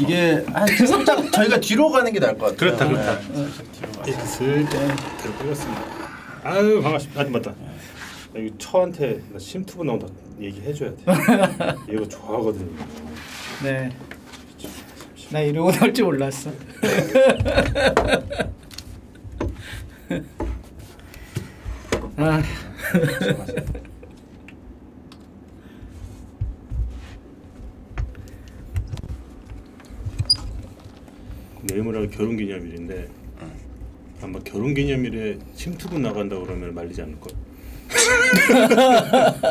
이게 한 살짝 저희가 뒤로 가는 게 나을 것 같아요. 그렇다 그렇다. 네, 살짝 뒤로 끌었습니다. 아유 반갑습니다. 아니 맞다. 나 이거 처한테 나 심투브 나온다 얘기해줘야 돼. 이거 좋아하거든요. 네. 나 이러고 나올 줄 몰랐어. 아, 내일 모레가 결혼기념일인데 아마 결혼기념일에 심투브 나간다 그러면 말리지 않을 걸.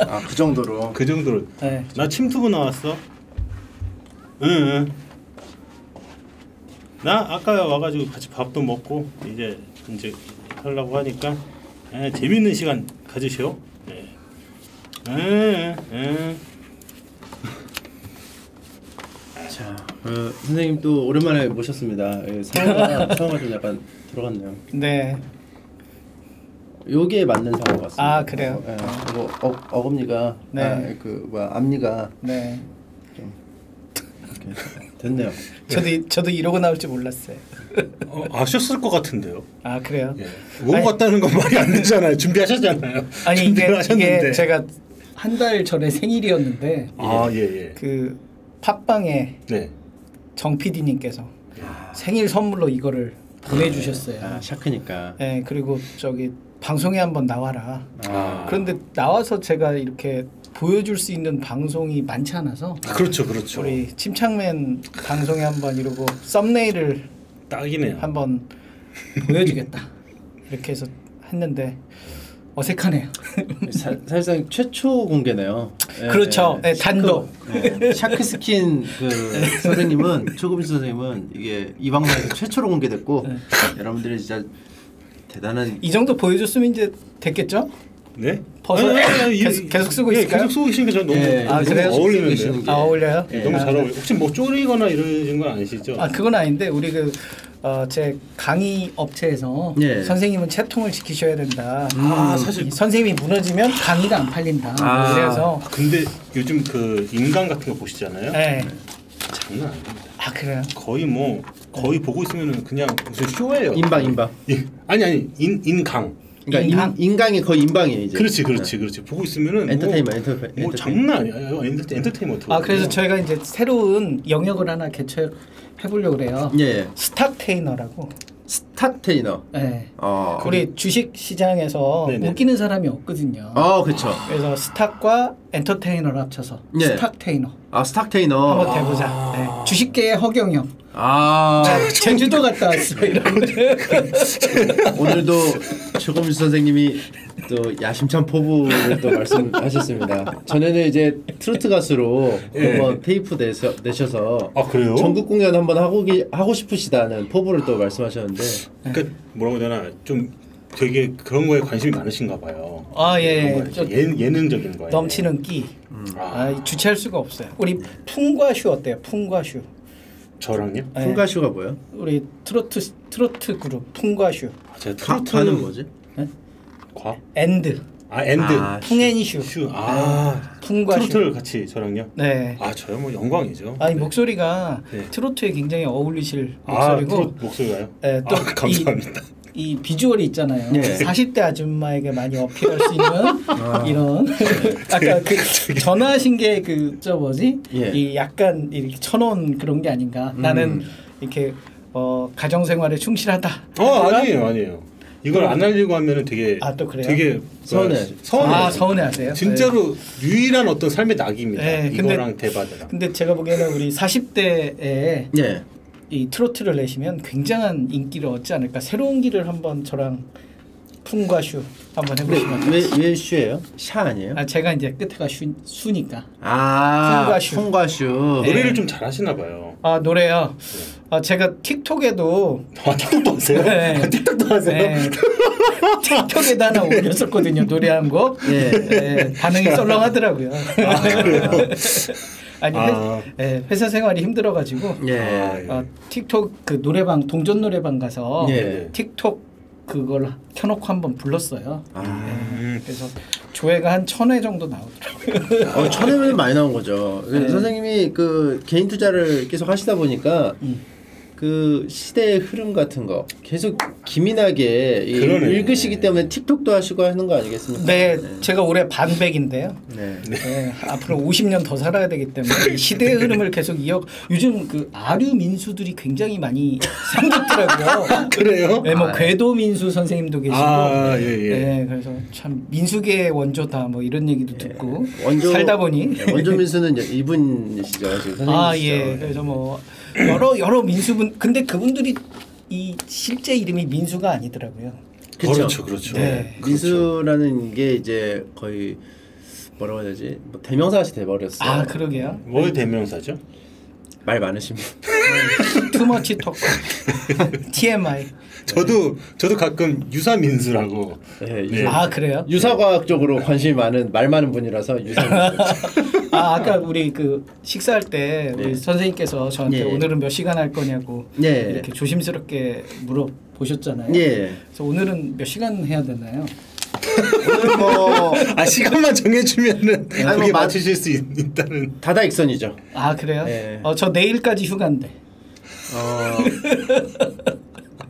아, 그 정도로. 그 정도로 네. 나 침투부 나왔어. 응. 응. 나 아까 와가지고 같이 밥도 먹고 이제 이제 하려고 하니까 에, 재밌는 시간 가지시오. 네. 에, 에. 자, 어, 선생님 또 오랜만에 모셨습니다. 예, 상어가 상어가 좀 약간 들어갔네요. 네. 요게 맞는 상어 같습니다. 아, 그래요? 예, 이거 어, 어금니가 네. 아, 그 뭐야 앞니가 네. 좀 이렇게 됐네요. 저도 이- 저도 이러고 나올 줄 몰랐어요. 어, 아셨을 것 같은데요. 아 그래요? 예. 오고 갔다는 건 말이 안 되잖아요. 준비하셨잖아요. 아니 이게 준비를. 이게 제가 한 달 전에 생일이었는데 아 예 예. 그 팟빵에 네. 정 PD님께서 생일 선물로 이거를 보내주셨어요. 아, 샤크니까. 네 그리고 저기 방송에 한번 나와라. 아, 그런데 나와서 제가 이렇게 보여줄 수 있는 방송이 많지 않아서 그렇죠 그렇죠. 우리 침착맨 방송에 한번 이러고 썸네일을 딱이네요. 한번 보여주겠다 이렇게 해서 했는데 어색하네요. 사, 사실상 최초 공개네요. 예, 그렇죠. 예, 네, 단독. 샤크, 예, 샤크 스킨 그 선생님은 초급인 선생님은 이게 이 방송에서 최초로 공개됐고 네. 여러분들이 진짜 대단한 이 정도 보여줬으면 이제 됐겠죠? 네? 벗어- 이- 계속- 계속 쓰고 예, 있을까요? 계속 쓰고 계시니까 저는 너무, 예, 아, 너무. 계시는 게. 아 어울려요? 예. 너무 아, 잘 어울려. 혹시 뭐 쪼리거나 이러신 건 아니시죠? 아 그건 아닌데 우리 그 어, 제 강의 업체에서 예. 선생님은 체통을 지키셔야 된다. 아, 사실- 이 선생님이 무너지면 강의가 안 팔린다. 아. 그래서 아, 근데 요즘 그 인강 같은 거 보시잖아요. 네. 장난 아닙니다. 아 그래요? 거의 뭐 거의 보고 있으면은 그냥 무슨 쇼예요. 인방 인방. 예. 아니 아니 인 인강. 그러니까 인강? 인, 인강이 거의 인방이에요 이제. 그렇지 그렇지 그렇지. 보고 있으면은 엔터테인먼트, 뭐, 엔터테- 뭐. 장난 아니야. 엔터, 엔터테인먼트. 아 그래서 저희가 이제 새로운 영역을 하나 개최 해 보려고 그래요. 예. stocktainer라고. stocktainer. 네. 어. 우리 주식 시장에서 네네. 웃기는 사람이 없거든요. 어 그렇죠. 그래서 stock과 엔터테이너를 합쳐서 예. stocktainer 아 stocktainer. 한번 돼보자. 네. 주식계의 허경영. 아 네, 제주도 갔다 왔어. 이런. 오늘도 조금주 선생님이 또 야심찬 포부를 또 말씀하셨습니다. 전에는 이제 트로트 가수로 예. 한번 테이프 내서, 내셔서 아 그래요? 전국 공연 한번 하고 기, 하고 싶으시다는 포부를 또 말씀하셨는데 그러니까 뭐라고 해야 되나 좀 되게 그런 거에 관심이 많으신가 봐요. 아 예. 저 예, 예능적인 거에. 넘치는 끼. 아, 주체할 수가 없어요. 우리 풍과슈 어때요? 풍과슈. 저랑요? 네. 풍가슈가 뭐예요? 우리 트로트 트로트 그룹 풍과슈. 아, 제가 가, 트로트 가는 뭐지? 과? and. 아 and. 아, 풍앤이슈. 슈. 아 풍과슈. 트로트를 같이 저랑요? 네. 아 저요 뭐 영광이죠. 아니 네. 목소리가 네. 트로트에 굉장히 어울리실 아 목소리고 트로트 목소리가요? 네, 또 아, 감사합니다. 이, 이 비주얼이 있잖아요. 네. 40대 아줌마에게 많이 어필할 수 있는 이런 아까 그 전화하신 게 그 저 뭐지? 예. 이 약간 이렇게 쳐놓은 그런 게 아닌가. 나는 이렇게 어 가정 생활에 충실하다. 어 아니에요 아니에요. 이걸 안 알리고 하면은 되게 아, 또 그래요? 되게 서운해. 서운해. 아 서운해하세요? 진짜로 유일한 어떤 삶의 낙입니다. 네, 이거랑 대바드랑. 근데 제가 보기에는 우리 40대에 예. 이 트로트를 내시면 굉장한 인기를 얻지 않을까. 새로운 길을 한번 저랑 풍과슈 한번 해보시면? 왜, 왜 슈예요? 샤 아니에요? 아 제가 이제 끝에가 슈, 수니까. 아 풍과슈. 풍과슈. 노래를 네. 좀 잘하시나 봐요. 아 노래요. 아 제가 틱톡에도 아 틱톡도 하세요? 네. 아, 틱톡도 하세요? 네, 틱톡에다 하나 올렸었거든요 노래한 거. 예. 네, 반응이 썰렁하더라고요. 아니 회, 아. 예, 회사 생활이 힘들어가지고 예. 아, 예. 어, 틱톡 그 노래방 동전 노래방 가서 예. 틱톡 그걸 켜놓고 한번 불렀어요. 아. 예, 음. 그래서 조회가 한 천 회 정도 나오더라고요. 어, 천 회면 많이 나온 거죠. 그 네. 선생님이 그 개인 투자를 계속 하시다 보니까 음. 그 시대의 흐름 같은 거 계속 기민하게 이- 그러네. 읽으시기 때문에 틱톡도 하시고 하는 거 아니겠습니까? 네, 제가 올해 반백인데요. 네. 네, 앞으로 50년 더 살아야 되기 때문에 이 시대의 흐름을 계속 이어 요즘 그 아류 민수들이 굉장히 많이 생겼더라고요. 그래요? 네, 뭐 아, 궤도 민수 선생님도 계시고, 아, 예, 예. 네, 그래서 참 민수계 원조다 뭐 이런 얘기도 듣고 원조 살다 보니 네, 원조 민수는 이분이시죠 지금 아 선생님이시죠. 예, 그래서 뭐 여러 여러 민수분 근데 그분들이 이 실제 이름이 민수가 아니더라고요. 그쵸? 그렇죠, 그렇죠. 네. 민수라는 게 이제 거의 뭐라고 해야 되지? 뭐 대명사같이 돼버렸어요. 아 그러게요. 뭐의 대명사죠? 말 많으신 분. 투머치 토크 TMI. 저도 저도 가끔 유사민수라고 네, 네. 유- 아 그래요? 유사과학 적으로 관심이 많은 말 많은 분이라서 유사민수. 아 아까 우리 그 식사할 때 우리 네. 선생님께서 저한테 예. 오늘은 몇 시간 할 거냐고 예. 이렇게 조심스럽게 물어 보셨잖아요. 예. 그래서 오늘은 몇 시간 해야 되나요? 오늘 뭐 아 시간만 정해주면은 아니, 그게 뭐 마- 맞추실 수 있, 있다는 다다익선이죠. 아 그래요? 예. 어저 내일까지 휴가인데. 어,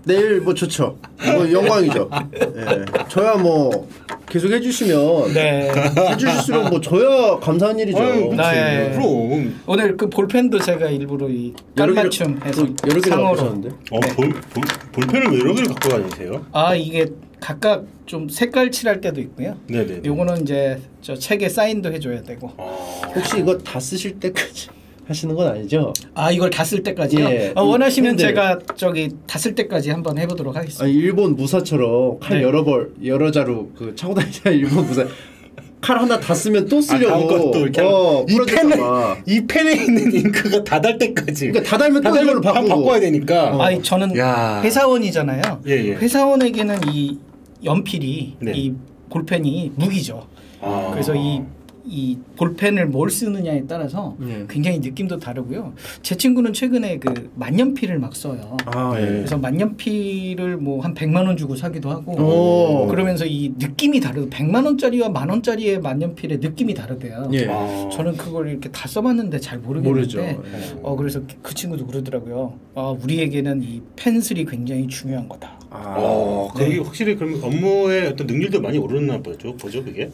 내일 뭐 좋죠. 뭐 영광이죠. 예. 저야 뭐 계속 해주시면 네. 해주실수록 뭐 저야 감사한 일이죠. 아유, 그치. 네. 그럼 오늘 그 볼펜도 제가 일부러 이 깔맞춤 해서 또 여러 개를 갖고 상어로. 오셨는데? 어, 볼, 볼, 볼펜을 왜 여러 개를 갖고 다니세요? 아 이게 각각 좀 색깔 칠할 때도 있고요. 네네. 요거는 이제 저 책에 사인도 해줘야 되고. 아, 혹시 이거 다 쓰실 때까지 하시는 건 아니죠? 아 이걸 다 쓸 때까지요? 예. 어, 원하시면 근데- 제가 저기 다 쓸 때까지 한번 해보도록 하겠습니다. 아니 일본 무사처럼 칼 네. 여러 벌 여러 자루 그 차고 다니자 일본 무사 칼 하나 다 쓰면 또 쓰려고 아, 다음 것도 이렇게 어, 이 펜에. 이 펜에 있는 잉크가 다 달 때까지 그러니까 다 달면 또다 이걸로 바꾸고 바꿔야 되니까. 어. 아니 저는 야. 회사원이잖아요. 예, 예. 회사원에게는 이 연필이 네. 이 볼펜이 무기죠. 아. 그래서 이, 이 볼펜을 뭘 쓰느냐에 따라서 네. 굉장히 느낌도 다르고요. 제 친구는 최근에 그 만년필을 막 써요. 아 네. 예. 그래서 만년필을 뭐 한 100만 원 주고 사기도 하고 오. 그러면서 이 느낌이 다르 100만 원짜리와 만 원짜리의 만년필의 느낌이 다르대요. 예. 아. 저는 그걸 이렇게 다 써봤는데 잘 모르겠는데 모르죠. 예. 어 그래서 그 친구도 그러더라고요. 아 우리에게는 이 펜슬이 굉장히 중요한 거다. 아. 어, 그게 네. 확실히 그럼 업무의 어떤 능률도 많이 오르나 보죠. 보죠, 그게.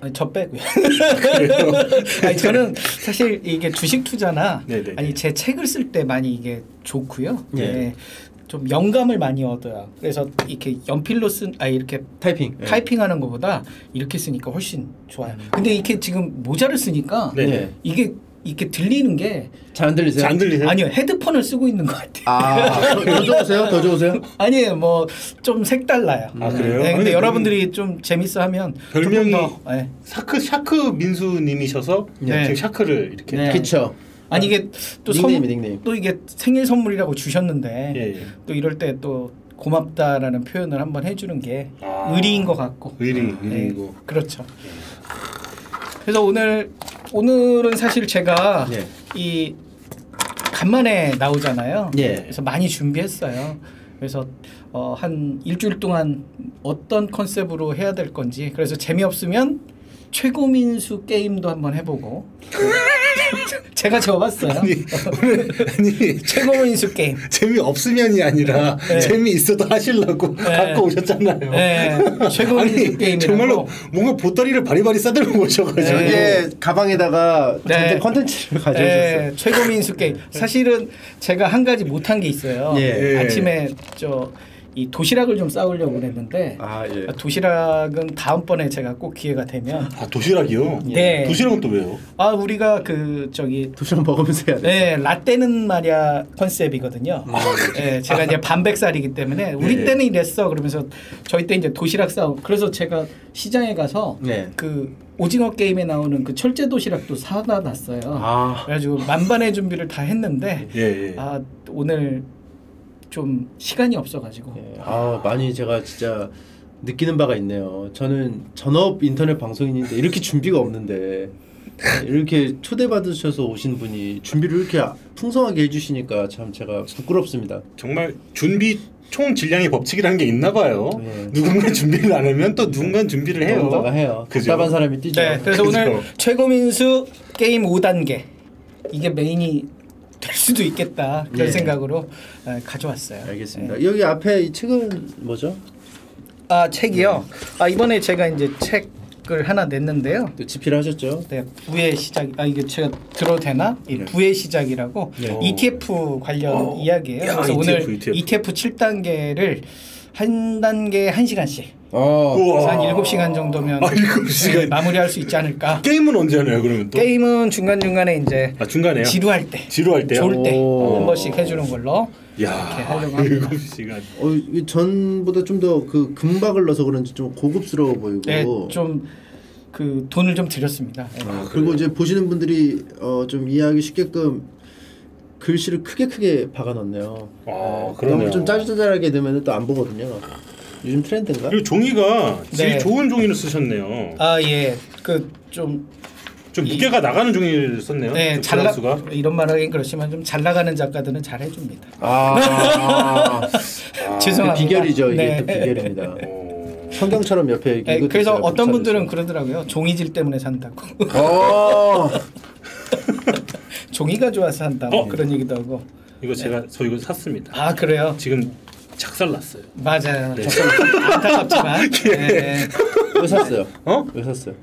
아니, 저 빼고요. 아니 저는 사실 이게 주식 투자나 네네. 아니 제 책을 쓸 때 많이 이게 좋고요. 예. 네. 좀 영감을 많이 얻어요. 그래서 이렇게 연필로 쓴, 아 이렇게 타이핑. 예. 타이핑하는 것보다 이렇게 쓰니까 훨씬 좋아요. 근데 이렇게 지금 모자를 쓰니까 네. 예. 이게 이렇게 들리는 게 잘 안 들리세요? 잘 안 들리세요? 아니요 헤드폰을 쓰고 있는 것 같아요. 아, 더, 더 좋으세요? 더 좋으세요? 아니에요, 뭐 좀 색달라요. 아, 그래요? 네, 근데 아니, 여러분들이 좀 재밌어하면 별명이 더, 네. shark shark 민수님이셔서 네. 지금 shark를 이렇게 네. 그쵸. 아니 이게 또 닉네임. 또 이게 생일 선물이라고 주셨는데 예, 예. 또 이럴 때 또 고맙다라는 표현을 한번 해주는 게 아. 의리인 것 같고 의리 네, 의리고. 그렇죠. 그래서 오늘 오늘은 사실 제가 예. 이 간만에 나오잖아요. 예. 그래서 많이 준비했어요. 그래서 어, 한 일주일 동안 어떤 컨셉으로 해야 될 건지 그래서 재미없으면 최고민수 게임도 한번 해보고 제가 적었어요. 아니 오늘 아니 최고민수 게임. 재미 없으면이 아니라 네. 재미 있어도 하시려고 네. 갖고 오셨잖아요. 네, 최고민수 아니 게임이라고. 정말로 뭔가 보따리를 바리바리 싸들고 오셔가지고 네. 저게 가방에다가 네. 전체 컨텐츠를 가져오셨어요. 네, 최고민수 게임. 사실은 제가 한 가지 못한 게 있어요. 예. 아침에 저 이 도시락을 좀 싸오려고 그랬는데 아 예. 도시락은 다음번에 제가 꼭 기회가 되면 아 도시락이요? 네. 도시락은 또 왜요? 아 우리가 그 저기 도시락 먹으면서 해야 돼. 네 라떼는 말이야 컨셉이거든요. 네, 제가 이제 반백살이기 때문에 우리 네. 때는 이랬어 그러면서 저희 때 이제 도시락 싸움. 그래서 제가 시장에 가서 네. 그 오징어 게임에 나오는 그 철제 도시락도 사다 놨어요. 아. 그래가지고 만반의 준비를 다 했는데 예 예. 아 오늘 좀 시간이 없어가지고 예. 아 많이 제가 진짜 느끼는 바가 있네요. 저는 전업 인터넷 방송인인데 이렇게 준비가 없는데 이렇게 초대받으셔서 오신 분이 준비를 이렇게 풍성하게 해주시니까 참 제가 부끄럽습니다. 정말 준비 총 질량의 법칙이라는 게 있나 봐요. 네. 누군가 준비를 안 하면 또 누군가 준비를 해요. 누군가가 해요. 답답한 사람이 뛰죠. 네, 그래서 그죠. 오늘 최고 민수 게임 5단계 이게 메인이 될 수도 있겠다 그런 예. 생각으로 어, 가져왔어요. 알겠습니다. 여기 앞에 이 책은 뭐죠? 아 책이요. 아 이번에 제가 이제 책 을 하나 냈는데요. 또 집필 하셨죠? 네, 부의 시작. 아 이게 제가 들어도 되나? 이 네. 부의 시작이라고 네. ETF 관련 이야기예요. 야, 그래서 ETF, 오늘 ETF. ETF 7단계를 한 단계 한 시간씩. 어. 한 7시간 정도면 아, 일곱 시간. 네, 마무리할 수 있지 않을까? 게임은 언제 하나요? 그러면 또? 게임은 중간 중간에 이제 아 중간에요? 지루할 때, 지루할 때요? 좋을 때한 오. 번씩 해 주는 걸로 야, 이렇게 하려고 합니다. 일곱 시간. 어, 이 전보다 좀 더 그 금박을 넣어서 그런지 좀 고급스러워 보이고. 네, 좀그 돈을 좀 들였습니다. 네. 아, 그리고 이제 보시는 분들이 어, 좀 이해하기 쉽게끔 글씨를 크게 크게 박아놨네요. 아, 네, 그러네요. 너무 좀 짜잘짜잘하게 되면 또 안 보거든요. 요즘 트렌드인가? 그리고 종이가 질 네. 좋은 종이를 쓰셨네요. 아 예, 그좀 좀 무게가 나가는 종이를 썼네요. 네, 좀잘 나, 이런 말하긴 그렇지만 좀 잘 나가는 작가들은 잘 해줍니다. 아, 죄송합니다. 그 비결이죠. 이게 네. 또 비결입니다. 어... 성경처럼 옆에 네, 그래서 잘 어떤 분들은 붙여주세요. 그러더라고요. 종이질 때문에 산다고. 어, 종이가 좋아서 산다고 어? 그런 얘기도 하고. 이거 제가 저 이거 샀습니다. 아 그래요? 지금 작살 났어요. 맞아요. 네. 안타깝지만. 네. 왜 샀어요? 어? 왜 샀어요?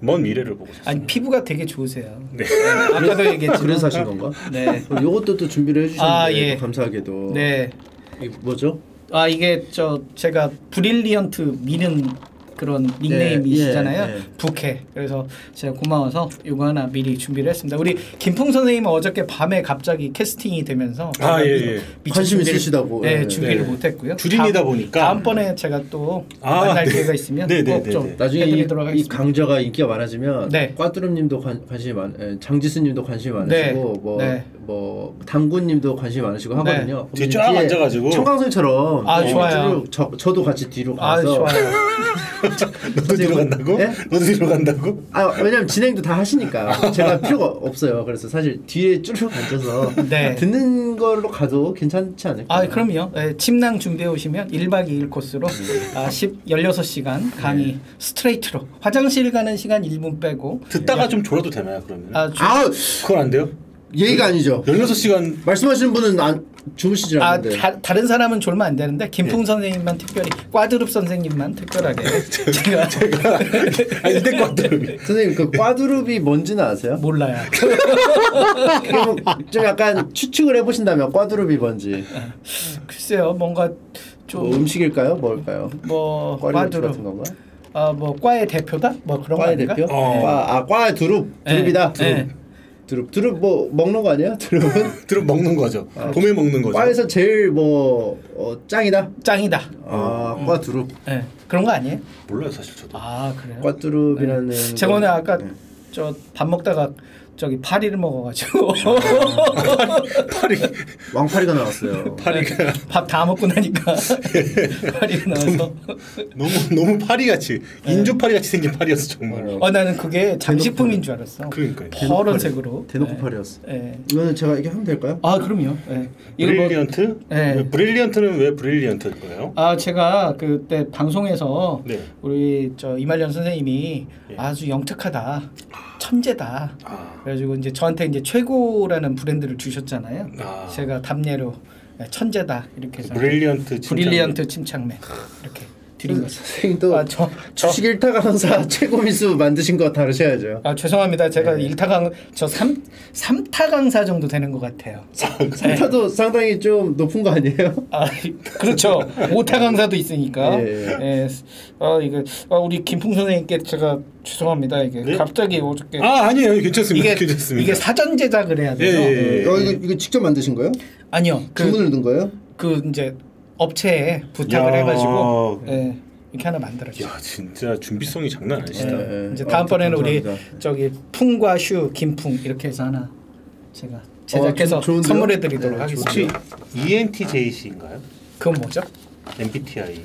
먼 미래를 보고 샀어요. 아니 피부가 되게 좋으세요. 네. 아까도 얘기했지만. 그래서 사신 건가? 네. 요것도 또 준비를 해주셨는데 아, 예. 감사하게도 네. 이게 뭐죠? 아 이게 저 제가 brilliant 미는 그런 닉네임이시잖아요. 예, 예. 부캐. 그래서 제가 고마워서 이거 하나 미리 준비를 했습니다. 우리 김풍 선생님은 어저께 밤에 갑자기 캐스팅이 되면서 아, 예, 미- 예. 관심 준비를- 있으시다고. 네, 예. 준비를 네. 못했고요. 줄임이다 다음- 보니까. 다음번에 제가 또 아, 만날 네. 기회가 있으면 네, 네, 꼭 네, 좀 네. 나중에 이, 이. 강좌가 인기가 많아지면 네. 꽈뚜름님도 관, 관심이 많, 에, 장지수님도 관심이 많으시고 네. 뭐, 네. 뭐 당구님도 관심이 많으시고 하거든요. 뒤에 그럼 쫙 뒤에 앉아가지고. 청강생처럼 아, 어, 좋아요. 쭉 저, 저도 같이 뒤로 아 가서 좋아요. 너도 뒤로 간다고? 예? 너도 뒤로 간다고? 아 왜냐면 진행도 다 하시니까 제가 필요가 없어요. 그래서 사실 뒤에 쭉 앉아서 네. 듣는 걸로 가도 괜찮지 않을까? 아 그럼요. 네, 침낭 준비해 오시면 1박 2일 코스로 아, 10, 16시간 강의 네. 스트레이트로 화장실 가는 시간 1분 빼고 듣다가 좀 졸아도 되나요 그러면? 아, 주, 아 그건 안 돼요? 예의가 아니죠. 16시간 말씀하시는 분은 안 주무시질 아 않는데. 다, 다른 사람은 졸면 안 되는데 김풍 예. 선생님만 특별히 꽈드룹 선생님만 특별하게 제가 아 이대 것들 선생님 그 꽈두릅이 뭔지는 아세요? 몰라요. 그럼 좀 약간 추측을 해보신다면 꽈두릅이 뭔지 글쎄요, 뭔가 뭐좀 음식일까요? 뭘까요? 뭐 꽈리로트 같은 건가? 아뭐 과의 대표다, 뭐 그런 아닌가? 대표? 어. 과, 아, 과 두릅. 네. 두릅이다. 두릅. 네. 두릅. 두릅 뭐 먹는 거 아니야? 두릅은? 들어 먹는 거죠. 봄에 먹는 거죠. 과에서 제일 뭐 어, 짱이다. 짱이다. 아, 과 두릅. 네. 그런 거 아니에요? 몰라요 사실 저도. 아 그래요? 과 두릅이라는. 네. 제가 오늘 아까 저 밥 먹다가 저기 파리를 먹어가지고 파리 왕파리가 나왔어요. 파리가 밥 다 먹고 나니까 파리가 나와서 너무 너무 파리 같이 인조 파리 같이 생긴 파리였어 정말. 어. 어 나는 그게 장식품인 줄 알았어. 그러니까요. 파란색으로. 대놓고 네. 파리였어. 네. 이거는 제가 이게 하면 될까요? 아 그럼요. 네. 뭐 brilliant? 네. 왜 brilliant는 왜 brilliant일 거예요? 아 제가 그때 방송에서 네. 우리 저 이말년 선생님이 예. 아주 영특하다, 천재다. 아, 그래가지고 이제 저한테 이제 최고라는 브랜드를 주셨잖아요. 아. 제가 답례로 네, 천재다 이렇게 해서 brilliant 칭찬. brilliant 침착맨 이렇게 드린 거죠. 선생님 또 아, 저, 저, 주식 일타 강사 최고민수 만드신 거 다루셔야죠. 아 죄송합니다. 제가 네. 일타 강, 저 삼, 삼타 강사 정도 되는 것 같아요. 상타도 상당히 좀 높은 거 아니에요? 아 그렇죠. 오타 강사도 있으니까. 예, 예. 아 이게 아, 우리 김풍 선생님께 제가 죄송합니다. 이게 네? 갑자기 어저께 아 아니에요 괜찮습니다. 이게 괜찮습니다. 이게 사전 제작을 해야 돼서 예, 예, 예. 어, 이거, 이거 직접 만드신 거예요? 아니요. 그, 주문을 넣은 거예요? 그 이제 업체에 부탁을 야. 해가지고 예, 이렇게 하나 만들었죠. 야 진짜 준비성이 장난 아니시다. 예. 이제 어, 다음번에는 우리 감사합니다. 저기 풍과 슈 김풍 이렇게 해서 하나 제가 제작해서 어, 좀 좋은데요? 선물해드리도록 네, 하겠습니다. 혹시 ENTJC인가요? 그건 뭐죠? MBTI.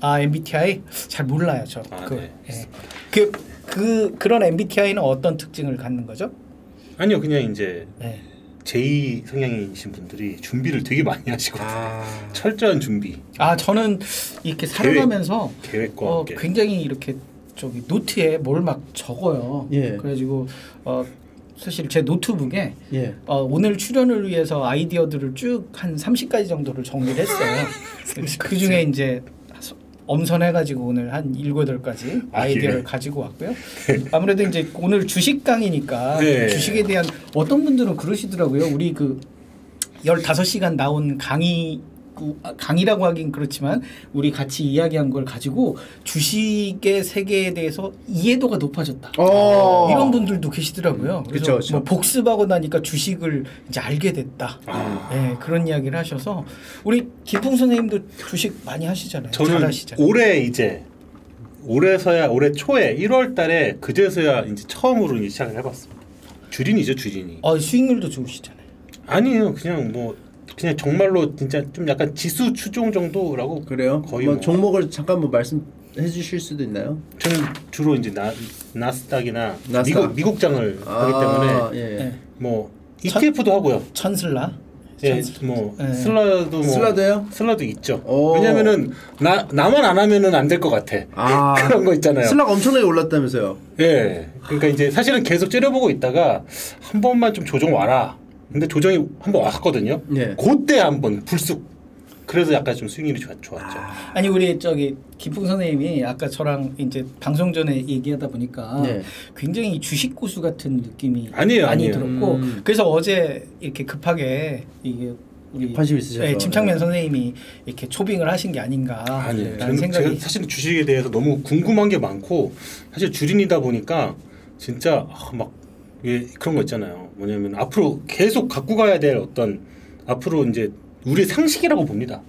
아 MBTI 잘 몰라요 저. 아, 그, 네. 예. 그 그 그런 MBTI는 어떤 특징을 갖는 거죠? 아니요, 그냥 이제 네. 제2 성향이신 분들이 준비를 되게 많이 하시거든요. 아. 철저한 준비, 아 저는 이렇게 살아가면서 계획 과 어, 함께. 굉장히 이렇게 저기 노트에 뭘 막 적어요. 예. 그래가지고 어, 사실 제 노트북에 예. 어, 오늘 출연을 위해서 아이디어들을 쭉 한 30가지 정도를 정리를 했어요. 그 중에 이제 엄선해가지고 오늘 한 7, 8가지 아, 아이디어를 예. 가지고 왔고요. 아무래도 이제 오늘 주식 강의니까 네. 주식에 대한 어떤 분들은 그러시더라고요. 우리 그 15시간 나온 강의 강의라고 하긴 그렇지만 우리 같이 이야기한 걸 가지고 주식의 세계에 대해서 이해도가 높아졌다. 어. 이런 분들도 계시더라고요. 그래서 그쵸. 뭐 복습하고 나니까 주식을 이제 알게 됐다. 아. 네, 그런 이야기를 하셔서 우리 김풍 선생님도 주식 많이 하시잖아요. 저는 잘하시잖아요. 올해 이제 올해서야 올해 초에 1월달에 그제서야 이제 처음으로 이제 시작을 해봤습니다. 주린이죠 주린이. 어, 수익률도 좋으시잖아요. 아니에요 그냥 뭐 그냥 정말로 진짜 좀 약간 지수 추종 정도라고 그래요? 거의 뭐 뭐. 종목을 잠깐 뭐 말씀해 주실 수도 있나요? 저는 주로 이제 나, 나스닥이나 나스닥. 미국 미국장을 하기 때문에 예. 네. 뭐 천- ETF도 하고요. 천슬라. 예, 천슬- 뭐 네. 슬라도 뭐 슬라드요? 슬라도 있죠. 오. 왜냐면은 나 나만 안 하면은 안 될 것 같아. 아. 그런 거 있잖아요. 슬라가 엄청나게 올랐다면서요? 예. 그러니까 이제 사실은 계속 째려보고 있다가 한 번만 좀 조정 와라. 근데 조정이 한 번 왔거든요. 예. 그때 한 번 불쑥. 그래서 약간 좀 좋았, 좋았죠. 아 니 우리 저기 김풍 선생님이 아까 저랑 이제 방송 전에 얘기하다 보니까 네. 굉장히 주식 고수 같은 느낌이 아니에요, 많이 아니에요. 들었고 음. 그래서 어제 이렇게 급하게 이게 우리 관심 있으셔서. 네, 침착맨 네. 선생님이 이렇게 초빙을 하신 게 아닌가 아니에요. 라는 저는 생각이 제가 사실 주식에 대해서 너무 궁금한 게 많고 사실 주린이다 보니까 진짜 아, 막 예, 그런 거 있잖아요. 뭐냐면 앞으로 계속 갖고 가야 될 어떤 앞으로 이제 우리 상식이라고 봅니다.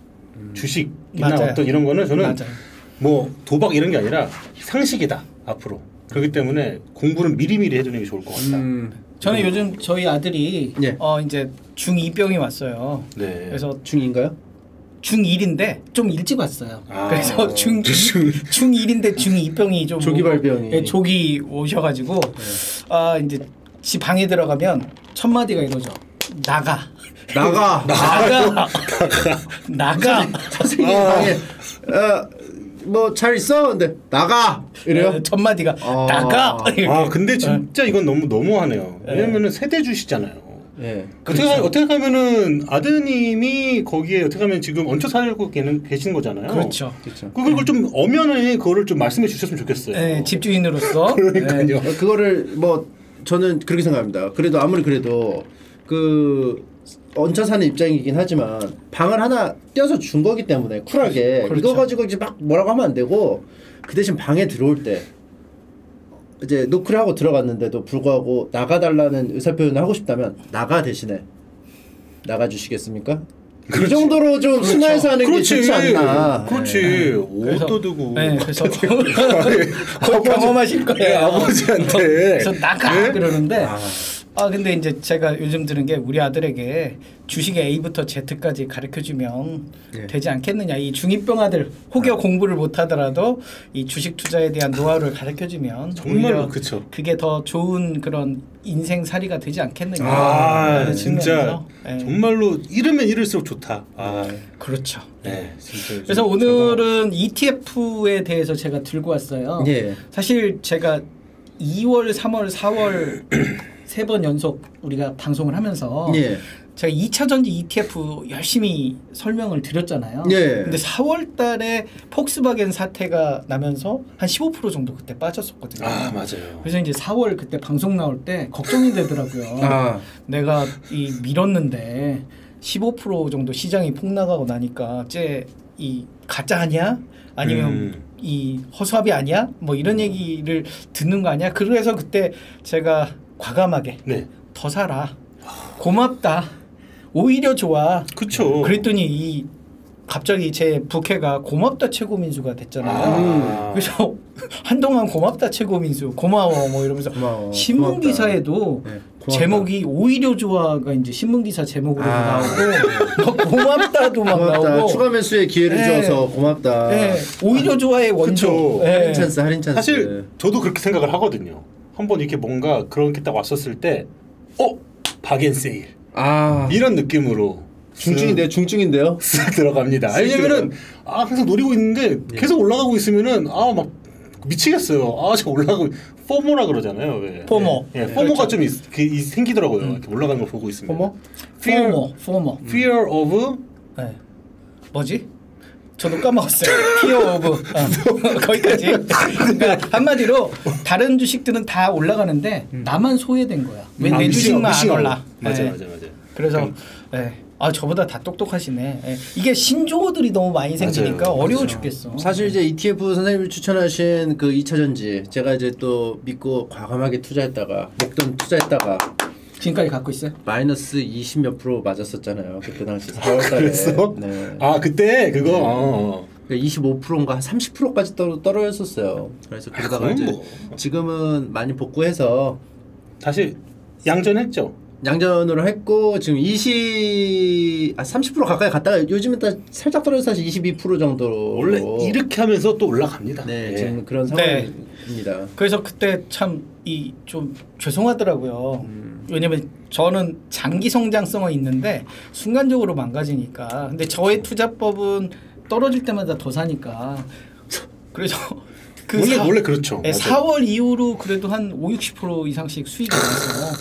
주식이나 맞아요. 어떤 이런 거는 저는 맞아요. 뭐 도박 이런 게 아니라 상식이다 앞으로. 그렇기 때문에 공부는 미리미리 해두는 게 좋을 것 같다. 음. 저는 요즘 저희 아들이 예. 어 이제 중2병이 왔어요. 네. 그래서 중인가요? 중1인데 좀 일찍 왔어요. 아. 그래서 중 중1인데 중2병이 좀 조기 발병이. 예, 조기 오셔가지고 아 이제 집 방에 들어가면 첫 마디가 이거죠. 나가. 나가. 나가. 나가. 선생님 방에 어, 뭐잘 있어? 근데 나가. 이래요? 예, 첫 마디가 아. 나가. 아 근데 진짜 이건 너무 너무하네요. 네. 왜냐면은 세대 주시잖아요. 예. 어떻게 하- 어떻게 하면은 아드님이 거기에 어떻게 하면 지금 얹혀 살고 계는 계신 거잖아요. 그렇죠. 그렇죠. 그걸 좀 엄연히 그거를 좀 말씀해 주셨으면 좋겠어요. 예, 집주인으로서 그러니까요. 어, 그거를 뭐 저는 그렇게 생각합니다. 그래도 아무리 그래도 그 얹혀 사는 입장이긴 하지만 방을 하나 떼어서 준 거기 때문에 쿨하게 그렇죠. 이거 가지고 이제 막 뭐라고 하면 안 되고 그 대신 방에 들어올 때 이제 노크를 하고 들어갔는데도 불구하고 나가달라는 의사 표현을 하고 싶다면 나가 대신에 나가 주시겠습니까? 이 정도로 좀 순화해서 하는 게 그렇지. 좋지 않나. 그렇지. 예. 옷 떠두고. 네, 그래서 곧 경험하실 거예요. 아버지한테. 그래서 나가 네? 그러는데 아. 아 근데 이제 제가 요즘 들은 게 우리 아들에게 주식의 A부터 Z까지 가르쳐 주면 예. 되지 않겠느냐 이 중2병 아들 혹여 공부를 못 하더라도 이 주식 투자에 대한 노하우를 가르쳐 주면 정말로 그쵸. 그게 더 좋은 그런 인생 살이가 되지 않겠느냐 아 진짜. 예. 정말로 이르면 이를수록 좋다. 아, 그렇죠. 네, 진짜. 그래서 좀 오늘은 ETF에 대해서 제가 들고 왔어요. 예. 사실 제가 2월, 3월, 4월 세 번 연속 우리가 방송을 하면서 예. 제가 2차 전지 ETF 열심히 설명을 드렸잖아요. 예. 근데 4월 달에 폭스바겐 사태가 나면서 한 15% 정도 그때 빠졌었거든요. 아 맞아요. 그래서 이제 4월 그때 방송 나올 때 걱정이 되더라고요. 아. 내가 이 밀었는데 15% 정도 시장이 폭락하고 나니까 쟤이 가짜 아니야? 아니면 음. 이 허수아비 아니야? 뭐 이런 얘기를 듣는 거 아니야? 그래서 그때 제가 과감하게 네. 더 살아. 고맙다. 오히려 좋아. 그쵸. 그랬더니 이 갑자기 제 부캐가 고맙다 최고민수가 됐잖아요. 아. 그래서 한동안 고맙다 최고민수 고마워 뭐 이러면서 고마워. 신문 고맙다. 기사에도 네. 제목이 오히려 좋아가 이제 신문 기사 제목으로 아. 나오고 뭐 고맙다도 막 고맙다. 나오고 추가 매수에 기회를 네. 줘서 고맙다. 예, 오히려 좋아의 원조. 그쵸. 예. 할인 찬스, 할인 찬스. 사실 저도 그렇게 생각을 하거든요. 한번 이렇게 뭔가 그런 게 딱 왔었을 때, 어 바겐세일 아 이런 느낌으로 중증인데요, 중증인데요. 쓱 들어갑니다. 쓱 왜냐면은 아 항상 노리고 있는데 계속 올라가고 있으면은 아 막 미치겠어요. 아저 올라가고 FOMO라 그러잖아요. 왜? FOMO. 예, FOMO가 좀 있, 그, 이- 생기더라고요. 이렇게 올라가는 걸 보고 있으면. FOMO? Fear, 포머, 포머. fear of 네. 뭐지? 저도 까먹었어요. 피어 오브 어, 거기까지. 그러니까 한마디로 다른 주식들은 다 올라가는데 나만 소외된 거야. 왜 아, 내 주식만 안. 올라? 맞아 네. 맞아 맞아. 그래서 예. 아 저보다 다 똑똑하시네. 예. 이게 신조어들이 너무 많이 생기니까 맞아요. 어려워 맞아요. 죽겠어. 사실 이제 ETF 선생님이 추천하신 그 2차 전지 제가 이제 또 믿고 과감하게 투자했다가 목돈 투자했다가 지금까지 갖고 있어요? 마이너스 20 몇 프로 맞았었잖아요. 그때 당시 4월 달에. 그랬어? 네. 아 그때 그거 어. 25%인가 한 30%까지 떨어, 떨어졌었어요. 그래서 그러다가 그건 이제 뭐. 지금은 많이 복구해서 다시 양전했죠. 양전으로 했고 지금 20, 아, 30% 가까이 갔다가 요즘에 또 살짝 떨어져서 사실 22% 정도. 원래 이렇게 하면서 또 올라갑니다. 네, 예. 지금 그런 네. 상황입니다. 그래서 그때 참 이 좀 죄송하더라고요. 음. 왜냐면 저는 장기 성장성은 있는데 순간적으로 망가지니까. 근데 저의 투자법은 떨어질 때마다 더 사니까. 그래서 그 원래 사- 원래 그렇죠. 네, 맞아요. 4월 이후로 그래도 한 5, 60% 이상씩 수익이 나서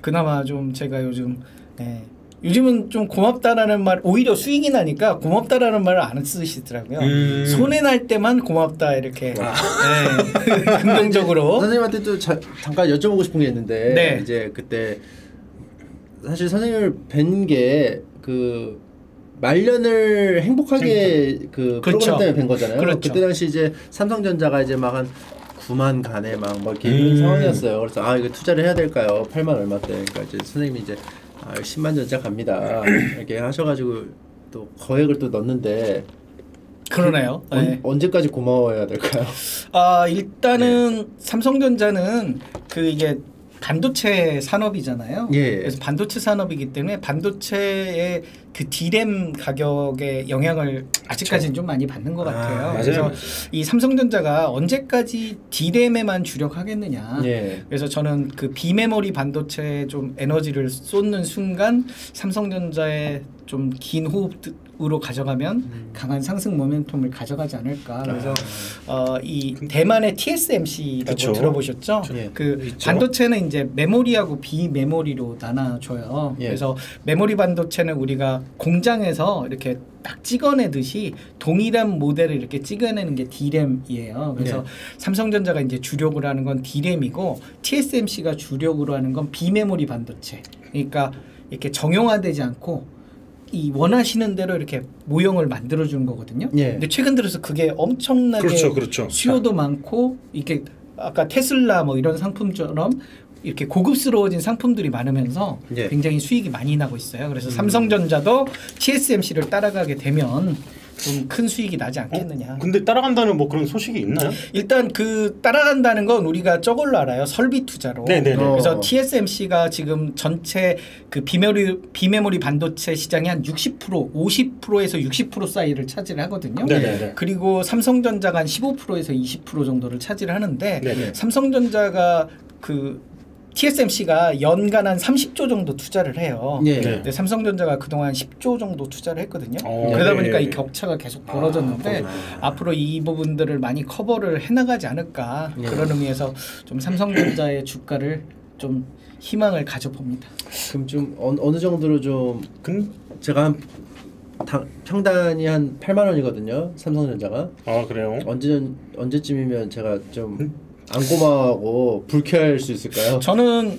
그나마 좀 제가 요즘 네, 요즘은 좀 고맙다라는 말 오히려 수익이 나니까 고맙다라는 말을 안 쓰시더라고요. 음. 손해 날 때만 고맙다 이렇게 네, 긍정적으로 선생님한테 또 자, 잠깐 여쭤보고 싶은 게 있는데 네. 이제 그때 사실 선생님을 뵌 게 그 말년을 행복하게 그 그렇죠. 프로그램 때문에 뵌 거잖아요. 그렇죠. 그때 당시 이제 삼성전자가 이제 막 한 9만 간에 막뭐 이렇게 이런 음. 상황이었어요. 그래서 아 이거 투자를 해야 될까요? 8만 얼마 때. 그러니까 이제 선생님이 이제 아 10만 전자 갑니다. 이렇게 하셔가지고 또 거액을 또 넣는데 그러네요. 언, 네. 언 제까지 고마워해야 될까요? 아 일단은 네. 삼성전자는 그 이게 반도체 산업이잖아요. 예. 그래서 반도체 산업이기 때문에 반도체의 그 디램 가격의 영향을 아직까지는 좀 많이 받는 것 아, 같아요. 맞아요, 그래서 맞아요. 이 삼성전자가 언제까지 디램에만 주력하겠느냐. 예. 그래서 저는 그 비메모리 반도체에 좀 에너지를 쏟는 순간 삼성전자의 좀 긴 호흡 으로 가져가면 음. 강한 상승 모멘텀을 가져가지 않을까. 그래서 아. 어, 이 대만의 TSMC라고 그쵸. 들어보셨죠? 예. 그 있죠. 반도체는 이제 메모리하고 비메모리로 나눠줘요. 예. 그래서 메모리 반도체는 우리가 공장에서 이렇게 딱 찍어내듯이 동일한 모델을 이렇게 찍어내는 게 D램이에요. 그래서 네. 삼성전자가 이제 주력으로 하는 건 D램이고 TSMC가 주력으로 하는 건 비메모리 반도체. 그러니까 이렇게 정형화되지 않고 이 원하시는 대로 이렇게 모형을 만들어 주는 거거든요. 예. 근데 최근 들어서 그게 엄청나게 그렇죠, 그렇죠. 수요도 많고 이렇게 아까 테슬라 뭐 이런 상품처럼 이렇게 고급스러워진 상품들이 많으면서 예. 굉장히 수익이 많이 나고 있어요. 그래서 음. 삼성전자도 TSMC를 따라가게 되면 좀 큰 수익이 나지 않겠느냐. 어? 근데 따라간다는 뭐 그런 소식이 있나요? 일단 그 따라간다는 건 우리가 저걸로 알아요. 설비 투자로. 네네네. 어. 그래서 TSMC가 지금 전체 그 비메모리 비메모리 반도체 시장이 한60% 50%에서 60% 사이를 차지를 하거든요. 네네네. 그리고 삼성전자가 한 15%에서 20% 정도를 차지를 하는데 네네. 삼성전자가 그 TSMC가 연간 한 30조 정도 투자를 해요. 예. 네. 근데 삼성전자가 그동안 10조 정도 투자를 했거든요. 어, 그러다 네. 보니까 이 격차가 계속 벌어졌는데 아, 앞으로 이 부분들을 많이 커버를 해나가지 않을까 예. 그런 의미에서 좀 삼성전자의 주가를 좀 희망을 가져봅니다. 그럼 좀 어느, 어느 정도로 좀 근, 제가 한 당, 평단이 한 8만 원이거든요. 삼성전자가 아 그래요? 언제 언제쯤이면 제가 좀 안 고마워하고 불쾌할 수 있을까요? 저는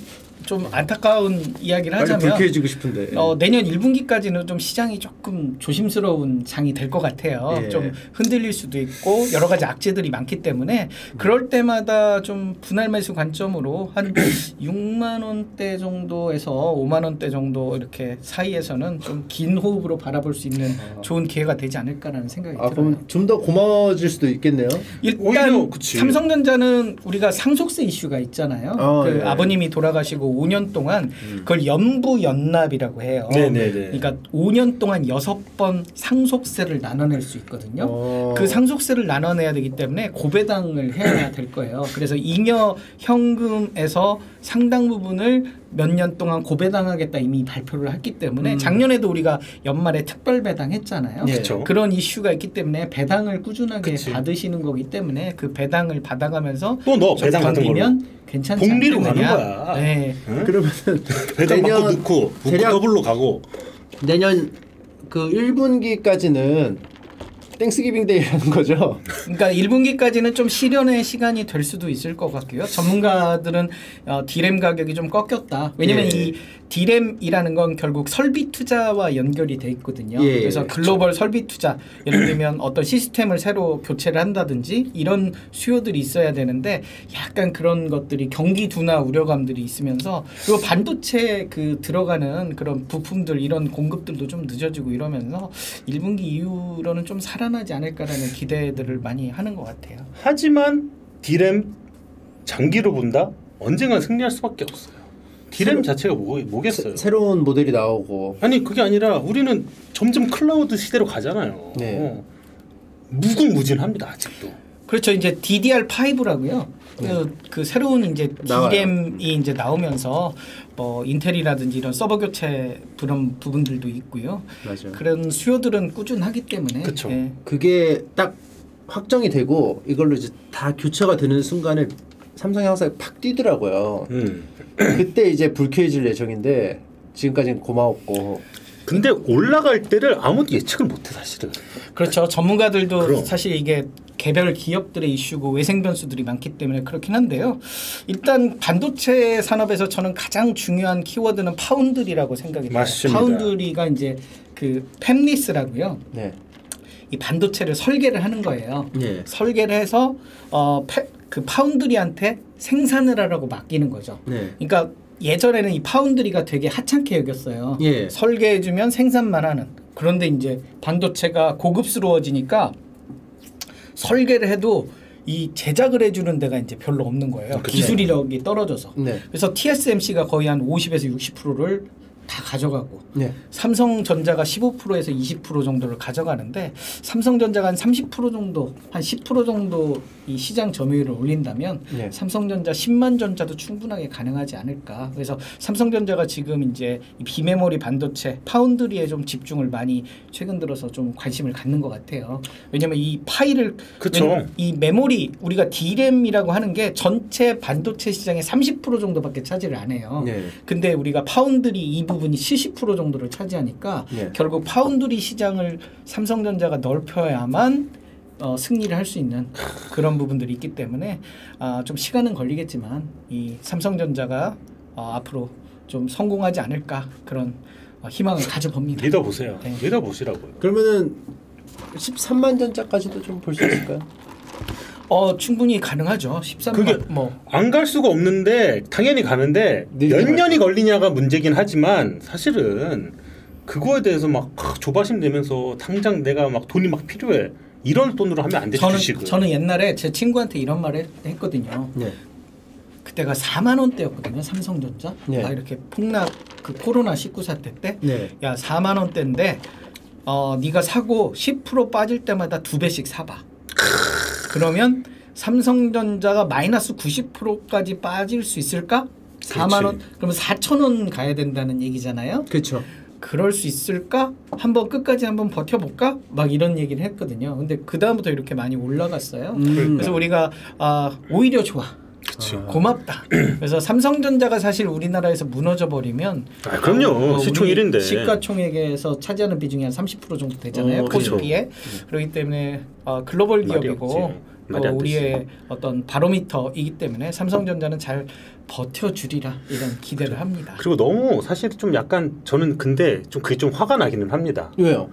좀 안타까운 이야기를 하자면 불쾌해지고 싶은데. 어, 내년 1분기까지는 좀 시장이 조금 조심스러운 장이 될 것 같아요. 예. 좀 흔들릴 수도 있고 여러 가지 악재들이 많기 때문에 그럴 때마다 좀 분할 매수 관점으로 한 6만 원대 정도에서 5만 원대 정도 이렇게 사이에서는 좀 긴 호흡으로 바라볼 수 있는 좋은 기회가 되지 않을까라는 생각이 아 들어요. 그러면 좀더 고마워질 수도 있겠네요. 일단 오히려 그치. 삼성전자는 우리가 상속세 이슈가 있잖아요. 어, 그 예. 아버님이 돌아가시고 5년 동안 그걸 연부 연납이라고 해요. 음. 네네네. 그러니까 5년 동안 여섯 번 상속세를 나눠낼 수 있거든요. 어. 그 상속세를 나눠내야 되기 때문에 고배당을 해야 될 거예요. 그래서 잉여 현금에서 상당 부분을 몇 년 동안 고배당하겠다 이미 발표를 했기 때문에 음. 작년에도 우리가 연말에 특별 배당했잖아요. 네. 그쵸. 그런 이슈가 있기 때문에 배당을 꾸준하게 그치. 받으시는 거기 때문에 그 배당을 받아가면서 또 넣어, 좀 배당 견디면 괜찮지 복리로 않겠느냐. 가는 거야. 네. 응? 그러면은 배당 받고 넣고 북 대략- 더블로 가고 내년 그 1분기까지는 Thanksgiving Day라는 거죠. 그러니까 1분기까지는 좀 시련의 시간이 될 수도 있을 것 같고요. 전문가들은 어, 디램 가격이 좀 꺾였다. 왜냐면 예. 이 디램이라는 건 결국 설비 투자와 연결이 돼 있거든요. 예, 그래서 글로벌 설비 투자, 예를 들면 어떤 시스템을 새로 교체를 한다든지 이런 수요들이 있어야 되는데 약간 그런 것들이 경기 둔화 우려감들이 있으면서 그리고 반도체 그 들어가는 그런 부품들 이런 공급들도 좀 늦어지고 이러면서 1분기 이후로는 좀 살아 나지 않을까라는 기대들을 많이 하는 것 같아요. 하지만 디램 장기로 본다 언젠가 승리할 수밖에 없어요. 디램 새로- 자체가 뭐, 뭐겠어요? 새, 로운 모델이 나오고 아니 그게 아니라 우리는 점점 클라우드 시대로 가잖아요. 네. 어. 무궁무진합니다 아직도. 그렇죠. 이제 DDR5라고요. 그, 그 새로운 이제 나와요. DRAM이 이제 나오면서 뭐 인텔이라든지 이런 서버 교체 그런 부분들도 있고요. 맞아요. 그런 수요들은 꾸준하기 때문에 그쵸. 예. 그게 딱 확정이 되고 이걸로 이제 다 교체가 되는 순간에 삼성이 항상 팍 뛰더라고요. 음. 그때 이제 불쾌해질 예정인데 지금까지는 고마웠고 근데 올라갈 때를 아무도 예측을 못해 사실은. 그렇죠. 전문가들도 그럼. 사실 이게 개별 기업들의 이슈고 외생 변수들이 많기 때문에 그렇긴 한데요. 일단 반도체 산업에서 저는 가장 중요한 키워드는 파운드리라고 생각이 돼요. 맞습니다. 파운드리가 이제 그 팹리스라고요. 네. 이 반도체를 설계를 하는 거예요. 네. 설계를 해서 어, 페, 그 파운드리한테 생산을 하라고 맡기는 거죠. 네. 그러니까 예전에는 이 파운드리가 되게 하찮게 여겼어요. 예. 설계해주면 생산만 하는. 그런데 이제 반도체가 고급스러워지니까 설계를 해도 이 제작을 해주는 데가 이제 별로 없는 거예요. 그쵸. 기술력이 떨어져서. 네. 그래서 TSMC가 거의 한 50에서 60%를 다 가져가고 네. 삼성전자가 15%에서 20% 정도를 가져가는데 삼성전자가 한 30% 정도, 한 10% 정도 이 시장 점유율을 올린다면 네. 삼성전자 10만 전자도 충분하게 가능하지 않을까. 그래서 삼성전자가 지금 이제 이 비메모리 반도체 파운드리에 좀 집중을 많이 최근 들어서 좀 관심을 갖는 것 같아요. 왜냐면 이 파일을 이 메모리 우리가 D램이라고 하는 게 전체 반도체 시장의 30% 정도밖에 차지를 안 해요. 네. 근데 우리가 파운드리 이 부분이 70% 정도를 차지하니까 네. 결국 파운드리 시장을 삼성전자가 넓혀야만 어, 승리를 할 수 있는 그런 부분들이 있기 때문에 아, 좀 시간은 걸리겠지만 이 삼성전자가 어, 앞으로 좀 성공하지 않을까 그런 어, 희망을 가져봅니다. 믿어 보세요. 네. 믿어 보시라고요. 그러면은 13만 전자까지도 좀 볼 수 있을까요? 어 충분히 가능하죠. 13만 그게- 뭐안 갈 수가 없는데 당연히 가는데 몇갈 년이 걸리냐가 문제긴 하지만 사실은 그거에 대해서 막 아, 조바심 내면서 당장 내가 막 돈이 막 필요해 이런 돈으로 하면 안 되죠 저는 주식은. 저는 옛날에 제 친구한테 이런 말을 했거든요. 네. 그때가 4만 원대였거든요. 삼성전자. 네. 아, 이렇게 폭락 그 코로나 19 사태 때. 네. 야 4만 원대인데 어 네가 사고 10% 빠질 때마다 두 배씩 사봐. 그러면 삼성전자가 마이너스 90%까지 빠질 수 있을까? 4만 원. 그러면 4천 원 가야 된다는 얘기잖아요. 그렇죠. 그럴 수 있을까? 한번 끝까지 한번 버텨볼까? 막 이런 얘기를 했거든요. 근데 그 다음부터 이렇게 많이 올라갔어요. 음. 그래서 우리가 아, 오히려 좋아. 그렇죠. 고맙다. 그래서 삼성전자가 사실 우리나라에서 무너져 버리면 아, 그럼요. 시총 1인데. 시가총액에서 차지하는 비중이 한 30% 정도 되잖아요. 어, 그렇죠. 코스피에. 그렇기 때문에 어, 글로벌 기업이고 되지. 우리의 어떤 바로미터이기 때문에 삼성전자는 잘 버텨주리라 이런 기대를 합니다. 그리고 너무 사실 좀 약간 저는 근데 좀 그게 좀 화가 나기는 합니다. 왜요?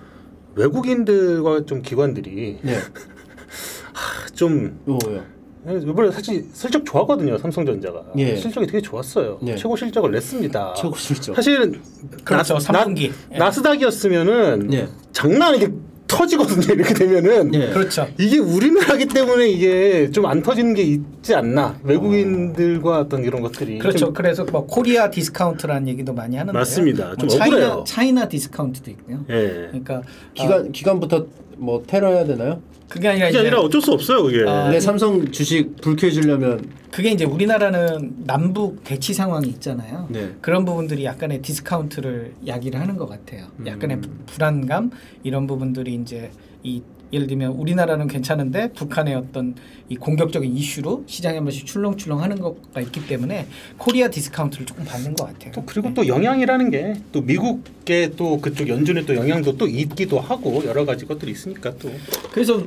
외국인들과 좀 기관들이 네. 좀 왜요? 이번에 사실 실적 좋았거든요 삼성전자가 예. 실적이 되게 좋았어요 네. 최고 실적을 냈습니다 최고 실적. 사실은 그렇죠, 나, 3분기. 나, 나스닥이었으면은 네. 장난 더 터지거든요. 이렇게 되면은 예. 그렇죠. 이게 우리나라기 때문에 이게 좀 안 터지는 게 있지 않나 외국인들과 어떤 이런 것들이 그렇죠. 좀 그래서 뭐 코리아 디스카운트라는 얘기도 많이 하는데요. 맞습니다. 좀 뭐 차이나 억울해요. 차이나 디스카운트도 있고요. 예. 그러니까 기간 기간부터 뭐 테러 해야 되나요? 그게 아니라 그게 이제 아니라 어쩔 수 없어요. 그게 아, 내 삼성 주식 불쾌해 주려면 그게 이제 우리나라는 남북 대치 상황이 있잖아요. 네. 그런 부분들이 약간의 디스카운트를 야기를 하는 것 같아요. 약간의 음. 불안감 이런 부분들이 이제 이 예를 들면 우리나라는 괜찮은데 북한의 어떤 이 공격적인 이슈로 시장에 한 번씩 출렁출렁 하는 것가 있기 때문에 코리아 디스카운트를 조금 받는 것 같아요. 또 그리고 또 영향이라는 게 또 미국의 또 그쪽 연준의 또 영향도 또 있기도 하고 여러 가지 것들이 있으니까 또 그래서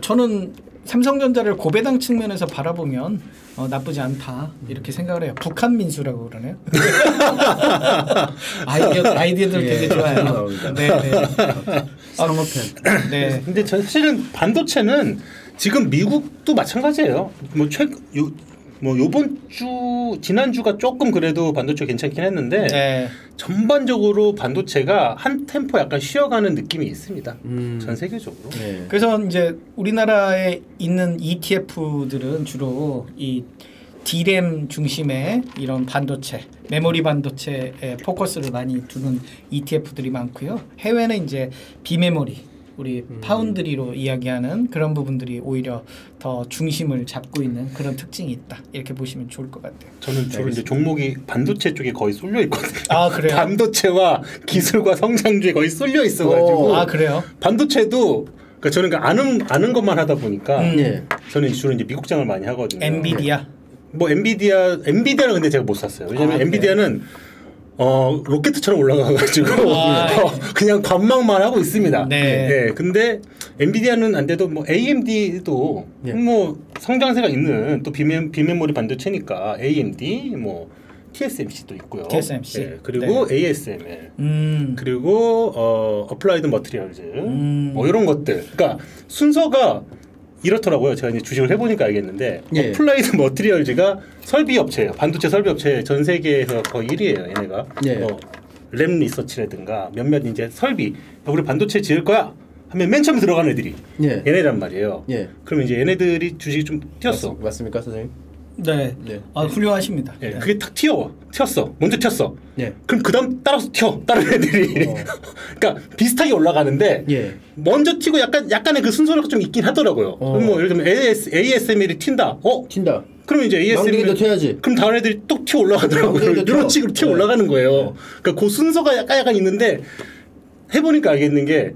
저는 삼성전자를 고배당 측면에서 바라보면 어, 나쁘지 않다 이렇게 생각을 해요. 북한 민수라고 그러네요. 아이디어 아이디어들 되게 예, 좋아요. 나옵니다. 네, 네. 상어편. 네. 근데 저 사실은 반도체는 지금 미국도 마찬가지예요. 뭐 최, 요, 뭐 요번 주 지난 주가 조금 그래도 반도체 괜찮긴 했는데 네. 전반적으로 반도체가 한 템포 약간 쉬어가는 느낌이 있습니다. 음. 전 세계적으로. 네. 그래서 이제 우리나라에 있는 ETF들은 주로 이 D램 중심의 이런 반도체, 메모리 반도체에 포커스를 많이 두는 ETF들이 많고요. 해외는 이제 비메모리, 우리 파운드리로 이야기하는 그런 부분들이 오히려 더 중심을 잡고 있는 그런 특징이 있다. 이렇게 보시면 좋을 것 같아요. 저는 주로 이제 종목이 반도체 쪽에 거의 쏠려 있거든요. 아 그래요? 반도체와 기술과 성장주에 거의 쏠려 있어가지고 아 그래요? 반도체도 그러니까 저는 그 아는 아는 것만 하다 보니까 음. 예. 저는 주로 이제 미국장을 많이 하거든요. 엔비디아. 뭐 엔비디아 엔비디아는 근데 제가 못 샀어요. 왜냐면 아? 엔비디아는 어 로켓처럼 올라가가지고 아, 어, 그냥 관망만 하고 있습니다. 네. 예, 근데 엔비디아는 안 돼도 뭐 AMD도 예. 뭐 성장세가 있는 또 비메, 비메모리 반도체니까 AMD 뭐 TSMC도 있고요. TSMC. 예, 그리고 네. ASML 음. 그리고 어 어플라이드 머티리얼즈 음. 뭐 이런 것들. 그러니까 순서가 이렇더라고요. 제가 이제 주식을 해보니까 알겠는데 예. 어플라이드 머티리얼즈가 설비 업체예요. 반도체 설비 업체 전 세계에서 거의 1위예요. 얘네가. 예. 뭐, 램 리서치라든가 몇몇 이제 설비 우리 반도체 지을 거야 하면 맨 처음에 들어가는 애들이 예. 얘네란 말이에요. 예. 그러면 이제 얘네들이 주식이 좀 튀었어. 맞, 맞습니까, 선생님? 네. 네. 아 훌륭하십니다. 예, 네. 그게 탁 튀어와. 튀었어. 먼저 튀었어. 예. 그럼 그다음 따라서 튀어. 다른 애들이. 어. 그러니까 비슷하게 올라가는데 예. 먼저 튀고 약간 약간의 그 순서가 좀 있긴 하더라고요. 어. 뭐 예를 들면 AS, ASML이 튄다. 어? 튄다. 그러면 이제 ASML 튀어야지. 그럼 다른 애들이 뚝 튀어 올라가더라고요. 이런 튀어. 식으로 튀어 네. 올라가는 거예요. 그러니까 그 순서가 약간 약간 있는데 해 보니까 알겠는 게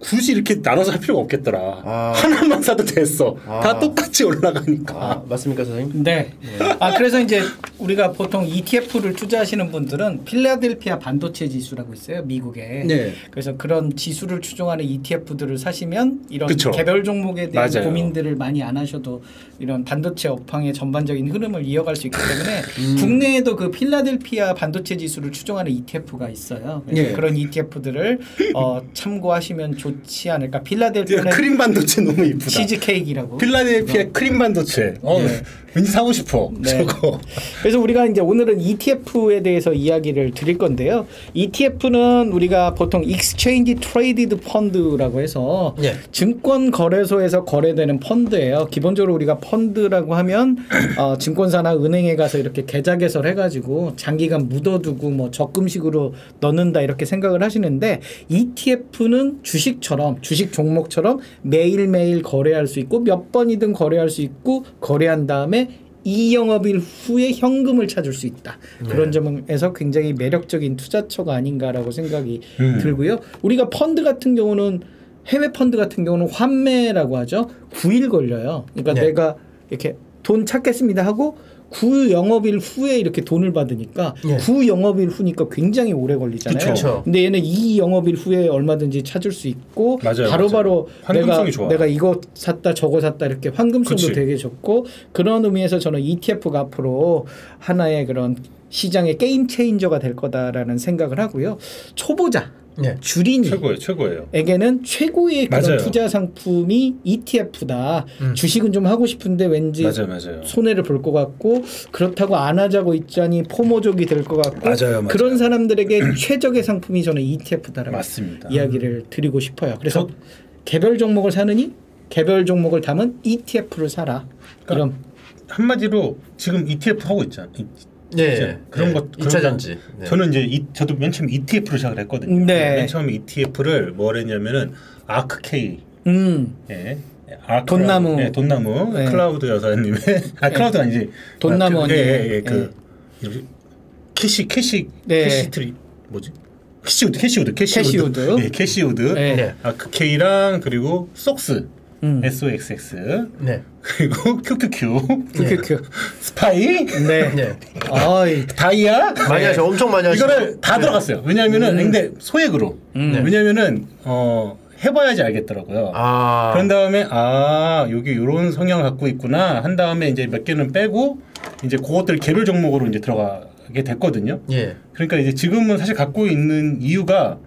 굳이 이렇게 나눠서 할 필요가 없겠더라. 아. 하나만 사도 됐어. 아. 다 똑같이 올라가니까. 아, 맞습니까, 선생님? 네. 아 그래서 이제 우리가 보통 ETF를 투자하시는 분들은 필라델피아 반도체 지수라고 있어요, 미국에. 네. 그래서 그런 지수를 추종하는 ETF들을 사시면 이런 그쵸. 개별 종목에 대한 맞아요. 고민들을 많이 안 하셔도 이런 반도체 업황의 전반적인 흐름을 이어갈 수 있기 때문에 음. 국내에도 그 필라델피아 반도체 지수를 추종하는 ETF가 있어요. 그래서 예. 그런 ETF들을 어, 참고하시면 좋지 않을까. 야, 필라델피아는 크림 반도체 너무 이쁘다. 치즈 케이크라고. 필라델피아 크림 반도체. 어, 네. 왠지 사고 싶어. 네. 저거. 그래서 우리가 이제 오늘은 ETF에 대해서 이야기를 드릴 건데요. ETF는 우리가 보통 Exchange Traded Fund라고 해서 예. 증권 거래소에서 거래되는 펀드예요. 기본적으로 우리가 펀드라고 하면 어, 증권사나 은행에 가서 이렇게 계좌 개설해 가지고 장기간 묻어두고 뭐 적금식으로 넣는다 이렇게 생각을 하시는데 ETF는 주식 처럼 주식 종목처럼 매일 매일 거래할 수 있고 몇 번이든 거래할 수 있고 거래한 다음에 이 영업일 후에 현금을 찾을 수 있다. 그런 점에서 굉장히 매력적인 투자처가 아닌가라고 생각이 음. 들고요. 우리가 펀드 같은 경우는 해외 펀드 같은 경우는 환매라고 하죠. 9일 걸려요. 그러니까 네. 내가 이렇게 돈 찾겠습니다 하고 9 영업일 후에 이렇게 돈을 받으니까 예. 9 영업일 후니까 굉장히 오래 걸리잖아요. 그쵸. 근데 얘는 2 영업일 후에 얼마든지 찾을 수 있고 바로바로 맞아요. 내가 좋아. 내가 이거 샀다 저거 샀다 이렇게 환금성도 그치. 되게 좋고 그런 의미에서 저는 ETF가 앞으로 하나의 그런 시장의 게임 체인저가 될 거다라는 생각을 하고요. 초보자 네. 주린이 최고예요, 최고예요. 에게는 최고의 그런 맞아요. 투자 상품이 ETF다. 주식은 좀 하고 싶은데 왠지 맞아요, 맞아요. 손해를 볼 것 같고 그렇다고 안 하자고 있자니 포모족이 될 것 같고 맞아요. 그런 사람들에게 최적의 상품이 저는 ETF다라고 맞습니다. 이야기를 드리고 싶어요. 그래서 개별 종목을 사느니 개별 종목을 담은 ETF를 사라. 그러니까 이런 한마디로 지금 ETF 하고 있잖아 네. 이제 그런 네. 것 2차 전지. 네. 저는 이제 이, 저도 맨 처음 ETF로 시작을 했거든요. 네. 맨 처음에 ETF를 뭘 했냐면은 ARKK 음. 예. 아크라우- 돈나무. 네, 돈나무 네. 클라우드 여사님의 아 클라우드 아니지 돈나무 아, 그, 언니. 예, 예, 예, 그 네. 이름이 캐시 캐시 네. 캐시 트리 뭐지 캐시우드 캐시우드 캐시우드 캐시우드. 예, 캐시우드 네. 네. ARKK랑 그리고 속스 음. SOXX 네. 그리고 QQQ QQQ. SPY 네. 네. 아이. DIA 많이 하죠. 엄청 많이 하죠. 이거를 다 들어갔어요. 왜냐하면은 근데 소액으로. 음. 왜냐하면은 어 해봐야지 알겠더라고요. 아. 그런 다음에 아 여기 이런 성향을 갖고 있구나 한 다음에 이제 몇 개는 빼고 이제 그것들 개별 종목으로 이제 들어가게 됐거든요. 예. 그러니까 이제 지금은 사실 갖고 있는 이유가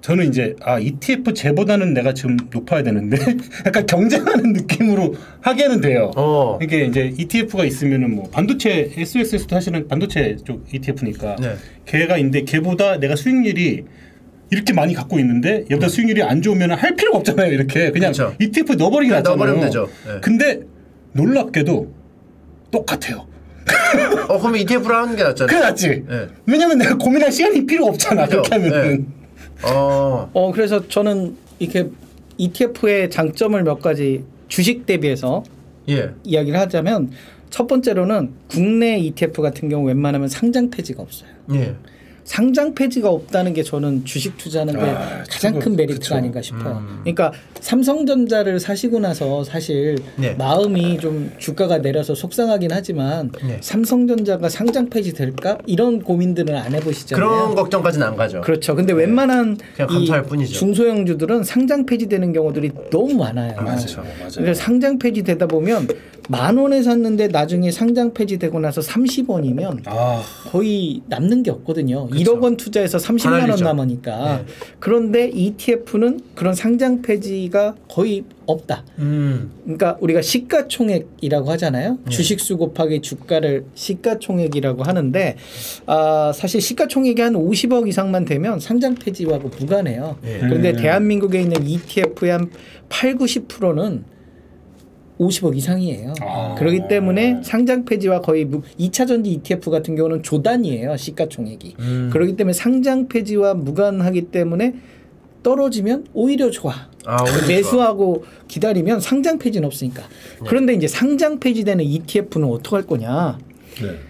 저는 이제 아 ETF 제보다는 내가 지금 높아야 되는데 약간 경쟁하는 느낌으로 하게는 돼요. 어. 이게 이제 ETF가 있으면은 뭐 반도체 SOX도 사실은 반도체 쪽 ETF니까 네. 걔가 있는데 걔보다 내가 수익률이 이렇게 많이 갖고 있는데 얘보다 수익률이 안 좋으면 할 필요가 없잖아요. 이렇게 그냥 그렇죠. ETF 그냥 낫잖아요. 넣어버리면 되죠. 네. 근데 놀랍게도 똑같아요. 어 그럼 ETF로 하는 게 낫잖아요. 그게 낫지. 네. 왜냐면 내가 고민할 시간이 필요 없잖아. 그죠? 그렇게 하면은. 어. 어 그래서 저는 이렇게 ETF의 장점을 몇 가지 주식 대비해서 예. 이야기를 하자면 첫 번째로는 국내 ETF 같은 경우 웬만하면 상장 폐지가 없어요. 예. 상장 폐지가 없다는 게 저는 주식 투자하는 데 아, 가장. 큰 메리트가 그쵸. 아닌가 싶어요. 음. 그러니까 삼성전자를 사시고 나서 사실 네. 마음이 좀 주가가 내려서 속상하긴 하지만 네. 삼성전자가 상장 폐지 될까 이런 고민들은 안 해보시잖아요. 그런 걱정까지는 안 가죠. 그렇죠. 근데 웬만한 감사할 뿐이죠. 중소형주들은 상장 폐지되는 경우들이 너무 많아요. 맞아요. 맞아요. 그래서 상장 폐지되다 보면 만 원에 샀는데 나중에 상장 폐지되고 나서 30원이면 아 거의 남는 게 없거든요. 1억 원 투자해서 30만 원 하나리죠. 남으니까. 네. 그런데 ETF는 그런 상장 폐지가 거의 없다. 음. 그러니까 우리가 시가총액이라고 하잖아요. 네. 주식수 곱하기 주가를 시가총액이라고 하는데 아, 사실 시가총액이 한 50억 이상만 되면 상장 폐지하고 무관해요. 네. 그런데 음. 대한민국에 있는 ETF의 한 8, 90%는 50억 이상이에요. 아. 그렇기 때문에 상장 폐지와 거의 2차 전지 ETF 같은 경우는 조단이에요. 시가총액이. 음. 그렇기 때문에 상장 폐지와 무관하기 때문에 떨어지면 오히려 좋아. 아, 오히려 매수하고 기다리면 상장 폐지는 없으니까. 네. 그런데 이제 상장 폐지되는 ETF는 어떻게 할 거냐? 네.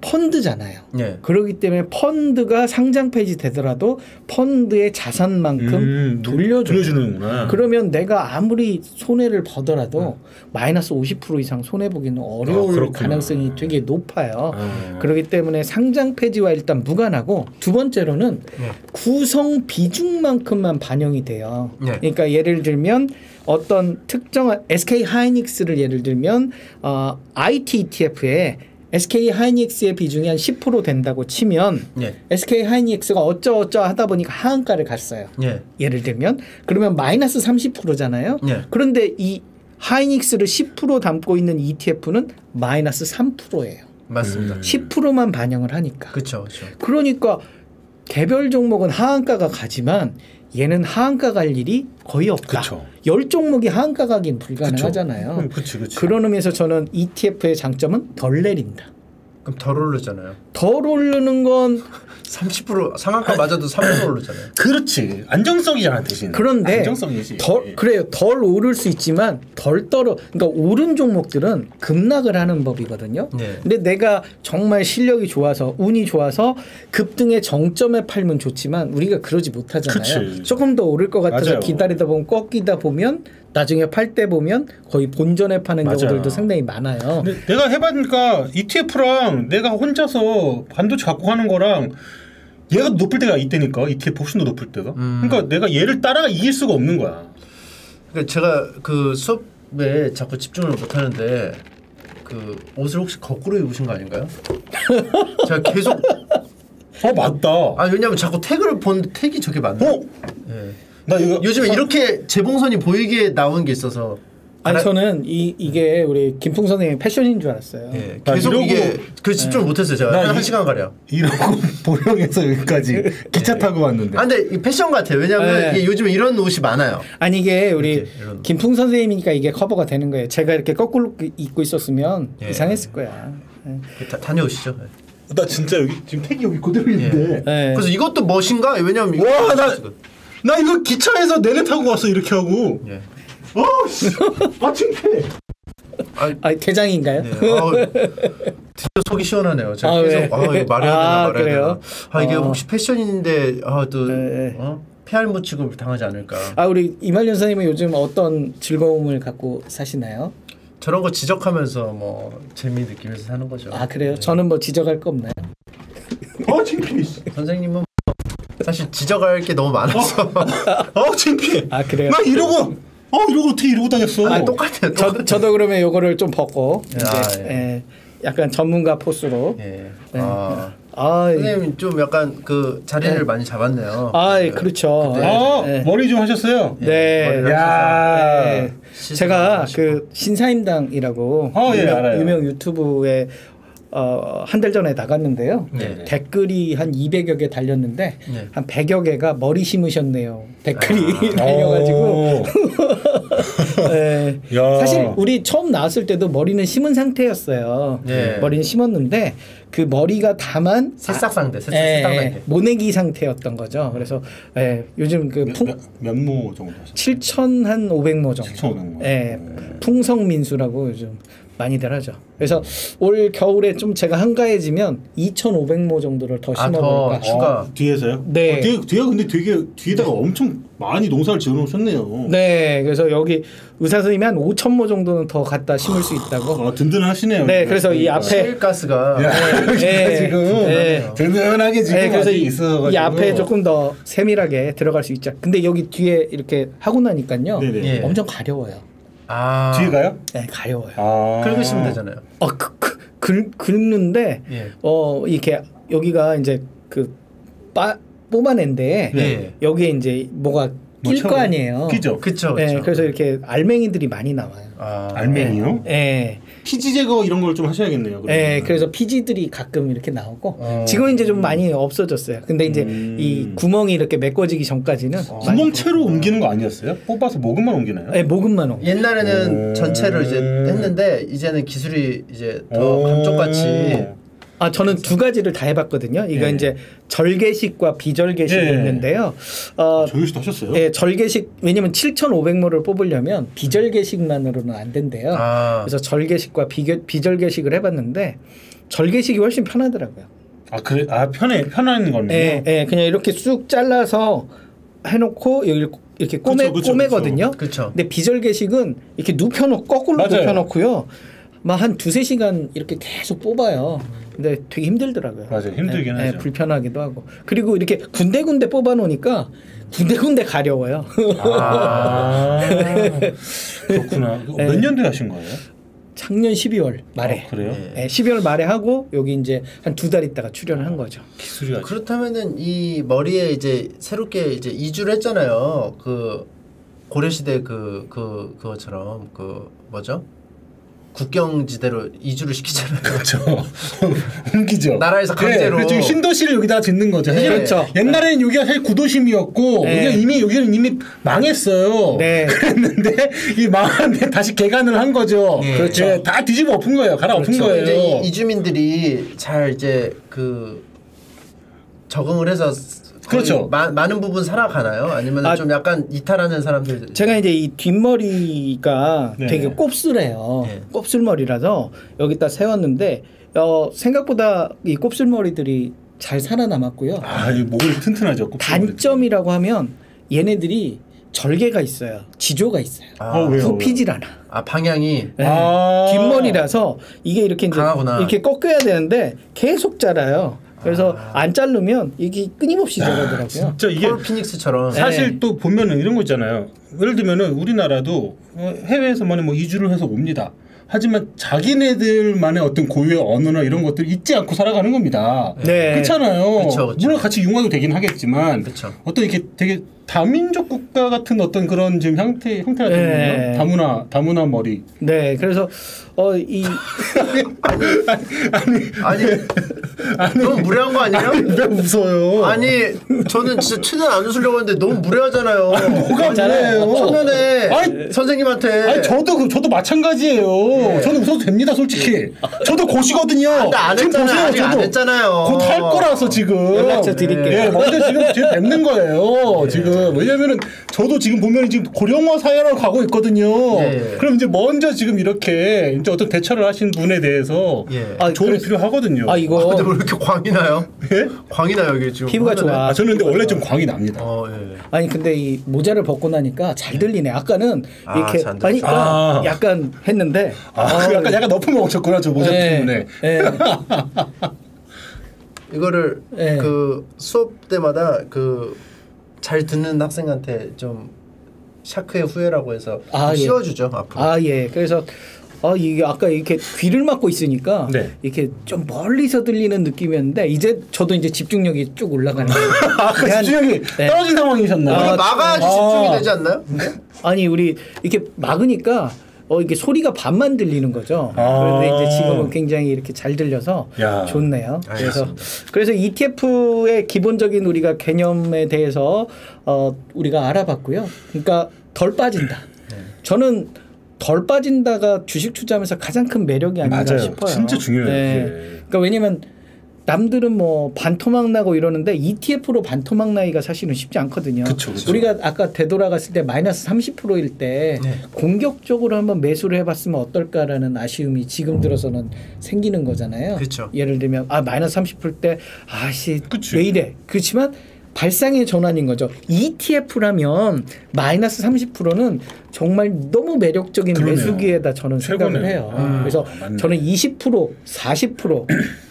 펀드잖아요. 예. 그렇기 때문에 펀드가 상장 폐지 되더라도 펀드의 자산만큼 음, 돌려줘. 돌려주는구나. 그러면 내가 아무리 손해를 보더라도 마이너스 50% 이상 손해 보기는 어려울 아. 가능성이 되게 높아요. 아. 그렇기 때문에 상장 폐지와 일단 무관하고 두 번째로는 네. 구성 비중만큼만 반영이 돼요. 네. 그러니까 예를 들면 어떤 특정한 SK 하이닉스를 예를 들면 어, IT ETF에 SK 하이닉스의 비중이 한 10% 된다고 치면 예. SK 하이닉스가 어쩌어쩌 하다 보니까 하한가를 갔어요. 예. 예를 들면 그러면 마이너스 30%잖아요. 예. 그런데 이 하이닉스를 10% 담고 있는 ETF는 마이너스 3%예요. 맞습니다. 음. 10%만 반영을 하니까. 그렇죠. 그렇죠. 그러니까 개별 종목은 하한가가 가지만 얘는 하한가 갈 일이 거의 없다. 그쵸. 열 종목이 하한가 가긴 불가능하잖아요. 음, 그치 그치. 그런 의미에서 저는 ETF의 장점은 덜 내린다. 그럼 덜 오르잖아요. 덜 오르는 건 30% 상한가 맞아도 3% 오르잖아요. 그렇지 안정성이잖아 대신. 그런데 안정성이지. 덜 그래요. 덜 오를 수 있지만 덜 떨어. 그러니까 오른 종목들은 급락을 하는 법이거든요. 네. 근데 내가 정말 실력이 좋아서 운이 좋아서 급등의 정점에 팔면 좋지만 우리가 그러지 못하잖아요. 그치. 조금 더 오를 것 같아서 맞아요. 기다리다 보면 꺾이다 보면 나중에 팔 때 보면 거의 본전에 파는 맞아요. 경우들도 상당히 많아요. 내가 해보니까 ETF랑 내가 혼자서 반도체 갖고 가는 거랑 얘가 높을 때가 있다니까 ETF 훨씬 더 높을 때가. 음. 그러니까 내가 얘를 따라가 이길 수가 없는 거야. 그러니까 제가 그 수업에 자꾸 집중을 못 하는데 그 옷을 혹시 거꾸로 입으신 거 아닌가요? 제가 계속 어 맞다. 아 왜냐면 자꾸 태그를 보는데 태기 저게 맞나? 어? 예. 나 이거 요즘에 이렇게 재봉선이 보이게 나온 게 있어서 아니 갈아- 저는 이 이게 우리 김풍 선생님 패션인 줄 알았어요. 예, 나 계속 이러고- 이게 그 집중 을 못했어요 제가 나한 이- 시간 가량. 이러고 보령에서 여기까지 기차 타고 왔는데. 아 근데 이 패션 같아요. 왜냐면 네. 이게 요즘에 이런 옷이 많아요. 아니 이게 우리 이렇게. 김풍 선생님이니까 이게 커버가 되는 거예요. 제가 이렇게 거꾸로 입고 있었으면 예. 이상했을 거야. 예. 다, 다녀오시죠. 나 진짜 여기 지금 택이 여기 그대로 있는데. 예. 그래서 이것도 멋인가? 왜냐면 이거 와, 나, 나 이거 기차에서 내내 타고 왔어 이렇게 하고. 예. 어, 씨, 아 창피해. 아 대장인가요? 네. 아우, 진짜 속이 시원하네요. 제가 아, 계속 왜? 아 이거 말해야 되나 아, 말아야 그래요? 되나. 아 이게 어. 혹시 패션인데 아또 네. 어? 폐활무 취급을 당하지 않을까. 아 우리 이말년 선생님은 요즘 어떤 즐거움을 갖고 사시나요? 저런 거 지적하면서 뭐 재미 느끼면서 사는 거죠. 아 그래요? 저는 뭐 지적할 거 없나요? 어 창피해. 씨. 선생님은 뭐 사실 지적할 게 너무 많아서 어 창피해. 아 그래요? 나 이러고 어 이러고 어떻게 이러고 다녔어? 아 똑같아요. 저도 저도 그러면 요거를 좀 벗고 이제 아, 예. 예, 약간 전문가 포스로. 예. 네. 아. 아, 이- 선생님 좀 약간 그 자리를 네. 많이 잡았네요. 아 예, 그렇죠. 그때- 아 네. 머리 좀 하셨어요? 네. 머리를 야. 네. 시선 제가 하시고. 그 신사임당이라고 어, 예, 유명, 알아요. 유명 유튜브에 어, 한 달 전에 나갔는데요. 네. 댓글이 한 200여 개 달렸는데 네. 한 100여 개가 머리 심으셨네요. 댓글이 아. 달려가지고 오. 네. 야. 사실 우리 처음 나왔을 때도 머리는 심은 상태였어요. 네. 머리는 심었는데 그 머리가 다만 새싹상대, 새싹 예, 상대. 예, 모내기 상태였던 거죠. 그래서 예, 요즘 그 몇, 풍, 몇, 몇 정도 하셨어요? 7천 한 500모 정도. 7,500모. 예, 풍성민수라고 요즘 많이들 하죠. 그래서 올 겨울에 좀 제가 한가해지면 2,500모 정도를 더 아, 더 심어볼까. 추가. 어, 뒤에서요? 네. 어, 뒤에, 뒤에 근데 되게 뒤에다가 엄청 많이 농사를 지어놓으셨네요. 네, 그래서 여기 의사 선생님이 한 5,000모 정도는 더 갖다 심을 수 있다고. 어, 든든하시네요. 네. 그래서 이 앞에 실가스가 야, 여기가 네. 지금 네. 든든하게 지금 네, 그래서 이, 있어가지고. 이 앞에 조금 더 세밀하게 들어갈 수 있죠. 근데 여기 뒤에 이렇게 하고 나니까요, 네네. 예. 엄청 가려워요. 아 뒤에 가요? 네, 가려워요. 아. 긁으시면 되잖아요. 어, 그, 그, 긁, 긁는데 예. 어 이렇게 여기가 이제 그 빠, 뽑아낸데 네. 여기에 이제 뭐가 뭐 낄거 처음- 아니에요. 끼죠. 그쵸, 네, 그쵸. 그래서 이렇게 알맹이들이 많이 나와요. 아, 알맹이요? 네. 피지 제거 이런 걸 좀 하셔야겠네요. 그러면. 네, 그래서 피지들이 가끔 이렇게 나오고 어. 지금은 이제 좀 많이 없어졌어요. 근데 이제 음. 이 구멍이 이렇게 메꿔지기 전까지는 어. 구멍채로 옮기는 거 아니었어요? 뽑아서 모금만 옮기나요? 네, 모금만 오. 옛날에는 오. 전체를 이제 했는데 이제는 기술이 이제 더 오. 감쪽같이 아 저는 두 가지를 다 해봤거든요. 이거 예. 이제 절개식과 비절개식이 예. 있는데요. 어, 조율씨도 하셨어요? 예, 절개식 왜냐면 7,500모를 뽑으려면 비절개식만으로는 안 된대요. 아. 그래서 절개식과 비겨, 비절개식을 해봤는데 절개식이 훨씬 편하더라고요. 아 그래 아 편해 편한 거네요. 예, 예, 그냥 이렇게 쑥 잘라서 해놓고 여기 이렇게 꼬매 그쵸, 그쵸, 꼬매거든요. 그쵸. 근데 비절개식은 이렇게 눕혀놓고 거꾸로 맞아요. 눕혀놓고요. 막 한 두세 시간 이렇게 계속 뽑아요. 근데 되게 힘들더라고요. 맞아요. 힘들긴 예, 예, 하죠. 불편하기도 하고. 그리고 이렇게 군데군데 뽑아 놓으니까 군데군데 가려워요. 아 그렇구나. 네. 몇 년도에 하신 거예요? 작년 12월 말에. 어, 그래요? 예. 예, 12월 말에 하고 여기 이제 한 두 달 있다가 출연을 한 거죠. 기술이 그렇다면은 이 머리에 이제 새롭게 이제 이주를 했잖아요. 그 고려 시대 그 그 그것처럼 그 뭐죠? 국경지대로 이주를 시키잖아요. 그렇죠. 옮기죠. 나라에서 강제로. 네, 지금 신도시를 여기다 짓는 거죠. 사실 그렇죠. 옛날에는 여기가 사실 구도심이었고 네. 여기가 이미 여기는 이미 망했어요. 네. 그랬는데 이 망한데 다시 개간을 한 거죠. 네. 그렇죠. 예, 다 뒤집어 엎은 거예요. 갈아 엎은 그렇죠. 거예요. 이제 이 이주민들이 잘 이제 그 적응을 해서 그렇죠. 마, 많은 부분 살아가나요? 아니면 아, 좀 약간 이탈하는 사람들 제가 이제 이 뒷머리가 네. 되게 곱슬해요. 네. 곱슬머리라서 여기다 세웠는데 어, 생각보다 이 곱슬머리들이 잘 살아남았고요. 아, 이 목을 튼튼하죠. 단점이라고 하면 얘네들이 절개가 있어요. 지조가 있어요. 아, 어, 왜요? 굽히질 않아. 아 방향이 네. 아. 뒷머리라서 이게 이렇게 이제 강하구나. 이렇게 꺾여야 되는데 계속 자라요. 그래서 아. 안 자르면 이게 끊임없이 야, 자라더라고요. 진짜 이게 폴 피닉스처럼 네. 사실 또 보면은 이런 거 있잖아요. 예를 들면은 우리나라도 어, 해외에서만 뭐 이주를 해서 옵니다. 하지만 자기네들만의 어떤 고유의 언어나 이런 것들 잊지 않고 살아가는 겁니다. 네. 그렇잖아요. 그쵸, 그쵸. 물론 같이 융화도 되긴 하겠지만 그쵸. 어떤 이렇게 되게 다민족 국가 같은 어떤 그런 지금 형태 형태가 네. 되거든요. 다문화 다문화 머리. 네, 그래서 어 이 아니 너무 무례한 거 아니에요? 왜 웃어요? 아니 저는 진짜 최대한 안 웃으려고 했는데 너무 무례하잖아요. 뭐가 무례해요? 초면에 아니, 선생님한테 아니 저도 그- 저도 마찬가지예요. 저는 웃어도 됩니다, 솔직히. 저도 고시거든요. 근데 안 지금 했잖아요. 보세요, 아직 안 저도 했잖아요. 곧 할 거라서 지금 연락처 드릴게요. 예, 먼저 지금 지금 뵙는 거예요. 지금 왜냐면은 저도 지금 보면 지금 고령화 사회로 가고 있거든요. 예. 그럼 이제 먼저 지금 이렇게 이제 어떤 대처를 하신 분에 대해서 예. 아, 조언이 그래서- 필요하거든요. 아 아, 이거 근데 왜 이렇게 광이 나요? 예? 광이 나요 이게 지금. 피부가 화면에? 좋아. 아, 저는 근데 원래 좀 광이 납니다. 어 예. 아니 근데 이 모자를 벗고 나니까 잘 들리네. 아까는 아, 이렇게. 하니까 아. 약간 했는데 아, 그 약간 약간 nerf 먹으셨구나 저 모자 네. 때문에. 네. 이거를 예. 그 수업 때마다 그 잘 듣는 학생한테 좀 샤크의 후예라고 해서 아, 예. 씌워주죠 앞으로. 아 예. 그래서 아 이게 아까 이렇게 귀를 막고 있으니까 네. 이렇게 좀 멀리서 들리는 느낌이었는데 이제 저도 이제 집중력이 쭉 올라가는 거예요. 아까 그냥- 집중력이 네. 떨어진 상황이셨나요? 이거 막아야지 아. 집중이 되지 않나요? 아니 우리 이렇게 막으니까 어 이게 소리가 반만 들리는 거죠. 아. 그런데 이제 지금은 굉장히 이렇게 잘 들려서 야. 좋네요. 그래서 알겠습니다. 그래서 ETF의 기본적인 우리가 개념에 대해서 어 우리가 알아봤고요. 그러니까 덜 빠진다. 네. 저는 덜 빠진다가 주식 투자하면서 가장 큰 매력이 아닌가 맞아요. 싶어요. 진짜 중요해요, 네. 그러니까 왜냐면 남들은 뭐 반토막 나고 이러는데 ETF로 반토막 나기가 사실은 쉽지 않거든요. 그쵸, 그쵸. 우리가 아까 되돌아갔을 때 마이너스 30%일 때 네. 공격적으로 한번 매수를 해봤으면 어떨까라는 아쉬움이 지금 들어서는 생기는 거잖아요. 그쵸. 예를 들면 아 마이너스 30%때 아씨 그치. 왜 이래? 그렇지만 발상의 전환인 거죠. ETF라면 마이너스 30%는 정말 너무 매력적인 그러네요. 매수기에다 저는 생각을 최고네요. 해요. 아, 그래서 맞네. 저는 20%, 40%,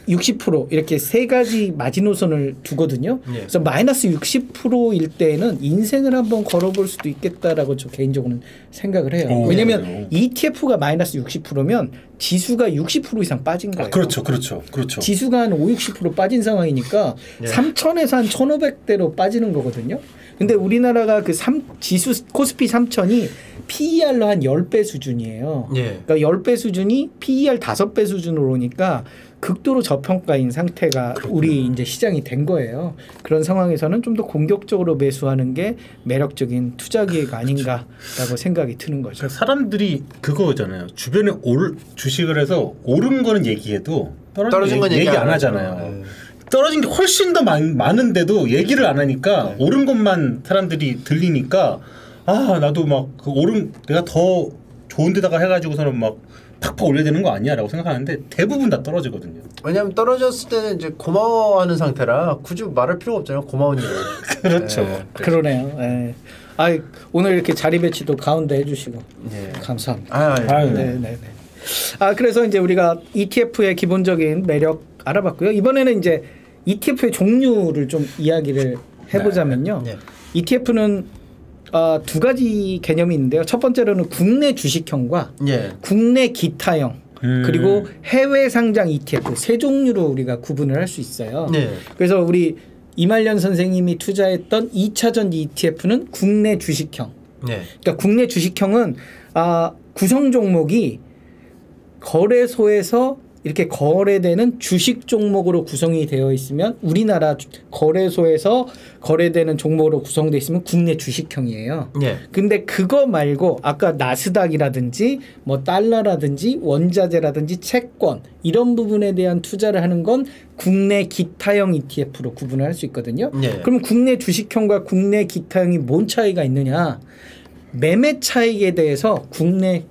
60% 이렇게 세 가지 마지노선을 두거든요. 예. 그래서 마이너스 60%일 때는 인생을 한번 걸어볼 수도 있겠다라고 저 개인적으로는 생각을 해요. 오, 왜냐하면 그래요? ETF가 마이너스 60%면 지수가 60% 이상 빠진 거예요. 아, 그렇죠, 그렇죠, 그렇죠. 지수가 한 5, 60% 빠진 상황이니까 예. 3천에서 한 1,500대로 빠지는 거거든요. 근데 우리나라가 그 삼, 지수 코스피 3천이 PER로 한 10배 수준이에요. 예. 그러니까 10배 수준이 PER 5배 수준으로 오니까 극도로 저평가인 상태가 우리 이제 시장이 된 거예요. 그런 상황에서는 좀 더 공격적으로 매수하는 게 매력적인 투자 기회가 아닌가라고 생각이 드는 거죠. 그러니까 사람들이 그거잖아요. 주변에 올 주식을 해서 오른 거는 얘기해도 떨어진, 떨어진 건 얘기, 얘기 안. 하잖아요. 네. 떨어진 게 훨씬 더 많, 많은데도 얘기를 안 하니까 오른 것만 사람들이 들리니까 아 나도 막 그 오른 내가 더 좋은 데다가 해가지고서는 막 팍팍 올려야 되는 거 아니야 라고 생각하는데 대부분 다 떨어지거든요. 왜냐면 떨어졌을 때는 이제 고마워하는 상태라 굳이 말할 필요가 없잖아요. 고마운 일. 그렇죠. 네. 그러네요. 예. 아 오늘 이렇게 자리 배치도 가운데 해주시고 예. 감사합니다. 아, 예. 아유. 네, 네, 네. 아 그래서 이제 우리가 ETF의 기본적인 매력 알아봤고요. 이번에는 이제 ETF의 종류를 좀 이야기를 해보자면요. 네. ETF는 아, 두 가지 개념이 있는데요. 첫 번째로는 국내 주식형과 예. 국내 기타형 음. 그리고 해외 상장 ETF 세 종류로 우리가 구분을 할 수 있어요. 네. 그래서 우리 이말년 선생님이 투자했던 2차 전지 ETF는 국내 주식형. 네. 그러니까 국내 주식형은 아, 구성 종목이 거래소에서 이렇게 거래되는 주식 종목으로 구성이 되어 있으면 우리나라 주- 거래소에서 거래되는 종목으로 구성되어 있으면 국내 주식형이에요. 예. 근데 그거 말고 아까 나스닥이라든지 뭐 달러라든지 원자재라든지 채권 이런 부분에 대한 투자를 하는 건 국내 기타형 ETF로 구분을 할 수 있거든요. 예. 그럼 국내 주식형과 국내 기타형이 뭔 차이가 있느냐? 매매 차익에 대해서 국내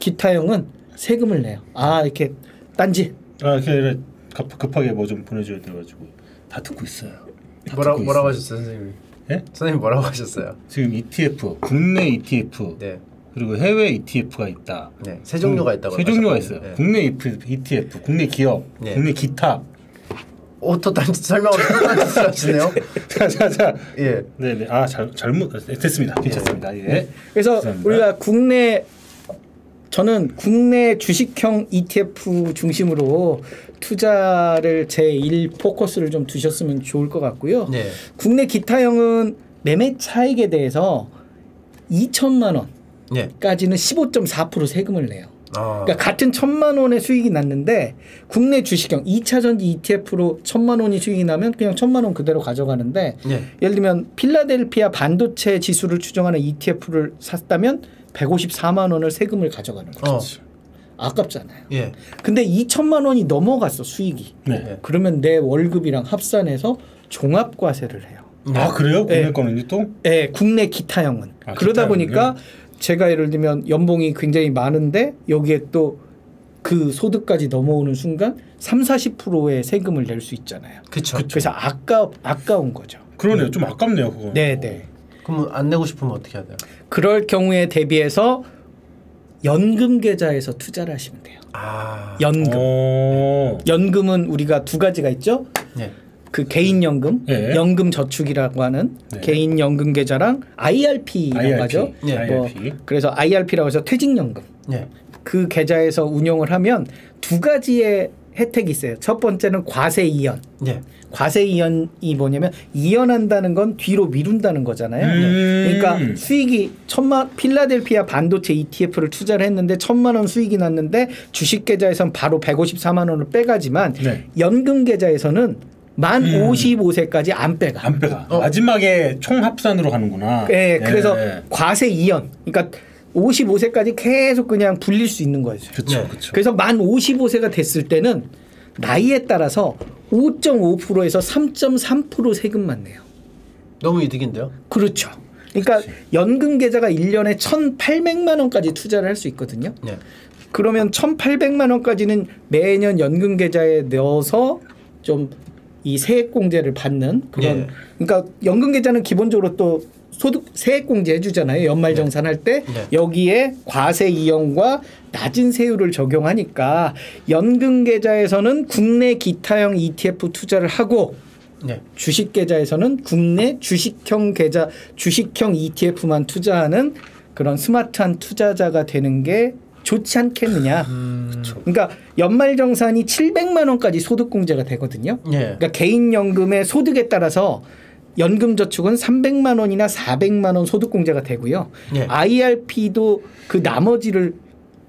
기타형은 세금을 내요. 아 이렇게 딴지 아 그래 급, 급하게 뭐 좀 보내줘야 돼가지고 다 듣고 있어요. 다 뭐라 듣고 뭐라고. 하셨어요, 선생님? 예? 선생님 뭐라고 하셨어요? 지금 ETF 국내 ETF 네. 그리고 해외 ETF가 있다. 네. 세 종류가 있다고. 세 종류가. 있어요. 네. 국내 ETF, 국내 기업, 네. 국내 기타. 오토 단지 설명을 하시네요. 자자자. 예. 네네. 아 잘, 잘못 됐습니다. 괜찮습니다. 예. 그래서 감사합니다. 우리가 국내 저는 국내 주식형 ETF 중심으로 투자를 제1 포커스를 좀 두셨으면 좋을 것 같고요. 네. 국내 기타형은 매매 차익에 대해서 2천만 네. 원까지는 15.4% 세금을 내요. 아. 그러니까 같은 천만 원의 수익이 났는데 국내 주식형 2차 전지 ETF로 천만 원이 수익이 나면 그냥 천만 원 그대로 가져가는데 네. 예를 들면 필라델피아 반도체 지수를 추정하는 ETF를 샀다면 154만 원을 세금을 가져가는 거죠. 어. 아깝잖아요. 예. 근데 2천만 원이 넘어갔어 수익이. 네. 그러면 내 월급이랑 합산해서 종합과세를 해요. 아 그래요? 네. 국내 거는 또? 예, 국내 기타형은 아, 그러다 기타형은요? 보니까 제가 예를 들면 연봉이 굉장히 많은데 여기에 또 그 소득까지 넘어오는 순간 3, 40%의 세금을 낼 수 있잖아요. 그쵸. 그래서 아까 아까운 거죠. 그러네요. 좀 아깝네요 그거. 네, 네. 그럼 안 내고 싶으면 어떻게 해야 돼요? 그럴 경우에 대비해서 연금 계좌에서 투자를 하시면 돼요. 아. 연금. 어. 연금은 우리가 두 가지가 있죠. 네. 그 개인 연금, 네. 연금 저축이라고 하는 네. 개인 연금 계좌랑 IRP라고 IRP. 하죠. 네. 뭐 IRP. 그래서 IRP라고 해서 퇴직연금. 네. 그 계좌에서 운용을 하면 두 가지의 혜택이 있어요. 첫 번째는 과세 이연. 네. 과세 이연이 뭐냐면 이연한다는 건 뒤로 미룬다는 거잖아요. 음. 그러니까 수익이 천만 필라델피아 반도체 ETF를 투자를 했는데 천만 원 수익이 났는데 주식 계좌에선 바로 154만 원을 빼가지만 네. 연금 계좌에서는 만 음. 55세까지 안 빼가. 안 빼가. 어. 마지막에 총 합산으로 가는구나. 예, 그래서 네. 과세 이연. 그러니까 55세까지 계속 그냥 불릴 수 있는 거예요. 그렇죠, 네. 그렇죠. 그래서 만 55세가 됐을 때는 나이에 따라서 5.5%에서 3.3% 세금만 내요. 너무 이득인데요? 그렇죠. 그러니까 연금 계좌가 1년에 1,800만 원까지 투자를 할 수 있거든요. 네. 그러면 1,800만 원까지는 매년 연금 계좌에 넣어서 좀 이 세액 공제를 받는 그런 예. 그러니까 연금 계좌는 기본적으로 또 소득 세액 공제 해주잖아요 연말 정산할 때 네. 여기에 과세 이연과 낮은 세율을 적용하니까 연금 계좌에서는 국내 기타형 ETF 투자를 하고 네. 주식 계좌에서는 국내 주식형 계좌 주식형 ETF만 투자하는 그런 스마트한 투자자가 되는 게 좋지 않겠느냐. 음. 그러니까 연말 정산이 700만 원까지 소득 공제가 되거든요. 예. 그러니까 개인 연금의 소득에 따라서 연금 저축은 300만 원이나 400만 원 소득 공제가 되고요. 예. IRP도 그 나머지를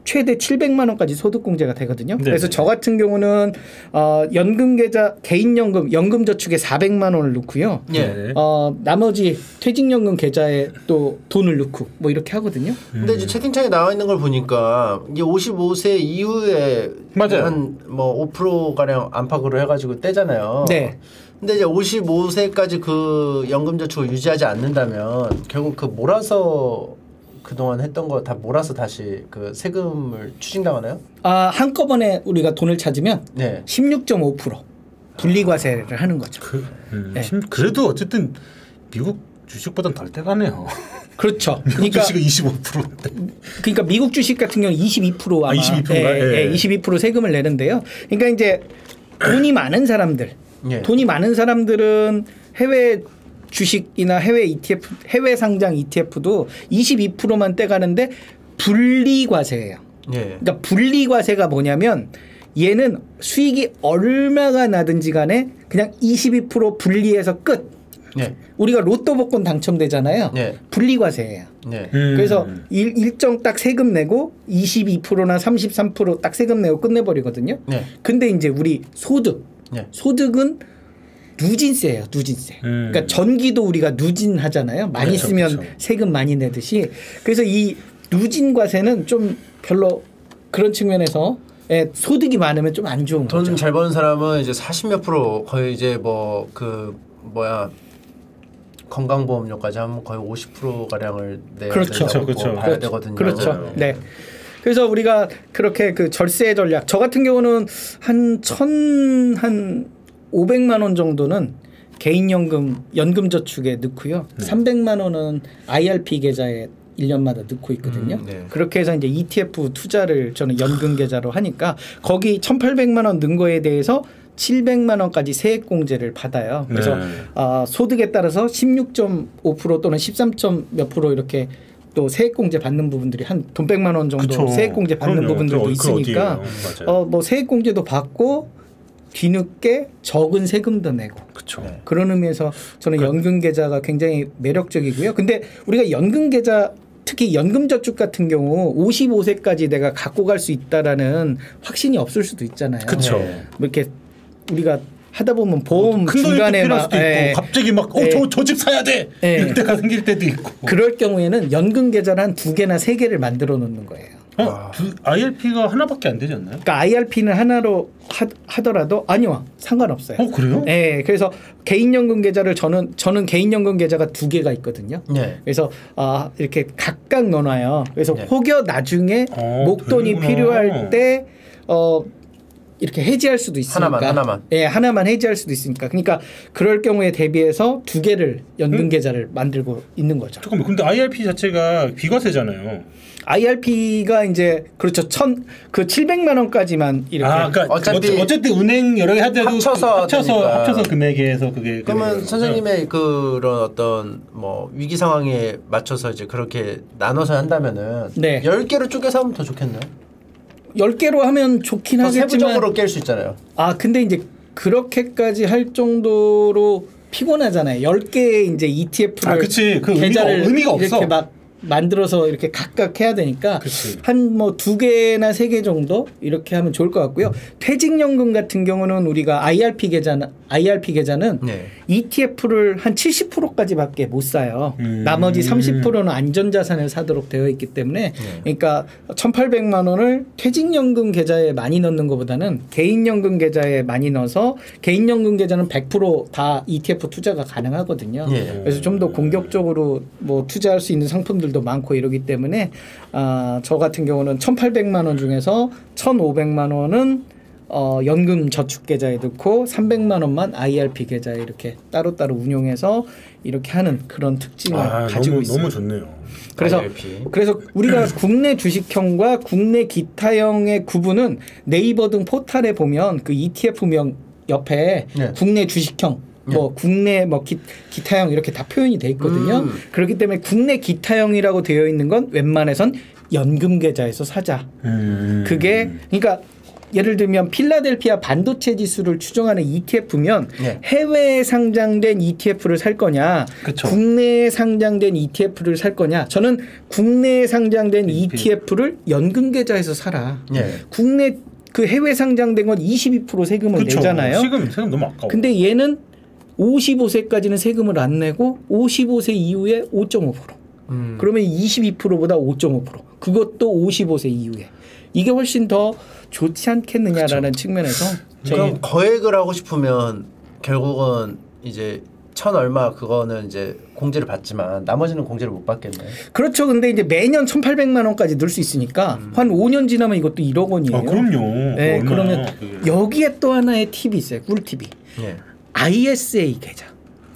최대 700만 원까지 소득 공제가 되거든요. 네. 그래서 저 같은 경우는 어, 연금 계좌 개인 연금 연금 저축에 400만 원을 넣고요. 예. 네. 어, 나머지 퇴직연금 계좌에 또 돈을 넣고 뭐 이렇게 하거든요. 근데 이제 채팅창에 나와 있는 걸 보니까 이제 55세 이후에. 한뭐 5% 가량 안팎으로 해가지고 떼잖아요. 네. 근데 이제 55세까지 그 연금 저축을 유지하지 않는다면 결국 그 몰아서 그동안 했던 거 다 몰아서 다시 그 세금을 추징당하나요? 아, 한꺼번에 우리가 돈을 찾으면 네. 16.5% 분리과세를 하는 거죠. 그, 음, 네. 심- 그래도 어쨌든 미국 주식보단 덜 떼가네요. 그렇죠. 미국 그러니까 주식은 25%인데. 그러니까 미국 주식 같은 경우는 22% 아마 아, 22% 가? 예, 예. 예, 22% 세금을 내는데요. 그러니까 이제 돈이 많은 사람들, 예. 돈이 많은 사람들은 해외 주식이나 해외 ETF, 해외 상장 ETF도 22%만 떼가는데 분리과세예요. 예. 그러니까 분리과세가 뭐냐면 얘는 수익이 얼마가 나든지 간에 그냥 22% 분리해서 끝. 예. 우리가 로또 복권 당첨되잖아요. 예. 분리과세예요. 예. 음. 그래서 일, 일정 딱 세금 내고 22%나 33%딱 세금 내고 끝내버리거든요. 네. 근데 이제 우리 소득, 네. 소득은 누진세예요, 누진세. 음. 그러니까 전기도 우리가 누진하잖아요. 많이 그렇죠, 쓰면 그렇죠. 세금 많이 내듯이. 그래서 이 누진과세는 좀 별로 그런 측면에서 예, 소득이 많으면 좀 안 좋은 거죠. 돈 잘 버는 사람은 이제 40몇 프로 거의 이제 뭐 그 뭐야 건강보험료까지 하면 거의 50% 가량을 내야 그렇죠. 된다고 그렇죠, 그렇죠. 봐야 되거든요. 그렇죠. 네. 그래서 우리가 그렇게 그 절세 전략 저 같은 경우는 한천한 500만 원 정도는 개인연금 연금 저축에 넣고요. 네. 300만 원은 IRP 계좌에 1년마다 넣고 있거든요. 음, 네. 그렇게 해서 이제 ETF 투자를 저는 연금 계좌로 하니까 거기 1,800만 원 넣은 거에 대해서 700만 원까지 세액 공제를 받아요. 그래서 네. 아, 소득에 따라서 16.5% 또는 13. 몇 프로 이렇게 또 세액공제 받는 부분들이 한 돈 백만 원 정도 그쵸. 세액공제 받는 그럼요. 부분들도 그거- 그거 있으니까 어디예요? 맞아요. 어뭐 세액공제도 받고 뒤늦게 적은 세금도 내고 그렇죠. 네. 그런 의미에서 저는 연금 계좌가 굉장히 매력적이고요. 근데 우리가 연금 계좌 특히 연금저축 같은 경우 55세까지 내가 갖고 갈 수 있다라는 확신이 없을 수도 있잖아요. 그쵸. 네. 뭐 이렇게 우리가 하다 보면 보험 큰 돈이 또 중간에 필요할 막 수도 있고 예, 갑자기 막어 예. 저저 집 사야 돼 예. 이럴 때가 생길 때도 있고 그럴 경우에는 연금 계좌를 한 두 개나 세 개를 만들어 놓는 거예요. 어? 두, IRP가 하나밖에 안 되지 않나요? 그러니까 IRP는 하나로 하, 하더라도 아니요 상관없어요. 어 그래요? 네, 그래서 개인연금 계좌를 저는 저는 개인연금 계좌가 두 개가 있거든요. 네. 그래서 아 이렇게 각각 넣어놔요. 그래서 네. 혹여 나중에 어, 목돈이 되는구나. 필요할 때 어. 이렇게 해지할 수도 있으니까 하나만, 하나만. 예 하나만 해지할 수도 있으니까 그러니까 그럴 경우에 대비해서 두 개를 연금 음? 계좌를 만들고 있는 거죠. 잠깐만 근데 IRP 자체가 비과세잖아요. IRP가 이제 그렇죠 천 그 700만 원까지만 이렇게 아 그러니까 어차피 어쨌든 은행 여러 개 하더라도 합쳐서 그 합쳐서 되니까. 합쳐서 금액에서 그게 그러면. 선생님의 그런 어떤 뭐 위기 상황에 맞춰서 이제 그렇게 나눠서 한다면은 네. 10개로 쪼개서 하면 더 좋겠네요. 10개로 하면 좋긴 더 하겠지만 세부적으로 깰 수 있잖아요. 아 근데 이제 그렇게까지 할 정도로 피곤하잖아요. 10개의 이제 ETF를 아, 그치. 그 의미가- 의미가 없어. 이렇게 막 만들어서 이렇게 각각 해야 되니까. 한 뭐 두 개나 세 개 정도 이렇게 하면 좋을 것 같고요. 퇴직연금 같은 경우는 우리가 IRP 계좌는 IRP 계좌는 네. ETF를 한 70%까지밖에 못 사요. 음. 나머지 30%는 안전자산을 사도록 되어 있기 때문에 그러니까 1,800만 원을 퇴직연금 계좌에 많이 넣는 것보다는 개인연금 계좌에 많이 넣어서 개인연금 계좌는 100%다 ETF 투자가 가능하거든요. 예. 그래서 좀 더 공격적으로 뭐 투자할 수 있는 상품들도 많고 이러기 때문에 아, 저 같은 경우는 1,800만 원 중에서 1,500만 원은 어, 연금 저축 계좌에 넣고 300만 원만 IRP 계좌에 이렇게 따로따로 운용해서 이렇게 하는 그런 특징을 아 가지고 너무 있어요. 너무 좋네요. 그래서 IRP. 그래서 우리가 국내 주식형과 국내 기타형의 구분은 네이버 등 포털에 보면 그 ETF명 옆에 네. 국내 주식형 뭐 국내 뭐 기, 기타형 이렇게 다 표현이 돼 있거든요. 음. 그렇기 때문에 국내 기타형이라고 되어 있는 건 웬만해선 연금 계좌에서 사자. 음. 그게 그러니까 예를 들면 필라델피아 반도체 지수를 추정하는 ETF면 네. 해외에 상장된 ETF를 살 거냐, 그쵸. 국내에 상장된 ETF를 살 거냐. 저는 국내에 상장된 ETF를 연금 계좌에서 사라. 예. 국내 그 해외 상장된 건 22% 세금을 그쵸. 내잖아요. 세금 세금 너무 아까워. 근데 얘는 55세까지는 세금을 안 내고 55세 이후에 5.5%. 음. 그러면 22%보다 5.5%. 그것도 55세 이후에. 이게 훨씬 더 좋지 않겠느냐라는 측면에서 그럼 저희 거액을 하고 싶으면 결국은 이제 천 얼마 그거는 이제 공제를 받지만 나머지는 공제를 못 받겠네. 그렇죠. 근데 이제 매년 1,800만 원까지 넣을 수 있으니까 한 5년 지나면 이것도 1억 원이에요. 아 그럼요. 네, 그러면 그게. 여기에 또 하나의 팁이 있어요. 꿀팁이. 예. ISA 계좌.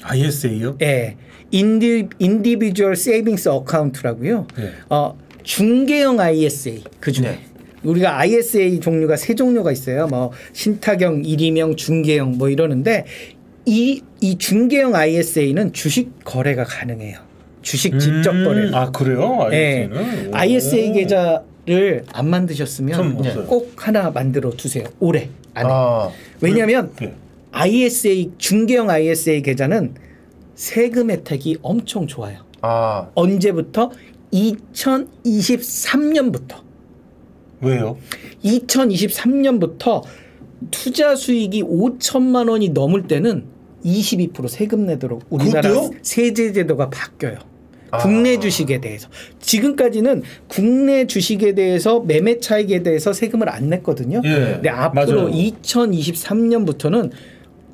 ISA요? 예. Indi Individual Savings Account라고요. 네. 어, 중개형 ISA 그 중에 네. 우리가 ISA 종류가 세 종류가 있어요. 뭐 신탁형, 일임형, 중개형 뭐 이러는데 이 이 중개형 ISA는 주식 거래가 가능해요. 주식 직접 음, 거래. 아 그래요? 예. ISA는? ISA 계좌를 안 만드셨으면. 꼭 하나 만들어 두세요. 올해 안에. 아, 왜냐하면 네. ISA 중개형 ISA 계좌는 세금 혜택이 엄청 좋아요. 아, 언제부터? 2023년부터. 왜요? 2023년부터 투자 수익이 5천만 원이 넘을 때는 22% 세금 내도록 우리나라 그것도요? 세제 제도가 바뀌어요. 아. 국내 주식에 대해서 지금까지는 국내 주식에 대해서 매매 차익에 대해서 세금을 안 냈거든요. 예, 근데 앞으로 맞아요. 2023년부터는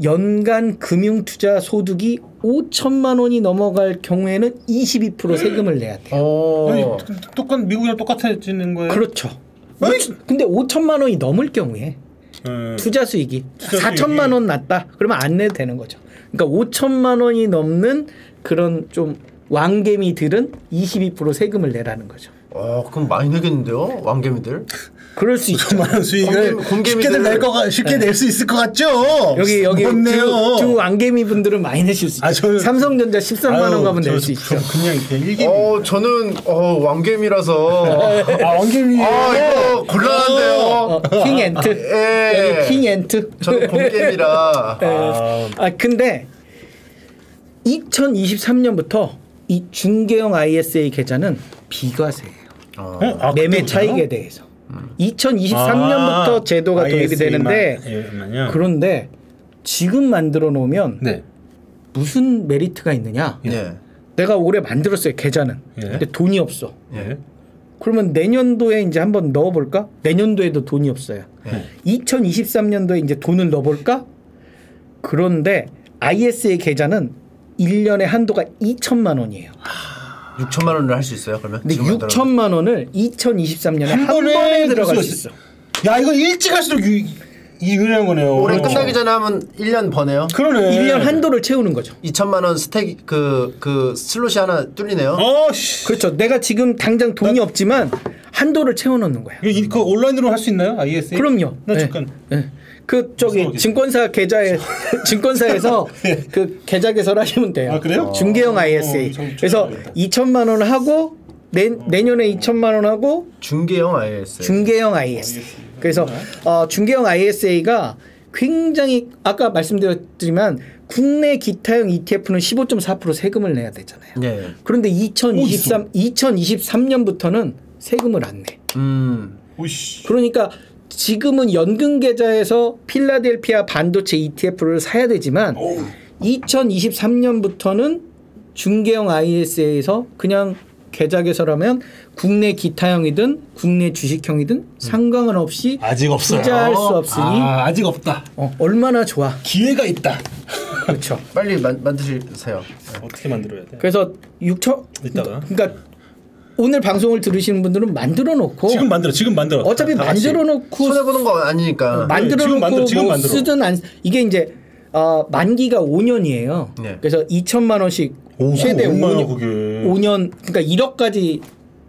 연간 금융 투자 소득이 5천만 원이 넘어갈 경우에는 22% 세금을 내야 돼요. 어, 아니 똑같 미국이랑 똑같아지는 거예요? 그렇죠. 아니, 근데 5천만 원이 넘을 경우에 예. 투자 수익이 투자 4천만 수익이. 원 났다. 그러면 안 내도 되는 거죠. 그러니까 5천만 원이 넘는 그런 좀 왕개미들은 22% 세금을 내라는 거죠. 어 그럼 많이 내겠는데요 왕개미들. 그럴 수 있죠. 천만 원 수익을 쉽게들 낼거 쉽게 낼 수 있을 것 같죠? 여기 여기 못 두, 왕개미 분들은 많이 내실 수 있죠. 아, 저는- 삼성전자 13만 원 아유, 가면 저- 낼수저 있죠. 그냥 그냥 일개. 어 저는 어 왕개미라서 아 왕개미. 아 이거 곤란한데요. 어, king ant. 예. 여기 king ant. 저는 공개미라. 아, 아 근데 2023년부터 이 중개형 ISA 계좌는 비과세예요. 어. 어? 아, 매매? 차익에 대해서. 2023년부터 아, 제도가 도입이 되는데 예. 그런데 지금 만들어 놓으면 네. 무슨 메리트가 있느냐? 예. 내가 올해 만들었어요 계좌는. 예. 근데 돈이 없어. 예. 그러면 내년도에 이제 한번 넣어볼까? 내년도에도 돈이 없어요. 예. 2023년도에 이제 돈을 넣어볼까? 그런데 ISA 계좌는 1년에 한도가 2천만 원이에요. 6천만 원을 할 수 있어요 그러면? 근데 지금 만들어- 6천만 원을 2023년에 한, 한 번에, 번에 들어갈 쓸수수 있어. 야 이거 일찍 할수록 유, 이 유리한 거네요. 올해 끝나기 전에 하면 1년 버네요. 그러네. 1년 한도를 채우는 거죠. 2천만 원 스택 그그 슬롯이 하나 뚫리네요. 어 씨. 그렇죠. 내가 지금 당장 돈이 없지만 한도를 채워놓는 거야. 이거 이- 그 온라인으로 할 수 있나요? ISA? 그럼요. 나 네. 잠깐. 네. 그 저기. 증권사 계좌에 증권사에서 그 계좌 개설하시면 돼요. 아, 그래요? 중개형 어, ISA. 좀 그래서 찾아봐야겠다. 2천만 원 하고 내, 내년에 2천만 원 하고 중개형 IS. 중개형 ISA. 그래서 어, 중개형 ISA가 굉장히 아까 말씀드렸지만 국내 기타형 ETF는 15.4% 세금을 내야 되잖아요. 예. 그런데 2023 2023년부터는 세금을 안 내. 음. 오씨. 그러니까 지금은 연금 계좌에서 필라델피아 반도체 ETF를 사야 되지만 2023년부터는 중개형 ISA에서 그냥 계좌 개설하면 국내 기타형이든 국내 주식형이든 상관은 없이 아직 없어요. 투자할 수 없으니 아, 아직 없다. 어, 얼마나 좋아. 기회가 있다. 그렇죠. 빨리 만, 만드세요. 어떻게 만들어야 돼? 그래서 6천 이따가. 그러니까 오늘 방송을 들으시는 분들은 만들어 놓고 지금 만들어. 지금 만들어. 어차피. 만들어 놓고 손해 보는 거 아니니까. 만들어 지금 놓고 만들어, 지금 뭐 만들어. 쓰든 안 이게 이제 어, 만기가 5년이에요. 네. 그래서 2천만 원씩 오, 최대 얼마나 5년, 그게. 5년 그러니까 1억까지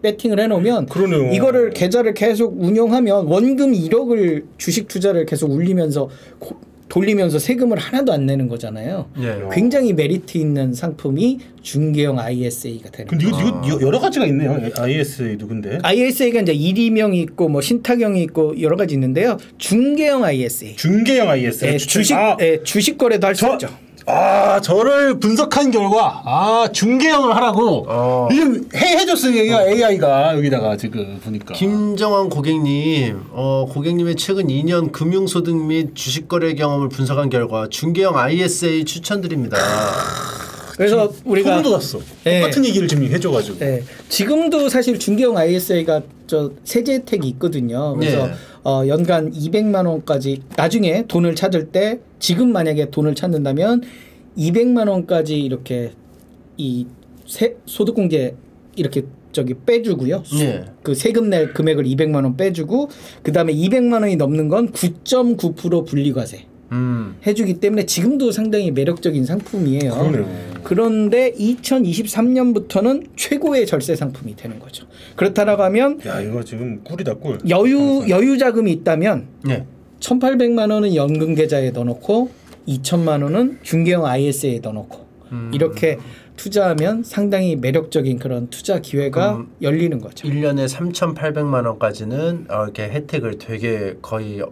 배팅을 해놓으면 그러네요. 이거를 계좌를 계속 운용하면 원금 1억을 주식 투자를 계속 울리면서 고- 돌리면서 세금을 하나도 안 내는 거잖아요. 예. 굉장히 메리트 있는 상품이 중개형 ISA가 되는 근데. 이거, 이거 여러 가지가 있네요. ISA도 근데. ISA가 이제 일이명이 있고 뭐 신탁형이 있고 여러 가지 있는데요. 중개형 ISA. 중개형 ISA. 예, 주식 아, 예, 주식 거래도 할수 저, 있죠. 아 저를 분석한 결과 아 중개형을 하라고 어. 지금 해 해줬어요 얘가 AI가 여기다가 지금 보니까 김정환 고객님, 어, 고객님의 최근 2년 금융소득 및 주식거래 경험을 분석한 결과 중개형 ISA 추천드립니다. 그래서 우리가 소름 돋았어 예. 똑같은 얘기를 지금 해줘가지고 예, 지금도 사실 중개형 ISA가 저 세제 혜택이 있거든요. 그래서 예. 어, 연간 200만 원까지 나중에 돈을 찾을 때 지금 만약에 돈을 찾는다면 200만 원까지 이렇게 이 세, 소득공제 이렇게 저기 빼주고요. 수- 예. 그 세금 낼 금액을 200만 원 빼주고 그 다음에 200만 원이 넘는 건 9.9% 분리과세. 음. 해주기 때문에 지금도 상당히 매력적인 상품이에요. 그러네요. 그런데 2023년부터는 최고의 절세 상품이 되는 거죠. 그렇다라고 하면 야 이거 지금 꿀이다 꿀 여유 여유 자금이 있다면 예. 1,800만 원은 연금 계좌에 넣어놓고 2천만 원은 중개형 ISA에 넣어놓고 음. 이렇게 투자하면 상당히 매력적인 그런 투자 기회가 열리는 거죠. 1년에 3,800만 원까지는 어, 이렇게 혜택을 되게 거의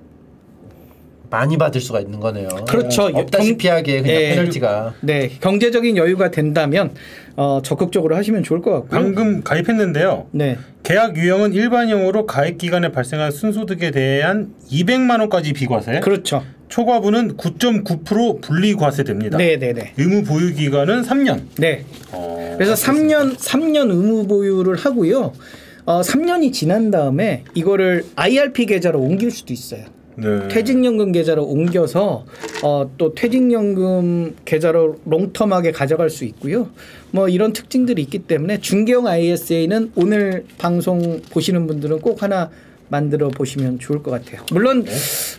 많이 받을 수가 있는 거네요. 그렇죠. 없다시피 하게 그냥 예. 페널티가. 네, 경제적인 여유가 된다면 어, 적극적으로 하시면 좋을 것 같고요. 방금 가입했는데요 네. 계약 유형은 일반형으로 가입 기간에 발생한 순소득에 대한 200만 원까지 비과세 그렇죠. 초과분은 9.9% 분리과세됩니다 네, 네, 네. 의무 보유 기간은 3년 네. 어, 그래서 3년 3년 의무 보유를 하고요. 어, 3년이 지난 다음에 이거를 IRP 계좌로 옮길 수도 있어요. 네. 퇴직연금 계좌로 옮겨서 어, 또 퇴직연금 계좌로 롱텀하게 가져갈 수 있고요. 뭐 이런 특징들이 있기 때문에 중개형 ISA는 오늘 방송 보시는 분들은 꼭 하나 만들어 보시면 좋을 것 같아요. 물론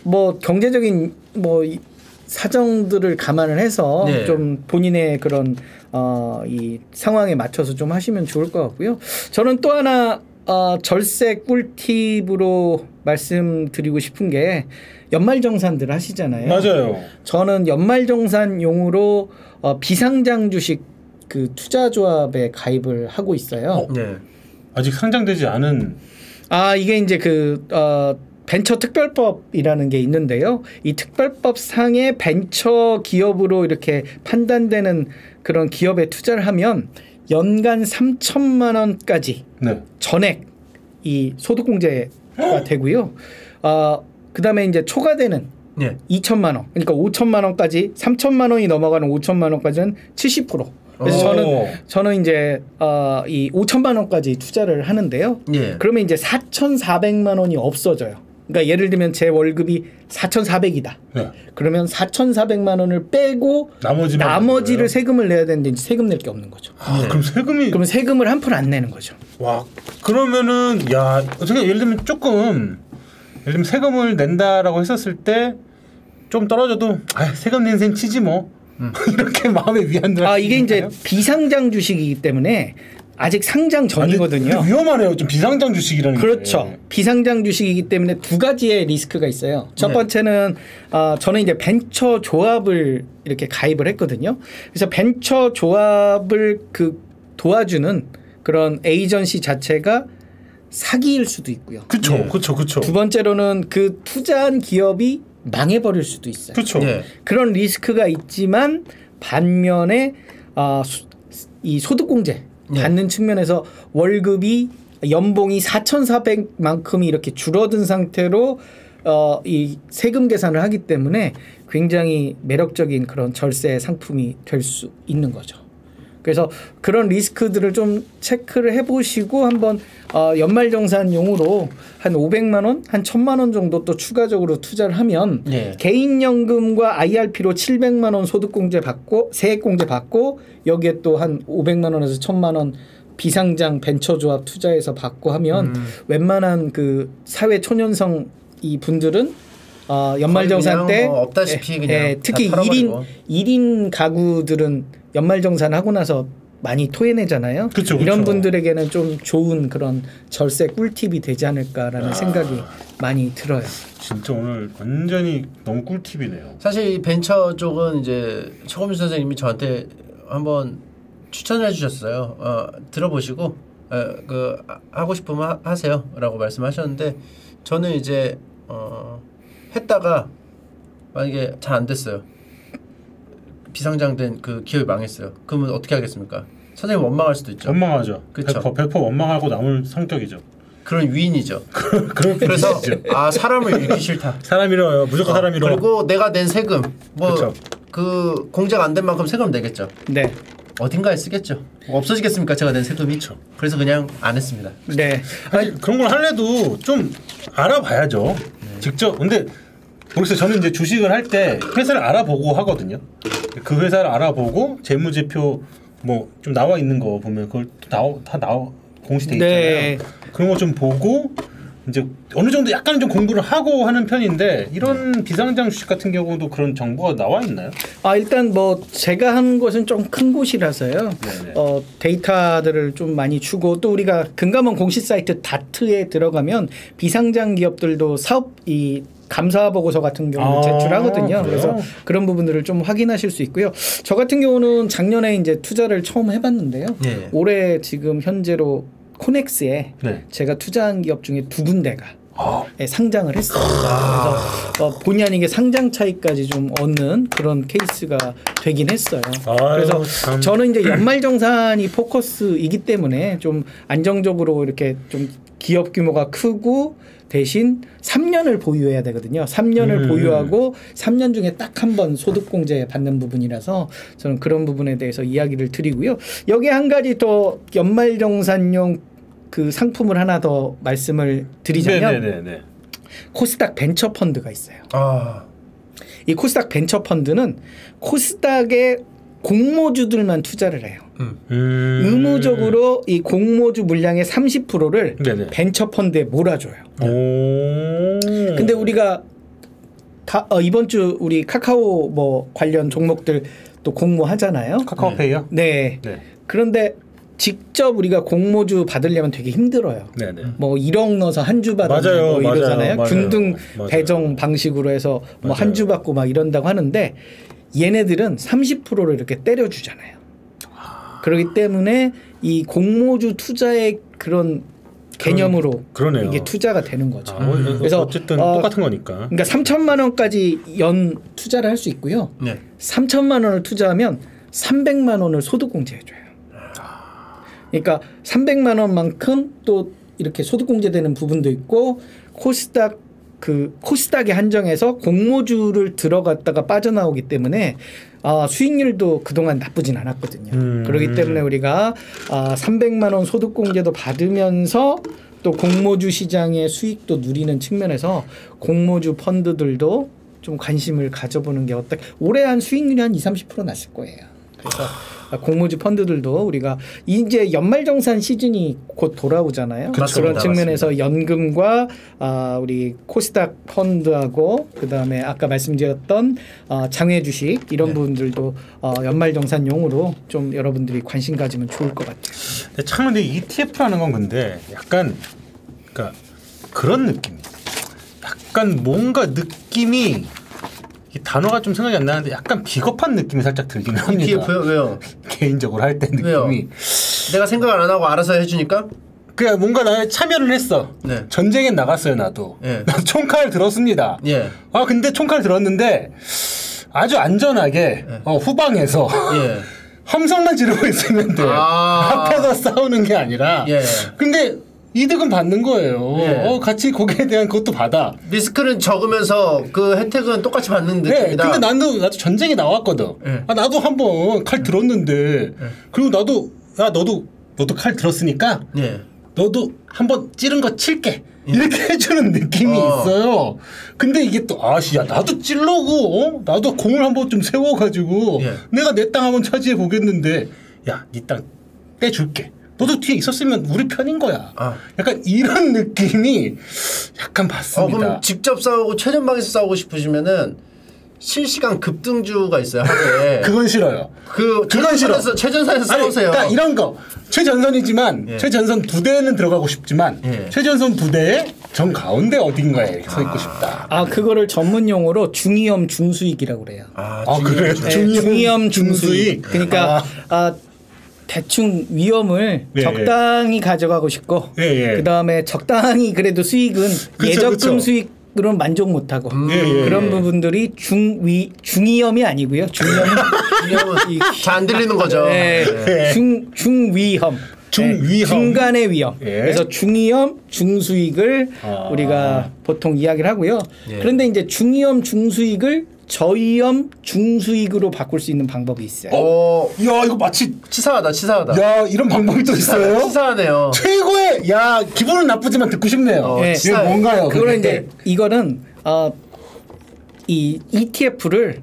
뭐 경제적인 뭐 이- 사정들을 감안을 해서 네. 좀 본인의 그런 어, 이 상황에 맞춰서 좀 하시면 좋을 것 같고요. 저는 또 하나 어, 절세 꿀팁으로 말씀드리고 싶은 게 연말정산들 하시잖아요. 맞아요. 저는 연말정산용으로 어, 비상장 주식 그 투자조합에 가입을 하고 있어요. 네. 아직 상장되지 않은 아 이게 이제 그 어, 벤처 특별법이라는 게 있는데요. 이 특별법 상의 벤처 기업으로 이렇게 판단되는 그런 기업에 투자를 하면 연간 3천만 원까지 네. 전액 이 소득공제가 되고요. 어, 그다음에 이제 초과되는 네. 2천만 원, 그러니까 5천만 원까지 3천만 원이 넘어가는 5천만 원까지는 70%. 그래서 오. 저는 저는 이제 어, 이 5천만 원까지 투자를 하는데요. 예. 그러면 이제 4,400만 원이 없어져요. 그러니까 예를 들면 제 월급이 4,400이다. 네. 그러면 4,400만 원을 빼고 나머지만 나머지를? 세금을 내야 되는데 세금 낼 게 없는 거죠. 아, 그럼 세금이 그러면 세금을 한 푼 안 내는 거죠. 와 그러면은 야 어떻게 예를 들면 조금 예를 들면 세금을 낸다라고 했었을 때 좀 떨어져도 아 세금 낸 셈 치지 뭐 이렇게 마음의 위안들 아 이게 이제 비상장 주식이기 때문에 아직 상장 전이거든요. 위험하네요 좀 비상장 주식이라는 그렇죠. 게. 비상장 주식이기 때문에 두 가지의 리스크가 있어요. 첫 네. 번째는 어, 저는 이제 벤처 조합을 이렇게 가입을 했거든요. 그래서 벤처 조합을 그 도와주는 그런 에이전시 자체가 사기일 수도 있고요. 그쵸 예. 그쵸 그쵸 두 번째로는 그 투자한 기업이 망해버릴 수도 있어요. 그쵸 예. 그런 리스크가 있지만 반면에 아, 수- 이 소득공제 네. 받는 측면에서 월급이 연봉이 4,400만큼이 이렇게 줄어든 상태로 어, 이 세금 계산을 하기 때문에 굉장히 매력적인 그런 절세 상품이 될 수 있는 거죠. 그래서 그런 리스크들을 좀 체크를 해보시고 한번 어, 연말정산용으로 한 500만 원, 한 1000만 원 정도 또 추가적으로 투자를 하면 예. 개인연금과 IRP로 700만 원 소득공제 받고 세액공제 받고 여기에 또 한 500만 원에서 1000만 원 비상장 벤처조합 투자해서 받고 하면 음. 웬만한 그 사회 초년성 이 분들은 어, 연말정산 때 뭐 없다시피 예, 그냥 예, 특히 다 1인 털어버리고. 1인 가구들은 연말정산 하고 나서 많이 토해내잖아요. 그쵸, 이런 그쵸. 분들에게는 좀 좋은 그런 절세 꿀팁이 되지 않을까라는 생각이 많이 들어요. 진짜 오늘 완전히 너무 꿀팁이네요 사실 이 벤처 쪽은 이제 최고민 선생님이 저한테 한번 추천을 해주셨어요. 어, 들어보시고 어, 그 아- 하고 싶으면 하- 하세요라고 말씀하셨는데 저는 이제 어, 했다가 만약에 잘 안 됐어요. 비상장된 그 기업이 망했어요. 그러면 어떻게 하겠습니까? 선생님 원망할 수도 있죠. 원망하죠 그쵸. 100%, 100% 원망하고 남을 성격이죠 그런 위인이죠. 그런 그래서 아 사람을 잃기 싫다. 사람 잃어요 무조건 사람 잃어 그리고 내가 낸 세금 뭐. 그 공제가 안된 만큼 세금 내겠죠. 네. 어딘가에 쓰겠죠. 없어지겠습니까? 제가 낸 세금이. 그래서 그냥 안 했습니다. 네. 아니, 그런 걸 할래도 좀 알아봐야죠. 직접. 근데 모르겠어요. 저는 이제 주식을 할 때 회사를 알아보고 하거든요. 그 회사를 알아보고 재무제표 뭐 좀 나와 있는 거 보면 그걸 또 나와 다 나와 공시돼 있잖아요. 네. 그런 거 좀 보고 이제 어느 정도 약간 좀 공부를 하고 하는 편인데 이런 비상장 주식 같은 경우도 그런 정보가 나와 있나요? 아 일단 뭐 제가 한 곳은 좀 큰 곳이라서요. 네네. 어 데이터들을 좀 많이 주고 또 우리가 금감원 공식 사이트 다트에 들어가면 비상장 기업들도 사업 이 감사 보고서 같은 경우는 아, 제출하거든요. 그래요? 그래서 그런 부분들을 좀 확인하실 수 있고요. 저 같은 경우는 작년에 이제 투자를 처음 해봤는데요. 예. 올해 지금 현재로 코넥스에 네. 제가 투자한 기업 중에 두 군데가 아. 예, 상장을 했어요. 그래서 어, 본의 아니게 상장 차익까지 좀 얻는 그런 케이스가 되긴 했어요. 아유, 그래서 참. 저는 이제 연말 정산이 포커스이기 때문에 좀 안정적으로 이렇게 좀 기업 규모가 크고 대신 3년을 보유해야 되거든요. 3년을 음. 보유하고 3년 중에 딱 한 번 소득공제 받는 부분이라서 저는 그런 부분에 대해서 이야기를 드리고요. 여기 한 가지 더 연말정산용 그 상품을 하나 더 말씀을 드리자면 네네네. 코스닥 벤처 펀드가 있어요. 아, 이 코스닥 벤처 펀드는 코스닥의 공모주들만 투자를 해요. 음. 음. 의무적으로 이 공모주 물량의 30%를 네네. 벤처 펀드에 몰아줘요. 오. 근데 우리가 가- 어, 이번 주 우리 카카오 뭐 관련 종목들 또 공모하잖아요. 카카오페이요? 네. 네. 그런데 직접 우리가 공모주 받으려면 되게 힘들어요. 네네. 뭐 1억 넣어서 한 주 받는 맞아요, 이러잖아요. 맞아요. 균등 맞아요. 배정 방식으로 해서 뭐. 한 주 받고 막 이런다고 하는데 얘네들은 30%를 이렇게 때려주잖아요. 그렇기 때문에 이 공모주 투자의 그런 개념으로 그러네요. 이게 투자가 되는 거죠. 아, 어, 그래서 어쨌든 어, 똑같은 거니까. 그러니까 3천만 원까지 연 투자를 할 수 있고요. 네. 3천만 원을 투자하면 300만 원을 소득 공제해 줘요. 그러니까 300만 원만큼 또 이렇게 소득 공제되는 부분도 있고 코스닥 그 코스닥에 한정해서 공모주를 들어갔다가 빠져나오기 때문에 아, 수익률도 그동안 나쁘진 않았거든요. 음. 그렇기 때문에 우리가 아, 300만 원 소득 공제도 받으면서 또 공모주 시장의 수익도 누리는 측면에서 공모주 펀드들도 좀 관심을 가져보는 게 어떨 올해 한 수익률이 한 2, 30% 났을 거예요. 그래서 아, 공모주 펀드들도 우리가 이제 연말정산 시즌이 곧 돌아오잖아요. 그렇죠. 런 맞습니다. 측면에서 연금과 아, 우리 코스닥 펀드하고 그다음에 아까 말씀드렸던 어, 장외 주식 이런 네. 부분들도 어, 연말정산용으로 좀 여러분들이 관심 가지면 좋을 것 같아요. 근데 참 근데 ETF라는 건 근데 약간 그러니까 그런 느낌. 약간 뭔가 느낌이 이 단어가 좀 생각이 안 나는데 약간 비겁한 느낌이 살짝 들긴 합니다. ETF요? 왜요? 개인적으로 할때 왜요? 느낌이 내가 생각 안 하고 알아서 해주니까? 그냥 뭔가 나 참여를 했어. 네. 전쟁에 나갔어요 나도. 예. 나 총칼 들었습니다. 예. 아 근데 총칼 들었는데 아주 안전하게 어, 후방에서 예. 함성만 지르고 있으면 돼. 아. 앞에서 싸우는 게 아니라. 예. 근데 이득은 받는 거예요. 예. 어, 같이 거기에 대한 그것도 받아. 리스크는 적으면서 그 혜택은 똑같이 받는 네, 느낌이다. 근데 나도 나도 전쟁에 나왔거든. 예. 아 나도 한번 칼 들었는데 그리고 나도 야 너도 너도 칼 들었으니까 예. 너도 한번 찌른 거 칠게. 이렇게 해주는 느낌이 어. 있어요. 근데 이게 또 아씨 야 나도 찔러고 어? 나도 공을 한번 좀 세워가지고 예. 내가 내 땅 한번 차지해 보겠는데 야네 땅 떼줄게. 너도 뒤에 있었으면 우리 편인 거야. 아. 약간 이런 느낌이 약간 어, 받습니다. 그럼 직접 싸우고 최전방에서 싸우고 싶으시면은 실시간 급등주가 있어요 하루에. 그건 싫어요. 그 그건 싫어. 최전선에서 최전선에서 아니, 싸우세요. 그러니까 이런 거 최전선이지만 예. 최전선 두 대는 들어가고 싶지만 예. 최전선 두 대의 정 가운데 어딘가에 이렇게 서 있고 싶다. 아 그거를 전문 용어로 중위험 중수익이라고 그래요. 아, 아, 그래요? 네, 중위험, 중위험 중수익. 중수익. 그러니까 아, 대충 위험을 예, 적당히 가져가고 싶고 예, 예. 그다음에 적당히 그래도 수익은 그쵸, 예적금 그쵸. 수익으로는 만족 못하고 예, 예, 그런 예. 부분들이 중위 중위험이 아니고요. 중위험은 이- 잘안 들리는 거죠. 네, 예. 중 중위험. 중위험. 네, 중간의 위험. 예. 그래서 중위험, 중수익을 아. 우리가 보통 이야기를 하고요. 예. 그런데 이제 중위험, 중수익을 저위험, 중수익으로 바꿀 수 있는 방법이 있어요. 어, 야 이거 마치 치사하다, 치사하다. 야 이런 방법이 또 있어요? 치사하네요. 최고의 야 기분은 나쁘지만 듣고 싶네요. 어, 예. 이게. 뭔가요? 그거는? 이제 이거는 어, 이 ETF를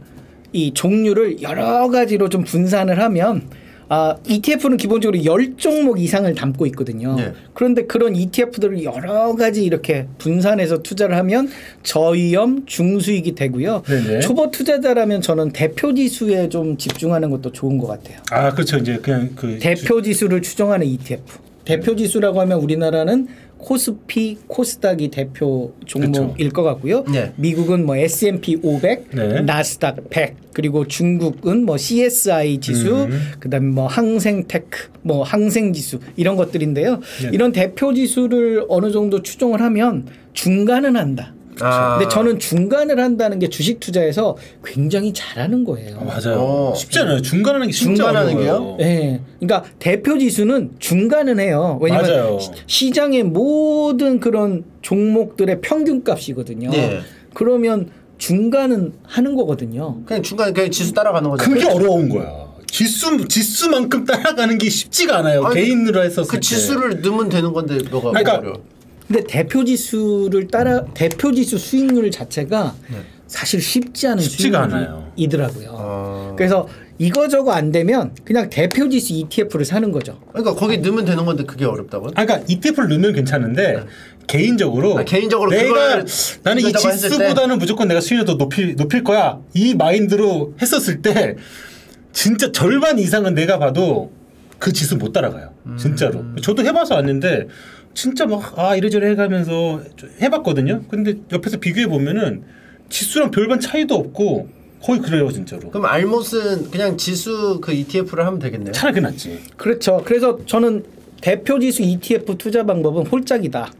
이 종류를 여러 가지로 좀 분산을 하면 아, ETF는 기본적으로 10종목 이상을 담고 있거든요. 네. 그런데 그런 ETF들을 여러 가지 이렇게 분산해서 투자를 하면 저위험 중수익이 되고요. 네네. 초보 투자자라면 저는 대표 지수에 좀 집중하는 것도 좋은 것 같아요. 아 그렇죠 이제 그냥 그 대표 지수를 추정하는 ETF. 대표 지수라고 하면 우리나라는 코스피, 코스닥이 대표 종목일 것 같고요. 네. 미국은 뭐 S&P 500, 네. 나스닥 100, 그리고 중국은 뭐 CSI 지수, 음. 그다음에 뭐 항생테크, 뭐 항생지수 이런 것들인데요. 네. 이런 대표 지수를 어느 정도 추종을 하면 중간은 한다. 아. 근데 저는 중간을 한다는 게 주식 투자에서 굉장히 잘하는 거예요. 아, 맞아요. 어. 쉽지 않아요. 중간하는 게 진짜 중간하는 어려워요. 예. 그러니까 대표 지수는 중간은 해요. 왜냐면 맞아요. 시- 시장의 모든 그런 종목들의 평균값이거든요. 네. 그러면 중간은 하는 거거든요. 그냥 중간에 그냥 지수 따라가는 거죠. 그게 어려운 거야. 지수 지수만큼 따라가는 게 쉽지가 않아요. 아니, 개인으로 했었을 그 때. 지수를 넣으면 되는 건데 뭐가 그러니까 어려워. 근데 대표 지수를 따라 대표 지수 수익률 자체가 네. 사실 쉽지 않은. 수익률이더라고요. 아. 그래서 이거저거 안 되면 그냥 대표 지수 ETF를 사는 거죠. 그러니까 거기 넣으면 되는 건데 그게 어렵다고요? 아, 그러니까 ETF를 넣으면 괜찮은데 개인적으로 아, 개인적으로 내가 나는 이 지수보다는 무조건 내가 수익을 더 높일 높일 거야 이 마인드로 했었을 때 진짜 절반 이상은 내가 봐도 그 지수 못 따라가요. 음. 진짜로. 저도 해봐서 왔는데 진짜 막 아 이래저래 해가면서 좀 해봤거든요. 근데 옆에서 비교해 보면은 지수랑 별반 차이도 없고 거의 그래요 진짜로. 그럼 알못은 그냥 지수 그 ETF를 하면 되겠네요. 차라리 낫지. 그렇죠. 그래서 저는 대표 지수 ETF 투자 방법은 홀짝이다.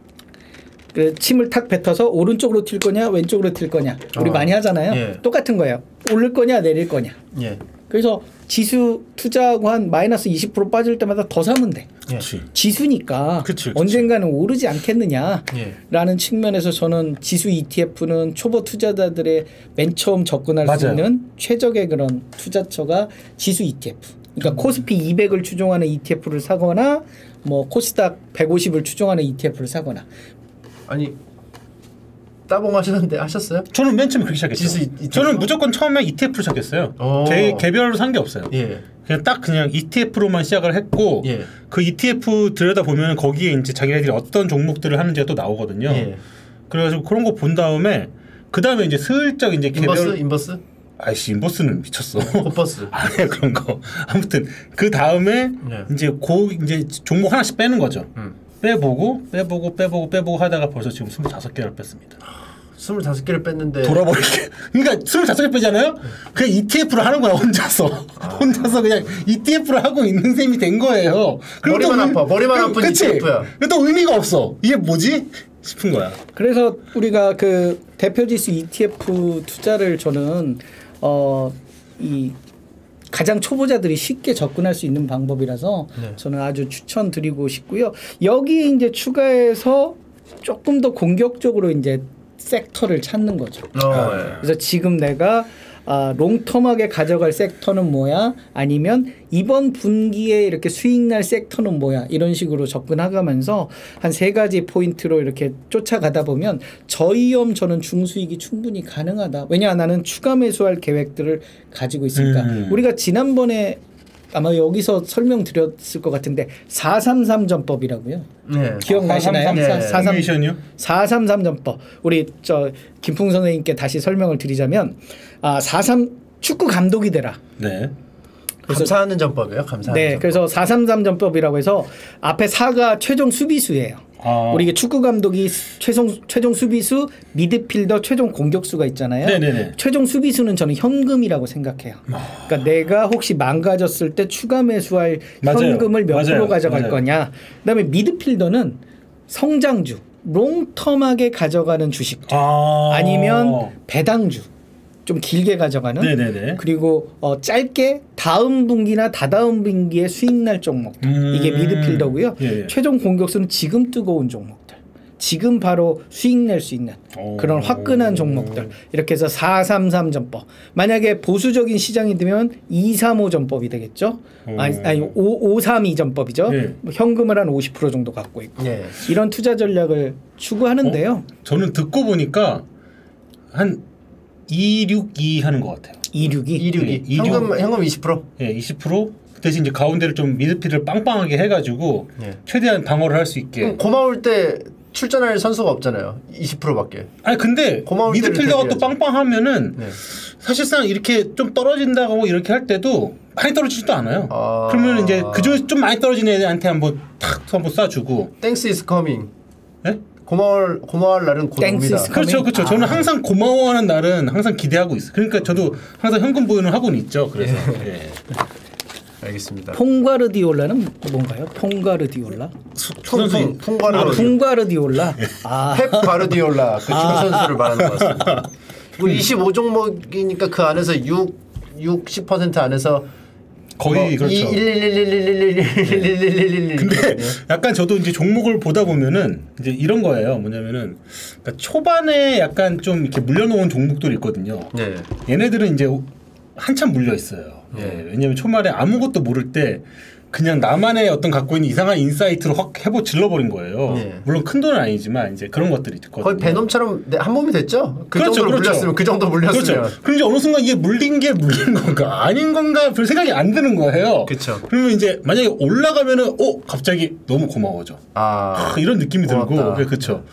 그 침을 탁 뱉어서 오른쪽으로 튈 거냐 왼쪽으로 튈 거냐 우리 어. 많이 하잖아요. 예. 똑같은 거예요. 오를 거냐 내릴 거냐. 예. 그래서 지수 투자하고 한 마이너스 20% 빠질 때마다 더 사면 돼. 그렇지. 지수니까 그치, 그치. 언젠가는 오르지 않겠느냐라는 예. 측면에서 저는 지수 ETF는 초보 투자자들의 맨 처음 접근할 수 맞아요. 있는 최적의 그런 투자처가 지수 ETF. 그러니까 코스피 200을 추종하는 ETF를 사거나 뭐 코스닥 150을 추종하는 ETF를 사거나 아니 따봉 하시는데 하셨어요? 저는 맨 처음에 그렇게. 지수 ETF? 저는 무조건 처음에 ETF로 시작했어요. 오. 개, 개별로 산 게 없어요. 예. 그냥 딱 그냥 ETF로만 시작을 했고 예. 그 ETF 들여다 보면 거기에 이제 자기네들이 어떤 종목들을 하는지가 또 나오거든요. 예. 그래가지고 그런 거 본 다음에 그 다음에 이제 슬쩍 이제 인버스 개별 인버스 아이씨 인버스는 미쳤어. 곱버스 아니야 그런 거. 아무튼 그 다음에 예. 이제 고 이제 종목 하나씩 빼는 거죠. 음. 빼보고 빼보고 빼보고 빼보고 하다가 벌써 지금 25개를 뺐습니다. 25개를 뺐는데 돌아버리게. 그러니까 25개 빼잖아요? 그냥 ETF를 하는 거야, 혼자서. 혼자서 그냥 ETF를 하고 있는 셈이 된 거예요. 머리만 의- 아파. 머리만 아픈 그치? ETF 야. 그럼 또 의미가 없어. 이게 뭐지? 싶은 거야. 그래서 우리가 그 대표 지수 ETF 투자를 저는 어 이 가장 초보자들이 쉽게 접근할 수 있는 방법이라서 네. 저는 아주 추천드리고 싶고요. 여기에 이제 추가해서 조금 더 공격적으로 이제 섹터를 찾는 거죠. 어, 예. 그래서 지금 내가 아, 롱텀하게 가져갈 섹터는 뭐야? 아니면 이번 분기에 이렇게 수익 날 섹터는 뭐야? 이런 식으로 접근하가면서 한 세 가지 포인트로 이렇게 쫓아가다 보면 저위험 저는 중수익이 충분히 가능하다. 왜냐 나는 추가 매수할 계획들을 가지고 있으니까. 음. 우리가 지난번에 아마 여기서 설명드렸을 것 같은데 433 전법이라고요. 네. 기억나시나요? 네. 사- 사삼- 미션이요? 433 전법 우리 저 김풍 선생님께 다시 설명을 드리자면 아, 43 축구 감독이 되라. 네. 감사하는 전법이에요. 감사하는 네, 전법. 그래서 433 전법이라고 해서 앞에 4가 최종 수비수예요. 아. 우리 이게 축구 감독이 최종 최종 수비수, 미드필더, 최종 공격수가 있잖아요. 네네네. 최종 수비수는 저는 현금이라고 생각해요. 그러니까 내가 혹시 망가졌을 때 추가 매수할 맞아요. 현금을 몇 맞아요. 프로 가져갈 맞아요. 거냐. 그다음에 미드필더는 성장주, 롱텀하게 가져가는 주식주. 아. 아니면 배당주 좀 길게 가져가는 네네네. 그리고 어, 짧게 다음 분기나 다다음 분기에 수익 날 종목 음. 이게 미드필더고요. 예, 예. 최종 공격수는 지금 뜨거운 종목들. 지금 바로 수익 낼 수 있는 오. 그런 화끈한 종목들 이렇게 해서 433 전법 만약에 보수적인 시장이 되면 235 전법이 되겠죠 오. 아니, 아니 5, 532 전법이죠 네. 뭐 현금을 한 50% 정도 갖고 있고 예. 이런 투자 전략을 추구하는데요 저는 듣고 보니까 한 262 하는 것 같아요. 262 262 예. 현금 현금 20%. 예, 20% 대신 이제 가운데를 좀 미드필을 빵빵하게 해가지고 예. 최대한 방어를 할 수 있게. 고마울 때 출전할 선수가 없잖아요. 20%밖에. 아니 근데 미드필더가 또. 빵빵하면은 네. 사실상 이렇게 좀 떨어진다고 이렇게 할 때도 많이 떨어지지도 않아요. 아. 그러면 이제 그중에 좀 많이 떨어진 애한테 한번 탁 한번 쏴주고. Thanks is coming. 예? 고마울 고마울 날은 곧 옵니다. 그렇죠, 그렇죠. 아. 저는 항상 고마워하는 날은 항상 기대하고 있어요. 그러니까 저도 항상 현금 보유는 하고는 있죠. 그래서 예. 알겠습니다. 퐁가르디올라는 뭔가요? 퐁가르디올라? 아, 퐁가르디올라. 아, 펩 바르디올라 그 축구 선수를 말하는 것 같습니다. 뭐 25 종목이니까 그 안에서 6 60% 안에서 거의 그렇죠. 11111111111 근데 약간 저도 이제 종목을 보다 보면은 이제 이런 거예요. 뭐냐면은 그러니까 초반에 약간 좀 이렇게 물려놓은 종목들이 있거든요. 네. 얘네들은 이제 한참 물려 있어요. 예, 왜냐면 초반에 아무것도 모를 때 그냥 나만의 어떤 갖고 있는 이상한 insight로 확 해보 질러버린 거예요. 네. 물론 큰 돈은 아니지만 이제 그런 것들이 있거든요. 거의 베놈처럼 네, 한 몸이 됐죠. 그 그렇죠, 정도로 그렇죠. 물렸으면 그 정도 물렸으면 그렇죠. 그럼 이제 어느 순간 이게 물린 게 물린 건가 아닌 건가 별 생각이 안 드는 거예요. 그쵸. 그러면 이제 만약에 올라가면은 어 갑자기 너무 고마워져. 아 아, 이런 느낌이 들고 고맙다. 그래, 그쵸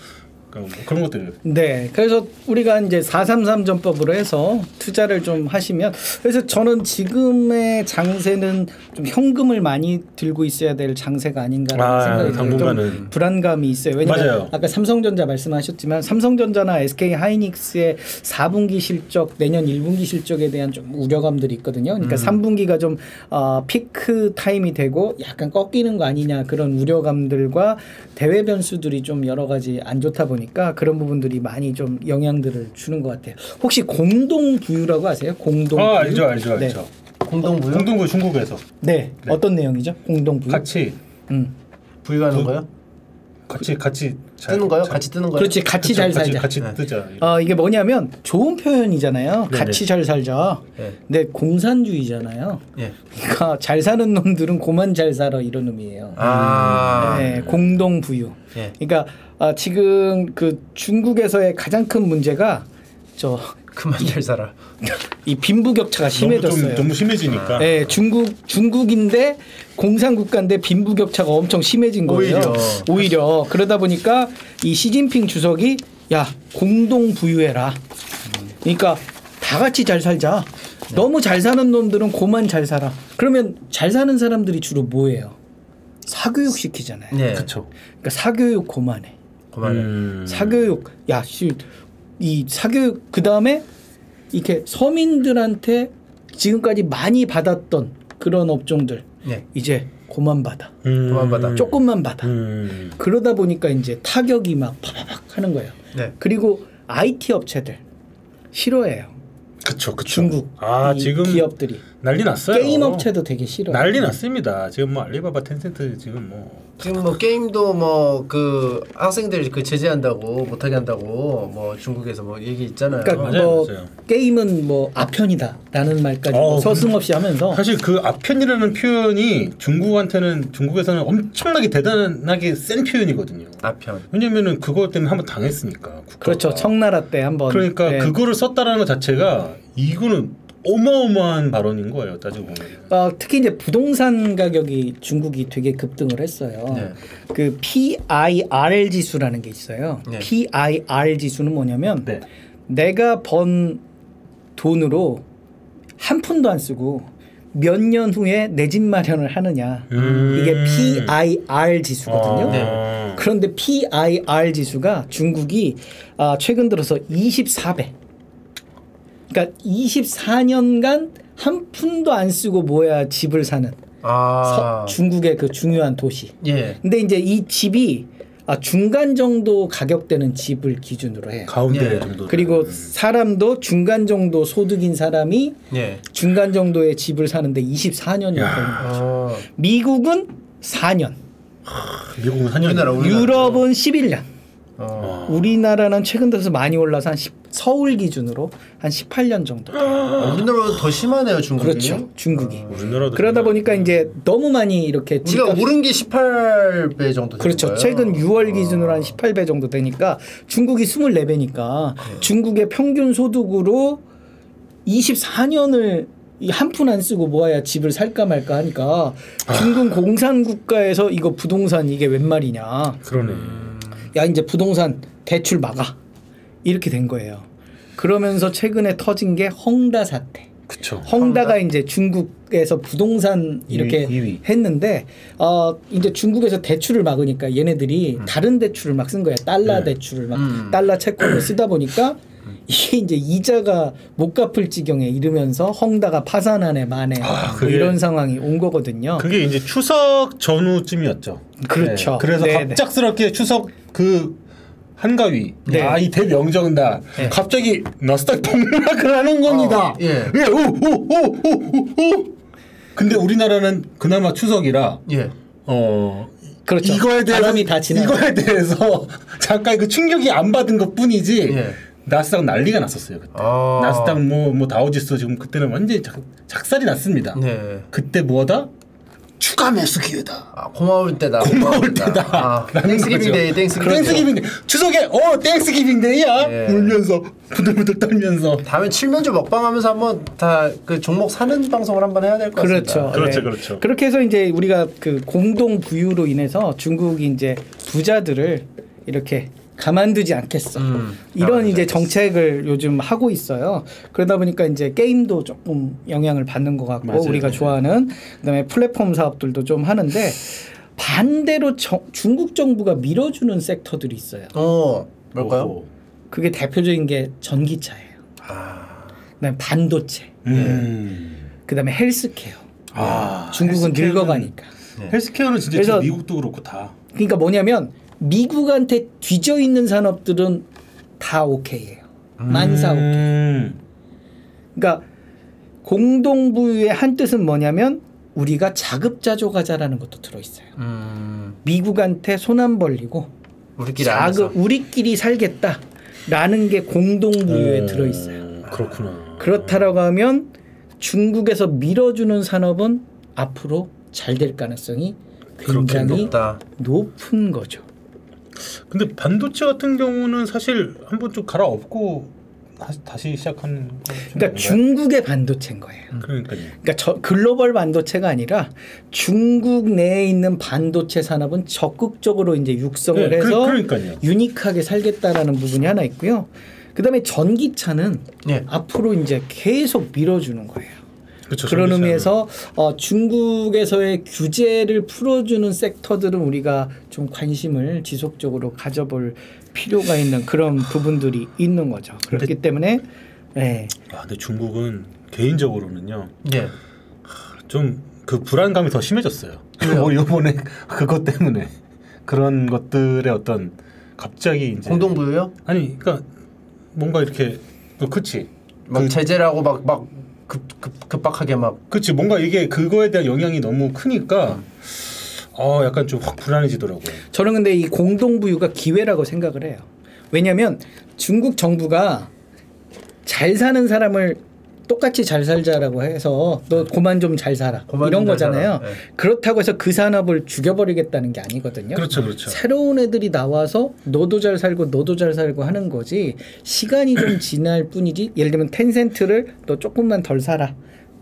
그러니까 뭐 그런 것들. 네. 그래서 우리가 이제 433 전법으로 해서 투자를 좀 하시면 그래서 저는 지금의 장세는 좀 현금을 많이 들고 있어야 될 장세가 아닌가라는 아, 생각이 들어요. 좀 당분간은. 불안감이 있어요. 왜냐하면 맞아요. 아까 삼성전자 말씀하셨지만 삼성전자나 SK 하이닉스의 4분기 실적 내년 1분기 실적에 대한 좀 우려감들이 있거든요. 그러니까 3분기가 좀 어, 피크 타임이 되고 약간 꺾이는 거 아니냐 그런 우려감들과 대외 변수들이 좀 여러 가지 안 좋다 보니 까 그런 부분들이 많이 좀 영향들을 주는 것 같아요. 혹시 공동 부유라고 아세요? 공동 부유? 아 알죠 알죠 네. 알죠. 공동부요? 공동부 중국에서 네. 네. 어떤 내용이죠? 공동 부유. 같이 음. 부유하는 부- 거요? 같이 같이 잘- 뜨는 거요? 잘- 같이 뜨는 거요? 그렇지. 같이 그쵸, 잘 같이, 살자. 같이 네. 뜨자. 어, 이게 뭐냐면 좋은 표현이잖아요. 네네. 같이 잘 살자. 예. 근데 공산주의잖아요. 예. 그러니까 잘 사는 놈들은 고만 잘 살아 이런 의미예요. 아. 네, 공동 부유. 예. 그러니까 아, 지금 그 중국에서의 가장 큰 문제가 저이 그만 잘 살아. 빈부격차가 너무 심해졌어요. 좀 너무 심해지니까. 네, 중국 중국인데 공산 국가인데 빈부격차가 엄청 심해진 거예요. 오히려. 오히려 그러다 보니까 이 시진핑 주석이 야 공동 부유해라. 그러니까 다 같이 잘 살자. 너무 잘 사는 놈들은 고만 잘 살아. 그러면 잘 사는 사람들이 주로 뭐예요? 사교육 시키잖아요. 예. 그렇죠. 그러니까 사교육 고만해. 그만해. 음. 사교육 야, 씨, 이 사교육 그 다음에 이렇게 서민들한테 지금까지 많이 받았던 그런 업종들 예. 이제 고만 받아, 음. 그만 받아. 조금만 받아. 음. 그러다 보니까 이제 타격이 막 파바박 하는 거예요. 네. 그리고 IT 업체들 싫어해요. 그쵸 그쵸. 중국 아이 지금 기업들이 난리 났어요. 게임 업체도 되게 싫어. 난리 났습니다. 지금 뭐 알리바바, 텐센트 지금 뭐 지금 뭐 게임도 뭐 그 학생들 그 제재한다고 못하게 한다고 뭐 중국에서 뭐 얘기 있잖아요. 그러니까 맞아요, 뭐 맞아요. 게임은 뭐 아편이다라는 말까지 어, 뭐 서슴없이 하면서 사실 그 아편이라는 표현이 중국한테는 중국에서는 엄청나게 대단하게 센 표현이거든요. 아편. 왜냐면은 그거 때문에 한번 당했으니까. 국가가. 그렇죠 청나라 때 한번 그러니까 네. 그거를 썼다라는 것 자체가 이거는 어마어마한 발언인 거예요. 따지고 보면. 어, 특히 이제 부동산 가격이 중국이 되게 급등을 했어요. 네. 그 PIR 지수라는 게 있어요. 네. PIR 지수는 뭐냐면 네. 내가 번 돈으로 한 푼도 안 쓰고 몇 년 후에 내 집 마련을 하느냐. 음. 이게 PIR 지수거든요. 아. 그런데 PIR 지수가 중국이 아, 최근 들어서 24배. 그러니까 24년간 한 푼도 안 쓰고 뭐야 집을 사는 아. 서- 중국의 그 중요한 도시. 예. 근데 이제 이 집이 아, 중간 정도 가격대는 집을 기준으로 해요. 가운데 예. 정도. 그리고 사람도 중간 정도 소득인 사람이 예. 중간 정도의 집을 사는데 24년이 야. 걸린 거죠. 어. 미국은 4년, 미국은 4년. 우리나라 우리나라. 유럽은 11년. 어. 우리나라는 최근 들어서 많이 올라서 한 10, 서울 기준으로 한 18년 정도. 어, 우리나라보다 더 심하네요 중국이. 그렇죠. 중국이. 우리나라도 그러다 보니까 이제 너무 많이 이렇게 우리가 집값이- 오른 게 18배 정도 그렇죠. 거예요. 최근 6월 기준으로 한 18배 정도 되니까 중국이 24배니까 중국의 평균 소득으로 24년을 한푼안 쓰고 모아야 집을 살까 말까 하니까 중국 공산 국가에서 이거 부동산 이게 웬 말이냐. 그러네. 야 이제 부동산 대출 막아 이렇게 된 거예요. 그러면서 최근에 터진 게 헝다 사태. 그쵸. 헝다가 이제 중국에서 부동산 이렇게 이위, 이위. 했는데 어 이제 중국에서 대출을 막으니까 얘네들이 다른 대출을 막 쓴 거야 달러 네. 대출을 막 음. 달러 채권을 쓰다 보니까 이게 이제 이자가 못 갚을 지경에 이르면서 헝다가 파산하네 마네 아, 뭐 이런 상황이 온 거거든요. 그게 이제 추석 전후쯤이었죠. 그렇죠. 네. 그래서 네, 네. 갑작스럽게 추석 그 한가위 네. 아이 대명절이다. 네. 갑자기 나스닥 폭락을 하는 겁니다. 어, 예. 오오오오오오. 근데 우리나라는 그나마 추석이라 예. 어 그렇죠. 이거에 대해서. 이거에 대해서 잠깐 그 충격이 안 받은 것뿐이지. 예. 나스닥 난리가 났었어요 그때. 아. 나스닥 뭐뭐 다우지수 지금 그때는 완전히 작, 작살이 났습니다. 네. 그때 뭐다? 추가 매수 기회다. 아, 고마울 때다. 고마울 때다. 아, 라는 Thanksgiving 거죠. Day, Thanksgiving Day. Thanksgiving Day. 추석에 어 Thanksgiving Day야. 예. 울면서 부들부들 떨면서. 다음에 칠면조 먹방하면서 한번 다 그 종목 사는 방송을 한번 해야 될 것 같습니다. 그렇죠. 그렇죠, 그렇죠. 그렇게 해서 이제 우리가 그 공동 부유로 인해서 중국이 이제 부자들을 이렇게 가만두지 않겠어. 음, 이런 이제 않겠어. 정책을 요즘 하고 있어요. 그러다 보니까 이제 게임도 조금 영향을 받는 것 같고 맞아요. 우리가 좋아하는 그다음에 플랫폼 사업들도 좀 하는데 반대로 정- 중국 정부가 밀어주는 섹터들이 있어요. 어 뭘까요? 오호. 그게 대표적인 게 전기차예요. 아 그다음에 반도체, 음. 그다음에 헬스케어. 아, 중국은 헬스케어는- 늙어가니까. 네. 헬스케어는 진짜 그래서- 미국도 그렇고 다. 그러니까 뭐냐면 미국한테 뒤져 있는 산업들은 다 오케이예요. 만사 오케이. 음. 그러니까 공동부유의 한 뜻은 뭐냐면 우리가 자급자족하자라는 것도 들어 있어요. 음 미국한테 손 안 벌리고 우리끼리 자급 우리끼리 살겠다라는 게 공동부유에 어, 들어 있어요. 그렇구나. 그렇다라고 하면 중국에서 밀어주는 산업은 앞으로 잘 될 가능성이 굉장히. 높은 거죠. 근데 반도체 같은 경우는 사실 한번 좀 갈아엎고 하- 다시 시작하는 거 그러니까 중국의 반도체인 거예요. 그러니까요. 그러니까 저 글로벌 반도체가 아니라 중국 내에 있는 반도체 산업은 적극적으로 이제 육성을 네, 그- 해서 그러니까요. 유니크하게 살겠다라는 부분이 하나 있고요. 그다음에 전기차는 예. 앞으로 이제 계속 밀어주는 거예요. 그렇죠. 그런. 의미에서 어, 중국에서의 규제를 풀어주는 섹터들은 우리가 좀 관심을 지속적으로 가져볼 필요가 있는 그런 부분들이 있는 거죠. 그렇기 때문에 네. 아, 근데 중국은 개인적으로는요. 예. 좀그 불안감이 더 심해졌어요. 뭐 이번에 그것 때문에 그런 것들의 어떤 갑자기 이제 공동부유요? 아니 그러니까 뭔가 이렇게 그 그치 막 제재라고 막막 급 급 급박하게 막 그치 뭔가 이게 그거에 대한 영향이 너무 크니까 어 약간 좀 확 불안해지더라고요. 저는 근데 이 공동부유가 기회라고 생각을 해요. 왜냐하면 중국 정부가 잘 사는 사람을 똑같이 잘 살자라고 해서 너 고만 좀 잘 살아 이런 거잖아요. 네. 그렇다고 해서 그 산업을 죽여버리겠다는 게 아니거든요. 그렇죠, 그렇죠. 새로운 애들이 나와서 너도 잘 살고 너도 잘 살고 하는 거지 시간이 좀 지날 뿐이지 예를 들면 텐센트를 너 조금만 덜 살아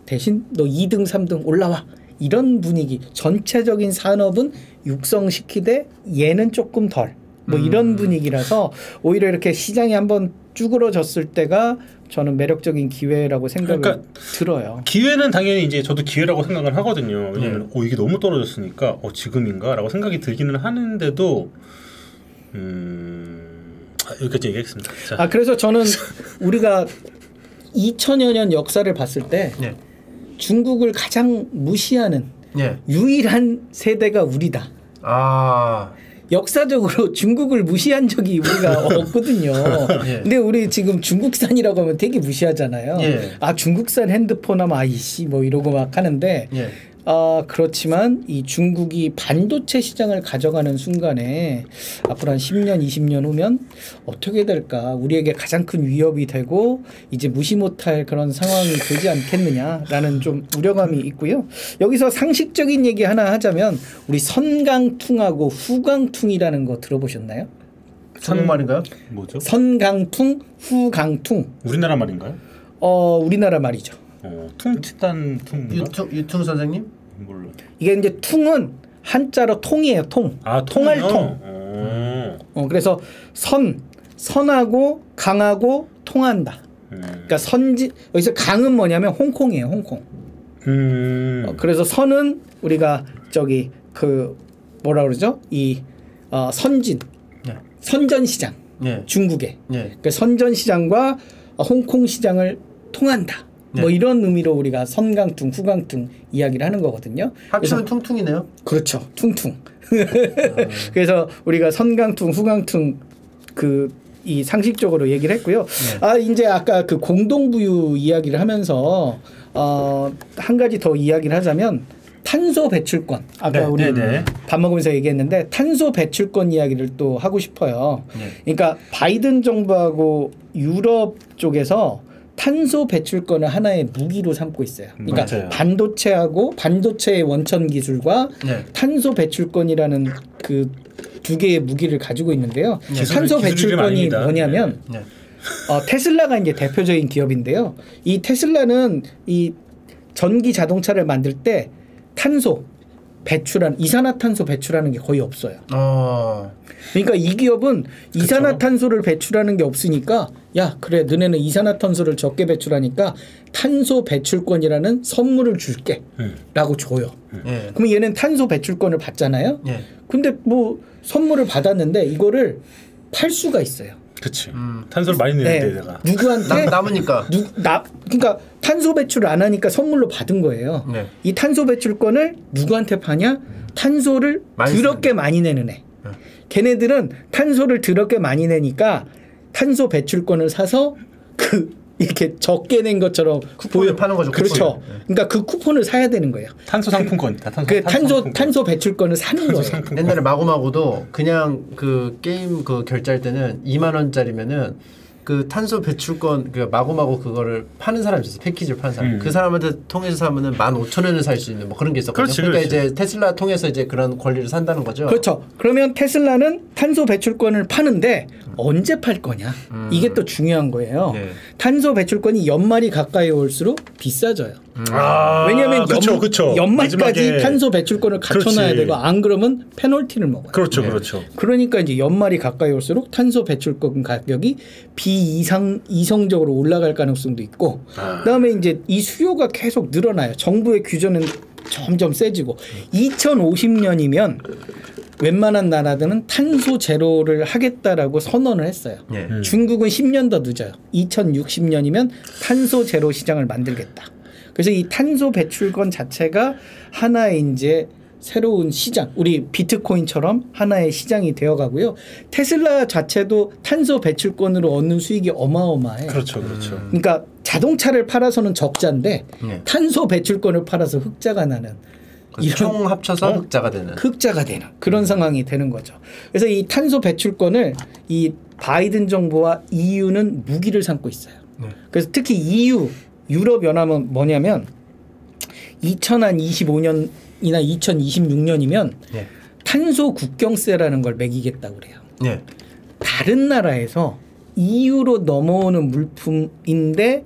대신 너 2등 3등 올라와 이런 분위기 전체적인 산업은 육성시키되 얘는 조금 덜뭐 음. 이런 분위기라서 오히려 이렇게 시장이 한번 쭈그러졌을 때가 저는 매력적인 기회라고 생각을 그러니까 들어요. 기회는 당연히 이제 저도 기회라고 생각을 하거든요. 왜냐면 네. 어 이게 너무 떨어졌으니까 어 지금인가라고 생각이 들기는 하는데도 음 아, 여기까지 얘기하겠습니다. 자, 아 그래서 저는 우리가 2000여 년 역사를 봤을 때 예. 중국을 가장 무시하는 예. 유일한 세대가 우리다. 아. 역사적으로 중국을 무시한 적이 우리가 없거든요. 예. 근데 우리 지금 중국산이라고 하면 되게 무시하잖아요. 예. 아 중국산 핸드폰 하면 아이씨 뭐 이러고 막 하는데 예. 아 그렇지만 이 중국이 반도체 시장을 가져가는 순간에 앞으로 한 10년, 20년 후면 어떻게 될까? 우리에게 가장 큰 위협이 되고 이제 무시 못할 그런 상황이 되지 않겠느냐라는 좀 우려감이 있고요. 여기서 상식적인 얘기 하나 하자면 우리 선강퉁하고 후강퉁이라는 거 들어보셨나요? 한국 말인가요? 뭐죠? 선강퉁, 후강퉁. 우리나라 말인가요? 어 우리나라 말이죠. 어, 퉁치단 퉁인가? 유퉁 유퉁 선생님? 몰라. 이게 이제 퉁은 한자로 통이에요, 통. 아 통할? 통. 어. 어, 그래서 선, 선하고 강하고 통한다. 음. 그러니까 선지 여기서 강은 뭐냐면 홍콩이에요, 홍콩. 음. 어, 그래서 선은 우리가 저기 그 뭐라 그러죠? 이 어, 선진, 예. 선전 시장, 예. 중국의 예. 그 선전 시장과 어, 홍콩 시장을 통한다. 뭐 네. 이런 의미로 우리가 선강퉁, 후강퉁 이야기를 하는 거거든요. 합치면 퉁퉁이네요. 그렇죠. 퉁퉁. 그래서 우리가 선강퉁, 후강퉁 그 이 상식적으로 얘기를 했고요. 네. 아 이제 아까 그 공동부유 이야기를 하면서 어한 가지 더 이야기를 하자면 탄소 배출권. 아까 네, 우리 네, 네. 밥 먹으면서 얘기했는데 탄소 배출권 이야기를 또 하고 싶어요. 네. 그러니까 바이든 정부하고 유럽 쪽에서 탄소 배출권을 하나의 무기로 삼고 있어요. 그러니까 맞아요. 반도체하고 반도체의 원천 기술과 네. 탄소 배출권이라는 그 두 개의 무기를 가지고 있는데요. 네. 탄소 배출권이. 뭐냐면 네. 어, 테슬라가 이제 대표적인 기업인데요. 이 테슬라는 이 전기 자동차를 만들 때 탄소 배출한 이산화탄소 배출하는 게 거의 없어요. 어. 그러니까 이 기업은 이산화탄소를 배출하는 게 없으니까 야 그래 너네는 이산화탄소를 적게 배출하니까 탄소 배출권이라는 선물을 줄게 음. 라고 줘요. 예. 그럼 얘는 탄소 배출권을 받잖아요. 예. 근데 뭐 선물을 받았는데 이거를 팔 수가 있어요. 그치. 음. 탄소를 많이 네. 내는데 내가. 누구한테 남 남으니까. 누, 나 그러니까 탄소 배출을 안 하니까 선물로 받은 거예요. 네. 이 탄소 배출권을 누구한테 파냐? 탄소를 많이 더럽게 많이 내는 애. 걔네들은 탄소를 더럽게 많이 내니까 탄소 배출권을 사서 그 이렇게 적게 낸 것처럼 쿠폰을 파는 거죠, 그렇죠. 쿠폰을. 그러니까 그 쿠폰을 사야 되는 거예요. 탄소 상품권. 다 탄소, 그 탄소 상품권. 탄소 배출권을 사는 탄소 거예요. 상품권. 옛날에 마구마구도 그냥 그 게임 그 결제할 때는 2만 원짜리면은 그 탄소 배출권 그 마구마구 그거를 파는 사람이 있었어 패키지를 파는 사람 음. 그 사람한테 통해서 사면은 15,000원을 살 수 있는 뭐 그런 게 있었거든요 그렇지, 러니까 그렇지. 이제 테슬라 통해서 이제 그런 권리를 산다는 거죠 그렇죠. 그러면 테슬라는 탄소 배출권을 파는데 언제 팔 거냐? 이게 또 중요한 거예요. 네. 탄소 배출권이 연말이 가까이 올수록 비싸져요. 아, 왜냐하면 그쵸, 연, 그쵸. 연말까지 탄소 배출권을 갖춰놔야. 되고 안 그러면 페널티를 먹어요. 그렇죠, 네. 그렇죠. 그러니까 이제 연말이 가까이 올수록 탄소 배출권 가격이 비이상 이성적으로 올라갈 가능성도 있고 아. 그다음에 이제 이 수요가 계속 늘어나요. 정부의 규제는 점점 세지고 2050년이면 웬만한 나라들은 탄소 제로를 하겠다라고 선언을 했어요. 예. 음. 중국은 10년 더 늦어요. 2060년이면 탄소 제로 시장을 만들겠다. 그래서 이 탄소 배출권 자체가 하나의 이제 새로운 시장, 우리 비트코인처럼 하나의 시장이 되어가고요. 테슬라 자체도 탄소 배출권으로 얻는 수익이 어마어마해요. 그렇죠, 그렇죠. 그러니까 자동차를 팔아서는 적자인데 예. 탄소 배출권을 팔아서 흑자가 나는 그총 합쳐서 흑자가 되는 흑자가 되는 그런 상황이 되는 거죠. 그래서 이 탄소 배출권을 이 바이든 정부와 EU는 무기를 삼고 있어요. 네. 그래서 특히 EU 유럽 연합은 뭐냐면 2025년이나 2026년이면 예. 탄소 국경세라는 걸 매기겠다고 그래요. 예. 다른 나라에서 EU로 넘어오는 물품인데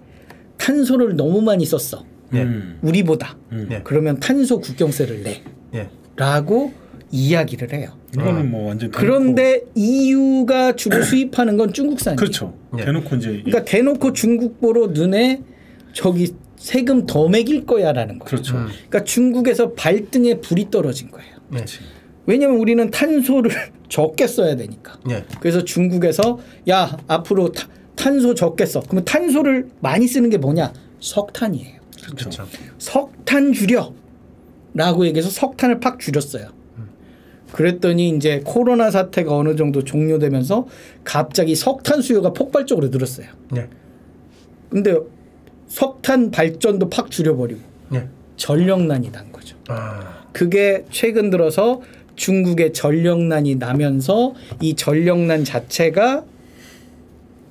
탄소를 너무 많이 썼어. 예. 음. 우리보다. 음. 예. 그러면 탄소 국경세를 내. 예. 라고 이야기를 해요. 이거는 뭐 완전 그런데 EU가 주로 수입하는 건 중국산이에요. 그렇죠. 예. 대놓고 이제 그러니까 대놓고 중국 보러 눈에 저기 세금 더 매길 거야라는 거예요. 그렇죠. 음. 그러니까 중국에서 발등에 불이 떨어진 거예요. 예. 왜냐면 우리는 탄소를 적게 써야 되니까. 예. 그래서 중국에서 야 앞으로 타- 탄소 적게 써. 그러면 탄소를 많이 쓰는 게 뭐냐? 석탄이에요. 그렇죠. 그렇죠. 석탄 줄여 라고 얘기해서 석탄을 팍 줄였어요. 그랬더니 이제 코로나 사태가 어느 정도 종료되면서 갑자기 석탄 수요가 폭발적으로 늘었어요. 예. 근데 석탄 발전도 팍 줄여버리고 예. 전력난이 난 거죠. 아. 그게 최근 들어서 중국의 전력난이 나면서 이 전력난 자체가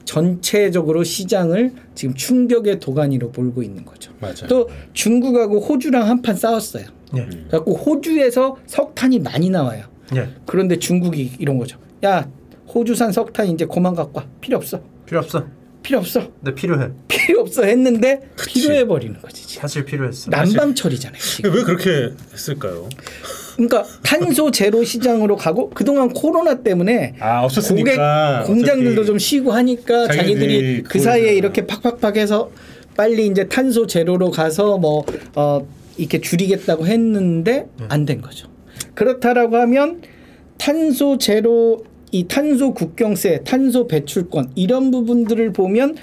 전체적으로 시장을 지금 충격의 도가니로 몰고 있는 거죠. 맞아요. 또 중국하고 호주랑 한판 싸웠어요. 예. 그래갖고 호주에서 석탄이 많이 나와요. 예. 그런데 중국이 이런 거죠. 야 호주산 석탄 이제 그만 갖고 와. 필요 없어. 필요 없어. 필요 없어. 근데 필요해. 필요 없어 했는데 필요해 버리는 거지. 지금. 사실 필요했어. 난방철이잖아요. 지금. 왜 그렇게 했을까요? 그러니까 탄소 제로 시장으로 가고 그동안 코로나 때문에 아 없었으니까 고객 공장들도 좀 쉬고 하니까 자기들이 그 사이에 다- 이렇게 팍팍팍 해서 빨리 이제 탄소 제로로 가서 뭐 어 이렇게 줄이겠다고 했는데 안 된 거죠. 그렇다라고 하면 탄소 제로 이 탄소 국경세, 탄소 배출권 이런 부분들을 보면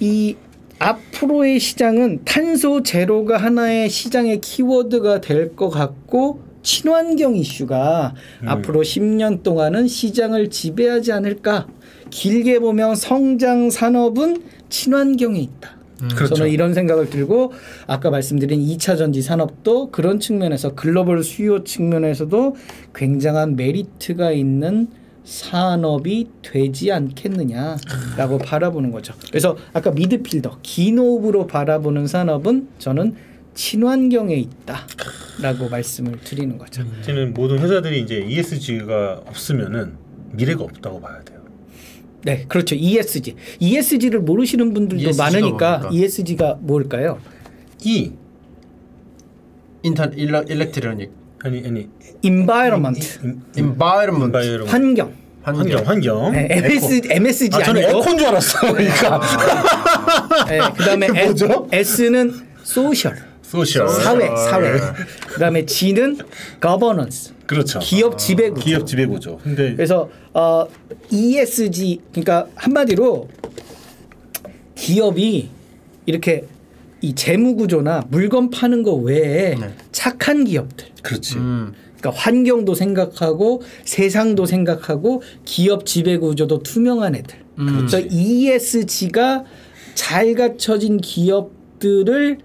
이 앞으로의 시장은 탄소 제로가 하나의 시장의 키워드가 될 것 같고 친환경 이슈가 음. 앞으로 10년 동안은 시장을 지배하지 않을까. 길게 보면 성장 산업은 친환경에 있다. 그렇죠. 저는 이런 생각을 들고 아까 말씀드린 2차 전지 산업도 그런 측면에서 글로벌 수요 측면에서도 굉장한 메리트가 있는 산업이 되지 않겠느냐라고 바라보는 거죠. 그래서 아까 미드필더 기노브로 바라보는 산업은 저는 친환경에 있다라고 말씀을 드리는 거죠. 이제는 모든 회사들이 이제 ESG가 없으면은 미래가 없다고 봐야 돼요. 네, 그렇죠. ESG. ESG를 모르시는 분들도 ESG 가 많으니까 뭡니까? ESG가 뭘까요? E 인터 일러, 일렉트로닉 아니 아니 environment environment. 환경. 환경 환경. 네, MS, MSG 아 저는 아니고. 에코인 줄 알았어. 그러니까 네, 그다음에? S는 social. 소셜. 사회, 사회. 그다음에 G는 governance. 그렇죠. 기업 지배구. 기업 지배구조. 근데 그래서 어, ESG 그러니까 한마디로 기업이 이렇게 이 재무 구조나 물건 파는 거 외에 네. 착한 기업들. 그렇지. 음. 그러니까 환경도 생각하고 세상도 생각하고 기업 지배 구조도 투명한 애들. 그래서 ESG가 잘 갖춰진 기업들을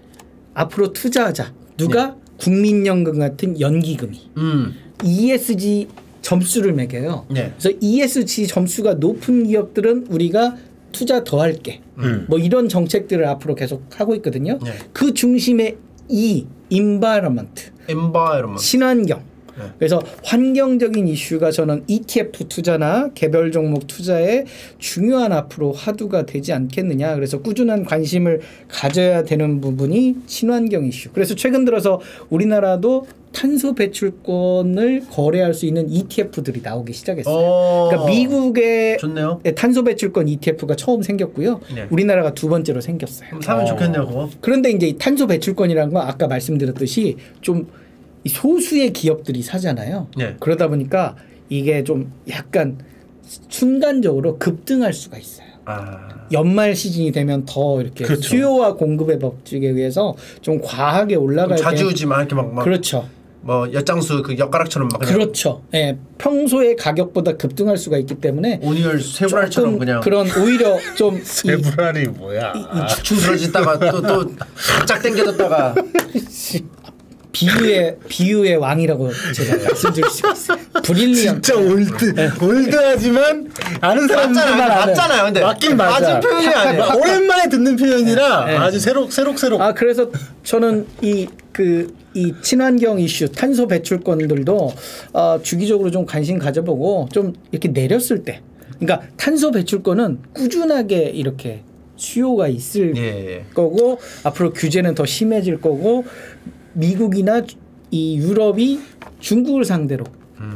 앞으로 투자하자. 누가 국민연금 같은 연기금이 음. ESG 점수를 매겨요. 네. 그래서 ESG 점수가 높은 기업들은 우리가 투자 더 할게. 음. 뭐 이런 정책들을 앞으로 계속 하고 있거든요. 네. 그 중심에 E, environment, environment 친환경. 네. 그래서 환경적인 이슈가 저는 ETF 투자나 개별 종목 투자에 중요한 앞으로 화두가 되지 않겠느냐. 그래서 꾸준한 관심을 가져야 되는 부분이 친환경 이슈. 그래서 최근 들어서 우리나라도 탄소 배출권을 거래할 수 있는 ETF들이 나오기 시작했어요. 어. 그러니까 미국의 좋네요 탄소 배출권 ETF가 처음 생겼고요. 네. 우리나라가 두 번째로 생겼어요. 사면 어. 좋겠네요 그거 그런데 이제 이 탄소 배출권이라는 건 아까 말씀드렸듯이 좀이 소수의 기업들이 사잖아요. 네. 그러다 보니까 이게 좀 약간 순간적으로 급등할 수가 있어요. 아 연말 시즌이 되면 더 이렇게 그렇죠. 수요와 공급의 법칙에 의해서 좀 과하게 올라갈 때 자주지만 이렇게 막, 막 그렇죠. 뭐 엿장수 그 엿가락처럼 막 그냥 그렇죠. 예, 평소의 가격보다 급등할 수가 있기 때문에 오니얼 새우알처럼 조금 그냥 그런 오히려 좀 이- 세브랄이 뭐야? 축 늘어지다가 또또 짝 당겨졌다가 비유의 비유의 왕이라고 제가 말씀드릴 수 있어요. Brilliant. 진짜 old old하지만 아는 사람들만 맞잖아요. 근데 맞긴 맞아. 맞은 표현이 아니에요. 오랜만에 듣는 표현이라 네. 아주 새록 새록 새록. 아 그래서 저는 이 그 이 친환경 이슈, 탄소 배출권들도 어, 주기적으로 좀 관심 가져보고 좀 이렇게 내렸을 때, 그러니까 탄소 배출권은 꾸준하게 이렇게 수요가 있을 예, 예. 거고 앞으로 규제는 더 심해질 거고 미국이나 이 유럽이 중국을 상대로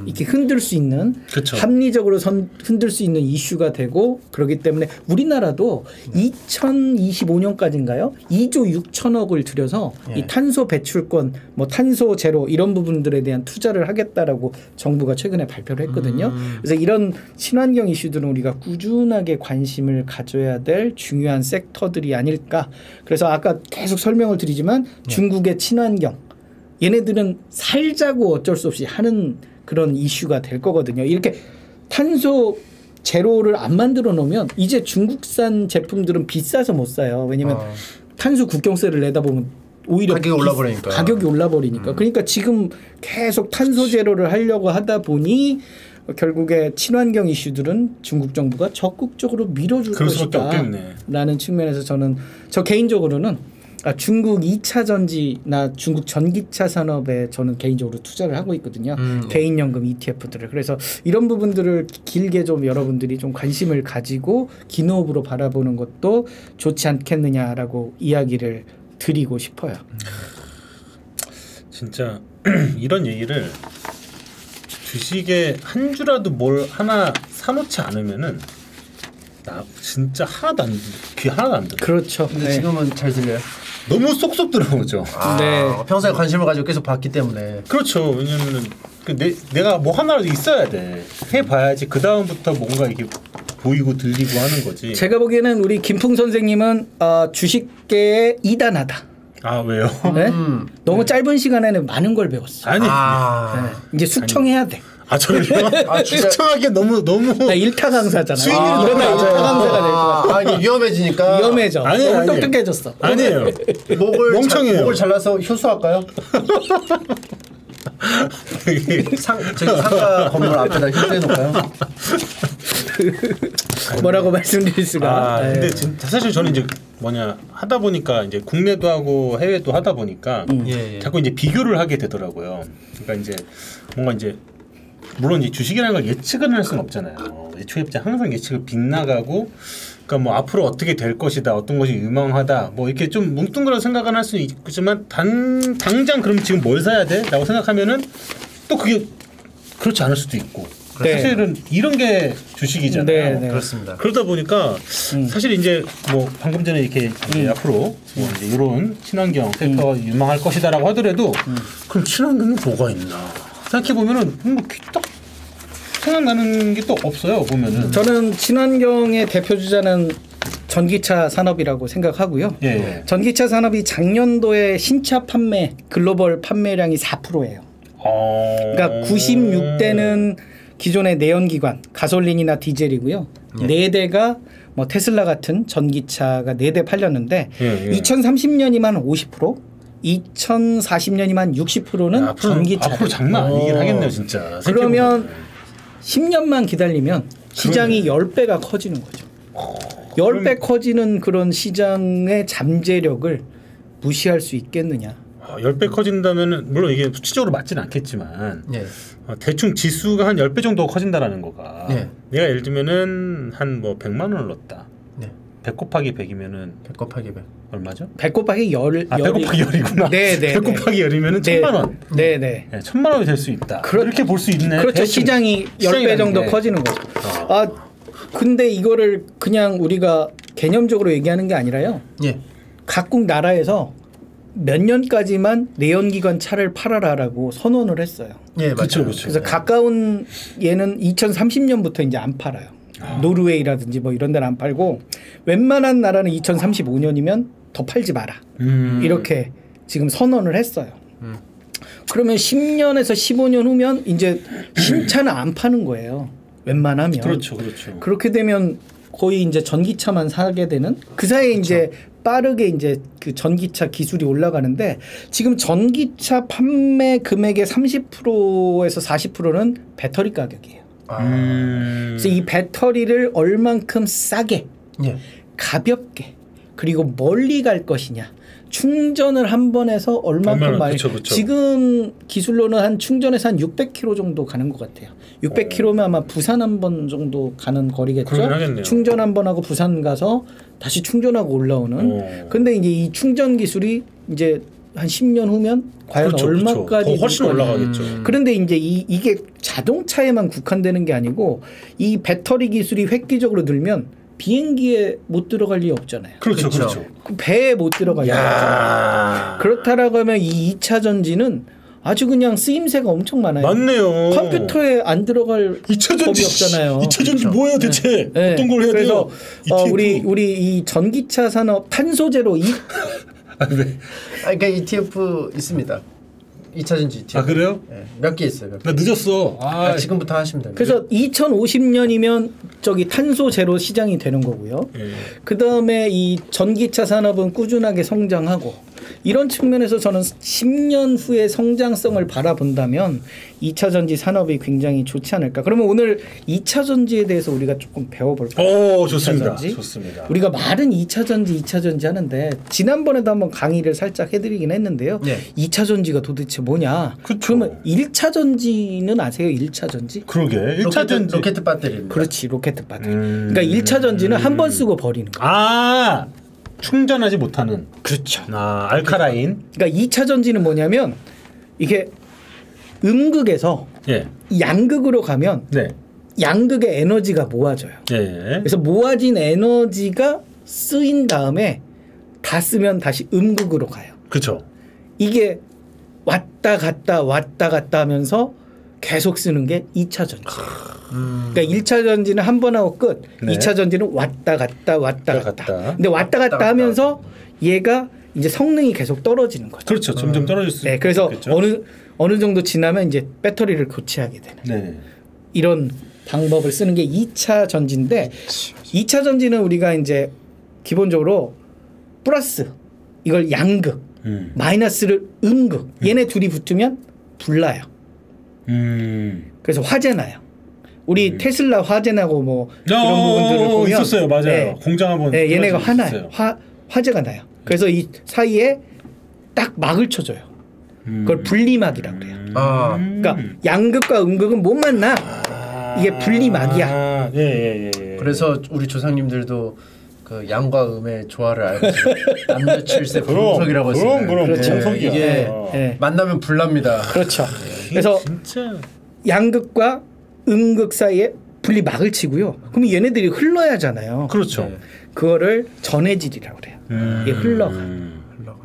이렇게 흔들 수 있는 그쵸. 합리적으로 선, 흔들 수 있는 이슈가 되고 그렇기 때문에 우리나라도 2025년까지인가요? 2조 6천억을 들여서 예. 이 탄소 배출권, 뭐 탄소 제로 이런 부분들에 대한 투자를 하겠다라고 정부가 최근에 발표를 했거든요. 그래서 이런 친환경 이슈들은 우리가 꾸준하게 관심을 가져야 될 중요한 섹터들이 아닐까. 그래서 아까 계속 설명을 드리지만 중국의 친환경 얘네들은 살자고 어쩔 수 없이 하는 그런 이슈가 될 거거든요. 이렇게 탄소 제로를 안 만들어 놓으면 이제 중국산 제품들은 비싸서 못 사요. 왜냐면 어. 탄소 국경세를 내다 보면 오히려 가격이 비- 올라 버리니까. 음. 가격이 올라 버리니까. 그러니까 지금 계속 탄소 제로를 하려고 하다 보니 결국에 친환경 이슈들은 중국 정부가 적극적으로 밀어줄 그럴 수밖에 것이다. 없겠네. 라는 측면에서 저는 저 개인적으로는 아, 중국 2차 전지나 중국 전기차 산업에 저는 개인적으로 투자를 하고 있거든요. 음. 개인연금 ETF들을. 그래서 이런 부분들을 길게 좀 여러분들이 좀 관심을 가지고 기노업으로 바라보는 것도 좋지 않겠느냐라고 이야기를 드리고 싶어요. 진짜 이런 얘기를 주식에 한 주라도 뭘 하나 사놓지 않으면은 나 진짜 하나도 안 귀 하나도 안 들어. 그렇죠. 근데 네. 지금은 잘 들려요. 너무 쏙쏙 들어오죠. 아, 네. 평소에 관심을 가지고 계속 봤기 때문에 그렇죠. 왜냐면은 그 내, 내가 뭐 하나라도 있어야 돼. 해봐야지 그 다음부터 뭔가 이게 보이고 들리고 하는 거지. 제가 보기에는 우리 김풍 선생님은 어, 주식계의 이단하다. 아 왜요? 네? 음. 너무 짧은 시간에는 많은 걸 배웠어. 아니. 아, 아, 네. 이제 숙청해야 돼. 저요? 아, 진짜- 추천하기 너무 너무 나 일타 강사잖아. 수익률이 아, 너무 낮아요. 일타 강사가 될 거야. 아, 이게 위험해지니까 위험해져. 아니에요, 너무 아니에요. 똑똑해졌어. 아니에요. 목을 멍청해요. 잘, 목을 잘라서 효소할까요? 상 저기 상가 건물 앞에다 효소해 놓을까요? 뭐라고 말씀드릴 수가. 아 네. 근데 진짜 사실 저는 이제 뭐냐 하다 보니까 이제 국내도 하고 해외도 하다 보니까 예, 예. 자꾸 이제 비교를 하게 되더라고요. 그러니까 이제 뭔가 이제 물론 이제 주식이라는 걸 예측은 할 수는 없잖아요. 입장 항상 예측을 빗나가고 그러니까 뭐 앞으로 어떻게 될 것이다 어떤 것이 유망하다 뭐 이렇게 좀 뭉뚱그려 생각은 할 수는 있지만 단 당장 그럼 지금 뭘 사야 돼라고 생각하면은 또 그게 그렇지 않을 수도 있고 네. 사실은 이런 게 주식이잖아요. 네, 네. 그렇습니다. 그러다 보니까 음. 사실 이제 뭐 방금 전에 이렇게 이제 앞으로 뭐 이런 친환경 섹터가 음. 유망할 것이다라고 하더라도 그럼 친환경이 뭐가 있나 생각해 보면은 뭐딱 생각나는 게 또 없어요 보면은 저는 친환경의 대표 주자는 전기차 산업이라고 생각하고요. 예, 예. 전기차 산업이 작년도에 신차 판매 글로벌 판매량이 4%예요. 어... 그러니까 96대는 기존의 내연기관 가솔린이나 디젤이고요. 예. 네 대가 뭐 테슬라 같은 전기차가 네 대 팔렸는데 예, 예. 2030년이면 50%, 2040년이면 60%는 야, 앞으로, 전기차. 앞으로 장난 아니긴 어. 하겠네요 진짜 그러면 10년만 기다리면 시장이 10배가 커지는 거죠. 10배 커지는 그런 시장의 잠재력을 무시할 수 있겠느냐. 어, 10배 커진다면은 물론 이게 수치적으로 맞지는 않겠지만 예. 어, 대충 지수가 한 10배 정도 커진다라는 거가 네. 내가 예를 들면은 한 뭐 100만 원을 넣었다. 네. 100 곱하기 100이면은 100 곱하기 100. 얼마죠? 100 곱하기 열, 아, 100 열이- 곱하기 10이구나. 네, 네, 100 네. 곱하기 10이면은 네. 1000만 원. 네, 네. 네, 1000만 원이 될 수 있다. 그렇- 그렇게 볼 수 있네. 그렇죠. 시장이 10배 시장이라는 정도 게. 커지는 거죠. 어. 아, 근데 이거를 그냥 우리가 개념적으로 얘기하는 게 아니라요. 예. 각국 나라에서 몇 년까지만 내연기관 차를 팔아라라고 선언을 했어요. 예, 맞죠. 그쵸. 그래서 가까운 얘는 2030년부터 이제 안 팔아요. 노르웨이라든지 뭐 이런 데는 안 팔고 웬만한 나라는 2035년이면 더 팔지 마라. 음. 이렇게 지금 선언을 했어요. 음. 그러면 10년에서 15년 후면 이제 신차는 안 파는 거예요. 웬만하면. 그렇죠. 그렇죠. 그렇게 되면 거의 이제 전기차만 사게 되는 그 사이에 이제 빠르게 이제 그 전기차 기술이 올라가는데 지금 전기차 판매 금액의 30%에서 40%는 배터리 가격이에요. 아. 음. 그래서 이 배터리를 얼만큼 싸게 예. 가볍게 그리고 멀리 갈 것이냐 충전을 한 번 해서 얼만큼 많이. 지금 기술로는 한 충전해서 한 600km 정도 가는 것 같아요. 600km면 아마 부산 한 번 정도 가는 거리겠죠. 충전 한 번 하고 부산 가서 다시 충전하고 올라오는. 어. 근데 이제 이 충전 기술이 이제 한 10년 후면 과연 그렇죠, 그렇죠. 얼마까지 더 훨씬 늘 거냐. 올라가겠죠. 음. 그런데 이제 이, 이게 자동차에만 국한되는 게 아니고 이 배터리 기술이 획기적으로 늘면 비행기에 못 들어갈 리 없잖아요. 그렇죠. 그쵸. 그렇죠. 그 배에 못 들어갈 리 없잖아요. 야. 그렇다라고 하면 이 2차 전지는 아주 그냥 쓰임새가 엄청 많아요. 맞네요. 컴퓨터에 안 들어갈 2차 법이 없잖아요. 2차 전지 뭐예요, 대체? 네. 어떤 걸 해야 그래서 돼요? 어? 우리 우리 이 전기차 산업 탄소 제로 이 아, 네. 아, 그러니까 ETF 있습니다. 2차 전지 ETF. 아, 그래요? 예. 몇개 있어요. 몇 개. 나 늦었어. 아, 아, 지금부터 하시면 됩니다. 그래서 2050년이면 저기 탄소 제로 시장이 되는 거고요. 예. 그 다음에 이 전기차 산업은 꾸준하게 성장하고 이런 측면에서 저는 10년 후의 성장성을 바라본다면 2차 전지 산업이 굉장히 좋지 않을까. 그러면 오늘 2차 전지에 대해서 우리가 조금 배워볼까요? 오, 좋습니다. 2차 전지? 좋습니다. 우리가 말은 2차 전지, 2차 전지 하는데 지난번에도 한번 강의를 살짝 해드리긴 했는데요. 네. 2차 전지가 도대체 뭐냐? 그쵸. 그러면 1차 전지는 아세요? 1차 전지? 그러게. 1차 로켓, 전지. 로켓 배터리입니다. 그렇지 로켓 배터리. 음. 그러니까 1차 전지는 한번 쓰고 버리는 거. 아, 충전하지 못하는. 그렇죠. 아, 알카라인. 그러니까 2차 전지는 뭐냐면 이게 음극에서 예. 양극으로 가면 네. 양극의 에너지가 모아져요. 예. 그래서 모아진 에너지가 쓰인 다음에 다 쓰면 다시 음극으로 가요. 그렇죠. 이게 왔다 갔다 왔다 갔다 하면서 계속 쓰는 게 2차 전지. 음. 그러니까 1차 전지는 한 번 하고 끝. 네. 2차 전지는 왔다 갔다 왔다 갔다. 갔다. 근데 왔다 갔다 왔다 하면서 얘가 이제 성능이 계속 떨어지는 거죠. 그렇죠. 점점 떨어질 수 네, 그래서 있겠죠. 어느 어느 정도 지나면 이제 배터리를 교체하게 되는 네. 이런 방법을 쓰는 게 2차 전지인데 2차 전지는 우리가 이제 기본적으로 플러스 이걸 양극 음. 마이너스를 음극 얘네 둘이 붙으면 불나요. 음. 그래서 화재 나요. 우리 테슬라 화재 나고 뭐 그런 어, 부분들을 어, 보면 있었어요. 맞아요. 네. 공장 한번 네, 얘네가 화나요. 화 화재가 나요. 그래서 이 사이에 딱 막을 쳐줘요. 음. 그걸 분리막이라고 그래요. 아. 그러니까 양극과 음극은 못 만나. 이게 분리막이야. 아, 예, 예, 예, 예. 그래서 우리 조상님들도 그 양과 음의 조화를 알고 남녀칠세 그럼, 분석이라고 그럼, 했어요. 그럼, 그렇죠. 분석이야. 이게 어. 예. 만나면 불납니다. 그렇죠. 그래서 진짜 양극과 음극 사이에 분리막을 치고요. 그럼 얘네들이 흘러야 하잖아요. 그렇죠. 네. 그거를 전해질이라고 그래요. 음. 이게 흘러가. 음. 흘러가.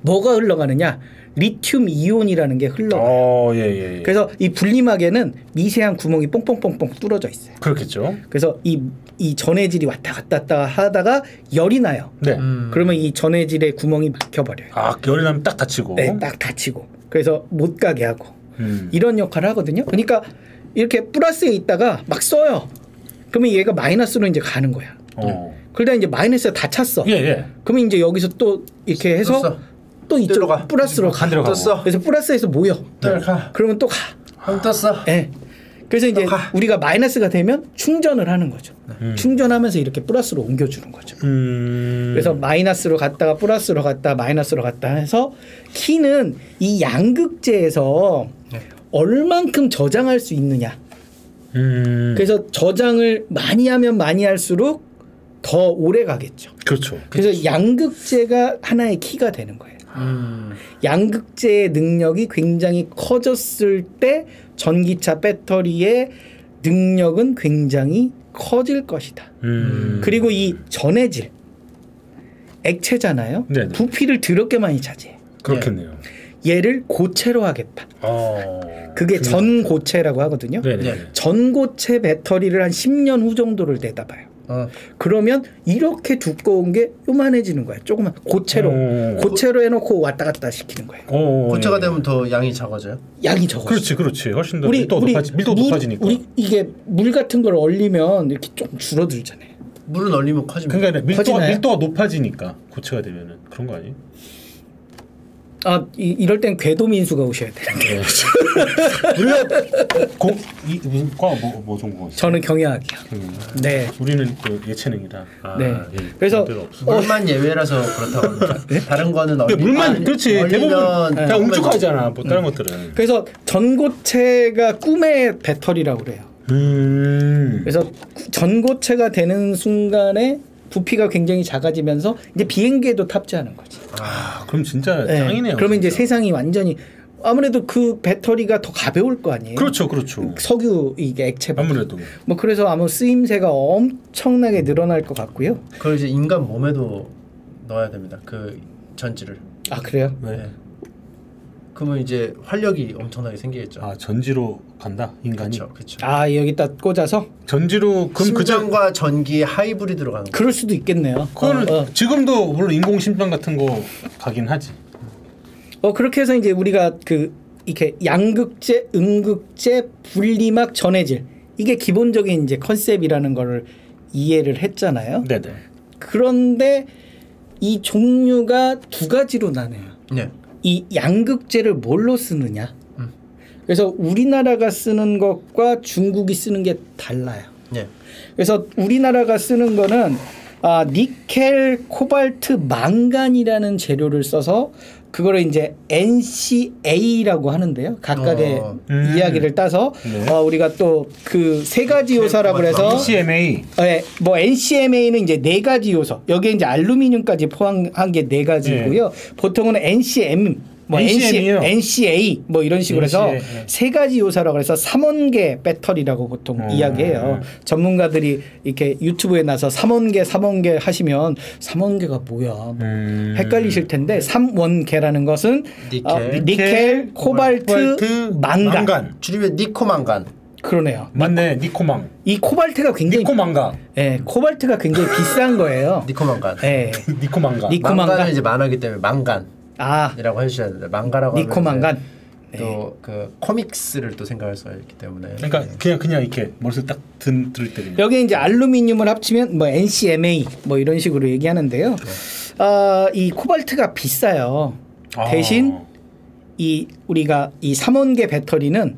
뭐가 흘러가느냐? 리튬 이온이라는 게 흘러가. 요 어, 예, 예, 예. 그래서 이 분리막에는 미세한 구멍이 뽕뽕뽕뽕 뚫어져 있어요. 그렇겠죠. 그래서 이, 이 전해질이 왔다 갔다 갔다 하다가 열이 나요. 네. 음. 그러면 이 전해질의 구멍이 막혀버려요. 아, 열이 나면 딱 다치고. 네, 딱 다치고. 그래서 못 가게 하고. 음. 이런 역할을 하거든요. 그러니까 이렇게 플러스에 있다가 막 써요. 그러면 얘가 마이너스로 이제 가는 거야. 어. 그러다 이제 마이너스가 다 찼어. 예, 예. 그러면 이제 여기서 또 이렇게 해서 또 써. 또 이쪽 뜰로 가. 플러스로 가. 써. 그래서 플러스에서 모여. 또 가. 그러면 또 가. 형 떴어. 예. 그래서 이제 또 가. 우리가 마이너스가 되면 충전을 하는 거죠. 음. 충전하면서 이렇게 플러스로 옮겨주는 거죠. 음. 그래서 마이너스로 갔다가 플러스로 갔다 마이너스로 갔다 해서 키는 이 양극재에서 네. 얼만큼 저장할 수 있느냐. 음. 그래서 저장을 많이 하면 많이 할수록 더 오래 가겠죠. 그렇죠. 그래서 양극재가 하나의 키가 되는 거예요. 음. 양극재의 능력이 굉장히 커졌을 때 전기차 배터리의 능력은 굉장히 커질 것이다. 음. 그리고 이 전해질 액체잖아요. 네네. 부피를 더럽게 많이 차지해. 그렇겠네요. 얘를 고체로 하겠다. 어. 그게 전고체라고 하거든요. 네네. 네. 전고체 배터리를 한 10년 후 정도를 내다봐요. 어. 그러면 이렇게 두꺼운 게 요만해지는 거예요. 조금만 고체로 오. 고체로 해놓고 왔다 갔다 시키는 거예요. 어, 고체가 예. 되면 더 양이 작아져요. 양이 적어. 그렇지, 그렇지. 훨씬 더 밀도 높아지, 밀도 물- 높아지니까. 우리 이게 물 같은 걸 얼리면 이렇게 좀 줄어들잖아요. 물은 얼리면 커집니다. 그러니까 밀도가 커지나요? 밀도가 높아지니까 고체가 되면은 그런 거 아니에요? 아 이, 이럴 땐 궤도 민수가 오셔야 되는데 우리가 공이 무슨 과뭐 뭐 전공? 저는 경영학이요. 음. 네. 우리는 또 예체능이라. 아, 네. 예. 그래서 없어. 물만 예외라서 그렇다고 합니다. 다른 거는 얼리, 물만 얼리- 그렇지 대부분 얼리면 다 웅축하잖아. 뭐 다른 것들은. 그래서 전고체가 꿈의 배터리라고 그래요. 음. 그래서 구- 전고체가 되는 순간에 부피가 굉장히 작아지면서 이제 비행기에도 탑재하는 거지. 아 그럼 진짜 네. 짱이네요. 그러면 이제 진짜. 세상이 완전히 아무래도 그 배터리가 더 가벼울 거 아니에요. 그렇죠, 그렇죠. 석유 이게 액체보다. 아무래도 뭐 그래서 아마 쓰임새가 엄청나게 늘어날 것 같고요. 그걸 이제 인간 몸에도 넣어야 됩니다. 그 전지를. 아 그래요? 네. 네. 그러면 이제 활력이 엄청나게 생기겠죠. 아 전지로 간다 인간이. 그렇죠, 그렇죠. 아 여기다 꽂아서 전지로 그럼 그저 심장과 전기 하이브리드로 가는 거. 그럴 수도 있겠네요. 그거는 어, 어. 지금도 물론 인공 심장 같은 거 가긴 하지. 어 그렇게 해서 이제 우리가 그 이렇게 양극재, 음극재, 분리막, 전해질 이게 기본적인 이제 컨셉이라는 거를 이해를 했잖아요. 네네. 그런데 이 종류가 두 가지로 나뉘어요. 네. 이 양극재를 뭘로 쓰느냐. 음. 그래서 우리나라가 쓰는 것과 중국이 쓰는 게 달라요. 네. 그래서 우리나라가 쓰는 거는 아, 니켈, 코발트, 망간이라는 재료를 써서 그거를 이제 NCA라고 하는데요. 각각의 어. 음. 이야기를 따서 네. 어, 우리가 또 그 세 가지 요소라고 그래서 CMA. 네, 뭐 NCMA는 이제 네 가지 요소. 여기에 이제 알루미늄까지 포함한 게 네 가지고요. 보통은 NCM 뭐 NCM 이요? NCA 뭐 이런 식으로 해서 NCA, 네. 세 가지 요소라고 그래서 삼원계 배터리라고 보통 음. 이야기해요. 전문가들이 이렇게 유튜브에 나서 삼원계 삼원계 하시면 삼원계가 뭐야? 뭐 음. 헷갈리실 텐데 삼원계라는 것은 니켈. 어, 니켈, 코발트, 코발트, 망간. 망간. 줄이면 니코망간. 그러네요. 맞네 니코망. 이 코발트가 굉장히 니코망가. 예, 코발트가 굉장히 비싼 거예요. 니코망간. 예. 니코망가. 니- 니코망간. 이제 만화기 때문에 망간 이라고 아, 해주셔야 돼요. 망가라고 니코 망간. 네. 또그 코믹스를 또 생각할 수가 있기 때문에. 그러니까 그냥 그냥 이렇게 머릿속 딱 든, 들을 때 그냥. 여기 이제 알루미늄을 합치면 뭐 NCMA 뭐 이런 식으로 얘기하는데요. 아, 이 코발트가 비싸요. 아. 대신 이 우리가 이 삼원계 배터리는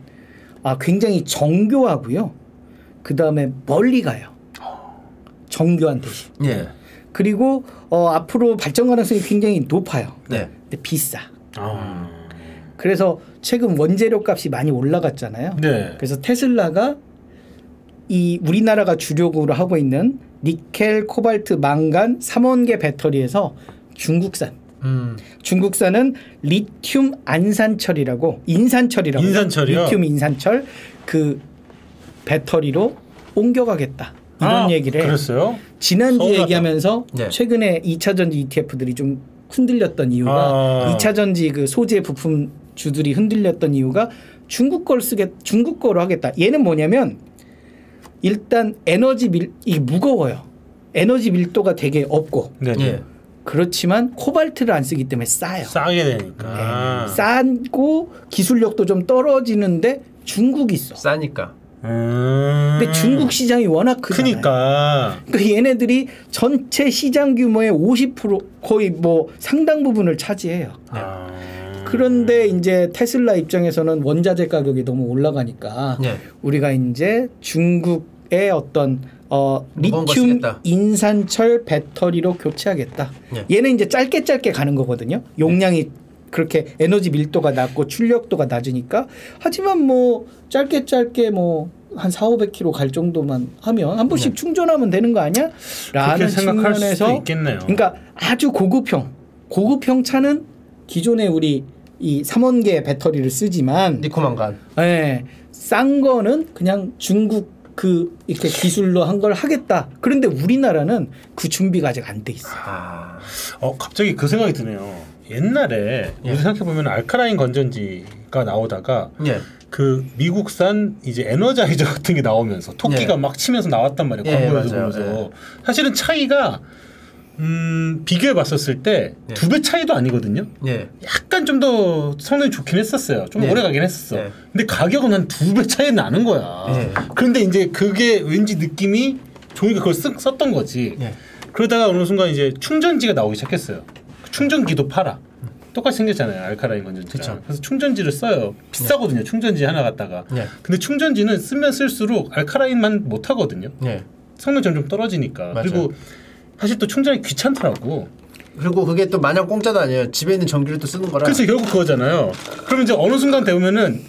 아, 굉장히 정교하고요. 그 다음에 멀리 가요. 정교한 대신. 예. 그리고 어, 앞으로 발전 가능성이 굉장히 높아요. 네. 근데 비싸. 아. 그래서 최근 원재료 값이 많이 올라갔잖아요. 네. 그래서 테슬라가 이 우리나라가 주력으로 하고 있는 니켈, 코발트, 망간, 삼원계 배터리에서 중국산 음. 중국산은 리튬 안산철이라고 인산철이라고 인산철이요? 리튬 인산철 그 배터리로 옮겨가겠다 이런 아, 얘기를 그랬어요? 지난주. 얘기하면서 네. 최근에 2차 전지 ETF들이 좀 흔들렸던 이유가 아. 2차 전지 그 소재 부품 주들이 흔들렸던 이유가 중국 걸 쓰겠 중국 거로 하겠다. 얘는 뭐냐면 일단 에너지 밀 이게 무거워요. 에너지 밀도가 되게 없고 네. 예. 그렇지만 코발트를 안 쓰기 때문에 싸요. 싸게 되니까. 네. 싸고 기술력도 좀 떨어지는데 중국이 있어. 싸니까. 음. 근데 중국 시장이 워낙 크잖아요. 크니까. 그러니까 얘네들이 전체 시장 규모의 50% 거의 뭐 상당 부분을 차지해요. 아. 그런데 이제 테슬라 입장에서는 원자재 가격이 너무 올라가니까 예. 우리가 이제 중국의 어떤 어 리튬. 인산철 배터리로 교체하겠다. 예. 얘는 이제 짧게 짧게 가는 거거든요. 용량이 그렇게 에너지 밀도가 낮고 출력도가 낮으니까 하지만 뭐 짧게 짧게 뭐한 4, 500km 갈 정도만 하면 한 번씩 충전하면 되는 거 아니야? 그렇게 라는 생각할 수도 측면에서 있겠네요. 그러니까 아주 고급형 고급형 차는 기존에 우리 이 삼원계 배터리를 쓰지만 니코만간. 예, 싼 거는 그냥 중국 그 이렇게 기술로 한 걸 하겠다. 그런데 우리나라는 그 준비가 아직 안 돼 있어. 아. 어 갑자기 그 생각이 드네요. 옛날에 예. 우리 생각해 보면 알카라인 건전지가 나오다가 예. 그 미국산 이제 에너자이저 같은 게 나오면서 토끼가 예. 막 치면서 나왔단 말이에요. 예, 광고에서. 보면서 사실은 차이가 음, 비교해 봤었을 때 예. 두배 차이도 아니거든요. 예. 약간 좀 더 성능이 좋긴 했었어요. 좀 예. 오래 가긴 했었어. 예. 근데 가격은 한 두 배 차이 나는 거야. 예. 그런데 이제 그게 왠지 느낌이 종이가 그걸 쓰, 썼던 거지. 예. 그러다가 어느 순간 이제 충전지가 나오기 시작했어요. 충전기도 팔아. 똑같이 생겼잖아요. 알카라인 건전지가. 그쵸. 그래서 충전지를 써요. 비싸거든요. 충전지 하나 갖다가. 예. 근데 충전지는 쓰면 쓸수록 알카라인만 못 하거든요. 예. 성능 점점 떨어지니까. 맞아요. 그리고 사실 또 충전이 귀찮더라고. 그리고 그게 또 마냥 공짜도 아니에요. 집에 있는 전기를 또 쓰는 거라. 그래서 결국 그거잖아요. 그러면 이제 어느 순간 되면은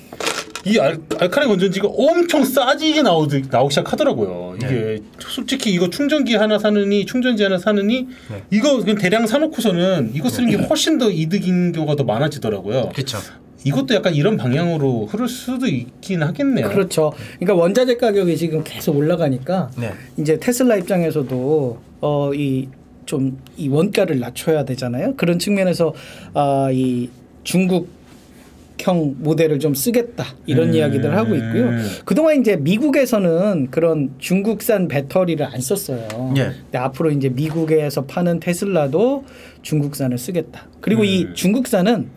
이 알, 알카라인 건전지가 엄청 싸지게 나오기, 나오기 시작하더라고요. 이게 네. 솔직히 이거 충전기 하나 사느니 충전지 하나 사느니 네. 이거 그냥 대량 사놓고서는 이거 쓰는 게 훨씬 더 이득인 경우가 더 많아지더라고요. 그렇죠. 이것도 약간 이런 방향으로 흐를 수도 있긴 하겠네요. 그렇죠. 그러니까 원자재 가격이 지금 계속 올라가니까 네. 이제 테슬라 입장에서도 어 이 좀 이 원가를 낮춰야 되잖아요. 그런 측면에서 아 이 중국 형 모델을 좀 쓰겠다 이런 음. 이야기들 하고 있고요. 그동안 이제 미국에서는 그런 중국산 배터리를 안 썼어요. 예. 근데 앞으로 이제 미국에서 파는 테슬라도 중국산을 쓰겠다. 그리고 이 음. 중국산은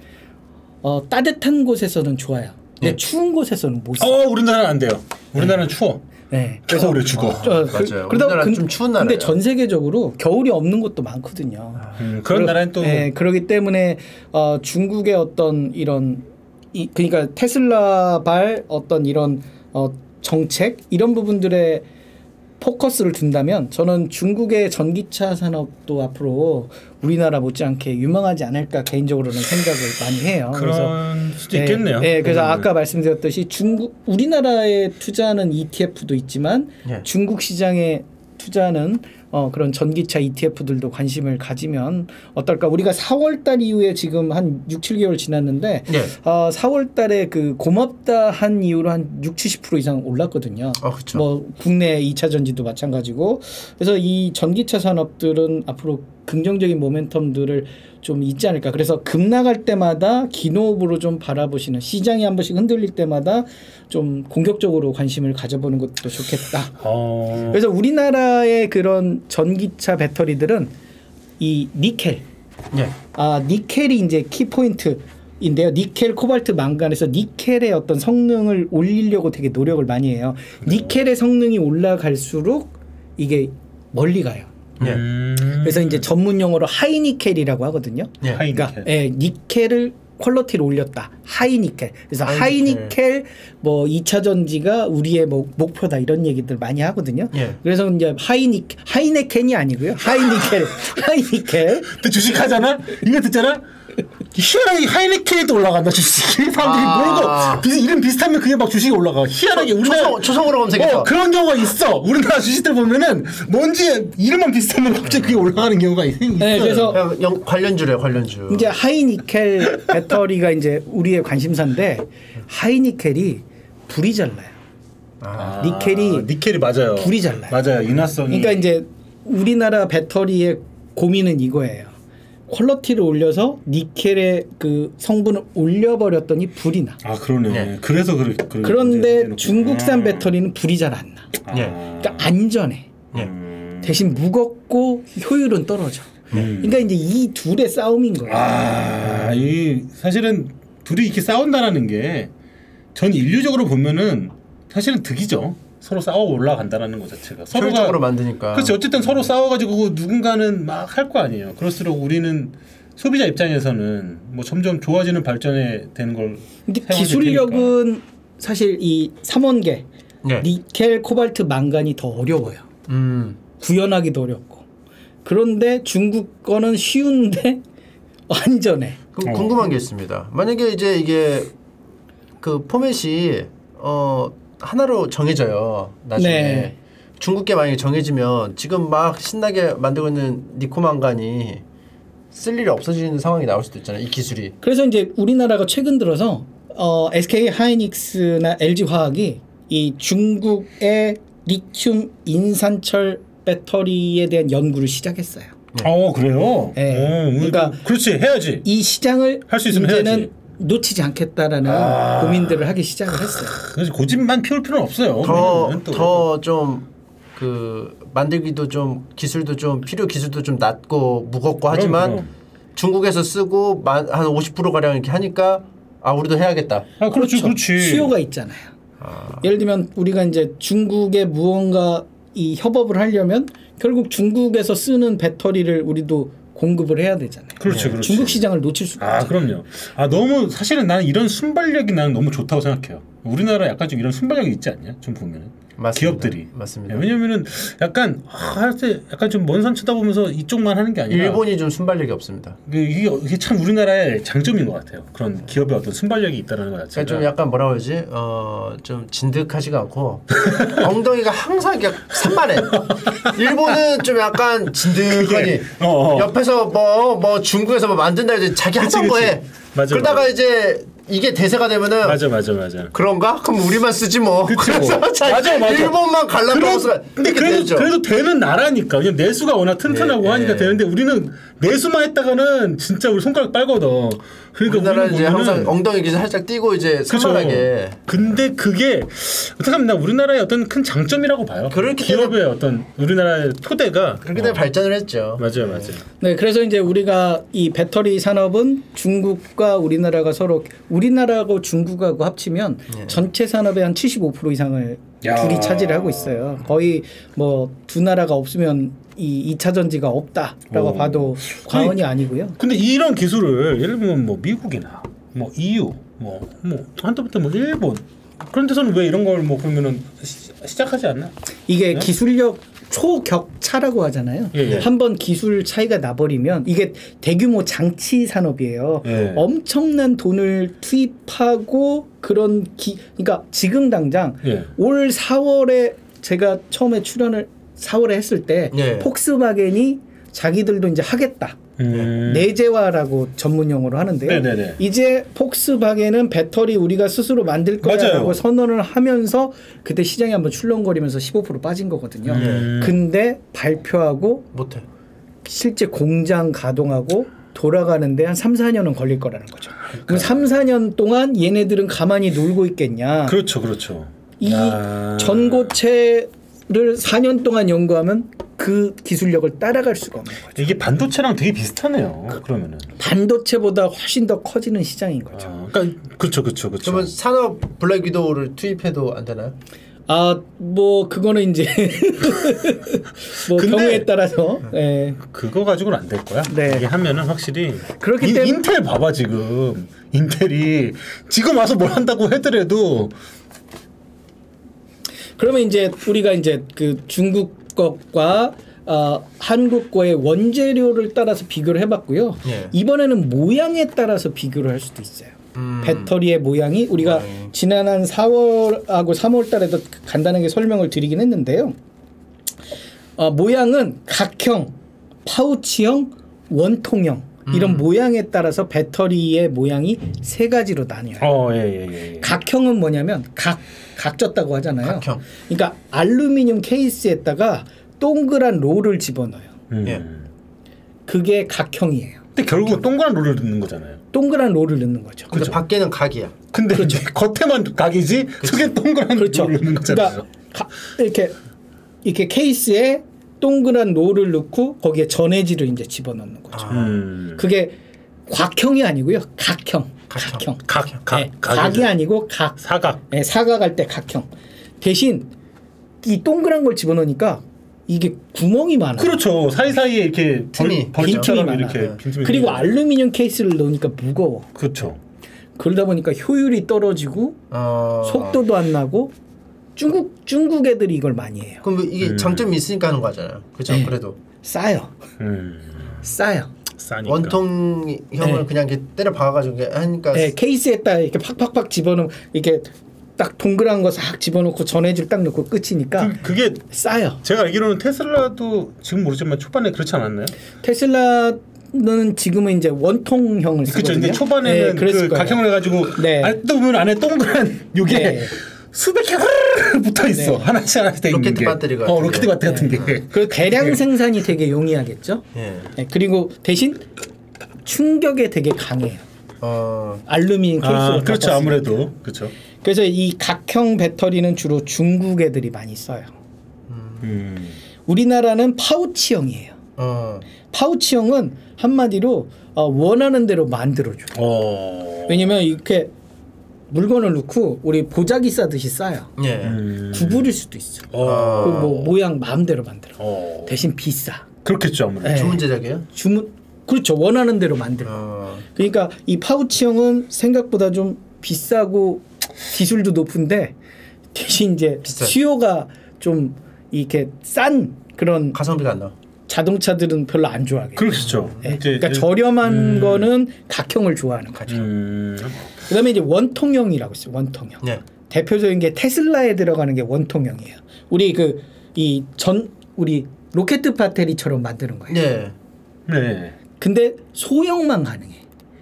어, 따뜻한 곳에서는 좋아요. 근데 예. 추운 곳에서는 못 써. 어 우리나라는 안 돼요. 우리나라는 추워. 네. 그래서 오래 죽어. 저, 맞아요. 우리나라는 좀 추운 근데 나라예요. 전 세계적으로 겨울이 없는 곳도 많거든요. 음, 그런 그러- 나라는 또 네, 그렇기 때문에 어, 중국의 어떤 이런 이, 그러니까 테슬라발 어떤 이런 어, 정책 이런 부분들에 포커스를 둔다면 저는 중국의 전기차 산업도 앞으로 우리나라 못지않게 유망하지 않을까 개인적으로는 생각을 많이 해요. 그래서 수도 네, 있겠네요. 네, 그래서 음. 아까 말씀드렸듯이 중국 우리나라에 투자하는 ETF도 있지만 예. 중국 시장에 투자하는 어, 그런 전기차 ETF들도 관심을 가지면 어떨까? 우리가 4월 달 이후에 지금 한 6, 7개월 지났는데 예. 어, 4월 달에 그 고맙다 한 이후로 한 6, 70% 이상 올랐거든요. 어, 그렇죠. 뭐 국내 2차 전지도 마찬가지고 그래서 이 전기차 산업들은 앞으로 긍정적인 모멘텀들을 좀 있지 않을까. 그래서 급락할 때마다 기노업으로 좀 바라보시는 시장이 한 번씩 흔들릴 때마다 좀 공격적으로 관심을 가져보는 것도 좋겠다. 어, 그래서 우리나라의 그런 전기차 배터리들은 이 니켈, 예. 아 니켈이 이제 키 포인트 인데요. 니켈, 코발트, 망간에서 니켈의 어떤 성능을 올리려고 되게 노력을 많이 해요. 니켈의 성능이 올라갈수록 이게 멀리 가요. 예. 음. 그래서 이제 전문 용어로 하이니켈이라고 하거든요. 예. 하이니켈. 그러니까 예, 니켈을 quality를 올렸다. 하이니켈. 그래서 하이니켈. 하이니켈 뭐 2차 전지가 우리의 뭐 목표다 이런 얘기들 많이 하거든요. 예. 그래서 이제 하이니 하이네켄이 아니고요. 하이니켈. 하이니켈. 또 주식하잖아? 이거 듣잖아? 희한하게 하이네켄에도 올라간다 주식이. 사람들이 아. 모르고 비, 이름 비슷하면 그게 막 주식이 올라가. 희한하게 우리나라 초성, 초성으로 검색해서. 어, 그런 경우가 있어. 우리나라 주식들 보면은 뭔지 이름만 비슷하면 갑자기 그게 올라가는 경우가 있, 있어요. 네, 그래서 관련주래요 관련주. 이제 하이니켈 배터리가 이제 우리의 관심사인데 하이니켈이 불이 잘 나요. 아, 니켈이 니켈이 맞아요. 불이 잘 나요. 맞아요 인화성이. 그러니까 이제 우리나라 배터리의 고민은 이거예요. 퀄러티를 올려서 니켈의 그 성분을 올려버렸더니 불이 나. 아 그러네 네. 그래서 그래, 그래 그런데 중국산 배터리는 불이 잘 안 나. 아. 예. 그러니까 안전해. 예. 음. 대신 무겁고 효율은 떨어져. 그러니까 이제 이 둘의 싸움인 거예요. 아, 이 사실은 둘이 이렇게 싸운다라는 게 전 인류적으로 보면은 사실은 득이죠. 서로 싸워 올라간다라는 것 자체가 효율적으로 만드니까 그렇지 어쨌든 서로 싸워가지고 누군가는 막 할 거 아니에요. 그럴수록 우리는 소비자 입장에서는 뭐 점점 좋아지는 발전에 되는 걸 근데 기술력은 사실 이 삼원계 예. 니켈, 코발트, 망간이 더 어려워요. 음. 구현하기도 어렵고. 그런데 중국 거는 쉬운데 안전해. 그럼 어. 궁금한 게 있습니다. 만약에 이제 이게 그 포맷이 어 하나로 정해져요. 나중에 네. 중국계 만약에 정해지면 지금 막 신나게 만들고 있는 니코망간이 쓸 일이 없어지는 상황이 나올 수도 있잖아요. 이 기술이. 그래서 이제 우리나라가 최근 들어서 어, SK 하이닉스나 LG 화학이 이 중국의 리튬 인산철 배터리에 대한 연구를 시작했어요. 어 그래요. 네. 어, 우리도 그러니까 그렇지 해야지. 이 시장을 할 수 있으면 이제는 해야지. 놓치지 않겠다라는 아. 고민들을 하기 시작을 했어요. 그래서 고집만 피울 필요는 없어요. 더 왜냐면 또더좀 그 만들기도 좀 기술도 좀 필요 기술도 좀 낮고 무겁고 하지만 그럼. 중국에서 쓰고 만- 한50% 가량 이렇게 하니까 아 우리도 해야겠다. 아 그렇지 그렇지. 수요가 있잖아요. 예를 들면 우리가 이제 중국에 무언가 이 협업을 하려면 결국 중국에서 쓰는 배터리를 우리도 공급을 해야 되잖아요. 그렇지 그렇지. 중국 시장을 놓칠 수가 아 없죠. 그럼요. 아 너무 사실은 나는 이런 순발력이 나는 너무 좋다고 생각해요. 우리나라 약간 좀 이런 순발력이 있지 않냐? 좀 보면은 맞습니다. 기업들이 맞습니다. 예, 왜냐면은 약간 아, 할때 약간 좀 먼 산 쳐다보면서 이쪽만 하는 게 아니라 일본이 좀 순발력이 없습니다. 그 이게, 이게 참 우리나라의 장점인 것 같아요. 그런 기업의 어떤 순발력이 있다는 것 자체가. 그러니까 좀 약간 뭐라 그러지? 어 좀 진득하지가 않고 엉덩이가 항상 이렇게 산만해. 일본은 좀 약간 진득하니 어, 어. 옆에서 뭐뭐 중국에서 뭐 만든다 이제 자기 하던 거 그치. 해. 맞아, 그러다가 맞아. 이제 이게 대세가 되면은 맞아 맞아 맞아. 그런가? 그럼 우리만 쓰지 뭐. 그래서 뭐. 자, 맞아, 맞아. 일본만 그런- 근데 그래도, 되죠. 그래도 되는 나라니까 그냥 내수가 워낙 튼튼하고 네, 하니까 네. 되는데 우리는 내수만 했다가는 진짜 우리 손가락 빨거든. 그러니까 우리나라는 이제 항상 엉덩이 기살 살짝 띄고 이제. 산만하게. 근데 그게 어떻게 하면 나 우리나라의 어떤 큰 장점이라고 봐요. 그렇기 기업의 어떤 우리나라의 토대가 그렇게 되면 어, 발전을 했죠. 맞아요, 맞아요. 네, 그래서 이제 우리가 이 배터리 산업은 중국과 우리나라가 서로 우리나라하고 중국하고 합치면 전체 산업의 한 75% 이상을 야. 둘이 차지를 하고 있어요. 거의 뭐 두 나라가 없으면 이 2차 전지가 없다라고 오. 봐도 과언이 아니고요. 근데 이런 기술을 예를 들면 뭐 미국이나 뭐 EU 뭐뭐 한때부터 뭐 일본 그런 데서는 왜 이런 걸 뭐 그러면은 시, 시작하지 않나? 이게 기술력 초격차라고 하잖아요. 네? 예, 예. 한번 기술 차이가 나버리면 이게 대규모 장치 산업이에요. 예. 엄청난 돈을 투입하고 그런 기, 그러니까 지금 당장 예. 올 4월에 제가 처음에 출연을 4월에 했을 때 예. 폭스바겐이 자기들도 이제 하겠다. 음. 내재화라고 전문 용어로 하는데요. 네네네. 이제 폭스바겐은 배터리 우리가 스스로 만들 거라고 맞아요. 선언을 하면서 그때 시장이 한번 출렁거리면서 15% 빠진 거거든요. 음. 근데 발표하고 못해. 실제 공장 가동하고 돌아가는데 한 3, 4년은 걸릴 거라는 거죠. 그럼 3, 4년 동안 얘네들은 가만히 놀고 있겠냐? 그렇죠, 그렇죠. 이 야. 전고체 를 4년 동안 연구하면 그 기술력을 따라갈 수가 없는 거죠. 이게 반도체랑 되게 비슷하네요. 그 러면은. 반도체보다 훨씬 더 커지는 시장인 거죠. 아, 그러니까 그렇죠, 그렇죠, 그렇죠. 그러면 산업 블랙 위도우를 투입해도 안 되나요? 아, 뭐 그거는 이제 뭐 근데- 경우에 따라서 예. 그거 가지고는 안 될 거야. 네. 이게 하면은 확실히 그렇기 인, 때문- 인텔 봐봐 지금 인텔이 지금 와서 뭘 한다고 하더라도 그러면 이제 우리가 이제 그 중국 것과 어, 한국 거의 원재료를 따라서 비교를 해봤고요. 예. 이번에는 모양에 따라서 비교를 할 수도 있어요. 음. 배터리의 모양이 우리가 모양이. 지난 한 4월하고 3월 달에도 간단하게 설명을 드리긴 했는데요. 어, 모양은 각형, 파우치형, 원통형 이런 음. 모양에 따라서 배터리의 모양이 세 가지로 나뉘어요. 어, 예, 예, 예. 예. 각형은 뭐냐면 각 각졌다고 하잖아요. 각형. 그러니까 알루미늄 케이스에다가 동그란 롤을 집어넣어요. 음. 예. 그게 각형이에요. 근데 결국 동그란 롤을 넣는 거잖아요. 동그란 롤을 넣는 거죠. 근데 그죠. 밖에는 각이야. 근데 이제 겉에만 각이지 속에 동그란 그렇죠. 롤을 넣는 거잖아요. 그러니까 가- 이렇게 이렇게 케이스에 동그란 롤을 넣고 거기에 전해질을 이제 집어넣는 거죠. 아. 음. 그게 곽형이 아니고요. 각형. 각형. 각형. 각, 각, 네. 각이 아니고 각. 사각. 네, 사각할 때 각형. 대신 이 동그란 걸 집어넣으니까 이게 구멍이 많아요. 그렇죠. 사이사이에 이렇게 틈이, 벌, 빈틈이 많아. 이렇게 네. 빈틈이 그리고. 알루미늄 케이스를 넣으니까 무거워. 그렇죠. 그러다 보니까 효율이 떨어지고 어. 속도도 안 나고 중국 중국 애들이 이걸 많이 해요. 그럼 뭐 이게 음. 장점이 있으니까 하는 거잖아요. 그렇죠. 네. 그래도 싸요. 음. 싸요. 싸니까. 원통형을 네. 그냥 이렇게 때려 박아가지고 하니까 네, 케이스에다 이렇게 팍팍팍 집어넣으면 이렇게 딱 동그란 거 싹 집어넣고 전해질 딱 넣고 끝이니까 그, 그게 싸요. 제가 알기로는 테슬라도 지금 모르지만 초반에 그렇지 않았나요? 테슬라 는 지금은 이제 원통형을 그렇죠. 쓰거든요. 근데 초반에는 네, 그. 각형을 해가지고 네. 알 보면 안에 동그란 요게 네. 수백 개 붙어 있어 네. 하나씩 하나씩 돼 있는 로켓 게. 배터리 같은 어 게. 로켓 배터리 같은 게. 그리고 대량 생산이 되게 용이하겠죠. 예. 네, 그리고 대신 충격에 되게 강해요. 어. 알루미늄 케이스로 아 그렇죠. 아무래도 그렇죠. 그래서 이 각형 배터리는 주로 중국 애들이 많이 써요. 음. 우리나라는 파우치형이에요. 어. 파우치형은 한마디로 어, 원하는 대로 만들어줘. 어. 왜냐면 이렇게 물건을 넣고 우리 보자기 싸듯이 싸요. 예. 음. 구부릴 수도 있어. 어. 그리고 뭐 모양 마음대로 만들어. 어. 대신 비싸. 그렇겠죠 아무래도. 네. 주문 제작이에요? 주문 그렇죠 원하는 대로 만들어. 어. 그러니까 이 파우치형은 생각보다 좀 비싸고 기술도 높은데 대신 이제 비싸요. 수요가 좀 이렇게 싼 그런 가성비가 안 나와. 자동차들은 별로 안 좋아하게. 그렇죠. 네. 그러니까 저렴한 거는 각형을 좋아하는 거죠. 음. 그다음에 이제 원통형이라고 있어요. 원통형. 예. 대표적인 게 테슬라에 들어가는 게 원통형이에요. 우리 그 이 전 우리 로켓 배터리처럼 만드는 거예요. 예. 네. 근데 소형만 가능해.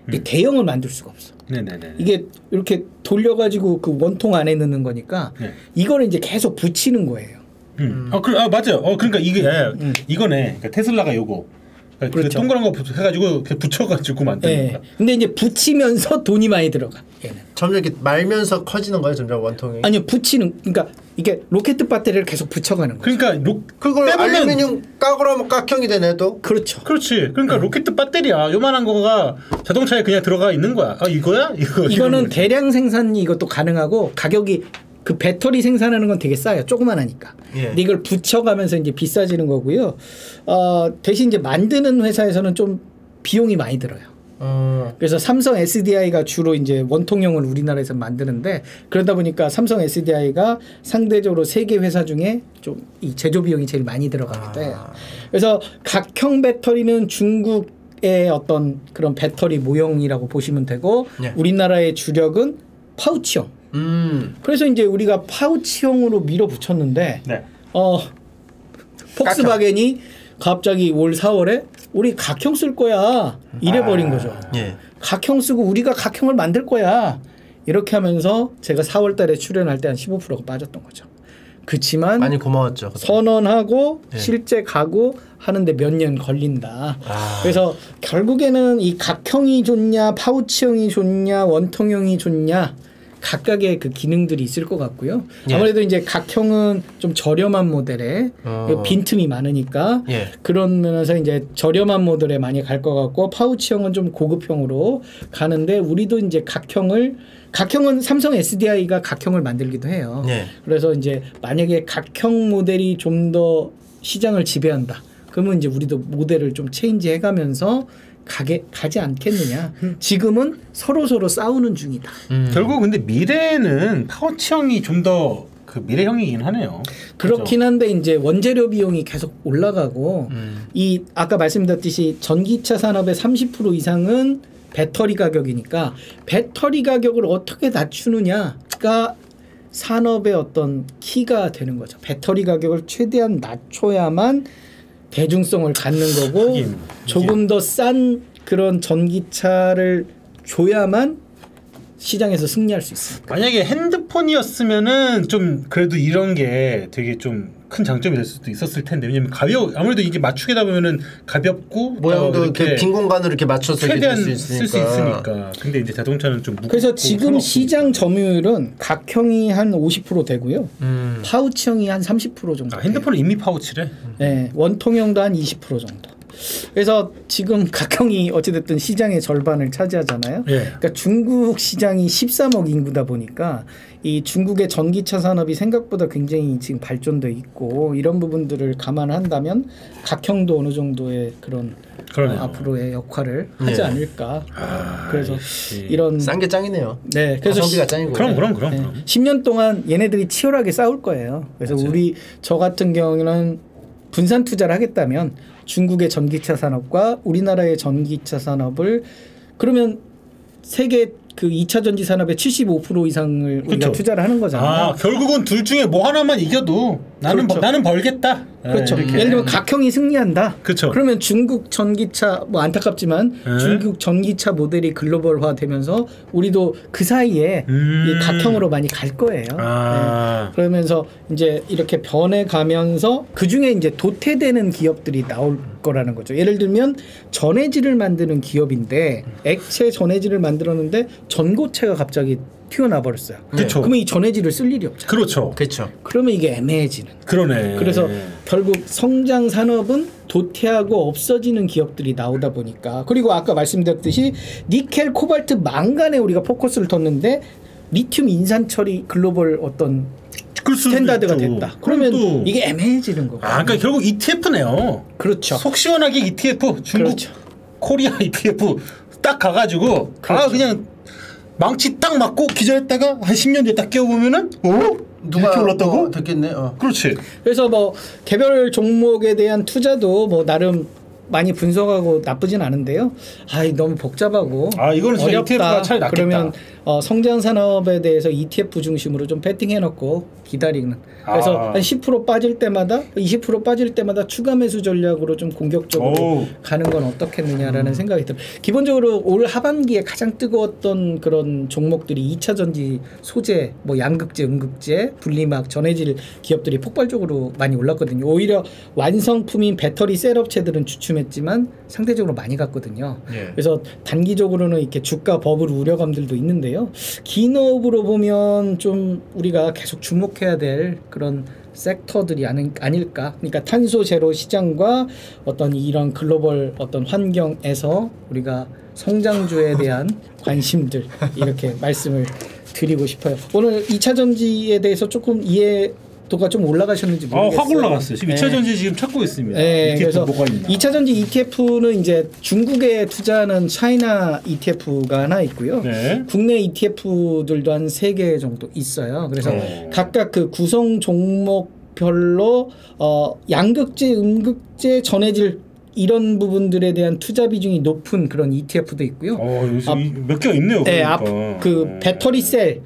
음. 대형을 만들 수가 없어. 네네네. 이게 이렇게 돌려가지고 그 원통 안에 넣는 거니까 네. 이거를 이제 계속 붙이는 거예요. 음. 아, 그, 아 맞아요. 어 그러니까 이게 음. 이거네. 그러니까 테슬라가 요거. 그러니까 그 그렇죠. 동그란 거 붙- 해가지고 이렇게 붙여가지고 만드는 예. 거야. 근데 이제 붙이면서 돈이 많이 들어가. 얘는. 점점 이렇게 말면서 커지는 거예요, 점점 원통이. 아니요, 붙이는 그러니까 이게 로켓 배터리를 계속 붙여가는 거예요. 그러니까 로, 그걸 빼보면- 알루미늄 하면 깍형이 되네 또. 그렇죠. 그렇지. 그러니까 로켓 배터리야. 요만한 거가 자동차에 그냥 들어가 있는 거야. 아 이거야? 이거 이거는. 대량 생산이 이것도 가능하고 가격이 그 배터리 생산하는 건 되게 싸요. 조그만 하니까. 예. 근데 이걸 붙여가면서 이제 비싸지는 거고요. 어, 대신 이제 만드는 회사에서는 좀 비용이 많이 들어요. 어. 그래서 삼성 SDI가 주로 이제 원통형을 우리나라에서 만드는데 그러다 보니까 삼성 SDI가 상대적으로 세계 회사 중에 좀 이 제조 비용이 제일 많이 들어가게 돼요. 아. 그래서 각형 배터리는 중국의 어떤 그런 배터리 모형이라고 보시면 되고 네. 우리나라의 주력은 파우치형. 음. 그래서 이제 우리가 파우치형으로 밀어붙였는데 네. 어 폭스바겐이 갑자기 올 4월에 우리 각형 쓸 거야 이래 버린 거죠. 예. 각형 쓰고 우리가 각형을 만들 거야 이렇게 하면서 제가 4월 달에 출연할 때 한 15%가 빠졌던 거죠. 그렇지만 많이 고마웠죠. 그때. 선언하고 네. 실제 가고 하는데 몇 년 걸린다. 아. 그래서 결국에는 이 각형이 좋냐, 파우치형이 좋냐, 원통형이 좋냐 각각의 그 기능들이 있을 것 같고요. 예. 아무래도 이제 각형은 좀 저렴한 모델에 어. 빈틈이 많으니까 예. 그런 면에서 이제 저렴한 모델에 많이 갈 것 같고 파우치형은 좀 고급형으로 가는데 우리도 이제 각형을 각형은 삼성 SDI가 각형을 만들기도 해요. 예. 그래서 이제 만약에 각형 모델이 좀 더 시장을 지배한다. 그러면 이제 우리도 모델을 좀 체인지 해가면서 가게 가지 않겠느냐. 지금은 서로 서로 싸우는 중이다. 음. 결국 근데 미래에는 파워치형이 좀 더 그 미래형이긴 하네요. 그렇긴 한데 이제 원재료 비용이 계속 올라가고 음. 이 아까 말씀드렸듯이 전기차 산업의 30% 이상은 배터리 가격이니까 배터리 가격을 어떻게 낮추느냐가 산업의 어떤 키가 되는 거죠. 배터리 가격을 최대한 낮춰야만 대중성을 갖는 거고 조금 더 싼 그런 전기차를 줘야만 시장에서 승리할 수 있습니다. 만약에 핸드폰이었으면은 좀 그래도 이런 게 되게 좀 큰 장점이 될 수도 있었을 텐데 왜냐면 가벼 아무래도 이게 맞추게다 보면은 가볍고 모양도 이렇게 이렇게 빈 공간으로 이렇게 맞춰서 최대한 쓸수 쓸수 있으니까. 근데 이제 자동차는 좀 무겁고 그래서 지금. 시장 점유율은 각형이 한 50% 되고요. 음. 파우치형이 한 30% 정도. 아, 핸드폰은 이미 파우치래. 네, 원통형도 한 20% 정도. 그래서 지금 각형이 어찌됐든 시장의 절반을 차지하잖아요. 예. 그러니까 중국 시장이 13억 인구다 보니까 이 중국의 전기차 산업이 생각보다 굉장히 지금 발전돼 있고 이런 부분들을 감안한다면 각형도 어느 정도의 그런 그러네요. 어, 앞으로의 역할을 하지 네. 않을까. 아, 그래서 역시. 이런 싼 게 짱이네요. 네, 그래서 가성비가 시- 짱이고. 그럼 그럼 그럼 네. 그럼. 10년 동안 얘네들이 치열하게 싸울 거예요. 그래서 맞아요. 우리 저 같은 경우는 분산 투자를 하겠다면 중국의 전기차 산업과 우리나라의 전기차 산업을 그러면 세계 그 2차 전지 산업의 75% 이상을 우리가 그쵸. 투자를 하는 거잖아요. 아 결국은 둘 중에 뭐 하나만 이겨도 나는 그렇죠. 벌- 나는 벌겠다. 그렇죠. 네, 이렇게. 예를 들면 각형이 승리한다. 그쵸. 그러면 중국 전기차 뭐 안타깝지만 네. 중국 전기차 모델이 글로벌화되면서 우리도 그 사이에 음. 이 각형으로 많이 갈 거예요. 아. 네. 그러면서 이제 이렇게 변해 가면서 그 중에 이제 도태되는 기업들이 나올 거라는 거죠. 예를 들면 전해질을 만드는 기업인데 액체 전해질을 만들었는데 전고체가 갑자기 튀어나와 버렸어요. 그쵸. 그러면 이 전해질을 쓸 일이 없죠. 그렇죠. 그렇죠. 그러면 이게 애매해지는. 그러네. 그래서 결국 성장 산업은 도태하고 없어지는 기업들이 나오다 보니까 그리고 아까 말씀드렸듯이 니켈, 코발트, 망간에 우리가 포커스를 뒀는데 리튬 인산철이 글로벌 어떤 standard가 있죠. 됐다. 그러면 또- 이게 애매해지는 거고. 아 그러니까 결국 ETF네요. 그렇죠. 속 시원하게 ETF 중국 그렇죠. 코리아 ETF 딱 가가지고 아 그렇죠. 그냥 망치 딱 맞고 기절했다가 한 10년 뒤에 딱 깨워보면은 어? 누가 이렇게 올랐다고? 뭐 됐겠네. 어. 그렇지. 그래서 뭐 개별 종목에 대한 투자도 뭐 나름 많이 분석하고 나쁘진 않은데요. 아, 너무 복잡하고 아, 이거는 어렵다. 가 차라리 낫겠다. 그러면 어, 성장 산업에 대해서 ETF 중심으로 좀 배팅해 놓고 기다리는. 그래서 아. 한10% 빠질 때마다 20% 빠질 때마다 추가 매수 전략으로 좀 공격적으로 오. 음. 가는 건 어떻겠느냐라는 생각이 들어요. 기본적으로 올 하반기에 가장 뜨거웠던 그런 종목들이 2차 전지 소재, 뭐 양극재, 음극재, 분리막, 전해질 기업들이 폭발적으로 많이 올랐거든요. 오히려 완성품인 배터리 셀 업체들은 주춤했지만 상대적으로 많이 갔거든요. 예. 그래서 단기적으로는 이렇게 주가 버블 우려감들도 있는데 요. 기업으로 보면 좀 우리가 계속 주목해야 될 그런 섹터들이 아니, 아닐까. 그러니까 탄소 제로 시장과 어떤 이런 글로벌 어떤 환경에서 우리가 성장주에 대한 관심들 이렇게 말씀을 드리고 싶어요. 오늘 2차 전지에 대해서 조금 이해 도가 좀 올라가셨는지 아, 모르겠어요. 확 올라갔어요. 지금 네. 2차 전지 지금 찾고 있습니다. 네, 그래서 뭐가 있나? 2차 전지 ETF는 이제 중국에 투자하는 차이나 ETF가 하나 있고요. 네. 국내 ETF들도 한세개 정도 있어요. 그래서 어. 각각 그 구성 종목별로 어 양극재, 음극재, 전해질 이런 부분들에 대한 투자 비중이 높은 그런 ETF도 있고요. 어, 이- 몇 개가 있네요. 네, 그러니까. 앞, 그 배터리 셀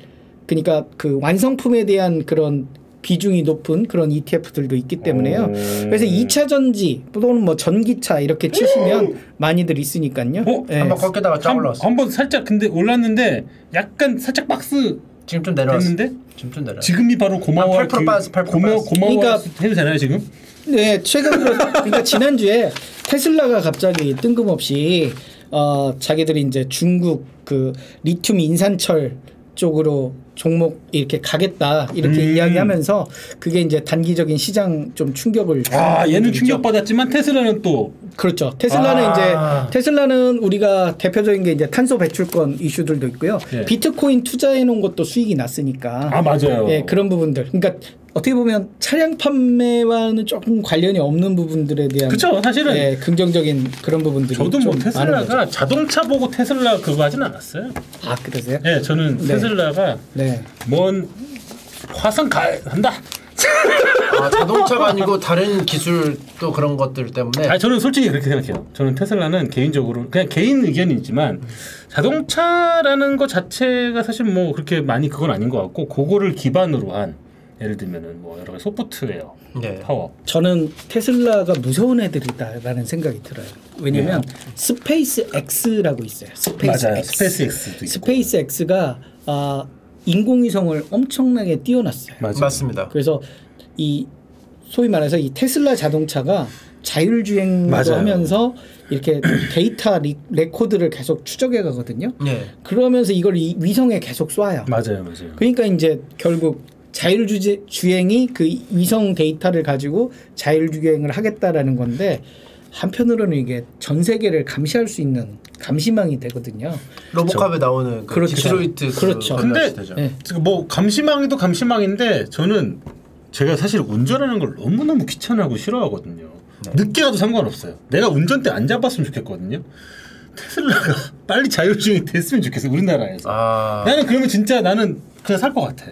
그러니까 그 완성품에 대한 그런 비중이 높은 그런 ETF들도 있기 때문에요. 오. 그래서 2차 전지 또는 뭐 전기차 이렇게 치시면 많이들 있으니까요. 어? 예. 한번 꺾여다가 쫙 한, 올라왔어. 한번 살짝 근데 올랐는데 약간 살짝 박스 지금 좀 내려왔어. 됐는데 지금 좀 내려. 지금이 바로 고마워 한8% 빠졌어, 8% 고마워 빠졌어. 고마워 그러니까- 해도 되나요 지금? 네, 최근 들어 그러니까 지난주에 테슬라가 갑자기 뜬금없이 어 자기들이 이제 중국 그 리튬 인산철 쪽으로 종목 이렇게 가겠다 이렇게 음. 이야기하면서 그게 이제 단기적인 시장 좀 충격을 아준 얘는. 충격 받았지만 테슬라는 또 그렇죠. 테슬라는 아. 이제 테슬라는 우리가 대표적인 게 이제 탄소 배출권 이슈들도 있고요. 예. 비트코인 투자해 놓은 것도 수익이 났으니까. 아, 맞아요. 예, 그런 부분들. 그러니까 어떻게 보면 차량 판매와는 조금 관련이 없는 부분들에 대한 그쵸 사실은 예, 긍정적인 그런 부분들이 저도 뭐. 테슬라가 자동차 보고 테슬라 그거 하진 않았어요. 아, 그러세요? 예, 저는 네. 테슬라가 네. 뭔 화성 가 한다. 아, 자동차가 아니고 다른 기술 또 그런 것들 때문에 아 저는 솔직히 그렇게 생각해요. 저는 테슬라는 개인적으로 그냥 개인 의견이지만 자동차라는 것 자체가 사실 뭐 그렇게 많이 그건 아닌 것 같고 그거를 기반으로 한 예를 들면은 뭐 여러 가지 소프트웨어, 네. 파워. 저는 테슬라가 무서운 애들이다라는 생각이 들어요. 왜냐면 네. 스페이스 X라고 있어요. 스페이스 맞아요. X. 스페이스 X도 있고. 스페이스 X가 아, 인공위성을 엄청나게 띄워놨어요. 맞아요. 맞습니다. 그래서 이 소위 말해서 이 테슬라 자동차가 자율주행도 맞아요. 하면서 이렇게 데이터 리, 레코드를 계속 추적해 가거든요. 네. 그러면서 이걸 이 위성에 계속 쏴요. 맞아요, 맞아요. 그러니까 이제 결국 자율주행이 그 위성 데이터를 가지고 자율주행을 하겠다라는 건데 한편으로는 이게 전 세계를 감시할 수 있는 감시망이 되거든요. 로보캅에 나오는 그 그렇죠. 디트로이트 그 그렇죠. 근데. 네. 뭐 감시망이도 감시망인데 저는 제가 사실 운전하는 걸 너무 너무 귀찮아하고 싫어하거든요. 네. 늦게 가도 상관없어요. 내가 운전대 안 잡았으면 좋겠거든요. 테슬라가 빨리 자율주행이 됐으면 좋겠어 우리나라에서. 아, 나는 그러면 진짜 나는 그냥 살 것 같아.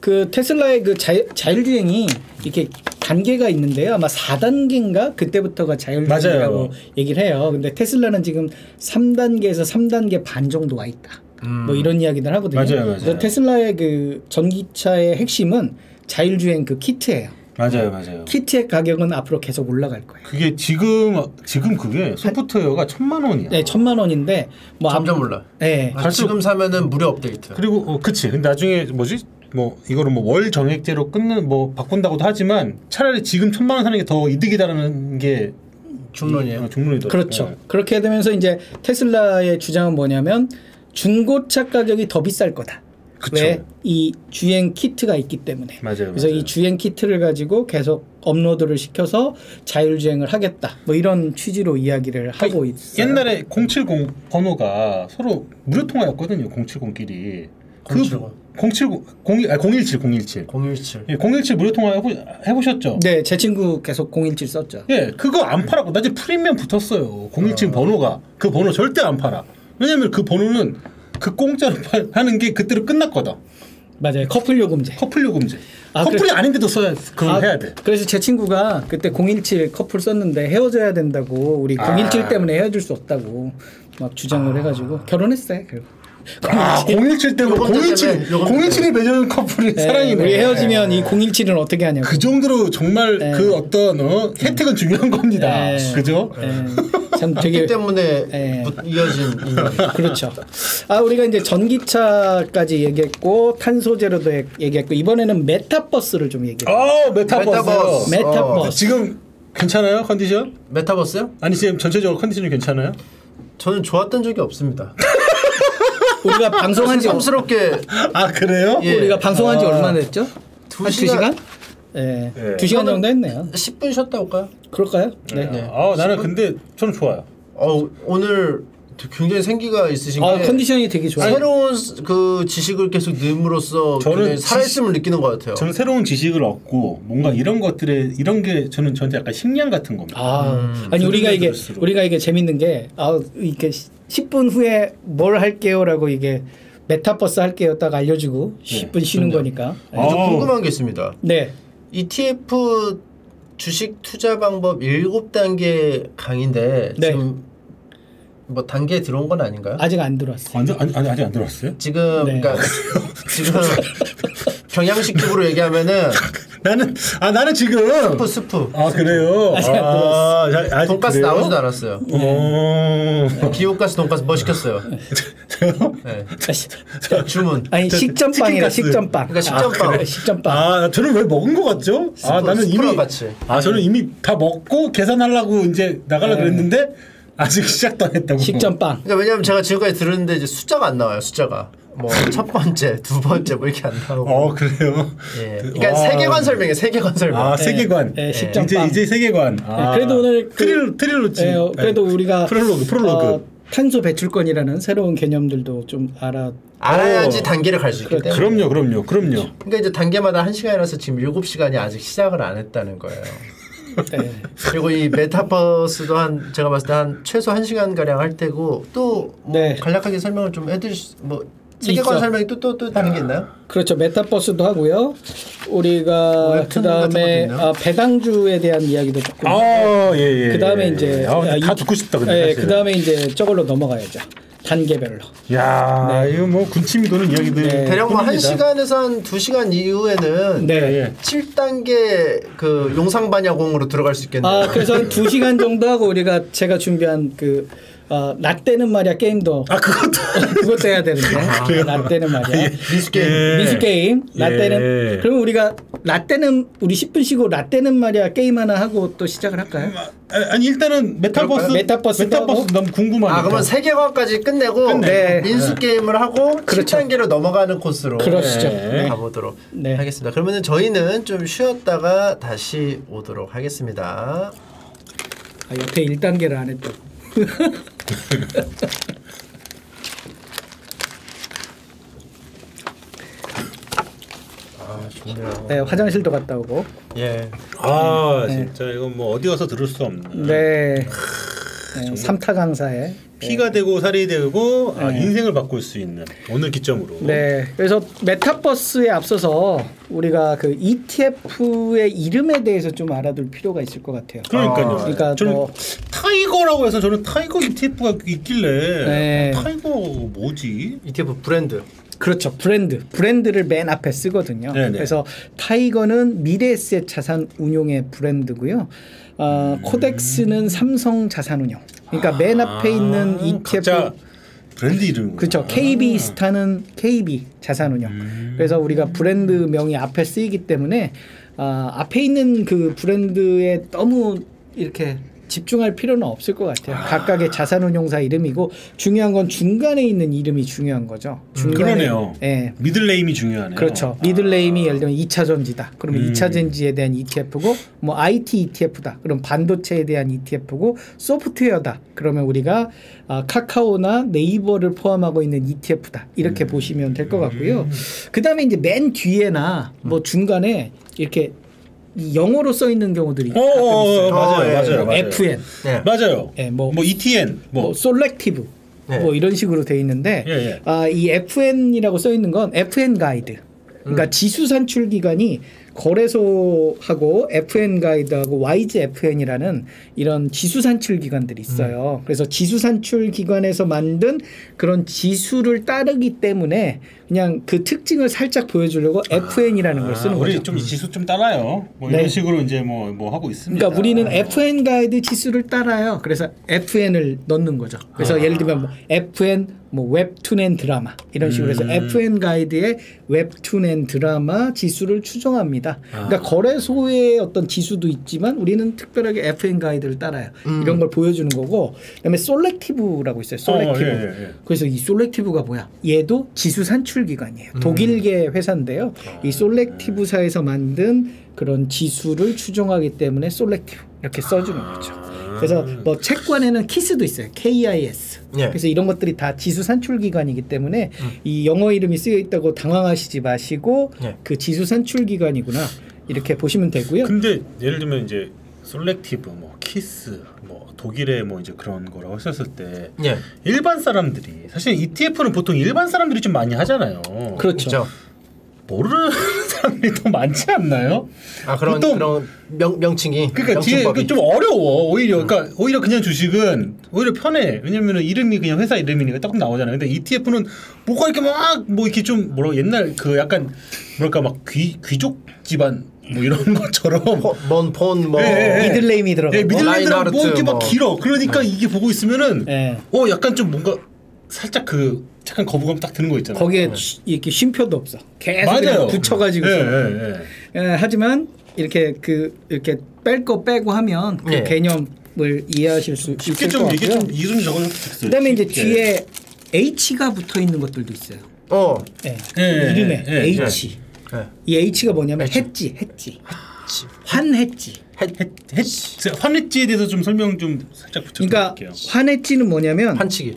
그 테슬라의 그 자, 자율주행이 이렇게 단계가 있는데요. 아마 4단계인가 그때부터가 자율주행이라고. 얘기를 해요. 근데 테슬라는 지금 3단계에서 3단계 반 정도 와 있다. 음. 뭐 이런 이야기들 하거든요. 맞아요, 맞아요. 그래서 테슬라의 그 전기차의 핵심은 자율주행 그 키트예요. 맞아요, 맞아요. 키트의 가격은 앞으로 계속 올라갈 거예요. 그게 지금 지금 그게 소프트웨어가 천만 원이야. 네, 천만 원인데 뭐 점점 앞- 올라. 네. 아, 지금 사면은 무료 업데이트. 그리고 어, 그치. 근데 나중에 뭐지? 뭐 이거를 뭐 월 정액제로 끊는 뭐 바꾼다고도 하지만 차라리 지금 천만 원 사는 게 더 이득이다라는 게 중론이에요. 어, 중론이더라고요. 그렇죠. 그렇게 되면서 이제 테슬라의 주장은 뭐냐면 중고차 가격이 더 비쌀 거다. 그쵸. 왜? 이 주행 키트가 있기 때문에. 맞아요, 그래서 맞아요. 이 주행 키트를 가지고 계속 업로드를 시켜서 자율주행을 하겠다. 뭐 이런 취지로 이야기를 하고 있어요. 옛날에 070 번호가 서로 무료 통화였거든요. 070끼리. 070. 그 070, 0, 아, 017, 017. 017. 예, 017 무료 통화 해보, 해보셨죠? 네, 제 친구 계속 017 썼죠. 예, 그거 안 팔았고 나 이제 프리미엄 붙었어요. 017 번호가 그 번호 절대 안 팔아. 왜냐면 그 번호는 그 공짜로 팔, 하는 게 그때로 끝났거든. 맞아요. 커플 요금제. 커플 요금제. 아, 커플이 그래. 아닌데도 써야 그걸 아, 해야 돼. 그래서 제 친구가 그때 017 커플 썼는데 헤어져야 된다고 우리 아. 017 때문에 헤어질 수 없다고 막 주장을 해가지고 결혼했어요. 결국. 아, 017 때문에 요금제 017, 때문에, 요금제 017이 맺은 커플이 네, 사랑이네. 우리 헤어지면 이 017은 어떻게 하냐고. 그 정도로 정말 네. 그 어떤 어, 혜택은 중요한 겁니다. 네. 그죠? 예, 참 되게 때문에 예. 부- 이어진. 그렇죠. 아 우리가 이제 전기차까지 얘기했고 탄소 제로도 얘- 얘기했고 이번에는 메타버스를 좀 얘기해. 어, 메타버스. 메타버스. 메타버스. 지금 괜찮아요? 컨디션? 메타버스요? 아니 지금 전체적으로 컨디션이 괜찮아요? 저는 좋았던 적이 없습니다. 우리가 방송한 지 깜스럽게 아 그래요? 예. 우리가 방송한 지 아, 얼마나 됐죠? 두한두 시간? 시간? 예, 예. 두 시간 정도 했네요. 10분 쉬었다 올까요? 그럴까요? 네. 네. 아 나는 근데 저는 좋아요. 어, 오늘 굉장히 생기가 있으신 아 게 컨디션이 되게 좋아요. 새로운 그 지식을 계속 넣음으로써 저는 살아있음을 느끼는 것 같아요. 저는 새로운 지식을 얻고 뭔가 이런 것들에 이런 게 저는 저한테 약간 식량 같은 겁니다. 아, 음, 아니 우리가 이게 들을수록. 우리가 이게 재밌는 게 아, 이렇게 10분 후에 뭘 할게요라고 이게 메타버스 할게요 딱 알려주고 10분 쉬는 거니까. 아. 저 궁금한 게 있습니다. 네. ETF 주식 투자 방법 7단계 강의인데 네. 지금 뭐 단계에 들어온 건 아닌가요? 아직 안 들어왔어요. 아니, 아니 아직 안 들어왔어요? 지금 네. 그러니까 지금 경양식적으로 얘기하면은 나는 아 나는 지금 스프 스프 아 그래요. 아직 안 아, 자, 아직 돈가스 그래요? 나오지도 않았어요. 어. 기호가스 돈가스 뭐 시켰어요? 저요? 네. 아, 주문. 아니 저- 식전빵이라. 식전빵. 그러니까 식전빵. 그래, 식전빵. 아 저는 왜 먹은 것 같죠? 아 스프- 나는 이미 같이. 아 저는 이미 다 먹고 계산하려고 이제 나가려 고 네. 그랬는데 아직 시작도 안 했다고. 식전빵. 그러니까 왜냐면 제가 지금까지 들었는데 이제 숫자가 안 나와요. 숫자가 뭐 첫 번째, 두 번째 뭐 이렇게 안 나오고. 어 그래요. 예. 그러니까 와. 세계관 설명해. 세계관 설명. 아 세계관. 네, 식전빵. 이제 이제 세계관. 아, 그래도 오늘 그- 트릴 트릴로지. 예, 어, 그래도 네. 우리가 프롤로그 프롤로그. 어, 탄소 배출권이라는 새로운 개념들도 좀 알아. 알아야지 어. 단계를 갈 수 있기 때문에. 그럼요, 그럼요, 그럼요. 그러니까 이제 단계마다 한 시간이라서 지금 일곱 시간이 아직 시작을 안 했다는 거예요. 네. 그리고 이 메타버스도 한 제가 봤을 때 한 최소 한 시간 가량 할 테고 또 뭐 네. 간략하게 설명을 좀 해드릴 수, 뭐 세계관 있어. 설명이 또또또 다른 게 있나요? 그렇죠. 메타버스도 하고요. 우리가 웹툰 그 같은 것도 다음에 있나요? 아, 배당주에 대한 이야기도 조금. 아, 예, 예. 그 다음에 예, 이제 아, 아, 다 이- 듣고 싶다 근데. 예, 사실은. 그 다음에 이제 저걸로 넘어가야죠. 단계별로. 야, 이거 뭐 군침이 도는 이야기들. 네. 대략 뭐한. 시간에서 한 두 시간 이후에는 네. 예. 7단계 그 용상 반야공으로 들어갈 수 있겠네요. 아 그래서 한 두 시간 정도 하고 우리가 제가 준비한 그 어, 라떼는 말이야 게임도 아, 그것도. 그것도 해야 되는데 라떼는 말이야 미수 게임. 예. 미수 게임 라떼는 예. 그러면 우리가 라떼는 우리 10분 쉬고 라떼는 말이야 게임 하나 하고 또 시작을 할까요? 아, 아니 일단은 메타버스 메타버스 하고? 너무 궁금하니까. 아 그러면 세계관까지 끝내고 끝내. 민수 게임을 하고 그렇죠. 7단계로 넘어가는 코스로 그러시죠. 네. 가보도록 네. 하겠습니다. 그러면은 저희는 좀 쉬었다가 다시 오도록 하겠습니다. 아, 옆에 1단계를 안 했다고. 아 좋네요. 네, 화장실도 갔다 오고. 예. 아 진짜 이건 뭐 어디 가서 들을 수 없는. 네. 네, 삼타 강사에. 피가 되고 살이 되고 아, 네. 인생을 바꿀 수 있는 오늘 기점으로. 네. 그래서 메타버스에 앞서서 우리가 그 ETF의 이름에 대해서 좀 알아둘 필요가 있을 것 같아요. 그러니까요. 아, 그러니까 저는 뭐- 타이거라고 해서 저는 타이거 ETF가 있길래 네. 아, 타이거 뭐지? ETF 브랜드. 그렇죠. 브랜드. 브랜드를 맨 앞에 쓰거든요. 네네. 그래서 타이거는 미래에셋 자산 운용의 브랜드고요. 어, 음. 코덱스는 삼성 자산 운용. 그러니까 맨 앞에 있는 아, ETF 브랜드 이름. 그렇죠. KB 스타는 KB 자산 운용. 음. 그래서 우리가 브랜드 명이 앞에 쓰이기 때문에 아, 앞에 있는 그 브랜드에 너무 이렇게 집중할 필요는 없을 것 같아요. 각각의 자산 운용사 이름이고 중요한 건 중간에 있는 이름이 중요한 거죠. 중간에 음, 그러네요. 예. 미들네임이 중요하네요. 그렇죠. 미들네임이 예를 들면 2차 전지다. 그러면 음. 2차 전지에 대한 ETF고 뭐 IT ETF다. 그럼 반도체에 대한 ETF고 소프트웨어다. 그러면 우리가 아, 카카오나 네이버를 포함하고 있는 ETF다. 음. 이렇게 보시면 될 것 같고요. 그다음에 이제 맨 뒤에나 뭐 중간에 이렇게 이 영어로 써 있는 경우들이 어, 가끔 어, 있어요. 어, 맞아요, 어, 예. 맞아요, 맞아요. FN, 네. 맞아요. 예, 뭐, 뭐 ETN, 뭐, 뭐 솔렉티브 네. 뭐 이런 식으로 돼 있는데 예, 예. 아, 이 FN이라고 써 있는 건 FN 가이드. 그러니까 음. 지수 산출 기관이 거래소하고 FN 가이드하고 YGFN이라는 이런 지수 산출 기관들이 있어요. 음. 그래서 지수 산출 기관에서 만든 그런 지수를 따르기 때문에 그냥 그 특징을 살짝 보여주려고 FN이라는 걸 쓰는 아, 우리 거죠. 좀 지수 좀 따라요. 뭐 네. 이런 식으로 이제 뭐 뭐 하고 있습니다. 그러니까 우리는 FN 가이드 지수를 따라요. 그래서 FN을 넣는 거죠. 그래서 아. 예를 들면 뭐 FN 뭐 웹툰 앤 드라마 이런 식으로 해서 음. FN 가이드의 웹툰 앤 드라마 지수를 추종합니다. 그러니까 거래소의 어떤 지수도 있지만 우리는 특별하게 FN 가이드를 따라요. 이런 걸 보여주는 거고 그다음에 솔랙티브라고 있어요. 솔랙티브. 어, 예, 예, 예. 그래서 이 솔랙티브가 뭐야? 얘도 지수 산출 기관이에요. 독일계 회사인데요. 이 솔랙티브사에서 만든 그런 지수를 추종하기 때문에 솔랙티브 이렇게 써주는 거죠. 그래서 뭐 채권에는 키스도 있어요. KIS. 예. 그래서 이런 것들이 다 지수 산출 기관이기 때문에 이 영어 이름이 쓰여 있다고 당황하시지 마시고 예. 그 지수 산출 기관이구나 이렇게 보시면 되고요. 근데 예를 들면 이제 솔랙티브, 뭐 키스, 뭐 독일의 뭐 이제 그런 거라고 했었을 때 예. 일반 사람들이 사실 ETF는 보통 일반 사람들이 좀 많이 하잖아요. 그렇죠. 그렇죠. 모르는 사람들이 더 많지 않나요? 아 그런 보통- 그런 명 명칭이 그러니까 뒤에 명칭법이. 좀 어려워 오히려 그러니까 오히려 그냥 주식은 오히려 편해 왜냐면은 이름이 그냥 회사 이름이니까 딱 나오잖아요 근데 ETF는 뭐가 이렇게 막 뭐 이렇게 좀 뭐라 옛날 그 약간 뭐랄까 막 귀 귀족 집안 뭐 이런 것처럼 먼폰뭐 예, 예, 예. 미들네임이 들어가. 예, 고 미들랜드랑 라인하르트 뭐 이렇게 막 뭐. 길어 그러니까 이게 보고 있으면은 예. 어 약간 좀 뭔가 살짝 그 약간 거부감 딱 드는 거 있잖아요 거기에 쉬- 이렇게 쉼표도 없어. 계속 맞아요 붙여가지고 예, 써. 예, 예. 예, 하지만 이렇게 그 이렇게 뺄 거 빼고 하면 그 예. 개념을 이해하실 수 있을 것좀 이게 같고요. 좀 이름 적어줬어요 그다음에 이제 뒤에 H가 붙어 있는 것들도 있어요. 어. 예. 예, 이름에 예, 예. H. 예. 이 H가 뭐냐면 했지, 했지, 환했지. 환했지에 대해서 좀 설명 좀 살짝 그러니까 부탁드릴게요. 환했지는 뭐냐면 판치기.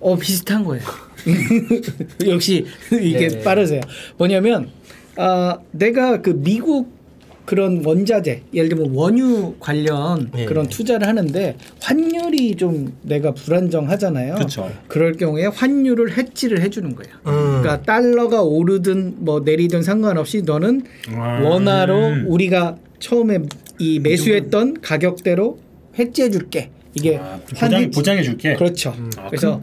어 비슷한 거예요. 역시 이게 네. 빠르세요. 뭐냐면 아 내가 그 미국 그런 원자재 예를 들면 원유 관련 예. 그런 투자를 하는데 환율이 좀 내가 불안정하잖아요. 그쵸. 럴 경우에 환율을 해지를 해주는 거예요. 음. 그러니까 달러가 오르든 뭐 내리든 상관없이 너는 아. 원화로 우리가 처음에 이 매수했던 가격대로 해지해줄게. 이게 아, 환 보장 해지- 보장해 줄게. 그렇죠. 아, 그래서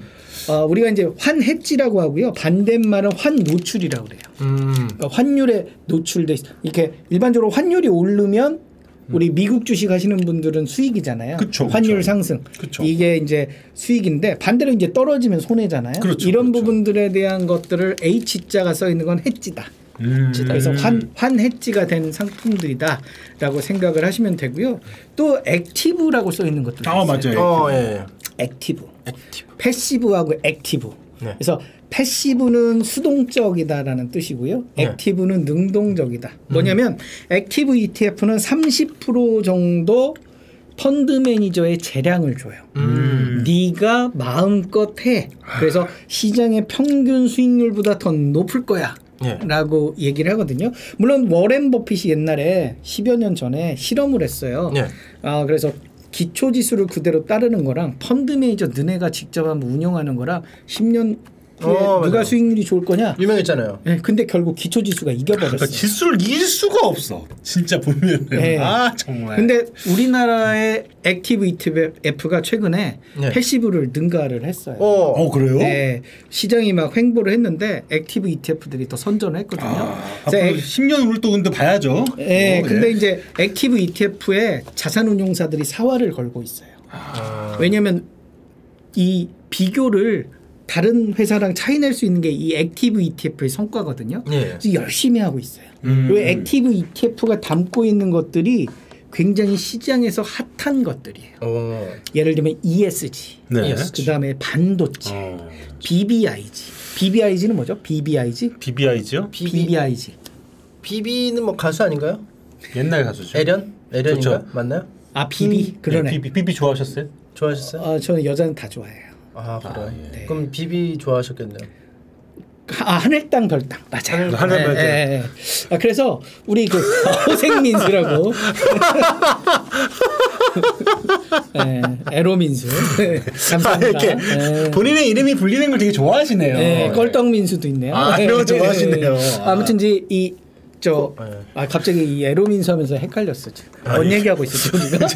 어, 우리가 이제 환 해지라고 하고요. 반대말은 환 노출이라고 그래요. 음. 그러니까 환율에 노출돼 있- 이렇게 일반적으로 환율이 오르면 우리 미국 주식 하시는 분들은 수익이잖아요. 그쵸, 환율 그쵸. 상승. 그쵸. 이게 이제 수익인데 반대로 이제 떨어지면 손해잖아요. 그렇죠, 이런 그렇죠. 부분들에 대한 것들을 H자가 써 있는 건 헤지다. 음. 그래서 환, 환 헤지가 된 상품들이다라고 생각을 하시면 되고요. 또 액티브라고 써 있는 것도 아 있어요. 맞아요. 어, 예. 액티브. 액티브. 패시브하고 액티브. 네. 그래서 패시브는 수동적이다라는 뜻이고요. 네. 액티브는 능동적이다. 뭐냐면 액티브 ETF는 30% 정도 펀드 매니저의 재량을 줘요. 음. 네가 마음껏 해. 그래서 시장의 평균 수익률보다 더 높을 거야. 예. 라고 얘기를 하거든요. 물론 워렌 버핏이 옛날에 10여 년 전에 실험을 했어요. 네. 아 그래서 기초 지수를 그대로 따르는 거랑 펀드 매니저 너네가 직접 한번 운영하는 거랑 10년 후에 어, 누가 맞아요. 수익률이 좋을 거냐? 유명했잖아요. 네, 근데 결국 기초 지수가 이겨버렸어요. 그러니까 지수를 이길 수가 없어. 진짜 보면은 네. 아 정말. 근데 우리나라의 액티브 ETF가 최근에 네. 패시브를 능가를 했어요. 어. 어 그래요? 네, 시장이 막 횡보를 했는데 액티브 ETF들이 더 선전을 했거든요. 아, 앞으로 액- 10년 후를 또 근데 봐야죠. 예, 어, 근데 예. 이제 액티브 ETF에 자산운용사들이 사활을 걸고 있어요. 아. 왜냐하면 이 비교를 다른 회사랑 차이낼 수 있는 게 이 액티브 ETF의 성과거든요. 예. 그래서 열심히 하고 있어요. 음. 그리고 액티브 ETF가 담고 있는 것들이 굉장히 시장에서 핫한 것들이에요. 어. 예를 들면 ESG, 네. 그 다음에 반도체, 어. BBIG. BBIG는 뭐죠? BBIG? BBI죠? 비비 BBIG. 비비는 뭐 가수 아닌가요? 옛날 가수죠. 에련? 에련인가? 그렇죠. 맞나요? 아 BB 그러네. 네, 비비, 비비 좋아하셨어요? 좋아하셨어요? 어, 저는 여자는 다 좋아해요. 아, 그래요. 예. 그럼 비비 좋아하셨겠네요. 아 하늘땅 별땅 맞아요. 하늘 별땅. 예, 예, 예. 아, 그래서 우리 그 호생민수라고 예, 에로민수 예, 감사합니다. 아, 예. 본인의 이름이 불리는 걸 되게 좋아하시네요. 예, 껄떡민수도 있네요. 아, 이런 거 좋아하시네요. 아. 아무튼 이제 이 저 예. 아, 갑자기 이 에로민수 하면서 헷갈렸어. 지금. 뭔 얘기하고 있었죠 우리가?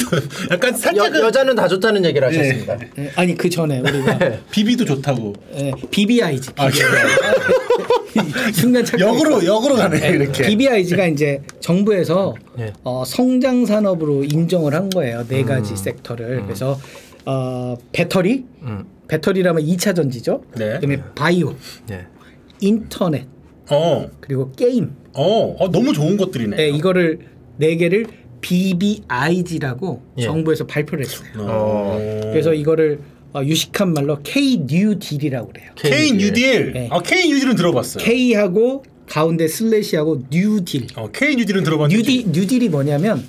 약간 여, 살짝은 여자는 다 좋다는 얘기를 하셨습니다. 예, 아니 그 전에 우리가 비비도 좋다고. 예, BBIG. 아, 순간 착각. 역으로 역으로 가네 이렇게. BBIG가 이제 정부에서 네. 어, 성장 산업으로 인정을 한 거예요. 네 음. 가지 섹터를. 그래서 어, 배터리, 음. 배터리라면 2차 전지죠. 네. 그다음에 바이오, 네. 인터넷, 어, 그리고 게임. 어, 어, 너무 좋은 것들이네. 네, 이거를 네 개를 BBIG라고 예. 정부에서 발표를 했어요. 어. 그래서 이거를 어, 유식한 말로 K 뉴 딜이라고 그래요. K 뉴딜. 네. 아 K 뉴딜은 들어봤어요. K하고 가운데 슬래시하고 뉴 딜. 어, K 뉴딜은 들어봤는데. 뉴딜 뉴딜이 뭐냐면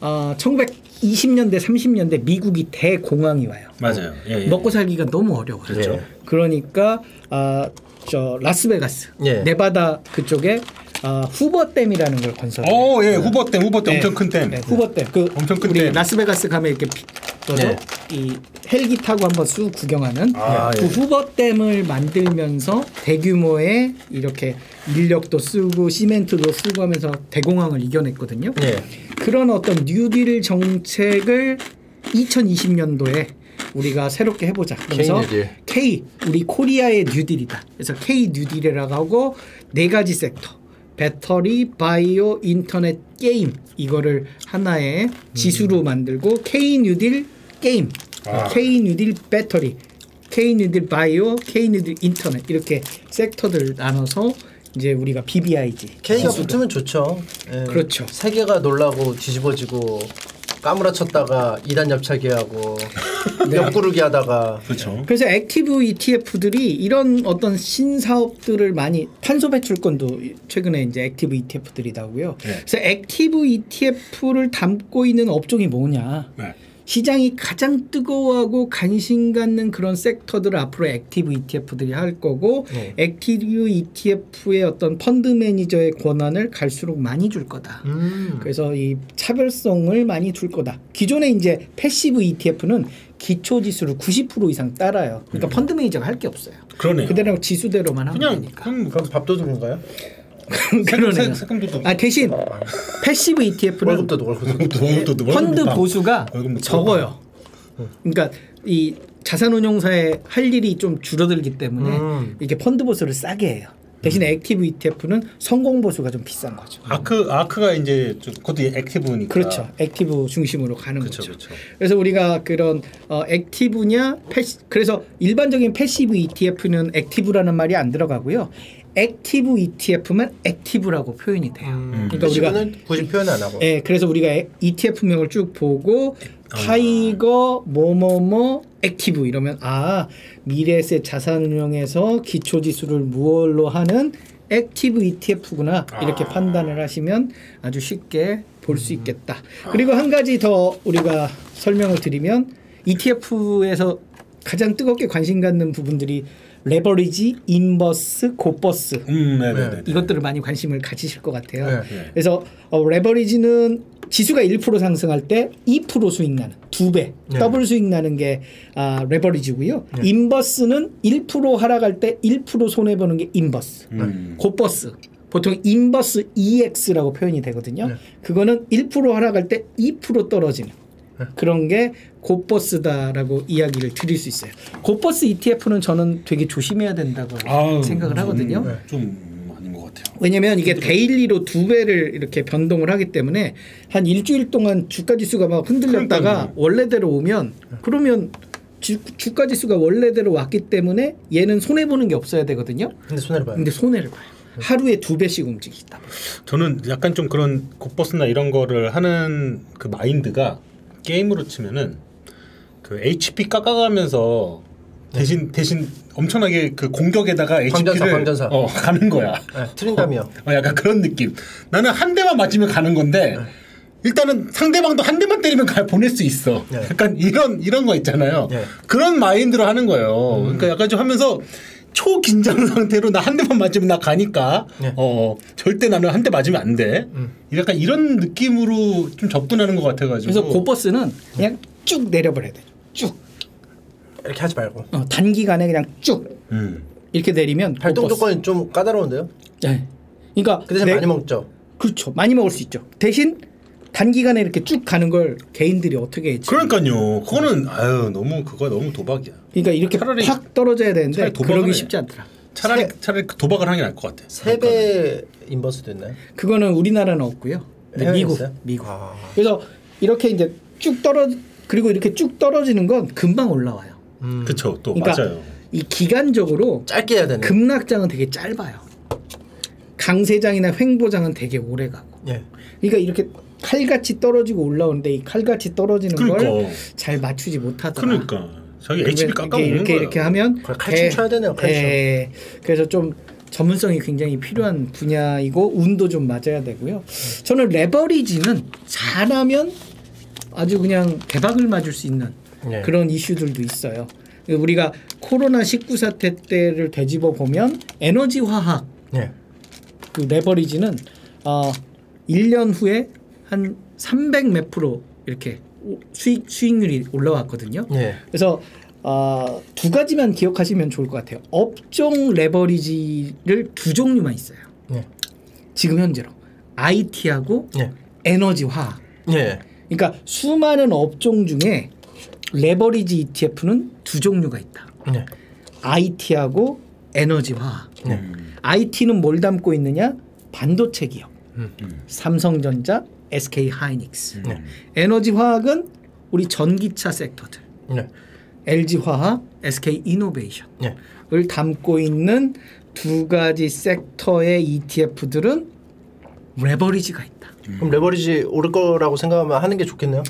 어, 1920년대 30년대 미국이 대공황이 와요. 맞아요. 예, 예. 먹고 살기가 너무 어려워요. 그렇죠. 그러니까 아, 저 라스베가스, 예. 네바다 그쪽에 아, 후버댐이라는 걸 건설해요. 어, 예, 후버댐, 후버댐 네. 엄청 큰 댐. 네, 후버댐. 그 엄청 큰 댐. 라스베가스 가면 이렇게 피, 뭐죠? 네. 이 헬기 타고 한번 쑥 구경하는 아, 그 예. 후버댐을 만들면서 대규모의 이렇게 인력도 쓰고 시멘트도 쓰고 하면서 대공황을 이겨냈거든요. 예. 그런 어떤 뉴딜 정책을 2020년도에 우리가 새롭게 해보자. 그래서 K 우리 코리아의 뉴딜이다. 그래서 K 뉴딜이라고 하고 네 가지 섹터. 배터리, 바이오, 인터넷, 게임 이거를 하나의 지수로 만들고 K 뉴딜 게임, 아. K 뉴딜 배터리, K 뉴딜 바이오, K 뉴딜 인터넷 이렇게 섹터들 나눠서 이제 우리가 BBIG K가 지수를 붙으면 좋죠. 예. 그렇죠. 세계가 놀라고 뒤집어지고 까무라쳤다가 이단 옆차기 하고 옆구르기 하다가 그렇죠. 그래서 액티브 ETF들이 이런 어떤 신사업들을 많이 탄소 배출권도 최근에 이제 액티브 ETF들이 나오고요. 네. 그래서 액티브 ETF를 담고 있는 업종이 뭐냐? 네. 시장이 가장 뜨거워하고 관심 갖는 그런 섹터들을 앞으로 액티브 ETF들이 할 거고 네. 액티브 ETF의 어떤 펀드 매니저의 권한을 갈수록 많이 줄 거다. 음. 그래서 이 차별성을 많이 줄 거다. 기존에 이제 패시브 ETF는 기초 지수를 90% 이상 따라요. 그러니까 펀드 매니저가 할 게 없어요. 그러네요. 그대로 지수대로만 하면 그냥 되니까. 그럼 밥도둑인가요? 그러네요. 세금도 아 대신 패시브 ETF는 월급도 월급도. 월급도 펀드 보수가 적어요. 그러니까 이 자산운용사의 할 일이 좀 줄어들기 때문에 음. 이렇게 펀드 보수를 싸게 해요. 대신에 액티브 ETF는 성공 보수가 좀 비싼 거죠. 아크 아크가 이제 좀 그것도 액티브니까 그렇죠. 액티브 중심으로 가는 그렇죠, 거죠. 그렇죠. 그래서 우리가 그런 어, 액티브냐 패시 그래서 일반적인 패시브 ETF는 액티브라는 말이 안 들어가고요. 액티브 ETF만 액티브라고 표현이 돼요. 음. 그러니까 우리가 는 굳이 표현 안 하고. 예, 그래서 우리가 ETF명을 쭉 보고 타이거 뭐뭐뭐 액티브 이러면 아 미래에셋 자산운용에서 기초지수를 무얼로 하는 액티브 ETF구나 이렇게 판단을 하시면 아주 쉽게 볼수 있겠다. 그리고 한 가지 더 우리가 설명을 드리면 ETF에서 가장 뜨겁게 관심 갖는 부분들이 레버리지, 인버스, 곱버스 음, 네, 네, 네. 이것들을 많이 관심을 가지실 것 같아요. 네. 네. 그래서 어, 레버리지는 지수가 1% 상승할 때 2% 수익 나는 두 배, 네. 더블 수익 나는 게 아, 레버리지고요. 인버스는 1% 하락할 때 1% 손해 보는 게 인버스. 음. 곱버스. 보통 인버스 2X라고 표현이 되거든요. 네. 그거는 1% 하락할 때 2% 떨어지는 그런 게 곱버스다라고 이야기를 드릴 수 있어요. 곱버스 ETF는 저는 되게 조심해야 된다고 아유, 생각을 하거든요. 좀, 좀 아닌 것 같아요. 왜냐면 이게 daily로 두 배를 이렇게 변동을 하기 때문에 한 일주일 동안 주가 지수가 막 흔들렸다가 그러니까요. 원래대로 오면 그러면 주, 주가 지수가 원래대로 왔기 때문에 얘는 손해 보는 게 없어야 되거든요. 근데 손해를 봐요. 근데 손해를 봐요. 하루에 두 배씩 움직이다. 저는 약간 좀 그런 곡버스나 이런 거를 하는 그 마인드가 게임으로 치면은 그 HP 깎아가면서 대신 대신 엄청나게 그 공격에다가 HP를 광전사. 어, 가는 거야. 네, 트린다미요. 어, 약간 그런 느낌. 나는 한 대만 맞으면 가는 건데 일단은 상대방도 한 대만 때리면 가 보낼 수 있어. 네. 약간 이런 이런 거 있잖아요. 네. 그런 마인드로 하는 거예요. 그러니까 약간 좀 하면서 초긴장 상태로 나 한 대만 맞으면 나 가니까 네. 어 절대 나는 한 대 맞으면 안 돼. 약간 이런 느낌으로 좀 접근하는 것 같아가지고. 그래서 고버스는 그냥 쭉 내려버려야 돼요. 쭉 이렇게 하지 말고. 어, 단기간에 그냥 쭉 음. 이렇게 내리면 발동. 조건이 좀 까다로운데요. 네. 그러니까 그 대신 내- 많이 먹죠. 그렇죠. 많이 먹을 수 있죠. 대신 단기간에 이렇게 쭉 가는 걸 개인들이 어떻게 했지? 그러니까요. 그거는 아유 너무 그거 너무 도박이야. 그러니까 이렇게 차라리- 팍 떨어져야 되는데 그러기 해. 쉽지 않더라. 차라리 세- 차라리 그 도박을 하는 게 나을 것 같아. 세배 인버스도 있나요? 그거는 우리나라는 없고요. 해외에 미국, 있어요? 미국. 아. 그래서 이렇게 이제 쭉 떨어 그리고 이렇게 쭉 떨어지는 건 금방 올라와요. 음. 그렇죠. 또 그러니까 맞아요. 이 기간적으로 짧게 해야 되네. 급락장은 되게 짧아요. 강세장이나 횡보장은 되게 오래 가고. 예. 그러니까 이렇게 칼같이 떨어지고 올라오는데 이 칼같이 떨어지는 걸 그러니까. 잘 맞추지 못하더라. 그러니까 자기 HP 깎아 이렇게 먹는 이렇게 거야. 이렇게 하면 칼춤 춰야 되네요, 칼춤. 예. 그래서 좀 전문성이 굉장히 필요한 분야이고 운도 좀 맞아야 되고요. 저는 레버리지는 잘하면 아주 그냥 대박을 맞을 수 있는 예. 그런 이슈들도 있어요. 우리가 코로나 19 사태 때를 되짚어 보면 에너지 화학 예. 그 레버리지는 어 1년 후에 한 300 몇 프로 이렇게 오- 수익 수익률이 올라왔거든요. 예. 그래서 어, 두 가지만 기억하시면 좋을 것 같아요. 업종 레버리지를 두 종류만 있어요. 예. 지금 현재로 IT하고 예. 에너지 화학. 예. 그러니까 수많은 업종 중에 레버리지 ETF는 두 종류가 있다. 예. IT하고 에너지 화학. 네. IT는 뭘 담고 있느냐? 반도체 기업. 음. 삼성전자, SK 하이닉스. 네. 에너지 화학은 우리 전기차 섹터들. 예. LG 화학, SK 이노베이션을 예. 담고 있는 두 가지 섹터의 ETF들은 레버리지가 있다. 그럼 레버리지 오를 거라고 생각하면 하는 게 좋겠네요.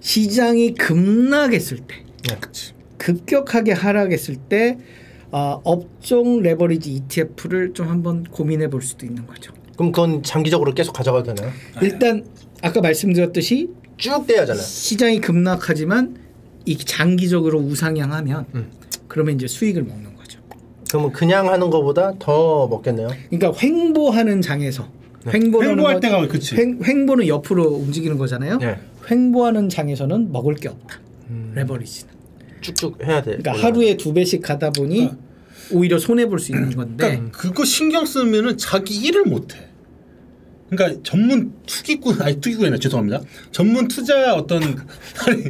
시장이 급락했을 때, 예. 급격하게 하락했을 때 어, 업종 레버리지 ETF를 좀 한번 고민해 볼 수도 있는 거죠. 그럼 그건 장기적으로 계속 가져가도 되나요? 일단 아까 말씀드렸듯이 쭉 떼야잖아요. 시장이 급락하지만 이 장기적으로 우상향하면 음. 그러면 이제 수익을 먹는 거죠. 그러면 그냥 하는 거보다 더 먹겠네요. 그러니까 횡보하는 장에서 횡보라는 횡보할 건- 때가 그치. 횡, 횡보는 옆으로 움직이는 거잖아요. 네. 횡보하는 장에서는 먹을 게 없다. 레버리지는. 쭉쭉 해야 돼. 그러니까 하루에 두 배씩 가다 보니 오히려 손해 볼 수 있는 건데 그러니까 그거 신경 쓰면은 자기 일을 못 해. 그러니까 전문 투기꾼 아니 투기꾼이 아니라 죄송합니다. 전문 투자 어떤 아니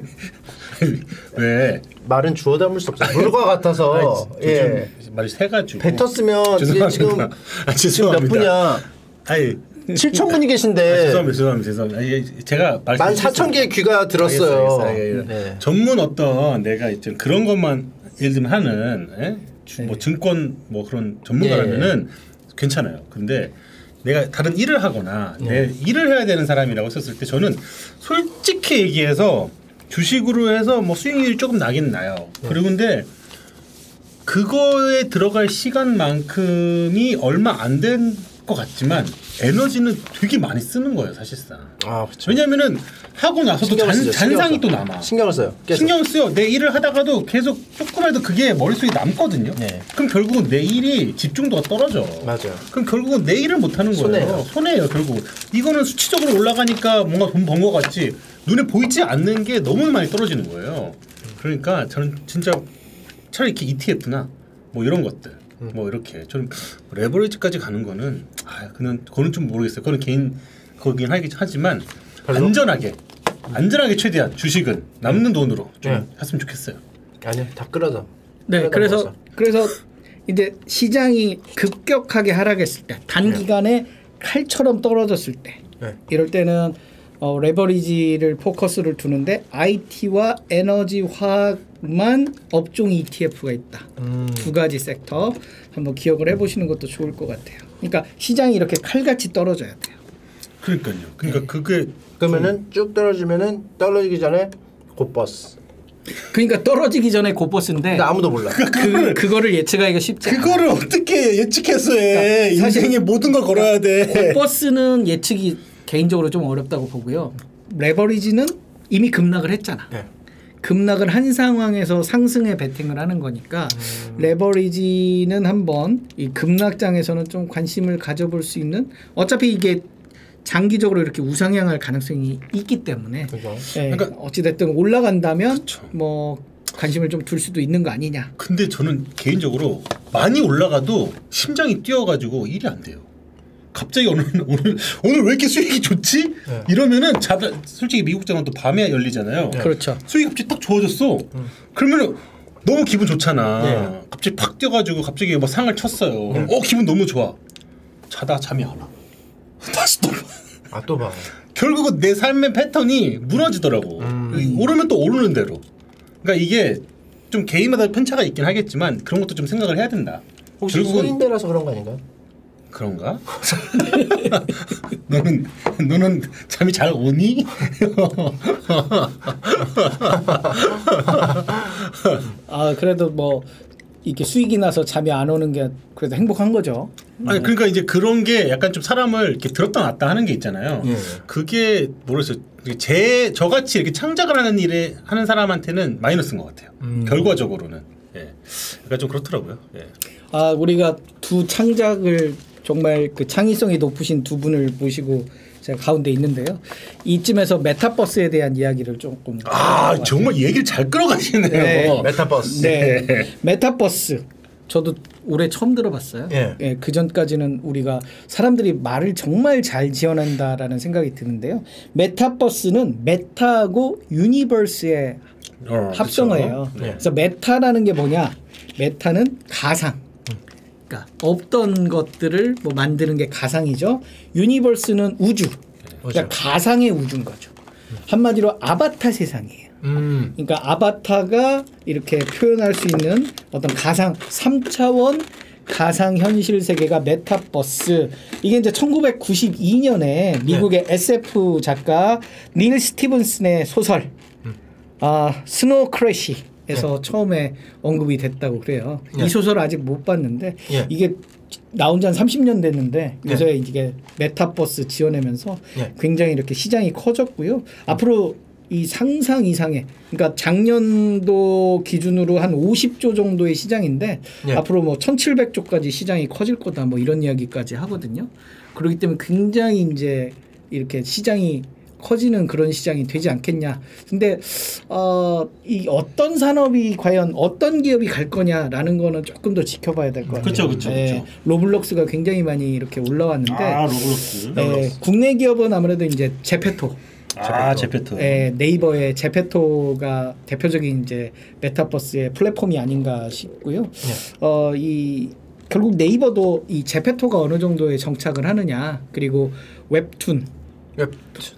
왜 말은 주워 담을 수 없어요. 물과 같아서 아니, 예. 좀 말이 세 가지고 뱉었으면 이게 죄송합니다. 지금 아, 지금 몇 죄송합니다. 분이야? 아니 7천 분이 아, 계신데 죄송합니다 죄송합니다 죄송합니다 아니, 제가 말씀 만 4천 개의 귀가 들었어요. 알겠어요, 알겠어요. 네. 전문 어떤 내가 이제 그런 것만 예를 들면 하는 예? 주- 뭐 증권 뭐 그런 전문가라면은 괜찮아요. 근데 내가 다른 일을 하거나 내 일을 해야 되는 사람이라고 했었을 때 저는 솔직히 얘기해서 주식으로 해서 뭐 수익률이 조금 나긴 나요. 그리고 근데 그거에 들어갈 시간만큼이 얼마 안 된 것 같지만 에너지는 되게 많이 쓰는 거예요 사실상. 아 그렇죠. 왜냐면은 하고 나서도 잔, 쓰죠, 잔상이 신경을 또 써. 남아. 신경을 써요. 계속. 신경 쓰여. 내 일을 하다가도 계속 조금이라도 그게 머릿속에 남거든요. 네. 그럼 결국은 내 일이 집중도가 떨어져. 맞아요. 그럼 결국은 내 일을 못 하는 거예요. 손해예요. 손해예요, 결국. 이거는 수치적으로 올라가니까 뭔가 돈 번 거 같지. 눈에 보이지 않는 게 너무 많이 떨어지는 거예요. 그러니까 저는 진짜 차라리 이렇게 ETF나 뭐 이런 것들 음. 뭐 이렇게 저는 레버리지까지 가는 거는 아 그는 그거는 좀 모르겠어요. 그거는 개인 거긴 하긴 하지만 별로? 안전하게 안전하게 최대한 주식은 남는 돈으로 좀 네. 했으면 좋겠어요. 아니요 다 끌어서. 네, 그래서 먹어서. 그래서 이제 시장이 급격하게 하락했을 때 단기간에 칼처럼 떨어졌을 때 네. 이럴 때는 어, 레버리지를 포커스를 두는데 IT와 에너지 화학만 업종 ETF가 있다. 음. 두 가지 섹터 한번 기억을 해보시는 것도 좋을 것 같아요. 그러니까 시장이 이렇게 칼같이 떨어져야 돼요. 그러니까요. 그러니까 그게 그러면은 쭉 떨어지면은 떨어지기 전에 곧버스. 그러니까 떨어지기 전에 고버스인데 아무도 몰라. 그 그거를 예측하기가 쉽지. 그거를 어떻게 예측해서 해? 그러니까 사실- 인생의 모든 걸 걸어야 돼. 버스는 예측이 개인적으로 좀 어렵다고 보고요. 레버리지는 이미 급락을 했잖아. 네. 급락을 한 상황에서 상승에 베팅을 하는 거니까 레버리지는 한번 이 급락장에서는 좀 관심을 가져볼 수 있는 어차피 이게 장기적으로 이렇게 우상향할 가능성이 있기 때문에 그죠. 예, 그러니까- 어찌 됐든 올라간다면 그쵸. 뭐 관심을 좀 둘 수도 있는 거 아니냐. 근데 저는 개인적으로 많이 올라가도 심장이 뛰어가지고 일이 안 돼요. 갑자기 오늘 오늘 오늘 왜 이렇게 수익이 좋지? 네. 이러면은 자다 솔직히 미국 장은 또 밤에 열리잖아요. 그렇죠. 수익이 갑자기 딱 좋아졌어. 그러면은 너무 기분 좋잖아. 네. 갑자기 팍 뛰어가지고 갑자기 뭐 상을 쳤어요. 그럼 어 기분 너무 좋아. 자다 잠이 안 와. 다시 또 봐. 아또 봐. 결국은 내 삶의 패턴이 무너지더라고. 음. 오르면 또 오르는 대로. 그러니까 이게 좀 개인마다 편차가 있긴 하겠지만 그런 것도 좀 생각을 해야 된다. 혹시 결국은 소인배라서 그런 거 아닌가요? 그런가? 너는 너는 잠이 잘 오니? 아 그래도 뭐 이렇게 수익이 나서 잠이 안 오는 게 그래도 행복한 거죠. 아니 그러니까 이제 그런 게 약간 좀 사람을 이렇게 들었다 놨다 하는 게 있잖아요. 예. 그게 모르겠어요. 제 저같이 이렇게 창작을 하는 일에 하는 사람한테는 마이너스인 것 같아요. 음. 결과적으로는. 예. 약간 좀 그렇더라고요. 예. 아 우리가 두 창작을 정말 그 창의성이 높으신 두 분을 모시고 제가 가운데 있는데요. 이쯤에서 메타버스에 대한 이야기를 조금 아 정말 얘기를 잘 끌어가시네요. 네. 메타버스. 네. 메타버스. 저도 올해 처음 들어봤어요. 예. 그 전까지는 우리가 사람들이 말을 정말 잘 지어낸다라는 생각이 드는데요. 메타버스는 메타하고 유니버스의 어, 합성어예요. 그쵸? 네. 그래서 메타라는 게 뭐냐? 메타는 가상. 그러니까 없던 것들을 뭐 만드는 게 가상이죠. 유니버스는 우주. 그러니까 가상의 우주인 거죠. 한마디로 아바타 세상이에요. 음. 그러니까 아바타가 이렇게 표현할 수 있는 어떤 가상 3차원 가상 현실 세계가 메타버스 이게 이제 1992년에 미국의 SF 작가 닐 스티븐슨의 소설 아 스노우 크래시 해서 처음에 언급이 됐다고 그래요. 예. 이 소설 아직 못 봤는데 예. 이게 나온 지 한 30년 됐는데 예. 요새 이게 메타버스 지어내면서 예. 굉장히 이렇게 시장이 커졌고요. 앞으로 이 상상 이상의 그러니까 작년도 기준으로 한 50조 정도의 시장인데 예. 앞으로 뭐 1,700조까지 시장이 커질 거다 뭐 이런 이야기까지 하거든요. 그렇기 때문에 굉장히 이제 이렇게 시장이 커지는 그런 시장이 되지 않겠냐. 근데 어, 이 어떤 산업이 과연 어떤 기업이 갈 거냐라는 거는 조금 더 지켜봐야 될 것 같아요. 그쵸, 그쵸, 예, 그쵸. 로블록스가 굉장히 많이 이렇게 올라왔는데 아 로블록스. 예, 국내 기업은 아무래도 이제 제페토, 아 제페토. 예, 네이버의 제페토가 대표적인 이제 메타버스의 플랫폼이 아닌가 싶고요. 어, 이 결국 네이버도 이 제페토가 어느 정도의 정착을 하느냐 그리고 웹툰 웹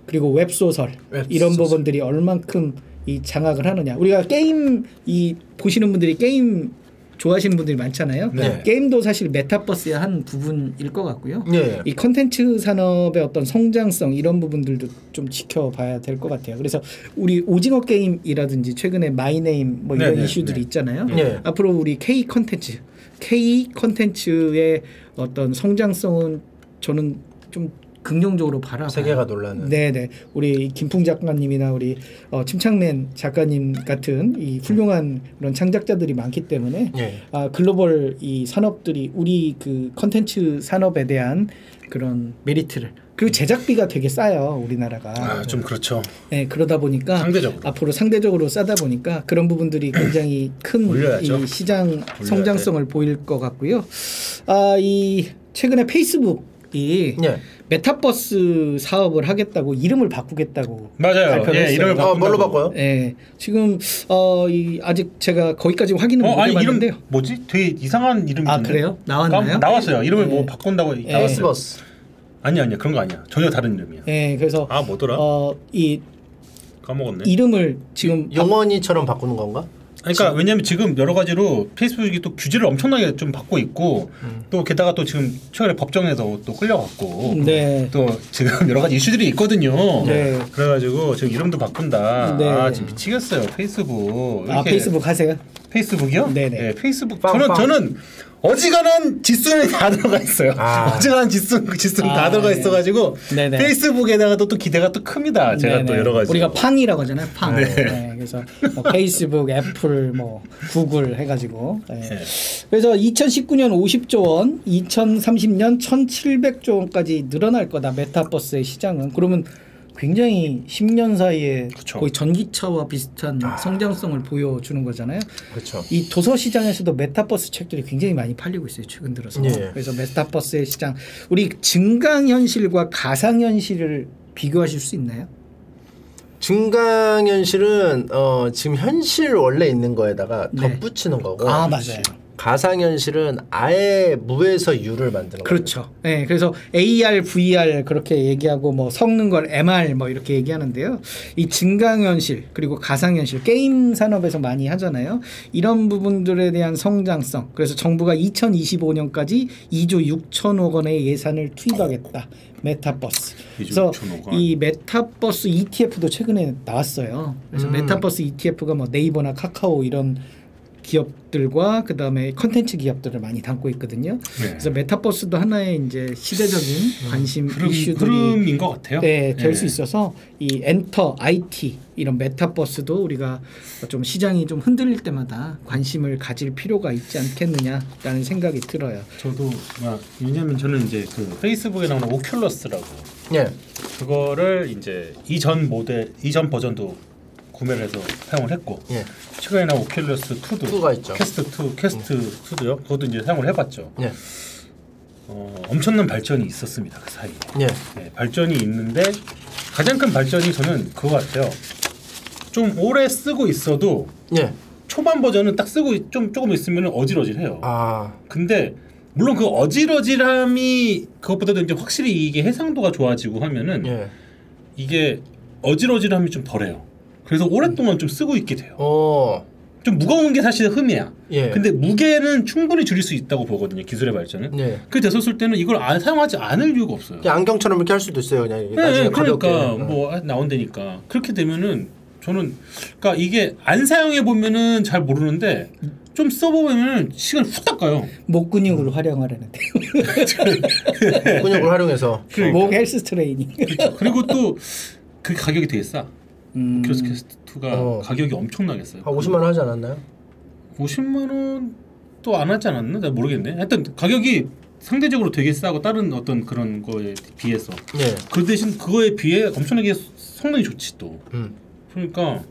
그리고 웹소설. 이런 부분들이 얼만큼 이 장악을 하느냐 우리가 게임 이 보시는 분들이 게임 좋아하시는 분들이 많잖아요. 네. 게임도 사실 메타버스의 한 부분일 것 같고요. 예. 이 컨텐츠 산업의 어떤 성장성 이런 부분들도 좀 지켜봐야 될 것 같아요. 그래서 우리 오징어 게임이라든지 최근에 마이네임 뭐 이런 네네, 이슈들이 네. 있잖아요. 네. 앞으로 우리 K 컨텐츠, K 컨텐츠의 어떤 성장성은 저는 좀 긍정적으로 바라봐요. 세계가 놀라는. 네네 우리 김풍 작가님이나 우리 어, 침착맨 작가님 같은 이 훌륭한 그런 창작자들이 많기 때문에 예. 아, 글로벌 이 산업들이 우리 그 컨텐츠 산업에 대한 그런 메리트를 그리고 제작비가 되게 싸요 우리나라가 아 좀 그렇죠. 네, 그러다 보니까 상대적으로. 앞으로 상대적으로 싸다 보니까 그런 부분들이 굉장히 큰. 이 시장 성장성을 보일 것 같고요. 아, 이 최근에 페이스북이 예. 메타버스 사업을 하겠다고 이름을 바꾸겠다고 맞아요. 발표를 예 했어요. 이름을 아, 바꾼다고. 뭘로 바꿔요? 예, 지금 어, 이 아직 제가 거기까지 확인을 어못 아니 이름 해봤는데요. 뭐지? 되게 이상한 이름이 아, 있던데? 그래요? 나왔나요? 깜- 나왔어요. 이름을 네. 뭐 바꾼다고. 예. 나왔어요. 버스버스. 아니 아니야 그런 거 아니야. 전혀 다른 이름이야. 예, 그래서 아 뭐더라? 어, 이 까먹었네. 이름을 지금 용언이처럼 바꾸는 건가? 그러니까 왜냐면 지금 여러 가지로 페이스북이 또 규제를 엄청나게 좀 받고 있고 음. 또 게다가 또 지금 최근에 법정에서 또 끌려갔고 네. 또 지금 여러 가지 이슈들이 있거든요. 네. 그래가지고 지금 이름도 바꾼다. 네. 아 지금 미치겠어요 페이스북. 아 페이스북 하세요? 페이스북이요? 네네. 네, 페이스북. 빵빵. 저는 저는 어지간한 지수는 다 들어가 있어요. 아. 어지간한 지수 지수는 아, 다 들어가 네. 있어가지고 네네. 페이스북에다가도 또 기대가 또 큽니다. 제가 네네. 또 여러 가지. 우리가 FAANG이라고 하잖아요. FAANG. 네. 그래서 뭐 페이스북, 애플, 뭐 구글 해가지고. 네. 네. 그래서 2019년 50조 원, 2030년 1,700조 원까지 늘어날 거다 메타버스의 시장은. 그러면 굉장히 10년 사이에 그쵸. 거의 전기차와 비슷한 성장성을 보여주는 거잖아요. 그렇죠. 이 도서 시장에서도 메타버스 책들이 굉장히 많이 팔리고 있어요 최근 들어서 예. 그래서 메타버스의 시장 우리 증강 현실과 가상 현실을 비교하실 수 있나요? 증강 현실은 어, 지금 현실 원래 있는 거에다가 네. 덧붙이는 거고 아 맞아요 가상현실은 아예 무에서 유를 만드는 그렇죠 네, 그래서 AR, VR 그렇게 얘기하고 뭐 섞는 걸 MR 뭐 이렇게 얘기하는데요 이 증강현실 그리고 가상현실 게임 산업에서 많이 하잖아요 이런 부분들에 대한 성장성 그래서 정부가 2025년까지 2조 6천억 원의 예산을 투입하겠다 메타버스 2조 그래서 6천억 원. 이 메타버스 ETF도 최근에 나왔어요. 그래서 음. 메타버스 ETF가 뭐 네이버나 카카오 이런 기업들과 그 다음에 컨텐츠 기업들을 많이 담고 있거든요. 네. 그래서 메타버스도 하나의 이제 시대적인 관심 흐름, 이슈들이 흐름인 것 같아요. 네, 될 네. 수 있어서 이 엔터, IT 이런 메타버스도 우리가 좀 시장이 좀 흔들릴 때마다 관심을 가질 필요가 있지 않겠느냐라는 생각이 들어요. 저도 막 왜냐면 저는 이제 그 페이스북에 나오는 오큘러스라고 예. 그거를 이제 이전 모델 이전 버전도 구매를 해서 사용을 했고 예. 최근에 나온 오큘러스 2도 2가 있죠. 퀘스트 2 퀘스트 2도요. 그것도 이제 사용을 해봤죠. 예. 어, 엄청난 발전이 있었습니다 그 사이에. 예. 네, 발전이 있는데 가장 큰 발전이 저는 그거 같아요. 좀 오래 쓰고 있어도 예. 초반 버전은 딱 쓰고 좀 조금 있으면 어질어질해요. 아. 근데 물론 그 어질어질함이 그것보다도 이제 확실히 이게 해상도가 좋아지고 하면은 예. 이게 어질어질함이 좀 덜해요. 그래서 오랫동안 좀 쓰고 있게 돼요. 어. 좀 무거운 게 사실 흠이야. 예. 근데 무게는 충분히 줄일 수 있다고 보거든요. 기술의 발전은. 예. 그 됐었을 때는 이걸 안 사용하지 않을 이유가 없어요. 그냥 안경처럼 이렇게 할 수도 있어요. 그냥 네, 나중에 그러니까 가볍게. 어. 뭐 나온다니까 그렇게 되면은 저는 그러니까 이게 안 사용해 보면은 잘 모르는데 좀 써보면은 시간 후딱 가요. 목 근육을 활용하려는데 근육을 활용해서 목 헬스 트레이닝. 그리고 또 그 가격이 되게 싸. 음. 오큘러스 퀘스트 2가 어. 가격이 엄청나게 싸요. 한 50만 원 하지 않았나요? 50만 원또안 하지 않았나? 내가 모르겠네. 하여튼 가격이 상대적으로 되게 싸고 다른 어떤 그런 거에 비해서 네. 그 대신 그거에 비해 엄청나게 성능이 좋지 또. 음. 그러니까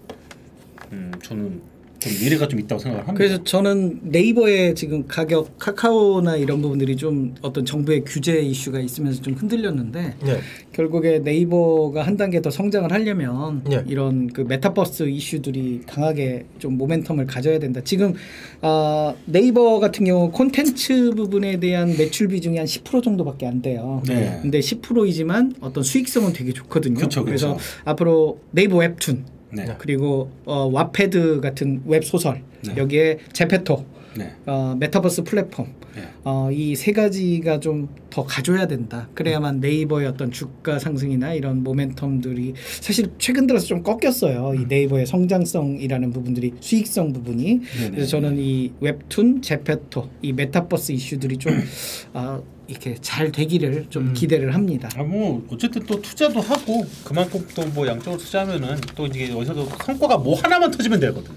음, 저는 좀 미래가 좀 있다고 생각을 합니다. 그래서 저는 네이버의 지금 가격 카카오나 이런 부분들이 좀 어떤 정부의 규제 이슈가 있으면서 좀 흔들렸는데 네. 결국에 네이버가 한 단계 더 성장을 하려면 네. 이런 그 메타버스 이슈들이 강하게 좀 모멘텀을 가져야 된다. 지금 아, 네이버 같은 경우 콘텐츠 부분에 대한 매출 비중이 한 10% 정도밖에 안 돼요. 네. 근데 10%이지만 어떤 수익성은 되게 좋거든요. 그쵸, 그쵸. 래서 앞으로 네이버 웹툰 네. 그리고 어, Wattpad 같은 웹 소설 네. 여기에 제페토 네. 어, 메타버스 플랫폼 네. 어, 이 세 가지가 좀 더 커져야 된다. 그래야만 네이버의 어떤 주가 상승이나 이런 모멘텀들이 사실 최근 들어서 좀 꺾였어요. 음. 이 네이버의 성장성이라는 부분들이 수익성 부분이. 네네. 그래서 저는 이 웹툰, 제페토, 이 메타버스 이슈들이 좀 아, 이렇게 잘 되기를 좀 음. 기대를 합니다. 아 뭐 어쨌든 또 투자도 하고 그만큼 또 뭐 양적으로 투자하면은 또 이게 어디서도 성과가 뭐 하나만 터지면 되거든.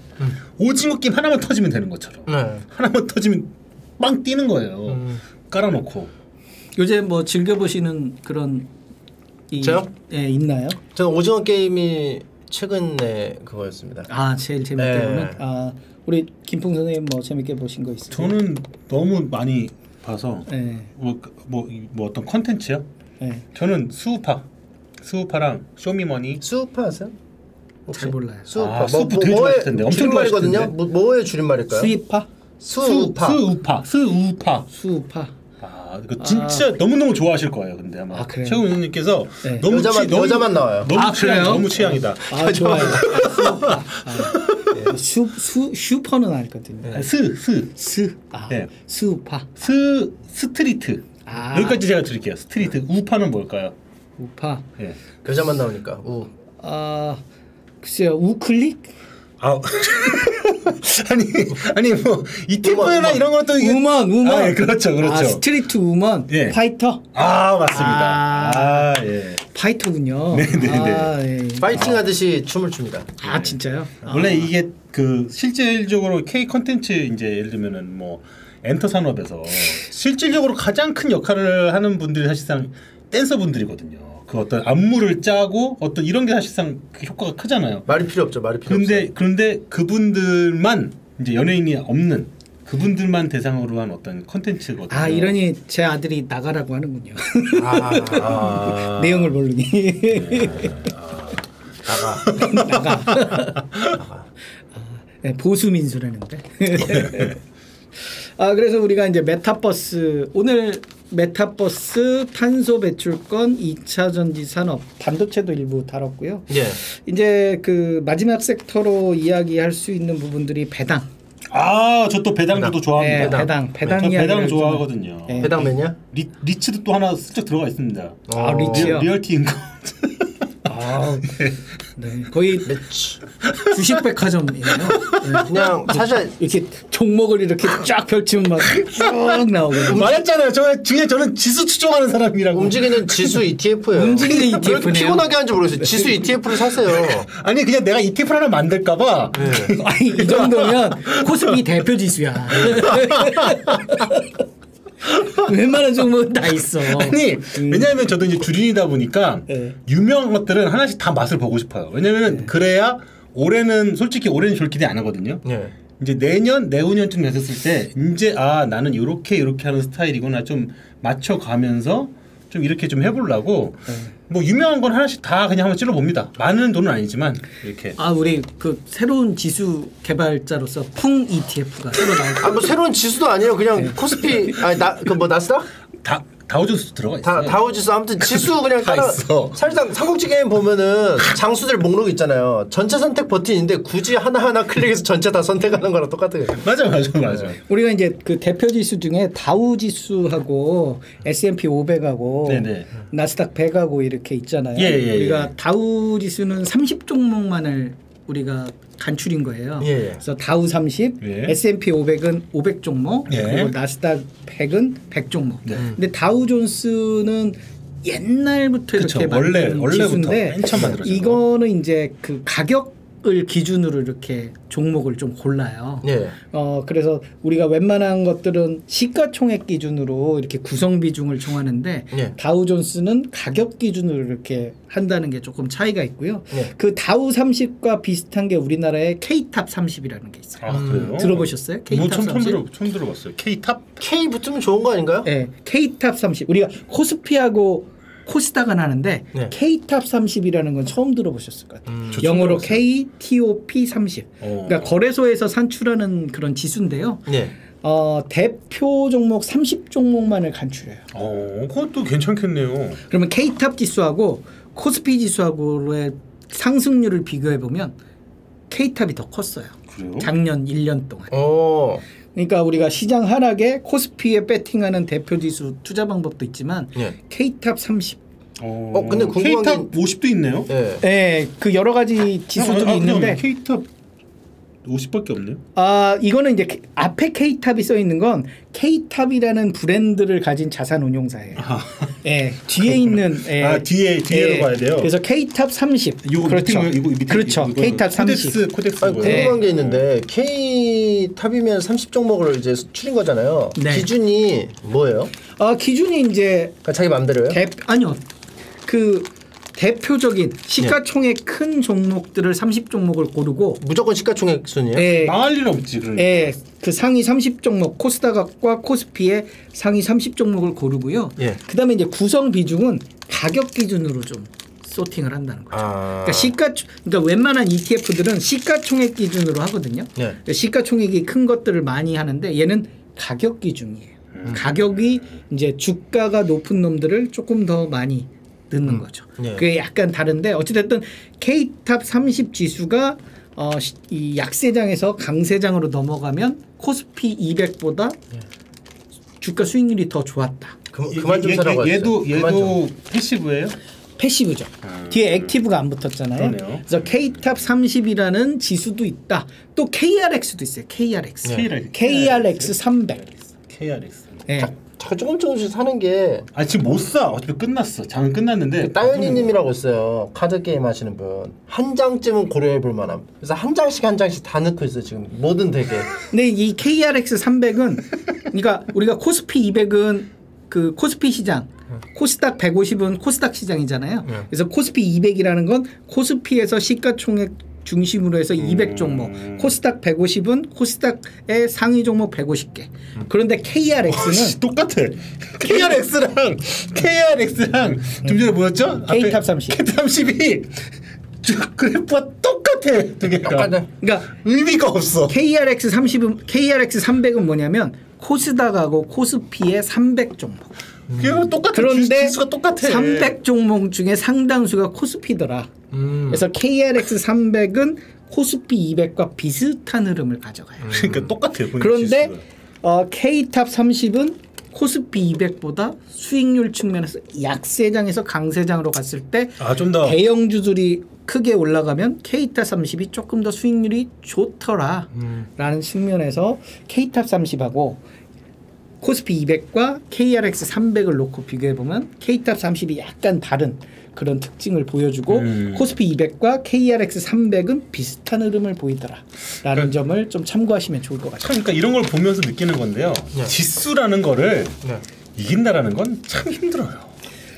오징어 게임 하나만 터지면 되는 것처럼 네. 하나만 터지면 빵 뛰는 거예요. 음. 깔아놓고. 요새 뭐 즐겨 보시는 그런 이, 저요? 예, 있나요? 저는 오징어 게임이 최근에 그거였습니다. 아 제일 재밌게 네. 보는 아 우리 김풍 선생님 뭐 재밌게 보신 거 있어요? 저는 너무 많이 봐서 네, 뭐 뭐 뭐 어떤 컨텐츠요? 네, 저는 스우파, 스우파랑 쇼미머니. 스우파 아세요? 혹시? 잘 몰라요. 스우파. 아, 스우파 되게 좋아하실 텐데. 엄청. 좋아하실 뭐, 뭐의 줄임말일까요? 스우파, 스우파. 스우파, 스우파. 스우파. 아, 이거 진짜 너무 너무 좋아하실 거예요. 근데 아마 아? 최근 의원님께서 네. 너무 여자만- 취, 너무, 여자만 나와요. 너무 아, 취향, 그래요? 너무 취향이다. 아 좋아요. 아, 스우파. 아, 수, 수 슈퍼는 알거든요. 아, 스, 스, 스, 아, 네. 스우파, 스, street. 아. 여기까지 제가 드릴게요. street. 우파는 뭘까요? 우파. 예. 여자만 나오니까. 우. 아 글쎄요 우클릭, 아, 아니, 아니 뭐 woman. 이런 것도 이게 woman, woman. 아, 예, 그렇죠, 그렇죠. 아, street woman, 예. 파이터. 아, 맞습니다. 아. 아, 예. fighter군요. 네네네. 아, 예. 파이팅 하듯이 춤을 춥니다. 아 진짜요? 원래 이게 그 실질적으로 K 컨텐츠 이제 예를 들면은 뭐 엔터 산업에서 실질적으로 가장 큰 역할을 하는 분들이 사실상 댄서 분들이거든요. 그 어떤 안무를 짜고 어떤 이런 게 사실상 그 효과가 크잖아요. 말이 필요 없죠. 말이 필요 그런데 그런데 그분들만 이제 연예인이 없는 그분들만 대상으로 한 어떤 컨텐츠거든요. 아 이러니 제 아들이 나가라고 하는군요. 없어요. 아, 아. 내용을 모르니 나가. 나가. 네, 보수 민수라는데. 아 그래서 우리가 이제 메타버스 오늘 메타버스 탄소 배출권 2차 전지 산업 반도체도 일부 다뤘고요. 예. 이제 그 마지막 섹터로 이야기할 수 있는 부분들이 배당. 아, 저 또 배당도 좋아합니다. 네, 배당. 배당 저 배당 이야기를 좀- 좋아하거든요. 네. 배당맨이야? 리, 리츠도 또 하나 슬쩍 들어가 있습니다. 아, 리츠요? 리, Realty Income. 아, 네, 거의. 주식백화점이네요. 네. 그냥 사실 이렇게 종목을 이렇게 쫙 펼치면 막쭉 나오고 말했잖아요. 저 중에 저는 지수 추종하는 사람이라고. 움직이는 지수 ETF예요. 움직이는 왜 이렇게 ETF 네요. 피곤하게 하는지 모르겠어요. 지수 ETF를 사세요. 아니 그냥 내가 ETF 하나 만들까봐. 아니 이 정도면 코스피 대표 지수야. 웬만한 종목은 다 있어. 아니 왜냐하면 저도 이제 주린이다 보니까 네. 유명한 것들은 하나씩 다 맛을 보고 싶어요. 왜냐면 그래야 올해는 솔직히 올해는 절 기대 안 하거든요. 예. 이제 내년 내후년쯤 됐을 때 이제 아 나는 이렇게 이렇게 하는 스타일이구나 좀 맞춰가면서 좀 이렇게 좀 해보려고 뭐 유명한 건 하나씩 다 그냥 한번 찔러봅니다. 많은 돈은 아니지만 이렇게 아 우리 그 새로운 지수 개발자로서 풍 ETF가 새로 나올 아뭐 새로운 지수도 아니에요. 그냥 코스피 아니 나그 뭐 나스닥? 다 다우존스 들어가 다 있어요. 다우지수 아무튼 지수 그냥 다 따라 있어. 사실상 삼국지 게임 보면은 장수들 목록 있잖아요. 전체 선택 버튼인데 굳이 하나 하나 클릭해서 전체 다 선택하는 거랑 똑같아요. 맞아 맞아 맞아. 우리가 이제 그 대표 지수 중에 다우 지수하고 S&P 500하고 네네. 나스닥 100하고 이렇게 있잖아요. 예, 예, 우리가 예. 다우 지수는 30 종목만을 우리가 간출인 거예요. 예, 예. 그래서 다우 30, 예. S&P 500은 500 종목, 예. 그리고 나스닥 100은 100 종목. 네. 근데 다우 존스는 옛날부터 그쵸. 이렇게 원래- 원래부터. 이거는 이제 그 가격 을 기준으로 이렇게 종목을 좀 골라요. 예. 어 그래서 우리가 웬만한 것들은 시가총액 기준으로 이렇게 구성 비중을 정하는데 예. 다우존스는 가격 기준으로 이렇게 한다는 게 조금 차이가 있고요. 예. 그 다우 30과 비슷한 게 우리나라의 K탑 30이라는 게 있어요. 아 그래요? 들어보셨어요? 뭐 K탑 처음, 처음 30? 들어 처음 들어봤어요. K 탑. K 붙으면 좋은 거 아닌가요? 네, K탑 30. 우리가 코스피하고 코스닥은 하는데 네. K탑 30이라는 건 처음 들어보셨을 것 같아요. 저 처음 들어요. KTOP 30. 어. 그러니까 거래소에서 산출하는 그런 지수인데요. 예. 어, 대표 종목 30 종목만을 간추려요. 어 그것도 괜찮겠네요. 그러면 K탑 지수하고 코스피 지수하고의 상승률을 비교해 보면 KTOP이 더 컸어요. 그래요? 작년 1년 동안. 어. 그러니까 우리가 시장 하락에 코스피에 베팅하는 대표 지수 투자 방법도 있지만 예. KTOP 30. 어, 어, 근데 궁금한 KTOP 50도 있네요. 예. 예, 그 여러 가지 지수들이 아, 아, 있는데 KTOP 50밖에 없네요. 아 이거는 이제 앞에 KTOP이 써 있는 건 KTOP이라는 브랜드를 가진 자산 운용사예요. 예, 뒤에 있는 예, 아, 뒤에- 뒤에로 봐야 돼요? 그래서 KTOP 30. 이거 그렇죠. 밑에 이거 밑에 그렇죠. 이거 KTOP 30. KODEX KODEX 아니, 뭐예요? 궁금한 네. 게 있는데 KTOP이면 30 종목을 이제 추린 거잖아요. 네. 기준이 뭐예요? 아 기준이 이제 그러니까 자기 맘대로요? 대 아니요 그 대표적인 시가총액 큰 종목들을 30 종목을 고르고 무조건 시가총액 순이에요? 예, 망할 일 없지 그러니까. 예, 그 상위 30 종목 코스닥과 코스피의 상위 30 종목을 고르고요. 예. 그다음에 이제 구성 비중은 가격 기준으로 좀 소팅을 한다는 거죠. 아. 그러니까 시가 그러니까 웬만한 ETF들은 시가총액 기준으로 하거든요. 네. 그러니까 시가총액이 큰 것들을 많이 하는데 얘는 가격 기준이에요. 음. 가격이 이제 주가가 높은 놈들을 조금 더 많이 넣는 거죠. 네. 그게 약간 다른데 어찌됐든 K탑 30 지수가 어, 시- 이 약세장에서 강세장으로 넘어가면 코스피 200보다 주가 수익률이 더 좋았다. 그, 얘- 그만 좀 얘- 사라고 얘- 하시죠. 얘도 passive예요? passive죠. 아, 뒤에 active가 안 붙었잖아요. 그러네요. 그래서 KTOP 30이라는 지수도 있다. 또 KRX도 있어요. KRX. KRX. KRX 300. KRX. 예. 자, 자꾸 조금 조금씩 사는 게 아 지금 못 사. 어차피 끝났어. 장은 끝났는데. 따윤이님이라고 있어요. 카드 게임 하시는 분. 한 장쯤은 고려해 볼 만함. 그래서 한 장씩 한 장씩 다 넣고 있어요. 지금 뭐든 되게. 근데 이 KRX 300은 그러니까 우리가 코스피 200은 그 코스피 시장, 코스닥 150은 코스닥 시장이잖아요. 그래서 코스피 200이라는 건 코스피에서 시가총액 중심으로 해서 200 종목, 코스닥 150은 코스닥의 상위 종목 150개. 그런데 KRX는 씨, 똑같아. KRX랑 KRX랑 좀 전에 뭐였죠? KTOP 30. KTOP 30이 쭉 그래프가 똑같아. 두 개가. 똑같아. 그러니까 의미가 없어. KRX 30은 KRX 300은 뭐냐면 코스닥하고 코스피의 300 종목. 똑같아. 그런데 지수가 똑같아. 300 종목 중에 상당수가 코스피더라. 그래서 KRX 300은 코스피 200과 비슷한 흐름을 가져가요. 그러니까 똑같아요. 그런데. 어, KTOP 30은 코스피 200보다 수익률 측면에서 약세장에서 강세장으로 갔을 때 아좀 더. 대형주들이 크게 올라가면 KTOP 30이 조금 더 수익률이 좋더라 라는 측면에서 KTOP 30하고 코스피 200과 KRX 300을 놓고 비교해 보면 KTOP 30이 약간 다른 그런 특징을 보여주고 음. 코스피 200과 KRX 300은 비슷한 흐름을 보이더라 라는 점을 좀 참고하시면 좋을 것 같아요. 그러니까 이런 걸 보면서 느끼는 건데요. 네. 지수라는 거를 네. 이긴다라는 건 참 힘들어요.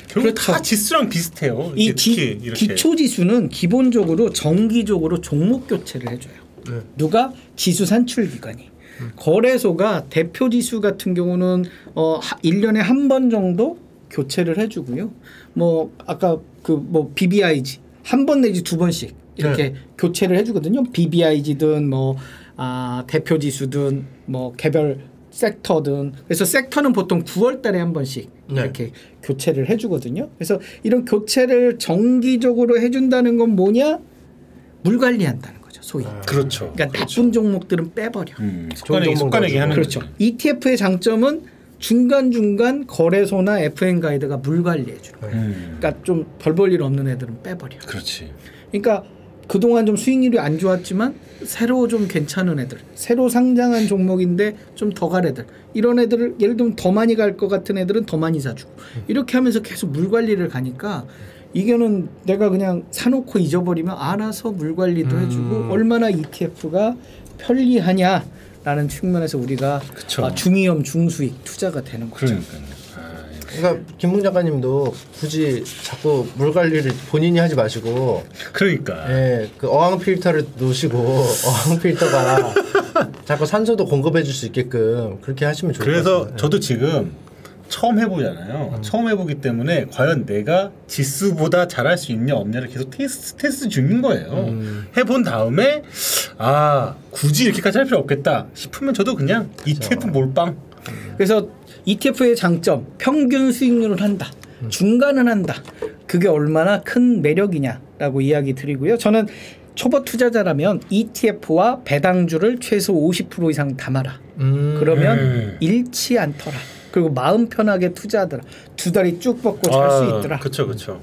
결국 그렇죠. 다 지수랑 비슷해요. 이 기. 기초 지수는 기본적으로 정기적으로 종목 교체를 해줘요. 네. 누가 지수 산출 기관이. 거래소가 대표 지수 같은 경우는 어 1년에 한 번 정도 교체를 해 주고요. 뭐 아까 그 뭐 BBIG 한 번 내지 두 번씩 이렇게 네. 교체를 해 주거든요. BBIG든 뭐 아, 대표 지수든 뭐 개별 섹터든 그래서 섹터는 보통 9월 달에 한 번씩 네. 이렇게 교체를 해 주거든요. 그래서 이런 교체를 정기적으로 해 준다는 건 뭐냐? 물 관리한다는 거죠, 소위. 그렇죠. 그러니까 나쁜 종목들은 빼버려. 음, 속간에게 정보 속간에게 하는 그렇죠. 거죠. ETF의 장점은 중간 중간 거래소나 FM 가이드가 물 관리해 주는 거예요. 음, 그러니까 좀별볼일 없는 애들은 빼버려. 그렇지. 그러니까 그동안 좀 수익률이 안 좋았지만 새로 좀 괜찮은 애들, 새로 상장한 종목인데 좀 더 갈 애들, 이런 애들을 예를 들면 더 많이 갈 것 같은 애들은 더 많이 사주고 이렇게 하면서 계속 물 관리를 가니까 이거는 내가 그냥 사놓고 잊어버리면 알아서 물 관리도 해주고 얼마나 ETF가 편리하냐라는 측면에서 우리가. 아, 중위험 중수익 투자가 되는 거죠. 그러니까요. 그러니까 김봉 작가님도 굳이 자꾸 물 관리를 본인이 하지 마시고 그러니까. 예, 그 어항 필터를 놓으시고 어항 필터가 자꾸 산소도 공급해 줄 수 있게끔 그렇게 하시면 좋을 것 그래서 같아요. 저도 지금 처음 해보잖아요. 처음 해보기 때문에 과연 내가 지수보다 잘할 수 있냐 없냐를 계속 테스트, 테스트 중인 거예요. 해본 다음에 아 굳이 이렇게까지 할 필요 없겠다 싶으면 저도 그냥 ETF 몰빵. 그래서 ETF의 장점 평균 수익률을 한다. 중간은 한다. 그게 얼마나 큰 매력이냐라고 이야기 드리고요. 저는 초보 투자자라면 ETF와 배당주를 최소 50% 이상 담아라. 음, 그러면 음. 잃지 않더라. 그리고 마음 편하게 투자하더라. 두 다리 쭉 뻗고 살 수 있더라. 그렇죠, 그렇죠.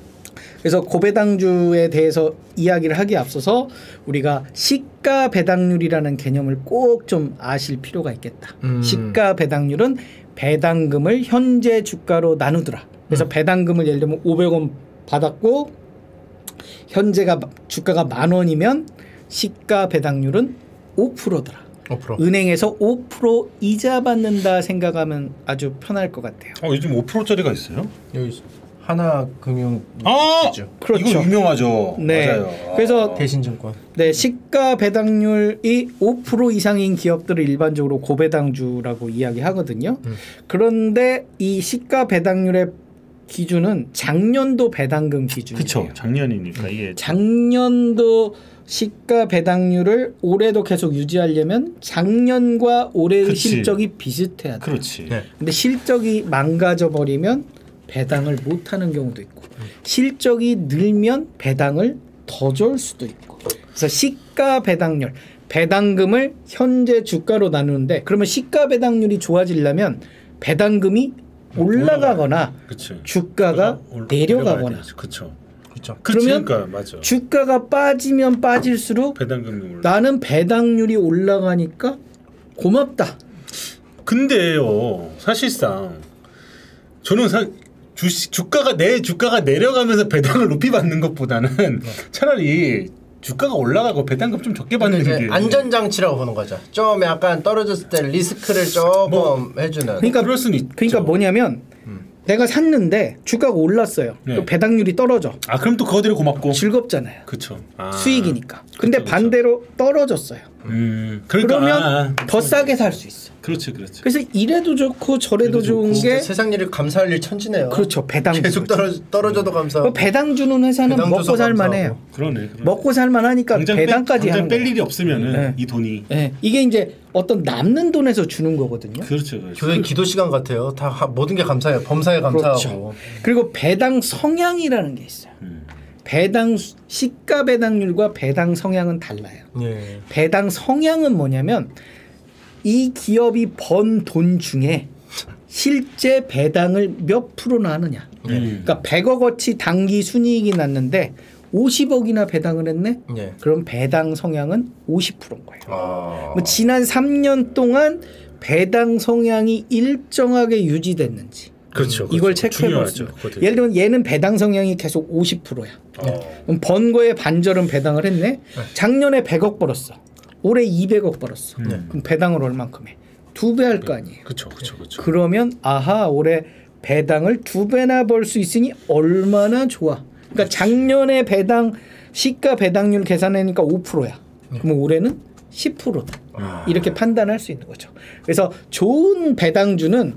그래서 고배당주에 대해서 이야기를 하기에 앞서서 우리가 시가 배당률이라는 개념을 꼭 좀 아실 필요가 있겠다. 음. 시가 배당률은 배당금을 현재 주가로 나누더라. 그래서 배당금을 예를 들면 500원 받았고 현재가 주가가 만 원이면 시가 배당률은 5%더라. 5%. 은행에서 5% 이자 받는다 생각하면 아주 편할 것 같아요. 어, 요즘 5%짜리가 있어요? 여기 하나 금융 아, 있죠. 그렇죠. 이거 유명하죠. 네. 맞아요. 그래서 대신증권. 네, 시가 배당률이 5% 이상인 기업들을 일반적으로 고배당주라고 이야기하거든요. 음. 그런데 이 시가 배당률의 기준은 작년도 배당금 기준이에요. 그쵸. 작년이니까 이게 작년도 시가 배당률을 올해도 계속 유지하려면 작년과 올해의 그치. 실적이 비슷해야 돼. 그렇지. 네. 근데 실적이 망가져 버리면 배당을 못 하는 경우도 있고 실적이 늘면 배당을 더 줄 수도 있고 그래서 시가 배당률 배당금을 현재 주가로 나누는데 그러면 시가 배당률이 좋아지려면 배당금이 올라가거나 그치. 주가가 올- 내려가거나. 그쵸. 그렇죠. 그치, 그러면 그러니까 맞아. 주가가 빠지면 빠질수록 배당금이 올라. 나는 배당률이 올라가니까 고맙다. 근데요 사실상 저는 사, 주식 주가가 내 주가가 내려가면서 배당을 높이 받는 것보다는 차라리 주가가 올라가고 배당금 좀 적게 받는 게 안전 장치라고 보는 거죠. 좀 약간 떨어졌을 때 리스크를 조금 뭐, 해주는. 그러니까 그럴 수는 있죠. 그러니까 뭐냐면 내가 샀는데 주가가 올랐어요. 네. 또 배당률이 떨어져. 아 그럼 또 그거대로 고맙고. 즐겁잖아요. 그쵸. 아. 수익이니까. 근데 그쵸, 그쵸. 반대로 떨어졌어요. 음. 그러니까 그러면 아, 더 싸게 살 수 있어. 그렇지, 그렇지. 그래서 이래도 좋고 저래도 좋은 게 세상 일을 감사할 일 천지네요. 그렇죠. 배당주. 계속 떨어 떨어져도 감사하고. 배당 주는 회사는 배당 먹고 살만해요. 그러네. 그러네. 먹고 살만하니까 당장 배당까지 뺄, 하는 뺄. 일이 없으면은 네. 이 돈이. 예, 이게 이제 어떤 남는 돈에서 주는 거거든요. 그렇죠, 그렇죠. 교회 기도 시간 같아요. 다 하- 모든 게 감사해요. 범사에 감사하고. 그렇죠. 그리고 배당 성향이라는 게 있어요. 음. 배당 수- 시가 배당률과 배당 성향은 달라요. 예. 배당 성향은 뭐냐면 이 기업이 번 돈 중에 실제 배당을 몇 프로나 하느냐. 음. 그러니까 100억 어치 당기 순이익이 났는데 50억이나 배당을 했네. 예. 그럼 배당 성향은 50%인 거예요. 아. 뭐 지난 3년 동안 배당 성향이 일정하게 유지됐는지 그렇죠. 이걸 그렇죠. 체크해 중요하죠. 있는 그것도. 예를 들면 얘는 배당 성향이 계속 50%야. 어. 그럼 번 거에 반절은 배당을 했네. 작년에 100억 벌었어. 올해 200억 벌었어. 음. 그럼 배당을 얼만큼 해? 두 배 할 거 아니에요. 그렇죠, 그렇죠, 그렇죠. 그러면 아하 올해 배당을 두 배나 벌 수 있으니 얼마나 좋아. 그러니까 작년에 배당 시가 배당률 계산하니까 5%야. 그럼 올해는 10%다. 이렇게 판단할 수 있는 거죠. 그래서 좋은 배당주는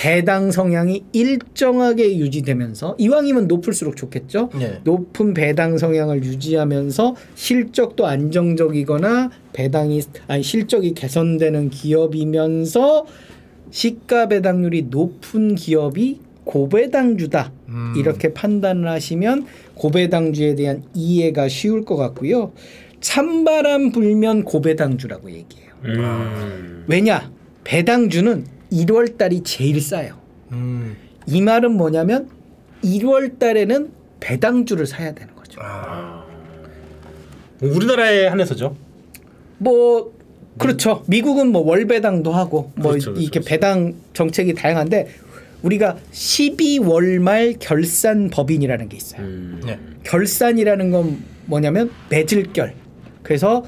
배당 성향이 일정하게 유지되면서 이왕이면 높을수록 좋겠죠. 예. 높은 배당 성향을 유지하면서 실적도 안정적이거나 배당이 아니 실적이 개선되는 기업이면서 시가 배당률이 높은 기업이 고배당주다 음. 이렇게 판단을 하시면 고배당주에 대한 이해가 쉬울 것 같고요. 찬바람 불면 고배당주라고 얘기해요. 음. 왜냐 배당주는 1월 달이 제일 싸요. 음. 이 말은 뭐냐면 1월 달에는 배당주를 사야 되는 거죠. 아. 우리나라에 한해서죠. 뭐 그렇죠. 미국은 뭐 월배당도 하고 뭐 그렇죠, 그렇죠, 이렇게 그렇죠. 배당 정책이 다양한데 우리가 12월 말 결산 법인이라는 게 있어요. 음. 네. 결산이라는 건 뭐냐면 매질결. 그래서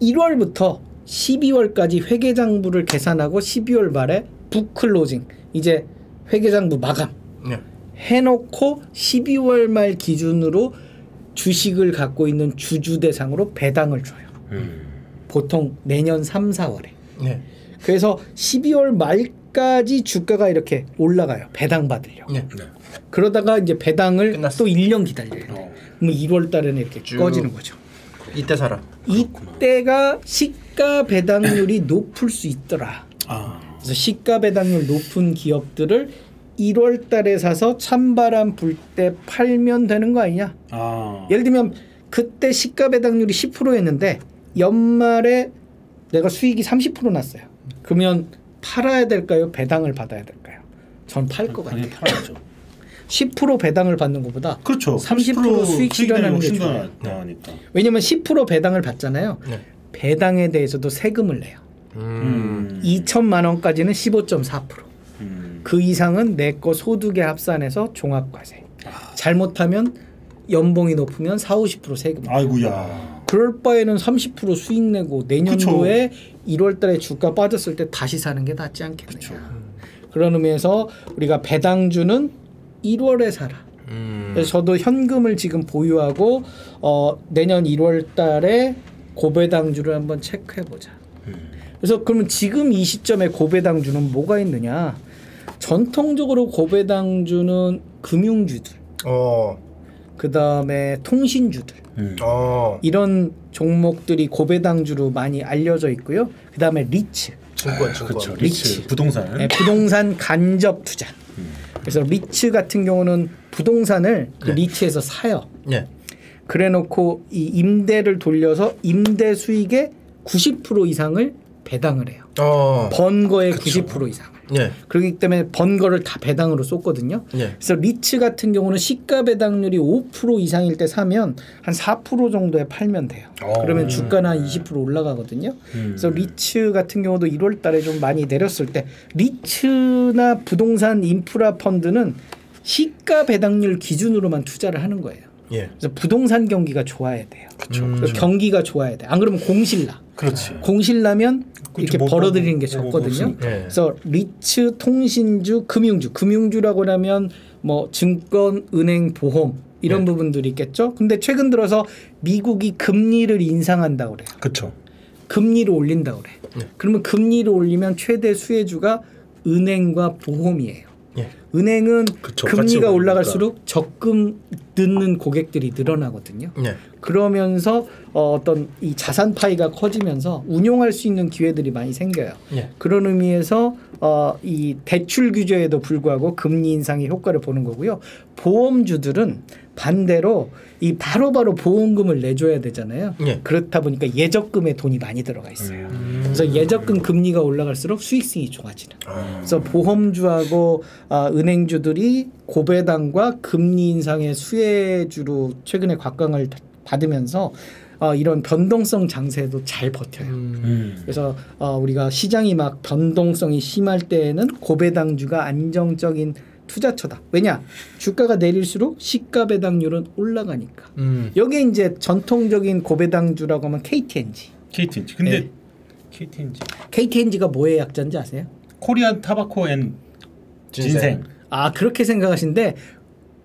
1월부터 12월까지 회계장부를 계산하고 12월 말에 북클로징 이제 회계장부 마감 네. 해놓고 12월 말 기준으로 주식을 갖고 있는 주주 대상으로 배당을 줘요. 음. 보통 내년 3, 4월에. 네. 그래서 12월 말까지 주가가 이렇게 올라가요. 배당 받으려고. 네. 네. 그러다가 이제 배당을 끝났어. 또 1년 기다려요. 어. 그럼 1월 달에는 이렇게 쭉. 꺼지는 거죠. 이때 사라. 이때가 시가 배당률이 높을 수 있더라. 아. 그래서 시가 배당률 높은 기업들을 1월 달에 사서 찬바람 불 때 팔면 되는 거 아니냐? 아. 예를 들면 그때 시가 배당률이 10%였는데 연말에 내가 수익이 30% 났어요. 그러면 팔아야 될까요? 배당을 받아야 될까요? 전 팔 것 같아요. 팔아야죠. 10% 배당을 받는 것보다 그렇죠. 30% 수익 실현하는 게 좋아요. 나으니까. 왜냐면 10% 배당을 받잖아요. 네. 배당에 대해서도 세금을 내요. 음. 2천만 원까지는 15.4%. 음. 그 이상은 내 거 소득에 합산해서 종합과세. 잘못하면 연봉이 높으면 4, 50% 세금. 아이고야. 그럴 바에는 30% 수익 내고 내년도에 1월 달에 주가 빠졌을 때 다시 사는 게 낫지 않겠느냐. 그쵸. 그런 의미에서 우리가 배당주는 1월에 사라. 음. 그래서 저도 현금을 지금 보유하고 어, 내년 1월 달에 고배당주를 한번 체크해 보자. 음. 그래서 그러면 지금 이 시점에 고배당주는 뭐가 있느냐? 전통적으로 고배당주는 금융주들, 어. 그 다음에 통신주들 음. 어. 이런 종목들이 고배당주로 많이 알려져 있고요. 그 다음에 리츠, 증권 증권. 그렇죠. 리츠. 리츠 부동산. 네, 부동산 간접 투자. 그래서 리츠 같은 경우는 부동산을 그 네. 리츠에서 사요. 네. 그래놓고 이 임대를 돌려서 임대 수익의 90% 이상을 배당을 해요. 어. 번 거의 90% 이상을. 네. 그렇기 때문에 번 거를 다 배당으로 쏟거든요. 네. 그래서 리츠 같은 경우는 시가 배당률이 5% 이상일 때 사면 한 4% 정도에 팔면 돼요. 어. 그러면 주가는 한 20% 올라가거든요. 음. 그래서 리츠 같은 경우도 1월 달에 좀 많이 내렸을 때 리츠나 부동산 인프라 펀드는 시가 배당률 기준으로만 투자를 하는 거예요. 예. 그래서 부동산 경기가 좋아야 돼요. 그렇죠. 음. 경기가 좋아야 돼. 안 그러면 공실나. 그렇지. 공실나면 이렇게 뭐, 벌어들이는 게 뭐, 뭐, 적거든요. 네. 그래서 리츠, 통신주, 금융주, 금융주라고 하면 뭐 증권, 은행, 보험 이런 네. 부분들이 있겠죠. 근데 최근 들어서 미국이 금리를 인상한다 고 그래요. 그렇죠. 금리를 올린다 고 그래. 네. 그러면 금리를 올리면 최대 수혜주가 은행과 보험이에요. 예. 은행은 그쵸, 금리가. 올라갈수록 적금 넣는 고객들이 늘어나거든요. 네. 그러면서 어, 어떤 이 자산 파이가 커지면서 운용할 수 있는 기회들이 많이 생겨요. 예. 그런 의미에서 어, 이 대출 규제에도 불구하고 금리 인상의 효과를 보는 거고요. 보험주들은 반대로 이 바로바로 보험금을 내줘야 되잖아요. 예. 그렇다 보니까 예적금에 돈이 많이 들어가 있어요. 그래서 예적금 금리가 올라갈수록 수익성이 좋아지는. 그래서 보험주하고 아, 은행주들이 고배당과 금리 인상의 수혜주로 최근에 곽강을 받으면서 어, 이런 변동성 장세도 잘 버텨요. 음. 그래서 어, 우리가 시장이 막 변동성이 심할 때에는 고배당주가 안정적인 투자처다. 왜냐? 주가가 내릴수록 시가 배당률은 올라가니까. 음. 여기 이제 전통적인 고배당주라고 하면 KTNG. KTNG. 근데 네. KT&G. KT&G가 뭐의 약자인지 아세요? Korean Tobacco and Ginseng. 아 그렇게 생각하시는데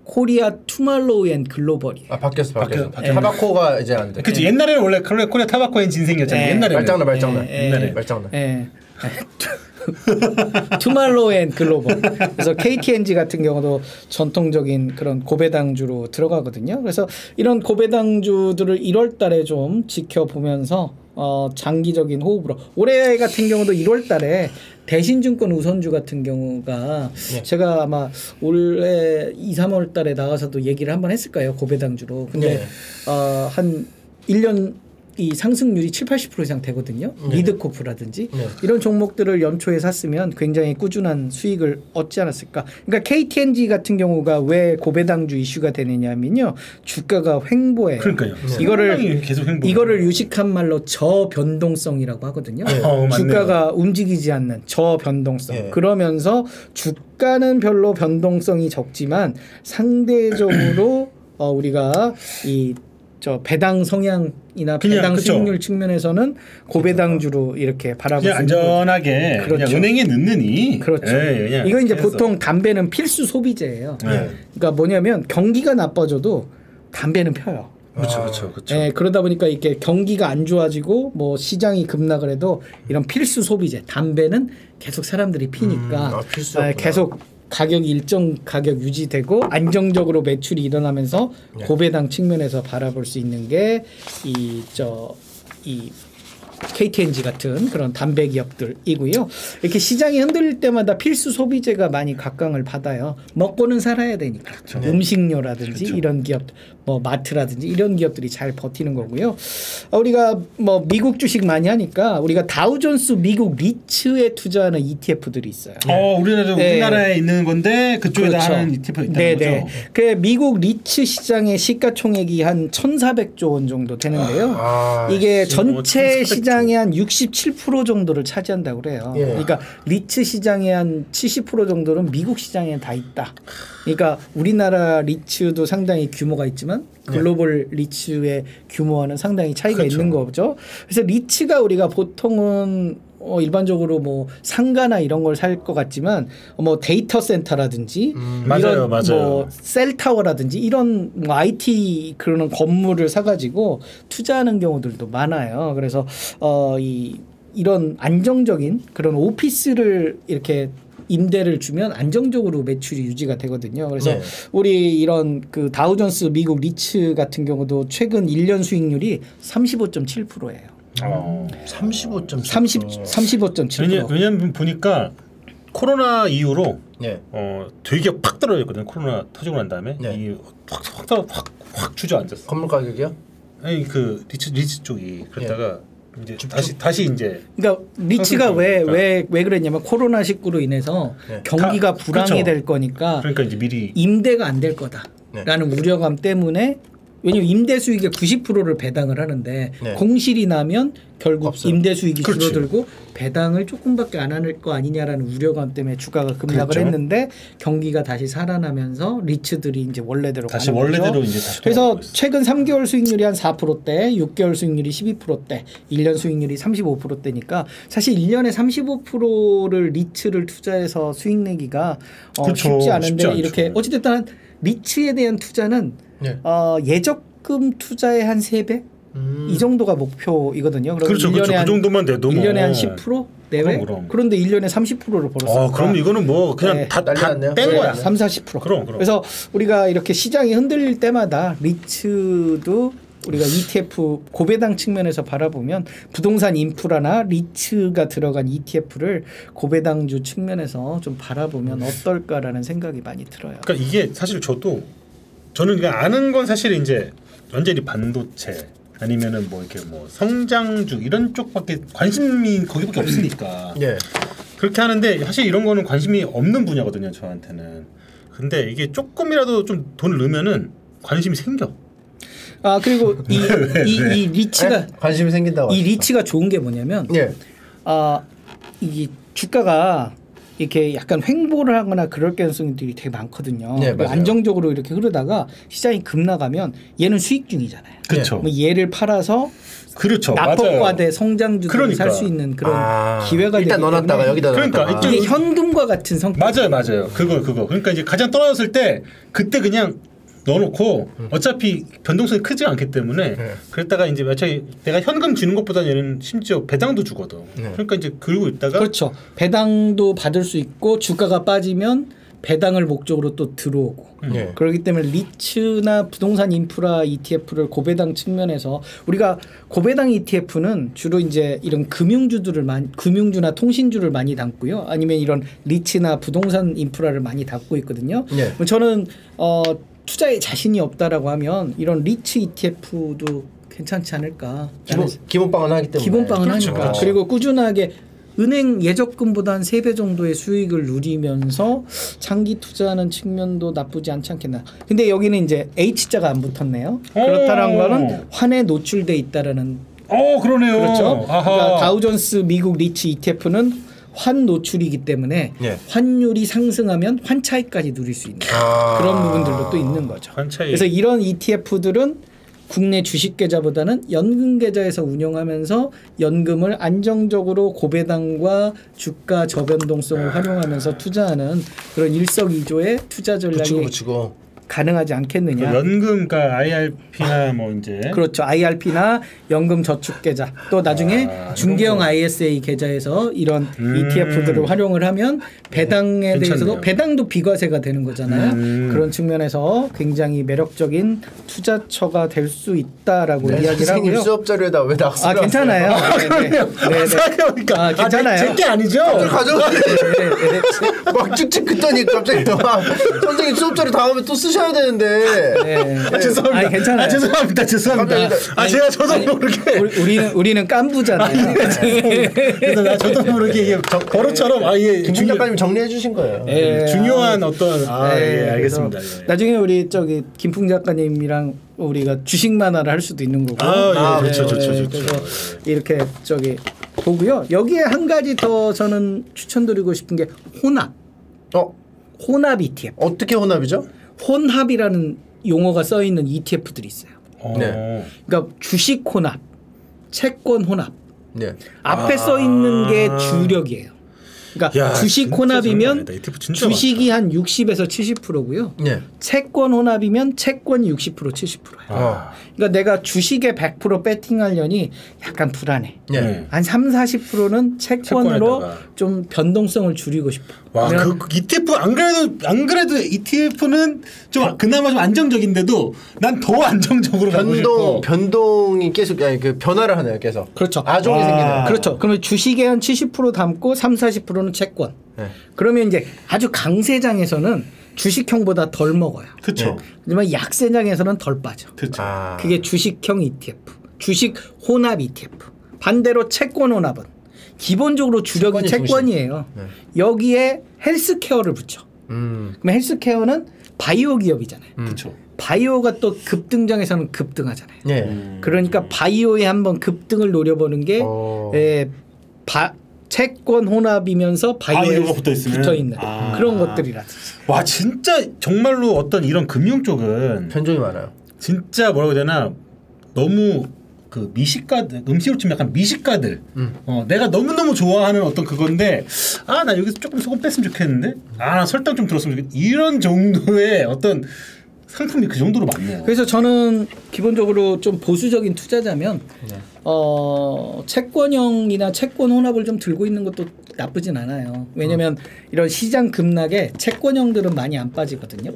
Korea Tomorrow and Global이에요. 아 바뀌었어 바뀌었어. 바뀌어, 바뀌어. tobacco가 이제 안 돼. 그치 옛날에는 원래 Korea, Korea Tobacco and Ginseng이었잖아요. 네. 옛날에 말장난 말장난. 예, 옛날에. 말장난. 예. Tomorrow and Global. 그래서 KT&G 같은 경우도 전통적인 그런 고배당주로 들어가거든요. 그래서 이런 고배당주들을 1월 달에 좀 지켜보면서 어, 장기적인 호흡으로 올해 같은 경우도 1월 달에 대신증권 우선주 같은 경우가 네. 제가 아마 올해 2, 3월 달에 나가서도 얘기를 한번 했을 거예요. 고배당주로. 근데 네. 어, 한 1년 이 상승률이 7, 80% 이상 되거든요. 네. 리드코프라든지 네. 이런 종목들을 연초에 샀으면 굉장히 꾸준한 수익을 얻지 않았을까. 그러니까 KTNG 같은 경우가 왜 고배당주 이슈가 되느냐면요. 주가가 횡보해요. 그러니까요. 이거를 상당히 계속 행복. 이거를 유식한 말로 저변동성이라고 하거든요. 어, 맞네요. 주가가 움직이지 않는 저변동성. 네. 그러면서 주가는 별로 변동성이 적지만 상대적으로 어, 우리가 이 저 배당 성향이나 그냥, 배당 그쵸. 수익률 측면에서는 고배당주로 이렇게 거죠. 안전하게 그렇죠. 은행에 넣느니. 그렇죠. 예, 그냥 이거 이제 해서. 보통 담배는 필수 소비재예요. 네. 그러니까 뭐냐면 경기가 나빠져도 담배는 펴요. 그렇죠, 그렇죠, 그렇죠. 예, 그러다 보니까 이렇게 경기가 안 좋아지고 뭐 시장이 급락을 해도 이런 필수 소비재 담배는 계속 사람들이 피니까 음, 아. 예, 계속 가격이 일정 가격 유지되고 안정적으로 매출이 일어나면서 네. 고배당 측면에서 바라볼 수 있는 게 이저이 KTNG 같은 그런 담배 기업들이고요. 이렇게 시장이 흔들릴 때마다 필수 소비재가 많이 각광을 받아요. 먹고는 살아야 되니까. 음식료라든지 이런 기업, 뭐 마트라든지 이런 기업들이 잘 버티는 거고요. 어, 우리가 뭐 미국 주식 많이 하니까 우리가 다우존스 미국 리츠에 투자하는 ETF들이 있어요. 어, 우리나라 네. 우리나라에 있는 건데 그쪽에다 하는 ETF 있다는 네네. 거죠. 그 미국 리츠 시장의 시가총액이 한 1,400조 원 정도 되는데요. 아, 이게 씨, 전체 1,400조. 시장의 한 67% 정도를 차지한다고 그래요. 예. 그러니까 리츠 시장의 한 70% 정도는 미국 시장에 다 있다. 그러니까 우리나라 리츠도 상당히 규모가 있지만 글로벌 리츠의 규모와는 상당히 차이가 그렇죠. 있는 거죠. 그래서 리츠가 우리가 보통은 어 일반적으로 뭐 상가나 이런 걸 살 것 같지만 뭐 데이터 센터라든지 맞아요, 이런 맞아요. 뭐 셀타워라든지 이런 뭐 IT 그런 건물을 사가지고 투자하는 경우들도 많아요. 그래서 어 이 이런 안정적인 그런 오피스를 이렇게 임대를 주면 안정적으로 매출이 유지가 되거든요. 그래서 네. 우리 이런 그 다우존스 미국 리츠 같은 경우도 최근 1년 수익률이 35.7%예요. 어. 35.7%. 30 35.7%. 왜냐, 왜냐면 보니까 코로나 이후로 네. 어 되게 팍 떨어졌거든요. 코로나 터지고 난 다음에 네. 이 확확 확 확 주저앉았어. 건물 가격이요? 아니 그 리츠 리츠 쪽이 그러다가 이제 다시 다시 이제 그러니까 상승 왜 왜. 왜 그랬냐면 코로나 19로 인해서 네. 경기가 다- 불황이 그렇죠. 될 거니까 그러니까 이제 미리 임대가 안 될 거다라는 우려감 때문에 왜냐면 임대 수익의 90%를 배당을 하는데 네. 공실이 나면 결국 없어요. 임대 수익이 그렇지. 줄어들고 배당을 조금밖에 안 할 거 아니냐라는 우려감 때문에 주가가 급락을 그렇죠. 했는데 경기가 다시 살아나면서 리츠들이 이제 원래대로 다시. 원래대로 이제 다시 그래서. 최근 3개월 수익률이 한 4%대, 6개월 수익률이 12%대, 1년 수익률이 35%대니까 사실 1년에 35%를 리츠를 투자해서 수익 내기가 어, 그렇죠. 쉽지 않은데 쉽지. 이렇게 어찌됐든 리츠에 대한 투자는 네. 어, 예적금 투자의 한 3배 음. 이 정도가 목표이거든요. 그렇죠, 1년에 그렇죠. 그한 정도만 돼도 1년에 뭐. 한 10% 내외? 그럼, 그럼. 그런데 1년에 30%를 벌었어요. 어 그럼 이거는 뭐 그냥 네. 다 난리 다 났네요. 뺀 네. 거야. 3, 40%. 그럼, 그럼. 래서 우리가 이렇게 시장이 흔들릴 때마다 리츠도 우리가 ETF 고배당 측면에서 바라보면 부동산 인프라나 리츠가 들어간 ETF를 고배당주 측면에서 좀 바라보면 어떨까라는 생각이 많이 들어요. 그러니까 이게 사실 저도 저는 그냥 아는 건 사실 이제 완전히 반도체 아니면은 뭐 이렇게 뭐 성장주 이런 쪽밖에 관심이 거기밖에 없으니까 네. 그렇게 하는데 사실 이런 거는 관심이 없는 분야거든요 저한테는 근데 이게 조금이라도 좀 돈을 넣으면은 관심이 생겨 아 그리고 이, 이, 이 리츠가 네? 관심이 생긴다고. 이 리츠가 좋은 게 뭐냐면 예. 아 이게 주가가 이렇게 약간 횡보를 하거나 그럴 가능성들이 되게 많거든요. 네, 맞아요. 안정적으로 이렇게 흐르다가 시장이 급나가면 얘는 수익 중이잖아요. 그렇죠 뭐 얘를 팔아서 그렇죠 납법과대 성장주들을 그러니까. 살수 있는 그런 아, 기회가 일단 넣어놨다가 여기다 그러니까 넣어놨다가. 이게 현금과 같은 성격. 맞아요 맞아요 그거 그거 그러니까 이제 가장 떨어졌을 때 그때 그냥 넣어놓고 어차피 변동성이 크지 않기 때문에 네. 그랬다가 이제 어차피 내가 현금 주는 것보다 얘는 심지어 배당도 주거든 네. 그러니까 이제 그러고 있다가 그렇죠. 배당도 받을 수 있고 주가가 빠지면 배당을 목적으로 또 들어오고 네. 그렇기 때문에 리츠나 부동산 인프라 ETF를 고배당 측면에서 우리가 고배당 ETF는 주로 이제 이런 금융주들을 많이 금융주나 통신주를 많이 담고요. 아니면 이런 리츠나 부동산 인프라를 많이 담고 있거든요. 네. 저는 어 투자에 자신이 없다라고 하면 이런 리츠 ETF도 괜찮지 않을까. 기본 기본빵은 하기 때문에. 기본빵은 그렇죠, 하니까 그렇죠. 그리고 꾸준하게 은행 예적금보다 한 3배 정도의 수익을 누리면서 장기 투자하는 측면도 나쁘지 않지 않겠나. 근데 여기는 이제 H자가 안 붙었네요. 그렇다는 오. 거는 환에 노출돼 있다라는 어 그러네요. 그렇죠. 아하. 그러니까 다우존스 미국 리치 ETF는 환 노출이기 때문에 예. 환율이 상승하면 환 차익까지 누릴 수 있는 아. 그런 부분들도 또 있는 거죠. 환 차익. 그래서 이런 ETF들은 국내 주식 계좌보다는 연금 계좌에서 운영하면서 연금을 안정적으로 고배당과 주가 저변동성을 활용하면서 투자하는 그런 일석이조의 투자 전략이 붙이고 붙이고. 가능하지 그 않겠느냐. 연금 그러니까 IRP나 뭐 이제 그렇죠. IRP나 연금 저축 계좌 또 나중에 아, 중개형. ISA 계좌에서 이런 음. ETF들을 활용을 하면 배당에 괜찮네요. 대해서도 배당도 비과세가 되는 거잖아요. 음. 그런 측면에서 굉장히 매력적인 투자처가 될 수 있다라고 이야기를 네, 선생님 하고요. 수업 자료에다 왜아 낙서를 괜찮아요. 네, 네. 네, 네. 생각해보니까 아, 괜찮아요. 제게 아니죠. 가져가. 네, 네, 네. 막 쭉쭉 긋더니 갑자기 막 선생님 수업 자료 다음에 또 쓰 셔야 되는데. 네. 아, 죄송합니다. 아니, 괜찮아요. 아, 죄송합니다. 죄송합니다. 깜짝이야. 아 제가 저도 모르게 우리, 우리는 우리는 깐부잖아요. 그래서 나 저도 모르게 이게 버릇처럼 아 이게 김 작가님 정리해 주신 거예요. 예. 중요한 어떤 아 네, 예, 알겠습니다. 그래서 예. 나중에 우리 저기 김풍 작가님이랑 우리가 주식 만화를 할 수도 있는 거고. 아, 예, 네, 좋죠, 좋죠, 네, 좋죠. 그래서 이렇게 저기 보고요. 여기에 한 가지 더 저는 추천드리고 싶은 게 혼합. 어 혼합 ETF. 어떻게 혼합이죠? 혼합이라는 용어가 써 있는 ETF들이 있어요. 어. 네. 그러니까 주식 혼합, 채권 혼합. 네. 앞에 써 있는 게 주력이에요. 그러니까 야, 주식 혼합이면 진짜 주식이 한 60에서 70%고요. 네. 채권 혼합이면 채권이 60% 70%예요. 어. 그러니까 내가 주식에 100% 배팅하려니 약간 불안해. 네. 네. 한 3, 40%는 채권으로 채권에다가. 좀 변동성을 줄이고 싶어. 와, 그, 그 ETF 안 그래도 안 그래도 ETF는 좀 그나마 좀 안정적인데도 난 더 안정적으로 가고 변동 싶어. 변동이 계속 아니 그 변화를 하네요. 계속. 그렇죠. 아종이 아. 생기네요. 그렇죠. 그러면 주식에 한 70% 담고 3, 40%는 채권. 네. 그러면 이제 아주 강세장에서는 주식형보다 덜 먹어요. 그렇죠. 하지만 약세장에서는 덜 빠져. 그렇죠. 아. 그게 주식형 ETF, 주식 혼합 ETF. 반대로 채권 혼합은 기본적으로 주력이 채권이 채권이 에요. 네. 여기에 헬스케어를 붙여. 음. 그럼 헬스케어는 바이오 기업이잖아요. 그렇죠. 바이오가 또 급등장에서는 급등하잖아요. 네. 그러니까 바이오에 한번 급등을 노려보는 게 어. 에, 바, 채권 혼합이면서 바이오에? 붙어 있는 아. 그런 것들이라든지. 와 진짜 정말로 어떤 이런 금융 쪽은 편종이 많아요. 진짜 뭐라고 해야 되나 너무 그 미식가들 음식으로 치면 약간 미식가들 어 내가 너무 너무 좋아하는 어떤 그건데 아 나 여기서 조금 소금 뺐으면 좋겠는데 아나 설탕 좀 들었으면 좋겠 이런 정도의 어떤 상품이 그 정도로 많네요. 그래서 저는 기본적으로 좀 보수적인 투자자면 어, 채권형이나 채권 혼합을 좀 들고 있는 것도 나쁘진 않아요. 왜냐면 이런 시장 급락에 채권형들은 많이 안 빠지거든요.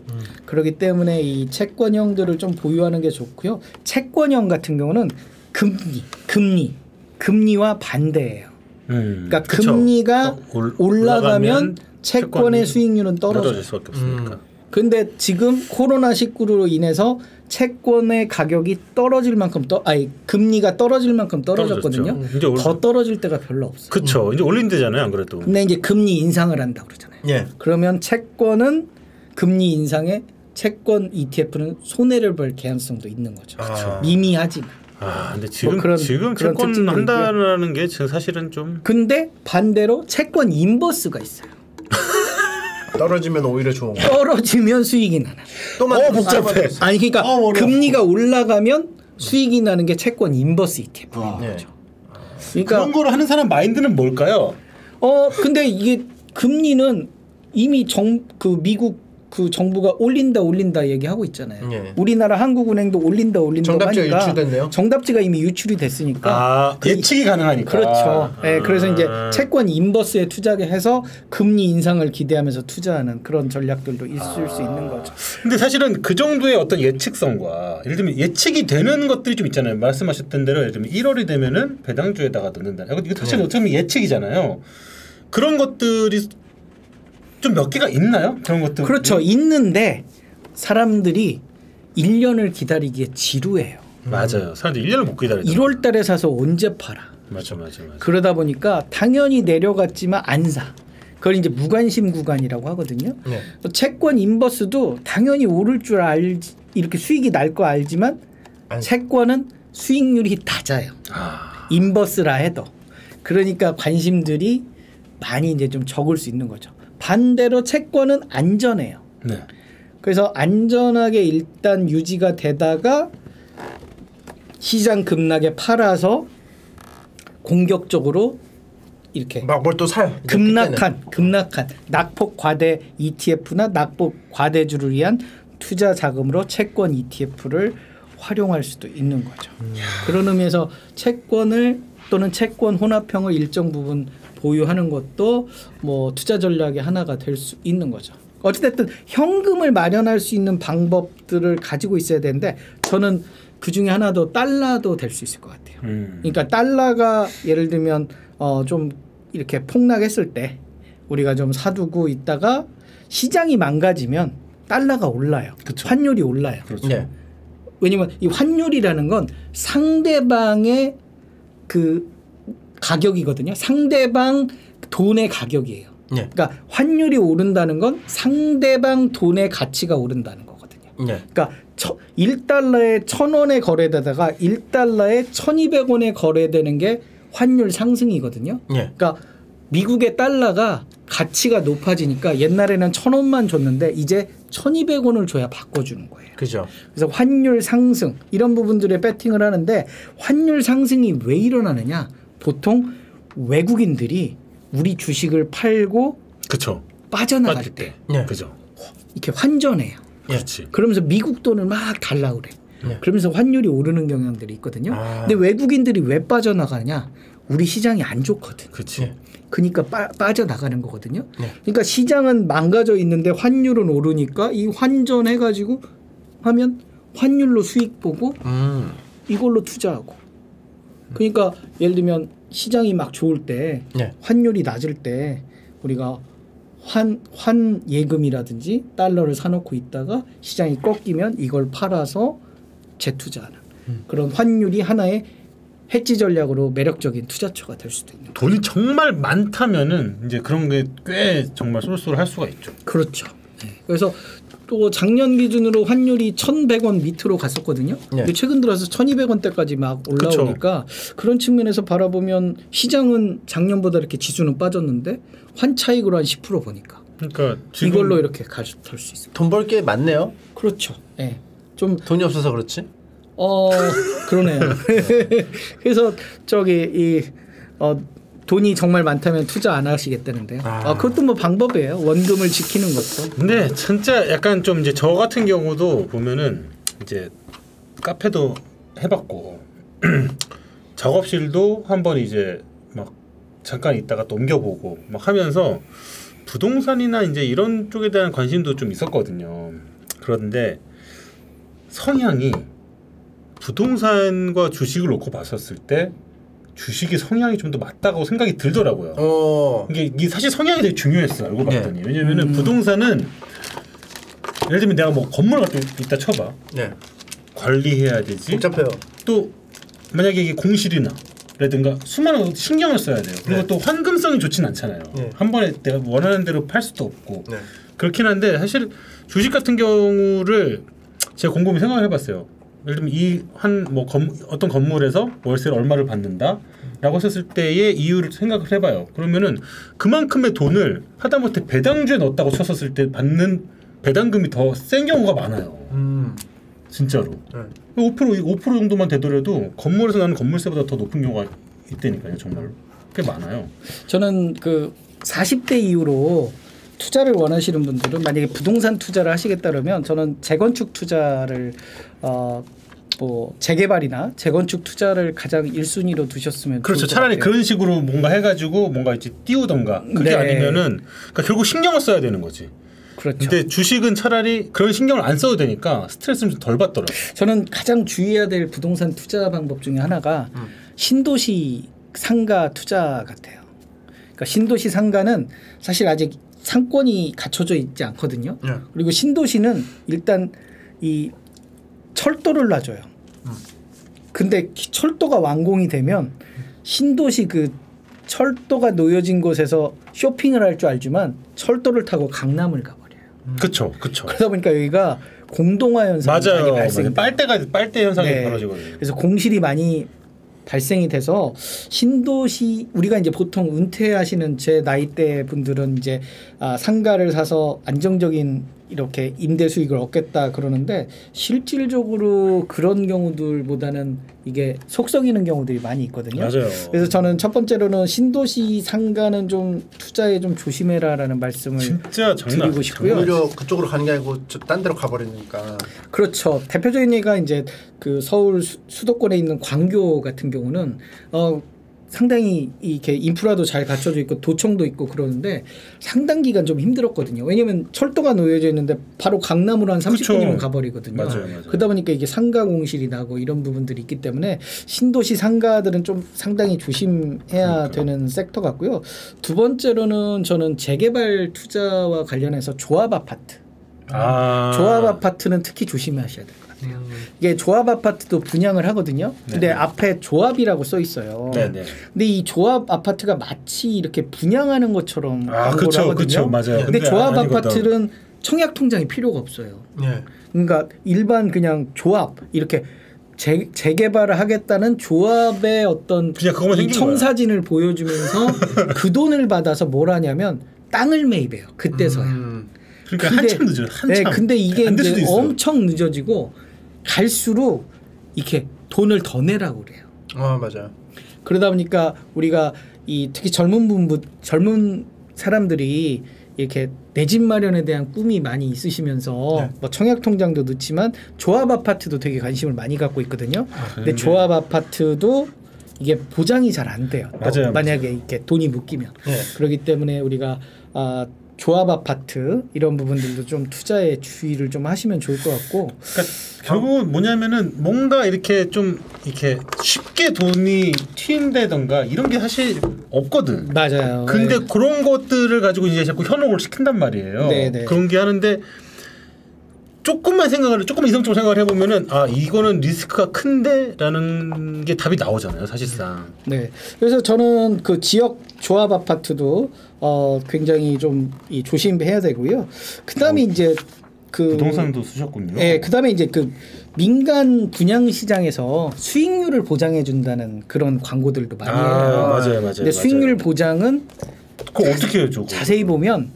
그렇기 때문에 이 채권형들을 좀 보유하는 게 좋고요. 채권형 같은 경우는 금리, 금리, 금리와 반대예요. 음, 그러니까 그쵸. 금리가 어, 올- 올라가면 채권의 수익률은 떨어져요. 수밖에 없으니까. 근데 지금 코로나 19로 인해서 채권의 가격이 떨어질 만큼 떠 아니 금리가 떨어질 만큼 떨어졌거든요. 올- 더 떨어질 때가 별로 없어. 요 그쵸 이제 올린대잖아요 안 그래도. 근데 이제 금리 인상을 한다 고 그러잖아요. 예. 그러면 채권은 금리 인상에 채권 ETF는 손해를 볼 개연성도 있는 거죠. 그쵸. 미미하지만. 아 근데 지금 그런- 지금 그런 채권 한다라는 게 지금 사실은 좀 근데 반대로 채권 인버스가 있어요. 떨어지면 오히려 좋은 거. 떨어지면 수익이 나는. 또 만- 어, 복잡해. 아니 그러니까 어. 금리가 올라가면 수익이 나는 게 채권 인버스 ETF. 네. 그러니까 그런 거를 하는 사람 마인드는 뭘까요? 어 근데 이게 금리는 이미 정 그 미국 그 정부가 올린다 올린다 얘기하고 있잖아요. 예. 우리나라 한국은행도 올린다 올린다 정답지가 하니까 유출됐네요. 정답지가 이미 유출이 됐으니까 아 예측이 가능하니까. 그렇죠. 예, 그래서 이제 아. 채권 인버스에 투자해서 금리 인상을 기대하면서 투자하는 그런 전략들도 있을 수 있는 거죠. 근데 사실은 그 정도의 어떤 예측성과 예를 들면 예측이 되는 것들이 좀 있잖아요. 말씀하셨던 대로 예를 들면 1월이 되면은 배당주에다가 넣는다. 이거 사실 네. 어떻게 보면 예측이잖아요. 그런 것들이 좀 몇 개가 있나요? 그런 것들. 그렇죠. 있는데 사람들이 1년을 기다리기에 지루해요. 맞아요. 사람들이 1년을 못 기다려. 1월 달에 사서 언제 팔아? 맞아 맞아 맞아. 그러다 보니까 당연히 내려갔지만 안 사. 그걸 이제 무관심 구간이라고 하거든요. 네. 채권 인버스도 당연히 오를 줄 알지 이렇게 수익이 날 거 알지만 안- 채권은 수익률이 낮아요. 아 인버스라 해도 그러니까 관심들이 많이 이제 좀 적을 수 있는 거죠. 반대로 채권은 안전해요. 네. 그래서 안전하게 일단 유지가 되다가 시장 급락에 팔아서 공격적으로 이렇게 막 뭘 또 사요. 급락한 급락한 낙폭 과대 ETF나 낙폭 과대주를 위한 투자 자금으로 채권 ETF를 활용할 수도 있는 거죠. 그런 의미에서 채권을 또는 채권 혼합형을 일정 부분 보유하는 것도 뭐 투자 전략의 하나가 될 수 있는 거죠. 어찌됐든 현금을 마련할 수 있는 방법들을 가지고 있어야 되는데 저는 그 중에 하나도 달러도 될 수 있을 것 같아요. 음. 그러니까 달러가 예를 들면 어 좀 이렇게 폭락했을 때 우리가 좀 사두고 있다가 시장이 망가지면 달러가 올라요. 그쵸. 환율이 올라요. 그렇죠. 네. 왜냐면 이 환율이라는 건 상대방의 그 가격이거든요. 상대방 돈의 가격이에요. 네. 그러니까 환율이 오른다는 건 상대방 돈의 가치가 오른다는 거거든요. 네. 그러니까 1달러에 1,000원에 거래되다가 1달러에 1,200원에 거래되는 게 환율 상승이거든요. 네. 그러니까 미국의 달러가 가치가 높아지니까 옛날에는 1,000원만 줬는데 이제 1,200원을 줘야 바꿔주는 거예요. 그죠. 그래서 환율 상승 이런 부분들에 배팅을 하는데 환율 상승이 왜 일어나느냐? 보통 외국인들이 우리 주식을 팔고 그렇죠. 빠져나갈 빠질 때 때. 네. 그죠. 이렇게 환전해요. 그렇지. 그러면서 미국 돈을 막 달라 그래. 네. 그러면서 환율이 오르는 경향들이 있거든요. 아. 근데 외국인들이 왜 빠져나가느냐? 우리 시장이 안 좋거든. 그렇지. 네. 그러니까 빠, 빠져나가는 거거든요. 네. 그러니까 시장은 망가져 있는데 환율은 오르니까 이 환전해 가지고 하면 환율로 수익 보고 음. 이걸로 투자하고. 그러니까 예를 들면 시장이 막 좋을 때 네. 환율이 낮을 때 우리가 환, 환 예금이라든지 달러를 사놓고 있다가 시장이 꺾이면 이걸 팔아서 재투자하는 그런 환율이 하나의 해지 전략으로 매력적인 투자처가 될 수도 있는 거죠. 돈이 정말 많다면은 이제 그런 게 꽤 정말 쏠쏠할 수가 있죠. 그렇죠. 네. 그래서 또 작년 기준으로 환율이 1,100원 밑으로 갔었거든요. 네. 근데 최근 들어서 1,200원대까지 막 올라오니까 그런 측면에서 바라보면 시장은 작년보다 이렇게 지수는 빠졌는데 환 차익으로 한 10% 보니까 그러니까 지금 이걸로 이렇게 갈수 있습니다. 돈벌 게 많네요. 그렇죠. 예. 좀 돈이 없어서 그렇지. 어 그러네요. 그래서 저기 이 어, 돈이 정말 많다면 투자 안 하시겠다는데요. 아. 아, 그것도 뭐 방법이에요. 원금을 지키는 것도. 근데 진짜 약간 좀 이제 저 같은 경우도 보면은 이제 카페도 해봤고 작업실도 한번 이제 막 잠깐 있다가 또 옮겨보고 막 하면서 부동산이나 이제 이런 쪽에 대한 관심도 좀 있었거든요. 그런데 성향이 부동산과 주식을 놓고 봤었을 때 주식의 성향이 좀 더 맞다고 생각이 들더라고요. 어. 이게, 이게 사실 성향이 되게 중요했어 알고 네. 봤더니 왜냐면은 음. 부동산은 예를 들면 내가 뭐 건물 같은 거 있다 쳐봐 네. 관리해야 되지 복잡해요. 또 만약에 이게 공실이나 라든가 수많은 신경을 써야 돼요 그리고 네. 또 환금성이 좋진 않잖아요 네. 한 번에 내가 원하는 대로 팔 수도 없고 네. 그렇긴 한데 사실 주식 같은 경우를 제가 곰곰이 생각을 해봤어요. 예를 들면 이 한 뭐 어떤 건물에서 월세를 얼마를 받는다라고 했을 때의 이유를 생각을 해봐요. 그러면은 그만큼의 돈을 하다못해 배당주에 넣었다고 쳤었을 때 받는 배당금이 더 센 경우가 많아요. 음. 진짜로. 네. 5% 5% 정도만 되더라도 건물에서 나는 건물세보다 더 높은 경우가 있다니까요. 정말로. 꽤 많아요. 저는 그 40대 이후로 투자를 원하시는 분들은 만약에 부동산 투자를 하시겠다 그러면 저는 재건축 투자를 어 뭐 재개발이나 재건축 투자를 가장 1순위로 두셨으면 그렇죠. 좋을 것 차라리 같아요. 그런 식으로 뭔가 해가지고 뭔가 이제 띄우던가 그게 네. 아니면은 그러니까 결국 신경을 써야 되는 거지. 그렇죠. 근데 주식은 차라리 그런 신경을 안 써도 되니까 스트레스를 좀 덜 받더라고. 저는 가장 주의해야 될 부동산 투자 방법 중에 하나가 신도시 상가 투자 같아요. 그러니까 신도시 상가는 사실 아직 상권이 갖춰져 있지 않거든요. 네. 그리고 신도시는 일단 이 철도를 놔줘요. 근데 기- 철도가 완공이 되면 신도시 그 철도가 놓여진 곳에서 쇼핑을 할 줄 알지만 철도를 타고 강남을 가버려요. 그쵸, 그쵸. 그러다 보니까 여기가 공동화 현상이 많이. 발생. 맞아요. 빨대가 빨대 현상이 네. 벌어지거든요. 그래서 공실이 많이 발생이 돼서 신도시 우리가 이제 보통 은퇴하시는 제 나이대 분들은 이제 아, 상가를 사서 안정적인 이렇게 임대 수익을 얻겠다 그러는데 실질적으로 그런 경우들보다는 이게 속썩이는 경우들이 많이 있거든요. 맞아요. 그래서 저는 첫 번째로는 신도시 상가는 좀 투자에 좀 조심해라라는 말씀을 진짜 장난 드리고. 싶고요. 오히려 그쪽으로 가는 게 아니고 저딴 데로 가버리니까. 그렇죠. 대표적인 예가 이제 그 서울 수, 수도권에 있는 광교 같은 경우는 어 상당히 이렇게 인프라도 잘 갖춰져 있고 도청도 있고 그러는데 상당 기간 좀 힘들었거든요. 왜냐면 철도가 놓여져 있는데 바로 강남으로 한 30분이면 그쵸. 가버리거든요. 맞아요, 맞아요. 그러다 보니까 이게 상가 공실이 나고 이런 부분들이 있기 때문에 신도시 상가들은 좀 상당히 조심해야 되는 섹터 같고요. 두 번째로는 저는 재개발 투자와 관련해서 조합 아파트. 아. 조합 아파트는 특히 조심하셔야 될것 같아요. 이게 조합 아파트도 분양을 하거든요. 근데 네. 앞에 조합이라고 써 있어요. 네네. 근데 이 조합 아파트가 마치 이렇게 분양하는 것처럼 아, 그쵸, 하거든요. 그쵸, 맞아요. 근데, 근데 조합. 아파트는 청약 통장이 필요가 없어요. 예. 그러니까 일반 그냥 조합 이렇게 재, 재개발을 하겠다는 조합의 어떤 청사진을 보여주면서 그 돈을 받아서 뭘 하냐면 땅을 매입해요. 그때서야. 음. 그러니까 근데- 한참 늦어요. 한참. 네, 근데 이게 이제 있어요. 엄청 늦어지고 갈수록 이렇게 돈을 더 내라고 그래요. 아 맞아요. 그러다 보니까 우리가 이 특히 젊은 분부 젊은 사람들이 이렇게 내 집 마련에 대한 꿈이 많이 있으시면서 네. 뭐 청약 통장도 넣지만 조합 아파트도 되게 관심을 많이 갖고 있거든요. 근데 근데- 조합 아파트도 이게 보장이 잘 안 돼요. 또 맞아요, 만약에 이렇게 돈이 묶이면 네. 그렇기 때문에 우리가 아, 조합 아파트 이런 부분들도 좀 투자에 주의를 좀 하시면 좋을 것 같고 그러니까 결국은 뭐냐면은 뭔가 이렇게 좀 이렇게 쉽게 돈이 튄다던가 이런 게 사실 없거든. 맞아요. 근데 네. 그런 것들을 가지고 이제 자꾸 현혹을 시킨단 말이에요. 네네. 그런 게 하는데 조금만 생각을 조금만 이성적으로 생각을 해보면은 아 이거는 리스크가 큰데라는 게 답이 나오잖아요 사실상. 네. 그래서 저는 그 지역 조합 아파트도 어 굉장히 좀 이 조심해야 되고요. 그다음에 이제 그 어, 부동산도 쓰셨군요. 예, 그다음에 이제 그 민간 분양 시장에서 수익률을 보장해 준다는 그런 광고들도 많이 아 해요. 맞아요 맞아요. 근데 수익률 보장은 그거 어떻게 해요 저거? 자세히 보면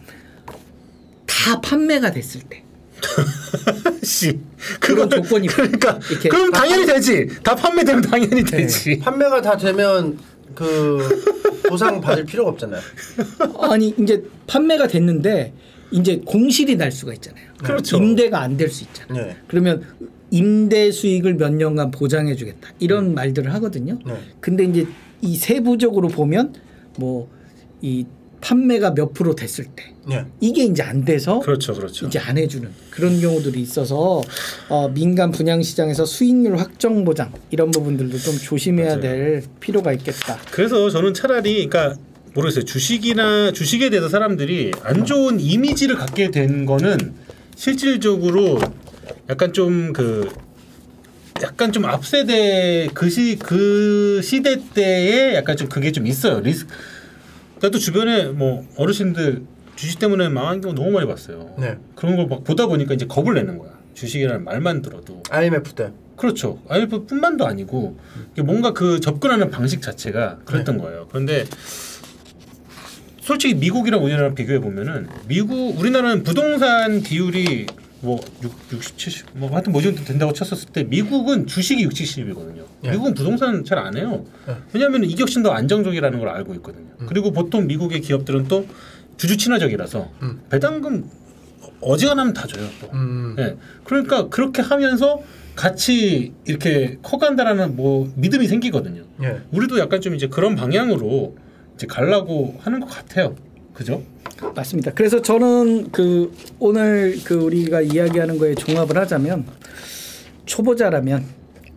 다 판매가 됐을 때 씨 그런 조건이 그러니까 이렇게 그럼 당연히 되지. 다 판매되면 당연히 네. 되지. 판매가 다 되면 그 보상 받을 필요가 없잖아요. 아니 이제 판매가 됐는데 이제 공실이 날 수가 있잖아요. 그렇죠. 임대가 안 될 수 있잖아요. 네. 그러면 임대 수익을 몇 년간 보장해 주겠다. 이런 말들을 하거든요. 네. 근데 이제 이 세부적으로 보면 뭐이 판매가 몇 프로 됐을 때 네. 이게 이제 안 돼서 그렇죠 그렇죠. 이제 안 해주는 그런 경우들이 있어서 어, 민간 분양 시장에서 수익률 확정 보장 이런 부분들도 좀 조심해야 맞아요. 될 필요가 있겠다. 그래서 저는 차라리 그러니까 모르겠어요 주식이나 주식에 대해서 사람들이 안 좋은 이미지를 갖게 된 거는 실질적으로 약간 좀 그 약간 좀 앞세대 그 시 그 시대 때에 약간 좀 그게 좀 있어요 리스크. 나도 주변에 뭐 어르신들 주식 때문에 망한 경우 너무 많이 봤어요. 네. 그런 걸 막 보다 보니까 이제 겁을 내는 거야. 주식이라는 말만 들어도. IMF 때. 그렇죠. IMF뿐만도 아니고 뭔가 그 접근하는 방식 자체가 그랬던 거예요. 그런데 솔직히 미국이랑 우리나라랑 비교해 보면은 미국 우리나라는 부동산 비율이 뭐 6, 60, 70, 뭐 하여튼 뭐 정도 된다고 쳤었을 때 미국은 주식이 6, 70이거든요. 예. 미국은 부동산 잘 안 해요. 예. 왜냐하면 훨씬 더 안정적이라는 걸 알고 있거든요. 그리고 보통 미국의 기업들은 또 주주 친화적이라서 음. 배당금 어지간하면 다 줘요. 또. 음. 네. 그러니까 그렇게 하면서 같이 이렇게 커간다라는 뭐 믿음이 생기거든요. 예. 우리도 약간 좀 이제 그런 방향으로 이제 가려고 하는 것 같아요. 그죠? 맞습니다. 그래서 저는 그 오늘 그 우리가 이야기하는 거에 종합을 하자면 초보자라면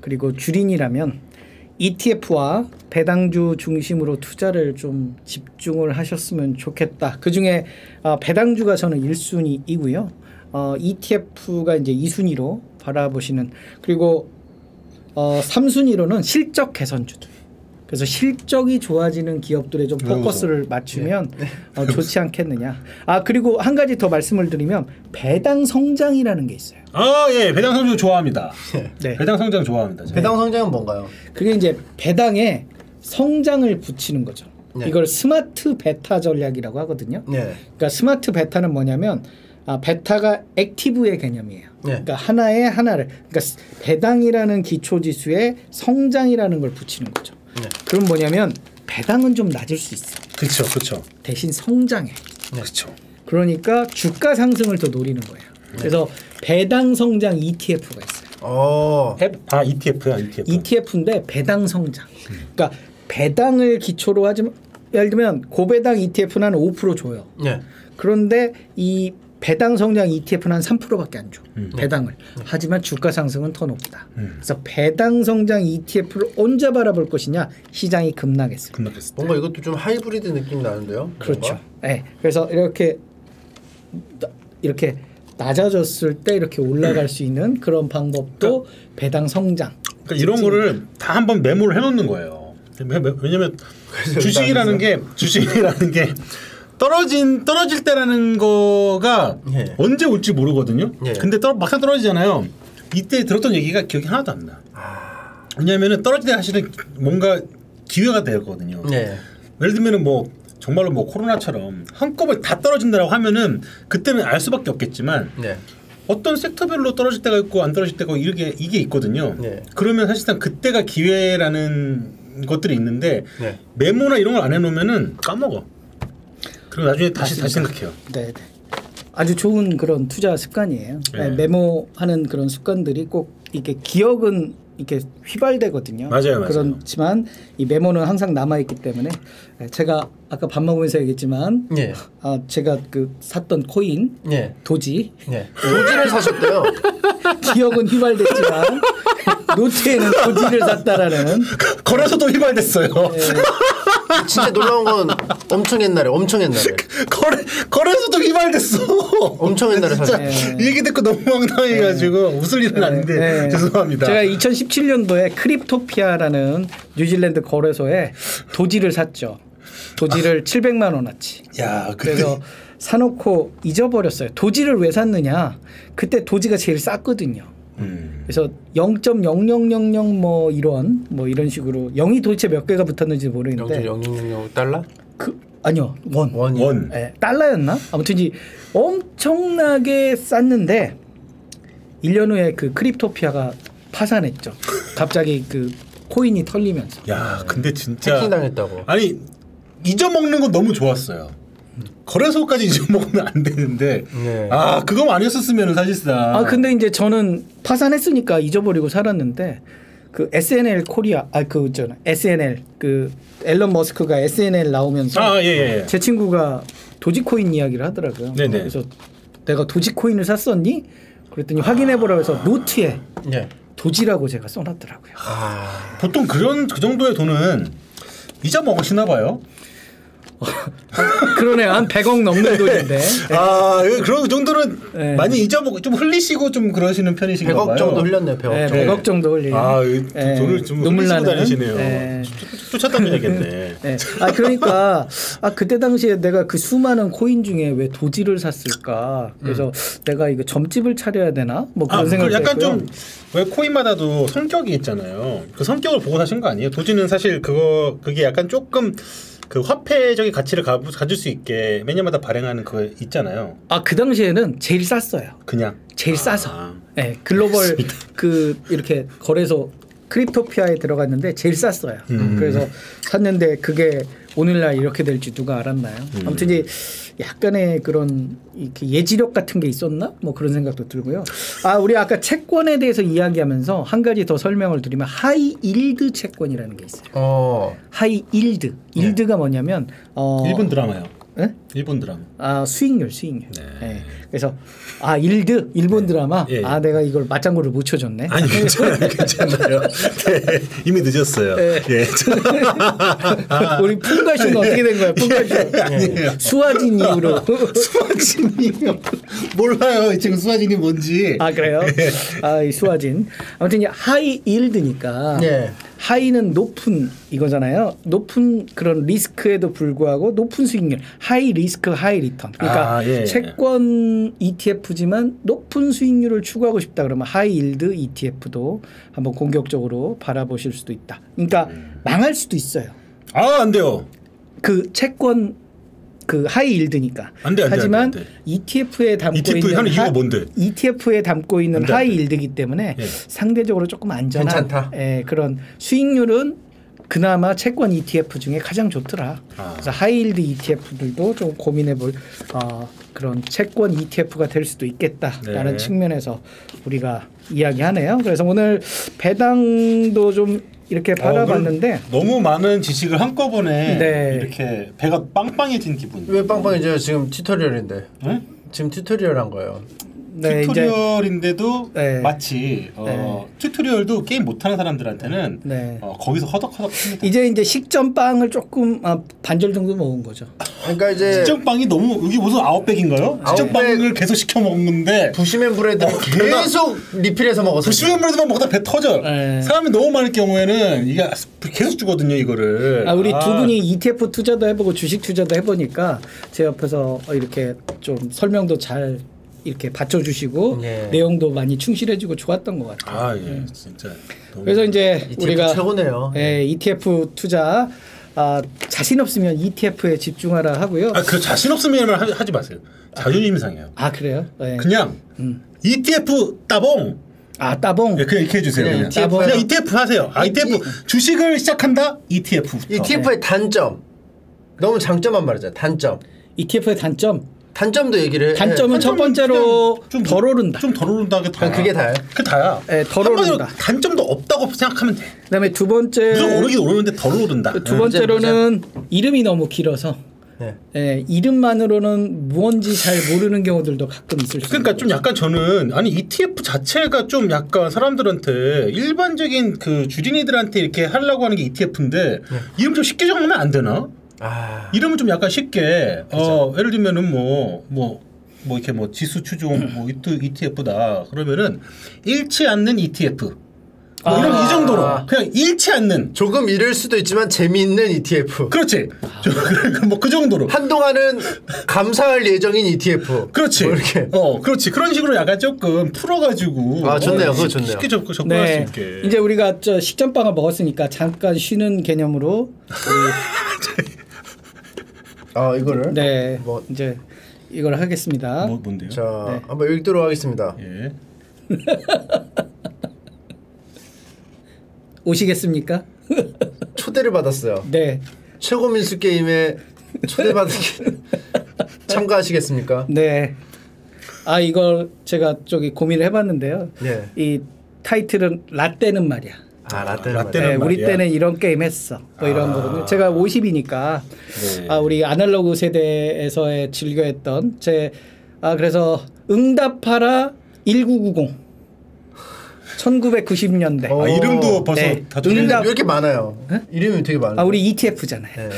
그리고 주린이라면 ETF와 배당주 중심으로 투자를 좀 집중을 하셨으면 좋겠다. 그 중에 어, 배당주가 저는 1순위이고요. 어, ETF가 이제 2순위로 바라보시는 그리고 어, 3순위로는 실적 개선주들. 그래서 실적이 좋아지는 기업들에 좀? 포커스를 맞추면 어, 좋지 않겠느냐. 아 그리고 한 가지 더 말씀을 드리면 배당 성장이라는 게 있어요. 아, 예. 배당 성장 좋아합니다. 네. 배당 성장 좋아합니다. 제가. 배당 성장은 뭔가요? 그게 이제 배당에 성장을 붙이는 거죠. 네. 이걸 smart beta 전략이라고 하거든요. 네. 그러니까 smart beta는 뭐냐면 아, beta가 active의 개념이에요. 네. 그러니까 하나에 하나를 그러니까 스- 배당이라는 기초 지수에 성장이라는 걸 붙이는 거죠. 네. 그럼 뭐냐면 배당은 좀 낮을 수 있어. 그렇죠. 그렇죠. 대신 성장해. 그렇죠. 그러니까 주가 상승을 더 노리는 거예요. 그래서 배당 성장 ETF가 있어요. 어. 아, ETF야, ETF. ETF인데 배당 성장. 그러니까 배당을 기초로 하지만 예를 들면 고배당 ETF는 한5% 줘요. 네. 그런데 이 배당 성장 ETF는 한 3%밖에 안 줘. 배당을. 하지만 주가 상승은 더 높다. 음. 그래서 배당 성장 ETF를 언제 바라볼 것이냐? 시장이 급락했을 때. 급락했을 때. 뭔가 이것도 좀 하이브리드 느낌 나는데요. 그렇죠. 뭔가? 네. 그래서 이렇게 나- 이렇게 낮아졌을 때 이렇게 올라갈 수 있는 그런 방법도 배당 성장. 그러니까 이런 거를 다 한번 메모를 해 놓는 거예요. 왜- 왜- 왜냐면 주식이라는 게 주식이라는 게 떨어진 떨어질 때라는 거가 예. 언제 올지 모르거든요. 예. 근데 떨, 막상 떨어지잖아요. 이때 들었던 얘기가 기억이 하나도 안 나. 왜냐하면은 떨어질 때 사실은 뭔가 기회가 되거든요. 네. 예를 들면은 뭐 정말로 뭐 코로나처럼 한꺼번에 다 떨어진다라고 하면은 그때는 알 수밖에 없겠지만 네. 어떤 섹터별로 떨어질 때가 있고 안 떨어질 때가 이게 이게 있거든요. 네. 그러면 사실상 그때가 기회라는 것들이 있는데 네. 메모나 이런 걸 안 해놓으면은 까먹어. 그리고 나중에 다시 다시 생각해요. 네, 네. 아주 좋은 그런 투자 습관이에요. 네. 네, 메모하는 그런 습관들이 꼭 이렇게 기억은 이렇게 휘발되거든요. 맞아요, 맞아요. 그렇지만 이 메모는 항상 남아 있기 때문에 네, 제가 아까 밥 먹으면서 얘기했지만 네. 아 제가 그 샀던 코인 네. 도지 네. 도지를 사셨대요. 기억은 휘발됐지만 노트에는 도지를 샀다라는 거래소도 휘발됐어요. 네. 진짜 놀라운 건 엄청 옛날에, 엄청 옛날에, 거래 거래소도 휘발됐어. 엄청 옛날에 진짜. 네. 이 얘기 듣고 너무 황당해가지고 웃을 일은 아닌데 네. 죄송합니다. 제가 2017년도에 크립토피아라는 뉴질랜드 거래소에 도지를 샀죠. 도지를 700만 원어치. 야 그래서 사놓고 잊어버렸어요. 도지를 왜 샀느냐? 그때 도지가 제일 쌌거든요. 음. 그래서 0.0000 뭐 이런 뭐 이런 식으로 0이 도대체 몇 개가 붙었는지 모르겠는데 0.0000 달러? 그 아니요 원. 원이. 원. 예, 달러였나? 아무튼 이 엄청나게 쌌는데 1년 후에 그 크립토피아가 파산했죠. 갑자기 그 코인이 털리면서. 야 근데 진짜 해킹 당했다고. 아니 잊어먹는 건 너무 좋았어요. 거래소까지 잊어먹으면 안 되는데 네. 아 그거 아니었었으면 사실상 아 근데 이제 저는 파산했으니까 잊어버리고 살았는데 그 SNL 코리아 아그 있잖아 SNL 그 앨런 머스크가 SNL 나오면서 아, 예, 예. 제 친구가 도지코인 이야기를 하더라고요. 네네. 그래서 내가 도지코인을 샀었니? 그랬더니 확인해 보라고 해서 노트에 네. 도지라고 제가 써놨더라고요. 아. 보통 그런 그 정도의 돈은 잊어먹으시나 봐요. 그러네 한 100억 넘는 돈인데. 아 그런 정도는 네. 많이 잊어먹고 좀 흘리시고 좀 그러시는 편이신가 100억 봐요. 정도 흘렸네요. 100억 네, 정도. 100억 정도 흘리는. 아이 네, 돈을 좀 눈물 흘리시고 나는. 다니시네요. 네. 쫓- 쫓아다녀야겠네. 네. 아 그러니까 아 그때 당시에 내가 그 수많은 코인 중에 왜 도지를 샀을까? 그래서 내가 이거 점집을 차려야 되나? 뭐 그런 아, 그 약간 했고요. 좀왜 코인마다도 성격이 있잖아요. 그 성격을 보고 사신 거 아니에요? 도지는 사실 그거 그게 약간 조금 그 화폐적인 가치를 가, 가질 수 있게 매년마다 발행하는 그거 있잖아요. 아 그 당시에는 제일 쌌어요. 그냥 제일 아. 싸서. 네, 글로벌 그 이렇게 거래소 크립토피아에 들어갔는데 제일 쌌어요. 음. 그래서 샀는데 그게 오늘날 이렇게 될지 누가 알았나요? 음. 아무튼 이제 약간의 그런 예지력 같은 게 있었나? 뭐 그런 생각도 들고요. 아 우리 아까 채권에 대해서 이야기하면서 한 가지 더 설명을 드리면 high yield 채권이라는 게 있어요. 어. high yield. yield가 뭐냐면 어, 일본 드라마요. 예? 일본 드라마. 아 수익률 수익률. 네. 예. 그래서 아 일드 일본 드라마. 예, 예. 아 내가 이걸 맞장구를 못 쳐줬네. 아니 괜찮아요, 괜찮아요. 네, 이미 늦었어요. 네. 예. 우리 풍가쇼는 어떻게 된 거야? 예, 아니에요. 수화진 이후로. 수화진이요. 몰라요. 이 친구 수화진이 뭔지. 아 그래요? 예. 아이 수화진. 아무튼 이제 하이 일드니까. 예. high는 높은 이거잖아요. 높은 그런 리스크에도 불구하고 높은 수익률. high risk high return. 그러니까 아, 예. 채권 ETF지만 높은 수익률을 추구하고 싶다 그러면 high yield ETF도 한번 공격적으로 바라보실 수도 있다. 그러니까 음. 망할 수도 있어요. 아, 안 돼요. 그 채권 그 high yield니까. 안 돼, 안 돼, 하지만 안 돼, 안 돼. ETF에 담고 ETF 있는 하는 이유가 뭔데? ETF에 담고 있는 안 돼, 안 high 돼. yield이기 때문에 예. 상대적으로 조금 안전한 괜찮다. 예, 그런 수익률은 그나마 채권 ETF 중에 가장 좋더라. 아. 그래서 high yield ETF들도 좀 고민해볼 어, 그런 채권 ETF가 될 수도 있겠다라는 네. 측면에서 우리가 이야기하네요. 그래서 오늘 배당도 좀 이렇게 바라봤는데 어, 너무 많은 지식을 한꺼번에 네. 이렇게 배가 빵빵해진 기분. 왜 빵빵해져요? 지금 tutorial인데. 네? 지금 tutorial 한 거예요. 네, tutorial인데도 네. 마치 어, tutorial도 게임 못하는 사람들한테는 네. 어, 거기서 허덕허덕 합니다. 이제 이제 식전빵을 조금 아, 반절 정도 먹은 거죠. 그러니까 이제 식전빵이 너무 여기 무슨 아웃백인가요? 아웃백. 식전빵을 계속 시켜 먹는데 부시맨 브레드 어, 계속 리필해서 먹었어요. 부시맨 브레드만 먹다 배 터져. 네. 사람이 너무 많을 경우에는 이게 계속 주거든요 이거를. 아, 우리 두 분이 ETF 투자도 해보고 주식 투자도 해보니까 제 옆에서 이렇게 좀 설명도 잘 이렇게 받쳐주시고 예. 내용도 많이 충실해주고 좋았던 것 같아요. 아 예, 진짜. 너무- 그래서 이제 ETF 우리가 최고네요. 예, ETF 투자 아, 자신 없으면 ETF에 집중하라 하고요. 아, 그 자신 없으면 하- 하지 마세요. 자존심 상해요. 아 그래요? 예. 그냥 음. ETF 따봉. 아 따봉. 예, 그냥 이렇게 해주세요. 그냥 그냥, ETF 그냥 해요. ETF 하세요. 아, ETF 주식을 시작한다. ETF. 이 TF의 단점. 너무 장점만 말하자. 단점. ETF의 단점. 단점도 얘기를 해. 단점은 첫 번째로 좀덜 오른다. 좀 덜 오른다게 다. 그냥 그게 다예요? 그게 다야. 예, 덜 한마디로 오른다. 단점도 없다고 생각하면 돼. 그다음에 두 번째 무조건 오르긴 오르는데 덜 오른다. 두 번째로는 이름이 너무 길어서 네. 예, 이름만으로는 무언지 잘 모르는 경우들도 가끔 있을 수 그러니까 있는 좀 약간 저는 아니 ETF 자체가 좀 약간 사람들한테 일반적인 그 주린이들한테 이렇게 하려고 하는 게 ETF인데 네. 이름 좀 쉽게 정하면 안 되나? 아. 이름을 좀 약간 쉽게 어 예를 들면은 뭐뭐 뭐 이렇게 뭐 지수 추종 뭐 ETF다 그러면은 잃지 않는 ETF 뭐 이런 아. 이 정도로 그냥 잃지 않는 조금 잃을 수도 있지만 재미있는 ETF. 그렇지 뭐그 정도로 한동안은 감사할 예정인 ETF. 그렇지 뭐 이렇게. 어 그렇지 그런 식으로 약간 조금 풀어가지고 아, 좋네요. 어, 그거 쉽- 좋네요. 쉽게 접, 접근할 네. 수 있게 이제 우리가 저 식전빵을 먹었으니까 잠깐 쉬는 개념으로 아 이거를. 네 뭐- 이제 이걸 하겠습니다. 뭐 뭔데요? 자 네. 한번 읽도록 하겠습니다. 예. 오시겠습니까? 초대를 받았어요. 네, 최고 민수 게임에 초대받기 참가하시겠습니까? 네. 아 이걸 제가 저기 고민을 해봤는데요. 네. 이 타이틀은 라떼는 말이야. 아 라떼는 라떼는 네, 우리. 때는 이런 게임 했어. 뭐 이런 거거든요. 제가 50이니까 네. 아, 우리 아날로그 세대에서의 즐겨했던 제 아, 그래서 응답하라 1990 1990년대. 어. 아 이름도 벌써 네. 다 응답- 왜 이렇게 많아요? 이름이 되게 많아요. 아, 우리 ETF잖아요. 네.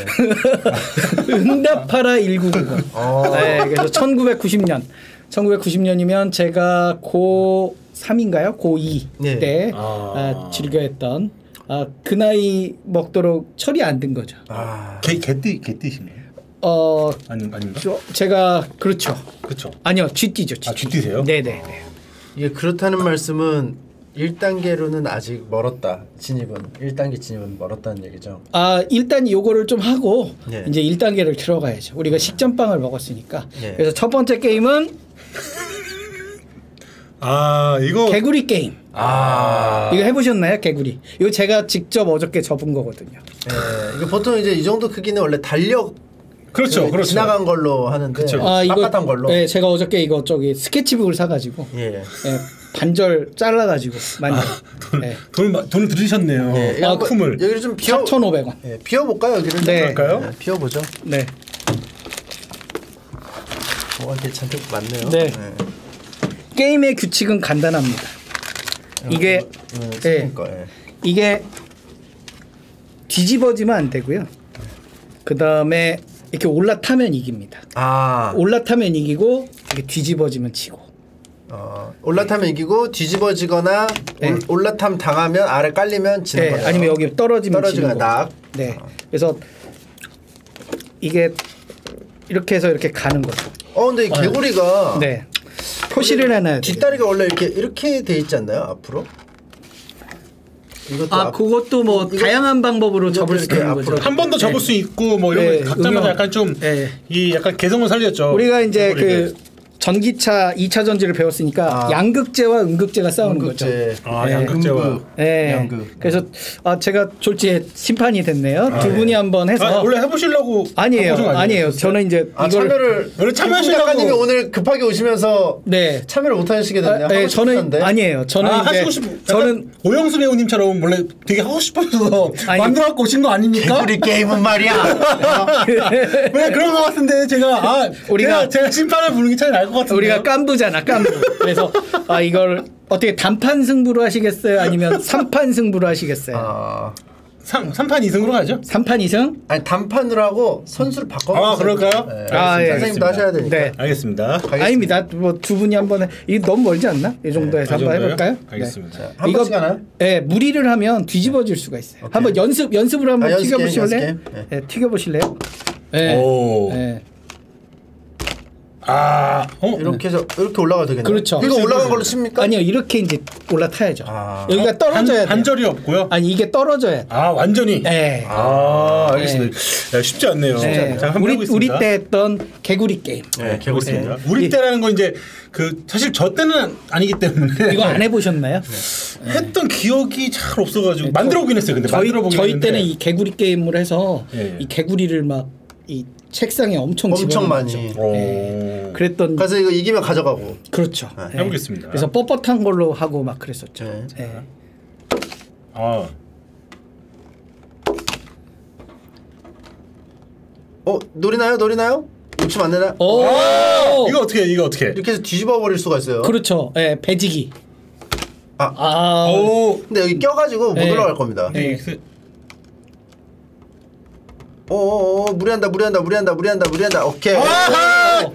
응답하라 1990. 어. 네, 그래서 1990년. 1990년이면 제가 고 3인가요? 고2 네. 때 아. 아, 즐겨했던 아, 그 나이 먹도록 철이 안 든 거죠. 아. 개 개띠 개띠신가요? 어, 아니 아닌가? 저, 제가 그렇죠. 그렇죠. 아니요, 쥐띠죠. 쥐띠. 아, 쥐띠세요? 네, 네, 네. 이게 그렇다는 말씀은 1단계로는 아직 멀었다. 진입은 1단계 진입은 멀었다는 얘기죠. 아 일단 요거를 좀 하고 네. 이제 1단계를 들어가야죠. 우리가 식전빵을 먹었으니까. 네. 그래서 첫 번째 게임은 아 이거 개구리 게임. 아. 이거 해보셨나요, 개구리? 이거 제가 직접 어저께 접은 거거든요. 예. 이거 보통 이제 이 정도 크기는 원래 달력 그렇죠 그 그렇죠. 지나간 걸로 하는데 그쵸. 아 이거 빳빳한 걸로. 네, 제가 어저께 이거 저기 스케치북을 사가지고 예. 예, 반절 잘라가지고 만든. 네. 돈을 마- 돈을 들으셨네요. 예. 이거 아 쿰을. 여기를 좀 비워 4,500원. 예, 비워 볼까요, 여기를? 네. 그럴까요? 예, 비워 보죠. 네. 뭐가 괜찮게 많네요. 네. 게임의 규칙은 간단합니다. 이게 음, 예. 그러니까, 예. 이게 뒤집어지면 안 되고요. 그 다음에 이렇게 올라타면 이깁니다. 아, 올라타면 이기고 이렇게 뒤집어지면 치고. 어, 올라타면 이기고 뒤집어지거나 네. 올, 올라탐 당하면 아래 깔리면 지는 네, 거예요. 아니면 여기 떨어지면 떨어지거나 지는 거. 낙. 네. 그래서 이게 이렇게 해서 이렇게 가는 거죠. 어, 근데 이 개구리가 네. 표시를 해놔야 돼요. 뒷다리가 원래 이렇게 이렇게 돼 있지 않나요? 앞으로? 이것도 아, 앞- 그것도 뭐 이거- 다양한 방법으로 접을 수 있는 거죠. 한 번 더 접을 수 있고 뭐 이런 네, 거 각자마다 응용. 약간 좀이 네. 약간 개성을 살렸죠. 우리가 이제. 그 전기차 2차 전지를 배웠으니까 아. 양극재와 음극재가 싸우는 거죠. 음극재. 아 네. 양극재와. 네. 양극. 그래서 아 제가 졸지에 심판이 됐네요. 두 분이 한번 해서 아, 원래 해보시려고 아니에요. 아니에요. 저는 이제 아, 이걸 참여를 원래 참여하시려고- 작가님이 오늘 급하게 오시면서 네. 참여를 못 하시게 아, 됐네요. 네, 저는 싶으셨는데. 아니에요. 저는 아, 이제 하시고 싶 저는 오영수 배우님처럼 원래 되게 하고 싶어서 만들어 갖고 오신 거 아닙니까? 개구리 게임은 말이야. 왜 그런 거 같은데 제가 아 우리가- 제가, 제가 심판을 부르는 게 차라리 나을 것 같은데 우리가 깐부잖아, 깐부. 그래서 아 이걸 어떻게 단판 승부로 하시겠어요? 아니면 삼판 승부로 하시겠어요? 아, 3, 삼판 2승으로 가죠. 삼판 이승? 아니 단판으로 하고 선수를 바꿔. 아, 그럴까요? 네. 아, 예, 선생님도. 하셔야 되니까. 네. 알겠습니다. 가겠습니다. 아닙니다. 뭐 두 분이 한번 해. 이게 너무 멀지 않나? 이 정도에서 아, 한번? 해볼까요? 알겠습니다. 네. 한 번씩 하나요? 네, 무리를 하면 뒤집어질 수가 있어요. 한번 연습 연습으로 한번 아, 게임, 튀겨보실래요? 네, 튀겨보실래요? 네. 오. 네. 아, 어? 이렇게 해서 이렇게 올라가도 되겠네요. 그렇죠. 이거 올라간. 걸로 칩니까? 아니요, 이렇게 이제 올라타야죠. 아. 여기가 떨어져야 한, 돼요. 한절이 없고요. 아니 이게 떨어져야 돼. 아, 완전히. 네. 아, 알겠습니다. 야, 쉽지 않네요. 네. 자, 한번 우리 해보겠습니다. 우리 때 했던 개구리 게임. 네, 개구리. 네. 우리 예. 때라는 건 이제 그 사실 저 때는 아니기 때문에 이거 안 해보셨나요? 했던 기억이 잘 없어가지고 만들어 보긴 했어요. 근데 저희 만들어 보긴 저희 했는데 때는 이 개구리 게임을 해서 예, 예. 이 개구리를 막 이 책상에 엄청 엄청. 많이. 오. 네. 그랬던 그래서 이거 이기면 가져가고. 그렇죠. 네. 네. 해보겠습니다. 그래서 뻣뻣한 걸로 하고 막 그랬었죠. 네. 네. 아, 어 노리나요? 노리나요? 욕심 안 내나? 오, 이거 어떻게 해? 이거 어떻게? 해? 이렇게 해서 뒤집어 버릴 수가 있어요. 그렇죠. 예, 배지기. 아. 아, 오. 근데 여기 껴가지고 못 네. 올라갈 겁니다. 네. 어어어 무리한다 무리한다 무리한다 무리한다 무리한다 오케이. 아!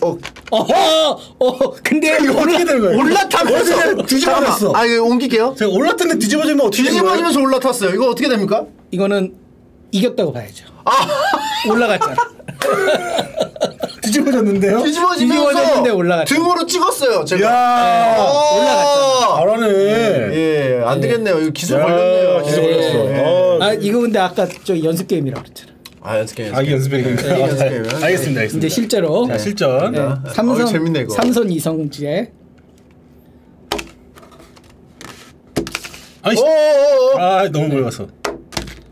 어 어허, 어, 근데 이거 어떻게 된 거예요? 올라타면서 뒤집어졌어? 아 이거 옮길게요. 제가 올랐던데 뒤집어지면 어떻게? 뒤집어지면서 올라탔어요. 이거 어떻게 됩니까? 이거는 이겼다고 봐야죠. 아 올라갔잖아. 뒤집어졌는데요? 뒤집어지면서 올라갔죠. 등으로 찍었어요. 제가. 야, 어, 올라갔잖아. 잘하네. 예, 안 되겠네요. 이거 기술 야, 걸렸네요. 기술 예. 걸렸어. 예. 어. 아, 이거 근데 아까 저 연습 게임이라고 그랬잖아. 아 연습 게임. 아, 이게 연습이니까. 네, 연습이에요. 알겠습니다, 알겠습니다. 이제 실제로 자, 실전. 네, 어, 삼선 재밌네, 이거. 삼선 이성지에 아이씨. 오오오. 아, 너무 멀리 갔어.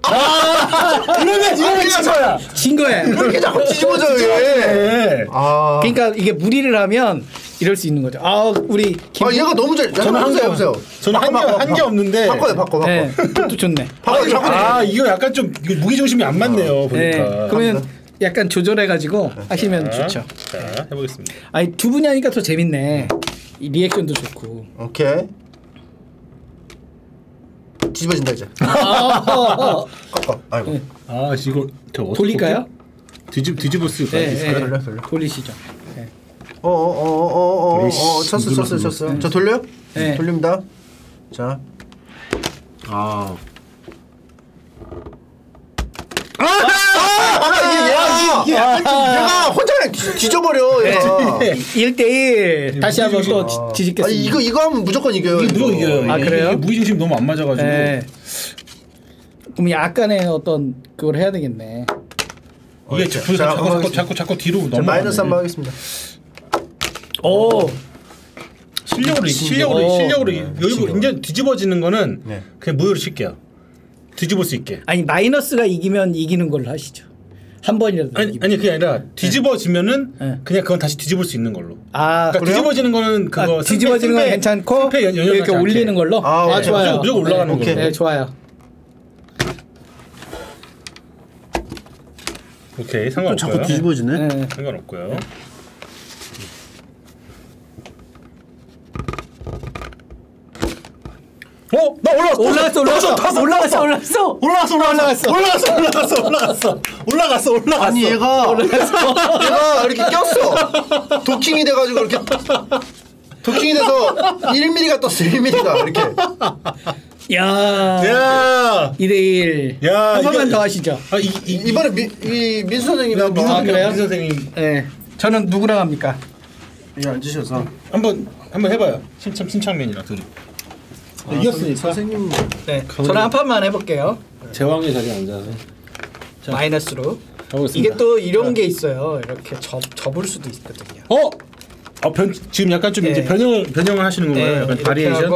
아, 이러면 이러면 친 거야. 진 거야. 왜 이렇게 자꾸 뒤집어져요? 이게? 네. 아. 그러니까 이게 무리를 하면 이럴 수 있는 거죠. 아, 우리 김 아 얘가 너무 잘. 저는 한게 해보세요. 저는 바꿔, 바꿔, 바꿔. 없는데. 바꿔요, 바꿔, 바꿔. 네, 또 좋네. 바꿔, 자꾸. 아, 이거 약간 좀 이거 무게 중심이 안 맞네요. 네, 보니까. 그러면 약간 조절해 가지고 하시면 자, 좋죠. 자, 해보겠습니다. 아니 두 분이 하니까 더 재밌네. 이 리액션도 좋고. 오케이. 뒤집어진다 이제. 아, 어, 어. 꺾어. 아이고. 아, 이거 어떻게 돌릴까요? 뒤집 뒤집을 수 있어요. 네, 네. 돌려, 돌려. 돌리시죠. 네. 어어어어어어. 어, 쳤어 쳤어 쳤어. 저 돌려요? 네. 돌립니다. 자. 아, 아 이게 얘가 이게 약간 좀 얘가 혼자 그냥 뒤- 뒤져버려 얘가. 1대1 다시 한번 또 지- 아니 뒤집겠습니다. 이거 이거 하면 무조건 이겨요. 이게 무조건 이겨요. 아, 이게- 그래요? 이게 무게 중심 너무 안 맞아가지고. 네. 그럼 약간의 어떤 그걸 해야 되겠네. 이게 어, 자, 자꾸 자, 자꾸 자꾸. 자꾸 자꾸 뒤로 자, 넘어. 마이너스 한 번 하겠습니다. 오, 실력으로 실력으로 오. 실력으로 네, 여기. 굉장히 뒤집어지는 거는 네. 그냥 무효로 칠게요. 뒤집을 수 있게. 아니 마이너스가 이기면 이기는 걸로 하시죠. 한 번이라도 아니. 아니 그게 아니라 뒤집어지면은 네. 그냥 그건 다시 뒤집을 수 있는 걸로. 아, 그러니까? 뒤집어지는 거는 그거 아, 뒤집어지는 건 괜찮고 연- 이렇게. 올리는 걸로. 아, 아. 좋아요. 무조건- 무조건 올라가는 네, 걸로. 네, 좋아요. 오케이 또 상관없고요. 자꾸 뒤집어지네. 네. 상관없고요. 올라갔어. 올라갔어 올라갔어. 올라갔어 올라갔어. 올라갔어 올라갔어. 올라갔어 올라갔어 올라갔어. 올라갔어 아니 얘가 얘가 이렇게 꼈어. 도킹이 돼 가지고 이렇게 도킹이 돼서 1mm가 떴어. 1mm가 이렇게. 야. 야. 2대 1 야, 한 번만 더 하시죠. 아, 이, 이, 이번에 미, 이 민수 선생님이 한번 민수 아, 그래요? 민 선생님. 네 저는 누구랑 합니까? 여기 앉으셔서. 한번 한번 해 봐요. 신참 신창면이랑 둘이 네, 이겼으니까 선생님 네 저는 한 판만 해볼게요 제왕의 자리에 앉아서 마이너스로 가보겠습니다. 이게 또 이런 게 있어요 이렇게 접, 접을 수도 있거든요 어? 어, 변, 지금 약간 좀 네. 이제 변형을 변형을 하시는 건가요? 약간 이렇게 바리에이션?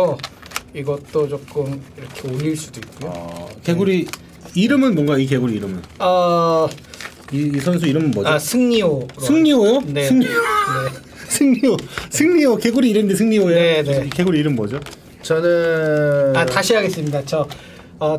이것도 조금 이렇게 올릴 수도 있고요 어, 개구리 이름은 뭔가 이 개구리 이름은 어, 이, 이 선수 이름은 뭐죠? 아 승리호 승리호요? 네. 승리호. 네. 승리호. 승리호 개구리 이름인데 승리호예요? 네, 네. 이 개구리 이름 뭐죠? 저는 아 다시 하겠습니다. 저 어,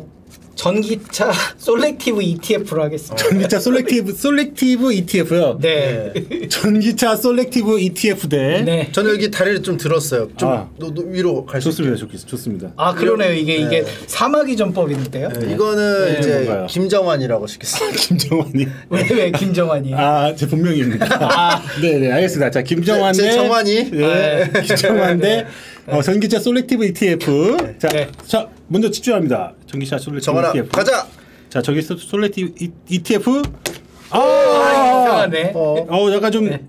전기차 솔렉티브 ETF로 하겠습니다. 전기차 솔렉티브 솔렉티브 ETF요. 네. 전기차 솔렉티브 ETF 대 네. 저는 여기 다리를 좀 들었어요. 좀 아. no, no, 위로 갈 수 있게. 좋습니다. 좋, 좋습니다. 아 그러네요. 이게 이게 사마귀 전법인데요. 네, 이거는 네, 이제 뭔가요? 김정환이라고 시켰어요. 김정환이. 왜왜 김정환이? 아, 제 본명입니다. 네, 네, 알겠습니다. 자, 김정환 제- 대제 정환이? 네, 김정환 대 어, 전기차 솔렉티브 ETF. 자, 네. 자, 먼저 집중합니다. 전기차 솔렉티브 정환아 ETF. 가자. 자, 저기 소- 솔렉티브 이- ETF. 아, 아, 이상하네. 어. 어, 약간 좀. 네.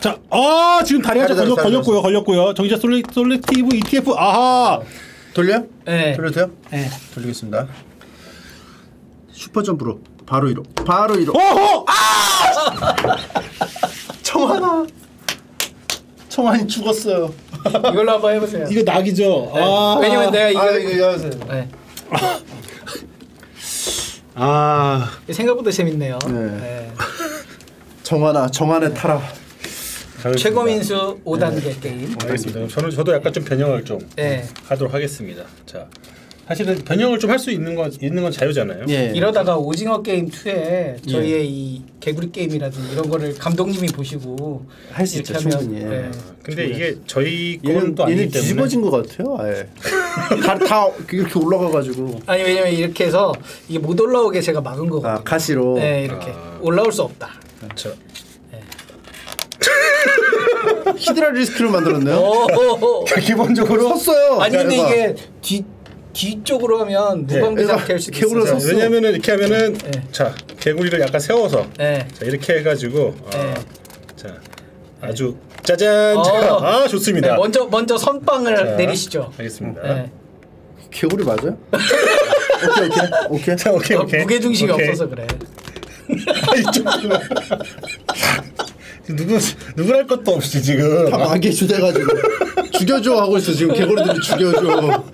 자, 아 지금 다리가 좀 걸렸, 걸렸고요, 걸렸고요. 전기차 솔렉, 솔렉티브 ETF. 아하. 돌려? 네. 돌려도 돼요? 네. 돌리겠습니다. 슈퍼 점프로 바로 이로 바로 이로 어허! 정환아. 정환이 죽었어요. 이걸로 한번 해보세요. 이거 낙이죠. 네. 아. 왜냐면 내가 이거 아 이거 이거 하세요. 네. 아. 생각보다 재밌네요. 네. 네. 정환아 정환의 타라 최고민수 5단계 게임. 알겠습니다. 저는 저도 약간 좀 변형을 좀 네. 하도록 하겠습니다. 자, 사실은 변형을 좀 할 수 있는 건 있는 건 자유잖아요. 예. 이러다가 오징어 게임 2에 저희의 이 개구리 게임이라든지 이런 거를 감독님이 보시고 할수 이렇게 있죠, 하면, 충분히, 예. 네. 근데 이게 저희 얘는 거는 또 아니기 얘는 때문에. 뒤집어진 것 같아요. 아예. 다, 다 이렇게 올라가가지고. 아니 왜냐면 이렇게 해서 이게 못 올라오게 제가 막은 아 거거든요. 가시로. 네 이렇게. 아. 올라올 수 없다. 자, 히드라 리스크를 만들었네요. 오. 기본적으로 섰어요. 아니 근데 야, 이게 뒤 뒤쪽으로 하면 무방비 네. 상태일 수도 개구리가 있어요. 섰어. 왜냐면은 이렇게 하면은 네. 자 개구리를 약간 세워서 네. 자 이렇게 해가지고 아, 네. 자 아주 짜잔 어. 자, 아 좋습니다. 네, 먼저 먼저 선빵을 자, 내리시죠. 알겠습니다. 네. 개구리 맞아요? 오케이 오케이 오케이 자 오케이 어, 오케이 무게 중심이. 없어서 그래. 아, 누구 누구랄 것도 없이 지금. 다 마개 주대가지고. 죽여줘 하고 있어 지금. 개구리들이 죽여줘.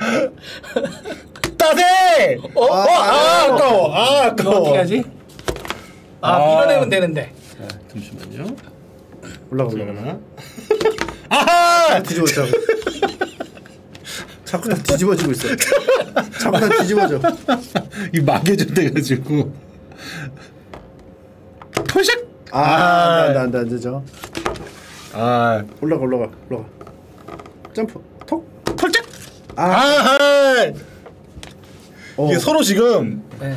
따세! 어? 아, 아, 아까워. 아 아까워. 어떻게 하지? 아, 아. 밀어내면 되는데. 잠시만요. 올라가 올라가 올라가나? 아하! 뒤집어져. 자꾸 다 뒤집어지고 있어. 자꾸 다 뒤집어져. 이 막여져 돼가지고 포식 아 안돼 안돼 안돼 저 아 올라가 올라가 올라가 점프 톡 펄짝 아. 아하 어. 이게 서로 지금 네.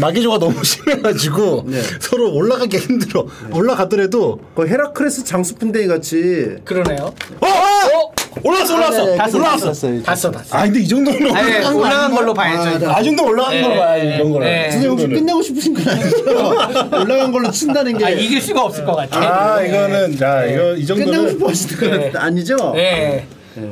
마개조가 너무 심해가지고 네. 서로 올라가기 힘들어 올라가더라도 그 헤라크레스 장수풍뎅이 같이 그러네요. 어, 어! 올라왔어 올라왔어 네, 다 써, 올라왔어 다다 써, 다 써. 아 근데 이 정도는 아니, 올라간 거 올라간? 걸로 봐야죠. 아. 아, 이 정도 올라간 네, 걸로 봐야지 네, 이런 거는 네. 이 선생님 혹시. 끝내고 싶으신 건 아니죠? 올라간 걸로 친다는 게 아, 이길 수가 없을 것 같아. 아 이거는 자 이거 이 끝내고 정도는 싶어 하시는 건 네. 아니죠? 네.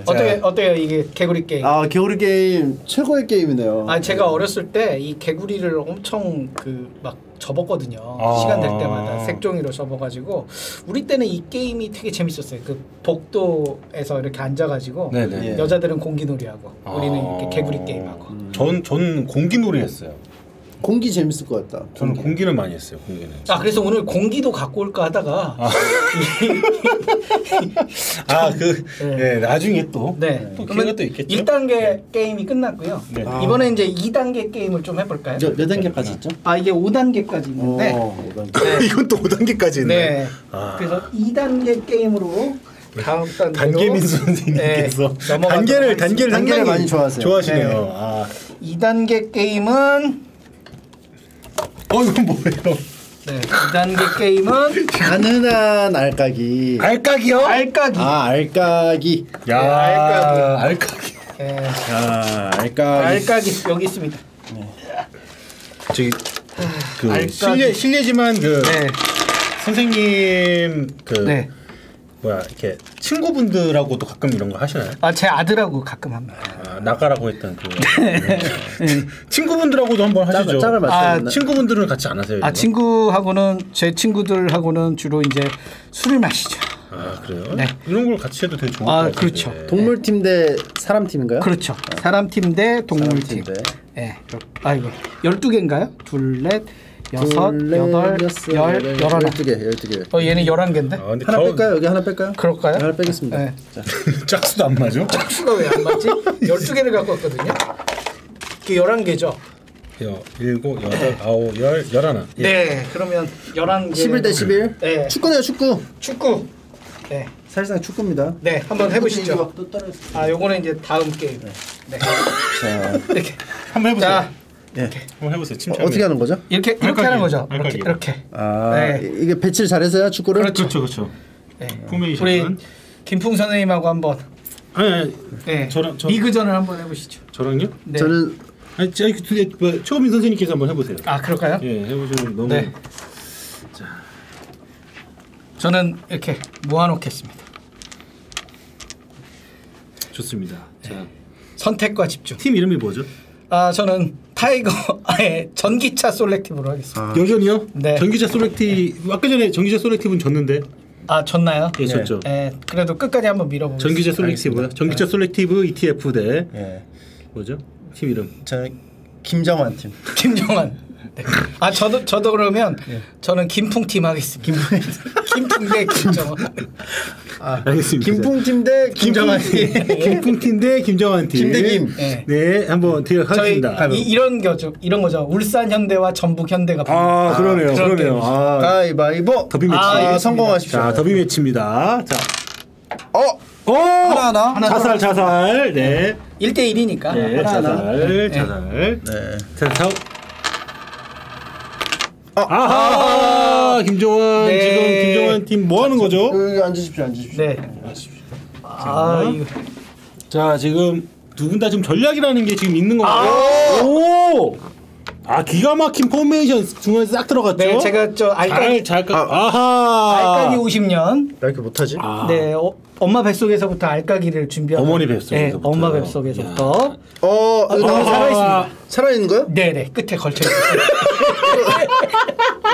어떻게 어때요 이게 개구리 게임? 아 개구리 게임 최고의 게임이네요 아 제가 어렸을 때 이 개구리를 엄청 그 막 접었거든요. 아. 시간 될 때마다 색종이로 접어가지고 우리 때는 이 게임이 되게 재밌었어요. 그 복도에서 이렇게 앉아가지고 네네 예. 여자들은 공기놀이하고 우리는 아. 이렇게 개구리 게임하고. 전, 전 공기놀이 했어요 공기 재밌을 것 같다 저는 공기 는 많이 했어요 공기는 아 그래서 오늘 공기도 갖고 올까 하다가 아그 네. 네, 나중에 또 네. 또 기회가 또 있겠죠 1단계 게임이 끝났고요. 네. 아. 이번에 이제 2단계 게임을 좀 해볼까요? 몇, 몇 단계까지 있죠? 아 이게 5단계까지 있는데 어, 5단계. 네. 이건 또 5단계까지 있네 네. 아. 그래서 2단계 게임으로 다음 단계로 단계민 선생님께서 네, 단계를. 단계를 단계를 많이 좋아하세요. 좋아하시네요. 네. 아, 2단계 게임은 어 이건 뭐예요? 네, 2단계 게임은 가능한 알까기. 알까기요? 알까기. 아 알까기. 야, 알까기. 알까기. 네, 아 알까기. 알까기 여기 있습니다. 저기 그 알까기. 실례 실례지만 그 네. 선생님 그 네. 뭐야 이렇게 친구분들하고도 가끔 이런 거 하시나요? 아, 제 아들하고 가끔 합니다. 아, 나가라고 했던 그 친구분들하고도 한번 하시죠. 짝을 아, 맞춰야 친구분들은 같이 안 하세요? 아, 이거? 친구하고는 제 친구들하고는 주로 이제 술을 마시죠. 아 그래요? 네. 이런 걸 같이 해도 되게 좋을 아, 것 같은데. 그렇죠. 동물 팀 대 사람 팀인가요? 그렇죠. 사람 팀 대 동물 팀. 예. 아이고. 12개인가요? 둘, 넷, 여섯, 둘, 여덟, 여섯, 열, 열하나. 열두 개, 열두 개. 어, 얘는 11개인데? 아 근데 하나 저 뺄까요? 여기 하나 뺄까요? 그럴까요? 하나 빼겠습니다. 네. 자, 짝수도 안 맞아? 수가 왜 안 맞지? 12개를 갖고 왔거든요. 그게 11개죠. 여, 일곱, 여덟, 아홉, 열, 열하나. 예. 네. 그러면 11개. 11 대 11. 네. 축구네요, 축구. 축구. 네. 사실상 축구입니다. 네, 한번 해 보시죠. 또 떨어졌어. 아, 요거는 이제 다음 게임. 네. 자, 이렇게. 한번 해 보세요. 자, 예. 한번 해보세요. 어, 침착. 어떻게 하는 거죠? 이렇게 이렇게 알까기요. 하는 거죠. 이렇게 알까기요. 이렇게. 아, 네. 이게 배치를 잘해서요, 축구를? 그렇죠. 그렇죠, 그렇죠. 네. 우리 김풍 선생님하고 한번 아니, 아니, 네. 저랑- 저- 리그전을 한번 해보시죠. 저랑요? 네. 저는 아니, 저, 그, 두 개, 뭐, 최고민 선생님께서 한번 해보세요. 아 그럴까요? 예, 해보시면 너무. 네. 저는 이렇게 모아놓겠습니다. 좋습니다. 자, 선택과 집중. 팀 이름이 뭐죠? 아 저는 타이거 아예 전기차 솔렉티브로 하겠습니다. 아, 여전히요? 네. 전기차 솔렉티 아까 전에 전기차 솔렉티브는 졌는데 아 졌나요? 예, 졌죠. 네. 그래도 끝까지 한번 밀어보겠습니다. 전기차 솔렉티브요. 전기차 솔렉티브 ETF 대 예. 뭐죠? 팀 이름. 저는 김정환 팀. 김정환. 네. 아 저도 저도 그러면 저는 김풍 팀 하겠습니다. 김풍 김풍 대 김정환. 알겠습니다. 김풍 팀대 김정환 팀. 김풍 팀 대 김정환 팀. 김대 김. 네. 네, 한번 저희 들어가겠습니다. 이, 이런 거죠. 이런 거죠. 울산 현대와 전북 현대가 아, 그러네요. 그러네요. 게임이죠. 아, 가위바위보. 더비 매치. 아, 성공하십시오. 자, 더비 매치입니다. 자, 어, 오! 하나, 하나. 자살, 자살. 네. 1대 1이니까. 네, 하나, 하나. 자살, 자살. 네. 자, 다음. 아하! 김정환 네. 지금 김정환 팀 뭐 하는 거죠? 여기 앉으십시오, 앉으십시오. 네. 아, 이거 자, 지금 두 분 다 지금 전략이라는 게 지금 있는 아! 건가요? 오! 아, 기가 막힌 포메이션 중간에 싹 들어갔죠? 네, 제가 저 알까기 잘, 잘, 까 아하! 알까기 50년. 왜 이렇게 못하지? 아. 네, 어, 엄마 뱃속에서부터 알까기를 준비한 어머니 뱃속에서부터. 네, 엄마 뱃속에서부터. 어, 아, 이거 너무 나- 살아 있습니다. 살아 있는 거요? 네, 네. 끝에 걸쳐 있어요.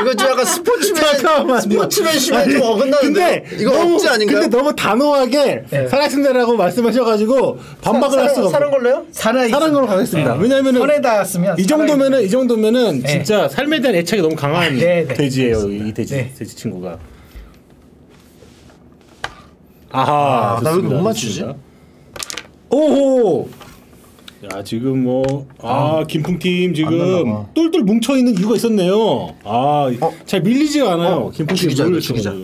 이거 좀 약간 스포츠맨 잠깐만요. 스포츠맨십에 좀 어긋나는데 근데 이거 너무, 억지 아닌가요? 근데 너무 단호하게 네. 살아있습니다라고 말씀하셔가지고 반박을 할 수가 사는 없어요. 걸로요? 살아 있 사는 걸로 가겠습니다. 왜냐면은 손에 닿았으면 이 정도면은 이 정도면은 네. 진짜 삶에 대한 애착이 너무 강한 네, 네. 돼지예요. 이 돼지 네. 돼지 친구가. 아하. 아, 나왜. 못 맞추지? 오호. 야 지금 뭐아 김풍 팀안 지금. 똘똘 뭉쳐 있는 이유가 있었네요. 아잘 밀리지가 않아요. 어, 김풍 팀 죽이자, 죽이자.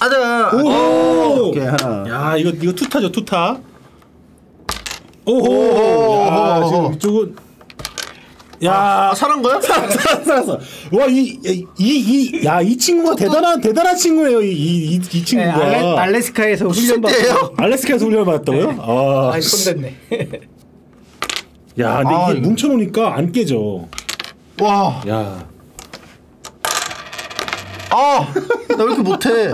아자. 오. 오케이 하나. 야 이거 이거 투타죠 투타. 오호. 오호, 야 오호, 지금. 이쪽은 야 아, 살은 거야? 살았어, 살았어. 와, 이, 이, 이, 야, 이 친구가 대단한, 대단한 친구예요, 이, 이, 이, 이 네, 친구가. 알래, 알래스카에서 훈련? 받고. 알래스카에서 훈련을 받았다고요? 아, 아, 손댔네. 야, 근데 아, 이게 이거. 뭉쳐놓으니까 안 깨져. 와. 야. 아, 나 왜 이렇게 못해?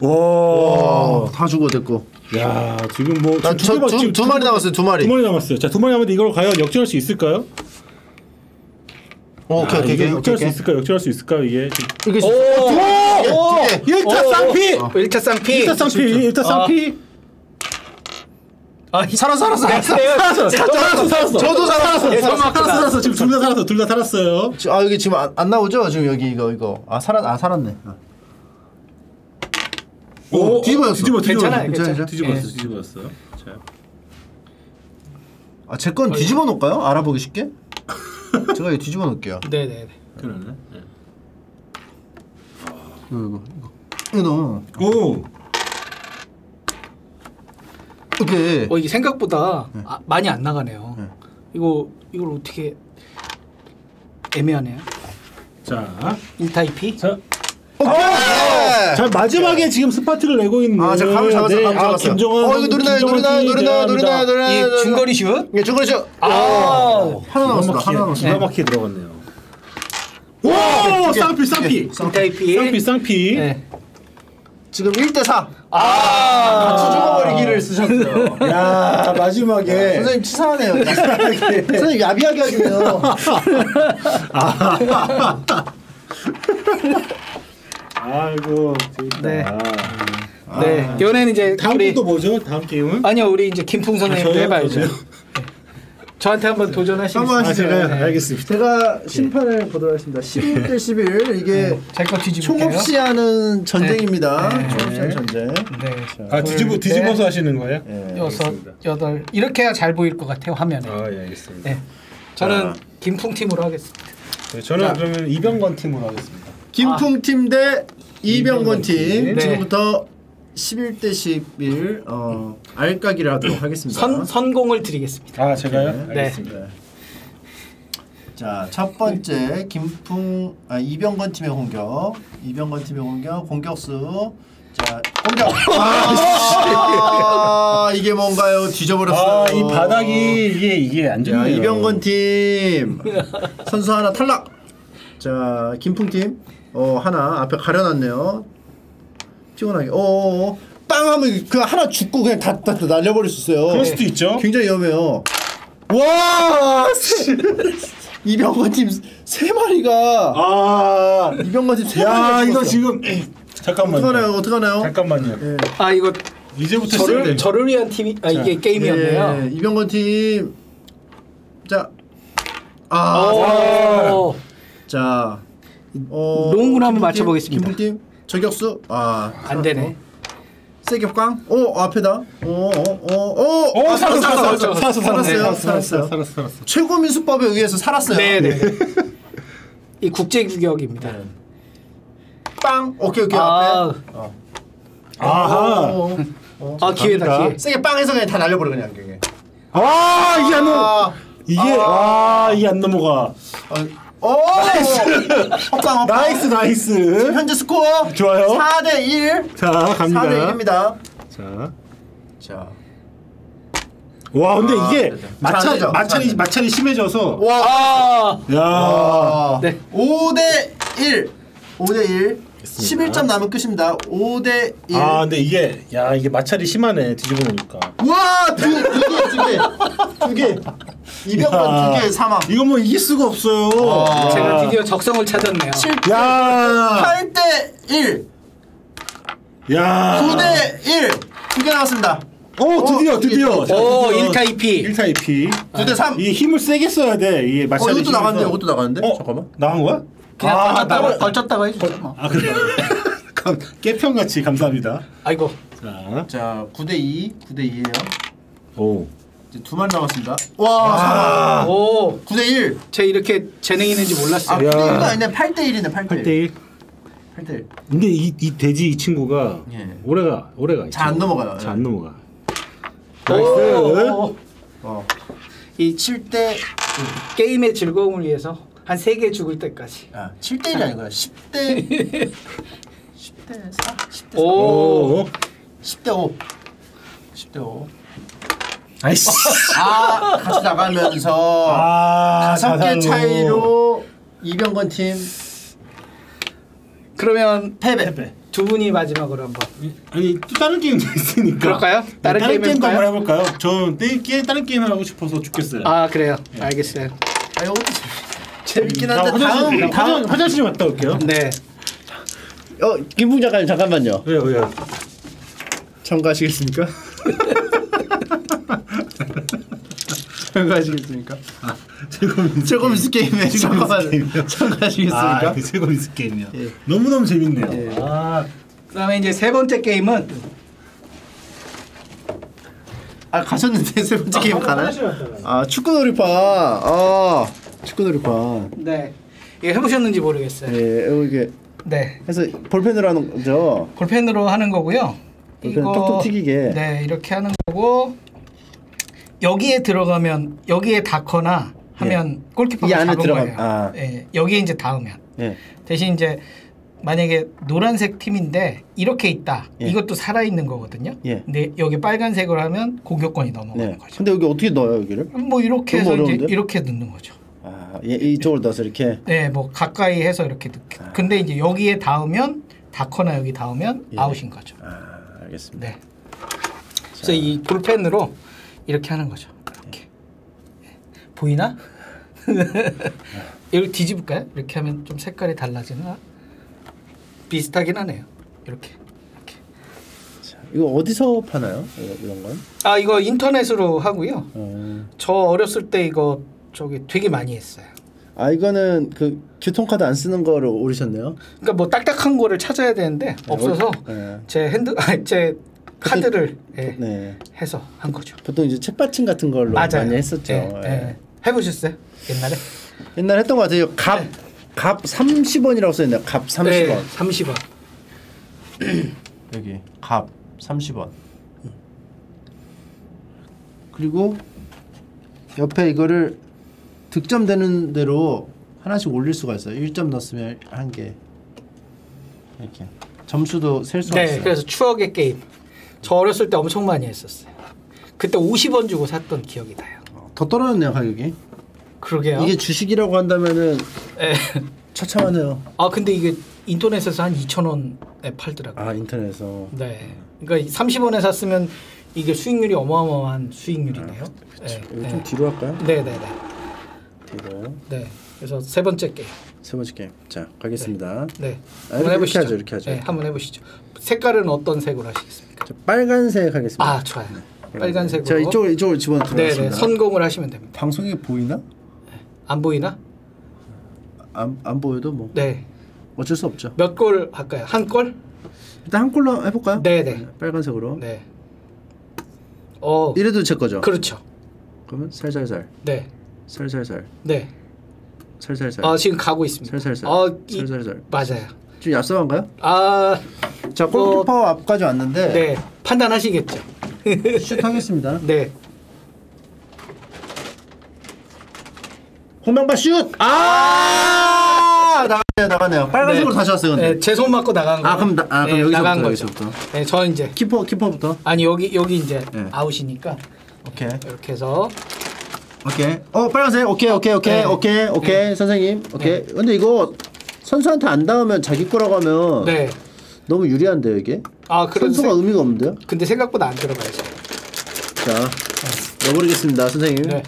와. 와, 다 죽어 됐고. 야, 지금 뭐. 지금 두 나저두 지금 두 마리 남았어요. 두 마리. 두 마리 남았어요. 자, 두 마리 남았는데 이걸 과연 역전할 수 있을까요? 어, 오케이 아, 오케이 오케이. 역전할 수 오케이. 있을까요? 역전할 수 있을까요, 이게? 이게 오! 두 개, 두 개. 1타 쌍피! 어, 1차 쌍피. 1타 쌍피! 1타 쌍피! 아, 살아 살아 살아. 살았어! 살았어! 살았어! 저도 살았어. 살았어! 살았어! 살았어! 지금 둘 다 살았어! 둘 다 살았어요. 지- 아 여기 지금 안, 안 나오죠? 지금 여기 이거 이거. 아 살았 아 살았네. 아. 오, 뒤집어졌어. 뒤집어, 뒤집어. 괜찮아요, 괜찮아요. 뒤집었어, 예. 뒤집었어. 자. 아, 제 건 뒤집어 놓을까요? 알아보기 쉽게? 제가 이거 뒤집어 놓을게요. 네, 네, 네. 그러네. 네. 이거 이거. 이거. 이거 너무 오. 이게 어 이게 생각보다 네. 아, 많이 안 나가네요. 이거 이걸 어떻게 애매하네요. 자. 1타입이 자. 오케이. 자 마지막에 지금 스파트를 내고 있는 아, 제가 감을 잡았어. 감을 아, 잡았어. 김정환 어, 이거 노리나요? 노리나요? 노리나요? 노리나요? 노리나요? 중거리 슛. 예, 중거리 슛. 아. 하나 남았습니다. 기가 하나 남았습니다. 기가 막히게 들어갔네요. 오, 쌍피 쌍피. 1타입이. 쌍피 쌍피. 네. 지금 1대 4. 아. 같이 죽어버리기를 쓰셨어요. 야 마지막에 선생님 치사하네요. 선생님 야비하게 하시네요. 아이고 재밌다. 네. 네. 이번에는 이제 다음 우리 또 뭐죠? 다음 게임은? 아니요 우리 이제 김풍 선생님도 저요? 해봐야죠. 저한테 한번 도전하시겠어요? 아 제가요? 네. 알겠습니다. 제가 심판을 보도록 하겠습니다. 11 대 11 이게 제거 뒤집을게요. 총없이 하는 전쟁입니다. 네. 총없이 하는 전쟁. 네. 아 뒤집어 뒤집어서 하시는 거예요? 예. 여섯. 여덟 이렇게 해야 잘 보일 것 같아요 화면에. 아 예 알겠습니다. 네. 저는 자. 김풍 팀으로 하겠습니다. 네, 저는 그러면 이병건 팀으로 하겠습니다. 김풍 팀대 이병건 팀. 네. 지금부터 11대 11 어, 알까기를 하도록 하겠습니다. 선 선공을 드리겠습니다. 아 제가요? 네. 알겠습니다. 자, 첫 번째 김풍 아 이병건 팀의 공격. 이병건 팀의 공격. 공격수. 자, 공격. 아, 이게 뭔가요? 뒤져버렸어요. 아이 바닥이 이게 이게 안 자, 좋네요. 이병건 팀 선수 하나 탈락. 자, 김풍 팀. 어, 하나 앞에 가려놨네요. 피곤하게. 어, 어, 어. 빵 하면 그 하나 죽고 그냥 다, 다, 다 날려버릴 수 있어요. 그럴 수도 있죠. 굉장히 위험해요. 와! 이병건 팀세 마리가 아, 이병건 팀세야 마리가 이거. 지금 잠깐만요. 어떡하나요? 어떡하나요? 잠깐만요. 예. 아 이거 이제부터 저를. 저를 위한 팀이 아 이게 게임이었네요. 예, 이병건 팀. 자. 아, 오. 자. 어, 롱을 한번 맞춰보겠습니다. 김풍팀 저격수. 아, 안 되네. 세게 꽝. 오, 앞에다. 오, 오, 오, 오. 오 아, 살았어 살았어 살았어, 살았어. 살았어요 살았어요. 살았어 살았어. 최고 민수법에 의해서 살았어요. 네네. 이 국제 규격입니다. 빵. 오케이, 오케이. 아, 앞에. 아하. 오, 오. 아 기회다. 기회. 세게 빵 해서 그냥 다 날려버려 그냥 그게. 아 이게 안 넘어. 아, 이게 아. 아 이게 안 넘어가. 오! 헛방 헛방. nice nice. 현재 스코어 좋아요. 4대 1. 자 갑니다. 4대 1입니다. 자. 자. 와 근데 아, 이게 네, 네. 마찰. 마찰이. 마찰이 심해져서 와. 아, 야. 아. 네. 5대 1. 5대 1. 11점 남은 끝입니다. 5대 1. 아 근데 이게 야 이게 마찰이 심하네 뒤집어 놓으니까. 와! 두, 두 개, 두 개. 두 개. 이병건 두개 사망. 이거 뭐 이길 수가 없어요. 와. 제가 드디어 적성을 찾았네요. 7 야. 8대 1. 야. 9대 1. 두개 남았습니다. 오 드디어 어, 드디어. 오, 1타 2피. 1타 2피. 9대 3. 이게 힘을 세게 써야 돼. 이게 어, 마찰이 이것도. 나갔는데, 이것도 나갔는데? 어? 잠깐만. 나간 거야? 그냥 아, 걸쳤다가 나가- 걸쳤다가 해주죠. 뭐. 아 그래. 감- 깨평같이 감사합니다. 아이고. 자. 자, 9대 2. 9대 2예요. 오. 이제 두 마리 남았습니다. 와, 사망. 오, 9대 1. 제 이렇게 재능 있는지 아, 몰랐어요. 9대 1도 야. 아니네. 8대 1이네. 8대 1. 8대 1. 8대 1. 근데 이, 이 돼지 이 친구가 예. 오래가 오래가 잘 안 넘어가요. 잘 안 넘어가. 오, nice. 오. 어. 이 7대 게임의 즐거움을 위해서 한 3개 죽을 때까지. 아, 7대 1이 아니고요. 10대 10대 4, 10대 4. 오. 오. 10대 5. 10대 5. 아이씨. 아, 같이 나가면서 아, 다섯 개. 차이로 이병건 팀 그러면 패배. 패배. 두 분이 마지막으로 한번. 아니 또 다른 게임도 있으니까. 그럴까요? 네, 다른 다른, 게임? 한번 해볼까요? 저 내, 게, 다른 게임 하고 싶어서 죽겠어요. 아 그래요. 알겠어요. 아, 이것도 재밌- 재밌긴 나 한데 화장실, 다음 나 다음 화장, 화장실 갔다 올게요. 네. 어 김풍 작가님 잠깐만요. 왜요 왜요? 참가하시겠습니까? 참가하시겠습니까? 최고 최고 미스 게임에 잠깐만? 참가하시겠습니까? 아, 그 최고 미스 게임이요. 예. 너무 너무 재밌네요. 예. 아, 그다음에 이제 세 번째 게임은 아 가셨는데 세 번째 게임 가나요? 아 축구 놀이판. 아 축구 놀이판. 네. 이거 해보셨는지 모르겠어요. 예, 어, 이게 네. 그래서 볼펜으로 하는 거죠. 볼펜으로 하는 거고요. 볼펜 톡톡 튀기게. 네, 이렇게 하는 거고 여기에 들어가면 여기에 닿거나 하면 골키퍼가 이 안에 잡은 들어가- 거예요. 아. 예, 여기에 이제 닿으면 예. 대신 이제 만약에 노란색 팀인데 이렇게 있다. 예. 이것도 살아 있는 거거든요. 예. 근데 여기 빨간색으로 하면 공격권이 넘어가는 네. 거죠. 근데 여기 어떻게 넣어요 여기를? 뭐 이렇게 해서 이제 어려운데? 이렇게 넣는 거죠. 아, 예, 이쪽으로 넣어서 이렇게. 네, 뭐 가까이 해서 이렇게 넣게. 근데 이제 여기에 닿으면 닿거나 여기 닿으면 예. 아웃인 거죠. 아, 알겠습니다. 네. 그래서 이 볼펜으로 이렇게 하는 거죠. 이렇게 예. 보이나? 이렇게 뒤집을까요? 이렇게 하면 좀 색깔이 달라지나? 비슷하긴 하네요. 이렇게. 이렇게. 자, 이거 어디서 파나요? 이런 건? 아 이거 인터넷으로 하고요. 어. 저 어렸을 때 이거 저기 되게 많이 했어요. 아 이거는 그 교통카드 안 쓰는 거를 오르셨네요. 그러니까 뭐 딱딱한 거를 찾아야 되는데 없어서 네. 제 핸드 아, 제 카드를 예, 네. 해서 한 거죠. 보통 이제 책받침 같은 걸로 맞아요. 많이 했었죠. 예, 예. 예. 해보셨어요? 옛날에? 옛날에 했던 것 같아요. 갑, 네. 갑 30원이라고 써있네요. 갑 30원. 네, 30원. 여기 갑 30원. 그리고 옆에 이거를 득점되는 대로 하나씩 올릴 수가 있어요. 1점 넣었으면 한 개. 이렇게. 점수도 셀 수가 네, 있어요. 그래서 추억의 게임. 저 어렸을 때 엄청 많이 했었어요. 그때 50원 주고 샀던 기억이 나요. 더 떨어졌네요, 가격이. 그러게요. 이게 주식이라고 한다면은 예. 처참하네요. 아 근데 이게 인터넷에서 한 2,000원에 팔더라고요. 아, 인터넷에서. 네. 그러니까 30원에 샀으면 이게 수익률이 어마어마한 수익률이네요. 네, 이거 네. 좀 뒤로 할까요? 네, 네, 네. 뒤로. 네. 그래서 세 번째 게임. 세 번째 게임. 자, 가겠습니다. 네. 아, 한번 이렇게 해보시죠. 하죠, 이렇게 하죠. 네, 한번 해보시죠. 색깔은 어떤 색으로 하시겠습니까? 자, 빨간색 하겠습니다. 아, 좋아요. 빨간색으로. 자, 이쪽으로 이쪽으로 집어 네, 네. 들어가겠습니다. 선공을 하시면 됩니다. 방송이 보이나? 안 보이나? 안, 안 보여도 뭐 네. 어쩔 수 없죠. 몇 골 할까요? 한 골? 일단 한 골로 해볼까요? 네, 네. 빨간색으로. 네. 어. 이래도 제 거죠. 그렇죠. 그러면 살살살, 네. 살살살, 네. 살살살, 아, 지금 가고 있습니다. 살살살, 어, 이- 살살살. 맞아요. 좀 얍삽한가요? 아, 자, 골키퍼 앞까지 왔는데 네. 판단하시겠죠. 슛 하겠습니다. 네. 홍명바 슛! 아! 나가네요, 나가네요. 빨간색으로 네. 다시 왔어요, 근데. 네, 제손 맞고 나간 거. 아, 그럼 나- 아, 그럼 여기서부터, 나간 거죠. 여기서부터. 네, 저 이제 키퍼, 키퍼부터. 아니 여기 여기 이제 네. 아웃이니까 오케이. 이렇게 해서 오케이. 어 빨간색. 오케이 오케이 오케이 네. 오케이 오케이 선생님. 오케이. 근데 이거 선수한테 안 닿으면 자기 거라고 하면 네. 너무 유리한데요 이게. 아, 그래도 선수가 생- 의미가 없는데요. 근데 생각보다 안 들어가야죠. 자 넣어버리겠습니다 선생님. 네.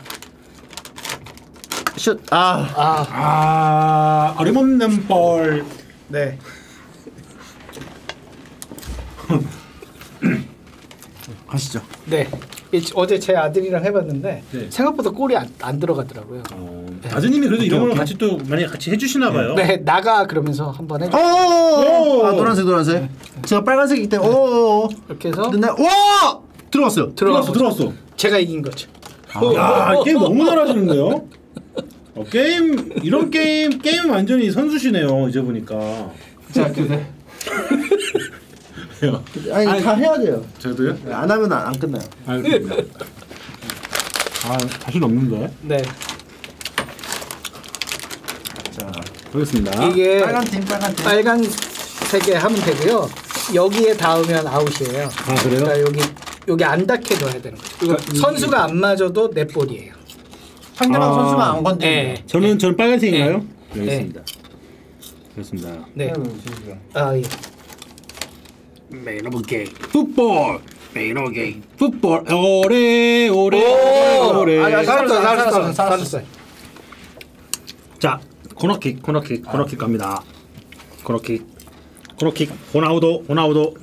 슛. 아. 아, 아 어림없는 볼. 네. 가시죠. 네. 이- 어제 제 아들이랑 해봤는데 네. 생각보다 골이 안, 안 들어가더라고요. 어, 아드님이 그래도 이런 걸 같이 또 만약 에 같이 해주시나 봐요. 네, 나가 그러면서 한번 해줘. 오. 오! 아 노란색 노란색. 제가 빨간색이기 때문에 오. 이렇게 해서 근데 와 들어갔어요. 들어갔어, 들어갔어. 제가 이긴 거죠. 야, 이 게임 너무 잘하시는데요? 어, 게임 이런 게임 게임 완전히 선수시네요. 이제 보니까. 자, 근데 아니, 다 해야 돼요. 저도요? 안 하면 안, 안 끝나요. 아, 그렇군요. 아, 자신 없는데. 네. 자 하겠습니다. 이게 빨간 팀 빨간 팀. 빨간 색에 하면 되고요. 여기에 닿으면 아웃이에요. 아, 그래요? 그러니까 여기 여기 안 닿게 둬야 되는. 이거 그러니까 이- 선수가 안 맞아도 내 볼이에요. 상대방 아. 선수가 안 건드리면. 네. 저는 저는 빨간색인가요? 네. 알겠습니다. 그렇습니다. 네. 아 예. Man of game. Football. Man of game. Football. 오래 오래 오래. 아, 살았어요, 살았어요. 살았어요. 자, 코너킥, 코너킥, 코너킥 갑니다. 코너킥, 코너킥, 호나우도, 호나우도.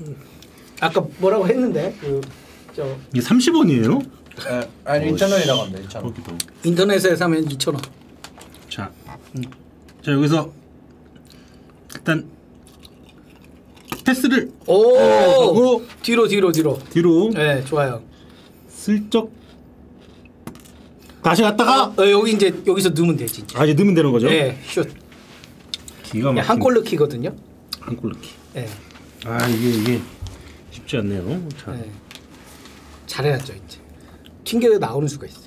아까 뭐라고 했는데 그저 이게 30원이에요? 예, 아니 2,000원이라고 합니다. 2,000원. 인터넷에 사면 2천 원. 자, 자 여기서 일단 패스를 오. 하고 뒤로 뒤로 뒤로. 뒤로 네, 좋아요. 슬쩍 다시 갔다가 어, 여기 이제 여기서 넣으면 되지. 이제. 아 이제 넣으면 되는 거죠? 네, 슛. 기가 막힌. 한골 넣기거든요. 한골 넣기. 네. 아 이게 이게 쉽지 않네요. 자. 네. 잘해야죠 이제. 튕겨 나오는 수가 있어요.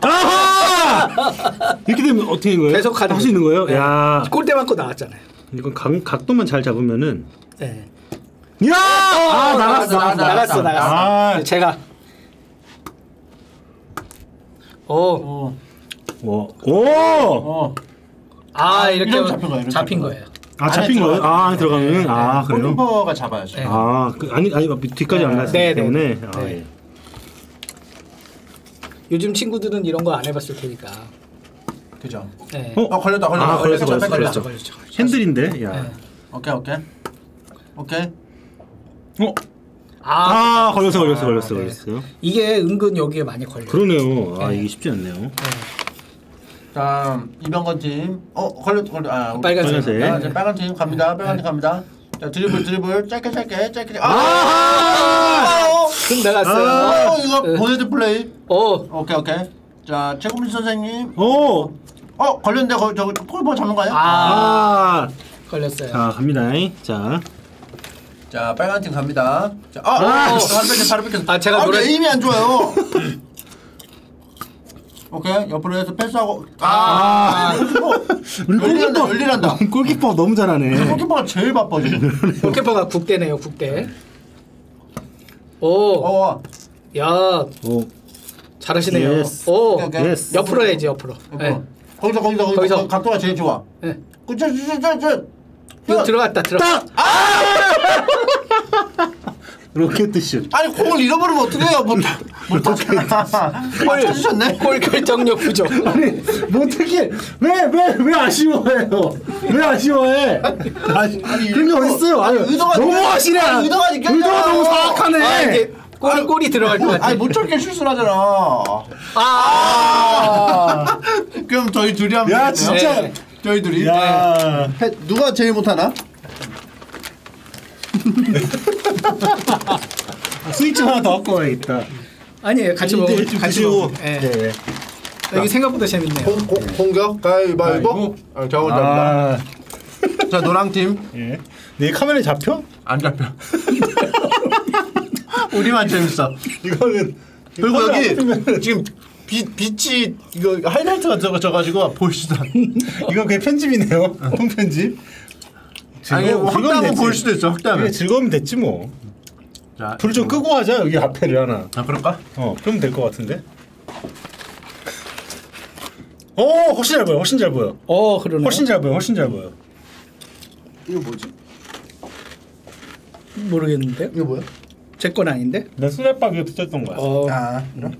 아하! 이렇게 되면 어떻게 되는 거예요? 계속 하는 할수 있는 거예요? 네. 야, 골대 맞고 나왔잖아요. 이건 각, 각도만 잘 잡으면은 네. 야! 아, 나갔어, 나갔어, 나갔어, 나갔어. 아. 네, 제가 오, 어. 오, 오! 어. 아 이렇게 잡힌 거예요, 잡힌 잡힌 거예요. 아 잡힌 거예요? 아 들어가면 아 그래요? 골키퍼가 잡아야죠. 네. 아 그, 아니 아니 뒤까지 안 갔기 네, 네, 때문에 네. 아, 네. 예. 요즘 친구들은 이런 거 안 해봤을 테니까. 그죠. 네. 어? 어 걸렸다 걸렸다. 아, 걸렸어, 걸렸어, 걸렸다. 걸렸죠. 핸들인데 야. 네. 오케이 오케이. 오케이. 어? 아, 아 걸렸어 걸렸어 걸렸어 네. 걸렸어. 이게 은근 여기에 많이 걸려요. 그러네요. 아 네. 이게 쉽지 않네요. 네. 자 이병건 팀. 어 걸렸 걸렸. 아 빨간색. 빨간색. 아, 이제 빨간 팀 갑니다. 빨간 팀 갑니다. 자 드리블 드리블 짧게 짧게 짧게. 아! 아! 금 나갔어요. 아, 이거 보내드 플레이. 오, 오케이 오케이. 자 최고민 선생님. 오. 어 걸렸는데 거 저거 골퍼 잡는 거예요? 아, 아. 걸렸어요. 자 갑니다. 자. 자 빨간 팀 갑니다. 자, 아, 아, 아, 바로 뺏겼어, 바로 뺏겼어. 아, 제가 아, 노래- 왜 aim이 안 좋아요. 오케이 옆으로 해서 패스하고. 아, 골키퍼. 우리 골키퍼 열일한다. 골키퍼 너무 잘하네. 골키퍼가 제일 바빠 지금. 골키퍼가 국대네요, 국대. 오, 어, 야, 오. 잘하시네요. yes. 오, 오케이, 오케이. yes. 옆으로 해야지, 옆으로. 네. 옆으로. 거기서 거기서 거기서. 각도가 제일 좋아. 네. 그쵸, 저, 저, 저. 이거 들어갔다, 들어갔다. 로켓 슛. 아니 공을 잃어버리면 어떡해요? 못, 못 찾으셨네. 골 결정력 부족. 아니 뭐 어떻게 왜왜 왜 아쉬워해요? 왜 아쉬워해? 아니, 그런 게 어딨어요? 아니, 의도가 너무 느껴-. 아니, 의도가 느껴져요. 의도가 너무 사악하네. 아, 이게 골, 골이 들어갈 것 같아. 아니 못 찾게 실수를 하잖아. 아, 그럼 저희 둘이 하면 야. 진짜. 네. 저희 둘이. 야. 해- 누가 제일 못하나? 스위치 하나 더 갖고 와야겠다. 아니에요. 같이 먹어. 같이. 먹어. 예. 네. 여기 생각보다 재밌네요. 공, 공, 공격 가위바위보. 아, 저 혼자입니다. 아. 자 노랑 팀. 예. 내 카메라 잡혀? 안 잡혀. 우리만 재밌어. 이거는 그리고 여기 앞이면은 지금 빛 빛이 이거 하이라이트가 적어져가지고 보이시다. 이거 그냥 편집이네요. 통편집. 아니 뭐 확대하면 보일 수도 있어. 그래 즐거우면 됐지 뭐. 자, 불좀 끄고 하자 여기 앞에를 하나. 아 그럴까? 어 그러면 될 것 같은데. 오 훨씬 잘 보여. 훨씬 잘 보여. 어, 그러네. 훨씬 잘 보여. 훨씬 잘 보여. 이거 뭐지? 모르겠는데요. 이거 뭐야? 제 건 아닌데. 난 슬랩박 위에 붙었던 거야. 어, 아, 이거?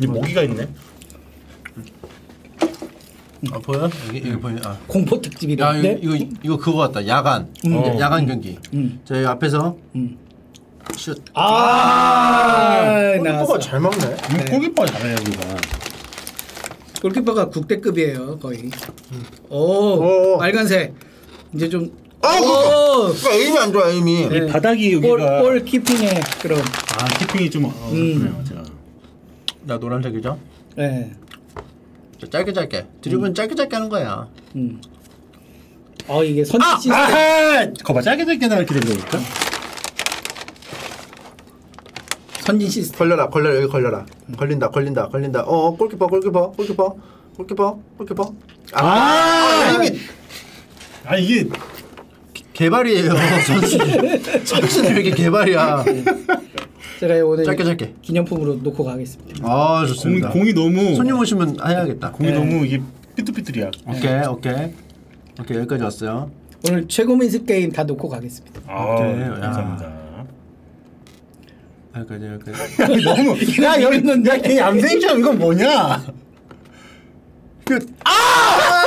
이 모기가 있네. 아 보여? 여기 이거 보여? 아. 공포 야 이거, 특집이라는데. 이거 이거 그거 같다. 야간. 음. 야간 경기. 음. 저희 앞에서 음. 슛. 아, 나갔어. 골키퍼가 잘 막네. 네. 골키퍼 잘해 여기가. 골키퍼가 국대급이에요, 거의. 오, 오. 빨간색. 이제 좀. 아, 오, 그러니까 aim이 안 좋아 aim이. 네. 바닥이 여기가. 골, 골 keeping의 그런. 아 keeping이 좀 어렵네요. 제가. 나 노란색이죠? 네. 자, 짧게 짧게. 드리블은 짧게 짧게 하는 거야. 음. 어 이게 선지 아, 시스템. 아, 거봐 짧게 짧게 나 이렇게 된다니까. 선진 시스템. 걸려라 걸려라 여기 걸려라. 걸린다 걸린다 걸린다. 어 골키퍼 골키퍼 골키퍼 골키퍼 골키퍼. 아, 아, 에임이 아 이게 개발이에요 선수. 선수들 왜 이렇게 개발이야. 제가 오늘 짧게 짧게. 기념품으로 놓고 가겠습니다. 아 좋습니다. 공 이 너무 손님 오시면 해야겠다. 공이 네. 너무 이게 삐뚤삐뚤이야. 오케이 오케이 오케이 여기까지 왔어요. 오늘 최고 민스 게임 다 놓고 가겠습니다. 아 오케이, 야. 감사합니다. 여기까지 여기까지. 너무 야 여기 이랬는데. 야걔 얌생이처럼 이건 뭐냐? 그 아!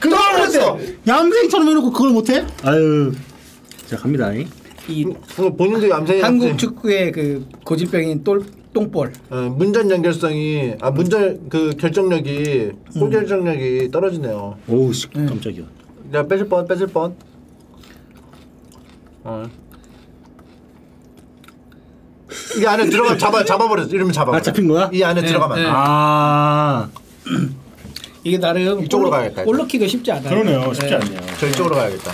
그걸 못해. 얌생이처럼 해놓고 그걸 못해? 아유. 자 갑니다. 이 그거 본인도 얌생이 한국 축구의 그 고질병인 똘 똥볼. 어, 문전 연결성이 아 문전 그 결정력이 골 결정력이 떨어지네요. 오우 씨 깜짝이야. 내가 뺏을 뻔 뺏을 뻔. 어. 이 안에 들어가 잡아 잡아버렸어. 이러면 잡아. 아, 잡힌 거야? 이 안에 네, 들어가면. 네. 안 돼. 아. 이게 나름 이쪽으로 올라- 가야겠다, 이제. 올라키가 쉽지 않아요. 그러네요. 쉽지 네. 않네요. 저 이쪽으로 가야겠다.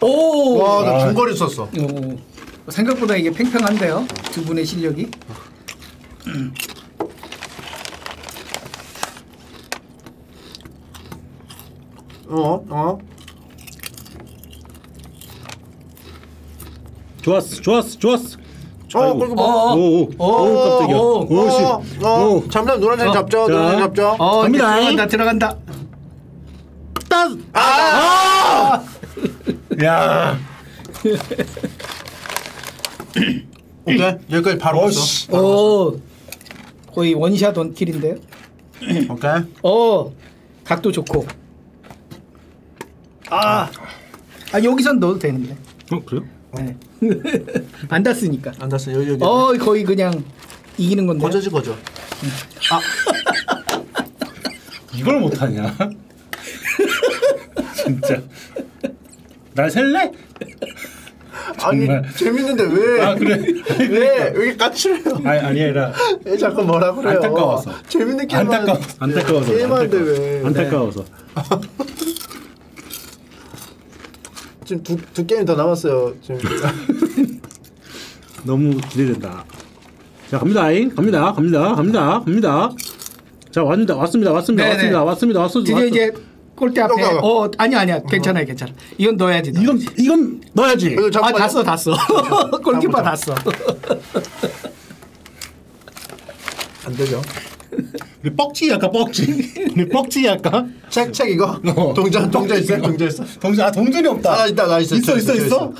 오. 와, 나 아. 중거리 썼어. 오. 생각보다 이게 팽팽한데요. 두 분의 실력이. 어, 어. 좋았어, 좋았어, 좋았어. 어. 그리고 어, 뭐. 어. 오, 오, 오, 깜짝이야. 오, 오, 씨. 어, 어, 오. 잠깐 노란색 어. 잡죠. 자. 노란색 잡죠. 어, 갑니다. 들어간다 들어간다. 딱! 아! 야. 오케이. 여기까지 바로. 왔어. 오. 거의 원샷 원킬인데요. 오케이. 어. 각도 좋고. 아. 아 여기선 넣어도 되는데. 어, 그래요? 네. 안 닿으니까. 안 닿았어. 여기 여기. 어 거의 그냥 이기는 건데. 거저지 거저. 이걸 못하냐? 진짜. 날 셀래? 아니 정말. 재밌는데 왜? 아, 그래. 왜? 왜 까칠해요? 아니, 아니, 아니라. 왜 자꾸 뭐라 그래요? 안타까워서. 재밌는 게임 안타까워, 안타까워서. 게임하는데 왜? 안타까워서. 지금 두, 두 게임 더 남았어요. 지금. 너무 기대된다. 자, 갑니다. 잉 갑니다. 갑니다. 갑니다. 갑니다. 자, 왔습니다. 왔습니다. 왔습니다. 네네. 왔습니다. 왔습니다. 왔습니다. 드디어 이제 골대 앞에. 여기, 여기. 어 아니야 아니야 괜찮아요 괜찮아. 이건 넣어야지. 이건 이건 넣어야지. 아 잠깐만요. 다 써, 다 써. 골키퍼 다 써. 안 되죠. 우리 뻑지 할까 뻑지. 우리 뻑지 할까? 책, 책 이거. 어. 동전, 동전 있어요? 동전 있어? 동전 아 동전이 없다. 아, 있다, 나 있어, 있어 있어, 있어 있어, 있어.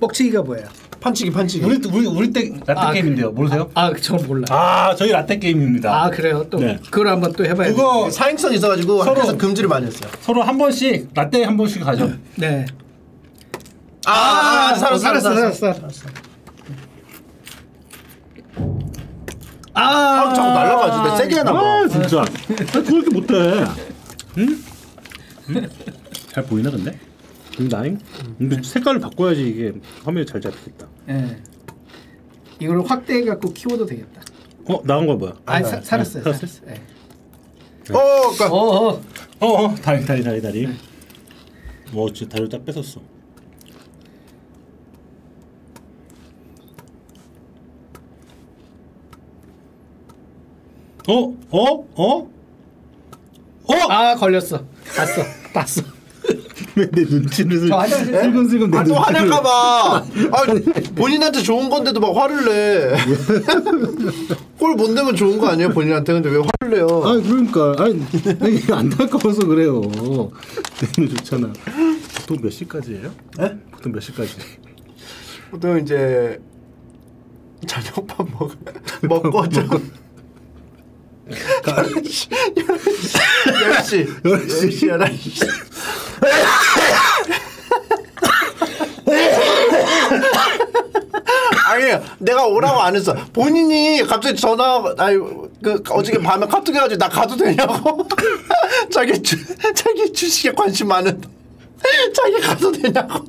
뻑치기가 뭐예요? 판치기, 판치기. 우리 우리 우리 때 라떼 아, 게임인데요. 모르세요? 아, 저 몰라. 아 저희 라떼 게임입니다. 아, 그래요? 또 네. 그걸 한번 또 해봐야 그거 사행성 있어 가지고 서로- 학교에서 금지를 많이 했어요. 서로 한 번씩 라떼 한 번씩 가죠. 네. 아, 아, 살았어, 살았어, 살았어, 살았어. 살았어. 아, 아, 자꾸 날라가지. 내 세게 해놔. 아 진짜. 아, 그렇게 못해. 응? 응? 잘 보이나 근데? 나잉? 근데 색깔을 바꿔야지 이게 화면이 잘 잡히겠다. 네. 이걸 확대해 갖고 키워도 되겠다. 어 나온 거 뭐야? 아, 사, 살았어요. 살았어요? 살았어요. 네. 어, 그니까. 어, 어. 어, 어 다리 다리 다리 다리. 어, 진짜 다리를 딱 뺏었어. 어, 어, 어, 어? 아, 걸렸어. 봤어. 봤어. 왜 내 눈치를 저 화장실 슬금슬금 내 아, 또 눈치를. 화낼까봐. 아, 본인한테 좋은 건데도 막 화를 내. 골 못 내면 좋은 거 아니에요, 본인한테? 근데 왜 화를 내요? 아, 그러니까 아니, 안타까워서 그래요. 내눈 좋잖아. 보통 몇 시까지예요? 네? 보통 몇 시까지? 보통 이제 저녁밥 먹 먹고 좀 10시. 10시. 11시. 아니에요 내가 오라고 안 했어. 본인이 갑자기 전화 아니 그 어저께 밤에 카톡 해가지고 나 가도 되냐고? 자기 주, 자기 주식에 관심 많은 자기 가도 되냐고?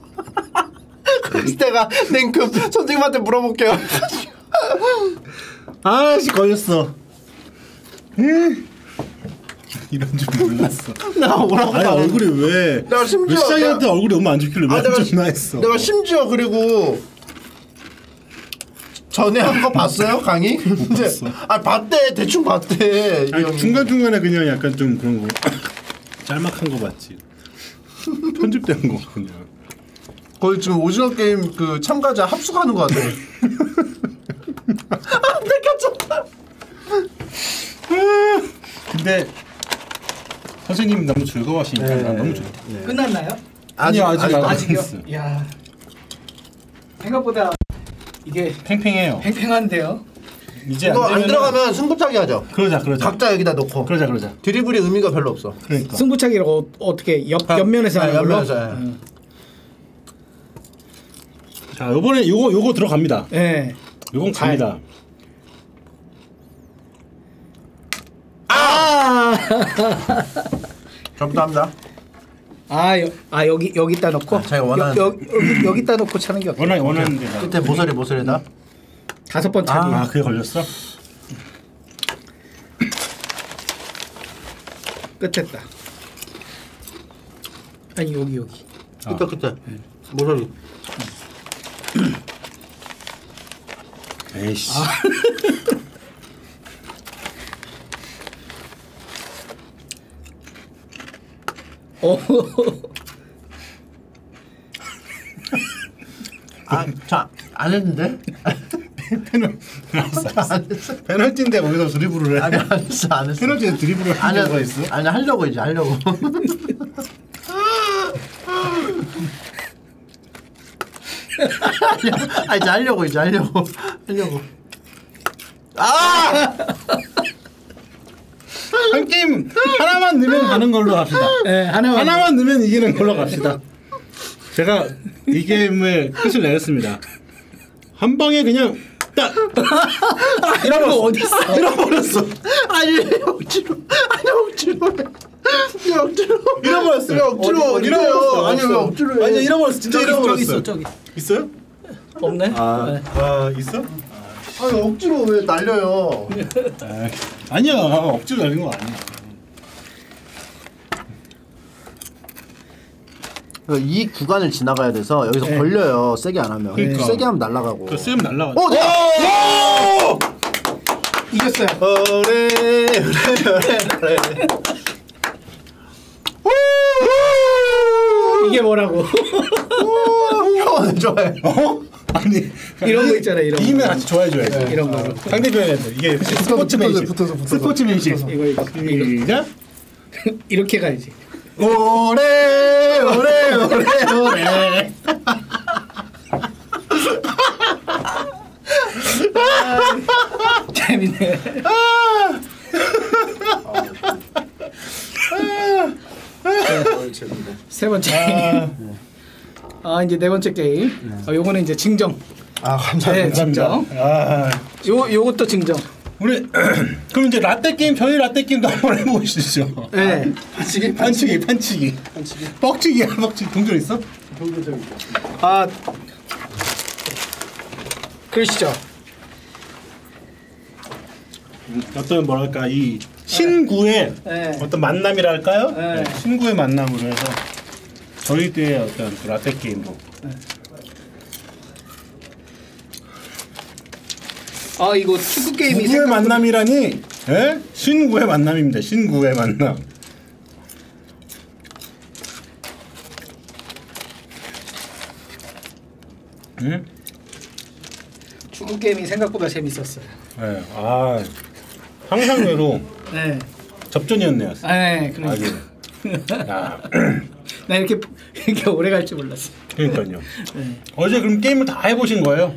그래서 내가 냉큼 선생님한테 물어볼게요. 아씨 걸렸어. 음. 이런 줄 몰랐어. 내가 오라고 아니 안. 얼굴이 왜? 내가 심지어 내가- 얼굴이 너무 안 좋길래 아, 왜 내가, 안 좋나 했어. 내가 심지어 그리고 전에 한 거 봤어요 강의? 근데 봤어. 아 봤대 대충 봤대 이 아니. 중간 중간에 그냥 약간 좀 그런 거 짤막한 거 봤지. 편집된 거 그냥. 거의 지금 오징어 게임 그 참가자 합숙하는 거 같아. 아 뺏겼잖아. 근데 선생님 너무 즐거워하시니까 네. 난 너무 좋다. 끝났나요? 아니요, 아직 안 아직이요? 했어요. 야. 생각보다 이게 팽팽해요. 팽팽한데요. 이제 이거 안 되면은- 들어가면 승부차기 하죠. 그러자 그러자. 각자 여기다 놓고. 그러자 그러자. 드리블이 의미가 별로 없어. 그러니까. 승부차기를 어, 어떻게 옆 아, 옆면에서 아, 하는 걸로? 옆면에서, 예. 음. 자 이번에 요거 요거 들어갑니다. 네. 요건 잘. 갑니다. 아, 저부터 합니다. 아, 여, 아 여기 여기다 넣고 아, 자기가 원하는- 여, 여, 여기 여기다 넣고 차는 게 어때? 원하 원하는 데다. 끝에 모서리 모서리다. 다섯 번 차기. 아 그게 걸렸어? 끝에 딱. 아니 여기 여기. 그때 그때 모서리. 에이씨. 아저안 했는데? 페널 안 했어. 페널티인데 거기서 드리블을 해. 아니 안 했어 안 했어. 페널티에 드리블을 하는 거가 있어? 아니 하려고 이제 하려고. 아니 이제 하려고 이제 하려고 하려고. 아! 한 게임 하나만 넣으면 가는 걸로 합시다. 네, 하나만. 하나만 넣으면 이기는 걸로 갑시다. 제가 이 게임의 끝을 내렸습니다. 한 방에 그냥 딱 이런 거 어디 있어? 잃어버렸어. 아니 억지로 아니 억지로 억지로 잃어버렸어요. 왜 억지로 잃어버렸어요. 아니 왜 억지로 해 아니 잃어버렸어. 진짜 잃어버렸어. 저기 있어 저기. 있어요? 없네. 네. 아 있어? 아니 억지로 왜 날려요 아, 아니야 억지로 날린 거 아니야. 이 구간을 지나가야 돼서 여기서 네. 걸려요 세게 안 하면 그러니까. 세게 하면 날아가고 그쌤 날라가. 어, 내가! 이겼어요. 그래 그래 그래 이게 뭐라고? 형은 좋아해 어? 아니 이런 거 있잖아, 이런 거. 이기면 같이 좋아해줘야지. 이런 거. 상대편한테 이게 스포츠맨식. 붙어서, 붙어서. 스포츠맨식. 이거 이거 시작. 이렇게 가야지. 오래 오래 오래 오래 재밌네. 세 번째 게임. 아 이제 네 번째 게임. 어, 요거는 이제 증정. 아 감사합니다 네, 증정. 아, 요 요것도 증정. 우리 그럼 이제 라떼 게임 저희 라떼 게임도 한번 해보시죠. 네. 판치기 판치기 판치기 판치기 뻑치기야 뻑치기 동전 있어? 아 그러시죠. 어떤 뭐랄까 이 신구의 네. 어떤 만남이랄까요? 네. 네, 신구의 만남으로 해서 저희 때의 어떤 그 라떼 게임도 아 이거 축구 게임이 구구의 생각보다- 만남이라니? 예? 신구의 만남입니다. 신구의 만남. 응? 축구 게임이 생각보다 재밌었어요. 예. 아 항상 외로 네. 접전이었네요. 네, 그러니까 아주. 야, 나 이렇게 이렇게 오래 갈 줄 몰랐어. 그러니까요. 네. 어제 그럼 게임을 다 해보신 거예요?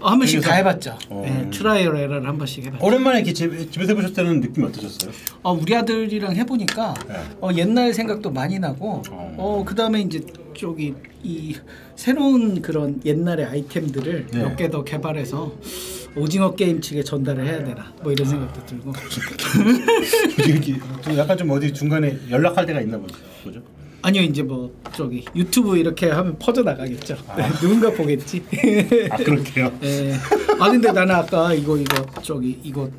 어, 한 번씩? 다 해봤죠. 어. 네, trial error를 한 번씩 해봤죠. 오랜만에 이렇게 집, 집에서 해보셨을 때는 느낌이 어떠셨어요? 어, 우리 아들이랑 해보니까 네. 어, 옛날 생각도 많이 나고 어. 어, 그 다음에 이제 저기 이 새로운 그런 옛날의 아이템들을 네. 몇개 더 개발해서 오징어 게임 측에 전달을 해야 되나 뭐 이런 생각도 들고 약간 좀 어디 중간에 연락할 데가 있나 보죠. 아니요 이제 뭐 저기 유튜브 이렇게 하면 퍼져 나가겠죠 누군가 보겠지 아 그렇게요? 예. 아 근데 나는 아까 이거 이거 저기 이거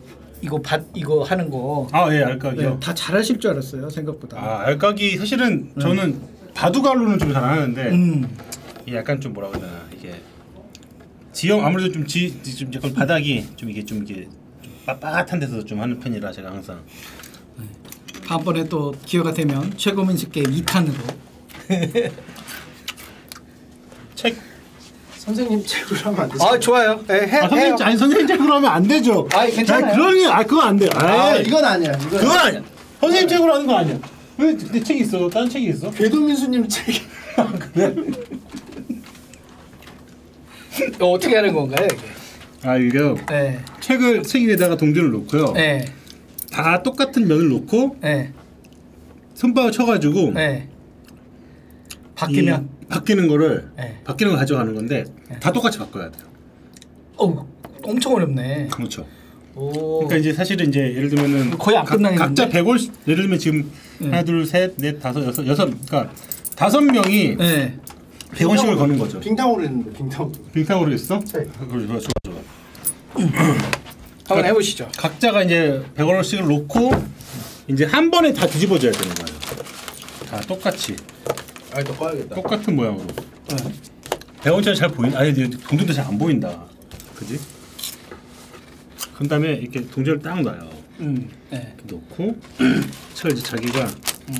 이거 밭 이거 하는 거 아예 네, 알까기요. 다 잘하실 줄 알았어요 생각보다 아 알까기 사실은 저는 바둑알로는 좀 잘하는데 음. 이게 약간 좀 뭐라 그러나 이게 지형 아무래도 좀지좀 약간 바닥이 좀 이게 좀 이게 좀 빳빳한 데서 좀 하는 편이라 제가 항상 다음번에 또 기회가 되면 최고 민수 게임 2탄으로 책 선생님 책으로 하면 안 되지 아 좋아요 네, 해, 아, 선생님 아니 선생님 책으로 하면 안 되죠. 아이, 괜찮아요. 아, 그러니 아 그거 안 돼. 아아 이건 아니야 이건 그거 아니야. 선생님 책으로 하는 거 아니야. 왜 내 책이 있어? 다른 책이 있어? 궤도민수님 책 그래? 이거 어떻게 하는 건가요 이게 아 이거 네. 책을 책 위에다가 동전을 놓고요. 네. 다 똑같은 면을 놓고 네. 손바닥 쳐가지고 네. 바뀌면 이 바뀌는 거를 네. 바뀌는 걸 가져가는 건데 다 똑같이 바꿔야 돼요. 어우 엄청 어렵네 그렇죠. 오. 그러니까 이제 사실은 이제 예를 들면은 거의 안 각- 끝나 있는데? 각자 100월 예를 들면 지금 네. 하나 둘셋넷 다섯 여섯 여섯 그러니까 다섯 명이 네. 100원씩을 거는 거죠. 빙탕으로 했는데 빙탕 빙탕으로 했어? 네. 그래 좋아 좋아 좋아. 한번 해보시죠 각자가 이제 100원씩을 놓고 이제 한 번에 다 뒤집어져야 되는 거예요. 다 똑같이 아니 또 꺼야겠다. 똑같은 모양으로. 배원처럼 잘 보인. 아니 동전도 잘 안 보인다. 그지? 그런 다음에 이렇게 동전을 딱 놔요. 음. 네. 놓고 차 이제 자기가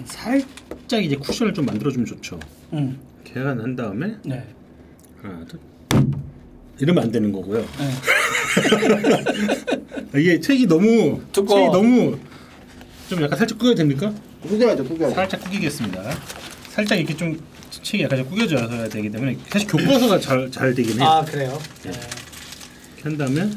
살짝 이제 쿠션을 좀 만들어주면 좋죠. 음. 계산 한 다음에 네. 하나 둘 이러면 안 되는 거고요. 네. 이게 책이 너무 두꺼워. 책이 너무 좀 약간 살짝 구겨야 됩니까? 구겨야죠, 구겨야죠. 살짝 구기겠습니다. 살짝 이렇게 좀 책이 약간 좀 구겨져야 되기 때문에 사실 교과서가 잘 잘 되긴 해요. 아 그래요. 네. 이렇게 한 다음에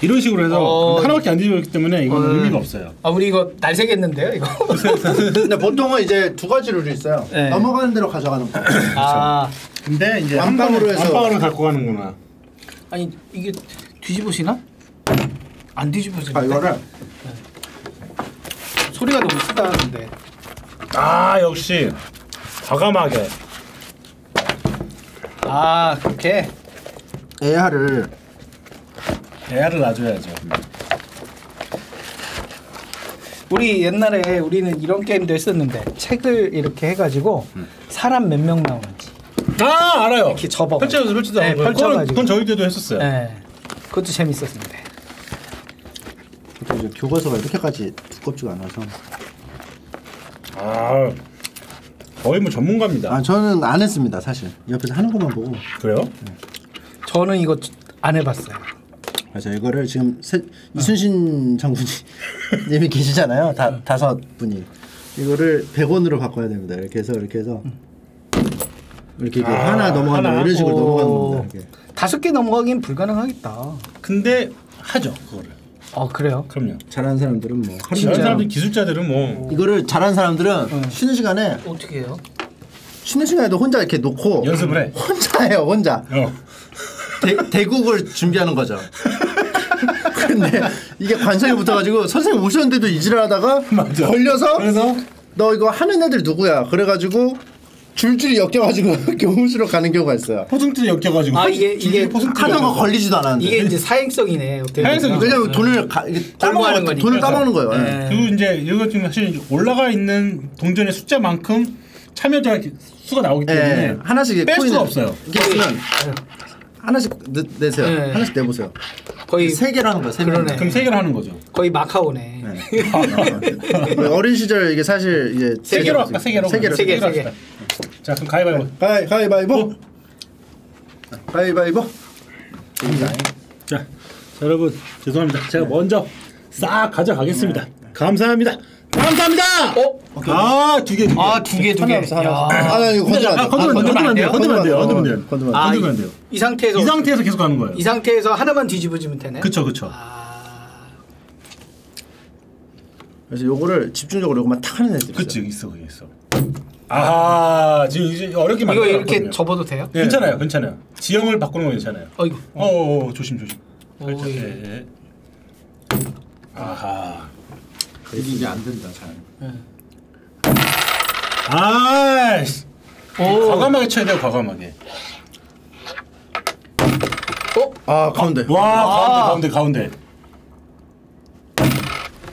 이런 식으로 해서 어. 하나밖에 안 뒤집었기 때문에 이건 어. 의미가 없어요. 아 우리 이거 날 새겠는데요 이거. 근데 보통은 이제 두 가지 룰이 있어요. 네. 넘어가는 대로 가져가는 거. 아 근데 이제 방에- 해서- 완빵으로 갖고 가는구나. 아니 이게 뒤집으시나? 안 뒤집어지는데. 아 이거를 소리가 너무 크다 근데. 아 역시 과감하게 아 그렇게. AR을 애를 놔줘야죠. 우리 옛날에 우리는 이런 게임도 했었는데 책을 이렇게 해가지고 사람 몇 명 나오는지 아 알아요. 이렇게 접어. 펼쳐서 펼쳐서 네, 펼쳐가지고. 그건 저희 때도 했었어요. 네. 그것도 재밌었는데. 이제 교과서가 이렇게까지 두껍지가 않아서. 아 거의 뭐 전문가입니다. 아 저는 안 했습니다 사실. 옆에서 하는 것만 보고. 그래요? 저는 이거 안 해봤어요. 맞아 이거를 지금 세, 이순신 장군이 님이 계시잖아요. 다 다섯 분이 이거를 100원으로 바꿔야 됩니다. 이렇게 해서 이렇게 해서 이렇게, 이렇게 아, 하나 넘어간다 하나? 이런 식으로 오. 넘어가는 겁니다. 이렇게. 다섯 개 넘어가긴 불가능하겠다. 근데 하죠 그거를. 어 그래요? 그럼요. 잘하는 사람들은 뭐 종일 사람들 기술자들은 뭐 이거를 잘하는 사람들은 쉬는 시간에 어떻게 해요? 쉬는 시간에도 혼자 이렇게 놓고 연습을 해. 혼자 해요 혼자 어. 대, 대국을 준비하는 거죠. 근데 이게 관성이 붙어가지고 선생님 오셨는데도 이질하다가 맞아. 걸려서 그래서 너 이거 하는 애들 누구야? 그래가지고 줄줄이 엮여가지고 교무실로 가는 경우가 있어요. 포승줄이 엮여가지고 아, 이게- 이게 하는 거. 걸리지도 않았는데. 이게 이제 사행성이네. 보면. 왜냐면 돈을 가, 걸고 하는 따먹는 거니까. 돈을 따먹는 거예요. 예. 네. 그리고 이제 이거 지금 사실 올라가 있는 동전의 숫자만큼 참여자 수가 나오기 예, 때문에 하나씩 이렇게 뺄 수가 없어요. 이게 있으면 하나씩 내, 내세요. 네. 하나씩 내보세요. 거의 세 개로 하는 거야. 세 그러네. 명. 그럼 세 개를 하는 거죠. 거의 마카오네. 어린 시절 이게 사실 이제 세 개로 할까? 세 개로. 세 개로. 세 개, 세 개. 합시다. 자 그럼 가위바위보. 가위 가위바위보. 가위바위보. 자, 자, 여러분 죄송합니다. 제가 먼저 싹 가져가겠습니다. 감사합니다. 감사합니다. 어? 아, 두 개. 두 개. 아, 두 개, 두 개. 하나. 아, 나 이거 건드면 안 아, 돼. 건드면 안 돼요. 건드면 안 돼요. 건드면 안 돼요. 건드면 안 돼요. 건드면 안 돼. 건드면 안 돼요. 이 상태에서 이 상태에서 계속 가는 거예요. 이 상태에서 하나만 뒤집어주면 되네. 그쵸, 그쵸. 그래서 요거를 집중적으로 요거만 탁 하는 애들. 그치, 있어, 그게 있어. 아, 지금 이제 어렵게 이거 만들어 이렇게 접어도 돼요? 네. 괜찮아요, 괜찮아요. 지형을 바꾸는 건 괜찮아요. 어이구. 어, 어, 어 조심, 조심. 오. 예, 예. 아하. 이게 이제 안 된다 잘. 아, 씨. 오. 과감하게 쳐야 돼요, 과감하게. 어? 아 가운데. 와, 아. 가운데, 가운데, 가운데.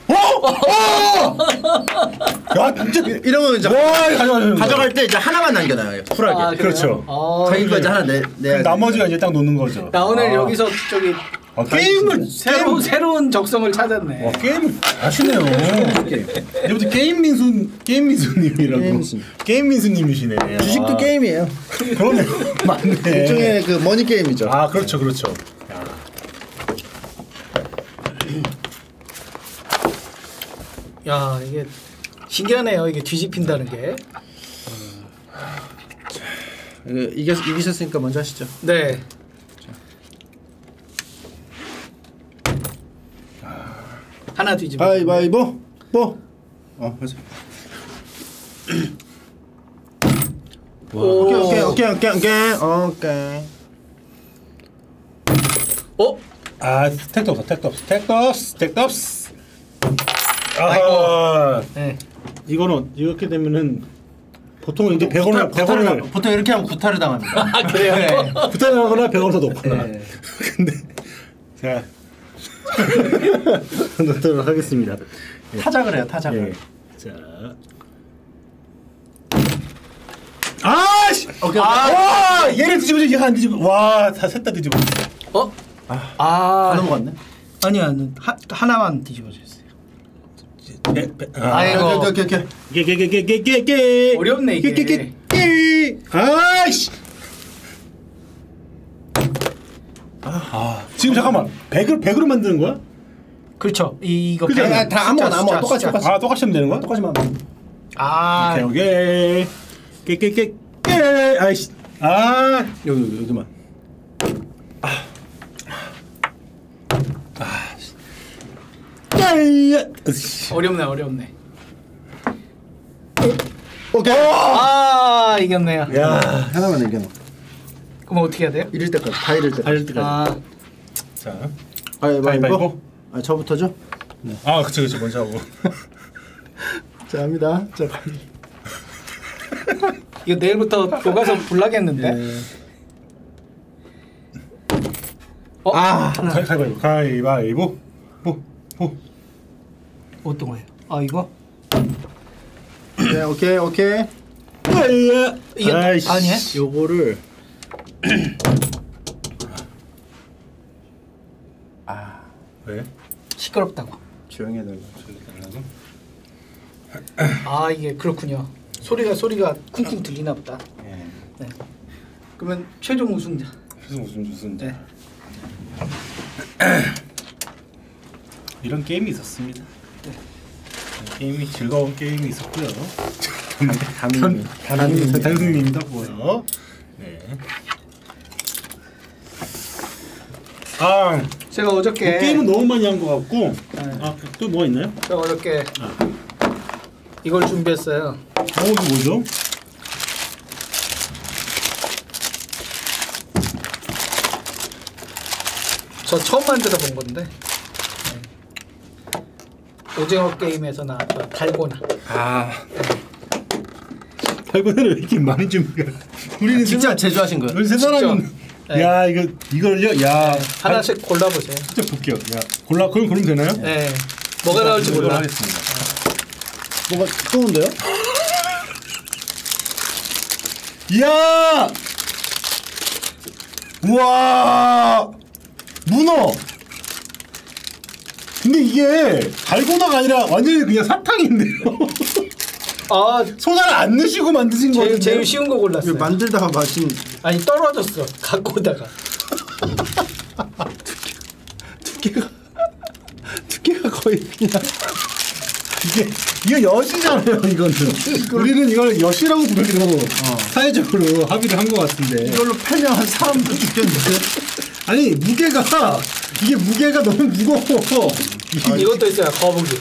어! 어! 야, 진짜. 이러면 이제 와. 가져갈 때 이제 하나만 남겨놔요. 쿨하게. 아? 그렇죠. 아, 자기 거지 하나 내. 그럼 나머지가 이제 딱 놓는 거죠. 나 오늘 아. 여기서 저기 아, 게임을 새로운 게임, 새로운 적성을 찾았네. 와 게임 아시네요. 이제부터 게임 민수 게임 민수님이라고 게임 민수. 게임 민수님이시네. 주식도 아, 게임이에요. 그러네. 맞네. 일종의 그 머니 게임이죠. 아 그렇죠 그렇죠. 야. 야 이게 신기하네요. 이게 뒤집힌다는 게. 이거 이겼 이기셨으니까 먼저 하시죠. 네. 하나 뒤집어. 가위바위보. 뭐? 어, 하세요. 오. 오케이 오케이 오케이 오케이 오케이 오케이. 어? 아 택도 없어 택도 없어 택도 없어 택도 없어. 아 네. 이거는 이렇게 되면은 보통 이제 100원을 구타를 100원을 당- 보통 이렇게 하면 구타를 당합니다. 아 그래요? 부탁하거나 100원을 더 놓거나. 네. 근데 자 넣도록 하겠습니다. 예. 타작을 해요 타작을. 예. 자. 아, 씨! 오케이, 와, 얘를 뒤집어져, 얘가 안 뒤집어. 와, 다 셋 다 뒤집어. 어? 다 아, 넘어갔네. 아니야, 하, 하나만 뒤집어졌어요. 네, 네. 아, 아이고. 오케이 오케이 오케이. 깨깨깨깨깨깨. 어렵네, 이게. 깨깨깨깨. 아이씨. 아, 지금 잠깐만. 100을 100으로 만드는 거야? 그렇죠. 이- 이거? 백- 아, 다 아무거나. 숫자, 똑같이, 숫자. 똑같이. 아, 똑같이 하면 되는 거야? 똑같이 만. 아, 오케이, 오케이. 깨깨깨 깨. 아이씨. 아, 여기 여기 여기만. 깨. 으쌰. 어렵네, 어렵네. 오케이. 아, 이겼네요. 야, 하나만 이겨놔. 그럼 어떻게 해야 돼요? 이럴 때까지 다 이럴 때. 할 때까지. 아, 자. 가위바위보. 가위바위보. 아 저부터죠? 아, 그치, 그치, 먼저 하고. 자 합니다. 자 가위. 이거 내일부터 녹아서 불나겠는데? 네. 어? 아. 가위, 가위바위보. 가위바위보. 보, 보. 어떤 거예요? 아, 이거? 네 오케이 오케이. 이게 아이씨. 아니야? 요거를 왜? 시끄럽다고. 조용히 해달라. 아, 이게 그렇군요. 소리가 소리가 쿵쿵 들리나 보다. 예. 네. 그러면 최종 우승자. 무슨 무슨 네. 이런 게임이 있었습니다. 게임이 즐거운 게임이 있었고요. 단님. 단님 단승님이다 보여. 네. 아 제가 어저께 게임은 너무 많이 한 것 같고 네. 아또 뭐가 있나요? 제가 어저께 이걸 준비했어요. 어 이거 뭐죠? 저 처음 만들어 본 건데. 네. 오징어 게임에서 나왔던 달고나. 아 달고나를 왜 이렇게 많이 준비해? 우리는 진짜 제조하신 거예요? 우리 세 사람은 네. 야 이거 이걸요? 야 네, 하나씩 골라보세요. 진짜 볼게요. 야 골라 그럼 고르면 되나요? 네. 뭐가 나올지 몰라. 하겠습니다. 뭐가 좋은데요? 이야! 우와! 문어! 근데 이게 달고나가 아니라 완전히 그냥 사탕인데요. 아, 소다를 안 넣으시고 만드신 제일, 거예요. 제일 쉬운 거 골랐어요. 만들다가 마신 아니 떨어졌어. 갖고 오다가. 두께가 두께가 거의 그냥 이게 이거 엿이잖아요. 이거는 우리는 이걸 엿이라고 부르기로 사회적으로 합의를 한 것 같은데. 이걸로 패면 한 사람도 죽겠는데. 아니 무게가 이게 무게가 너무 무거워. 이것도 있어요. 거북이.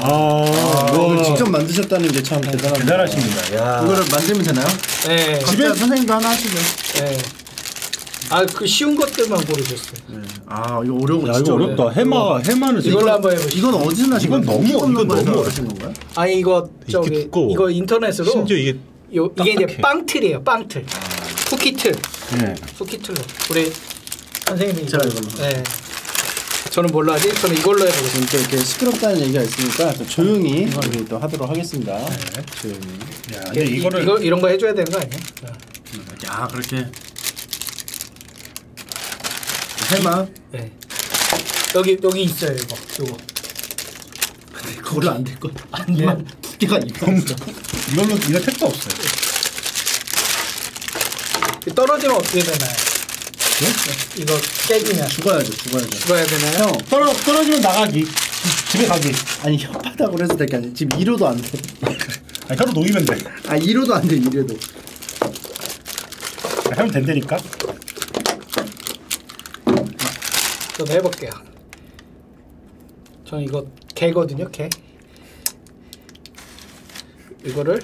아, 아, 이걸 와. 직접 만드셨다는 게 참 대단합니다. 대단하십니다. 야. 이거를 만들면 되나요? 네. 집에 선생님도 하나 하시죠. 네. 아, 그 쉬운 것들만 고르셨어요. 네. 아 이거 어려운 거 야 진짜 이거 어렵다. 해마 해마는 진짜- 이걸로 한번 해보시죠. 이건 어디서 나신 이건 거예요? 너무- 이건 너무 나신 건가요? 아니 이거 저기 두꺼워. 이거 인터넷으로 심지어 이게 요, 이게 이제. 빵틀이에요. 빵틀. 쿠키틀. 네. 쿠키틀로. 우리 선생님이 제가 이걸로. 네. 저는 뭘로 하지? 저는 이걸로 해보겠습니다. 지금 또 이렇게 시끄럽다는 얘기가 있으니까 또 조용히 우리 또 하도록 하겠습니다. 조용히. 야, 근데 이- 이거를 이거 이런 거 해줘야 되는 거 아니에요? 야 그렇게 해마 네. 여기 여기 있어요 이거. 요거. 그걸로 안 될 것. 안 돼요? 두께가 이പ്പം 이걸로 이거 택도 없어요. 떨어지면 어떻게 되나요? 네? 이거 깨지면 죽어야죠, 죽어야죠. 죽어야 되나요? 형, 떨어 떨어지면 나가기. 집에 가기. 아니 혓바닥으로 해서 될 게 아니라 지금 1호도 안 돼. 아니 혀로 놓이면 돼. 아 1호도 안 돼, 1호도. 하면 된다니까. 저도 해볼게요. 저는 이거 개거든요, 개. 이거를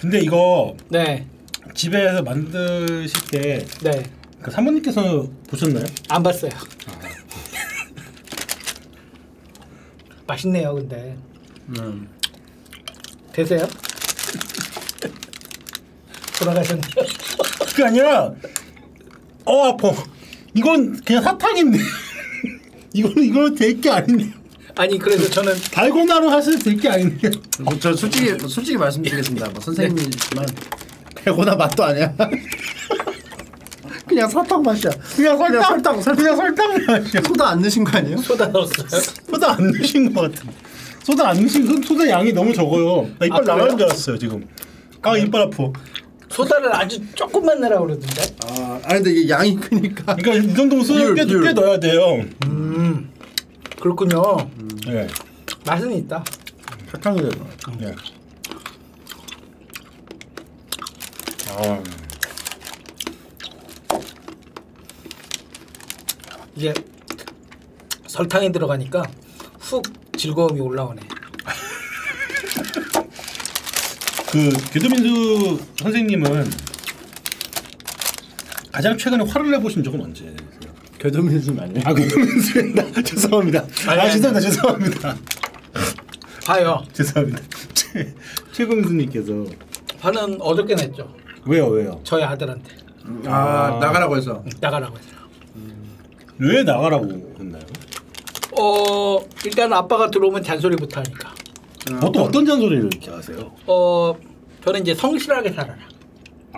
근데 이거 네, 집에서 만드실 때 네, 그 사모님께서 보셨나요? 안 봤어요. 맛있네요, 근데 음. 되세요? 돌아가셨네요. 그게 아니라 어 아파. 이건 그냥 사탕인데. 이거는 이거는 될게 아닌데. 아니 그래서 저는 달고나로 하실 될게 아닌데. 뭐저 솔직히 솔직히 말씀드리겠습니다. 뭐 선생님이지만 달고나 맛도 아니야. 그냥 설탕 맛이야. 그냥 설탕, 설탕, 설탕. 그냥 설탕 맛이야. 소다 안 넣으신 거 아니에요? 소다 넣었어요. 소다 안 넣으신 것 같은. 소다 안 넣으신 소- 소다 양이 너무 적어요. 나 이빨 아? 나가는 줄 알았어요 지금. 아 이빨 아파. 소다를 아주 조금만 넣으라고 그러던데. 아, 아니 근데 이게 양이 크니까 그러니까 이 정도면 소다 꽤. 꽤 넣어야 돼요. 그렇군요. 네. 맛은 있다. 설탕이 되나? 네. 아, 이게 설탕이 들어가니까 훅 즐거움이 올라오네. 그 교도민수 선생님은 가장 최근에 화를 내보신 적은 언제세요? 교도민수 아니에요? 아 교도민수입니다. 죄송합니다. 아니, 아 아니. 죄송합니다. 죄송합니다. 봐요. 죄송합니다. 최 최금수님께서 화는 어저께 냈죠. 왜요 왜요? 저희 아들한테 아, 나가라고 해서 나가라고 해서. 왜 나가라고 했나요? 어 일단 아빠가 들어오면 잔소리부터 하니까. 어떤 어떤 잔소리를 이렇게 하세요? 어 저는 이제 성실하게 살아라.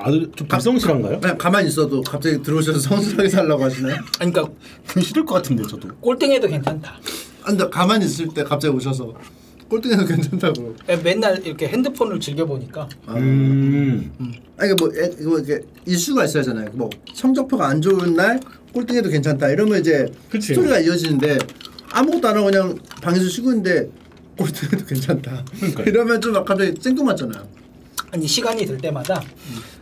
아들 좀 불성실한가요? 그냥 가만히 있어도 갑자기 들어오셔서 성실하게 살라고 하시나요? 그러니까 싫을 것 같은데 저도. 꼴등해도 괜찮다. 아니 근데 가만히 있을 때 갑자기 오셔서 꼴등해도 괜찮다고. 맨날 이렇게 핸드폰을 즐겨 보니까 음. 아니 이게 뭐 애- 이거 이렇게 이슈가 있어야잖아요. 뭐 성적표가 안 좋은 날 꼴등해도 괜찮다. 이러면 이제 그치. 스토리가 이어지는데 아무것도 안 하고 그냥 방에서 쉬고 있는데 꼴등해도 괜찮다. 그러니까요. 이러면 좀 갑자기 생뚱맞잖아요. 아니 시간이 될 때마다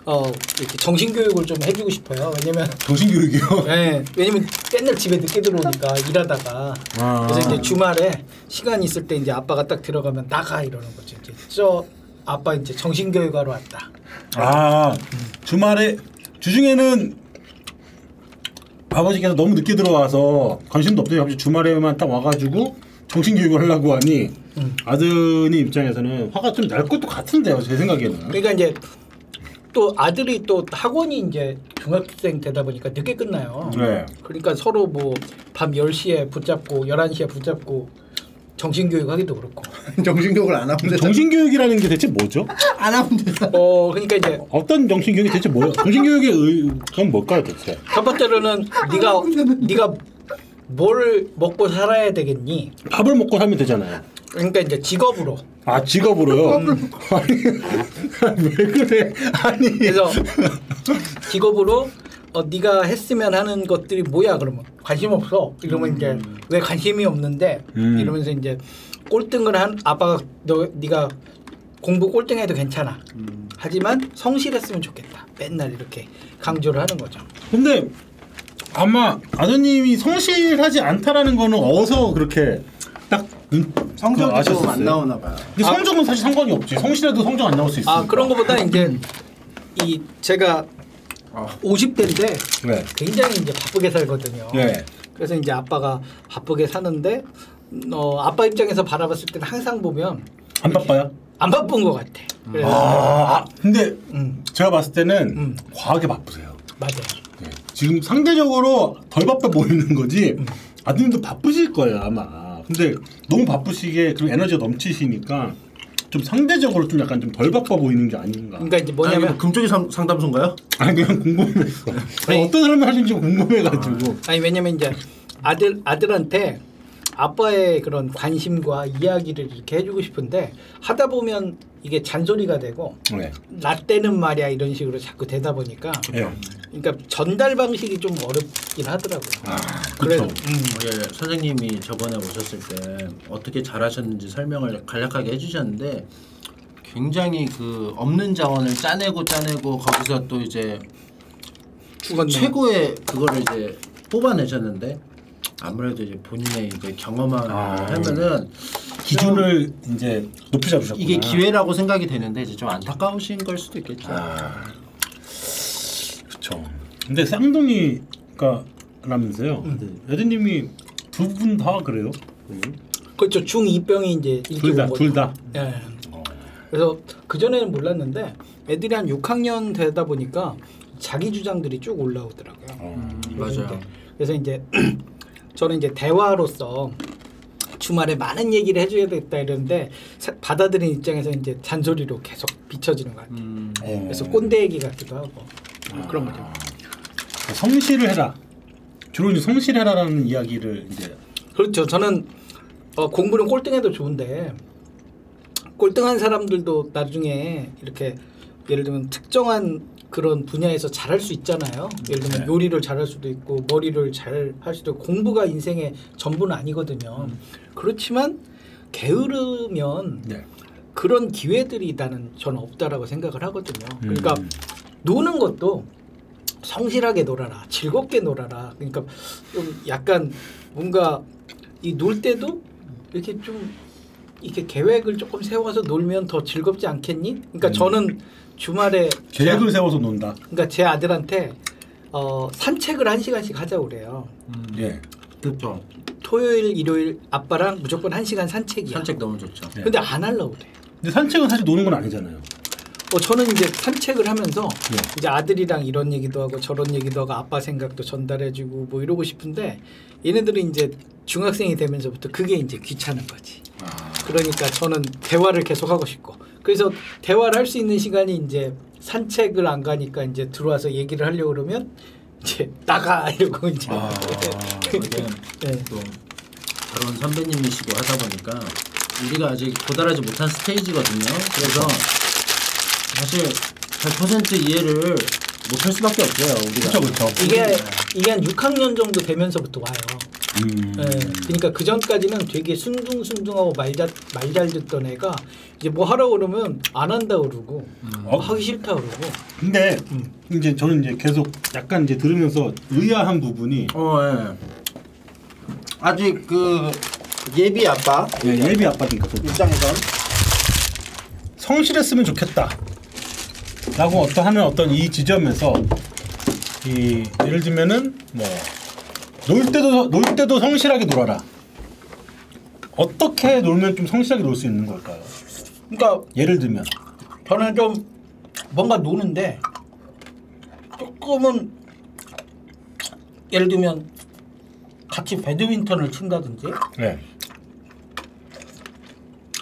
어 이렇게 정신 교육을 좀 해주고 싶어요. 왜냐면 정신 교육이요? 네, 왜냐면 맨날 집에 늦게 들어오니까 일하다가 아. 그래서 이제 주말에 시간 있을 때 이제 아빠가 딱 들어가면 나가 이러는 거죠. 이제 저 아빠 이제 정신 교육하러 왔다. 아 주말에 주중에는 아버지께서 너무 늦게 들어와서 관심도 없더니 갑자기 주말에만 딱 와가지고 정신 교육을 하려고 하니 아드님 입장에서는 화가 좀 날 것도 같은데요 제 생각에는 그러니까 이제 또 아들이 또 학원이 이제 중학생 되다 보니까 늦게 끝나요. 네. 그러니까 서로 뭐 밤 10시에 붙잡고 11시에 붙잡고 정신 교육 하기도 그렇고. 정신교육을 안 하면 되잖아. 정신교육이라는 게 대체 뭐죠? 안 하면 되잖아. 어 그러니까 이제 어떤 정신교육이 대체 뭐예요? 정신교육의 의건 뭘까요 대체? 첫 번째로는 네가 네가 뭘 먹고 살아야 되겠니? 밥을 먹고 살면 되잖아요 그러니까 이제 직업으로. 아 직업으로요? 아니 왜 그래? 아니. 그래서 직업으로 어, 네가 했으면 하는 것들이 뭐야? 그러면 관심 없어. 이러면 이제 왜 관심이 없는데? 음. 이러면서 이제 꼴등을 한 아빠가 너 네가 공부 꼴등해도 괜찮아. 하지만 성실했으면 좋겠다. 맨날 이렇게 강조를 하는 거죠. 근데 아마 아드님이 성실하지 않다라는 거는 어서 그렇게 딱 눈- 성적이 그거 좀안 아셨었어요? 나오나 봐요. 근데 아. 성적은 사실 상관이 없지. 성실해도 성적 안 나올 수 있어. 아 그런 거보다 이제 이 제가 아. 50대인데 네. 굉장히 이제 바쁘게 살거든요 네. 그래서 이제 아빠가 바쁘게 사는데 어 아빠 입장에서 바라봤을 때는 항상 보면 안 바빠요? 안 바쁜 것 같아. 그래서 아, 근데 음 제가 봤을 때는 음. 과하게 바쁘세요. 맞아요. 네. 지금 상대적으로 덜 바빠 보이는 거지. 아드님도 바쁘실 거예요 아마. 근데 너무 바쁘시게 그리고 에너지가 넘치시니까 좀 상대적으로 좀 약간 좀 덜 바빠 보이는 게 아닌가. 그러니까 이제 아니, 뭐냐면 뭐 금쪽이 상, 상담소인가요? 아니 그냥 궁금했어. 아니. 어떤 사람이 하시는지 궁금해가지고. 아니 왜냐면 이제 아들 아들한테 아빠의 그런 관심과 이야기를 이렇게 해주고 싶은데 하다 보면 이게 잔소리가 되고 네. 나 때는 말이야 이런 식으로 자꾸 되다 보니까 네. 그러니까 전달 방식이 좀 어렵긴 하더라고요. 아, 그래서. 음, 예, 선생님이 저번에 오셨을 때 어떻게 잘하셨는지 설명을 간략하게 해주셨는데 굉장히 그 없는 자원을 짜내고 짜내고 거기서 또 이제 죽었네. 최고의 그거를 이제 뽑아내셨는데 아무래도 이제 본인의 이제 경험을 아. 하면은 기준을 이제 높이 잡으셨구나. 이게 기회라고 생각이 되는데 이제 좀 안타까우신 걸 수도 있겠죠. 아, 그렇죠. 근데 쌍둥이가 라면서요. 음. 애드님이 두 분 다 그래요? 음. 그렇죠. 중2병이 이제 둘 다. 둘 다. 예. 그래서 그 전에는 몰랐는데 애들이 한 6학년 되다 보니까 자기 주장들이 쭉 올라오더라고요. 어. 그래서 맞아요. 이제- 그래서 이제 저는 이제 대화로서 주말에 많은 얘기를 해줘야겠다 이러는데 사- 받아들인 입장에서 이제 잔소리로 계속 비춰지는 거 같아요. 음. 어. 그래서 꼰대 얘기 같기도 하고 뭐 그런 거죠. 성실을 해라. 주로 이제 성실해라라는 이야기를 이제 그렇죠. 저는 어, 공부는 꼴등해도 좋은데 꼴등한 사람들도 나중에 이렇게 예를 들면 특정한 그런 분야에서 잘할 수 있잖아요. 예를 들면 네. 요리를 잘할 수도 있고 머리를 잘 할 수도 있고 공부가 인생의 전부는 아니거든요. 그렇지만 게으르면 네. 그런 기회들이 나는 저는 없다라고 생각을 하거든요. 그러니까 음. 노는 것도 성실하게 놀아라, 즐겁게 놀아라. 그러니까 좀 약간 뭔가 이 놀 때도 이렇게 좀 이렇게 계획을 조금 세워서 놀면 더 즐겁지 않겠니? 그러니까 음. 저는 주말에 계획을 세워서 논다. 그러니까 제 아들한테 어, 산책을 한 시간씩 하자고 그래요. 예. 그렇죠. 토요일, 일요일 아빠랑 무조건 한 시간 산책이야. 산책 너무 좋죠. 네. 근데 안 하려고 그래. 근데 산책은 사실 노는 건 아니잖아요. 어, 저는 이제 산책을 하면서 네. 이제 아들이랑 이런 얘기도 하고 저런 얘기도 하고 아빠 생각도 전달해주고 뭐 이러고 싶은데 얘네들이 이제 중학생이 되면서부터 그게 이제 귀찮은 거지. 그러니까 저는 대화를 계속 하고 싶고 그래서 대화를 할 수 있는 시간이 이제 산책을 안 가니까 이제 들어와서 얘기를 하려고 그러면 이제 나가 이러고 이제 아, 네. 또 그런 선배님이시고 하다 보니까 우리가 아직 도달하지 못한 스테이지거든요. 그래서 사실 100% 이해를 못할 수밖에 없어요. 우리가. 그렇죠, 그렇죠. 이게 이게 한 6학년 정도 되면서부터 와요. 음. 예, 그러니까 그 전까지는 되게 순둥순둥하고 말잘 말잘 듣던 애가 이제 뭐 하라고 그러면 안 한다 그러고 어? 하기 싫다 그러고 근데 음. 이제 저는 이제 계속 약간 이제 들으면서 의아한 부분이 어, 예. 아직 그 예비 아빠 예, 예비 아빠니까 또 입장에선 성실했으면 좋겠다. 라고 어떤 하는 어떤 이 지점에서 이 예를 들면은 뭐 놀 때도 놀 때도 성실하게 놀아라. 어떻게 놀면 좀 성실하게 놀 수 있는 걸까요? 그러니까 예를 들면 저는 좀 뭔가 노는데 조금은 예를 들면 같이 배드민턴을 친다든지 네.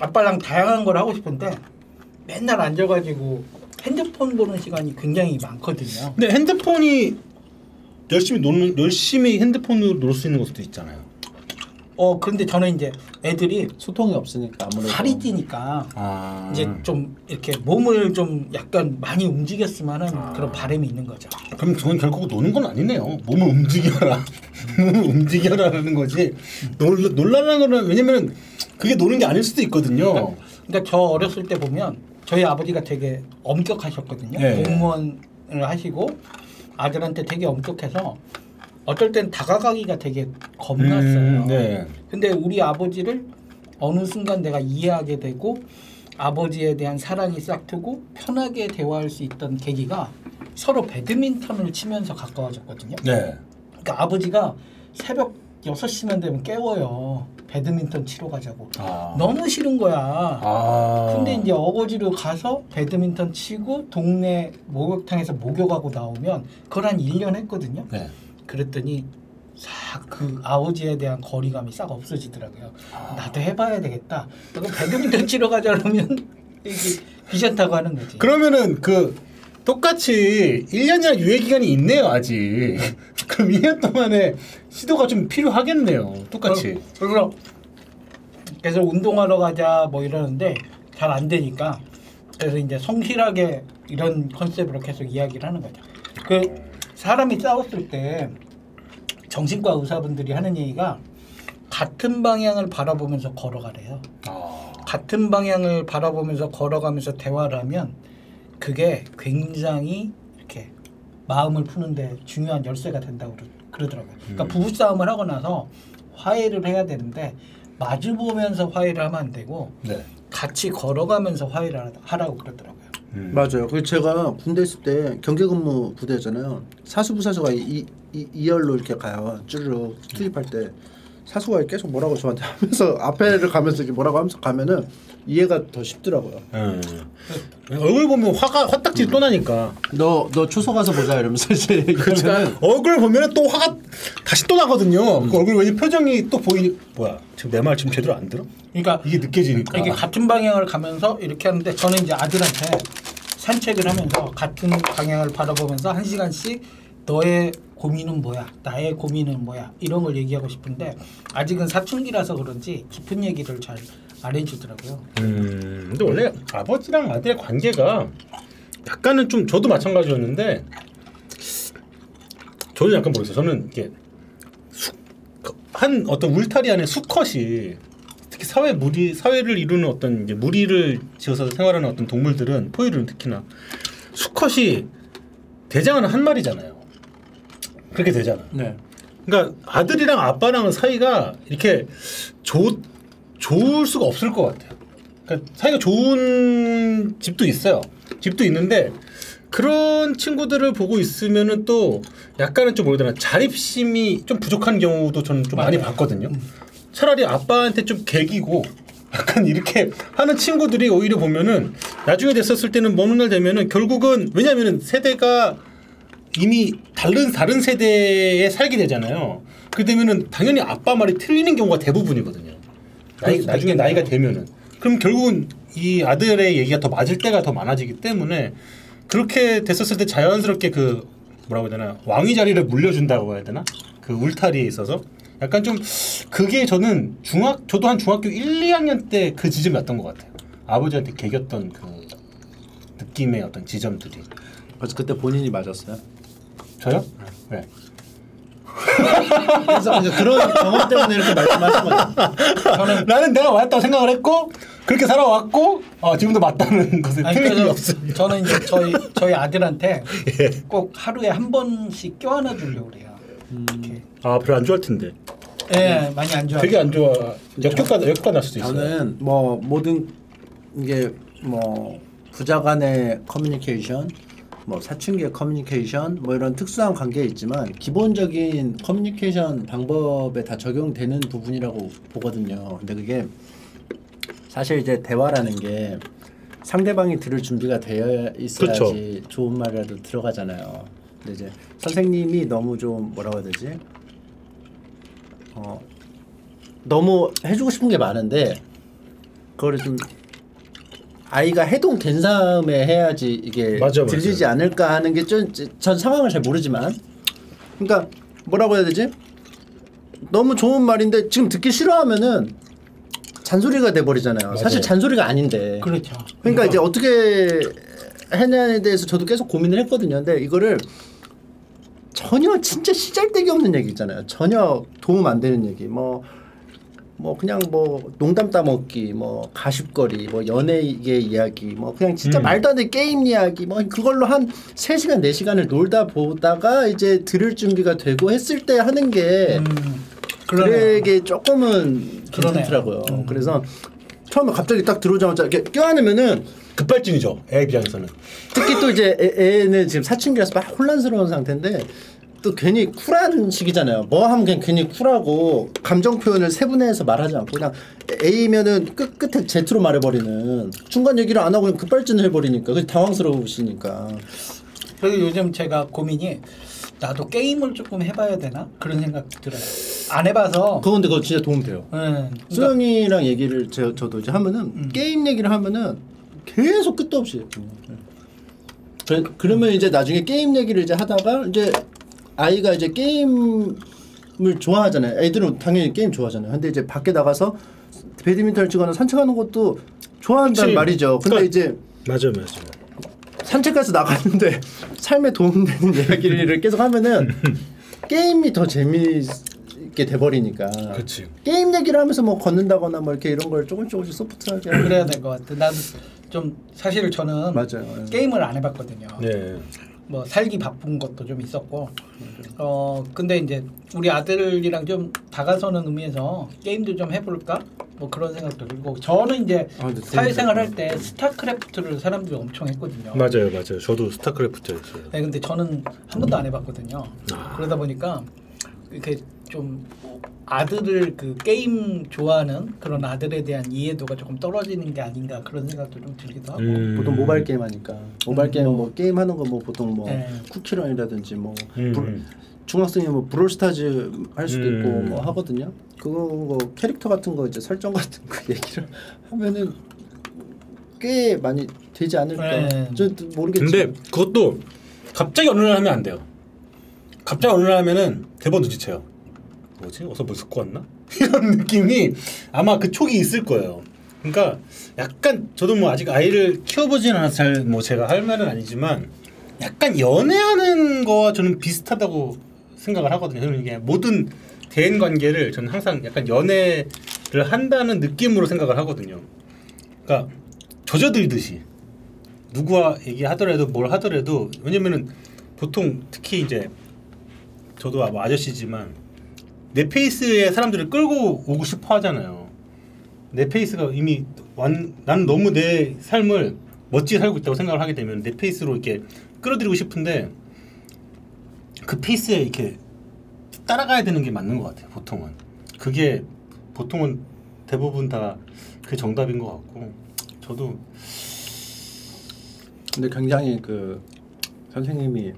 아빠랑 다양한 걸 하고 싶은데 맨날 앉아가지고 핸드폰 보는 시간이 굉장히 많거든요. 근데 핸드폰이 열심히 노는 열심히 핸드폰으로 놀 수 있는 것도 있잖아요. 어 그런데 저는 이제 애들이 소통이 없으니까 아무래도 살이 찌니까 아 이제 좀 이렇게 몸을 좀 약간 많이 움직였으면 하는 그런 바람이 있는 거죠. 그럼 저는 결국 노는 건 아니네요. 몸을 움직여라. 몸을 움직여라라는 거지. 놀 놀라는 거는 왜냐면 그게 노는 게 아닐 수도 있거든요. 그러니까 저 어렸을 때 보면 저희 아버지가 되게 엄격하셨거든요. 네. 공무원을 하시고 아들한테 되게 엄격해서 어떨 땐 다가가기가 되게 겁났어요. 음, 네. 근데 우리 아버지를 어느 순간 내가 이해하게 되고 아버지에 대한 사랑이 싹트고 편하게 대화할 수 있던 계기가 서로 배드민턴을 치면서 가까워졌거든요. 네. 그러니까 아버지가 새벽 6시만 되면 깨워요. 배드민턴 치러 가자고. 아. 너무 싫은 거야. 아. 근데 이제 어거지로 가서 배드민턴 치고 동네 목욕탕에서 목욕하고 나오면 그걸 한 1년 했거든요. 네. 그랬더니 싹그 아버지에 대한 거리감이 싹 없어지더라고요. 나도 해봐야 되겠다. 그럼 배드민턴 치러 가자 그러면 이게 귀찮다고 하는 거지. 그러면은 그 똑같이 1년이나 유예 기간이 있네요, 아직. 그럼 2년 동안에 시도가 좀 필요하겠네요. 똑같이. 그래서 그래서 운동하러 가자 뭐 이러는데 잘 안 되니까 그래서 이제 성실하게 이런 컨셉으로 계속 이야기를 하는 거죠. 그 사람이 싸웠을 때 정신과 의사분들이 하는 얘기가 같은 방향을 바라보면서 걸어가래요. 아. 같은 방향을 바라보면서 걸어가면서 대화를 하면 그게 굉장히 이렇게 마음을 푸는데 중요한 열쇠가 된다고 그러- 그러 더라고요. 그러니까 음. 부부 싸움을 하고 나서 화해를 해야 되는데 마주 보면서 화해를 하면 안 되고 네. 같이 걸어가면서 화해를 하라- 하라고 그러더라고요. 음. 맞아요. 그 제가 군대 있을 때 경계 근무 부대잖아요. 사수부사수가 이, 이, 이열로 이렇게 가요. 쭈르륵 투입할 때 사수가 계속 뭐라고 저한테 하면서 앞에를 가면서 이렇게 뭐라고 하면서 가면은 이해가 더 쉽더라고요. 예. 얼굴 보면 화가 화딱지 또 나니까. 너너 추소 가서 보자 이러면서 이제 얘기하면은 얼굴 보면은 또 화가 다시 또 나거든요. 그 얼굴 왠지 표정이 또 보이니 뭐야 지금 내 말 지금 제대로 안 들어? 그러니까 이게 느껴지니까. 이게 같은 방향을 가면서 이렇게 하는데 저는 이제 아들한테 산책을 하면서 같은 방향을 바라보면서 한 시간씩 너의 고민은 뭐야, 나의 고민은 뭐야 이런 걸 얘기하고 싶은데 아직은 사춘기라서 그런지 깊은 얘기를 잘 안 해주더라고요. 음, 근데 원래 아버지랑 아들의 관계가 약간은 좀 저도 마찬가지였는데 저는 약간 모르겠어요. 저는 이게 수, 한 어떤 울타리 안에 수컷이 특히 사회 무리 사회를 이루는 어떤 이제 무리를 지어서 생활하는 어떤 동물들은 포유류는 특히나 수컷이 대장하는 한 마리잖아요. 그렇게 되잖아. 네. 그러니까 아들이랑 아빠랑 사이가 이렇게 좋 좋을 수가 없을 것 같아요. 그러니까 사이가 좋은 집도 있어요. 집도 있는데 그런 친구들을 보고 있으면은 또 약간은 좀 뭐라 되나 자립심이 좀 부족한 경우도 저는 좀 많이 맞아요. 봤거든요. 차라리 아빠한테 좀 개기고 약간 이렇게 하는 친구들이 오히려 보면은 나중에 됐었을 때는 먼 훗날 되면은 결국은 왜냐면은 세대가 이미 다른 다른 세대에 살게 되잖아요. 그 되면은 당연히 아빠 말이 틀리는 경우가 대부분이거든요. 나이, 나중에. 나이가 되면은 그럼 결국은 이 아들의 얘기가 더 맞을 때가 더 많아지기 때문에 그렇게 됐었을 때 자연스럽게 그 뭐라고 해야 되나 왕위 자리를 물려준다고 해야 되나 그 울타리에 있어서 약간 좀 그게 저는 중학 저도 한 중학교 1, 2학년 때 그 지점이었던 것 같아요. 아버지한테 개겼던 그 느낌의 어떤 지점들이 그래서 그때 본인이 맞았어요. 저요? 네. 그래서 이제 그런 경험 때문에 이렇게 말씀하신 거예요. 저는 나는 내가 맞다고 생각을 했고 그렇게 살아왔고 어, 지금도 맞다는 것에 아니, 틀림이 없습니다. 저는 이제 저희 저희 아들한테 예. 꼭 하루에 한 번씩 껴안아 주려고 그래요. 이렇게. 아 별로 안 좋아할 텐데. 예, 많이 안 좋아. 되게 안 좋아. 역효과 역효과 날 수도 있어요. 저는 뭐 모든 이게 뭐 부자 간의 커뮤니케이션, 뭐 사춘기의 커뮤니케이션, 뭐 이런 특수한 관계에 있지만 기본적인 커뮤니케이션 방법에 다 적용되는 부분이라고 보거든요. 근데 그게 사실 이제 대화라는 게 상대방이 들을 준비가 되어 있어야지 그렇죠. 좋은 말이라도 들어가잖아요. 근데 이제 선생님이 너무 좀 뭐라고 해야 되지? 어 너무 해주고 싶은 게 많은데 그거를 좀 아이가 해동된 다음에 해야지 이게 맞아, 맞아. 들리지 않을까 하는 게 전 상황을 잘 모르지만 그러니까 뭐라고 해야 되지? 너무 좋은 말인데 지금 듣기 싫어하면은 잔소리가 돼 버리잖아요. 사실. 잔소리가 아닌데. 그렇죠. 그러니까 이제 어떻게 해냐에 대해서 저도 계속 고민을 했거든요. 근데 이거를 전혀 진짜 시잘데기 없는 얘기 있잖아요. 전혀 도움 안 되는 얘기. 뭐, 뭐 그냥 뭐 농담 따먹기, 뭐 가십거리, 뭐 연예계 이야기, 뭐 그냥 진짜 음. 말도 안 되는 게임 이야기, 뭐 그걸로 한 3시간, 4시간을 놀다 보다가 이제 들을 준비가 되고 했을 때 하는 게 음, 그러네요. 그게 조금은. 괜찮더라고요. 음. 그래서 처음에 갑자기 딱 들어오자마자 이렇게 껴안으면은 급발진이죠. 애 입장에서는. 특히 또 이제 애, 애는 지금 사춘기라서 막 혼란스러운 상태인데 또 괜히 쿨한 시기잖아요. 뭐 하면 그냥 괜히 쿨하고 감정 표현을 세분화해서 말하지 않고 그냥 A면은 끝끝에 Z로 말해버리는 중간 얘기를 안 하고 그냥 급발진을 해버리니까 그게 당황스러우시니까 그래서 요즘 제가 고민이 나도 게임을 조금 해봐야 되나 그런 생각 들어요. 안 해봐서. 그거 근데 그거 진짜 도움 돼요. 예, 그러니까 수영이랑 얘기를 제, 저도 이제 하면은 음. 게임 얘기를 하면은 계속 끝도 없이 그, 그러면 이제 나중에 게임 얘기를 이제 하다가 이제 아이가 이제 게임을 좋아하잖아요. 애들은 당연히 게임 좋아하잖아요. 근데 이제 밖에 나가서 배드민턴을 치거나 산책하는 것도 좋아한다는 그치. 말이죠. 근데 그러니까- 이제 맞아요, 맞아요. 산책 가서 나갔는데 삶에 도움되는 이야기를 계속 하면은 게임이 더 재미있게 돼버리니까. 그렇지. 게임 얘기를 하면서 뭐 걷는다거나 뭐 이렇게 이런 걸 조금 조금씩 소프트하게 그래야 될 것 같아. 나도 좀 사실 저는 맞아요. 게임을 안 해봤거든요. 네. 뭐 살기 바쁜 것도 좀 있었고 어 근데 이제 우리 아들이랑 좀 다가서는 의미에서 게임도 좀 해볼까 뭐 그런 생각도 들고 저는 이제 아, 사회생활 할 때 스타크래프트를 사람들이 엄청 했거든요. 맞아요, 맞아요. 저도 스타크래프트였어요. 네, 근데 저는 한 번도 안 해봤거든요. 아. 그러다 보니까 이렇게 좀 아들을 그 게임 좋아하는 그런 아들에 대한 이해도가 조금 떨어지는 게 아닌가 그런 생각도 좀 들기도 하고. 음. 보통 모바일 게임 하니까 모바일 음, 게임 뭐. 뭐 게임 하는 거 뭐 보통 뭐 네. 쿠키런이라든지 뭐 음. 불- 중학생이 뭐 브롤스타즈 할 수도 음. 있고 뭐 하거든요. 그거 뭐 캐릭터 같은 거 이제 설정 같은 거 얘기를 하면은 꽤 많이 되지 않을까. 네. 저 모르겠지. 근데 그것도 갑자기 어느 날 하면 안 돼요. 갑자기 어느 날 하면은 대본 눈치채요. 뭐지? 어서 뭘 듣고 왔나? 이런 느낌이 아마 그 촉이 있을 거예요. 그러니까 약간 저도 뭐 아직 아이를 키워보진 않아서 잘 뭐 제가 할 말은 아니지만 약간 연애하는 거와 저는 비슷하다고 생각을 하거든요. 저는 이게 모든 대인 관계를 저는 항상 약간 연애를 한다는 느낌으로 생각을 하거든요. 그러니까 젖어들듯이 누구와 얘기하더라도 뭘 하더라도 왜냐면은 보통 특히 이제 저도 뭐 아저씨지만 내 페이스에 사람들을 끌고 오고 싶어 하잖아요. 내 페이스가 이미 완, 나는 너무 내 삶을 멋지게 살고 있다고 생각을 하게 되면 내 페이스로 이렇게 끌어들이고 싶은데 그 페이스에 이렇게 따라가야 되는 게 맞는 것 같아요. 보통은 그게 보통은 대부분 다 그 정답인 것 같고 저도 근데 굉장히 그 선생님이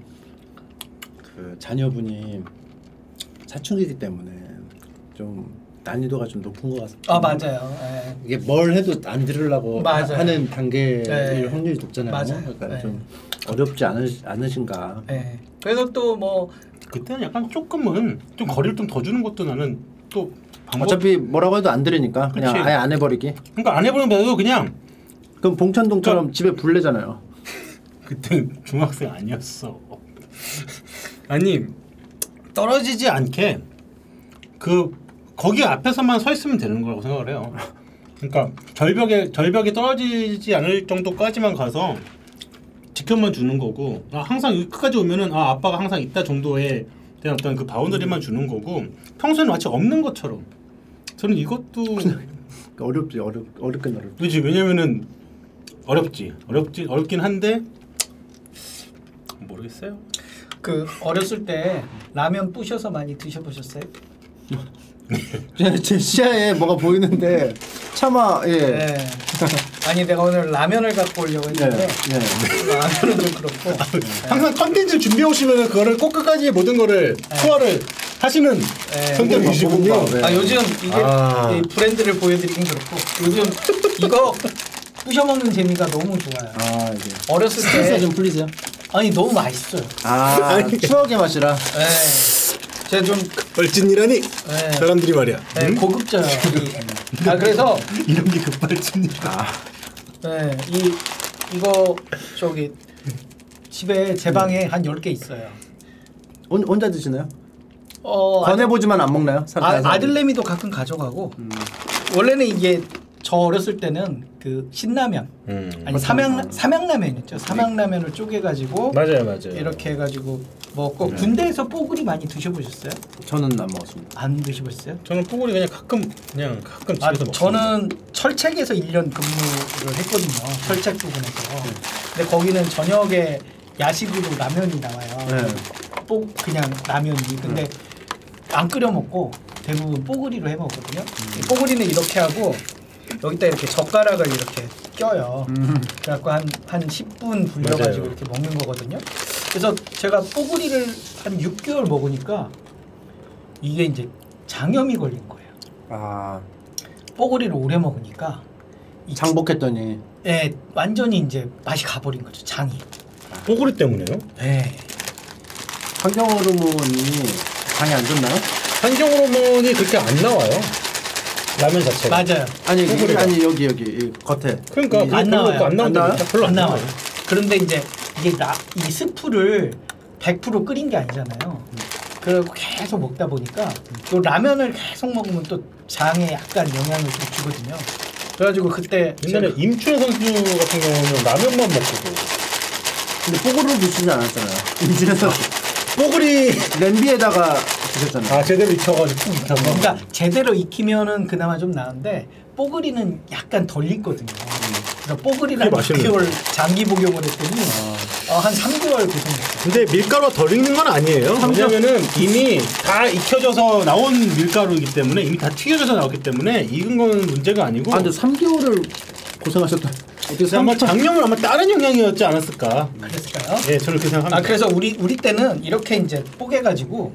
그 자녀분이 사춘기이기 때문에 좀 난이도가 좀 높은 것 같습니다. 아 맞아요. 예. 이게 뭘 해도 안 들으려고 맞아요. 하는 단계일 네. 확률이 높잖아요. 맞아요. 그러니까 네. 좀 어렵지 않으, 않으신가. 예. 그래서 또 뭐 그때는 약간 조금은 좀 거리를 좀 더 주는 것도 나는 또 방법 어차피 뭐라고 해도 안 들으니까 그냥 그치. 아예 안 해버리기. 그러니까 안 것도 그냥 그럼 봉천동처럼 집에 불내잖아요. 그때 중학생 아니었어. 아니 떨어지지 않게 그 거기 앞에서만 서 있으면 되는 거라고 생각을 해요. 그러니까 절벽에 절벽에 떨어지지 않을 정도까지만 가서 지켜만 주는 거고 아, 항상 여기 끝까지 오면은 아 아빠가 항상 있다 정도의 대한 어떤 그 바운더리만 주는 거고 평소에는 마치 없는 것처럼 저는 이것도 그러니까 어렵지 어렵 어렵긴 어렵. 그렇지 왜냐면은 어렵지 어렵지 어렵긴 한데 모르겠어요. 그 어렸을 때 라면 부셔서 많이 드셔보셨어요? 제, 제 시야에 뭐가 보이는데 차마 예. 네. 아니 내가 오늘 라면을 갖고 오려고 예. 했는데 예. 라면은 좀 그렇고 항상 컨텐츠 준비해 오시면 그거를 꼭 끝까지 모든 거를 소화를 하시는 네. 성격이시군요. 네. 아 요즘 이게 아. 이 브랜드를 보여드리긴 그렇고 요즘 이거 부셔 먹는 재미가 너무 좋아요. 아 어렸을 스트레스 때좀 풀리세요? 아니 너무 맛있어요. 아 추억의 맛이라. 네. 제가 좀 발진이라니 네. 사람들이 말이야. 네, 응? 고급져요. 이- 아 그래서 이런 게 급발진이야. 아 네, 이 이거 저기 집에 제 방에 한 10개 있어요. 혼- 혼자 드시나요? 어, 권해보지만 안 먹나요? 아, 아들내미도 가끔 가져가고 원래는 이게 저 어렸을 때는 그 신라면 음. 아니 삼양 삼양라면 있죠 삼양라면을 쪼개가지고 맞아요, 맞아요. 이렇게 해가지고 먹고 군대에서 뽀글이 많이 드셔보셨어요? 저는 안 먹었습니다. 안 드셔보셨어요? 저는 뽀글이 그냥 가끔 그냥 가끔 아, 집에서 먹습니다. 저는 철책에서 1년 근무를 했거든요. 철책 부분에서. 근데 거기는 저녁에 야식으로 라면이 나와요. 네. 뽀 그냥 라면이. 근데 안 끓여 먹고 대부분 뽀글이로 해 먹거든요. 이 뽀글이는 이렇게 하고 여기다 이렇게 젓가락을 이렇게 껴요. 그래갖고 한, 한 10분 불려가지고 맞아요. 이렇게 먹는 거거든요. 그래서 제가 뽀글이를 한 6개월 먹으니까 이게 이제 장염이 걸린 거예요. 아 뽀글이를 오래 먹으니까 이 장복했더니 예, 완전히 이제 맛이 가버린 거죠 장이. 뽀글이 때문에요? 예. 환경 호르몬이 장이 안 좋나요? 환경 호르몬이 그렇게 안 나와요. 라면 자체가. 맞아요. 아니 여기, 뽀글이가. 아니 여기 여기 이 겉에 그러니까 이- 안 나와요. 안 안 나온다니까. 별로 안 나와요. 나와요. 그런데 이제 이게 나, 이 스프를 100% 끓인 게 아니잖아요. 그리고 계속 먹다 보니까 또 라면을 계속 먹으면 또 장에 약간 영향을 좀 주거든요. 그래가지고 그때 옛날에 임춘혜 선수 같은 경우는 라면만 먹고 근데 뽀글을 드시지 않았잖아요. 임진에서 뽀글이 냄비에다가 드셨잖아요. 아 제대로 익혀가지고 푹 익혀서. 그러니까 제대로 익히면은 그나마 좀 나은데 뽀글이는 약간 덜 익거든요. 그래서 뽀글이랑 그게 맛있는데. 6개월 장기 복용을 했더니 어, 한 3개월 고생했어요. 근데 밀가루가 덜 익는 건 아니에요. 왜냐면은 이미 다 익혀져서 나온 밀가루이기 때문에 이미 다 튀겨져서 나왔기 때문에 익은 거는 문제가 아니고 아 근데 3개월을 고생하셨다. 어떻게 그래서 아마 3개월 작년은 아마 다른 영향이었지 않았을까. 그랬을까요? 예, 저는 그렇게 생각합니다. 아 그래서 우리 우리 때는 이렇게 이제 뽀개 가지고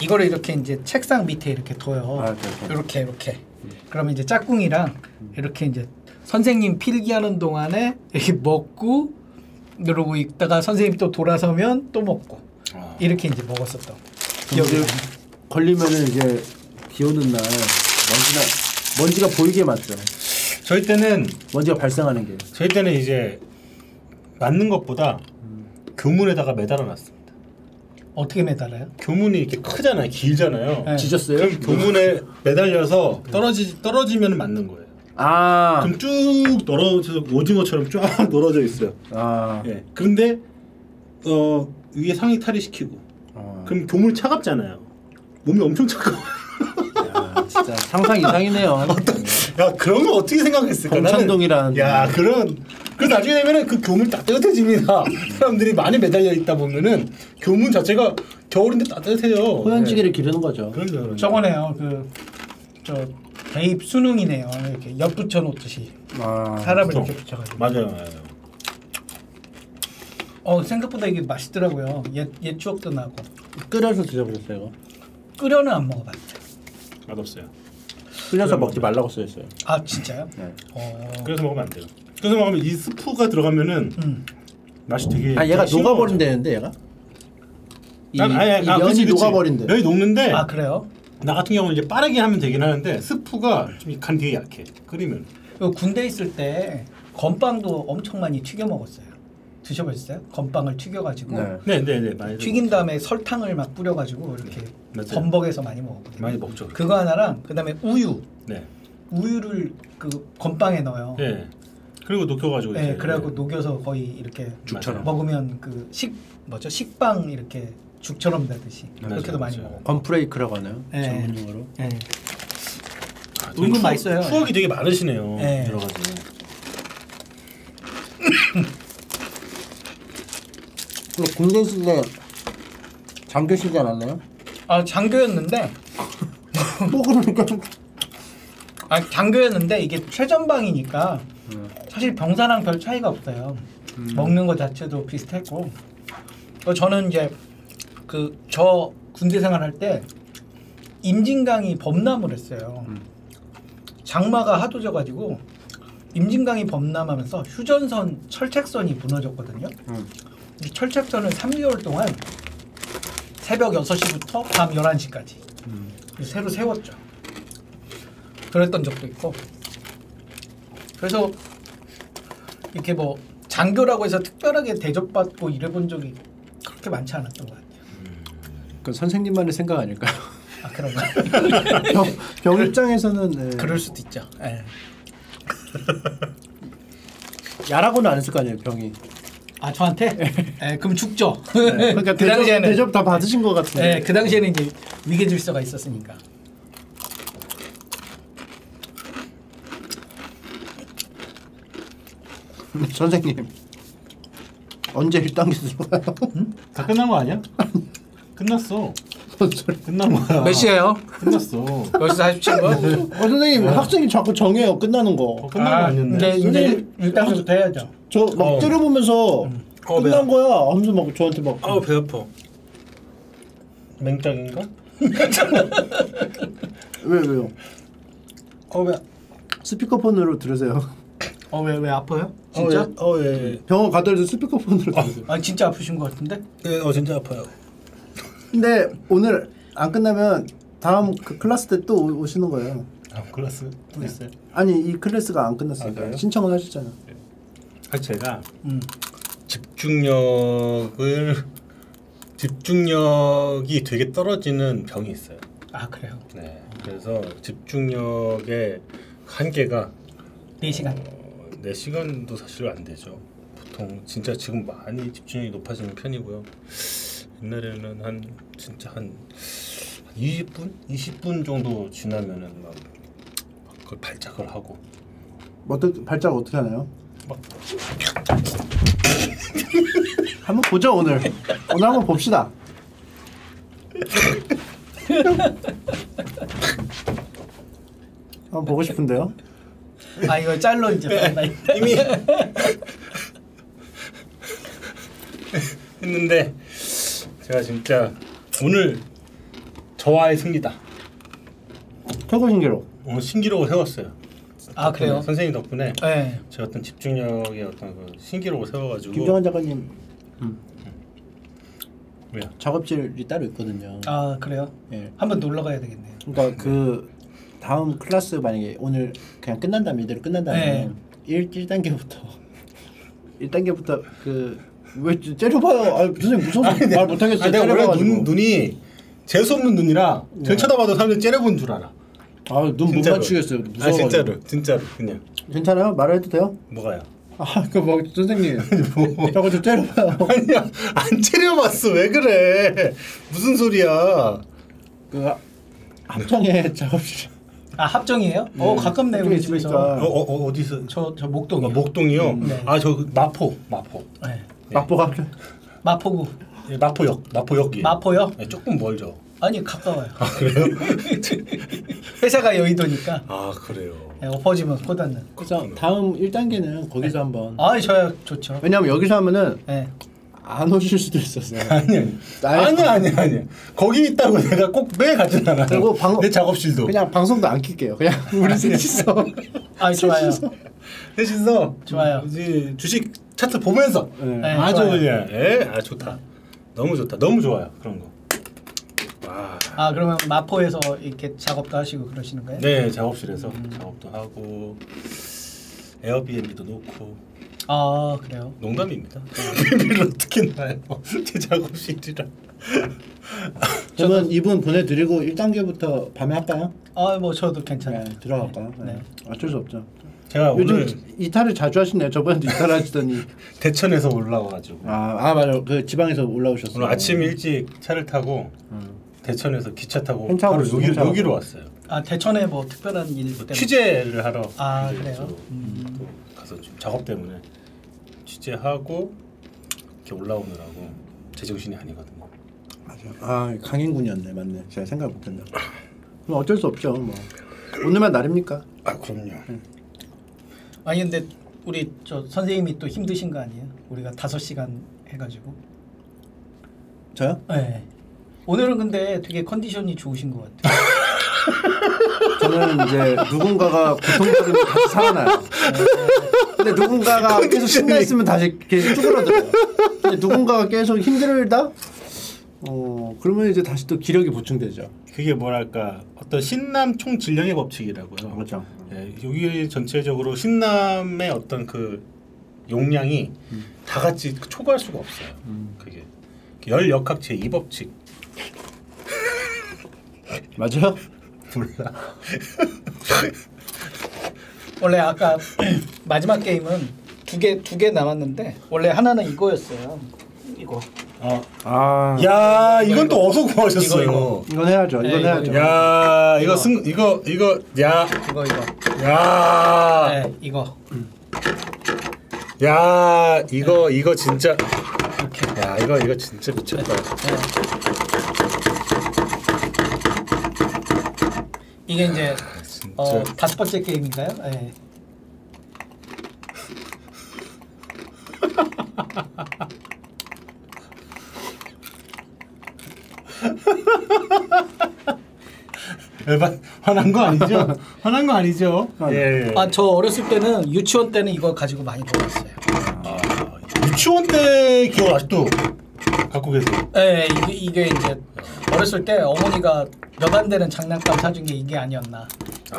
이거를 이렇게 이제 책상 밑에 이렇게 둬요. 아. 이렇게 이렇게. 그러면 이제 짝꿍이랑 이렇게 이제 선생님 필기하는 동안에 이렇게 먹고 그러고 있다가 선생님 또 돌아서면 또 먹고 아. 이렇게 이제 먹었었던 기억이. 걸리면은 이제 비 오는 날 먼지가 먼지가 보이게 맞죠. 저희 때는 먼지가 발생하는 게. 저희 때는 이제 맞는 것보다 교문에다가 매달아 놨습니다. 어떻게 매달아요? 교문이 이렇게 크잖아요. 길잖아요. 네. 지졌어요? 그럼 교문에 매달려서 떨어지 떨어지면 맞는 거예요. 아. 그럼 쭉 떨어져 오징어처럼 쫙 떨어져 있어요. 아. 예. 그런데 어 위에 상의 탈의 시키고 아. 그럼 교물 차갑잖아요. 몸이 엄청 차가워. 야, 진짜 상상 이상이네요. 야 그런 거 어떻게 생각했을까? 동창동이란. 나는, 야 그런 그 나중에 되면은 그 교문 따뜻해집니다. 사람들이 많이 매달려 있다 보면은 교문 자체가 겨울인데 따뜻해요. 호연지기를 기르는 거죠. 그럼요. 저거네요. 그저 대입 수능이네요. 이렇게 엿 붙여 놓듯이 아. 사람을 그렇죠. 이렇게 붙여가지고. 맞아요, 맞아요. 어 생각보다 이게 맛있더라고요. 옛, 옛 추억도 나고. 끓여서 드셔보셨어요? 이거? 끓여는 안 먹어봤죠. 맛없어요. 끓여서 먹지 말라고 써있어요. 아 진짜요? 네. 어. 그래서 먹으면 안 돼요. 그래서 먹으면 이 스프가 들어가면은 음. 맛이 되게 아 얘가 녹아버린다는데 얘가? 이, 아, 아니, 아니, 이 아, 면이 그치, 그치. 녹아버린대. 면이 녹는데 아 그래요? 나 같은 경우는 이제 빠르게 하면 되긴 하는데 스프가 좀 간 되게 약해. 끓이면. 그 군대 있을 때 건빵도 엄청 많이 튀겨 먹었어요. 드셔보셨어요? 건빵을 튀겨가지고 네. 네, 네, 네. 많이 튀긴 다음에 설탕을 막 뿌려가지고 이렇게 맞아요. 범벅에서 많이 먹었거든요. 많이 먹죠. 그거 하나랑 그다음에 우유, 네. 우유를 그 건빵에 넣어요. 네. 그리고 녹여가지고 네, 이제 그래갖고 녹여서 거의 이렇게 죽처럼. 먹으면 그 식 뭐죠 식빵 이렇게 죽처럼 되듯이 맞아요, 그렇게도 많이 맞아요. 먹어. 건프레이크라고 하나요? 네. 전문용어로. 네. 아, 은근 추억- 맛있어요. 추억이 되게 많으시네요. 네. 여러 가지. 근데 군대 있을 때 잠겨시지 않았나요? 아 장교였는데 뭐 그러니까 아 장교였는데 이게 최전방이니까 사실 병사랑 별 차이가 없어요. 먹는 것 자체도 비슷했고 어, 저는 이제 그 저 군대 생활할 때 임진강이 범람을 했어요. 장마가 하도 져가지고 임진강이 범람하면서 휴전선 철책선이 무너졌거든요. 음. 이 철책선을 3개월 동안 새벽 6시부터 밤 11시까지 새로 세웠죠. 그랬던 적도 있고. 그래서 이렇게 뭐 장교라고 해서 특별하게 대접받고 이래본 적이 그렇게 많지 않았던 것 같아요. 그 선생님만의 생각 아닐까요? 아 그런가? 병, 병 입장에서는 네. 그럴 수도 있죠. 예. 야라고는 안 했을 거 아니에요 병이. 아 저한테? 예, 그럼 죽죠. 네. 그러니까 그 대접, 당시에는 대접 다 받으신 것 같은데. 예, 그 당시에는 이제 위계 질서가 있었으니까. 선생님 언제 1단계 들어가요? 다 끝난 거 아니야? 끝났어. 끝난 거야. 몇 시에요? 끝났어. 여기서 47분? 어 선생님 학생이 자꾸 정해요 끝나는 어, 거. 끝난 거 아니었네. 이제 이제 선생님, 일단부터 해야죠. 저 막 어. 때려보면서 어, 끝난 배 거야 하면서 막 저한테 막 아우 배 아파. 맹장인가? 왜 왜요? 어 배. 스피커폰으로 들으세요. 어왜왜 아파요? 진짜? 어 예. 예. 병원 가더라도 스피커폰으로 들으세요. 아 진짜 아프신 것 같은데? 예, 어 진짜 아파요. 근데 오늘 안 끝나면 다음 그 클래스 때 또 오시는 거예요. 아 클래스 또 있어요. 아니 이 클래스가 안 끝났으니까 아? 신청을 하셨잖아요. 아 제가 음. 집중력을 집중력이 되게 떨어지는 병이 있어요. 아 그래요. 네. 그래서 집중력의 한계가 4시간. 어, 4시간도 사실 안 되죠. 보통 진짜 지금 많이 집중력이 높아지는 편이고요. 옛날에는 한 진짜 한 20분, 20분 정도 지나면은 막, 막 그걸 발작을 하고 어떻게 발작 어떻게 하나요? 막 한번 보죠 오늘. 오늘 한번 봅시다. 한번 보고 싶은데요. 아 이거 짤로 이제 나 이미 했는데 제가 진짜 오늘 저와의 승리다. 최고 신기록. 오늘 신기록을 세웠어요. 아 그래요? 선생님 덕분에 네. 제 어떤 집중력의 어떤 그 신기록을 세워가지고 김정환 작가님 왜요? 작업실이 따로 있거든요. 아 그래요? 예. 한번 놀러 가야 되겠네요. 그러니까 그 다음 클래스 만약에 오늘 그냥 끝난다면 이대로 끝난다면 네. 1, 1단계부터 1단계부터 그왜 째려봐요. 아 선생님 무서워서 말 못하겠어요. 아니, 내가 원래. 눈, 눈이 재수 없는 눈이라 저 네. 쳐다봐도 사람들이 째려본 줄 알아. 아 눈 못 진짜로. 맞추겠어요. 아 무서워가지고. 진짜로 진짜로 그냥 괜찮아요? 말해도 돼요? 뭐가요? 아그뭐 선생님 뭐. 저거 좀 째려봐요. 아니야 안 째려봤어 왜 그래 무슨 소리야 그 합정의 작업실. 아 합정이에요? 어 가깝네 우리 집에서. 어. 어, 어 어디서 저저 아, 목동이요. 목동이요 네. 아저 마포 마포 네. 막보가 마포구. 예, 마포역 마포역이 마포요? 예, 조금 멀죠 아니 가까워요. 아 그래요 회사가 여의도니까 아 그래요 네, 엎어지면 코 닿는. 그래서 다음 1단계는 거기서 한번 아 저야 좋죠. 왜냐면 여기서 하면은 네. 안 오실 수도 있었어요. 아니 아니 아니 아니 아니 거기 있다고 내가 꼭 매일 가진 않아 그리고 방- 내 작업실도 그냥 방송도 안 킬게요. 그냥 우리 셋이서 아 좋아요. 셋이서. 좋아요. 이제 주식 차트 보면서 네. 네, 아주 좋아요. 그냥 예, 아 좋다 너무 좋다 너무 좋아요 그런 거 와. 아 그러면 마포에서 이렇게 작업도 하시고 그러시는 거예요? 네 작업실에서 작업도 하고 에어비앤비도 놓고 아 그래요? 농담입니다 비밀을 어떻게 나요 제 작업실이라 그러면 이분 보내드리고 1단계부터 밤에 할까요? 아뭐 저도 괜찮아요. 네, 들어갈까요? 네. 네. 어쩔 수 없죠. 제가 요즘 오늘 이탈을 자주 하시네요. 저번에도 이탈 하시더니 대천에서 올라와가지고 아, 아 맞아. 그 지방에서 올라오셨어요. 오늘 아침 일찍 차를 타고 음. 대천에서 기차 타고 바로 여기. 여기로 왔어요 아 대천에 뭐 특별한 일 때문에 취재를 하러 아, 그래요? 또 음. 또 가서 좀 작업 때문에 취재하고 이렇게 올라오느라고 제 정신이 아니거든요. 맞아. 아 강행군이었네, 맞네. 제가 생각 못했네. 그럼 어쩔 수 없죠. 뭐 오늘만 날입니까? 아 그럼요. 아니 근데 우리 저 선생님이 또 힘드신 거 아니에요? 우리가 다섯 시간 해가지고. 저요? 네. 오늘은 근데 되게 컨디션이 좋으신 것 같아요. 저는 이제 누군가가 고통받으면 다시 살아나요. 근데 누군가가 계속 신나 있으면 다시 이렇게 쭈그러들어요. 근데 누군가가 계속 힘들다? 어 그러면 이제 다시 또 기력이 보충되죠. 그게 뭐랄까 어떤 신남 총 질량의 법칙이라고요. 그렇죠. 예, 여기 전체적으로 신남의 어떤 그 용량이 다 같이 초과할 수가 없어요. 그게 열 역학 제 2 법칙 맞아요? 몰라. 원래 아까 마지막 게임은 두 개 두 개 남았는데 원래 하나는 이거였어요. 이거. 어. 아 야 이건 또 어디서 구하셨어요? 이거, 이건 해야죠. 이건 네, 이거, 해야죠. 야 이거 승 이거 이거 야 이거 이거. 야. 네, 이거. 야 이거 이거 진짜 이렇게. 야 이거 이거 진짜 미쳤다. 네. 이게 이제 어, 다섯 번째 게임인가요? 네. 열받 화난 거 아니죠? 화난 거 아니죠? 예. 아, 저 어렸을 때는 유치원 때는 이거 가지고 많이 놀았어요. 아, 유치원 때 기억 아직도 갖고 계세요? 네, 이게, 이게 이제 어렸을 때 어머니가 몇안 되는 장난감 사준 게 이게 아니었나.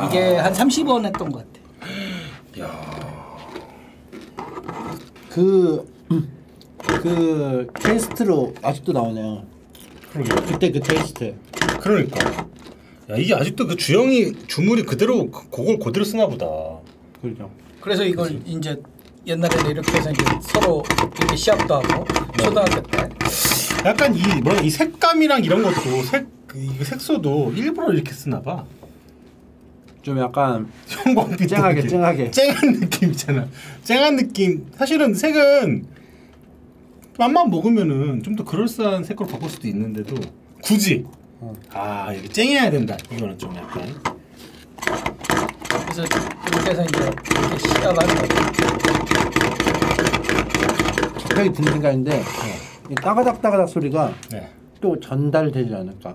이게 한 30원 했던 것 같아. 그, 그 테스트로 아직도 나오네요. 그러게. 그때 그 테스트. 그러니까. 야 이게 아직도 그 주영이 주물이 그대로 그- 그걸 그대로 쓰나 보다. 그렇죠. 그래서 이걸 이제 옛날에는 이렇게 해서 이제 서로 이렇게 시합도 하고 초등학교 때. 약간 이 뭐야 이 색감이랑 이런 것도 색 그, 이 색소도 일부러 이렇게 쓰나 봐. 좀 약간 형광빛 쨍하게, 쨍하게. 쨍한 느낌 있잖아. 쨍한 느낌. 사실은 색은 맘만 먹으면은 좀 더 그럴싸한 색깔로 바꿀 수도 있는데도 굳이 어. 아 이게 쨍해야 된다. 이거는 좀 약간 그래서 이렇게 해서 이제 이렇게 시작하는 거죠. 갑자기 드는 생각인데 이 따가닥 따가닥 소리가 네. 또 전달되지 않을까.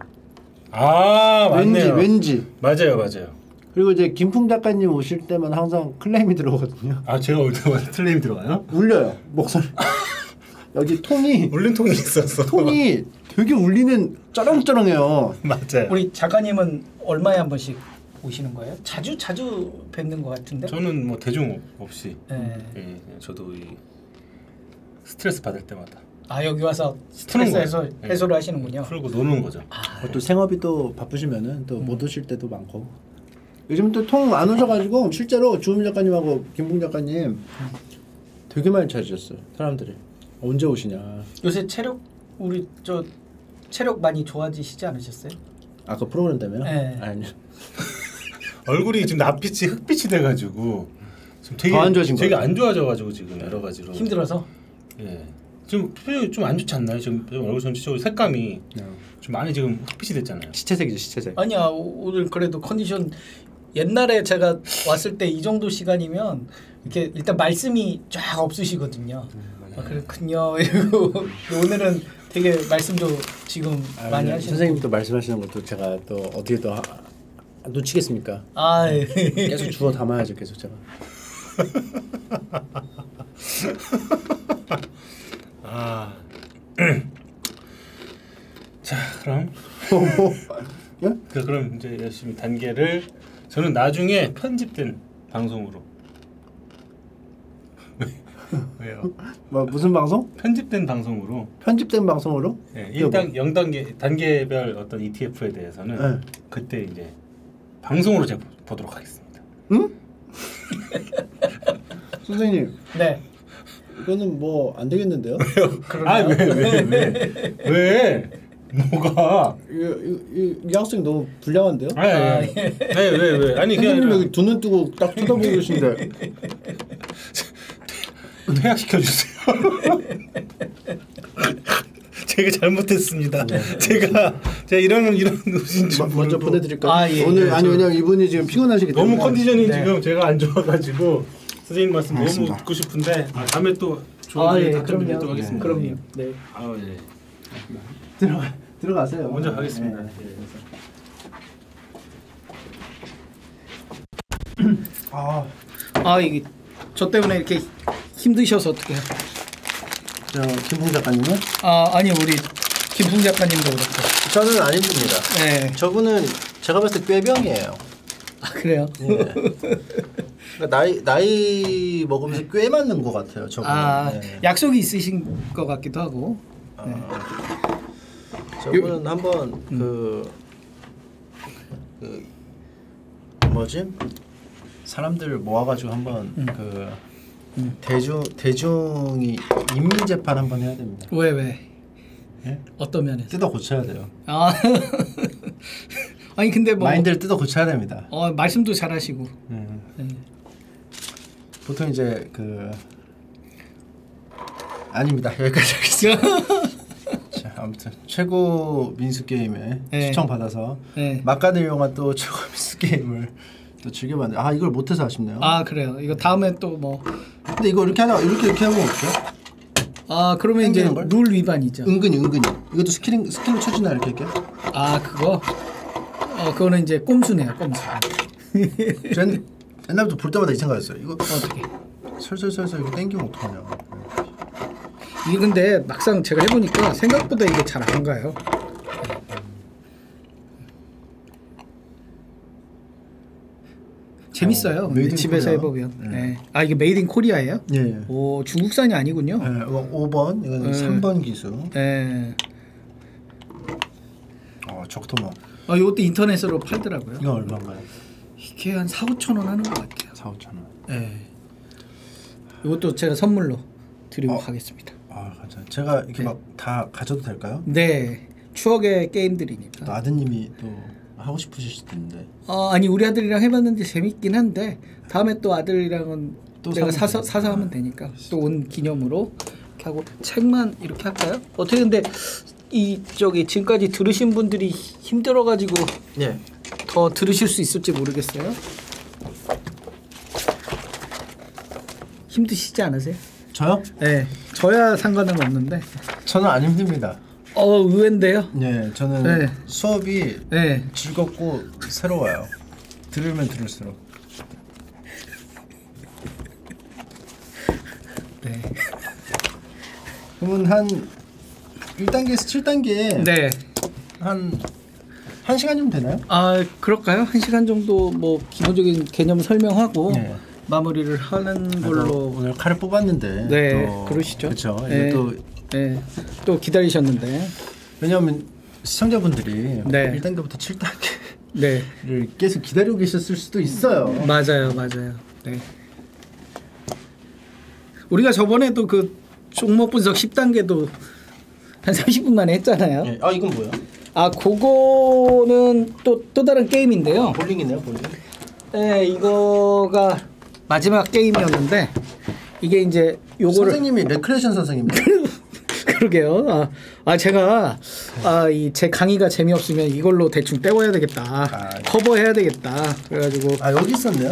아 왠지 맞네요. 왠지. 맞아요, 맞아요. 그리고 이제 김풍 작가님 오실 때만 항상 클레임이 들어오거든요. 아 제가 올 때마다 틀림이 들어가요? 울려요 목소리. 여기 통이 울린 통이 있었어. 통이 되게 울리는 쩌렁쩌렁해요. 맞아요. 우리 작가님은 얼마에 한 번씩 오시는 거예요? 자주 자주 뵙는 것 같은데. 저는 뭐 대중 없이 네. 예, 저도 이 스트레스 받을 때마다 아 여기 와서 스트레스. 해소 네. 해소를 하시는군요. 풀고 노는 거죠. 또 생업이 또 바쁘시면은 또 못 오실 때도 많고. 요즘 또 통 안 오셔가지고 실제로 주호민 작가님하고 김풍 작가님 되게 많이 찾으셨어요 사람들이 언제 오시냐. 요새 체력 우리 저 체력 많이 좋아지시지 않으셨어요? 아그 프로그램 때문에요? 네. 아니요. 얼굴이 지금 낯빛이 흑빛이 돼가지고 지금 되게 더안 좋아진 되게. 안 좋아져가지고 지금 여러 가지로 힘들어서. 예. 지금 표정이 좀 안 좋지 않나요? 지금 얼굴 전체적으로 색감이 네. 좀 많이 지금 흑빛이 됐잖아요. 시체색이죠 시체색. 아니야 오- 오늘 그래도 컨디션 옛날에 제가 왔을 때 이 정도 시간이면 이렇게 일단 말씀이 쫙 없으시거든요. 아, 그렇군요. 이러고 오늘은 되게 말씀도 지금 아, 많이 네. 하시는. 선생님 또 말씀하시는 것도 제가 또 어떻게 또 하, 놓치겠습니까? 아 계속 주워 담아야죠 계속 제가. 아. 자, 그럼 뭐? 예? 그 그럼 이제 열심히 단계를 저는 나중에 편집된 방송으로 왜요? 뭐 무슨 방송? 편집된 방송으로 편집된 방송으로? 예, 이거 1단 0단계 단계별 어떤 ETF에 대해서는 네. 그때 이제 방송으로 제가 보도록 하겠습니다. 응? 선생님 네. 이거는 뭐 안 되겠는데요? 아, 왜왜 왜? 왜? 뭐가? 이, 이, 학생 너무 불량한데요? 아, 예. 네, 왜 왜? 아니 선생님 여기 두 눈 뜨고 딱 쳐다보고 계신데 퇴학시켜 주세요. 제가 잘못했습니다. 제가 제가 이런 이런 옷인 줄 마- 먼저 모르고 보내드릴까요? 아, 예, 오늘 예, 아니 저- 왜냐면 이분이 지금 피곤하시기 때문에 너무 컨디션이 네. 지금 제가 안 좋아가지고 선생님 말씀 너무 알겠습니다. 듣고 싶은데 아, 다음에 또 좋은 아 예, 답변 드리도록 그럼요. 하겠습니다. 그럼요. 네. 아 예. 들어가 들어가세요. 먼저 가겠습니다. 예. 아, 아 이게 저 때문에 이렇게 힘드셔서 어떻게? 저 김풍 작가님은 아 아니 우리 김풍 작가님도 그렇고. 저는 안 힘듭니다. 네. 저분은 제가 봤을 때 꾀병이에요. 아 그래요? 그러니까 나이 나이 먹으면서 꽤 맞는 것 같아요. 저분은. 아 네. 약속이 있으신 것 같기도 하고. 네. 저분은 한번 그, 그 뭐지 사람들 모아가지고 한번 그 대중 대중이 인민 재판 한번 해야 됩니다. 왜 왜? 예? 어떤 면에서? 뜯어 고쳐야 돼요. 아 아니 근데 뭐 마인드를 뜯어 고쳐야 됩니다. 어, 말씀도 잘하시고. 음. 네. 보통 이제 그 아닙니다 여기까지 하겠습니다. 자 아무튼 최고 민수 게임에 네. 추천 받아서 네. 막간을 이용한 또 최고 민수 게임을 또 즐겨봤는데 아 이걸 못해서 아쉽네요. 아 그래요. 이거 다음에 또 뭐. 근데 이거 이렇게 하다 이렇게 이렇게 하면 어떡해? 아 그러면 이제 걸? 룰 위반이죠. 은근히 은근히 이것도 skill인 skill로 쳐주나 이렇게 이렇게? 아 그거. 어 그거는 이제 꼼수네요. 꼼수. 전 옛날부터 볼 때마다 이 생각했어요. 이거 어떻게? 설설설설 이거 땡기면 어떡하냐. 이게 근데 막상 제가 해보니까 생각보다 이게 잘 안 가요. 재밌어요. made in 집에서. 해보면. 네. 아 이게 made in Korea예요? 예. 예. 오 중국산이 아니군요. 네, 이거 5번 이거는 네. 3번 기수. 네. 어 적토모. 아 이것도 인터넷으로 팔더라고요. 이건 얼마인가요? 이게 한 4, 5천 원 하는 것 같아요. 4, 5천 원. 네. 이것도 제가 선물로 드리고 어. 가겠습니다. 아 감사합니다. 제가 이렇게 네. 막 다 가져도 될까요? 네. 추억의 또 게임들이니까. 아드님이 또 하고 싶으실 수도 있는데. 어, 아니 우리 아들이랑 해봤는데 재밌긴 한데 다음에 또 아들이랑은 또 내가 사서. 사서 하면 되니까 또 온 기념으로 이렇게 하고 책만 이렇게 할까요? 어떻게 근데 이 저기 지금까지 들으신 분들이 힘들어가지고 예. 더 들으실 수 있을지 모르겠어요. 힘드시지 않으세요? 저요? 네, 저야 상관은 없는데. 저는 안 힘듭니다. 어 의외인데요. 네, 저는 네. 수업이 네. 즐겁고 새로워요. 들으면 들을수록. 네. 그러면 한 1단계에서 7단계 네. 한 1시간 좀 되나요? 아 그럴까요? 한 시간 정도 뭐 기본적인 개념 설명하고 네. 마무리를 하는 그래서 걸로. 오늘 칼을 뽑았는데 네, 또 그러시죠. 그렇죠. 네. 이것도 네. 또 기다리셨는데. 왜냐하면 시청자분들이 네. 1단계부터 7단계를 네. 계속 기다리고 계셨을 수도 있어요. 맞아요, 맞아요. 네. 우리가 저번에도 그 종목 분석 10단계도 한 30분 만에 했잖아요. 네. 아 이건 뭐야? 아, 그거는 또 또 다른 게임인데요. 볼링이네요, 볼링. 네, 이거가 마지막 게임이었는데 이게 이제 요거를 선생님이 레크레이션 선생님이에요. 그러게요. 아, 아 제가 아 이 제 강의가 재미없으면 이걸로 대충 때워야 되겠다. 아, 커버해야 되겠다. 그래가지고 아 여기 있었네요.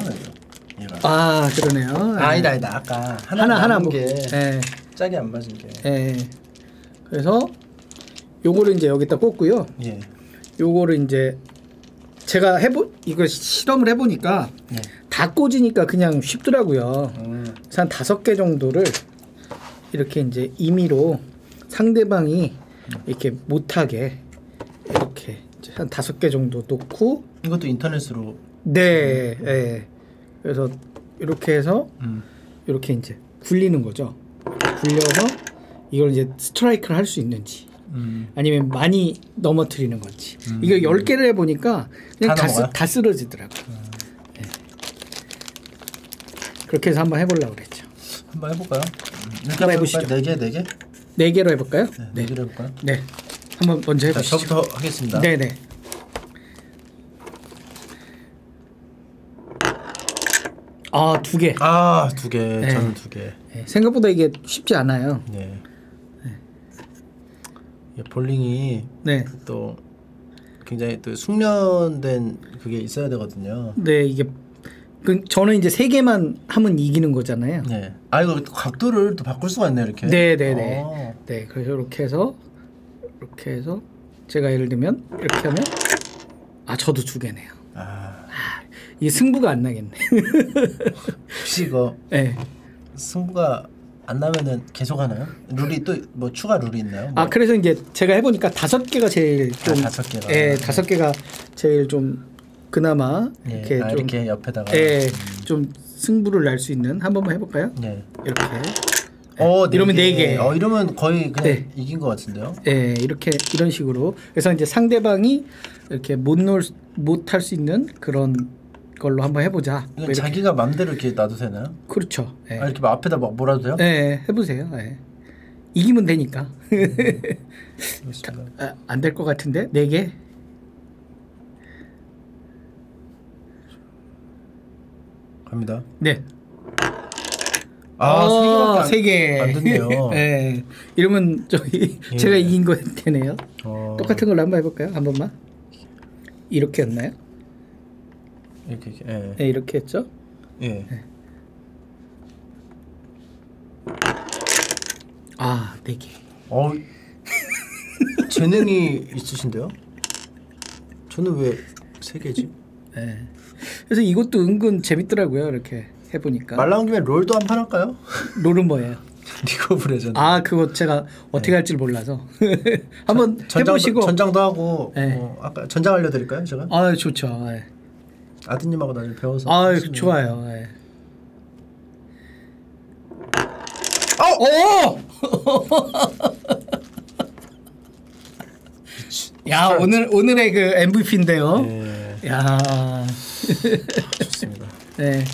얘가. 아 그러네요. 아, 아니다 아니다 아까 하나 하나 하나 게 예, 짝이 안 맞은 게. 예. 그래서 요거를 이제 여기다 꽂고요. 예. 요거를 이제 제가 해보 이거 실험을 해보니까 네. 다 꽂으니까 그냥 쉽더라고요. 음. 그래서 한 다섯 개 정도를 이렇게 이제 임의로 상대방이 이렇게 못하게 이렇게 한 다섯 개 정도 놓고 이것도 인터넷으로. 네, 예. 그래서 이렇게 해서 음. 이렇게 이제 굴리는 거죠. 굴려서 이걸 이제 스트라이크를 할 수 있는지 음. 아니면 많이 넘어뜨리는 건지 이거 열 개를 해보니까 그냥 다 다? 다 쓰러지더라고. 요 그렇게 해서 한번 해보려고 그랬죠. 한번 해볼까요? 음, 한번 해보시죠. 네 개, 네 개. 네 개로 해볼까요? 네, 네, 네 개로 해볼까요? 네. 한번 먼저 자, 해보시죠. 저부터 하겠습니다. 네, 네. 아, 두 개. 아, 두 개. 네. 저는 두 개. 네, 생각보다 이게 쉽지 않아요. 네. 이게 볼링이 네. 또 굉장히 또 숙련된 그게 있어야 되거든요. 네, 이게 그 저는 이제 세 개만 하면 이기는 거잖아요. 네. 아 이거 또 각도를 또 바꿀 수가 있네요, 이렇게. 네, 네, 네. 어. 네, 그래서 이렇게 해서 이렇게 해서 제가 예를 들면 이렇게 하면 아 저도 두 개네요. 아, 이게 승부가 안 나겠네. 혹시 이거 네. 승부가 안 나면은 계속 하나요? 룰이 또 뭐 추가 룰이 있나요? 아 그래서 이제 제가 해보니까 다섯 개가 제일 좀 아, 다섯 개가. 예, 다섯 개가 제일 좀 그나마 예, 이렇게 아, 좀 이렇게 옆에다가. 예, 좀 승부를 날 수 있는 한 번만 해볼까요? 네. 이렇게 어, 이러면 네 개. 어, 이러면 거의 그냥 네. 이긴 것 같은데요. 예, 이렇게 이런 식으로 그래서 이제 상대방이 이렇게 못놀못할 수 있는 그런 걸로 한번 해보자. 뭐. 자기가 맘대로 이렇게 놔도 되나요? 그렇죠. 예, 아, 이렇게 막 앞에다 막 몰아도 돼요? 예, 해보세요. 예. 이기면 되니까. 알겠습니다. 아, 안될 것 같은데 네 개. 갑니다. 네. 아, 세 개밖에 안- 세 개. 안 됐네요. 예. 이러면 저기 예. 제가 이긴 거 되네요. 어, 똑같은 걸로 한번 해볼까요? 한 번만. 이렇게였나요? 이렇게 이렇게. 예. 네, 이렇게 했죠. 예. 아, 네 개. 어. 재능이 있으신데요? 저는 왜 세 개지? 예. 그래서 이것도 은근 재밌더라고요. 이렇게 해보니까. 말 나온 김에 롤도 한판 할까요? 롤은 뭐예요? 리그 오브 레전드. 아, 그거 제가 어떻게 할지 몰라서 한번 전장도, 해보시고. 전장도 하고 네. 어, 아까 전장 알려드릴까요, 제가? 아, 좋죠. 예. 아드님하고 나중에 배워서. 아, 하시면. 좋아요. 예. 어! 야 오늘 오늘의 그 MVP인데요. 예, 야, 좋습니다. 네,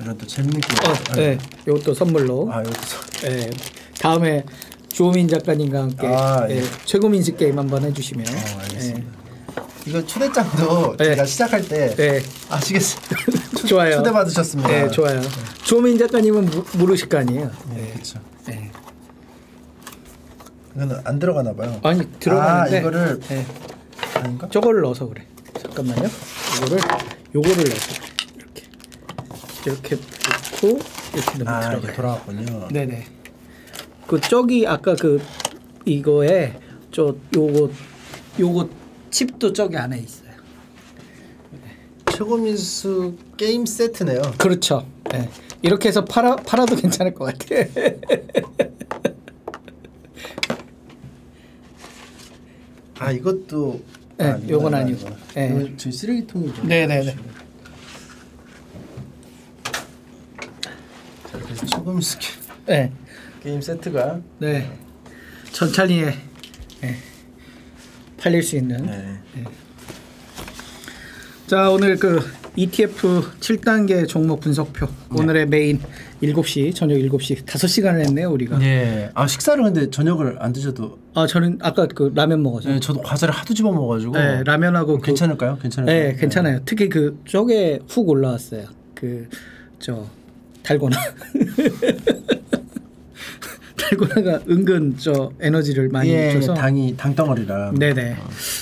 이런 또 재밌게. 어, 네, 이것도 선물로. 아, 여기서. 네, 다음에 주호민 작가님과 함께 아, 예, 예. 최고 민식 게임 한번 해주시면. 어, 알겠습니다. 이거 초대장도 네. 제가 시작할 때 네, 아시겠어요? 초- 좋아요. 초대 받으셨습니다. 네, 좋아요. 주호민 작가님은 모, 모르실 거 아니에요. 네, 그렇죠. 네, 이거는 안 들어가나 봐요. 아니 들어가는데 아, 이거를 네. 아닌가? 저걸 넣어서 그래. 잠깐만요. 요거를 요거를 그래. 이렇게 이렇게 넣고 이렇게 넣으면 아, 들어가요. 돌아갔군요. 네네. 그 저기 아까 그 이거에 저 요거 요거 칩도 저기 안에 있어요. 최고 민수 게임 세트네요. 그렇죠. 네. 이렇게 해서 팔아 팔아도 괜찮을 것 같아. 아 이것도 네, 아, 이건 요건 아니구나, 아니고. 이거는. 네. 이거 저 쓰레기통이 좀. 네네 네. 자, 그래서 최고 민수 게- 네. 게임 세트가 네. 천천히 해. 네. 팔릴 수 있는. 네. 자 오늘 그 ETF 7단계 종목 분석표. 오늘의 메인 7시 저녁 7시 5시간을 했네요 우리가. 예. 아 식사를 근데 저녁을 안 드셔도 아 저는 아까 그 라면 먹어서. 네, 저도 과자를 하도 집어 먹어가지고. 네, 라면하고 그- 괜찮을까요? 괜찮을까요? 네 괜찮아요. 특히 그 쪽에 훅 올라왔어요. 그 저 달고나. 달고나가 은근 저 에너지를 많이 예, 줘서. 당이 당덩어리라. 네네.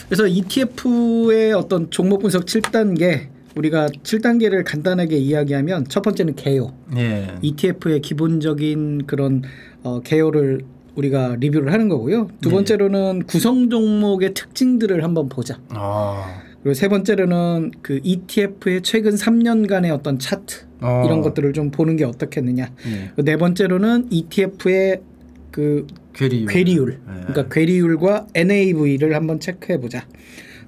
그래서 ETF의 어떤 종목 분석 7단계 우리가 7단계를 간단하게 이야기하면 첫 번째는 개요. 예. ETF의 기본적인 그런 어, 개요를 우리가 리뷰를 하는 거고요. 두 번째로는 구성 종목의 특징들을 한번 보자. 아. 그리고 세 번째로는 그 ETF의 최근 3년간의 어떤 차트 어. 이런 것들을 좀 보는 게 어떻겠느냐. 예. 그네 번째로는 ETF의 그 괴리율. 괴리율. 예. 그러니까 괴리율과 NAV를 한번 체크해 보자.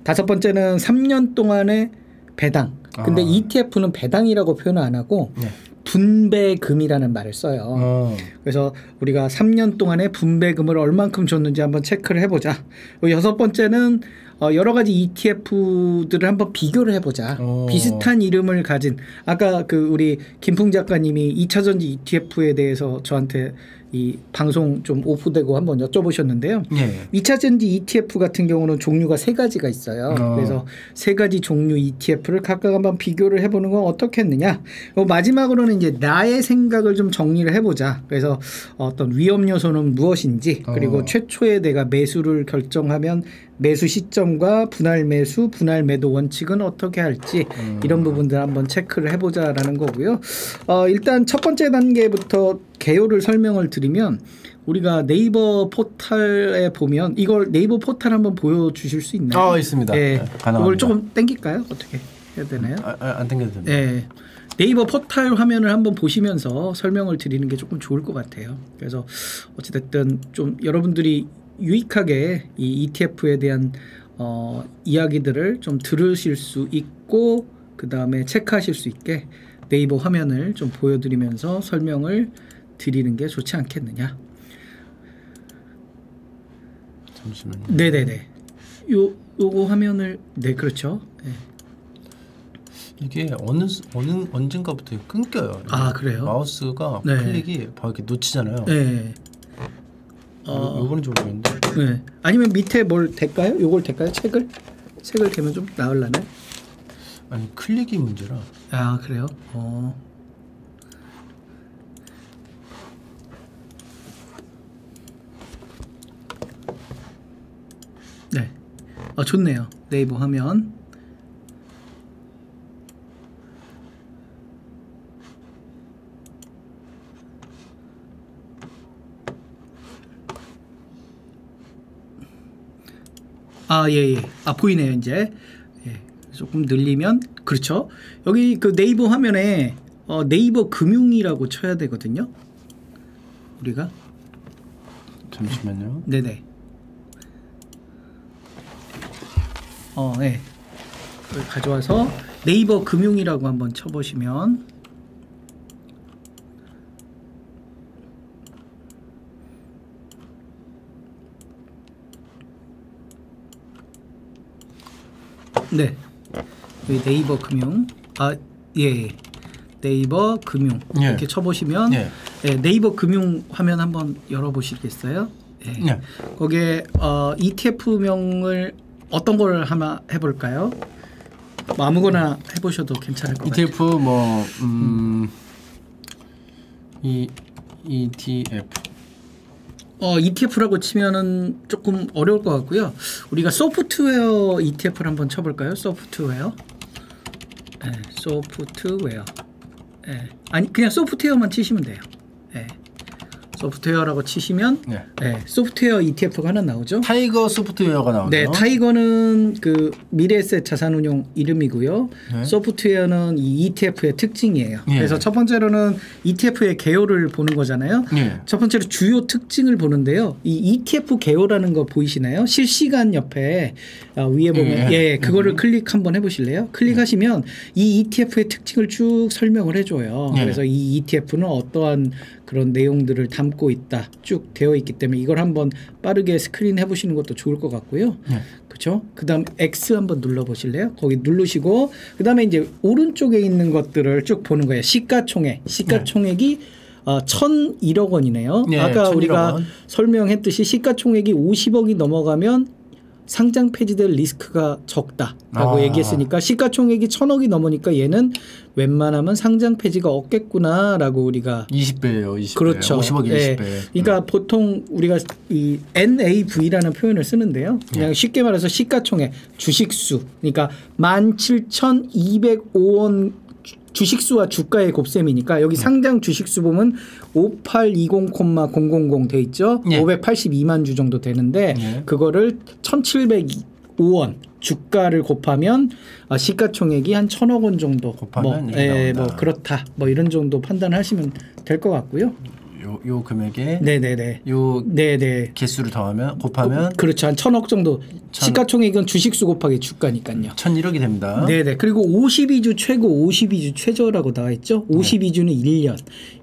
다섯 번째는 3년 동안의 배당. 근데 아. ETF는 배당이라고 표현을 안 하고 예. 분배금이라는 말을 써요. 어. 그래서 우리가 3년 동안의 분배금을 얼만큼 줬는지 한번 체크를 해보자. 여섯 번째는 어, 여러 가지 ETF들을 한번 비교를 해보자. 오. 비슷한 이름을 가진 아까 그 우리 김풍 작가님이 2차전지 ETF에 대해서 저한테 이 방송 좀 오프되고 한번 여쭤보셨는데요. 예. 2차 전지 ETF 같은 경우는 종류가 세 가지가 있어요. 어. 그래서 세 가지 종류 ETF를 각각 한번 비교를 해보는 건 어떻겠느냐. 마지막으로는 이제 나의 생각을 좀 정리를 해보자. 그래서 어떤 위험 요소는 무엇인지 그리고 어. 최초에 내가 매수를 결정하면 매수 시점과 분할 매수, 분할 매도 원칙은 어떻게 할지 음. 이런 부분들 한번 체크를 해보자라는 거고요. 어, 일단 첫 번째 단계부터 개요를 설명을 드리면 우리가 네이버 포탈에 보면 이걸 네이버 포탈 한번 보여주실 수 있나요? 아 있습니다. 네. 네, 가능합니다. 이걸 조금 당길까요? 어떻게 해야 되나요? 아, 아, 안 당겨도 됩니다. 네. 네이버 포탈 화면을 한번 보시면서 설명을 드리는 게 조금 좋을 것 같아요. 그래서 어찌됐든 좀 여러분들이 유익하게 이 ETF에 대한 어, 이야기들을 좀 들으실 수 있고 그 다음에 체크하실 수 있게 네이버 화면을 좀 보여드리면서 설명을 드리는 게 좋지 않겠느냐. 잠시만요. 네네네. 요 요거 화면을 네 그렇죠. 네. 이게 어느 수- 어느 언젠가부터 끊겨요. 아, 그래요? 마우스가 네. 클릭이 바로 이렇게 놓치잖아요. 네. 어, 요번인지 모르겠는데. 네. 아니면 밑에 뭘 댈까요? 요걸 댈까요? 책을? 책을 대면 좀 나을라나요? 아니 클릭이 문제라. 아 그래요? 어. 네. 아 좋네요. 네이버 화면. 아, 예, 예. 아, 보이네요, 이제. 예. 조금 늘리면, 그렇죠. 여기 그 네이버 화면에 어, 네이버 금융이라고 쳐야 되거든요. 우리가. 잠시만요. 네네. 어, 네. 그걸 가져와서 네이버 금융이라고 한번 쳐보시면 네. 여기 네이버 금융. 아, 예. 네이버 금융. 예. 이렇게 쳐보시면 예. 예, 네 이버 금융 화면 한번 열어보시겠어요? 예. 예. 거기에 어, ETF명을 어떤 걸 하나 해볼까요? 뭐 아무거나 해보셔도 괜찮을 것 같아요. ETF 뭐 음, 이 ETF 어, ETF라고 치면은 조금 어려울 것 같고요. 우리가 소프트웨어 ETF를 한번 쳐볼까요? 소프트웨어. 네, 소프트웨어. 네. 아니 그냥 소프트웨어만 치시면 돼요. 네. 소프트웨어라고 치시면 네. 네, 소프트웨어 ETF가 하나 나오죠. 타이거 소프트웨어가 나오네요. 네, 타이거는 그 미래에셋 자산운용 이름이고요. 네. 소프트웨어는 이 ETF의 특징이에요. 예. 그래서 첫 번째로는 ETF의 개요를 보는 거잖아요. 예. 첫 번째로 주요 특징을 보는데요. 이 ETF 개요라는 거 보이시나요? 실시간 옆에 어, 위에 보면 예. 예, 그거를 클릭 한번 해보실래요? 클릭하시면 이 ETF의 특징을 쭉 설명을 해줘요. 예. 그래서 이 ETF는 어떠한 그런 내용들을 담고 있다 쭉 되어 있기 때문에 이걸 한번 빠르게 스크린 해보시는 것도 좋을 것 같고요. 예. 그렇죠? 그다음 X 한번 눌러 보실래요? 거기 누르시고 그다음에 이제 오른쪽에 있는 것들을 쭉 보는 거예요. 시가총액. 시가총액이 어, 1,001억 원이네요. 네, 아까 1,001억 우리가 원. 설명했듯이 시가총액이 50억이 넘어가면 상장 폐지될 리스크가 적다라고 아. 얘기했으니까 시가총액이 1,000억이 넘으니까 얘는 웬만하면 상장 폐지가 없겠구나라고 우리가 20배예요. 20배. 그렇죠. 50억 예. 20배. 그러니까 보통 우리가 이 NAV라는 표현을 쓰는데요. 예. 그냥 쉽게 말해서 시가총액 주식수. 그러니까 17,205원 주식수와 주가의 곱셈이니까 음. 여기 상장 주식수 보면 5820,000돼 있죠. 예. 582만 주 정도 되는데 예. 그거를 1,705원 주가를 곱하면 아, 시가총액이 한 천억 원 정도 곱하면 뭐, 예. 뭐 그렇다 뭐 이런 정도 판단하시면 될 것 같고요. 요, 요 금액에 네네네. 요 네네. 개수를 더하면 곱하면 그렇죠. 한 천억 정도. 천- 시가총액은 주식수 곱하기 주가니까요. 1,001억이 됩니다. 네네. 그리고 52주 최고, 52주 최저라고 나와 있죠. 52주는 1년.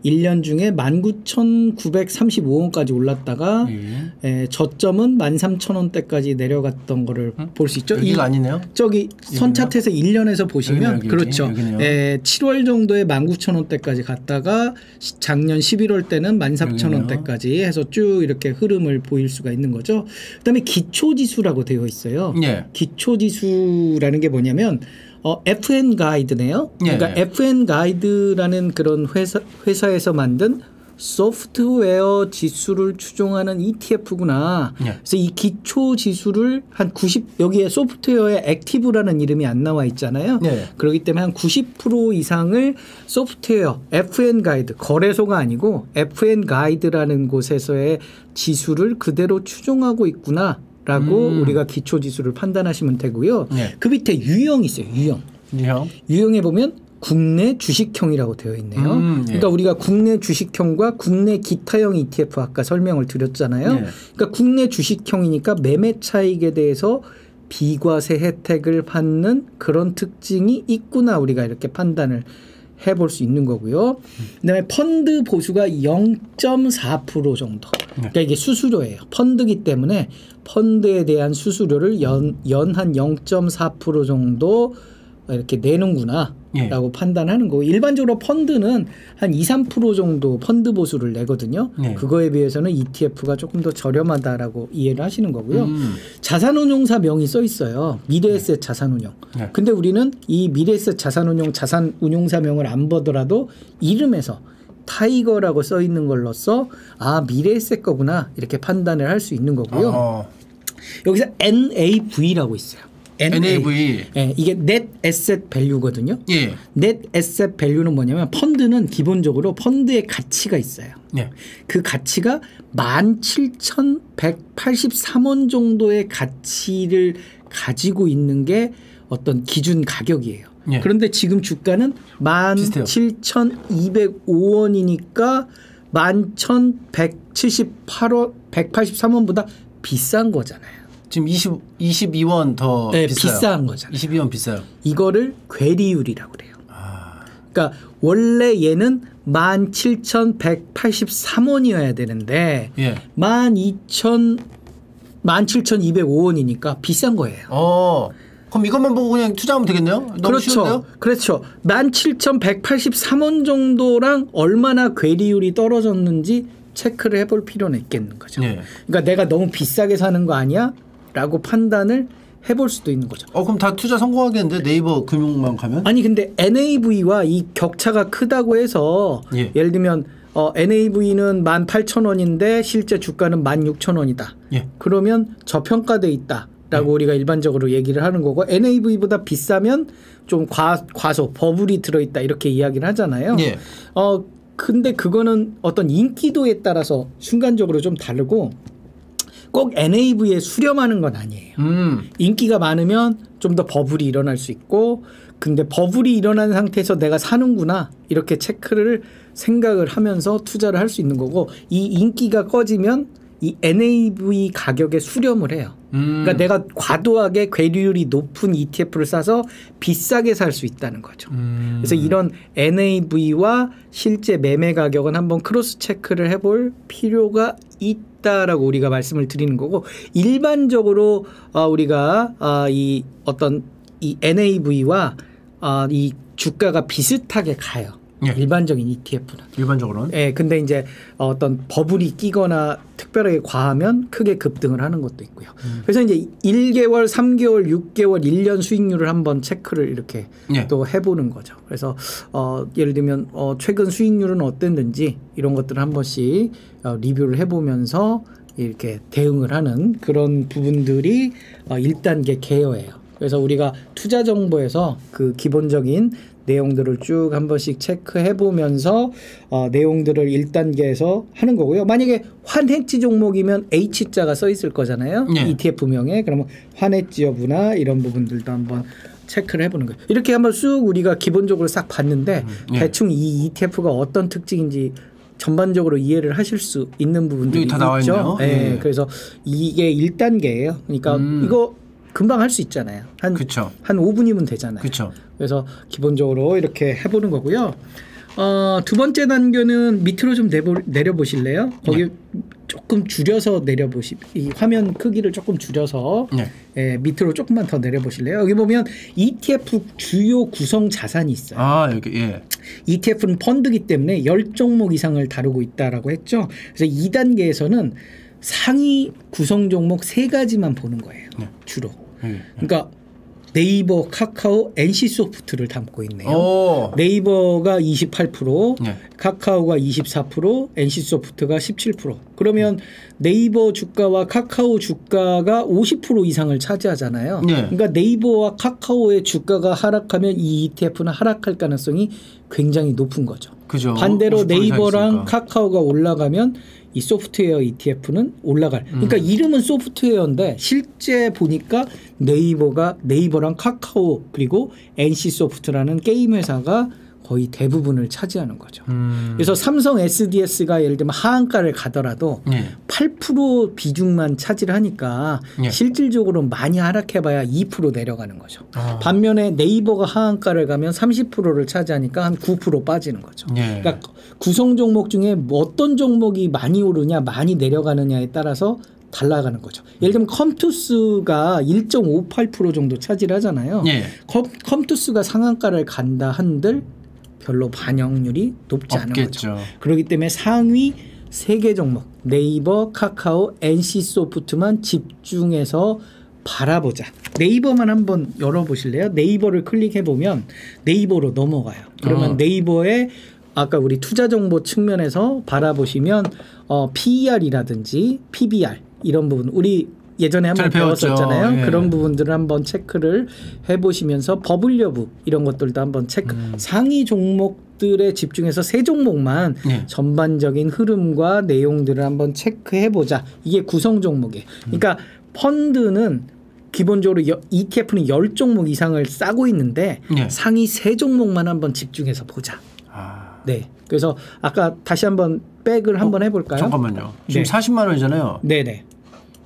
1년 중에 19,935원까지 올랐다가 예. 에, 저점은 13,000원대까지 내려갔던 거를 볼수 있죠. 여기가 이- 아니네요. 저기 선차트에서 1년에서 보시면 여기네, 여기지. 그렇죠. 여기네요. 에, 7월 정도에 19,000원대까지 갔다가 시- 작년 11월 때는 14,000원대까지 해서 쭉 이렇게 흐름을 보일 수가 있는 거죠. 그다음에 기초 지수라고 되어 있어요. 예. 기초 지수라는 게 뭐냐면 어, FN 가이드네요. 그러니까 예. FN 가이드라는 그런 회사 회사에서 만든 소프트웨어 지수를 추종하는 ETF구나. 예. 그래서 이 기초 지수를 한 90 여기에 소프트웨어에 액티브라는 이름이 안 나와 있잖아요. 네. 그렇기 때문에 한 90% 이상을 소프트웨어 FN 가이드 거래소가 아니고 FN 가이드라는 곳에서의 지수를 그대로 추종하고 있구나라고 음. 우리가 기초 지수를 판단하시면 되고요. 네. 그 밑에 유형이 있어요. 유형. 형. 유형에 보면 국내 주식형이라고 되어 있네요. 음, 예. 그러니까 우리가 국내 주식형과 국내 기타형 ETF 아까 설명을 드렸잖아요. 예. 그러니까 국내 주식형이니까 매매 차익에 대해서 비과세 혜택을 받는 그런 특징이 있구나 우리가 이렇게 판단을 해볼 수 있는 거고요. 그다음에 펀드 보수가 0.4% 정도. 그러니까 이게 수수료예요. 펀드기 때문에 펀드에 대한 수수료를 연 연한 0.4% 정도 이렇게 내는구나. 예. 라고 판단하는 거고 일반적으로 펀드는 한 2, 3% 정도 펀드 보수를 내거든요. 예. 그거에 비해서는 ETF가 조금 더 저렴하다라고 이해를 하시는 거고요. 음. 자산운용사 명이 써 있어요. 미래에셋 자산운용. 네. 근데 우리는 이 미래에셋 자산운용 자산운용사 명을 안 보더라도 이름에서 타이거라고 써 있는 걸로써 아 미래에셋 거구나 이렇게 판단을 할 수 있는 거고요. 어. 여기서 NAV라고 있어요. NAV. 예, 이게 Net Asset Value거든요. 예. Net Asset Value는 뭐냐면 펀드는 기본적으로 펀드의 가치가 있어요. 예. 그 가치가 17,183원 정도의 가치를 가지고 있는 게 어떤 기준 가격이에요. 예. 그런데 지금 주가는 비슷해요. 17,205원이니까 11,178원 183원보다 비싼 거잖아요. 지금 20 22원 더 네, 비싸요. 비싼 거잖아요. 22원 비싸요. 이거를 괴리율이라고 그래요. 아. 그러니까 원래 얘는 17,183원이어야 되는데 예. 12,000 17,205원이니까 비싼 거예요. 어. 그럼 이것만 보고 그냥 투자하면 되겠네요? 너무 그렇죠. 쉬운데요? 그렇죠. 17,183원 정도랑 얼마나 괴리율이 떨어졌는지 체크를 해볼 필요는 있겠는 거죠. 예. 그러니까 내가 너무 비싸게 사는 거 아니야? 라고 판단을 해볼 수도 있는 거죠. 어 그럼 다 투자 성공하겠는데 네이버 금융만 가면? 아니 근데 NAV와 이 격차가 크다고 해서 예. 예를 들면 어, NAV는 18,000원인데 실제 주가는 16,000원이다. 예. 그러면 저평가돼 있다 라고 우리가 일반적으로 얘기를 하는 거고 NAV보다 비싸면 좀 과, 과소 버블이 들어있다 이렇게 이야기를 하잖아요. 예. 어 근데 그거는 어떤 인기도에 따라서 순간적으로 좀 다르고 꼭 NAV에 수렴하는 건 아니에요. 음. 인기가 많으면 좀 더 버블이 일어날 수 있고 근데 버블이 일어난 상태에서 내가 사는구나 이렇게 체크를 생각을 하면서 투자를 할 수 있는 거고 이 인기가 꺼지면 이 NAV 가격에 수렴을 해요. 음. 그러니까 내가 과도하게 괴리율이 높은 ETF를 사서 비싸게 살 수 있다는 거죠. 음. 그래서 이런 NAV와 실제 매매 가격은 한번 크로스 체크를 해볼 필요가 있다 라고 우리가 말씀을 드리는 거고 일반적으로 어, 우리가 어, 이 어떤 이 NAV와 어, 이 주가가 비슷하게 가요. 예. 일반적인 ETF는. 일반적으로는 예, 근데 이제 어떤 버블이 끼거나 특별하게 과하면 크게 급등을 하는 것도 있고요. 음. 그래서 이제 1개월, 3개월, 6개월, 1년 수익률을 한번 체크를 이렇게 예. 또 해보는 거죠. 그래서 어, 예를 들면 어, 최근 수익률은 어땠는지 이런 것들을 한 번씩 어, 리뷰를 해보면서 이렇게 대응을 하는 그런 부분들이 어, 1단계 개요예요. 그래서 우리가 투자 정보에서 그 기본적인 내용들을 쭉 한 번씩 체크해 보면서 어, 내용들을 1단계에서 하는 거고요. 만약에 환해지 종목이면 H자가 써 있을 거잖아요. 예. ETF명에 그러면 환해지 여부나 이런 부분들도 한번 체크를 해보는 거예요. 이렇게 한번 쑥 우리가 기본적으로 싹 봤는데 예. 대충 이 ETF가 어떤 특징인지 전반적으로 이해를 하실 수 있는 부분들이 다 나와 있죠. 예, 예. 그래서 이게 1단계예요. 그러니까 음. 이거 금방 할 수 있잖아요. 한, 그쵸. 한 5분이면 되잖아요. 그렇죠. 그래서 기본적으로 이렇게 해보는 거고요. 어, 두 번째 단계는 밑으로 좀 내보, 내려보실래요? 거기 조금 줄여서 내려보시, 이 화면 크기를 조금 줄여서 네. 예, 밑으로 조금만 더 내려보실래요? 여기 보면 ETF 주요 구성 자산이 있어요. 아 여기 예. ETF는 펀드기 때문에 10종목 이상을 다루고 있다라고 했죠. 그래서 2단계에서는 상위 구성 종목 세 가지만 보는 거예요. 네. 주로. 여기. 그러니까 네이버, 카카오, NC소프트를 담고 있네요. 오. 네이버가 28%, 네. 카카오가 24%, NC소프트가 17%. 그러면 네이버 주가와 카카오 주가가 50% 이상을 차지하잖아요. 네. 그러니까 네이버와 카카오의 주가가 하락하면 이 ETF는 하락할 가능성이 굉장히 높은 거죠. 그죠. 반대로 50% 이상 네이버랑 있으니까. 카카오가 올라가면 이 소프트웨어 ETF는 올라갈. 그러니까 이름은 소프트웨어인데 실제 보니까 네이버가 네이버랑 카카오 그리고 NC 소프트라는 게임 회사가 거의 대부분을 차지하는 거죠. 음. 그래서 삼성 SDS가 예를 들면 하한가를 가더라도 예. 8% 비중만 차지를 하니까 예. 실질적으로 많이 하락해봐야 2% 내려가는 거죠. 아. 반면에 네이버가 하한가를 가면 30%를 차지하니까 한 9% 빠지는 거죠. 예. 그러니까 구성 종목 중에 뭐 어떤 종목이 많이 오르냐 많이 내려가느냐에 따라서 달라가는 거죠. 예를 들면 컴투스가 1.58% 정도 차지를 하잖아요. 예. 컴, 컴투스가 상한가를 간다 한들 별로 반영률이 높지 않은 거죠. 없겠죠. 그렇기 때문에 상위 세 개 종목 네이버, 카카오, NC 소프트만 집중해서 바라보자. 네이버만 한번 열어보실래요? 네이버를 클릭해 보면 네이버로 넘어가요. 그러면 어. 네이버에 아까 우리 투자 정보 측면에서 바라보시면 어, PER이라든지 PBR 이런 부분 우리 예전에 한번. 배웠었잖아요. 예. 그런 부분들을 한번 체크를 해보시면서 버블 여부 이런 것들도 한번 체크. 음. 상위 종목들에 집중해서 세 종목만 예. 전반적인 흐름과 내용들을 한번 체크해 보자. 이게 구성 종목이에요. 그러니까 펀드는 기본적으로 여- ETF는 10종목 이상을 싸고 있는데 예. 상위 세 종목만 한번 집중해서 보자. 아. 네. 그래서 아까 다시 한번 back을 한번 해볼까요? 잠깐만요. 지금 네. 40만 원이잖아요. 네네.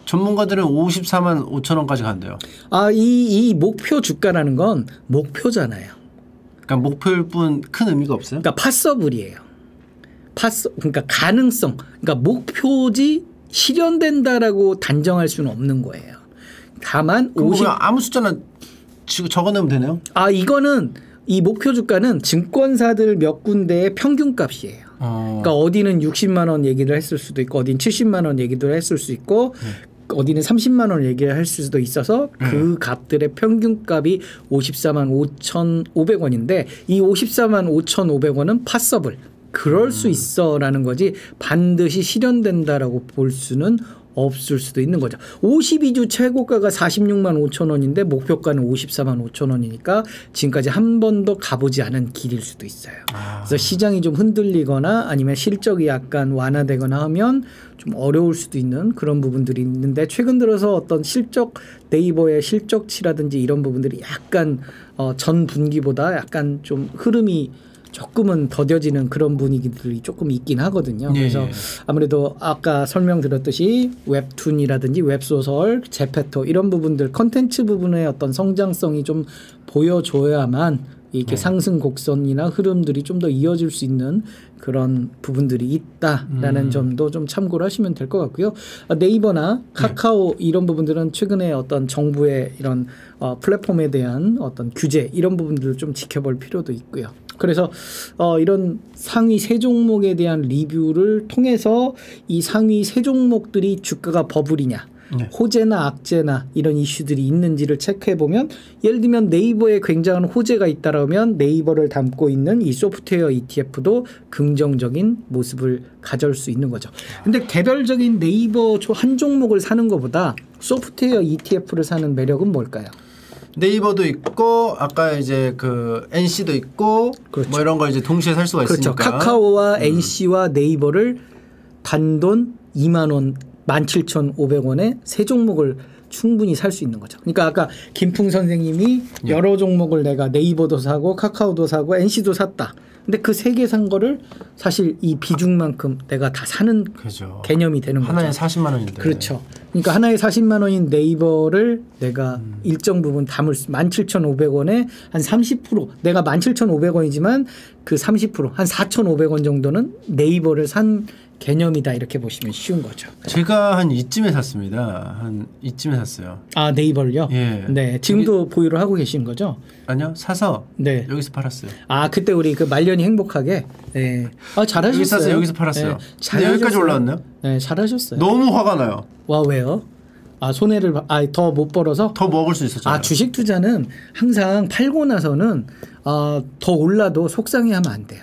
전문가들은 54만 5천 원까지 간대요. 아, 이, 이 목표 주가라는 건 목표잖아요. 그러니까 목표일 뿐 큰 의미가 없어요. 그러니까 possible이에요. poss 그러니까 가능성. 그러니까 목표지 실현된다라고 단정할 수는 없는 거예요. 다만 그럼 50 그냥 아무 숫자나 지금 적어내면 되네요. 아, 이거는 이 목표 주가는 증권사들 몇 군데의 평균값이에요. 어. 그러니까 어디는 60만 원 얘기를 했을 수도 있고 어디는 70만 원 얘기도 했을 수 있고 어디는 30만 원 얘기를 할 수도 있어서 그 값들의 평균값이 54만 5,500원인데 이 54만 5,500원은 파서블 그럴 수 있어라는 거지 반드시 실현된다라고 볼 수는 없을 수도 있는 거죠. 52주 최고가가 46만 5천 원인데 목표가는 54만 5천 원이니까 지금까지 한 번도 가보지 않은 길일 수도 있어요. 그래서 시장이 좀 흔들리거나 아니면 실적이 약간 완화되거나 하면 좀 어려울 수도 있는 그런 부분들이 있는데 최근 들어서 어떤 실적 네이버의 실적치라든지 이런 부분들이 약간 어, 전 분기보다 약간 좀 흐름이 조금은 더뎌지는 그런 분위기들이 조금 있긴 하거든요. 예, 그래서 예. 아무래도 아까 설명드렸듯이 웹툰이라든지 웹소설, 제페토 이런 부분들 컨텐츠 부분의 어떤 성장성이 좀 보여줘야만 이렇게 상승 곡선이나 흐름들이 좀 더 이어질 수 있는 그런 부분들이 있다라는 점도 좀 참고를 하시면 될 것 같고요. 아, 네이버나 카카오 이런 부분들은 최근에 어떤 정부의 이런 어, 플랫폼에 대한 어떤 규제 이런 부분들을 좀 지켜볼 필요도 있고요. 그래서 어, 이런 상위 세 종목에 대한 리뷰를 통해서 이 상위 세 종목들이 주가가 버블이냐 네. 호재나 악재나 이런 이슈들이 있는지를 체크해 보면 예를 들면 네이버에 굉장한 호재가 있다라면 네이버를 담고 있는 이 소프트웨어 ETF도 긍정적인 모습을 가져올 수 있는 거죠. 근데 개별적인 네이버 조- 한 종목을 사는 것보다 소프트웨어 ETF를 사는 매력은 뭘까요? 네이버도 있고 아까 이제 그 NC도 있고 그렇죠. 뭐 이런 걸 이제 동시에 살 수가 그렇죠. 있으니까. 카카오와 NC와 네이버를 단돈 2만 원, 17,500원에 세 종목을 충분히 살 수 있는 거죠. 그러니까 아까 김풍 선생님이 예. 여러 종목을 내가 네이버도 사고 카카오도 사고 NC도 샀다. 근데 그 세 개 산 거를 사실 이 비중만큼 내가 다 사는 그죠. 개념이 되는 거죠. 하나에 40만 원인데. 그렇죠. 그러니까 하나에 40만 원인 네이버를 내가 일정 부분 담을 수 17,500원에 한 30% 내가 17,500원이지만 그 30%한 4,500원 정도는 네이버를 산 개념이다 이렇게 보시면 쉬운 거죠. 제가 한 이쯤에 샀습니다. 한 이쯤에 샀어요. 아 네이버를요? 예. 네 지금도 보유를 하고 계신 거죠? 아니요 사서 네. 여기서 팔았어요. 아 그때 우리 그 말년이 행복하게. 네. 아 잘하셨어요. 여기 사서 여기서 팔았어요. 네, 잘하셨어요. 여기까지 올라왔네요. 네 잘하셨어요. 너무 화가 나요. 와 왜요? 아 손해를 아더 못 벌어서 더 먹을 수 있었잖아요. 아 주식 투자는 항상 팔고 나서는 아, 더 올라도 속상해하면 안 돼요.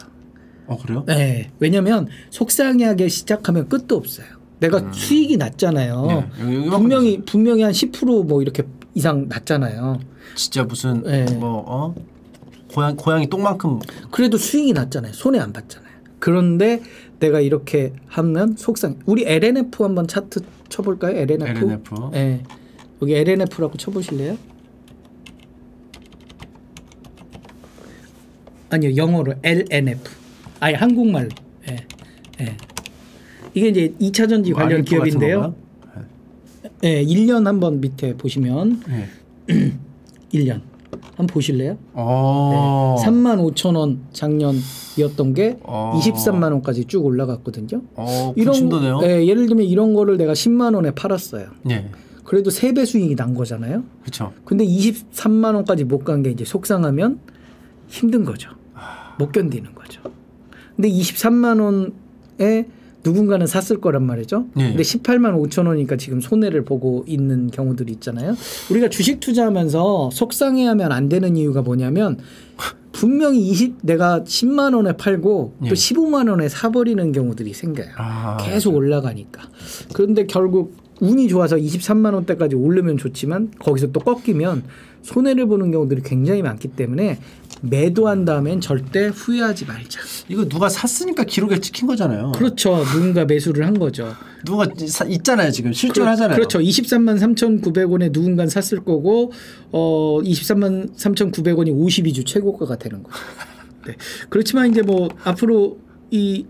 어 그래요? 네, 왜냐하면 속상해하게 시작하면 끝도 없어요. 내가 수익이. 음. 네, 여기- 여기만큼 분명히 분명히 한 10%뭐 이렇게 이상 났잖아요. 진짜 무슨 네. 뭐 어? 고양 고양이 똥만큼 그래도 수익이 났잖아요. 손해 안 봤잖아요. 그런데 내가 이렇게 하면 속상. 우리 LNF 한번 차트 쳐볼까요? LNF. LNF. 네. 여기 LNF라고 쳐보실래요? 아니요 영어로 LNF. 아니 한국말로. 예. 예. 이게 이제 2차 전지 관련 RF 같은 기업인데요. 예, 1년 한번 밑에 보시면 네. 1년 한번 보실래요? 어. 네. 3만 5천 원 작년이었던 게 어. 23만 원까지 쭉 올라갔거든요. 어, 부침도네요. 예, 예를 들면 이런 거를 내가 10만 원에 팔았어요. 네. 그래도 3배 수익이 난 거잖아요. 그렇죠. 근데 23만 원까지 못 간 게 이제 속상하면 힘든 거죠. 못 견디는 거죠. 근데 23만 원에 누군가는 샀을 거란 말이죠. 네. 근데 18만 5천 원이니까 지금 손해를 보고 있는 경우들이 있잖아요. 우리가 주식 투자하면서 속상해하면 안 되는 이유가 뭐냐면 분명히 20 내가 10만 원에 팔고 예. 또 15만 원에 사버리는 경우들이 생겨요. 아, 계속 올라가니까. 그런데 결국 운이 좋아서 23만 원대까지 오르면 좋지만 거기서 또 꺾이면 손해를 보는 경우들이 굉장히 많기 때문에 매도한 다음엔 절대 후회하지 말자. 이거 누가 샀으니까 기록에 찍힌 거잖아요. 그렇죠. 누군가 매수를 한 거죠. 누가 사, 있잖아요 지금 실존 하잖아요. 그렇죠. 23만 3,900원에 누군가 샀을 거고 어 23만 3,900원이 52주 최고가가 되는 거죠. 네. 그렇지만 이제 뭐 앞으로 이,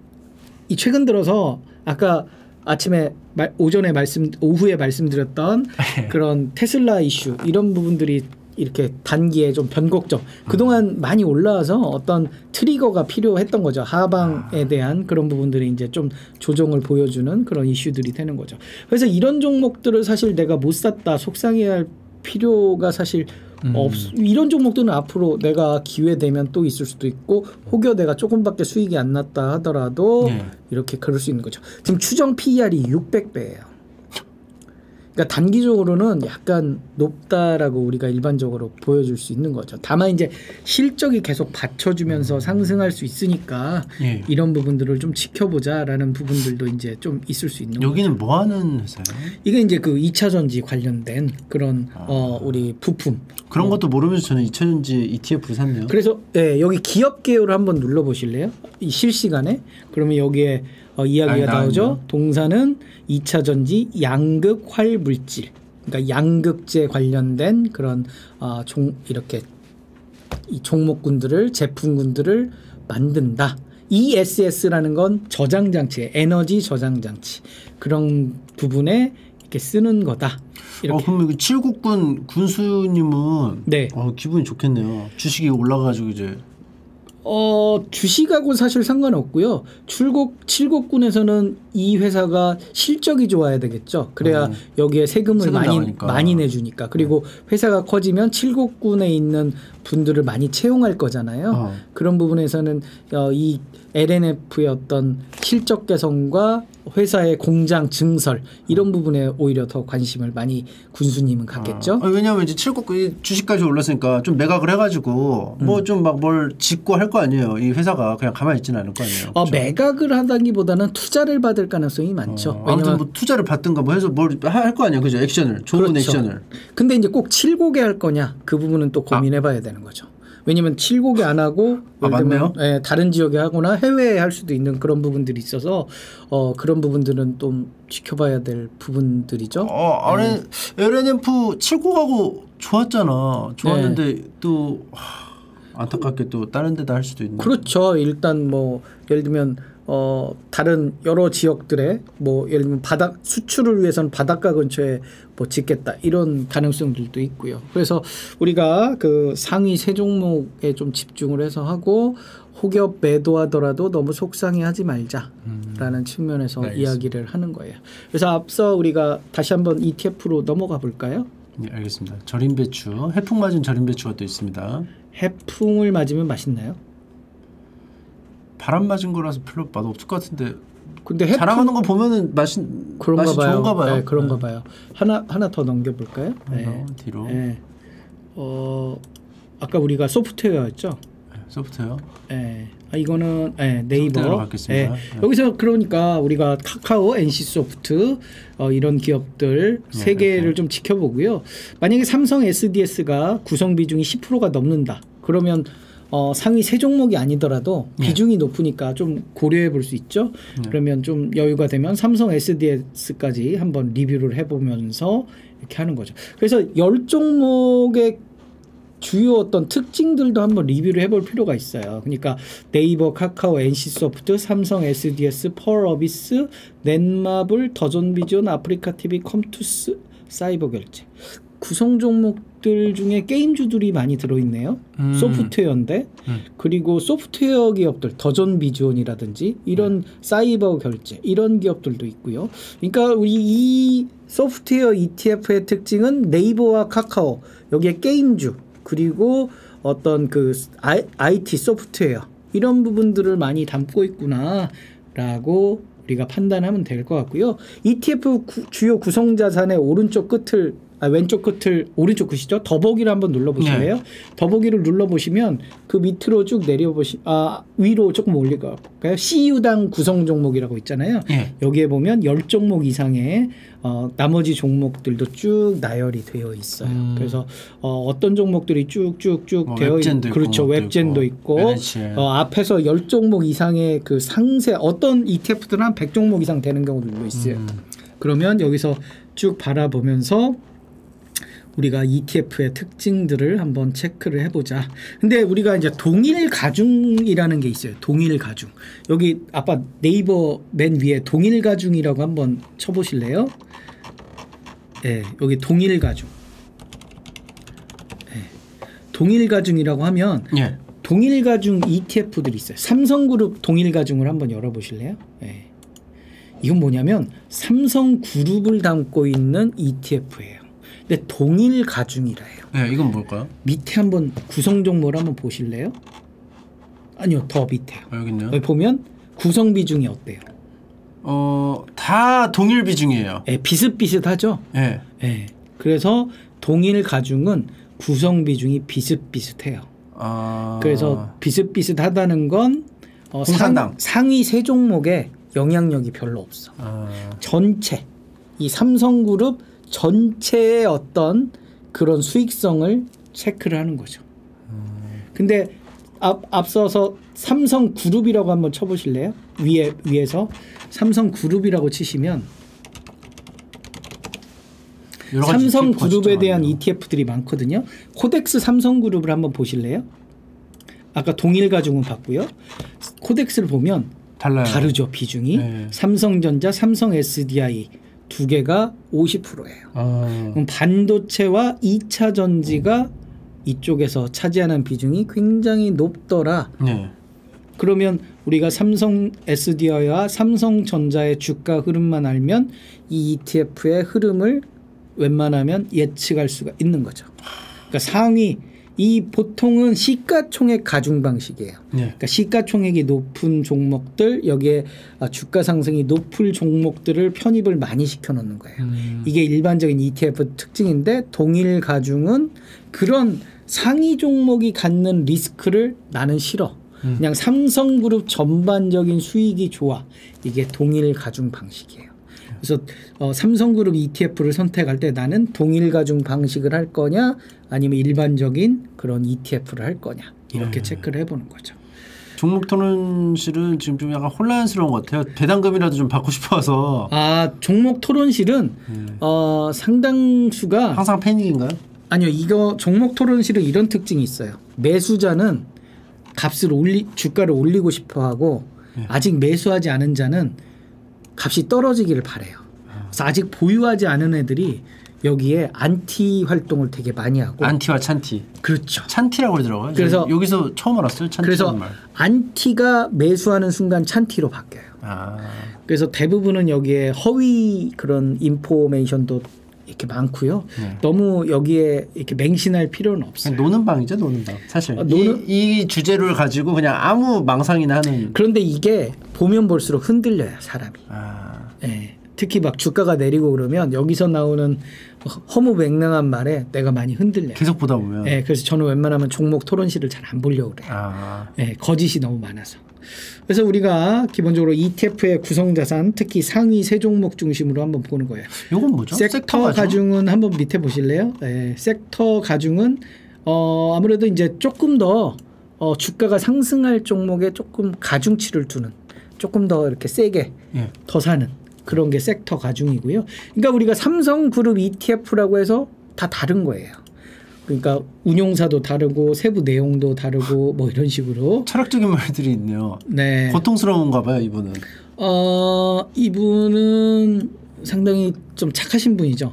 이 최근 들어서 아까 아침에 말, 오전에 말씀 오후에 말씀드렸던 그런 테슬라 이슈 이런 부분들이 이렇게 단기에 좀 변곡점 그동안 많이 올라와서 어떤 트리거가 필요했던 거죠. 하방에 대한 그런 부분들이 이제 좀 조정을 보여주는 그런 이슈들이 되는 거죠. 그래서 이런 종목들을 사실 내가 못 샀다 속상해할 필요가 사실 없 이런 종목들은 앞으로 내가 기회 되면 또 있을 수도 있고 혹여 내가 조금밖에 수익이 안 났다 하더라도 네. 이렇게 그럴 수 있는 거죠. 지금 추정 PER이 600배예요 그러니까 단기적으로는 약간 높다라고 우리가 일반적으로 보여줄 수 있는 거죠. 다만 이제 실적이 계속 받쳐주면서 상승할 수 있으니까 예. 이런 부분들을 좀 지켜보자라는 부분들도 이제 좀 있을 수 있는 거죠. 여기는 뭐 하는 회사예요? 이게 이제 그 2차 전지 관련된 그런 어 우리 부품. 그런 것도 모르면서 저는 2000년지 ETF를 샀네요. 그래서 예, 여기 기업 개요를 한번 눌러 보실래요? 이 실시간에 그러면 여기에 어, 이야기가 나오죠. 동사는 2차 전지 양극 활물질. 그러니까 양극재 관련된 그런 어, 종 이렇게 이 종목군들을 제품군들을 만든다. ESS라는 건 저장 장치, 에너지 저장 장치 그런 부분에 이렇게 쓰는 거다. 이렇게. 어, 그럼 여기 칠국군 군수님은 네. 어, 기분이 좋겠네요. 주식이 올라가가지고 이제 어 주식하고 사실 상관없고요. 출국 칠곡군에서는 이 회사가 실적이 좋아야 되겠죠. 그래야 어. 여기에 세금을 세금 많이 나가니까. 많이 내주니까. 그리고 회사가 커지면 칠곡군에 있는 분들을 많이 채용할 거잖아요. 어. 그런 부분에서는 어, 이 LNF의 어떤 실적 개선과 회사의 공장 증설 이런 부분에 오히려 더 관심을 많이 군수님은 갖겠죠. 아, 왜냐하면 이제 칠국군이 주식까지 올랐으니까 좀 매각을 해가지고 음. 뭐좀 막 뭘 짓고 할 거 아니에요. 이 회사가 그냥 가만히 있지는 않을 거 아니에요. 어? 매각을 하다기보다는 투자를 받을 가능성이 많죠. 어, 아무튼 뭐 투자를 받든가 뭐 해서 뭘 할 거 아니에요. 그죠? 액션을 좋은 그렇죠. 액션을. 근데 이제 꼭 칠곡에 할 거냐 그 부분은 또 고민해봐야 되는 거죠. 왜냐면 칠곡에 안 하고 아, 맞네요. 예, 다른 지역에 하거나 해외에 할 수도 있는 그런 부분들이 있어서 어, 그런 부분들은 좀 지켜봐야 될 부분들이죠. 어, 아니 LNF 칠국하고 좋았잖아. 좋았는데 네. 또 하, 안타깝게 또 다른 데다 할 수도 있는. 그렇죠. 일단 뭐 예를 들면 어 다른 여러 지역들에 뭐 예를 들면 바닥 수출을 위해서는 바닷가 근처에 뭐 짓겠다 이런 가능성들도 있고요. 그래서 우리가 그 상위 세 종목에 좀 집중을 해서 하고 혹여 매도하더라도 너무 속상해하지 말자라는 측면에서 알겠습니다. 이야기를 하는 거예요. 그래서 앞서 우리가 다시 한번 ETF로 넘어가 볼까요? 네, 알겠습니다. 절임 배추, 해풍 맞은 절임 배추가 또 있습니다. 해풍을 맞으면 맛있나요? 바람 맞은 거라서 별로 맛 없을 것 같은데 근데 해풍 자랑하는 거 보면은 맛이 그런가 맛이 봐요. 좋은가 봐요. 네, 그런가 네. 봐요. 하나 하나 더 넘겨 볼까요? 하나 뒤로 네. 어 아까 우리가 소프트웨어였죠. 소프트웨어. 예. 아, 이거는 예, 네이버. 예. 네. 여기서 그러니까 우리가 카카오, NC 소프트 어, 이런 기업들 네, 세 개를. 좀 지켜보고요. 만약에 삼성 SDS가 구성 비중이 10%가 넘는다. 그러면 어, 상위 세 종목이 아니더라도 네. 비중이 높으니까 좀 고려해 볼 수 있죠. 그러면 좀 여유가 되면 삼성 SDS까지 한번 리뷰를 해보면서 이렇게 하는 거죠. 그래서 열 종목의 주요 어떤 특징들도 한번 리뷰를 해볼 필요가 있어요. 그러니까 네이버, 카카오, NC소프트, 삼성, SDS, 펄어비스, 넷마블, 더존비전, 아프리카TV, 컴투스, 사이버결제 구성 종목 들 중에 게임주들이 많이 들어있네요. 음. 소프트웨어인데 음. 그리고 소프트웨어 기업들 더존비전이라든지 이런 사이버 결제 이런 기업들도 있고요. 그러니까 우리 이 소프트웨어 ETF의 특징은 네이버와 카카오 여기에 게임주 그리고 어떤 그 IT 소프트웨어 이런 부분들을 많이 담고 있구나라고 우리가 판단하면 될 것 같고요. ETF 구- 주요 구성 자산의 오른쪽 끝을 아, 왼쪽 끝을 오른쪽 끝이죠. 더보기를 한번 눌러보실래요? 더보기를 눌러보시면 그 밑으로 쭉 내려보시 아 위로 조금 올릴까요? CU당 구성 종목이라고 있잖아요. 예. 여기에 보면 열 종목 이상의 어, 나머지 종목들도 쭉 나열이 되어 있어요. 음. 그래서 어, 어떤 종목들이 쭉쭉쭉 뭐 되어 있 있고 그렇죠. 웹젠도 있고, 있고 NHL. 어, 앞에서 열 종목 이상의 그 상세 어떤 ETF들은 한 100종목 이상 되는 경우도 있어요. 음. 그러면 여기서 쭉 바라보면서 우리가 ETF의 특징들을 한번 체크를 해보자. 근데 우리가 이제 동일 가중이라는 게 있어요. 동일 가중. 여기 아빠 네이버 맨 위에 동일 가중이라고 한번 쳐보실래요? 예, 여기 동일 가중. 예, 동일 가중이라고 하면 예. 동일 가중 ETF들이 있어요. 삼성그룹 동일 가중을 한번 열어보실래요? 예. 이건 뭐냐면 삼성그룹을 담고 있는 ETF예요. 근데 동일 가중이라 해요. 예, 이건 뭘까요? 밑에 한번 구성 종목을 한번 보실래요? 아니요, 더 밑에요. 아, 여기 있네요. 여기 보면 구성 비중이 어때요? 어 다 동일 비중이에요. 예, 비슷비슷하죠. 예. 예. 그래서 동일 가중은 구성 비중이 비슷비슷해요. 아 그래서 비슷비슷하다는 건 어, 공산당. 상, 상위 세 종목에 영향력이 별로 없어. 아, 전체 이 삼성그룹 전체의 어떤 그런 수익성을 체크를 하는 거죠. 근데 앞, 앞서서 삼성 그룹이라고 한번 쳐보실래요? 위에 위에서 삼성 그룹이라고 치시면 여러 가지 삼성 그룹에 ETF 가 대한. ETF들이 많거든요. 코덱스 삼성 그룹을 한번 보실래요? 아까 동일 가중은 봤고요. 코덱스를 보면 달라요. 다르죠 비중이. 네. 삼성전자, 삼성 SDI 두 개가 50%예요. 아, 그럼 반도체와 2차 전지가 이쪽에서 차지하는 비중이 굉장히 높더라. 네. 그러면 우리가 삼성 SDI와 삼성전자의 주가 흐름만 알면 이 ETF의 흐름을 웬만하면 예측할 수가 있는 거죠. 그러니까 상위 이 보통은 시가총액 가중 방식이에요. 네. 그러니까 시가총액이 높은 종목들 여기에 아, 주가 상승이 높을 종목들을 편입을 많이 시켜 놓는 거예요. 음. 이게 일반적인 ETF 특징인데 동일 가중은 그런 상위 종목이 갖는 리스크를 나는 싫어. 음. 그냥 삼성그룹 전반적인 수익이 좋아. 이게 동일 가중 방식이에요. 그래서 어, 삼성그룹 ETF를 선택할 때 나는 동일 가중 방식을 할 거냐 아니면 일반적인 그런 ETF를 할 거냐 이렇게 체크를 해보는 거죠. 종목 토론실은 지금 좀 약간 혼란스러운 것 같아요. 배당금이라도 좀 받고 싶어서 아 종목 토론실은 어, 상당수가 항상 패닉인가요? 아니요 이거 종목 토론실은 이런 특징이 있어요. 매수자는 값을 올리 주가를 올리고 싶어하고 아직 매수하지 않은 자는 값이 떨어지기를 바래요. 그래서 아직 보유하지 않은 애들이 여기에 안티 활동을 되게 많이 하고 안티와 찬티. 그렇죠. 찬티라고 그러더라고요. 그래서- 여기서 처음 알았어요. 찬티라는 그래서 말. 안티가 매수하는 순간 찬티로 바뀌어요. 아, 그래서 대부분은 여기에 허위 그런 information도 이렇게 많고요. 네. 너무 여기에 이렇게 맹신할 필요는 없어요. 노는 방이죠, 노는 방. 사실 아, 노는- 이, 이 주제를 가지고 그냥 아무 망상이나 하는. 그런데 이게 보면 볼수록 흔들려요 사람이. 아, 예. 특히 막 주가가 내리고 그러면 여기서 나오는 허무맹랑한 말에 내가 많이 흔들려요. 계속 보다 보면. 예, 그래서 저는 웬만하면 종목 토론실을 잘 안 보려고 그래요. 아, 예, 거짓이 너무 많아서. 그래서 우리가 기본적으로 ETF의 구성 자산, 특히 상위 세 종목 중심으로 한번 보는 거예요. 이건 뭐죠? 섹터 가죠? 가중은 한번 밑에 보실래요? 예, 섹터 가중은 어, 아무래도 이제 조금 더 어, 주가가 상승할 종목에 조금 가중치를 두는 조금 더 이렇게 세게 예. 더 사는 그런 게 섹터 가중이고요. 그러니까 우리가 삼성그룹 ETF라고 해서 다 다른 거예요. 그러니까 운용사도 다르고 세부 내용도 다르고 뭐 이런 식으로 철학적인 말들이 있네요. 네. 고통스러운가 봐요, 이분은. 어 이분은 상당히 좀 착하신 분이죠.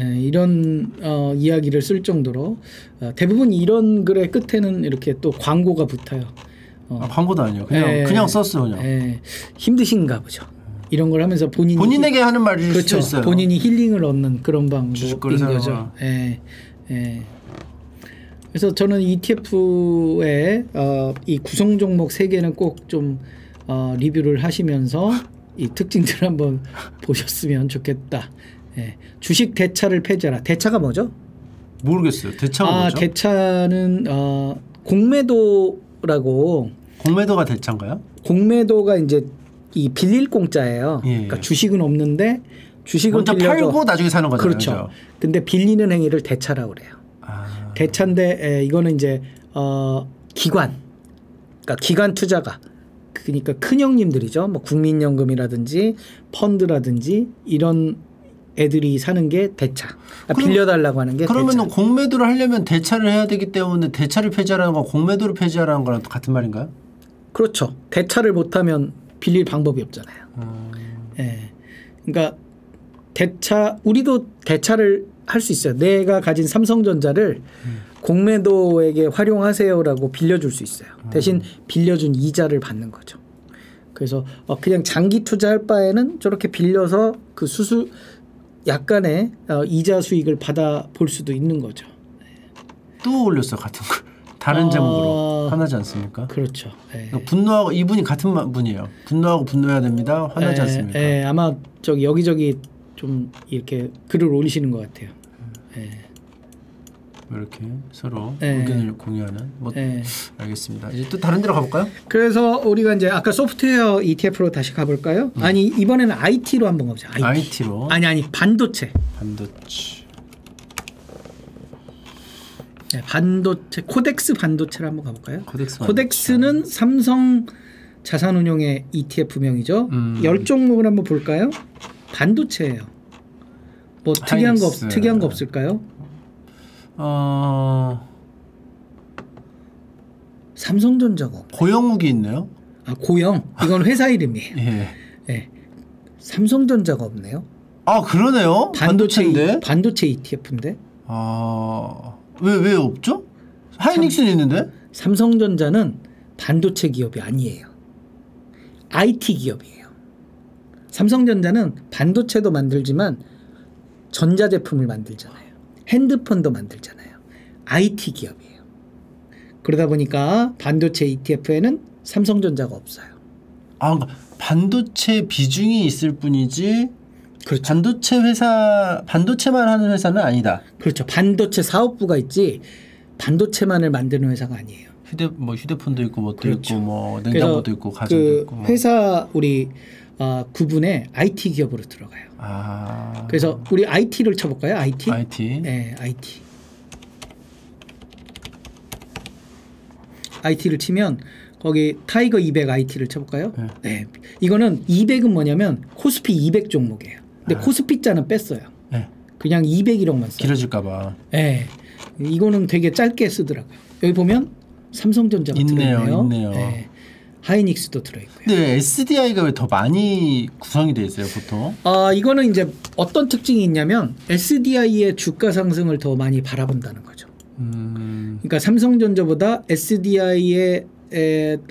예, 이런 어, 이야기를 쓸 정도로 어, 대부분 이런 글의 끝에는 이렇게 또 광고가 붙어요. 어, 아, 광고도 아니에요. 그냥 예, 그냥 썼어 그냥. 예, 힘드신가 보죠. 이런 걸 하면서 본인이 본인에게 하는 말일 그렇죠. 수도 있어요. 본인이 힐링을 얻는 그런 방법인 거죠. 예, 예. 그래서 저는 ETF의 어, 이 구성 종목 세 개는 꼭 좀 어, 리뷰를 하시면서 이 특징들을 한번 보셨으면 좋겠다. 예. 주식 대차를 폐지하라. 대차가 뭐죠? 모르겠어요. 대차가 아, 뭐죠? 대차는 어, 공매도라고 공매도가 대차인가요? 공매도가 이제 이 빌릴 공짜예요. 예. 그러니까 주식은 없는데 주식을 먼저 빌려줘. 팔고 나중에 사는 거잖아요. 그렇죠. 그죠? 근데 빌리는 행위를 대차라고 그래요. 아, 대차인데 에, 이거는 이제 어, 기관, 그러니까 기관 투자가 그러니까 큰 형님들이죠. 뭐 국민연금이라든지 펀드라든지 이런 애들이 사는 게 대차. 그러니까 그럼- 빌려달라고 하는 게 그러면 대차. 공매도를 하려면 대차를 해야 되기 때문에 대차를 폐지하라는 건 공매도를 폐지하라는 거랑 같은 말인가요? 그렇죠. 대차를 못하면 빌릴 방법이 없잖아요. 음. 예. 그러니까 대차 우리도 대차를 할 수 있어요. 내가 가진 삼성전자를 공매도에게 활용하세요라고 빌려줄 수 있어요. 대신 빌려준 이자를 받는 거죠. 그래서 어, 그냥 장기 투자할 바에는 저렇게 빌려서 그 수수 약간의 어, 이자 수익을 받아 볼 수도 있는 거죠. 또 올렸어요 같은 걸. 다른 어. 제목으로 화나지 않습니까? 그렇죠. 예. 그러니까 분노하고 이분이 같은 마- 분이에요. 분노하고 분노해야 됩니다. 화나지 예, 않습니까? 예, 아마 저기 여기저기 좀 이렇게 글을 올리시는 것 같아요. 예. 뭐 이렇게 서로 네. 의견을 공유하는. 뭐 예. 알겠습니다. 이제 또 다른 데로 가볼까요? 그래서 우리가 이제 아까 소프트웨어 ETF로 다시 가볼까요? 아니 이번에는 IT로 한번 가보자. IT. IT로 아니 아니 반도체. 반도체. 네, 반도체 코덱스 반도체를 한번 가볼까요? 코덱스 코덱스는 삼성 자산운용의 ETF명이죠. 음. 열 종목을 한번 볼까요? 반도체예요. 뭐 특이한 거 하이닉스. 없, 특이한 거 없을까요? 어 삼성전자가 없- 고영욱이 있네요. 아 고영 이건 회사 이름이에요. 예. 네. 삼성전자가 없네요. 아 그러네요. 반도체 반도체인데. 반도체 ETF인데 아왜 왜 없죠? 하이닉스는 있는데. 삼성전자는 반도체 기업이 아니에요. IT 기업이에요. 삼성전자는 반도체도 만들지만 전자제품을 만들잖아요. 핸드폰도 만들잖아요. IT 기업이에요. 그러다 보니까 반도체 ETF에는 삼성전자가 없어요. 아 그러니까 반도체 비중이 있을 뿐이지. 그렇죠. 반도체 회사 반도체만 하는 회사는 아니다. 그렇죠. 반도체 사업부가 있지 반도체만을 만드는 회사가 아니에요. 휴대 뭐 휴대폰도 있고 뭐도 그렇죠. 있고 뭐 냉장고도 있고 가전도 그 있고 뭐. 회사 우리 아, 구분에 IT 기업으로 들어가요. 아 그래서 우리 IT를 쳐볼까요? IT? IT 네, IT. IT를 치면 거기 타이거 200 IT를 쳐볼까요? 네. 네. 이거는 200은 뭐냐면 코스피 200 종목이에요. 근데 아. 코스피 자는 뺐어요. 네. 그냥 200 이렇게만 써요. 길어질까봐 네. 이거는 되게 짧게 쓰더라고요. 여기 보면 삼성전자가 있네요, 들어있네요. 있네요. 네. 하이닉스도 들어있고요. 근데 SDI가 왜 더 많이 구성이 돼 있어요 보통? 아 이거는 이제 어떤 특징이 있냐면 SDI의 주가 상승을 더 많이 바라본다는 거죠. 음, 그러니까 삼성전자보다 SDI의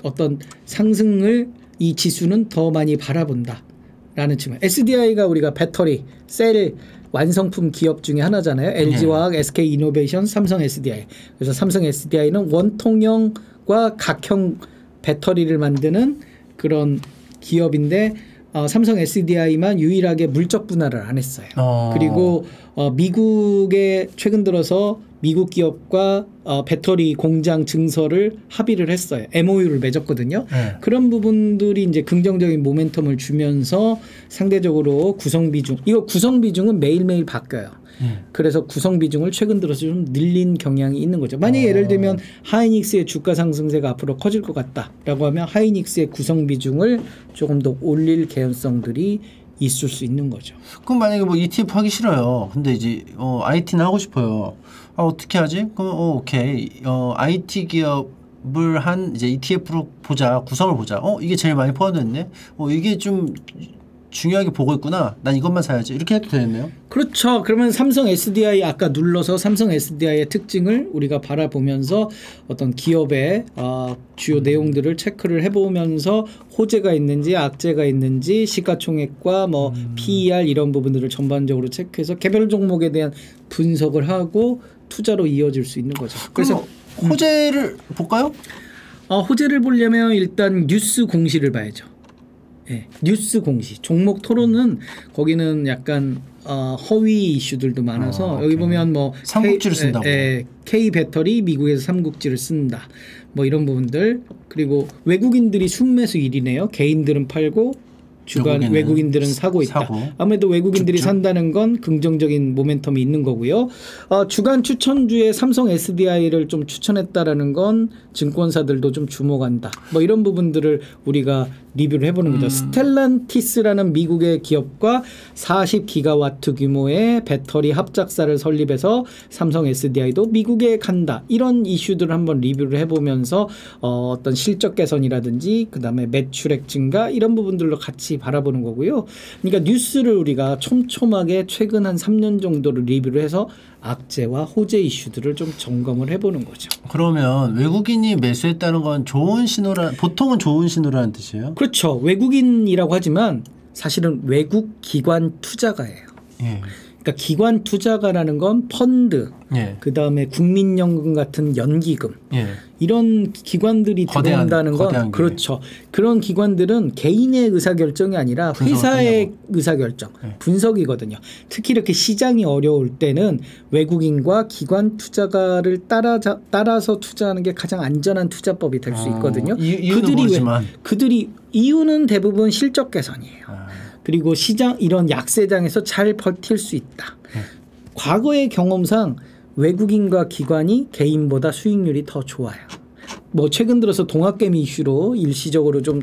어떤 상승을 이 지수는 더 많이 바라본다라는 측면. SDI가 우리가 배터리, 셀 완성품 기업 중에 하나잖아요. LG화학, SK 이노베이션, 삼성 SDI. 그래서 삼성 SDI는 원통형과 각형 배터리를 만드는 그런 기업인데 어, 삼성 SDI만 유일하게 물적 분할을 안 했어요. 어. 그리고 어, 미국에 최근 들어서 미국 기업과 어, 배터리 공장 증설을 합의를 했어요. MOU를 맺었거든요. 네. 그런 부분들이 이제 긍정적인 모멘텀을 주면서 상대적으로 구성 비중 이거 구성 비중은 매일매일 바뀌어요. 예. 그래서 구성 비중을 최근 들어서 좀 늘린 경향이 있는 거죠. 만약에 어. 예를 들면 하이닉스의 주가 상승세가 앞으로 커질 것 같다라고 하면 하이닉스의 구성 비중을 조금 더 올릴 개연성들이 있을 수 있는 거죠. 그럼 만약에 뭐 ETF 하기 싫어요. 근데 이제 어, IT는 하고 싶어요. 아 어떻게 하지? 그럼 어, 오케이 어, IT 기업을 한 이제 ETF로 보자 구성을 보자. 어 이게 제일 많이 포함됐네. 어 이게 좀 중요하게 보고 있구나. 난 이것만 사야지. 이렇게 해도 되겠네요. 그렇죠. 그러면 삼성 SDI 아까 눌러서 삼성 SDI의 특징을 우리가 바라보면서 어떤 기업의 어, 주요 내용들을 체크를 해보면서 호재가 있는지 악재가 있는지 시가총액과 뭐 PER 이런 부분들을 전반적으로 체크해서 개별 종목에 대한 분석을 하고 투자로 이어질 수 있는 거죠. 그래서 호재를 볼까요? 어, 호재를 보려면 일단 뉴스 공시를 봐야죠. 예, 뉴스 공시 종목 토론은 거기는 약간 어, 허위 이슈들도 많아서 어, 여기. 보면 뭐 삼국지를 K, 쓴다고. 예, 예, K 배터리 미국에서 삼국지를 쓴다. 뭐 이런 부분들 그리고 외국인들이 순매수 1위네요. 개인들은 팔고 주간 외국인들은 사고 있다. 사고. 아무래도 외국인들이 쭉쭉. 산다는 건 긍정적인 모멘텀이 있는 거고요. 어, 주간 추천주에 삼성 SDI를 좀 추천했다라는 건 증권사들도 좀 주목한다. 뭐 이런 부분들을 우리가 리뷰를 해보는 음. 거죠. 스텔란티스라는 미국의 기업과 40기가와트 규모의 배터리 합작사를 설립해서 삼성 SDI도 미국에 간다. 이런 이슈들을 한번 리뷰를 해보면서 어, 어떤 실적 개선이라든지 그다음에 매출액 증가 이런 부분들로 같이 바라보는 거고요. 그러니까 뉴스를 우리가 촘촘하게 최근 한 3년 정도를 리뷰를 해서 악재와 호재 이슈들을 좀 점검을 해보는 거죠. 그러면 외국인이 매수했다는 건 좋은 신호라 보통은 좋은 신호라는 뜻이에요. 그렇죠. 외국인이라고 하지만 사실은 외국 기관 투자가예요. 예. 그러니까 기관 투자가라는 건 펀드, 예. 그 다음에 국민연금 같은 연기금 예. 이런 기관들이 거대한- 들어온다는 건. 그렇죠. 그런 기관들은 개인의 의사 결정이 아니라 회사의 의사 결정, 네. 분석이거든요. 특히 이렇게 시장이 어려울 때는 외국인과 기관 투자가를 따라 따라서 투자하는 게 가장 안전한 투자법이 될수 어, 있거든요. 이- 이유는 그들이 모르지만. 왜 그들이 이유는 대부분 실적 개선이에요. 아. 그리고 시장 이런 약세장에서 잘 버틸 수 있다. 네. 과거의 경험상 외국인과 기관이 개인보다 수익률이 더 좋아요. 뭐 최근 들어서 동학개미 이슈로 일시적으로 좀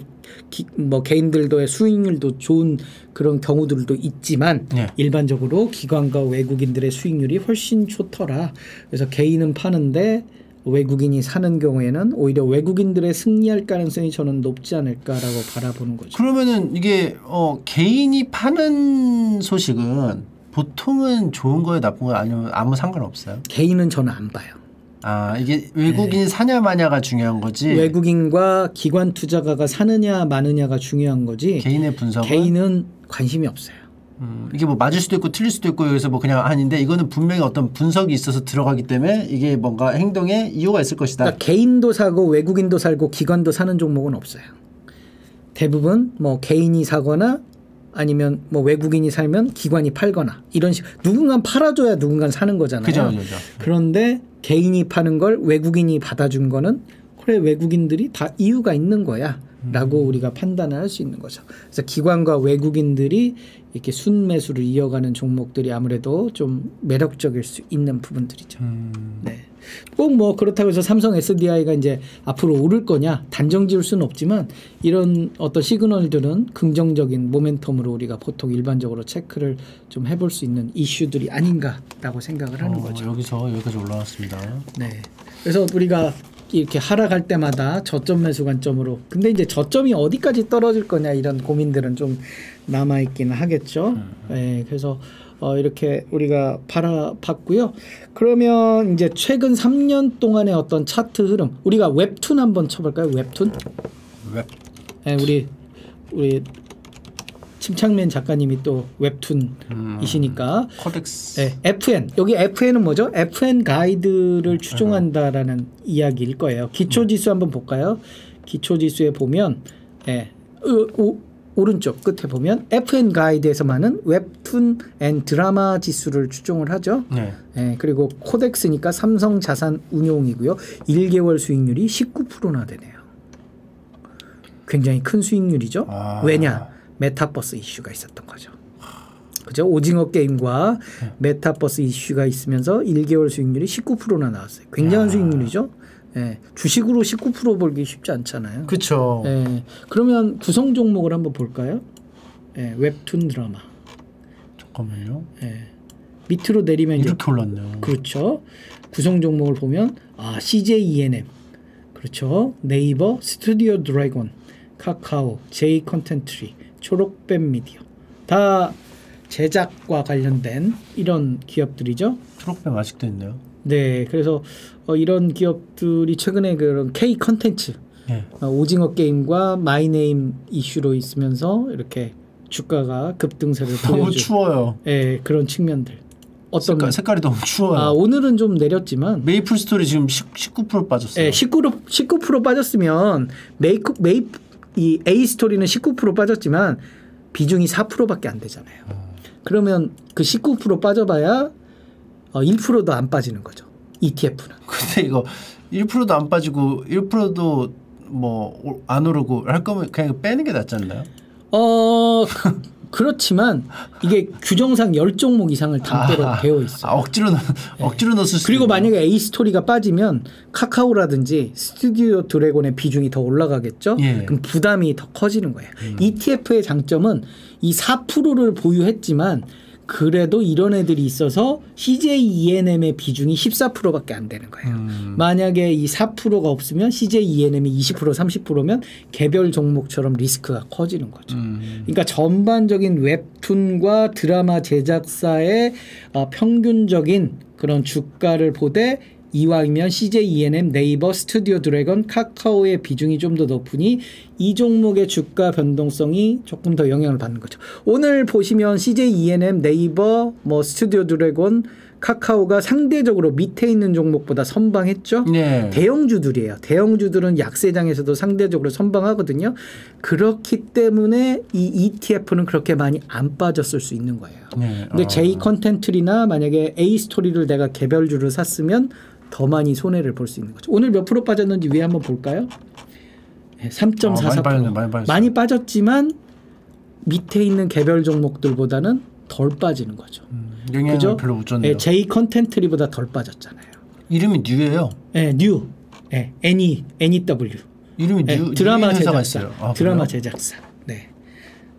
뭐 개인들도의 수익률도 좋은 그런 경우들도 있지만 네. 일반적으로 기관과 외국인들의 수익률이 훨씬 좋더라. 그래서 개인은 파는데 외국인이 사는 경우에는 오히려 외국인들의 승리할 가능성이 저는 높지 않을까라고 바라보는 거죠. 그러면은 이게 어 개인이 파는 소식은 보통은 좋은 거예요, 나쁜 거예요, 아니면 아무 상관없어요? 개인은 저는 안 봐요. 아 이게 외국인 사냐 마냐가 중요한 거지. 네. 외국인과 기관 투자가가 사느냐 마느냐가 중요한 거지. 개인의 분석은 개인은 관심이 없어요. 음, 이게 뭐 맞을 수도 있고 틀릴 수도 있고 여기서 뭐 그냥 아닌데 이거는 분명히 어떤 분석이 있어서 들어가기 때문에 이게 뭔가 행동에 이유가 있을 것이다. 그러니까 개인도 사고 외국인도 살고 기관도 사는 종목은 없어요. 대부분 뭐 개인이 사거나 아니면 뭐 외국인이 살면 기관이 팔거나 이런 식 누군가 팔아줘야 누군가 사는 거잖아요. 그죠, 그죠. 그런데 개인이 파는 걸 외국인이 받아준 거는 그래 외국인들이 다 이유가 있는 거야 라고 음. 우리가 판단을 할 수 있는 거죠. 그래서 기관과 외국인들이 이렇게 순매수를 이어가는 종목들이 아무래도 좀 매력적일 수 있는 부분들이죠. 음, 네. 꼭 뭐 그렇다고 해서 삼성 SDI가 이제 앞으로 오를 거냐 단정 지을 수는 없지만 이런 어떤 시그널들은 긍정적인 모멘텀으로 우리가 보통 일반적으로 체크를 좀 해볼 수 있는 이슈들이 아닌가라고 생각을 하는 어, 거죠. 여기서 여기까지 올라왔습니다. 네. 그래서 우리가 이렇게 하락할 때마다 저점 매수 관점으로 근데 이제 저점이 어디까지 떨어질 거냐 이런 고민들은 좀 남아 있기는 하겠죠. 네. 그래서 어 이렇게 우리가 바라봤고요. 그러면 이제 최근 3년 동안의 어떤 차트 흐름 우리가 웹툰 한번 쳐볼까요? 웹툰? 웹. 네, 우리 우리 침착맨 작가님이 또 웹툰이시니까 코덱스. 네, FN 여기 FN은 뭐죠? FN 가이드를 추종한다라는 이야기일 거예요. 기초 지수 한번 볼까요? 기초 지수에 보면 예, 어, 오, 오른쪽 끝에 보면 FN 가이드에서 만든 웹툰 앤 드라마 지수를 추종을 하죠. 네. 예, 그리고 코덱스니까 삼성 자산 운용이고요. 1개월 수익률이 19%나 되네요. 굉장히 큰 수익률이죠. 아. 왜냐? 메타버스 이슈가 있었던 거죠. 그죠? 오징어 게임과 메타버스 이슈가 있으면서 1개월 수익률이 19%나 나왔어요. 굉장한 수익률이죠. 예, 주식으로 19% 벌기 쉽지 않잖아요. 그쵸. 예, 그러면 구성 종목을 한번 볼까요? 예, 웹툰 드라마. 잠깐만요. 예. 밑으로 내리면 이제 이렇게 올랐네요. 그렇죠. 구성 종목을 보면 아 CJ ENM 그렇죠. 네이버, 스튜디오 드래곤, 카카오, 제이 컨텐트리, 초록뱀 미디어 다 제작과 관련된 이런 기업들이죠. 초록뱀 아직도 있네요. 네, 그래서 어, 이런 기업들이 최근에 그런 K 컨텐츠 예. 어, 오징어 게임과 마이네임 이슈로 있으면서 이렇게 주가가 급등세를 너무 보여준 추워요. 예, 그런 측면들. 어떤 색깔, 색깔이 너무 추워요. 아 오늘은 좀 내렸지만 메이플 스토리 지금 10, 19% 빠졌어요. 예, 19% 19% 빠졌으면 메이크 메이 이 A 스토리는 19% 빠졌지만 비중이 4%밖에 안 되잖아요. 그러면 그 19% 빠져봐야 어, 1%도 안 빠지는 거죠. ETF는. 근데 이거 1%도 안 빠지고 1%도 뭐 안 오르고 할 거면 그냥 빼는 게 낫지 않나요? 어 그, 그렇지만 이게 규정상 10종목 이상을 담도록 아, 되어 있어요. 아, 억지로 넣- 억지로 넣었을 수 그리고. 만약에 A 스토리가 빠지면 카카오라든지 스튜디오 드래곤의 비중이 더 올라가겠죠. 예. 음. 그럼 부담이 더 커지는 거예요. ETF의 장점은 이 4%를 보유했지만 그래도 이런 애들이 있어서 CJ ENM의 비중이 14%밖에 안 되는 거예요. 음. 만약에 이 4%가 없으면 CJ ENM이 20% 30%면 개별 종목처럼 리스크가 커지는 거죠. 음. 그러니까 전반적인 웹툰과 드라마 제작사의 어, 평균적인 그런 주가를 보되 이왕이면 CJ ENM, 네이버, 스튜디오 드래곤, 카카오의 비중이 좀 더 높으니 이 종목의 주가 변동성이 조금 더 영향을 받는 거죠. 오늘 보시면 CJ ENM, 네이버, 뭐 스튜디오 드래곤, 카카오가 상대적으로 밑에 있는 종목보다 선방했죠. 네. 대형주들이에요. 대형주들은 약세장에서도 상대적으로 선방하거든요. 그렇기 때문에 이 ETF는 그렇게 많이 안 빠졌을 수 있는 거예요. 네. 근데 어. J 컨텐츠나 만약에 A 스토리를 내가 개별주를 샀으면 더 많이 손해를 볼 수 있는 거죠. 오늘 몇 프로 빠졌는지 위에 한번 볼까요? 네, 3.44%. 아, 많이 빠졌네, 많이 빠졌어요. 많이 빠졌지만 밑에 있는 개별 종목들보다는 덜 빠지는 거죠. 음, 영향을 그죠? 별로 못 줬네요. 예, J 컨텐트리보다 덜 빠졌잖아요. 이름이 뉴예요. 예, 뉴. 예, NE, NEW. 이름이 예, 뉴 드라마 뉴 회사가 제작사. 아, 드라마 그래요? 제작사. 네.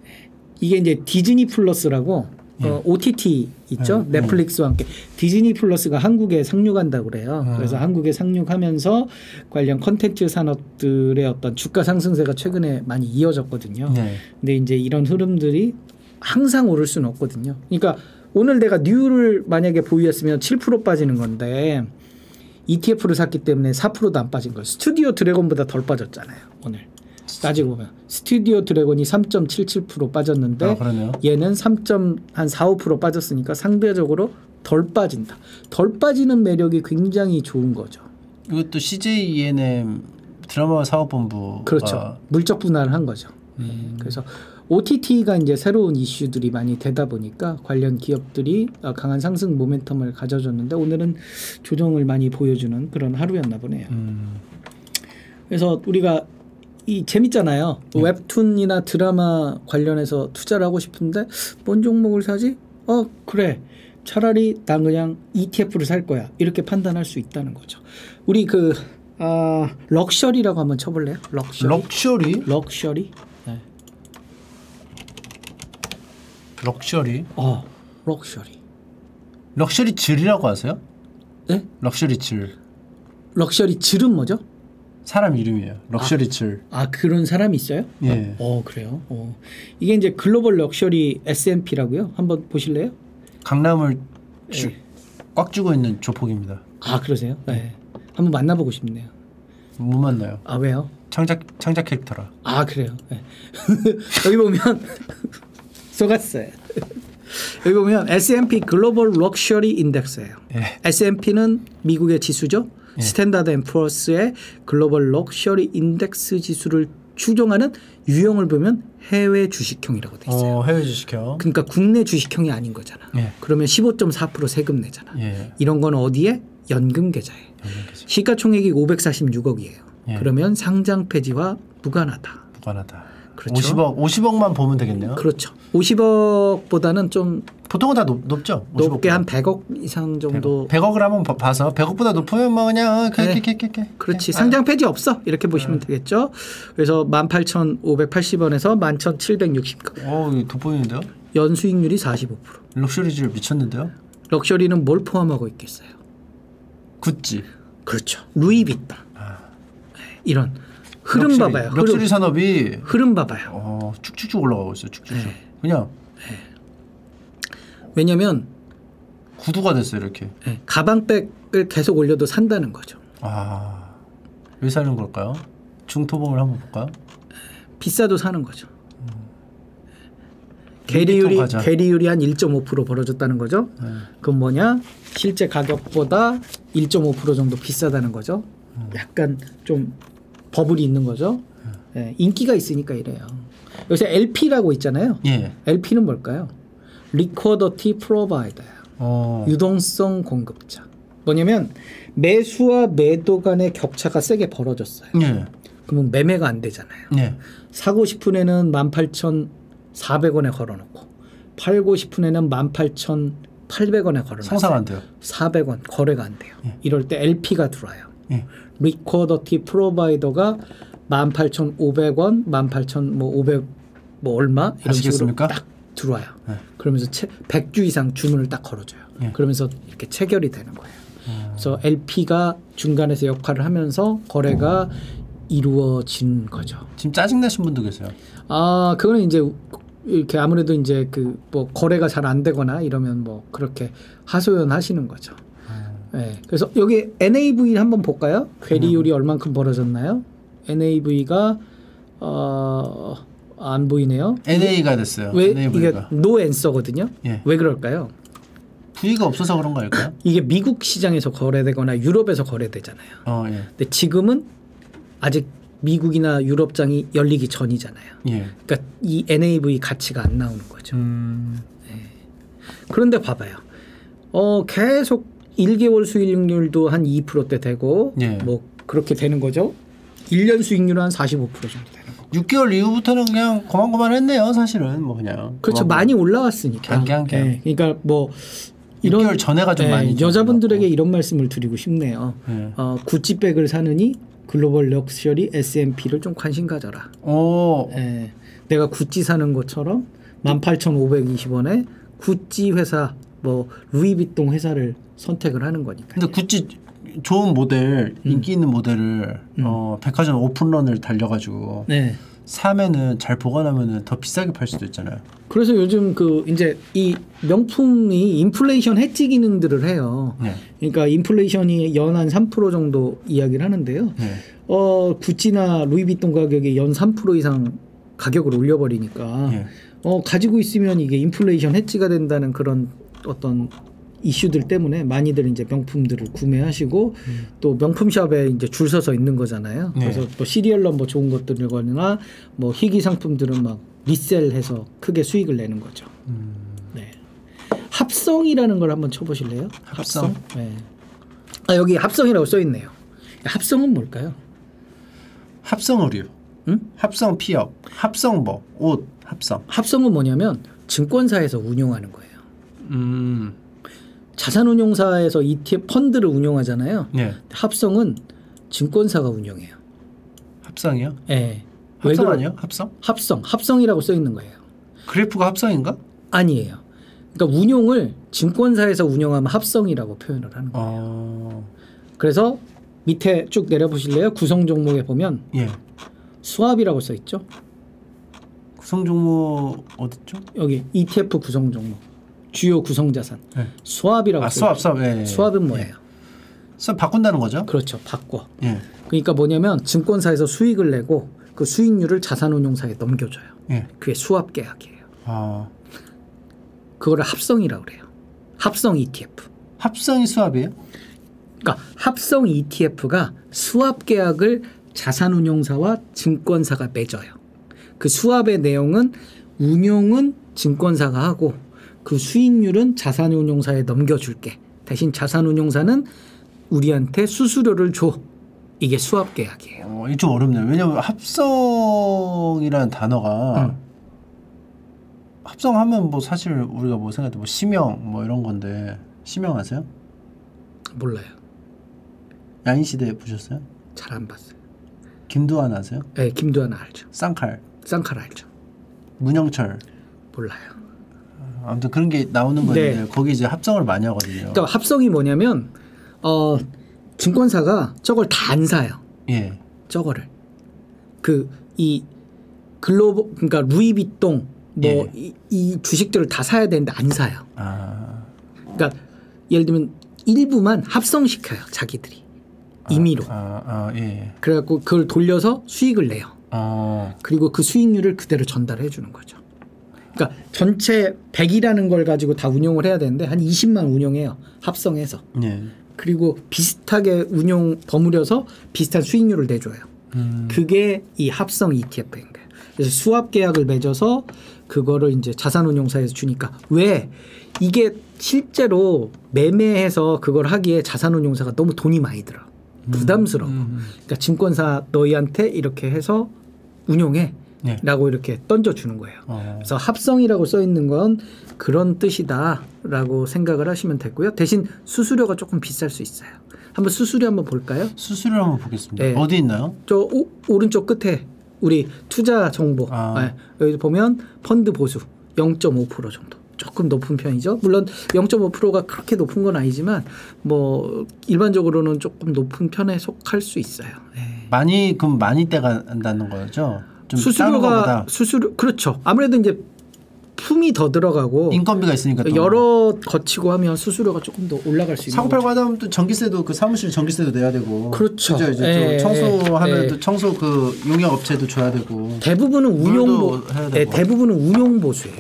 예. 이게 이제 디즈니 플러스라고 어, OTT 있죠. 예, 넷플릭스와 함께 디즈니 플러스가 한국에 상륙한다고 그래요. 음. 그래서 한국에 상륙하면서 관련 컨텐츠 산업들의 어떤 주가 상승세가 최근에 많이 이어졌거든요. 네. 근데 이제 이런 흐름들이 항상 오를 수는 없거든요. 그러니까 오늘 내가 NEW를 만약에 보유했으면 7% 빠지는 건데 ETF를 샀기 때문에 4%도 안 빠진 거예요. 스튜디오 드래곤보다 덜 빠졌잖아요. 오늘 따지고 보면 스튜디오 드래곤이 3.77% 빠졌는데 아. 얘는 3.한 4, 5% 빠졌으니까 상대적으로 덜 빠진다. 덜 빠지는 매력이 굉장히 좋은 거죠. 이것도 CJ ENM 드라마 사업본부 그렇죠. 물적 분할을 한 거죠. 음. 그래서 OTT가 이제 새로운 이슈들이 많이 되다 보니까 관련 기업들이 어, 강한 상승 모멘텀을 가져줬는데 오늘은 조정을 많이 보여주는 그런 하루였나 보네요. 음. 그래서 우리가 이 재밌잖아요. 웹툰이나 드라마 관련해서 투자를 하고 싶은데 뭔 종목을 사지? 어 그래. 차라리 난 그냥 ETF를 살 거야. 이렇게 판단할 수 있다는 거죠. 우리 그 아, 럭셔리라고 한번 쳐볼래요? 럭셔리. 럭셔리 럭셔리. 네. 럭셔리 어, 럭셔리. 럭셔리 질이라고 아세요? 네? 럭셔리 질 럭셔리 질은 뭐죠? 사람 이름이에요. 럭셔리 질. 아 그런 사람이 있어요? 예. 어 그래요. 어 이게 이제 글로벌 럭셔리 S&P라고요. 한번 보실래요? 강남을 주- 예. 꽉 쥐고 있는 조폭입니다. 아 그러세요? 네. 한번 만나보고 싶네요. 못 만나요. 아 왜요? 창작 창작 캐릭터라. 아 그래요. 네. 여기 보면 속았어요. 여기 보면 S&P 글로벌 럭셔리 인덱스예요. 예. S&P는 미국의 지수죠. 스탠다드 앤 푸어스의 글로벌 럭셔리 인덱스 지수를 추종하는 유형을 보면 해외 주식형이라고 돼 있어요. 어, 해외 주식형. 그러니까 국내 주식형이 아닌 거잖아. 예. 그러면 15.4% 세금 내잖아. 예. 이런 건 어디에? 연금 계좌에. 연결되죠. 시가총액이 546억이에요. 예. 그러면 상장 폐지와 무관하다. 무관하다. 그렇죠. 50억 50억만 보면 되겠네요. 그렇죠. 50억보다는 좀 보통은 다 높, 높죠. 높게 50억 한 100억 이상 정도. 100억 을 한번 봐- 봐서 100억보다 높으면 뭐 그냥 네. 캐캐캐캐. 그렇지. 상장 폐지 없어. 이렇게 보시면 되겠죠. 그래서 18,580원에서 11,760원. 어, 돋보이는데요? 연수익률이 45%. 럭셔리질 미쳤는데요? 럭셔리는 뭘 포함하고 있겠어요? 굿즈. 그렇죠. 루이비통. 이런 흐름 럭셔리, 봐봐요. 럭셔리 흐름, 산업이 흐름 봐봐요. 어, 쭉쭉쭉 올라가고 있어요. 쭉쭉쭉. 네. 그냥 왜냐면 구두가 됐어요, 이렇게. 예, 가방백을 계속 올려도 산다는 거죠. 아. 왜 사는 걸까요? 중토봉을 한번 볼까요? 비싸도 사는 거죠. 루이비통 계리율이. 계리율이 한 1.5% 벌어졌다는 거죠. 네. 그건 뭐냐? 실제 가격보다 1.5% 정도 비싸다는 거죠. 약간 좀 버블이 있는 거죠. 예, 인기가 있으니까 이래요. 요새 LP라고 있잖아요. 예. LP는 뭘까요? Liquidity Provider. 어. 유동성 공급자. 뭐냐면 매수와 매도 간의 격차가 세게 벌어졌어요. 예. 그러면 매매가 안 되잖아요. 예. 사고 싶은 애는 18,400원에 걸어놓고 팔고 싶은 애는 18,800원에 걸어놓고 상상 안 돼요. 400원 거래가 안 돼요. 이럴 때 LP가 들어와요. 예. 리코더티 프로바이더가 18,500원, 18,500뭐 얼마 이런 아시겠습니까? 식으로 딱 들어와요. 네. 그러면서 채, 100주 이상 주문을 딱 걸어줘요. 예. 그러면서 이렇게 체결이 되는 거예요. 그래서 LP가 중간에서 역할을 하면서 거래가 이루어진 거죠. 지금 짜증 나신 분도 계세요. 아, 그거는 이제 이렇게 아무래도 이제 그 뭐 거래가 잘 안 되거나 이러면 뭐 그렇게 하소연하시는 거죠. 네. 그래서 여기 NAV 한번 볼까요? 괴리율이 얼만큼 벌어졌나요? NAV가 어, 안 보이네요. NA가 됐어요. 왜 NAV가. 이게 노 앤서거든요? 예. 왜 그럴까요? V가 없어서 그런 거일까요? 이게 미국 시장에서 거래되거나 유럽에서 거래되잖아요. 어, 예. 근데 지금은 아직 미국이나 유럽장이 열리기 전이잖아요. 예. 그러니까 이 NAV 가치가 안 나오는 거죠. 음. 그런데 봐봐요. 어 계속 1개월 수익률도 한 2%대 되고 예. 뭐 그렇게 되는 거죠. 1년 수익률은 한 45% 정도. 6개월 이후부터는 그냥 고만고만했네요. 사실은 뭐 그냥. 그렇죠. 고만고만. 많이 올라왔으니까. 한 개, 한 개. 예, 그러니까 뭐 6개월 전에가 좀 많이 좀 여자분들에게 올랐고. 이런 말씀을 드리고 싶네요. 예. 어, 구찌백을 사느니 글로벌 럭셔리 S&P를 좀 관심 가져라. 오. 예, 내가 구찌 사는 것처럼 18,520원에 구찌 회사 뭐 루이비통 회사를 선택을 하는 거니까. 근데 구찌 좋은 모델, 음. 인기 있는 모델을 어, 백화점 오픈런을 달려가지고 네. 사면은 잘 보관하면은 더 비싸게 팔 수도 있잖아요. 그래서 요즘 그 이제 이 명품이 인플레이션 해지 기능들을 해요. 네. 그러니까 인플레이션이 연 한 3% 정도 이야기를 하는데요. 네. 어 구찌나 루이비통 가격이 연 3% 이상 가격을 올려버리니까 예. 어 가지고 있으면 이게 인플레이션 해지가 된다는 그런 어떤 이슈들 때문에 많이들 이제 명품들을 구매하시고 또 명품샵에 이제 줄 서서 있는 거잖아요. 네. 그래서 뭐 시리얼로 뭐 좋은 것들이거나 뭐 희귀 상품들은 막 리셀해서 크게 수익을 내는 거죠. 네. 합성이라는 걸 한번 쳐보실래요? 합성? 네. 아 여기 합성이라고 써 있네요. 합성은 뭘까요? 합성 의류, 응? 합성 피업, 합성 뭐, 옷, 합성. 합성은 뭐냐면 증권사에서 운용하는 거예요. 음. 자산운용사에서 ETF 펀드를 운용하잖아요. 네. 합성은 증권사가 운영해요. 합성이요? 예. 왜 합성 아니요? 합성? 합성, 합성이라고 써 있는 거예요. 그래프가 합성인가? 아니에요. 그러니까 운용을 증권사에서 운영하면 합성이라고 표현을 하는 거예요. 어. 그래서 밑에 쭉 내려 보실래요? 구성 종목에 보면 예. 수압이라고 써 있죠. 구성 종목 어딨죠? 여기 ETF 구성 종목, 주요 구성 자산, 네. 수압이라고 아, 있죠. 수압. 예. 예. 수압은 뭐예요? 수압 바꾼다는 거죠? 그렇죠. 바꿔. 예. 그러니까 뭐냐면 증권사에서 수익을 내고 그 수익률을 자산운용사에 넘겨줘요. 예. 그게 수합 계약이에요. 아. 그거를 합성이라고 그래요. 합성 ETF. 합성이 수압이에요? 그러니까 합성 ETF가 수합 계약을 자산운용사와 증권사가 맺어요. 그 수합의 내용은 운용은 증권사가 하고 그 수익률은 자산운용사에 넘겨줄게. 대신 자산운용사는 우리한테 수수료를 줘. 이게 수합 계약이에요. 어, 이게 좀 어렵네요. 왜냐면 합성이라는 단어가 응. 합성하면 뭐 사실 우리가 뭐 생각해 뭐 심형 뭐 이런 건데 심형 아세요? 몰라요. 야인 시대 보셨어요? 잘 안 봤어요. 김두한 아세요? 네, 김두한 알죠. 쌍칼, 쌍칼 알죠. 문영철 몰라요. 아무튼 그런 게 나오는 건데 네. 거기 이제 합성을 많이 하거든요. 그러니까 합성이 뭐냐면 어 증권사가 저걸 다 안 사요. 예. 저거를 그 이 글로벌 그러니까 루이비통 뭐 예. 이 주식들을 다 사야 되는데 안 사요. 아. 그러니까 예를 들면 일부만 합성시켜요 자기들이 임의로. 아, 아, 예. 그래갖고 그걸 돌려서 수익을 내요. 어. 그리고 그 수익률을 그대로 전달해 주는 거죠. 그러니까 전체 100이라는 걸 가지고 다 운용을 해야 되는데 한 20만 운용해요. 합성해서. 예. 그리고 비슷하게 운용 버무려서 비슷한 수익률을 내줘요. 음. 그게 이 합성 ETF인 거예요. 그래서 수합 계약을 맺어서 그거를 이제 자산운용사에서 주니까 왜 이게 실제로 매매해서 그걸 하기에 자산운용사가 너무 돈이 많이 들어 부담스러워. 그러니까 증권사 너희한테 이렇게 해서 운용해. 네. 라고 이렇게 던져주는 거예요. 어. 그래서 합성이라고 써 있는 건 그런 뜻이다라고 생각을 하시면 되고요. 대신 수수료가 조금 비쌀 수 있어요. 한번 수수료 한번 볼까요? 수수료 한번 보겠습니다. 네. 어디 있나요? 저 오, 오른쪽 끝에 우리 투자 정보 아. 네, 여기 보면 펀드 보수 0.5% 정도 조금 높은 편이죠. 물론 0.5%가 그렇게 높은 건 아니지만 뭐 일반적으로는 조금 높은 편에 속할 수 있어요. 네. 많이 그럼 많이 떼간다는 거죠? 수수료가. 수수료 그렇죠. 아무래도 이제 품이 더 들어가고 인건비가 있으니까 또. 여러 거치고 하면 수수료가 조금 더 올라갈 수 있는 사고. 팔고 하다 보면 또 전기세도 그 사무실 전기세도 내야 되고. 그렇죠. 그죠? 이제 예, 또 청소하면 예. 또 청소 그 용역 업체도 줘야 되고. 대부분은 운용보 물도 해야 네. 대부분은 운용 보수예요.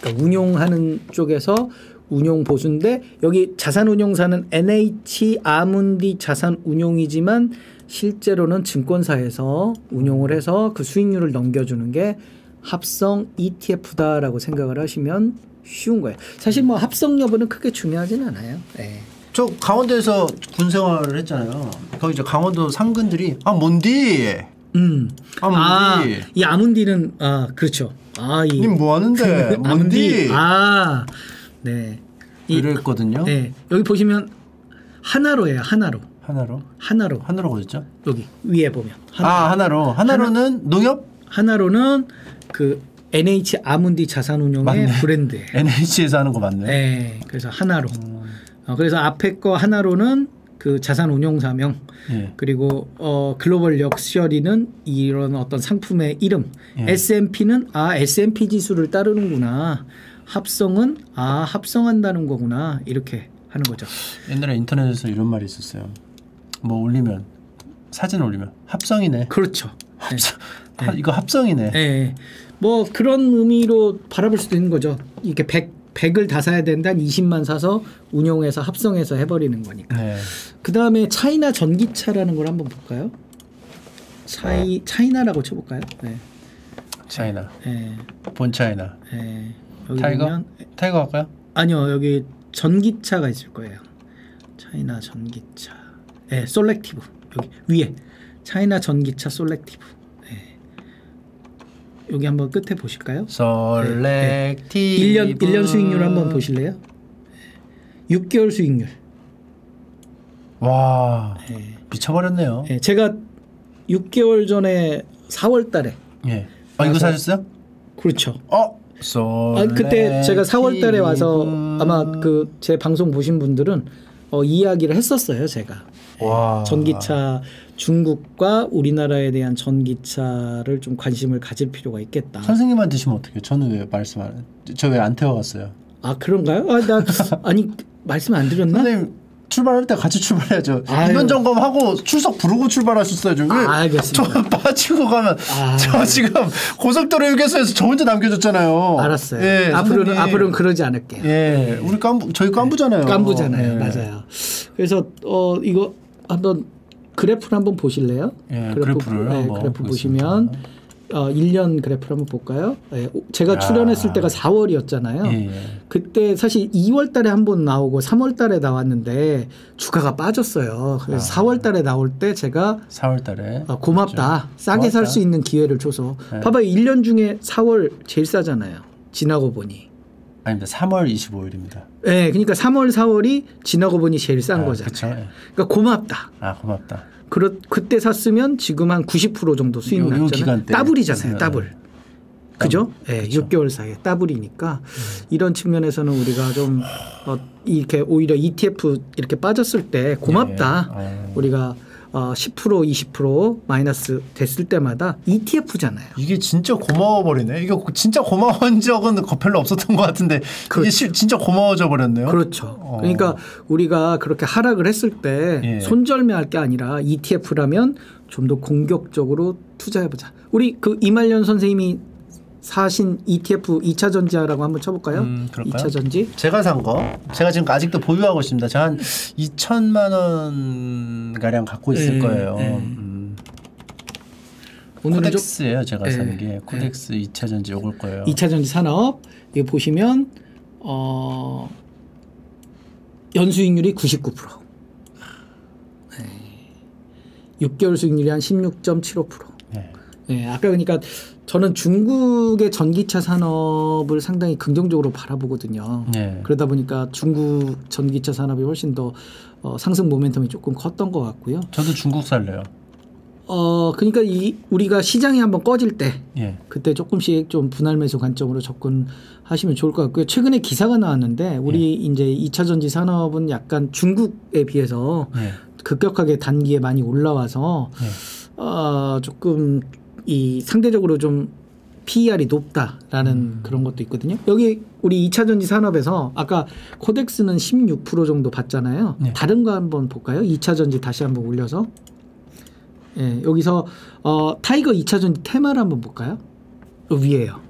그러니까 운용하는 쪽에서 운용 보수인데 여기 자산운용사는 NH 아문디 자산운용이지만 실제로는 증권사에서 운용을 해서 그 수익률을 넘겨주는 게 합성 ETF다라고 생각을 하시면 쉬운 거예요. 사실 뭐 합성 여부는 크게 중요하진 않아요. 네. 저 강원도에서 군 생활을 했잖아요. 거기 이제 강원도 상근들이 아 뭔디? 음. 아, 아문디. 이 아문디는 아 그렇죠. 아, 이 님뭐 하는데? 뭔디? 아문디. 아, 네. 이, 이랬거든요. 네. 여기 보시면 하나로예요. 하나로. 하나로. 하나로. 하나로 어딨죠? 여기 위에 보면. 하나, 아 하나로. 하나로는 농협 하나로는 그 NH 아문디 자산운용의 맞네. 브랜드예요. NH에서 하는 거 맞네. 네. 그래서 하나로. 어, 그래서 앞에 거 하나로는 그 자산운용사명 예. 그리고 어 글로벌 럭셔리는 이런 어떤 상품의 이름, 예. S&P는 아 S&P 지수를 따르는구나. 합성은 아 합성한다는 거구나. 이렇게 하는 거죠. 옛날에 인터넷에서 이런 말이 있었어요. 뭐 올리면 사진 올리면 합성이네. 그렇죠. 합성. 하- 이거 합성이네. 예. 예. 뭐 그런 의미로 바라볼 수도 있는 거죠. 이게 100 100을 다 사야 된다. 20만 사서 운용해서 합성해서 해버리는 거니까. 네. 그 다음에 차이나 전기차라는 걸 한번 볼까요? 차이 차이나라고 쳐볼까요? 네. 차이나. 예. 본 차이나. 예. 여기 타이거? 보면 타이거 할까요? 아니요 여기 전기차가 있을 거예요. 차이나 전기차. 예, 솔렉티브 여기 위에 차이나 전기차 솔렉티브. 예. 여기 한번 끝에 보실까요? 솔렉티브. 1년 1년 수익률 한번 보실래요? 6개월 수익률. 와 예. 미쳐버렸네요. 예, 제가 6개월 전에 4월 달에 예. 아 이거 사셨어요? 그렇죠. 어. 솔. 아, 그때 제가 4월 달에 와서 아마 그 제 방송 보신 분들은 어, 이야기를 했었어요, 제가. 와. 전기차 중국과 우리나라에 대한 전기차를 좀 관심을 가질 필요가 있겠다. 선생님만 드시면 어떡해요? 저는 왜 말씀 안? 저왜 안 태워갔어요? 아 그런가요? 아, 나 아니 말씀 안 드렸나? 선생님 출발할 때 같이 출발해야죠. 아유. 이변 점검하고 출석 부르고 출발하셨어야죠. 왜 아, 알겠습니다. 저 빠지고 가면 아. 저 지금 고속도로 휴게소에서 저 혼자 남겨줬잖아요. 알았어요. 예, 앞으로는. 앞으로는 그러지 않을게요. 예, 우리 깐부 저희 깐부잖아요. 깐부잖아요. 예. 맞아요. 그래서 어 이거 한번 그래프를 한번 보실래요? 예, 그래프 를 네, 한번 그래프. 보시면 어 1년 그래프를 한번 볼까요? 예, 오- 제가 출연했을 때가 4월이었잖아요. 예, 예. 그때 사실 2월 달에 한 번 나오고 3월 달에 나왔는데 주가가 빠졌어요. 그래서 아. 4월 달에 나올 때 제가 4월 달에 어, 고맙다. 싸게 살. 수 있는 기회를 줘서 네. 봐봐요. 1년 중에 4월 제일 싸잖아요. 지나고 보니. 아닙니다. 3월 25일입니다. 예, 그러니까 3월, 4월이 지나고 보니 제일 싼 거잖아요. 그렇죠. 예. 그러니까 고맙다. 아 고맙다. 그렇 그때 샀으면 지금 한 90% 정도 수익 요- 요 났잖아요. 샀으면. 더블. 그죠? 예, 6개월 사이에 더블이니까 이런 측면에서는 우리가 좀 어, 이렇게 오히려 ETF 이렇게 빠졌을 때 고맙다. 예. 어. 우리가 어, 10% 20% 마이너스 됐을 때마다 ETF잖아요. 이게 진짜 고마워 버리네. 이게 진짜 고마운 적은 거- 별로 없었던 것 같은데 이게 실- 진짜 고마워져 버렸네요. 그렇죠. 어. 그러니까 우리가 그렇게 하락을 했을 때 예. 손절매할 게 아니라 ETF라면 좀 더 공격적으로 투자해보자. 우리 그 이말년 선생님이 사신 ETF 2차 전지라고 한번 쳐볼까요? 음, 그럴까요? 2차 전지. 제가 산 거, 제가 지금 아직도 보유하고 있습니다. 제가 한 2천만 원 가량 갖고 있을 예, 거예요. 예. 음. 오늘은 좀 코덱스예요. 제가 예, 산게 코덱스 2차 전지 요걸 거예요. 2차 전지 산업 이거 보시면 어 연수익률이 99%. 네. 6개월 수익률이 한 16.75%. 네. 네, 아까 그러니까 저는 중국의 전기차 산업을 상당히 긍정적으로 바라보거든요. 네. 그러다 보니까 중국 전기차 산업이 훨씬 더 어, 상승 모멘텀이 조금 컸던 것 같고요. 저도 중국 살래요. 어, 그러니까 이 우리가 시장이 한번 꺼질 때 예. 그때 조금씩 좀 분할 매수 관점으로 접근하시면 좋을 것 같고요. 최근에 기사가 나왔는데 우리 이제 2차 전지 산업은 약간 중국에 비해서 예. 급격하게 단기에 많이 올라와서 예. 어, 조금 이 상대적으로 좀 PER이 높다라는 그런 것도 있거든요. 여기 우리 2차 전지 산업에서 아까 코덱스는 16% 정도 봤잖아요. 네. 다른 거 한번 볼까요? 2차 전지 다시 한번 올려서 예, 여기서 어, 타이거 2차 전지 테마를 한번 볼까요? 어, 위에요.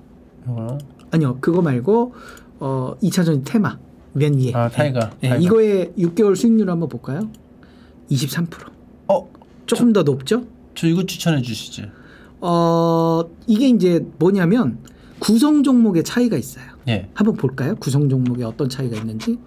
이거 아니요, 그거 말고 어, 2차 전지 테마 맨 위에. 아 타이가. 예, 타이가. 이거의 6개월 수익률 한번 볼까요? 23%. 어, 조금 더 높죠? 저 이거 추천해 주시지. 어, 이게 이제 뭐냐면 구성 종목의 차이가 있어요. 예. 한번 볼까요? 구성 종목에 어떤 차이가 있는지.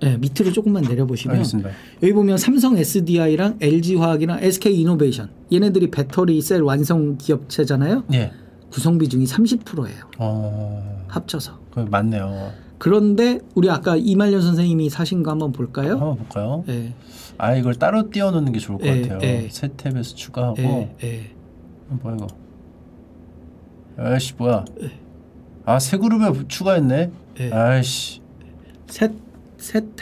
네, 밑으로 조금만 내려보시면 알겠습니다. 여기 보면 삼성 SDI랑 LG 화학이랑 SK 이노베이션 얘네들이 배터리 셀 완성 기업체잖아요. 예. 구성 비중이 30%예요. 어, 합쳐서. 그 맞네요. 그런데 우리 아까 이말년 선생님이 사신 거 한번 볼까요? 한번 볼까요? 예. 아 이걸 따로 띄워놓는 게 좋을 것 예, 같아요. 예. 세 탭에서 추가하고 예. 예. 어, 뭐야 이거? 아이씨 뭐야? 아 새 그룹에 추가했네. 예. 아이씨. 탭, 셋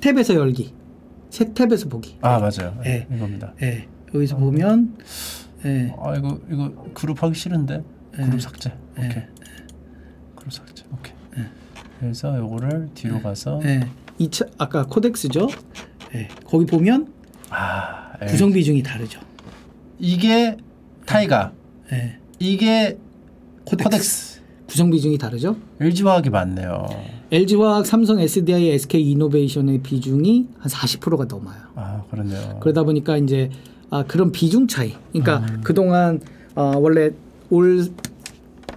탭에서 열기. 셋 탭에서 보기. 아 맞아요. 예. 이겁니다. 예. 여기서 보면 예. 아 이거 이거 그룹 하기 싫은데 예. 그룹 삭제. 예. 오케이. 그룹 삭제. 오케이. 그래서 요거를 뒤로 가서 예. 2차 아까 코덱스죠. 예. 거기 보면 아 예. 구성 비중이 다르죠. 이게 타이거 예. 이게 코덱스. 코덱스. 구성 비중이 다르죠. LG 화학이 많네요. LG화학, 삼성 SDI, SK 이노베이션의 비중이 한 40%가 넘어요. 아 그렇네요. 그러다 보니까 이제 아, 그런 비중 차이. 그러니까 음. 그동안 어, 원래 올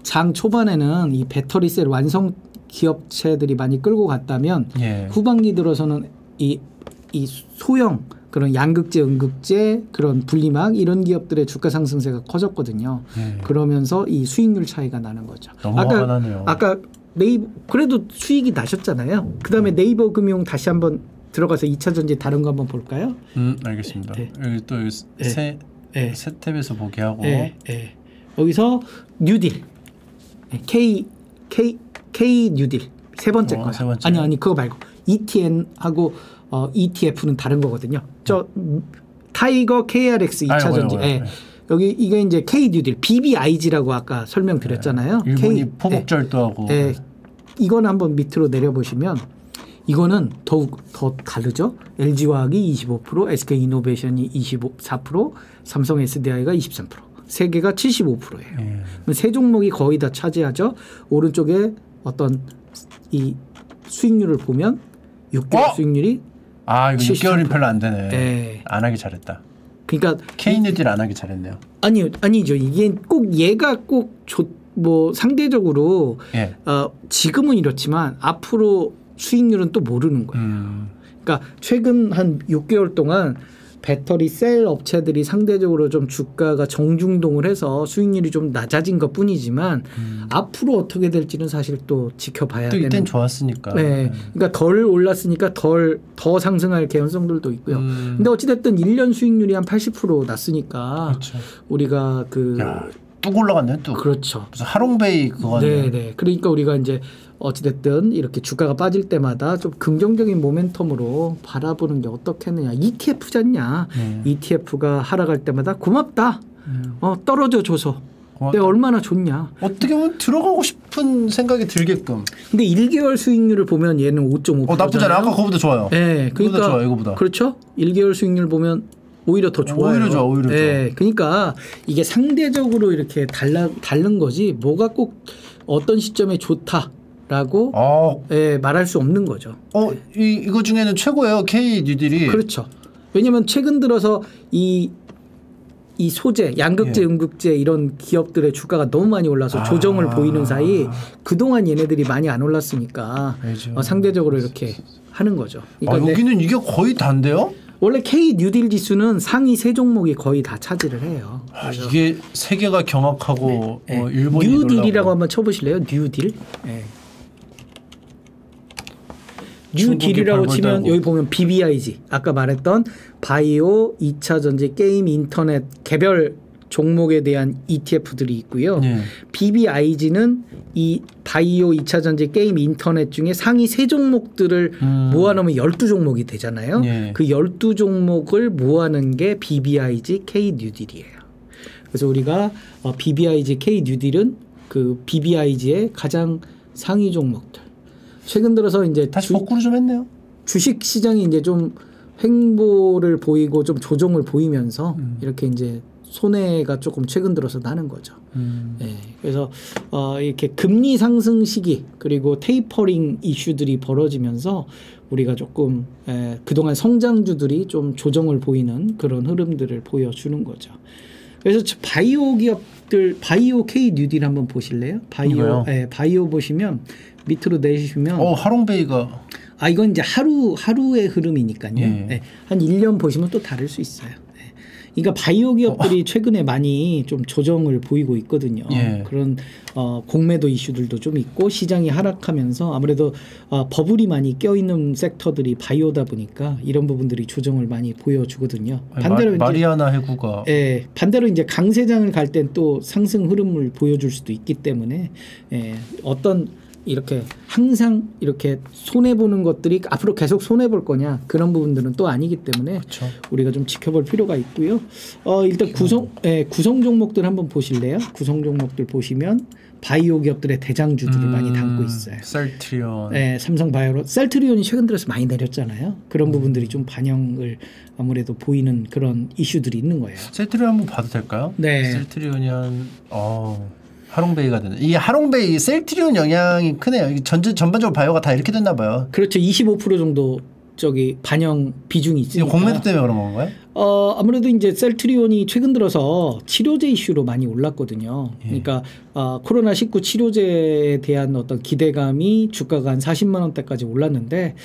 장 초반에는 이 배터리 셀 완성 기업체들이 많이 끌고 갔다면 예. 후반기 들어서는 이, 이 소형 그런 양극재, 음극재 그런 분리막 이런 기업들의 주가 상승세가 커졌거든요. 예. 그러면서 이 수익률 차이가 나는 거죠. 너무 화가 나네요. 아까 네이버 그래도 수익이 나셨잖아요. 그다음에 네이버 금융 다시 한번 들어가서 2차 전지 다른 거 한번 볼까요? 음 알겠습니다. 네. 여기 또 여기 네. 세, 네. 세 탭에서 보게 하고 예, 예. 여기서 뉴딜 예, K K K 뉴딜 세 번째 어, 번째. 아니 아니 그거 말고 ETN하고 어, ETF는 다른 거거든요. 저 음, 타이거 KRX 2차 아, 전지. 예. 네. 여기 이게 이제 K 뉴딜 BBIG라고 아까 설명드렸잖아요. 일본이 K, 포복절도하고 예, 예. 이거는 한번 밑으로 내려보시면 이거는 더욱 더 다르죠. LG화학이 25%, SK 이노베이션이 24%, 삼성 SDI가 23%, 세 개가 75%예요. 예. 세 종목이 거의 다 차지하죠. 오른쪽에 어떤 이 수익률을 보면 6개월 어? 수익률이 아 이거 73%. 6개월이 별로 안 되네. 예. 안 하기 잘했다. 그러니까 K뉴딜 안 하기 잘했네요. 아니 아니죠. 이게 꼭 얘가 꼭뭐 상대적으로 예. 어, 지금은 이렇지만 앞으로 수익률은 또 모르는 거예요. 음. 그러니까 최근 한 6개월 동안 배터리 셀 업체들이 상대적으로 좀 주가가 정중동을 해서 수익률이 좀 낮아진 것 뿐이지만 앞으로 어떻게 될지는 사실 또 지켜봐야 또 되는 좋았으니까. 네. 그러니까 덜 올랐으니까 덜 더 상승할 개연성들도 있고요. 음. 근데 어찌됐든 1년 수익률이 한 80% 났으니까 그렇죠. 우리가 그 야, 뚝 올라갔네 뚝. 그렇죠. 무슨 하롱베이 그거 네. 네, 네. 그러니까 우리가 이제 어찌됐든 이렇게 주가가 빠질 때마다 좀 긍정적인 모멘텀으로 바라보는 게 어떻겠느냐. ETF잖냐. 네. ETF가 하락할 때마다 고맙다. 어, 떨어져 줘서. 고맙다. 내가 얼마나 좋냐. 어떻게 보면 들어가고 싶은 생각이 들게끔. 근데 1개월 수익률을 보면 얘는 5.5%. 어 나쁘잖아. 아까 그거보다 좋아요. 네, 그러니까 좋아, 이거보다. 그렇죠. 1개월 수익률 보면 오히려 더 좋아요. 오히려 좋아, 오히려 네, 그러니까 이게 상대적으로 이렇게 달라 다른 거지. 뭐가 꼭 어떤 시점에 좋다 라고 어, 예, 말할 수 없는 거죠. 어, 이 이거 중에는 최고예요. K 뉴딜이. 그렇죠. 왜냐하면 최근 들어서 이, 이 소재, 양극재, 예. 음극재 이런 기업들의 주가가 너무 많이 올라서 아. 조정을 보이는 사이 그동안 얘네들이 많이 안 올랐으니까 알죠. 어, 상대적으로 이렇게 하는 거죠. 아, 그러니까 내- 여기는 이게 거의 단데요? 원래 K 뉴딜 지수는 상위 세 종목이 거의 다 차지를 해요. 아, 이게 세계가 경악하고 예. 어, 일본이 뉴딜이라고. 한번 쳐보실래요? 뉴딜. 예. 뉴딜이라고 치면. 여기 보면 BBIG 아까 말했던 바이오, 2차 전지, 게임, 인터넷 개별 종목에 대한 ETF들이 있고요. 예. BBIG는 이 바이오, 2차 전지, 게임, 인터넷 중에 상위 세 종목들을 음. 모아놓으면 12종목이 되잖아요. 예. 그 12종목을 모아놓은 게 BBIG K 뉴딜이에요. 그래서 우리가 어, BBIG K 뉴딜은 그 BBIG의 가장 상위 종목들. 최근 들어서 이제 다시 주- 복구를 좀 했네요. 주식 시장이 이제 좀 횡보를 보이고 좀 조정을 보이면서 음. 이렇게 이제 손해가 조금 최근 들어서 나는 거죠. 음. 예, 그래서 어, 이렇게 금리 상승 시기 그리고 테이퍼링 이슈들이 벌어지면서 우리가 조금 에, 그동안 성장주들이 좀 조정을 보이는 그런 흐름들을 보여주는 거죠. 그래서 저 바이오 기업들 바이오 K 뉴딜 한번 보실래요? 바이오? 예, 바이오 보시면 밑으로 내리시면 어 하롱베이가 아 이건 이제 하루 하루의 흐름이니까요. 예. 네. 한 1년 보시면 또 다를 수 있어요. 네. 그러니까 바이오 기업들이 최근에 많이 좀 조정을 보이고 있거든요. 예. 그런 어, 공매도 이슈들도 좀 있고 시장이 하락하면서 아무래도 어, 버블이 많이 껴있는 섹터들이 바이오다 보니까 이런 부분들이 조정을 많이 보여주거든요. 아니, 반대로 마, 이제 마리아나 해구가 예, 반대로 이제 강세장을 갈 땐 또 상승 흐름을 보여줄 수도 있기 때문에 예, 어떤 이렇게 항상 이렇게 손해 보는 것들이 앞으로 계속 손해 볼 거냐 그런 부분들은 또 아니기 때문에 그렇죠. 우리가 좀 지켜볼 필요가 있고요. 어, 일단 구성 예, 구성 종목들 한번 보실래요? 구성 종목들 보시면 바이오 기업들의 대장주들이 많이 담고 있어요. 음, 셀트리온. 네, 삼성 바이오로 셀트리온이 최근 들어서 많이 내렸잖아요. 그런 부분들이 좀 반영을 아무래도 보이는 그런 이슈들이 있는 거예요. 셀트리온 한번 봐도 될까요? 네. 셀트리온이 한 어. 하롱베이가 되네. 이 하롱베이 이 셀트리온 영향이 크네요. 전 전반적으로 바이오가 다 이렇게 됐나 봐요. 그렇죠. 25% 정도 저기 반영 비중이 있으니까. 공매도 때문에 그런 건가요? 어 아무래도 이제 셀트리온이 최근 들어서 치료제 이슈로 많이 올랐거든요. 예. 그러니까 어, 코로나 19 치료제에 대한 어떤 기대감이 주가가 한 40만 원대까지 올랐는데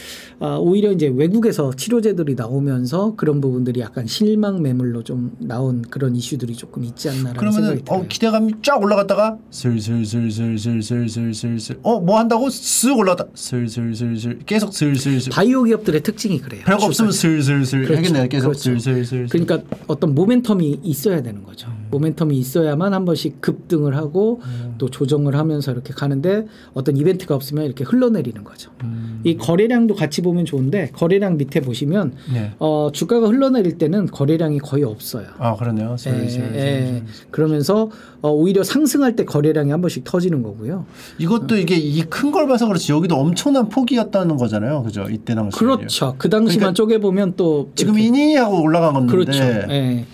어, 오히려 이제 외국에서 치료제들이 나오면서 그런 부분들이 약간 실망 매물로 좀 나온 그런 이슈들이 조금 있지 않나라는 생각이 들어요. 어 기대감이 쫙 올라갔다가 슬슬슬슬슬슬슬슬슬 어뭐 한다고 쓱 올라갔다 슬슬슬슬 계속 슬슬슬 바이오 기업들의 특징이 그래요. 별거 없으면 슬슬슬 그렇죠. 하겠네요. 계속 그렇죠. 슬슬 슬. 그러니까 어떤 모멘텀이 있어야 되는 거죠. 모멘텀이 있어야만 한 번씩 급등을 하고 또 조정을 하면서 이렇게 가는데 어떤 이벤트가 없으면 이렇게 흘러내리는 거죠. 음. 이 거래량도 같이 보면 좋은데 거래량 밑에 보시면 네. 어, 주가가 흘러내릴 때는 거래량이 거의 없어요. 아 그러네요. 예. 예. 그러면서 어, 오히려 상승할 때 거래량이 한 번씩 터지는 거고요. 이것도 이게 이 큰 걸 봐서 그렇지 여기도 엄청난 폭이었다는 거잖아요. 그죠? 이때 당시. 그렇죠. 그 당시만 그러니까 쪼개 보면 또 지금 이니 하고 올라간 건데. 그렇죠. 예.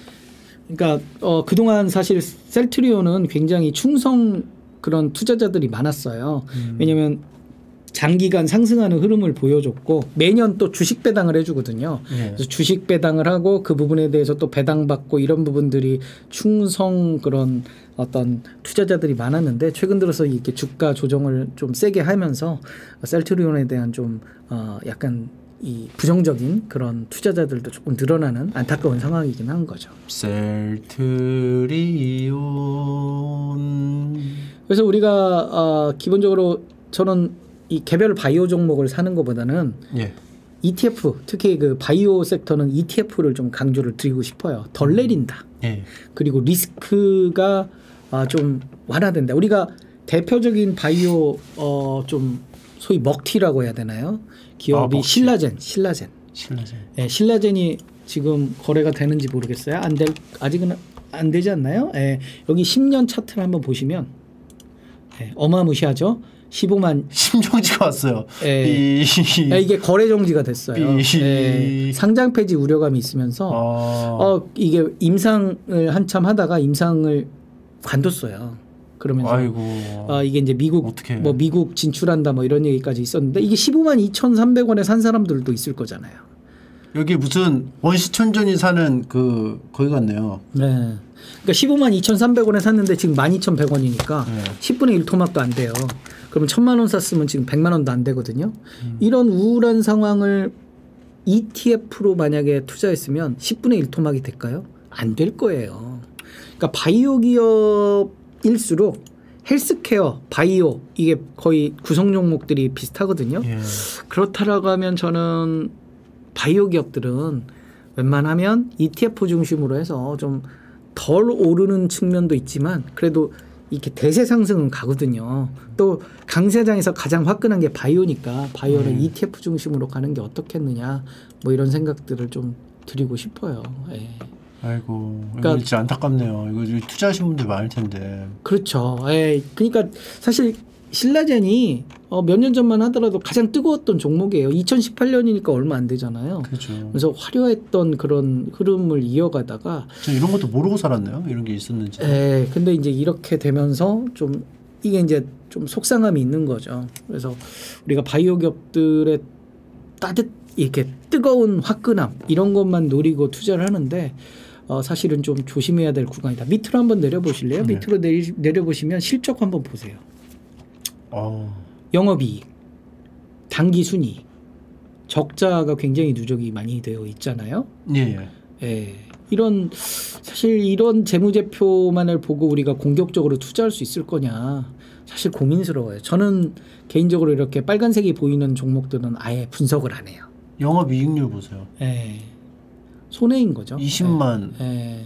그러니까 어, 그동안 사실 셀트리온은 굉장히 충성 그런 투자자들이 많았어요. 음. 왜냐하면 장기간 상승하는 흐름을 보여줬고 매년 또 주식 배당을 해주거든요. 예. 그래서 주식 배당을 하고 그 부분에 대해서 또 배당받고 이런 부분들이 충성 그런 어떤 투자자들이 많았는데 최근 들어서 이렇게 주가 조정을 좀 세게 하면서 셀트리온에 대한 좀 어, 약간 이 부정적인 그런 투자자들도 조금 늘어나는 안타까운 상황이긴 한 거죠. 셀트리온. 그래서 우리가 어, 기본적으로 저는 이 개별 바이오 종목을 사는 것보다는 예. ETF 특히 그 바이오 섹터는 ETF를 좀 강조를 드리고 싶어요. 덜 내린다. 예. 그리고 리스크가 아, 좀 완화된다. 우리가 대표적인 바이오 어, 좀 소위 먹튀라고 해야 되나요? 기업이 아. 신라젠, 신라젠. 신라제. 예, 신라젠이 지금 거래가 되는지 모르겠어요. 안 될 아직은 안 되지 않나요? 예, 여기 10년 차트를 한번 보시면 예, 어마무시하죠. 15만 심정지가 왔어요. 예. 이. 야, 이게 거래 정지가 됐어요. 삐. 예, 상장 폐지 우려감이 있으면서 아. 어 이게 임상을 한참 하다가 임상을 관뒀어요. 그러면서 아이고. 어, 이게 이제 미국 어떡해. 뭐 미국 진출한다 뭐 이런 얘기까지 있었는데 이게 15만 2,300원에 산 사람들도 있을 거잖아요. 여기 무슨 원시촌전이 사는 그 거기 같네요. 네. 그러니까 15만 2,300원에 샀는데 지금 12,100원이니까 네. 10분의 1 토막도 안 돼요. 그러면 1,000만 원 샀으면 지금 100만 원도 안 되거든요. 음. 이런 우울한 상황을 ETF로 만약에 투자했으면 10분의 1 토막이 될까요? 안 될 거예요. 그러니까 바이오 기업 일수록 헬스케어, 바이오 이게 거의 구성 종목들이 비슷하거든요. 예. 그렇다라고 하면 저는 바이오 기업들은 웬만하면 ETF 중심으로 해서 좀 덜 오르는 측면도 있지만 그래도 이렇게 대세 상승은 가거든요. 또 강세장에서 가장 화끈한 게 바이오니까 바이오를 ETF 중심으로 가는 게 어떻겠느냐 뭐 이런 생각들을 좀 드리고 싶어요. 예. 아이고 이거 그러니까- 진짜 안타깝네요. 이거 투자하신 분들 많을 텐데. 그렇죠. 예. 그러니까 사실 신라젠이 어, 몇 년 전만 하더라도 가장 뜨거웠던 종목이에요. 2018년이니까 얼마 안 되잖아요. 그렇죠. 그래서 화려했던 그런 흐름을 이어가다가 저 이런 것도 모르고 살았네요. 이런 게 있었는지. 예, 근데 이제 이렇게 되면서 좀 이게 이제 좀 속상함이 있는 거죠. 그래서 우리가 바이오 기업들의 따뜻 이렇게 뜨거운 화끈함 이런 것만 노리고 투자를 하는데 어, 사실은 좀 조심해야 될 구간이다. 밑으로 한번 내려보실래요? 네. 밑으로 내리, 내려보시면 실적 한번 보세요. 어. 영업이익, 당기 순이, 적자가 굉장히 누적이 많이 되어 있잖아요. 예, 예. 예. 이런 사실 이런 재무제표만을 보고 우리가 공격적으로 투자할 수 있을 거냐 사실 고민스러워요. 저는 개인적으로 이렇게 빨간색이 보이는 종목들은 아예 분석을 안 해요. 영업 이익률 보세요. 예. 손해인 거죠. 20만. 예. 예.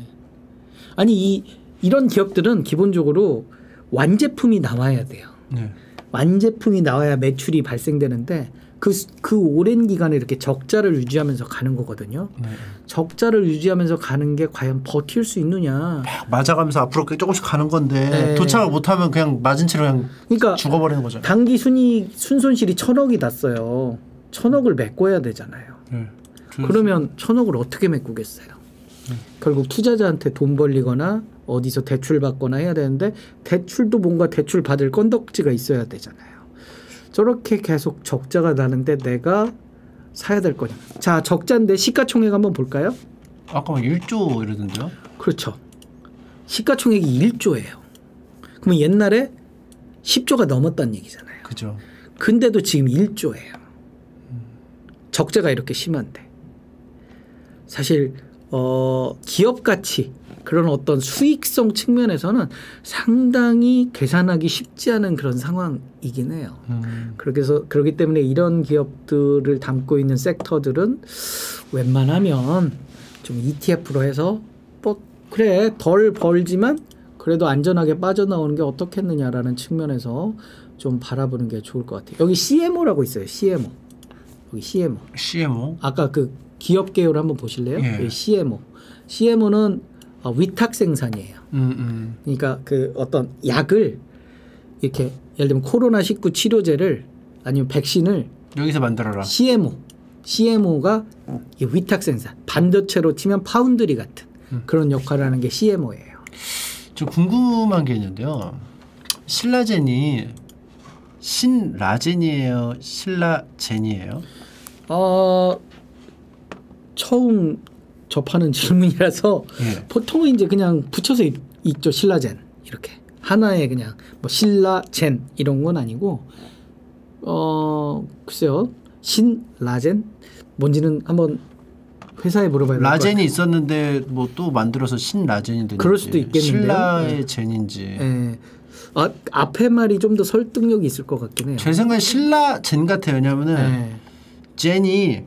아니 이 이런 기업들은 기본적으로 완제품이 나와야 돼요. 네. 완제품이 나와야 매출이 발생되는데 그, 그 오랜 기간에 이렇게 적자를 유지하면서 가는 거거든요. 네. 적자를 유지하면서 가는 게 과연 버틸 수 있느냐. 막 맞아가면서 앞으로 조금씩 가는 건데 네. 도착을 못하면 그냥 맞은 채로 그냥 그러니까 죽어버리는 거죠. 단기 순이 순손실이 천억이 났어요. 천억을 메꿔야 되잖아요. 네. 그러면 천억을 어떻게 메꾸겠어요? 결국 투자자한테 돈 벌리거나 어디서 대출 받거나 해야 되는데 대출도 뭔가 대출 받을 건덕지가 있어야 되잖아요. 저렇게 계속 적자가 나는데 내가 사야 될 거냐? 자 적자인데 시가총액 한번 볼까요? 아까 막 1조 이러던데요? 그렇죠. 시가총액이 1조예요. 그러면 옛날에 10조가 넘었다는 얘기잖아요. 그죠. 근데도 지금 1조예요. 적자가 이렇게 심한데. 사실 어 기업 가치 그런 어떤 수익성 측면에서는 상당히 계산하기 쉽지 않은 그런 상황이긴 해요. 음. 그렇게 해서 그렇기 때문에 이런 기업들을 담고 있는 섹터들은 웬만하면 좀 ETF로 해서 뭐 그래 덜 벌지만 그래도 안전하게 빠져나오는 게 어떻겠느냐라는 측면에서 좀 바라보는 게 좋을 것 같아요. 여기 CMO라고 있어요. CMO. 여기 CMO. CMO. 아까 그 기업 계열 한번 보실래요? 예. 여기 CMO. CMO는 어, 위탁 생산이에요. 음, 음. 그러니까 그 어떤 약을 이렇게 예를 들면 코로나 19 치료제를 아니면 백신을 여기서 만들어라. CMO, CMO가 이 위탁 생산 반도체로 치면 파운드리 같은 음. 그런 역할을 하는 게 CMO예요. 저 궁금한 게 있는데요. 신라젠이 신라젠이에요? 신라젠이에요? 어 처음 접하는 질문이라서 예. 보통은 이제 그냥 붙여서 있, 있죠 신라젠 이렇게 하나에 그냥 뭐 신라젠 이런 건 아니고 어 글쎄요 신라젠 뭔지는 한번 회사에 물어봐야 될것 라젠이 있었는데 뭐 또 만들어서 신라젠이 됐는지 그럴 수도 있겠는데요. 신라의 젠인지 예. 아, 앞에 말이 좀 더 설득력이 있을 것 같긴 해요. 제 생각에 신라젠 같아요 왜냐면은 예. 젠이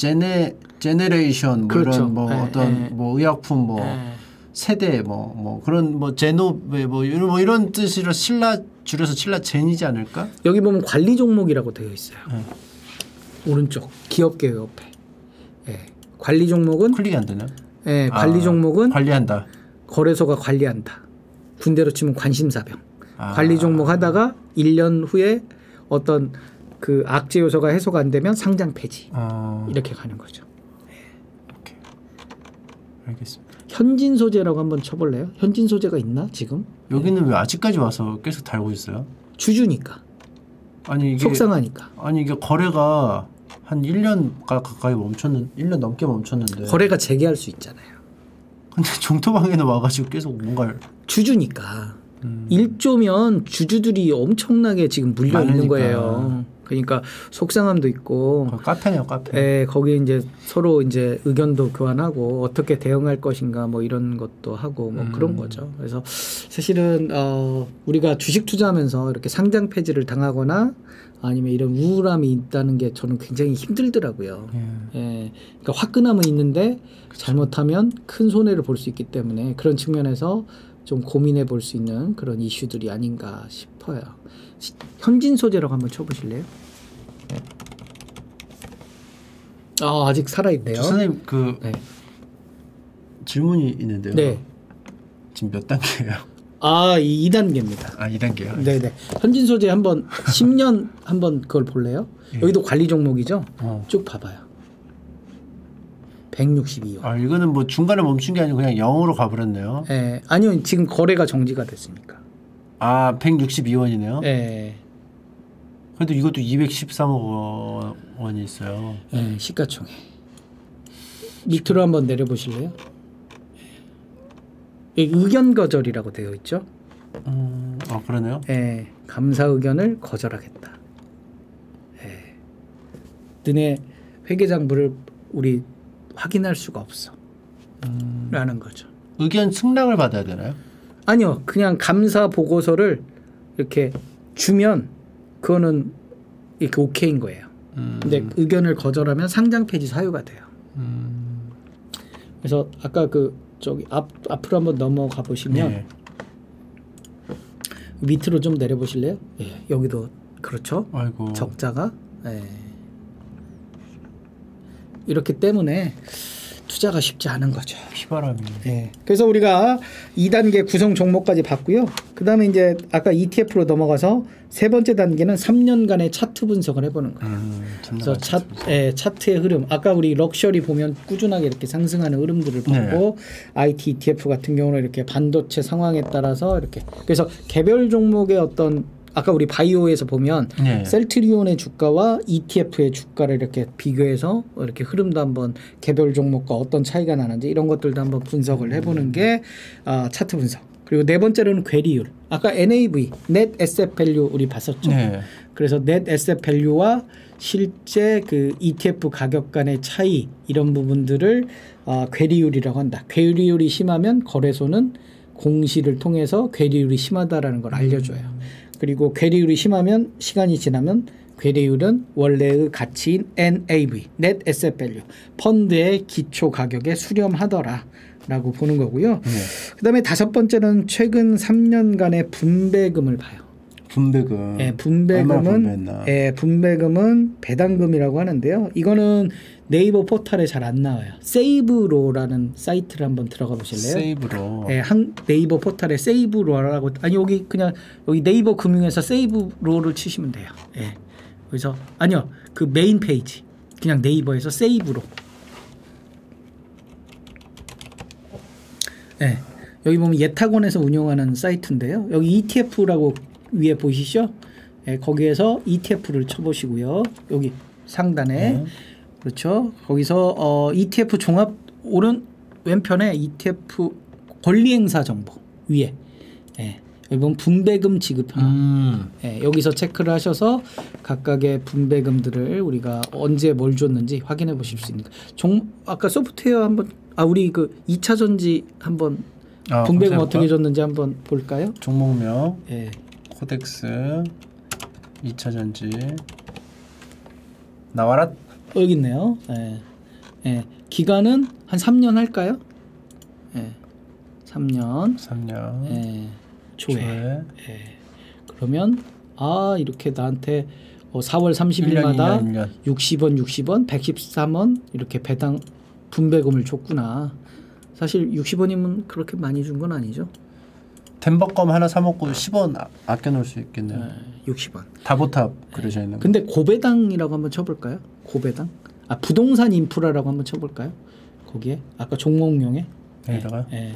제네 제네레이션 뭐 그렇죠. 이런 뭐 예, 어떤 예. 뭐 의약품 뭐 예. 세대 뭐뭐 그런 뭐 제노베 뭐 이런 뭐 이런 뜻이라 신라 줄여서 신라젠이지 않을까? 여기 보면 관리 종목이라고 되어 있어요. 예. 오른쪽 기업 계획 옆에. 예. 관리 종목은 클릭이 안 되나? 예, 관리 아, 종목은 관리한다. 거래소가 관리한다. 군대로 치면 관심사병. 아. 관리 종목 하다가 1년 후에 어떤 그 악재 요소가 해소가 안 되면 상장 폐지. 어, 이렇게 가는 거죠. 알겠습니다. 현진 소재라고 한번 쳐볼래요? 현진 소재가 있나 지금? 여기는 왜 아직까지 와서 계속 달고 있어요? 주주니까 아니 이게 속상하니까 아니 이게 거래가 한 1년 가, 가까이 멈췄는 1년 넘게 멈췄는데 거래가 재개할 수 있잖아요. 근데 종토방에는 와가지고 계속 뭔가를 주주니까 음. 1조면 주주들이 엄청나게 지금 물려 있는 많으니까. 거예요. 그러니까 속상함도 있고 거의 카페네요 카페. 예, 거기에 이제 서로 이제 의견도 교환하고 어떻게 대응할 것인가 뭐 이런 것도 하고 뭐 음. 그런 거죠. 그래서 사실은 어 우리가 주식 투자하면서 이렇게 상장 폐지를 당하거나 아니면 이런 우울함이 있다는 게 저는 굉장히 힘들더라고요. 예. 예, 그러니까 화끈함은 있는데 잘못하면 큰 손해를 볼 수 있기 때문에 그런 측면에서 좀 고민해 볼 수 있는 그런 이슈들이 아닌가 싶어요. 시- 현진 소재라고 한번 쳐보실래요? 아 아직 살아 있네요. 저 선생님 그 네. 질문이 있는데요. 네. 지금 몇 단계예요? 아, 이 2단계입니다. 아, 2단계요. 네 네. 현진 소재 한번 10년 한번 그걸 볼래요? 여기도 관리 종목이죠? 어. 쭉 봐봐요. 162원. 아, 이거는 뭐 중간에 멈춘 게 아니고 그냥 0으로 가버렸네요. 예. 아니요, 지금 거래가 정지가 됐으니까. 아, 162원이네요. 예. 그래도 이것도 213억 원이 있어요. 예, 시가총액. 밑으로 한번 내려보실래요? 예. 이 의견 거절이라고 되어 있죠? 음, 아, 그러네요. 예, 감사 의견을 거절하겠다. 예. 너네 회계장부를 우리 확인할 수가 없어. 라는 거죠. 의견 승낙을 받아야 되나요? 아니요, 그냥 감사 보고서를 이렇게 주면 그거는 이렇게 오케이인 거예요. 음, 근데 의견을 거절하면 상장 폐지 사유가 돼요. 음, 그래서 아까 그 저기 앞 앞으로 한번 넘어가 보시면 네. 밑으로 좀 내려 보실래요? 예, 여기도 그렇죠. 아이고. 적자가 예. 이렇기 때문에 투자가 쉽지 않은 거죠. 피바람이. 예. 그래서 우리가 2단계 구성 종목까지 봤고요. 그다음에 이제 아까 ETF로 넘어가서 세 번째 단계는 3년간의 차트 분석을 해보는 거예요. 음, 그래서 차, 예, 차트의 흐름 아까 우리 럭셔리 보면 꾸준하게 이렇게 상승하는 흐름들을 보고 IT ETF 같은 경우는 이렇게 반도체 상황에 따라서 이렇게 그래서 개별 종목의 어떤 아까 우리 바이오에서 보면 네. 셀트리온의 주가와 ETF의 주가를 이렇게 비교해서 이렇게 흐름도 한번 개별 종목과 어떤 차이가 나는지 이런 것들도 한번 분석을 해보는 게 아, 차트 분석. 그리고 네 번째로는 괴리율. 아까 NAV, Net Asset Value 우리 봤었죠. 네. 그래서 Net Asset Value와 실제 그 ETF 가격 간의 차이 이런 부분들을 아, 괴리율이라고 한다. 괴리율이 심하면 거래소는 공시를 통해서 괴리율이 심하다라는 걸 알려줘요. 그리고 괴리율이 심하면 시간이 지나면 괴리율은 원래의 가치인 NAV, Net Asset Value, 펀드의 기초 가격에 수렴하더라 라고 보는 거고요. 네. 그다음에 다섯 번째는 최근 3년간의 분배금을 봐요. 분배금. 예, 분배금은? 예, 분배금은 배당금이라고 하는데요. 이거는 네이버 포털에 잘 안 나와요. 세이브로라는 사이트를 한번 들어가 보실래요? 세이브로. 예, 한 네이버 포털에 세이브로라고 아니 여기 그냥 여기 네이버 금융에서 세이브로를 치시면 돼요. 예. 그래서 아니요. 그 메인 페이지. 그냥 네이버에서 세이브로. 예. 여기 보면 예탁원에서 운영하는 사이트인데요. 여기 ETF라고 위에 보이시죠? 예, 거기에서 ETF를 쳐보시고요. 여기 상단에 네. 그렇죠. 거기서 어, ETF 종합 오른 왼편에 ETF 권리 행사 정보 위에 예, 보면 분배금 지급 현황. 음. 예, 여기서 체크를 하셔서 각각의 분배금들을 우리가 언제 뭘 줬는지 확인해 보실 수 있는 거. 종 아까 소프트웨어 한번 아 우리 그 2차 전지 한번 아, 분배금? 어떻게 줬는지 한번 볼까요? 종목명 예. 코덱스 2차 전지 나와라. 여기 있네요. 예. 예. 기간은 한 3년 할까요? 예. 3년. 3년. 예. 조회. 조회. 예. 그러면 아 이렇게 나한테 어, 4월 1년, 30일마다 2년, 1년. 60원, 60원, 113원 이렇게 배당 분배금을 줬구나. 사실 60원이면 그렇게 많이 준 건 아니죠. 덴버껌 하나 사 먹고 10원 아, 아껴 놓을 수 있겠네요. 예, 60원. 다보탑 그려져 있는 거. 근데 고배당이라고 한번 쳐볼까요? 고배당? 아 부동산 인프라라고 한번 쳐볼까요? 거기에 아까 종목명에 여기다가요? 예.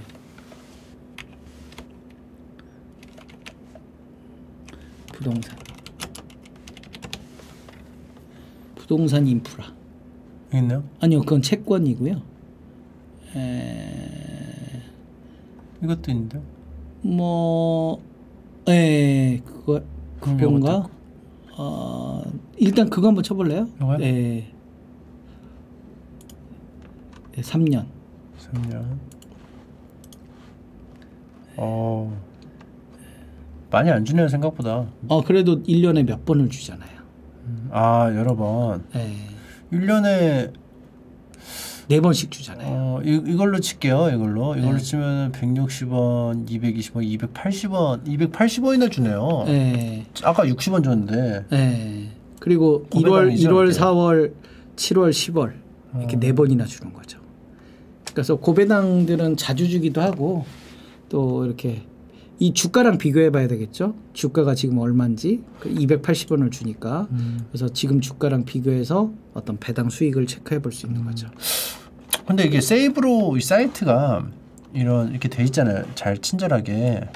부동산 부동산 인프라 여기 있네요. 아니요 그건 채권이고요. 에... 이것도 있는데. 뭐, 예, 그거 그건가? 어, 일단 그거 한번 쳐볼래요? 요거요? 예. 예, 3년. 3년. 어. 많이 안 주네요 생각보다. 어, 그래도 1년에 몇 번을 주잖아요. 아 여러 번. 예. 1년에 네 번씩 주잖아요. 어 이, 이걸로 칠게요. 이걸로 이걸로 네. 치면 160원, 220원, 280원, 280원이나 주네요. 예. 아까 60원 줬는데. 예. 그리고 1월, 고배당이죠, 1월, 이렇게. 4월, 7월, 10월 이렇게 어. 네 번이나 주는 거죠. 그래서 고배당들은 자주 주기도 하고 또 이렇게 이 주가랑 비교해 봐야 되겠죠. 주가가 지금 얼마인지 그 280원을 주니까 그래서 지금 주가랑 비교해서 어떤 배당 수익을 체크해 볼 수 있는 거죠. 근데 이게 세이브로 이 사이트가 이런 이렇게 돼 있잖아요. 잘 친절하게.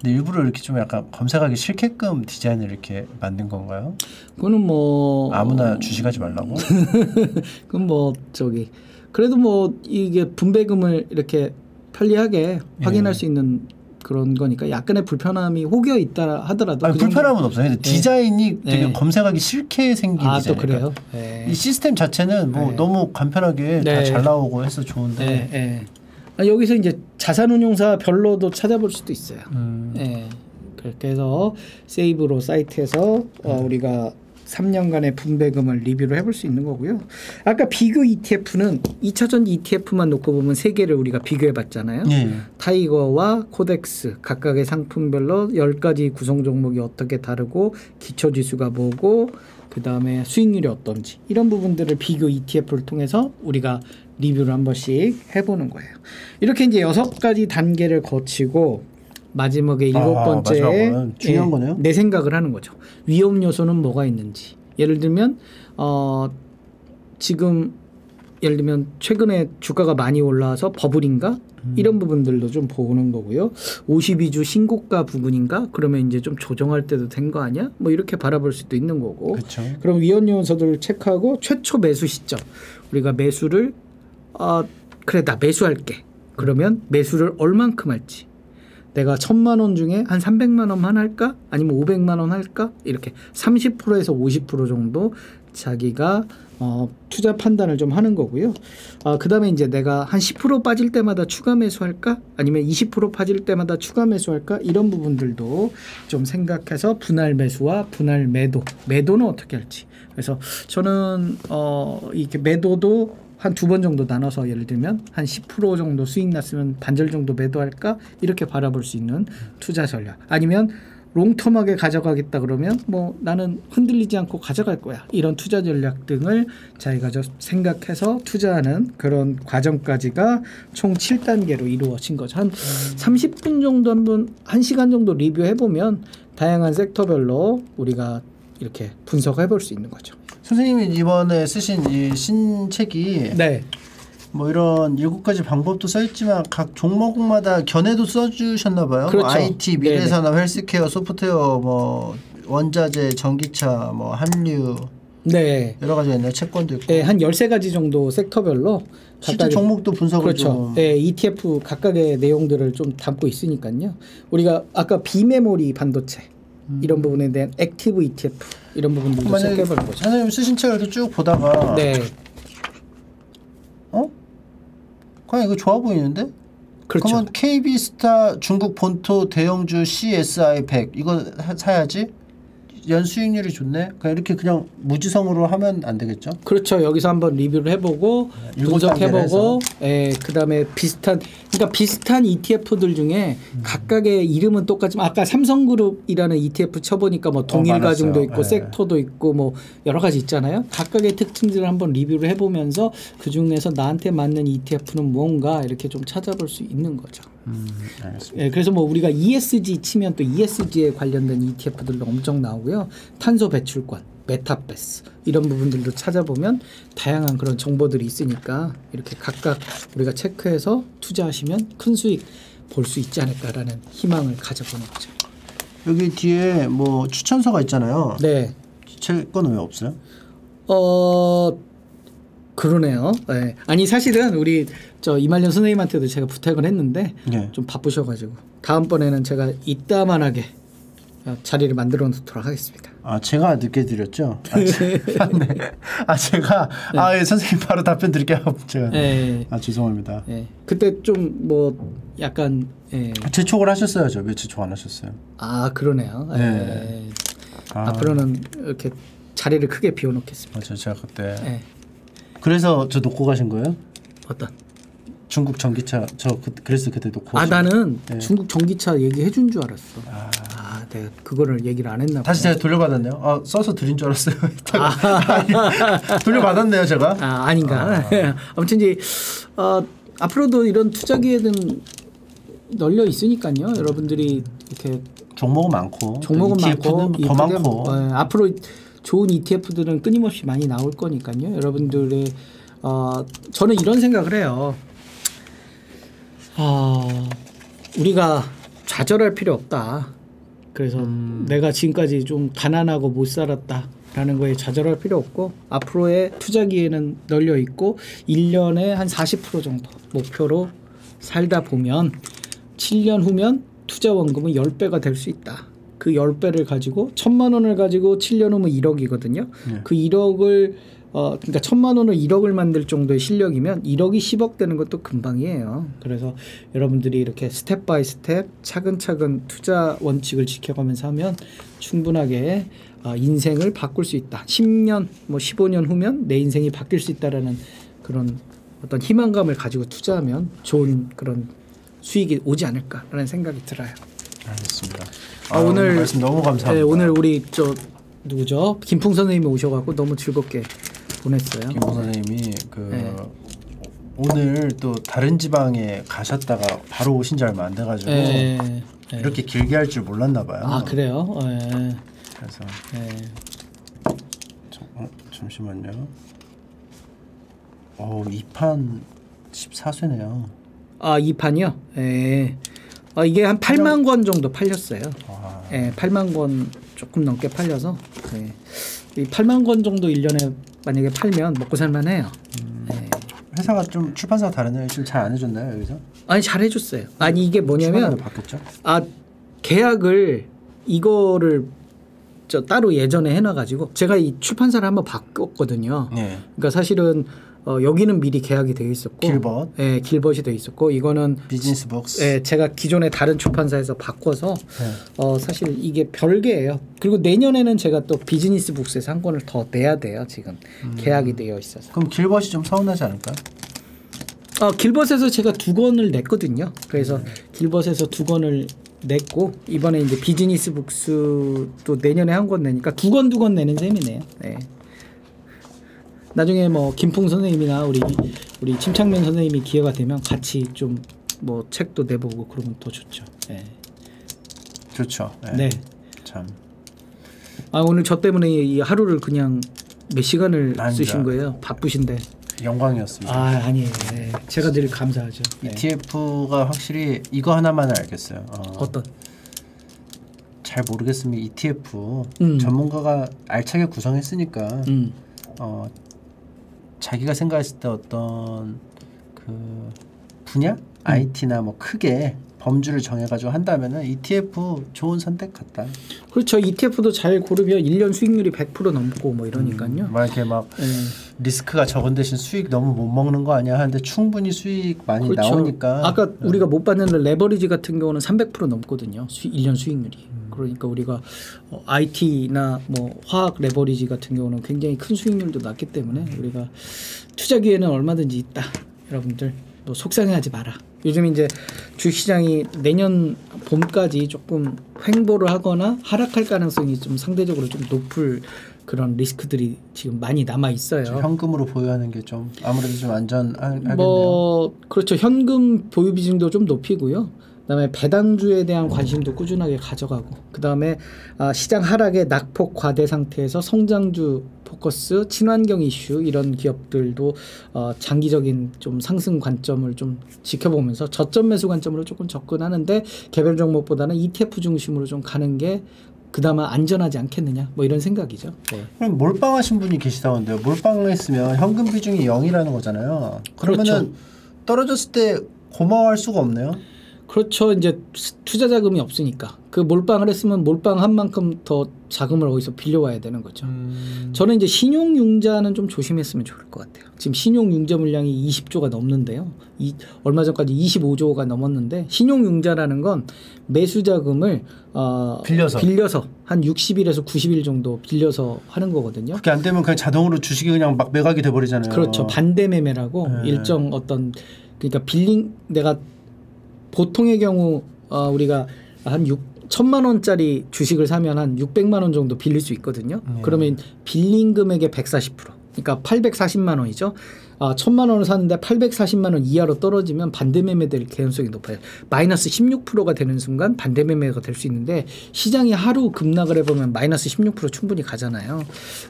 근데 일부러 이렇게 좀 약간 검색하기 싫게끔 디자인을 이렇게 만든 건가요? 그거는 뭐 아무나 주식하지 말라고? 그건 뭐 저기 그래도 뭐 이게 분배금을 이렇게 편리하게 확인할 수 있는 그런 거니까 약간의 불편함이 혹여 있다 하더라도 아니, 그 불편함은 없어요. 근데 디자인이 되게 네. 검색하기 싫게 생긴 아, 또. 그래요? 네. 이 시스템 자체는 뭐 네. 너무 간편하게 다 네. 잘 나오고 해서 좋은데 네, 네. 아, 여기서 이제 자산운용사 별로도 찾아볼 수도 있어요. 음. 네. 그렇게 해서 세이브로 사이트에서 어, 우리가 3년간의 분배금을 리뷰를 해볼 수 있는 거고요. 아까 비교 ETF는 2차전지 ETF만 놓고 보면 세 개를 우리가 비교해봤잖아요. 예. 타이거와 코덱스 각각의 상품별로 10가지 구성 종목이 어떻게 다르고 기초 지수가 뭐고 그 다음에 수익률이 어떤지 이런 부분들을 비교 ETF를 통해서 우리가 리뷰를 한 번씩 해 보는 거예요. 이렇게 이제 여섯 가지 단계를 거치고 마지막에 일곱 아, 번째 마지막은 중요한 거네요. 내 생각을 하는 거죠. 위험 요소는 뭐가 있는지. 예를 들면 어 지금 예를 들면 최근에 주가가 많이 올라와서 버블인가 음. 이런 부분들도 좀 보는 거고요. 52주 신고가 부근인가 그러면 이제 좀 조정할 때도 된 거 아니야? 뭐 이렇게 바라볼 수도 있는 거고. 그렇죠. 그럼 위험 요소들을 체크하고 최초 매수 시점 우리가 매수를 아 그래 나 매수할게. 그러면 매수를 얼만큼 할지. 내가 천만 원 중에 한 300만 원만 할까? 아니면 500만 원 할까? 이렇게 30%에서 50% 정도 자기가 어, 투자 판단을 좀 하는 거고요. 아, 그 다음에 이제 내가 한 10% 빠질 때마다 추가 매수할까? 아니면 20% 빠질 때마다 추가 매수할까? 이런 부분들도 좀 생각해서 분할 매수와 분할 매도, 매도는 어떻게 할지. 그래서 저는 어, 이렇게 매도도 한 두 번 정도 나눠서 예를 들면 한 10% 정도 수익 났으면 반절 정도 매도할까? 이렇게 바라볼 수 있는 투자 전략. 아니면 롱텀하게 가져가겠다 그러면 뭐 나는 흔들리지 않고 가져갈 거야. 이런 투자 전략 등을 자기가 저 생각해서 투자하는 그런 과정까지가 총 7단계로 이루어진 거죠. 한 30분 정도 한번 1시간 정도 리뷰해 보면 다양한 섹터별로 우리가 이렇게 분석해 볼 수 있는 거죠 선생님이 이번에 쓰신 이 신책이 네 뭐 이런 일곱 가지 방법도 써있지만 각 종목마다 견해도 써주셨나 봐요. 그렇죠. 뭐 IT, 미래산업, 헬스케어, 소프트웨어, 뭐 원자재, 전기차, 뭐 한류 네. 여러 가지가 있네요. 채권도 있고. 네, 한 13가지 정도 섹터별로 실제 종목도 분석을 그렇죠. 좀 네, ETF 각각의 내용들을 좀 담고 있으니까요. 우리가 아까 비메모리 반도체 이런 부분에 대한 액티브 ETF 이런 부분들도 체크해보는 거죠. 선생님 쓰신 책을 이렇게 쭉 보다가 네, 어? 그냥 이거 좋아 보이는데? 그렇죠. 그러면 KB스타 중국 본토 대형주 CSI 100 이거 하- 사야지? 연수익률이 좋네. 그냥 이렇게 그냥 무지성으로 하면 안 되겠죠? 그렇죠. 여기서 한번 리뷰를 해보고 단계를 분석해보고, 예, 그다음에 비슷한, 그러니까 비슷한 ETF들 중에 음. 각각의 이름은 똑같지만 아까 삼성그룹이라는 ETF 쳐보니까 뭐 동일 가중도 어, 많았어요. 있고 네. 섹터도 있고 뭐 여러 가지 있잖아요. 각각의 특징들을 한번 리뷰를 해보면서 그 중에서 나한테 맞는 ETF는 뭔가 이렇게 좀 찾아볼 수 있는 거죠. 음, 알겠습니다. 예, 그래서 뭐 우리가 ESG 치면 또 ESG에 관련된 ETF들도 엄청 나오고요. 탄소 배출권, 메타버스 이런 부분들도 찾아보면 다양한 그런 정보들이 있으니까 이렇게 각각 우리가 체크해서 투자하시면 큰 수익 볼 수 있지 않을까라는 희망을 가져보는 거죠. 여기 뒤에 뭐 추천서가 있잖아요. 네. 제 거는 왜 없어요? 어 그러네요. 네. 아니 사실은 우리 저 이말년 선생님한테도 제가 부탁을 했는데 네. 좀 바쁘셔가지고 다음번에는 제가 이따만하게 어, 자리를 만들어 놓도록 하겠습니다. 아 제가 늦게 드렸죠. 아, 제, 네. 아 제가 아 예, 선생님 바로 답변 드릴게요. 제가 네. 아 죄송합니다. 예. 그때 좀 뭐 약간 예. 재촉을 하셨어야죠. 왜 재촉 안 하셨어요? 아 그러네요. 예. 네. 아. 앞으로는 이렇게 자리를 크게 비워놓겠습니다. 맞아 제가 그때 예. 그래서 저 놓고 가신 거예요? 어떤? 중국 전기차 저 그, 그래서 그때 놓고 아 나는 네. 중국 전기차 얘기해 준 줄 알았어. 아. 아, 내가 그거를 얘기를 안 했나 봐. 다시 제가 돌려받았네요. 아 써서 드린 줄 알았어요. 아니, 돌려받았네요 제가. 아 아닌가. 아 무튼 이제 어, 앞으로도 이런 투자 기회는 널려 있으니까요. 여러분들이 이렇게 종목은 많고 종목은 또 많고 더 많고 뭐, 예, 앞으로 좋은 ETF들은 끊임없이 많이 나올 거니까요. 여러분들의 어, 저는 이런 생각을 해요. 어, 우리가 좌절할 필요 없다. 그래서 음. 내가 지금까지 좀 가난하고 못 살았다 라는 거에 좌절할 필요 없고 앞으로의 투자 기회는 널려 있고 1년에 한 40% 정도 목표로 살다 보면 7년 후면 투자 원금은 10배가 될 수 있다. 그 10배를 가지고 1000만 원을 가지고 7년 후면 1억이거든요. 네. 그 1억을 어 그러니까 1000만 원을 1억을 만들 정도의 실력이면 1억이 10억 되는 것도 금방이에요. 그래서 여러분들이 이렇게 step by step 차근차근 투자 원칙을 지켜가면서 하면 충분하게 어, 인생을 바꿀 수 있다. 10년 뭐 15년 후면 내 인생이 바뀔 수 있다라는 그런 어떤 희망감을 가지고 투자하면 좋은 그런 수익이 오지 않을까라는 생각이 들어요. 알겠습니다. 아, 오늘- 말씀 너무 감사합니다. 네, 오늘 우리 저 누구죠? 김풍 선생님이 오셔갖고 너무 즐겁게 보냈어요. 김호 선생님이 그 네. 오늘 또 다른 지방에 가셨다가 바로 오신 지 얼마 안 돼가지고 네, 네. 이렇게 길게 할 줄 몰랐나 봐요. 아 그래요? 네, 그래서 네. 저- 어, 잠시만요. 어 2판 14쇄네요. 아, 이 판이요? 예. 아, 이게 한 8만 권 정도 팔렸어요. 와. 예, 8만 권 조금 넘게 팔려서 예. 이 8만 권 정도 1년에 만약에 팔면 먹고 살만 해요. 예. 회사가 좀 출판사가 다르네요. 지금 잘 안 해줬나요 여기서? 아니 잘 해 줬어요. 아니 이게 뭐냐면 바뀌었죠? 아 계약을 이거를 저 따로 예전에 해놔 가지고 제가 이 출판사를 한번 바꿨거든요. 네. 그러니까 사실은 어, 여기는 미리 계약이 되어 있었고 길벗. 예, 길벗이 되어 있었고 이거는 비즈니스 북스. 예, 제가 기존에 다른 출판사에서 바꿔서 네. 어, 사실 이게 별개예요. 그리고 내년에는 제가 또 비즈니스 북스에서 한 권을 더 내야 돼요. 지금 음. 계약이 되어 있어서. 그럼 길벗이 좀 서운하지 않을까요? 어, 길벗에서 제가 두 권을 냈거든요. 그래서 음. 길벗에서 두 권을 냈고 이번에 이제 비즈니스 북스도 내년에 한 권 내니까 두 권 두 권 내는 셈이네요. 네. 나중에 뭐 김풍 선생님이나 우리 우리 침착맨 선생님이 기회가 되면 같이 좀 뭐 책도 내보고 그러면 더 좋죠. 네. 좋죠. 네. 네. 참. 아 오늘 저 때문에 이 하루를 그냥 몇 시간을 아닙니다. 쓰신 거예요? 바쁘신데. 영광이었습니다. 아 아니에요. 네. 제가 늘 감사하죠. 네. ETF가 확실히 이거 하나만 알겠어요. 어, 어떤? 잘 모르겠으면 ETF 음. 전문가가 알차게 구성했으니까 음. 어, 자기가 생각했을 때 어떤 그 분야 IT나 뭐 크게 범주를 정해가지고 한다면은 ETF 좋은 선택 같다. 그렇죠. ETF도 잘 고르면 1년 수익률이 100% 넘고 뭐 이러니까요. 막 이렇게 막 네. 리스크가 적은 대신 수익 너무 못 먹는 거 아니야 하는데 충분히 수익 많이 그렇죠. 나오니까 아까 우리가 못 받는 레버리지 같은 경우는 300% 넘거든요. 수, 1년 수익률이. 음. 그러니까 우리가 어, IT나 뭐 화학 레버리지 같은 경우는 굉장히 큰 수익률도 낮기 때문에 우리가 투자 기회는 얼마든지 있다. 여러분들 뭐 속상해하지 마라. 요즘 이제 주시장이 내년 봄까지 조금 횡보를 하거나 하락할 가능성이 좀 상대적으로 좀 높을 그런 리스크들이 지금 많이 남아 있어요. 현금으로 보유하는 게 좀 아무래도 좀 안전하겠네요. 뭐 그렇죠 현금 보유 비중도 좀 높이고요. 그다음에 배당주에 대한 관심도 꾸준하게 가져가고 그다음에 아, 시장 하락의 낙폭 과대 상태에서 성장주 포커스 친환경 이슈 이런 기업들도 어, 장기적인 좀 상승 관점을 좀 지켜보면서 저점 매수 관점으로 조금 접근하는데 개별 종목보다는 ETF 중심으로 좀 가는 게 그나마 안전하지 않겠느냐 뭐 이런 생각이죠. 네. 그럼 몰빵하신 분이 계시다는데요. 몰빵했으면 현금 비중이 0이라는 거잖아요. 그러면은 그렇죠. 떨어졌을 때 고마워할 수가 없네요. 그렇죠. 이제 투자 자금이 없으니까 그 몰빵을 했으면 몰빵한 만큼 더 자금을 어디서 빌려와야 되는 거죠. 저는 이제 신용 융자는 좀 조심했으면 좋을 것 같아요. 지금 신용 융자 물량이 20조가 넘는데요. 이, 얼마 전까지 25조가 넘었는데 신용 융자라는 건 매수 자금을 어, 빌려서. 빌려서 한 60일에서 90일 정도 빌려서 하는 거거든요. 그게 안 되면 그냥 자동으로 주식이 그냥 막 매각이 돼 버리잖아요. 그렇죠. 반대 매매라고 네. 일정 어떤 그러니까 빌링 내가 보통의 경우 어, 우리가 한 6, 천만 원짜리 주식을 사면 한 600만 원 정도 빌릴 수 있거든요. 네. 그러면 빌린 금액의 140%. 그러니까 840만 원이죠. 아, 천만 원을 샀는데 840만 원 이하로 떨어지면 반대 매매될 개연성이 높아요. 마이너스 16%가 되는 순간 반대 매매가 될 수 있는데 시장이 하루 급락을 해보면 마이너스 16% 충분히 가잖아요.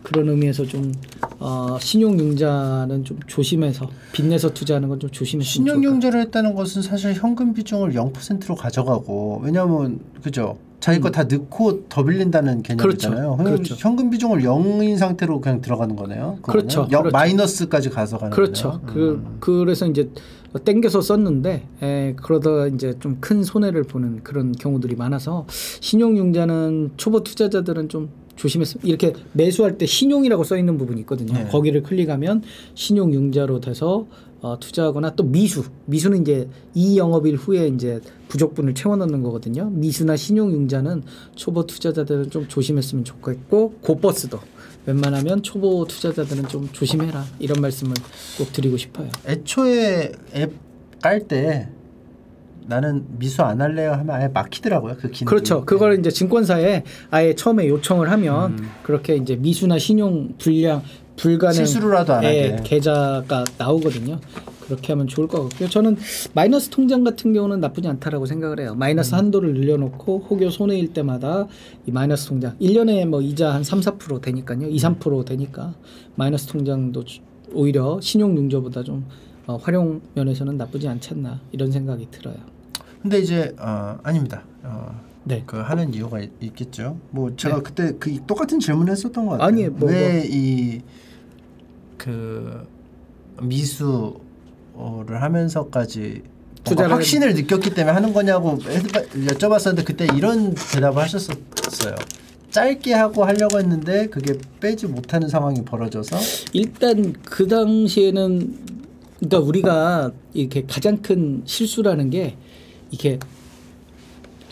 그런 의미에서 좀 어, 신용융자는 좀 조심해서 빚내서 투자하는 건좀것 신용융자를 했다는 것은 사실 현금 비중을 0%로 가져가고 왜냐하면 그죠 자기 거 다 넣고 더 빌린다는 개념이잖아요. 음. 그렇죠. 그렇죠. 현금 비중을 0인 상태로 그냥 들어가는 거네요. 그렇죠. 영- 그렇죠. 마이너스까지 가져가는 그렇죠. 거네요. 그 음. 그래서 이제 땡겨서 썼는데 에, 그러다가 이제 좀 큰 손해를 보는 그런 경우들이 많아서 신용융자는 초보 투자자들은 좀 조심했으면 이렇게 매수할 때 신용이라고 써 있는 부분이 있거든요. 네. 거기를 클릭하면 신용융자로 돼서 어, 투자하거나 또 미수 미수는 이제 이 영업일 후에 이제 부족분을 채워 넣는 거거든요. 미수나 신용융자는 초보 투자자들은 좀 조심했으면 좋겠고 고버스도 웬만하면 초보 투자자들은 좀 조심해라 이런 말씀을 꼭 드리고 싶어요. 애초에 앱 깔 때 나는 미수 안 할래요 하면 아예 막히더라고요 그 기능이. 그렇죠. 그걸 이제 증권사에 아예 처음에 요청을 하면 음. 그렇게 이제 미수나 신용 불량 불가능 실수로라도 안 예, 하게. 계좌가 나오거든요. 그렇게 하면 좋을 것 같고요. 저는 마이너스 통장 같은 경우는 나쁘지 않다라고 생각을 해요. 마이너스 음. 한도를 늘려놓고 혹여 손해일 때마다 이 마이너스 통장 1년에 뭐 이자 한 3, 4% 되니까요. 2, 3% 되니까 마이너스 통장도 주- 오히려 신용 융자보다 좀 어, 활용 면에서는 나쁘지 않지 않나 이런 생각이 들어요. 근데 이제 어, 아닙니다. 어, 네. 그 하는 이유가 있, 있겠죠. 뭐 제가 네. 그때 그 똑같은 질문을 했었던 것 같아요. 아니, 뭐, 왜이 그 미수를 하면서까지 확신을 느꼈기 때문에 하는 거냐고 여쭤봤었는데 그때 이런 대답을 하셨었어요. 짧게 하고 하려고 했는데 그게 빼지 못하는 상황이 벌어져서 일단 그 당시에는 그러니까 우리가 이렇게 가장 큰 실수라는 게 이게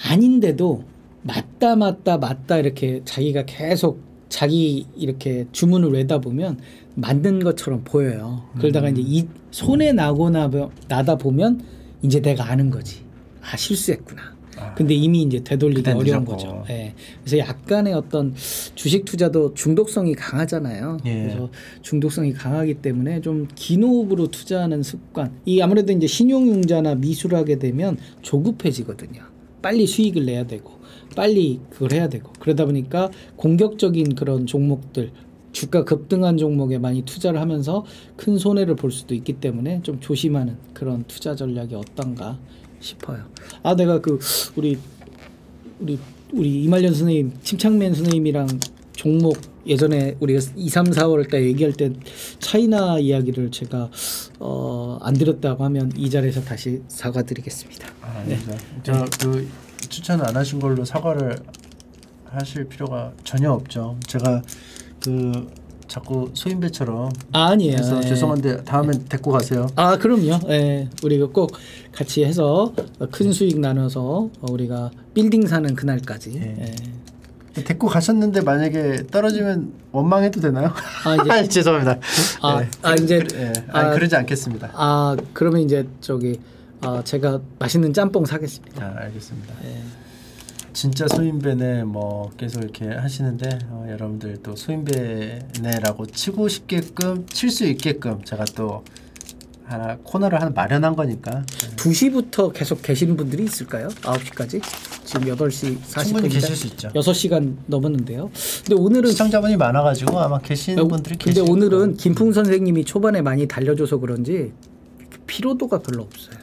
아닌데도 맞다 맞다 맞다 이렇게 자기가 계속 자기 이렇게 주문을 외다 보면 맞는 것처럼 보여요. 그러다가 음. 이제 이 손에 나고 나, 나다 보면 이제 내가 아는 거지. 아 실수했구나. 아. 근데 이미 이제 되돌리기 어려운 늦었고. 거죠. 예. 그래서 약간의 어떤 주식 투자도 중독성이 강하잖아요. 예. 그래서 중독성이 강하기 때문에 좀 긴 호흡으로 투자하는 습관. 이 아무래도 이제 신용융자나 미수를 하게 되면 조급해지거든요. 빨리 수익을 내야 되고 빨리 그걸 해야 되고 그러다 보니까 공격적인 그런 종목들 주가 급등한 종목에 많이 투자를 하면서 큰 손해를 볼 수도 있기 때문에 좀 조심하는 그런 투자 전략이 어떤가 싶어요. 아 내가 그 우리 우리 우리 이말년 선생님, 침착맨 선생님이랑 종목 예전에 우리가 2, 3, 4월 때 얘기할 때 차이나 이야기를 제가 어, 안 드렸다고 하면 이 자리에서 다시 사과드리겠습니다. 아, 네. 아닙니다. 저그 추천 안 하신 걸로 사과를 하실 필요가 전혀 없죠. 제가 그 자꾸 소인배처럼 아, 아니에요. 해서 예. 죄송한데 다음엔 데리고 가세요. 아 그럼요. 예, 우리가 꼭 같이 해서 큰 수익 나눠서 우리가 빌딩 사는 그날까지. 예. 예. 데리고 가셨는데 만약에 떨어지면 원망해도 되나요? 아, 이제- 아, 죄송합니다. 아, 네. 아, 이제- 그, 예. 아, 아, 그러지 않겠습니다. 아 그러면 이제 저기 아, 제가 맛있는 짬뽕 사겠습니다. 아, 알겠습니다. 예. 진짜 소인배네 뭐 계속 이렇게 하시는데 어, 여러분들 또 소인배네라고 치고 싶게끔 칠 수 있게끔 제가 또 하나 코너를 하나 마련한 거니까 2시부터 계속 계시는 분들이 있을까요? 9시까지? 지금 8시 40분. 충분히 계실 수 있죠. 6시간 넘었는데요. 근데 오늘은 시청자분이 많아 가지고 아마 계시는 분들이 근데 계실 오늘은 거예요. 김풍 선생님이 초반에 많이 달려줘서 그런지 피로도가 별로 없어요.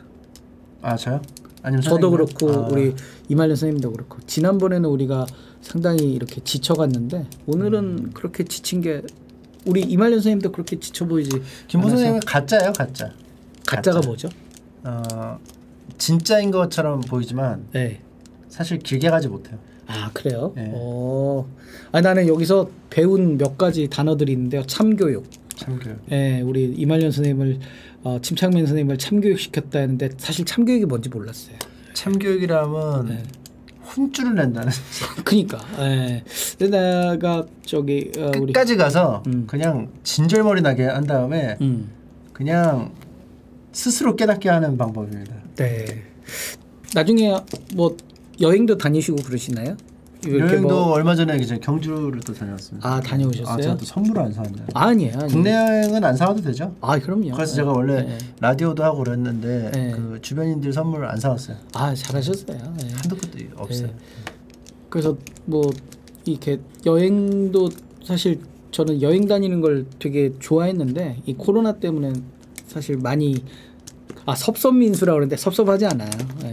아 저요? 아니면 저도 선생님요? 그렇고 아, 우리 이말년 선생님도 그렇고 지난번에는 우리가 상당히 이렇게 지쳐갔는데 오늘은 음. 그렇게 지친 게 우리 이말년 선생님도 그렇게 지쳐 보이지 김보. 선생님은 가짜예요 가짜. 가짜가 가짜. 뭐죠? 어 진짜인 것처럼 보이지만 네. 사실 길게 가지 못해요. 아 그래요? 네. 어. 아 나는 여기서 배운 몇 가지 단어들이 있는데요. 참교육. 참교육. 예, 우리 이말년 선생님을 어, 침착맨 선생님을 참교육 시켰다 했는데 사실 참교육이 뭔지 몰랐어요. 참교육이라면 네. 혼쭐을 낸다는 그니까. 예. 근데 내가 저기 어, 우리 끝까지 가서 음. 그냥 진절머리 나게 한 다음에 음. 그냥 스스로 깨닫게 하는 방법입니다. 네. 나중에 뭐 여행도 다니시고 그러시나요? 여행도 뭐 얼마 전에 이제 경주를 또 다녀왔습니다. 아, 다녀오셨어요? 아, 제가 또 선물을 안 사왔네요. 아니에요. 아니에요. 국내 여행은 안 사와도 되죠? 아 그럼요. 그래서 제가 원래 네. 라디오도 하고 그랬는데 네. 그 주변인들 선물 안 사왔어요. 아 잘하셨어요. 네. 한두 끝도 없어요. 네. 그래서 뭐 이렇게 여행도 사실 저는 여행 다니는 걸 되게 좋아했는데 이 코로나 때문에 사실 많이 아 섭섭민수라 그러는데 섭섭하지 않아요. 네.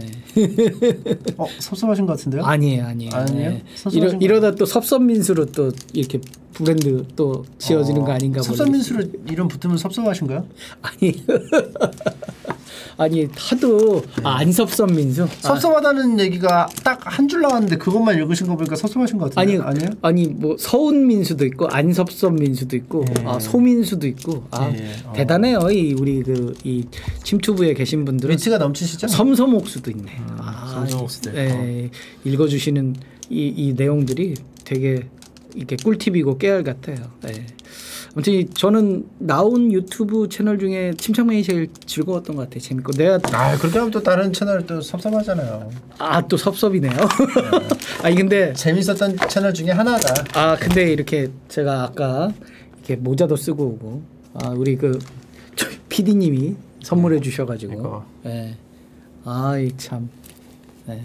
어 섭섭하신 것 같은데요? 아니에요, 아니에요. 아니에요? 네. 이러, 이러다 또 섭섭민수로 또 이렇게 브랜드 또 지어지는 거 아닌가 모르겠어요. 섭섭민수로 이름 붙으면 섭섭하신가요? 아니 아니 하도 아, 안 섭섭 민수 아, 섭섭하다는 얘기가 딱 한 줄 나왔는데 그것만 읽으신 거 보니까 섭섭하신 것 아니 같은데 아니에요? 아니 뭐 서운 민수도 있고 안섭섭 민수도 있고 예. 아, 소민수도 있고 아 예, 어. 대단해요 이 우리 그 이 침투부에 계신 분들은 위치가 넘치시죠? 섬섬옥수도 있네 아, 섬섬옥수도 예, 읽어주시는 이, 이 내용들이 되게 이렇게 꿀팁이고 깨알 같아요 예. 아무튼 이- 저는 나온 유튜브 채널 중에 침착맨이 제일 즐거웠던 것 같아요 재밌고 내가 아 그렇게 하면 또 다른 채널 또 섭섭하잖아요. 아 또 섭섭이네요 아니 근데 재밌었던 채널 중에 하나다. 아 근데 이렇게 제가 아까 이렇게 모자도 쓰고 오고 아 우리 그 PD님이 선물해 주셔가지고 이거. 예. 아이 참 예.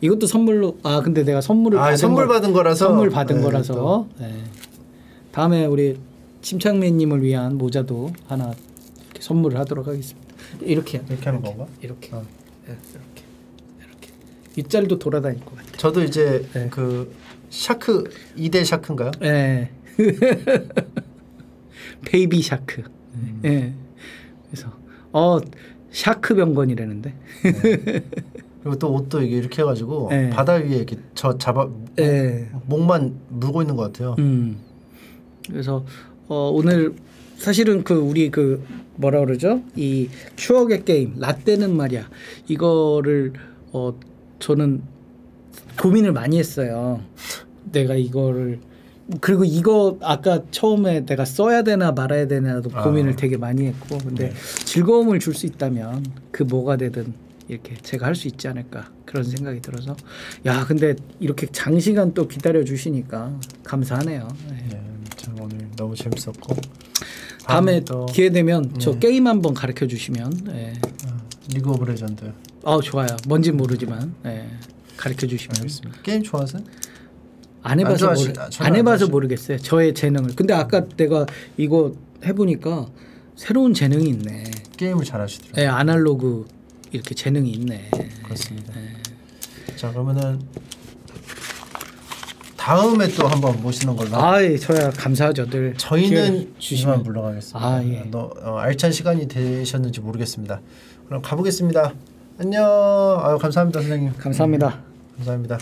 이것도 선물로 아 근데 내가 선물을 아, 받은 선물 거- 받은 거라서? 선물 받은 네, 거라서 예. 다음에 우리 침착맨님을 위한 모자도 하나 이렇게 선물을 하도록 하겠습니다 이렇게. 이렇게 하는 건가? 이렇게 어. 예, 이렇게 이렇게 윗자리도 돌아다닐 것 같아 저도 이제 네. 그 shark 2대 shark인가요? 예. baby shark. 음. 예. 그래서 어 샤크 병건이라는데. 그리고 또 옷도 이게 이렇게 해가지고 네. 바다 위에 이렇게 저 잡아 예. 목만 물고 있는 것 같아요. 음. 그래서 어 오늘 사실은 그 우리 그 뭐라 그러죠? 이 추억의 게임 라떼는 말이야. 이거를 어 저는 고민을 많이 했어요. 내가 이거를 그리고 이거 아까 처음에 내가 써야 되나 말아야 되나도 아. 고민을 되게 많이 했고 근데 즐거움을 줄 수 있다면 그 뭐가 되든 이렇게 제가 할 수 있지 않을까 그런 생각이 들어서 야 근데 이렇게 장시간 또 기다려 주시니까 감사하네요. 네. 네, 참 오늘 너무 재밌었고 다음에 또 기회 되면 저 네. 게임 한번 가르쳐 주시면 네. 어, League of Legends 아 좋아요. 뭔지 모르지만 네. 가르쳐 주시면 알겠습니다. 게임 좋아하세요? 안 해봐서 안 모르, 아, 안안 해봐서 좋아하시- 모르겠어요. 저의 재능을. 근데 아까 내가 이거 해보니까 새로운 재능이 있네. 게임을 잘하시더라고요. 네, 아날로그 이렇게 재능이 있네. 그렇습니다. 네. 자 그러면은 다음에 또 한번 모시는 걸로. 하고 아이 저야 감사하죠. 늘 저희는 주시면 물러가겠습니다. 아, 예. 너, 어, 알찬 시간이 되셨는지 모르겠습니다. 그럼 가보겠습니다. 안녕. 아유 감사합니다 선생님. 감사합니다. 감사합니다.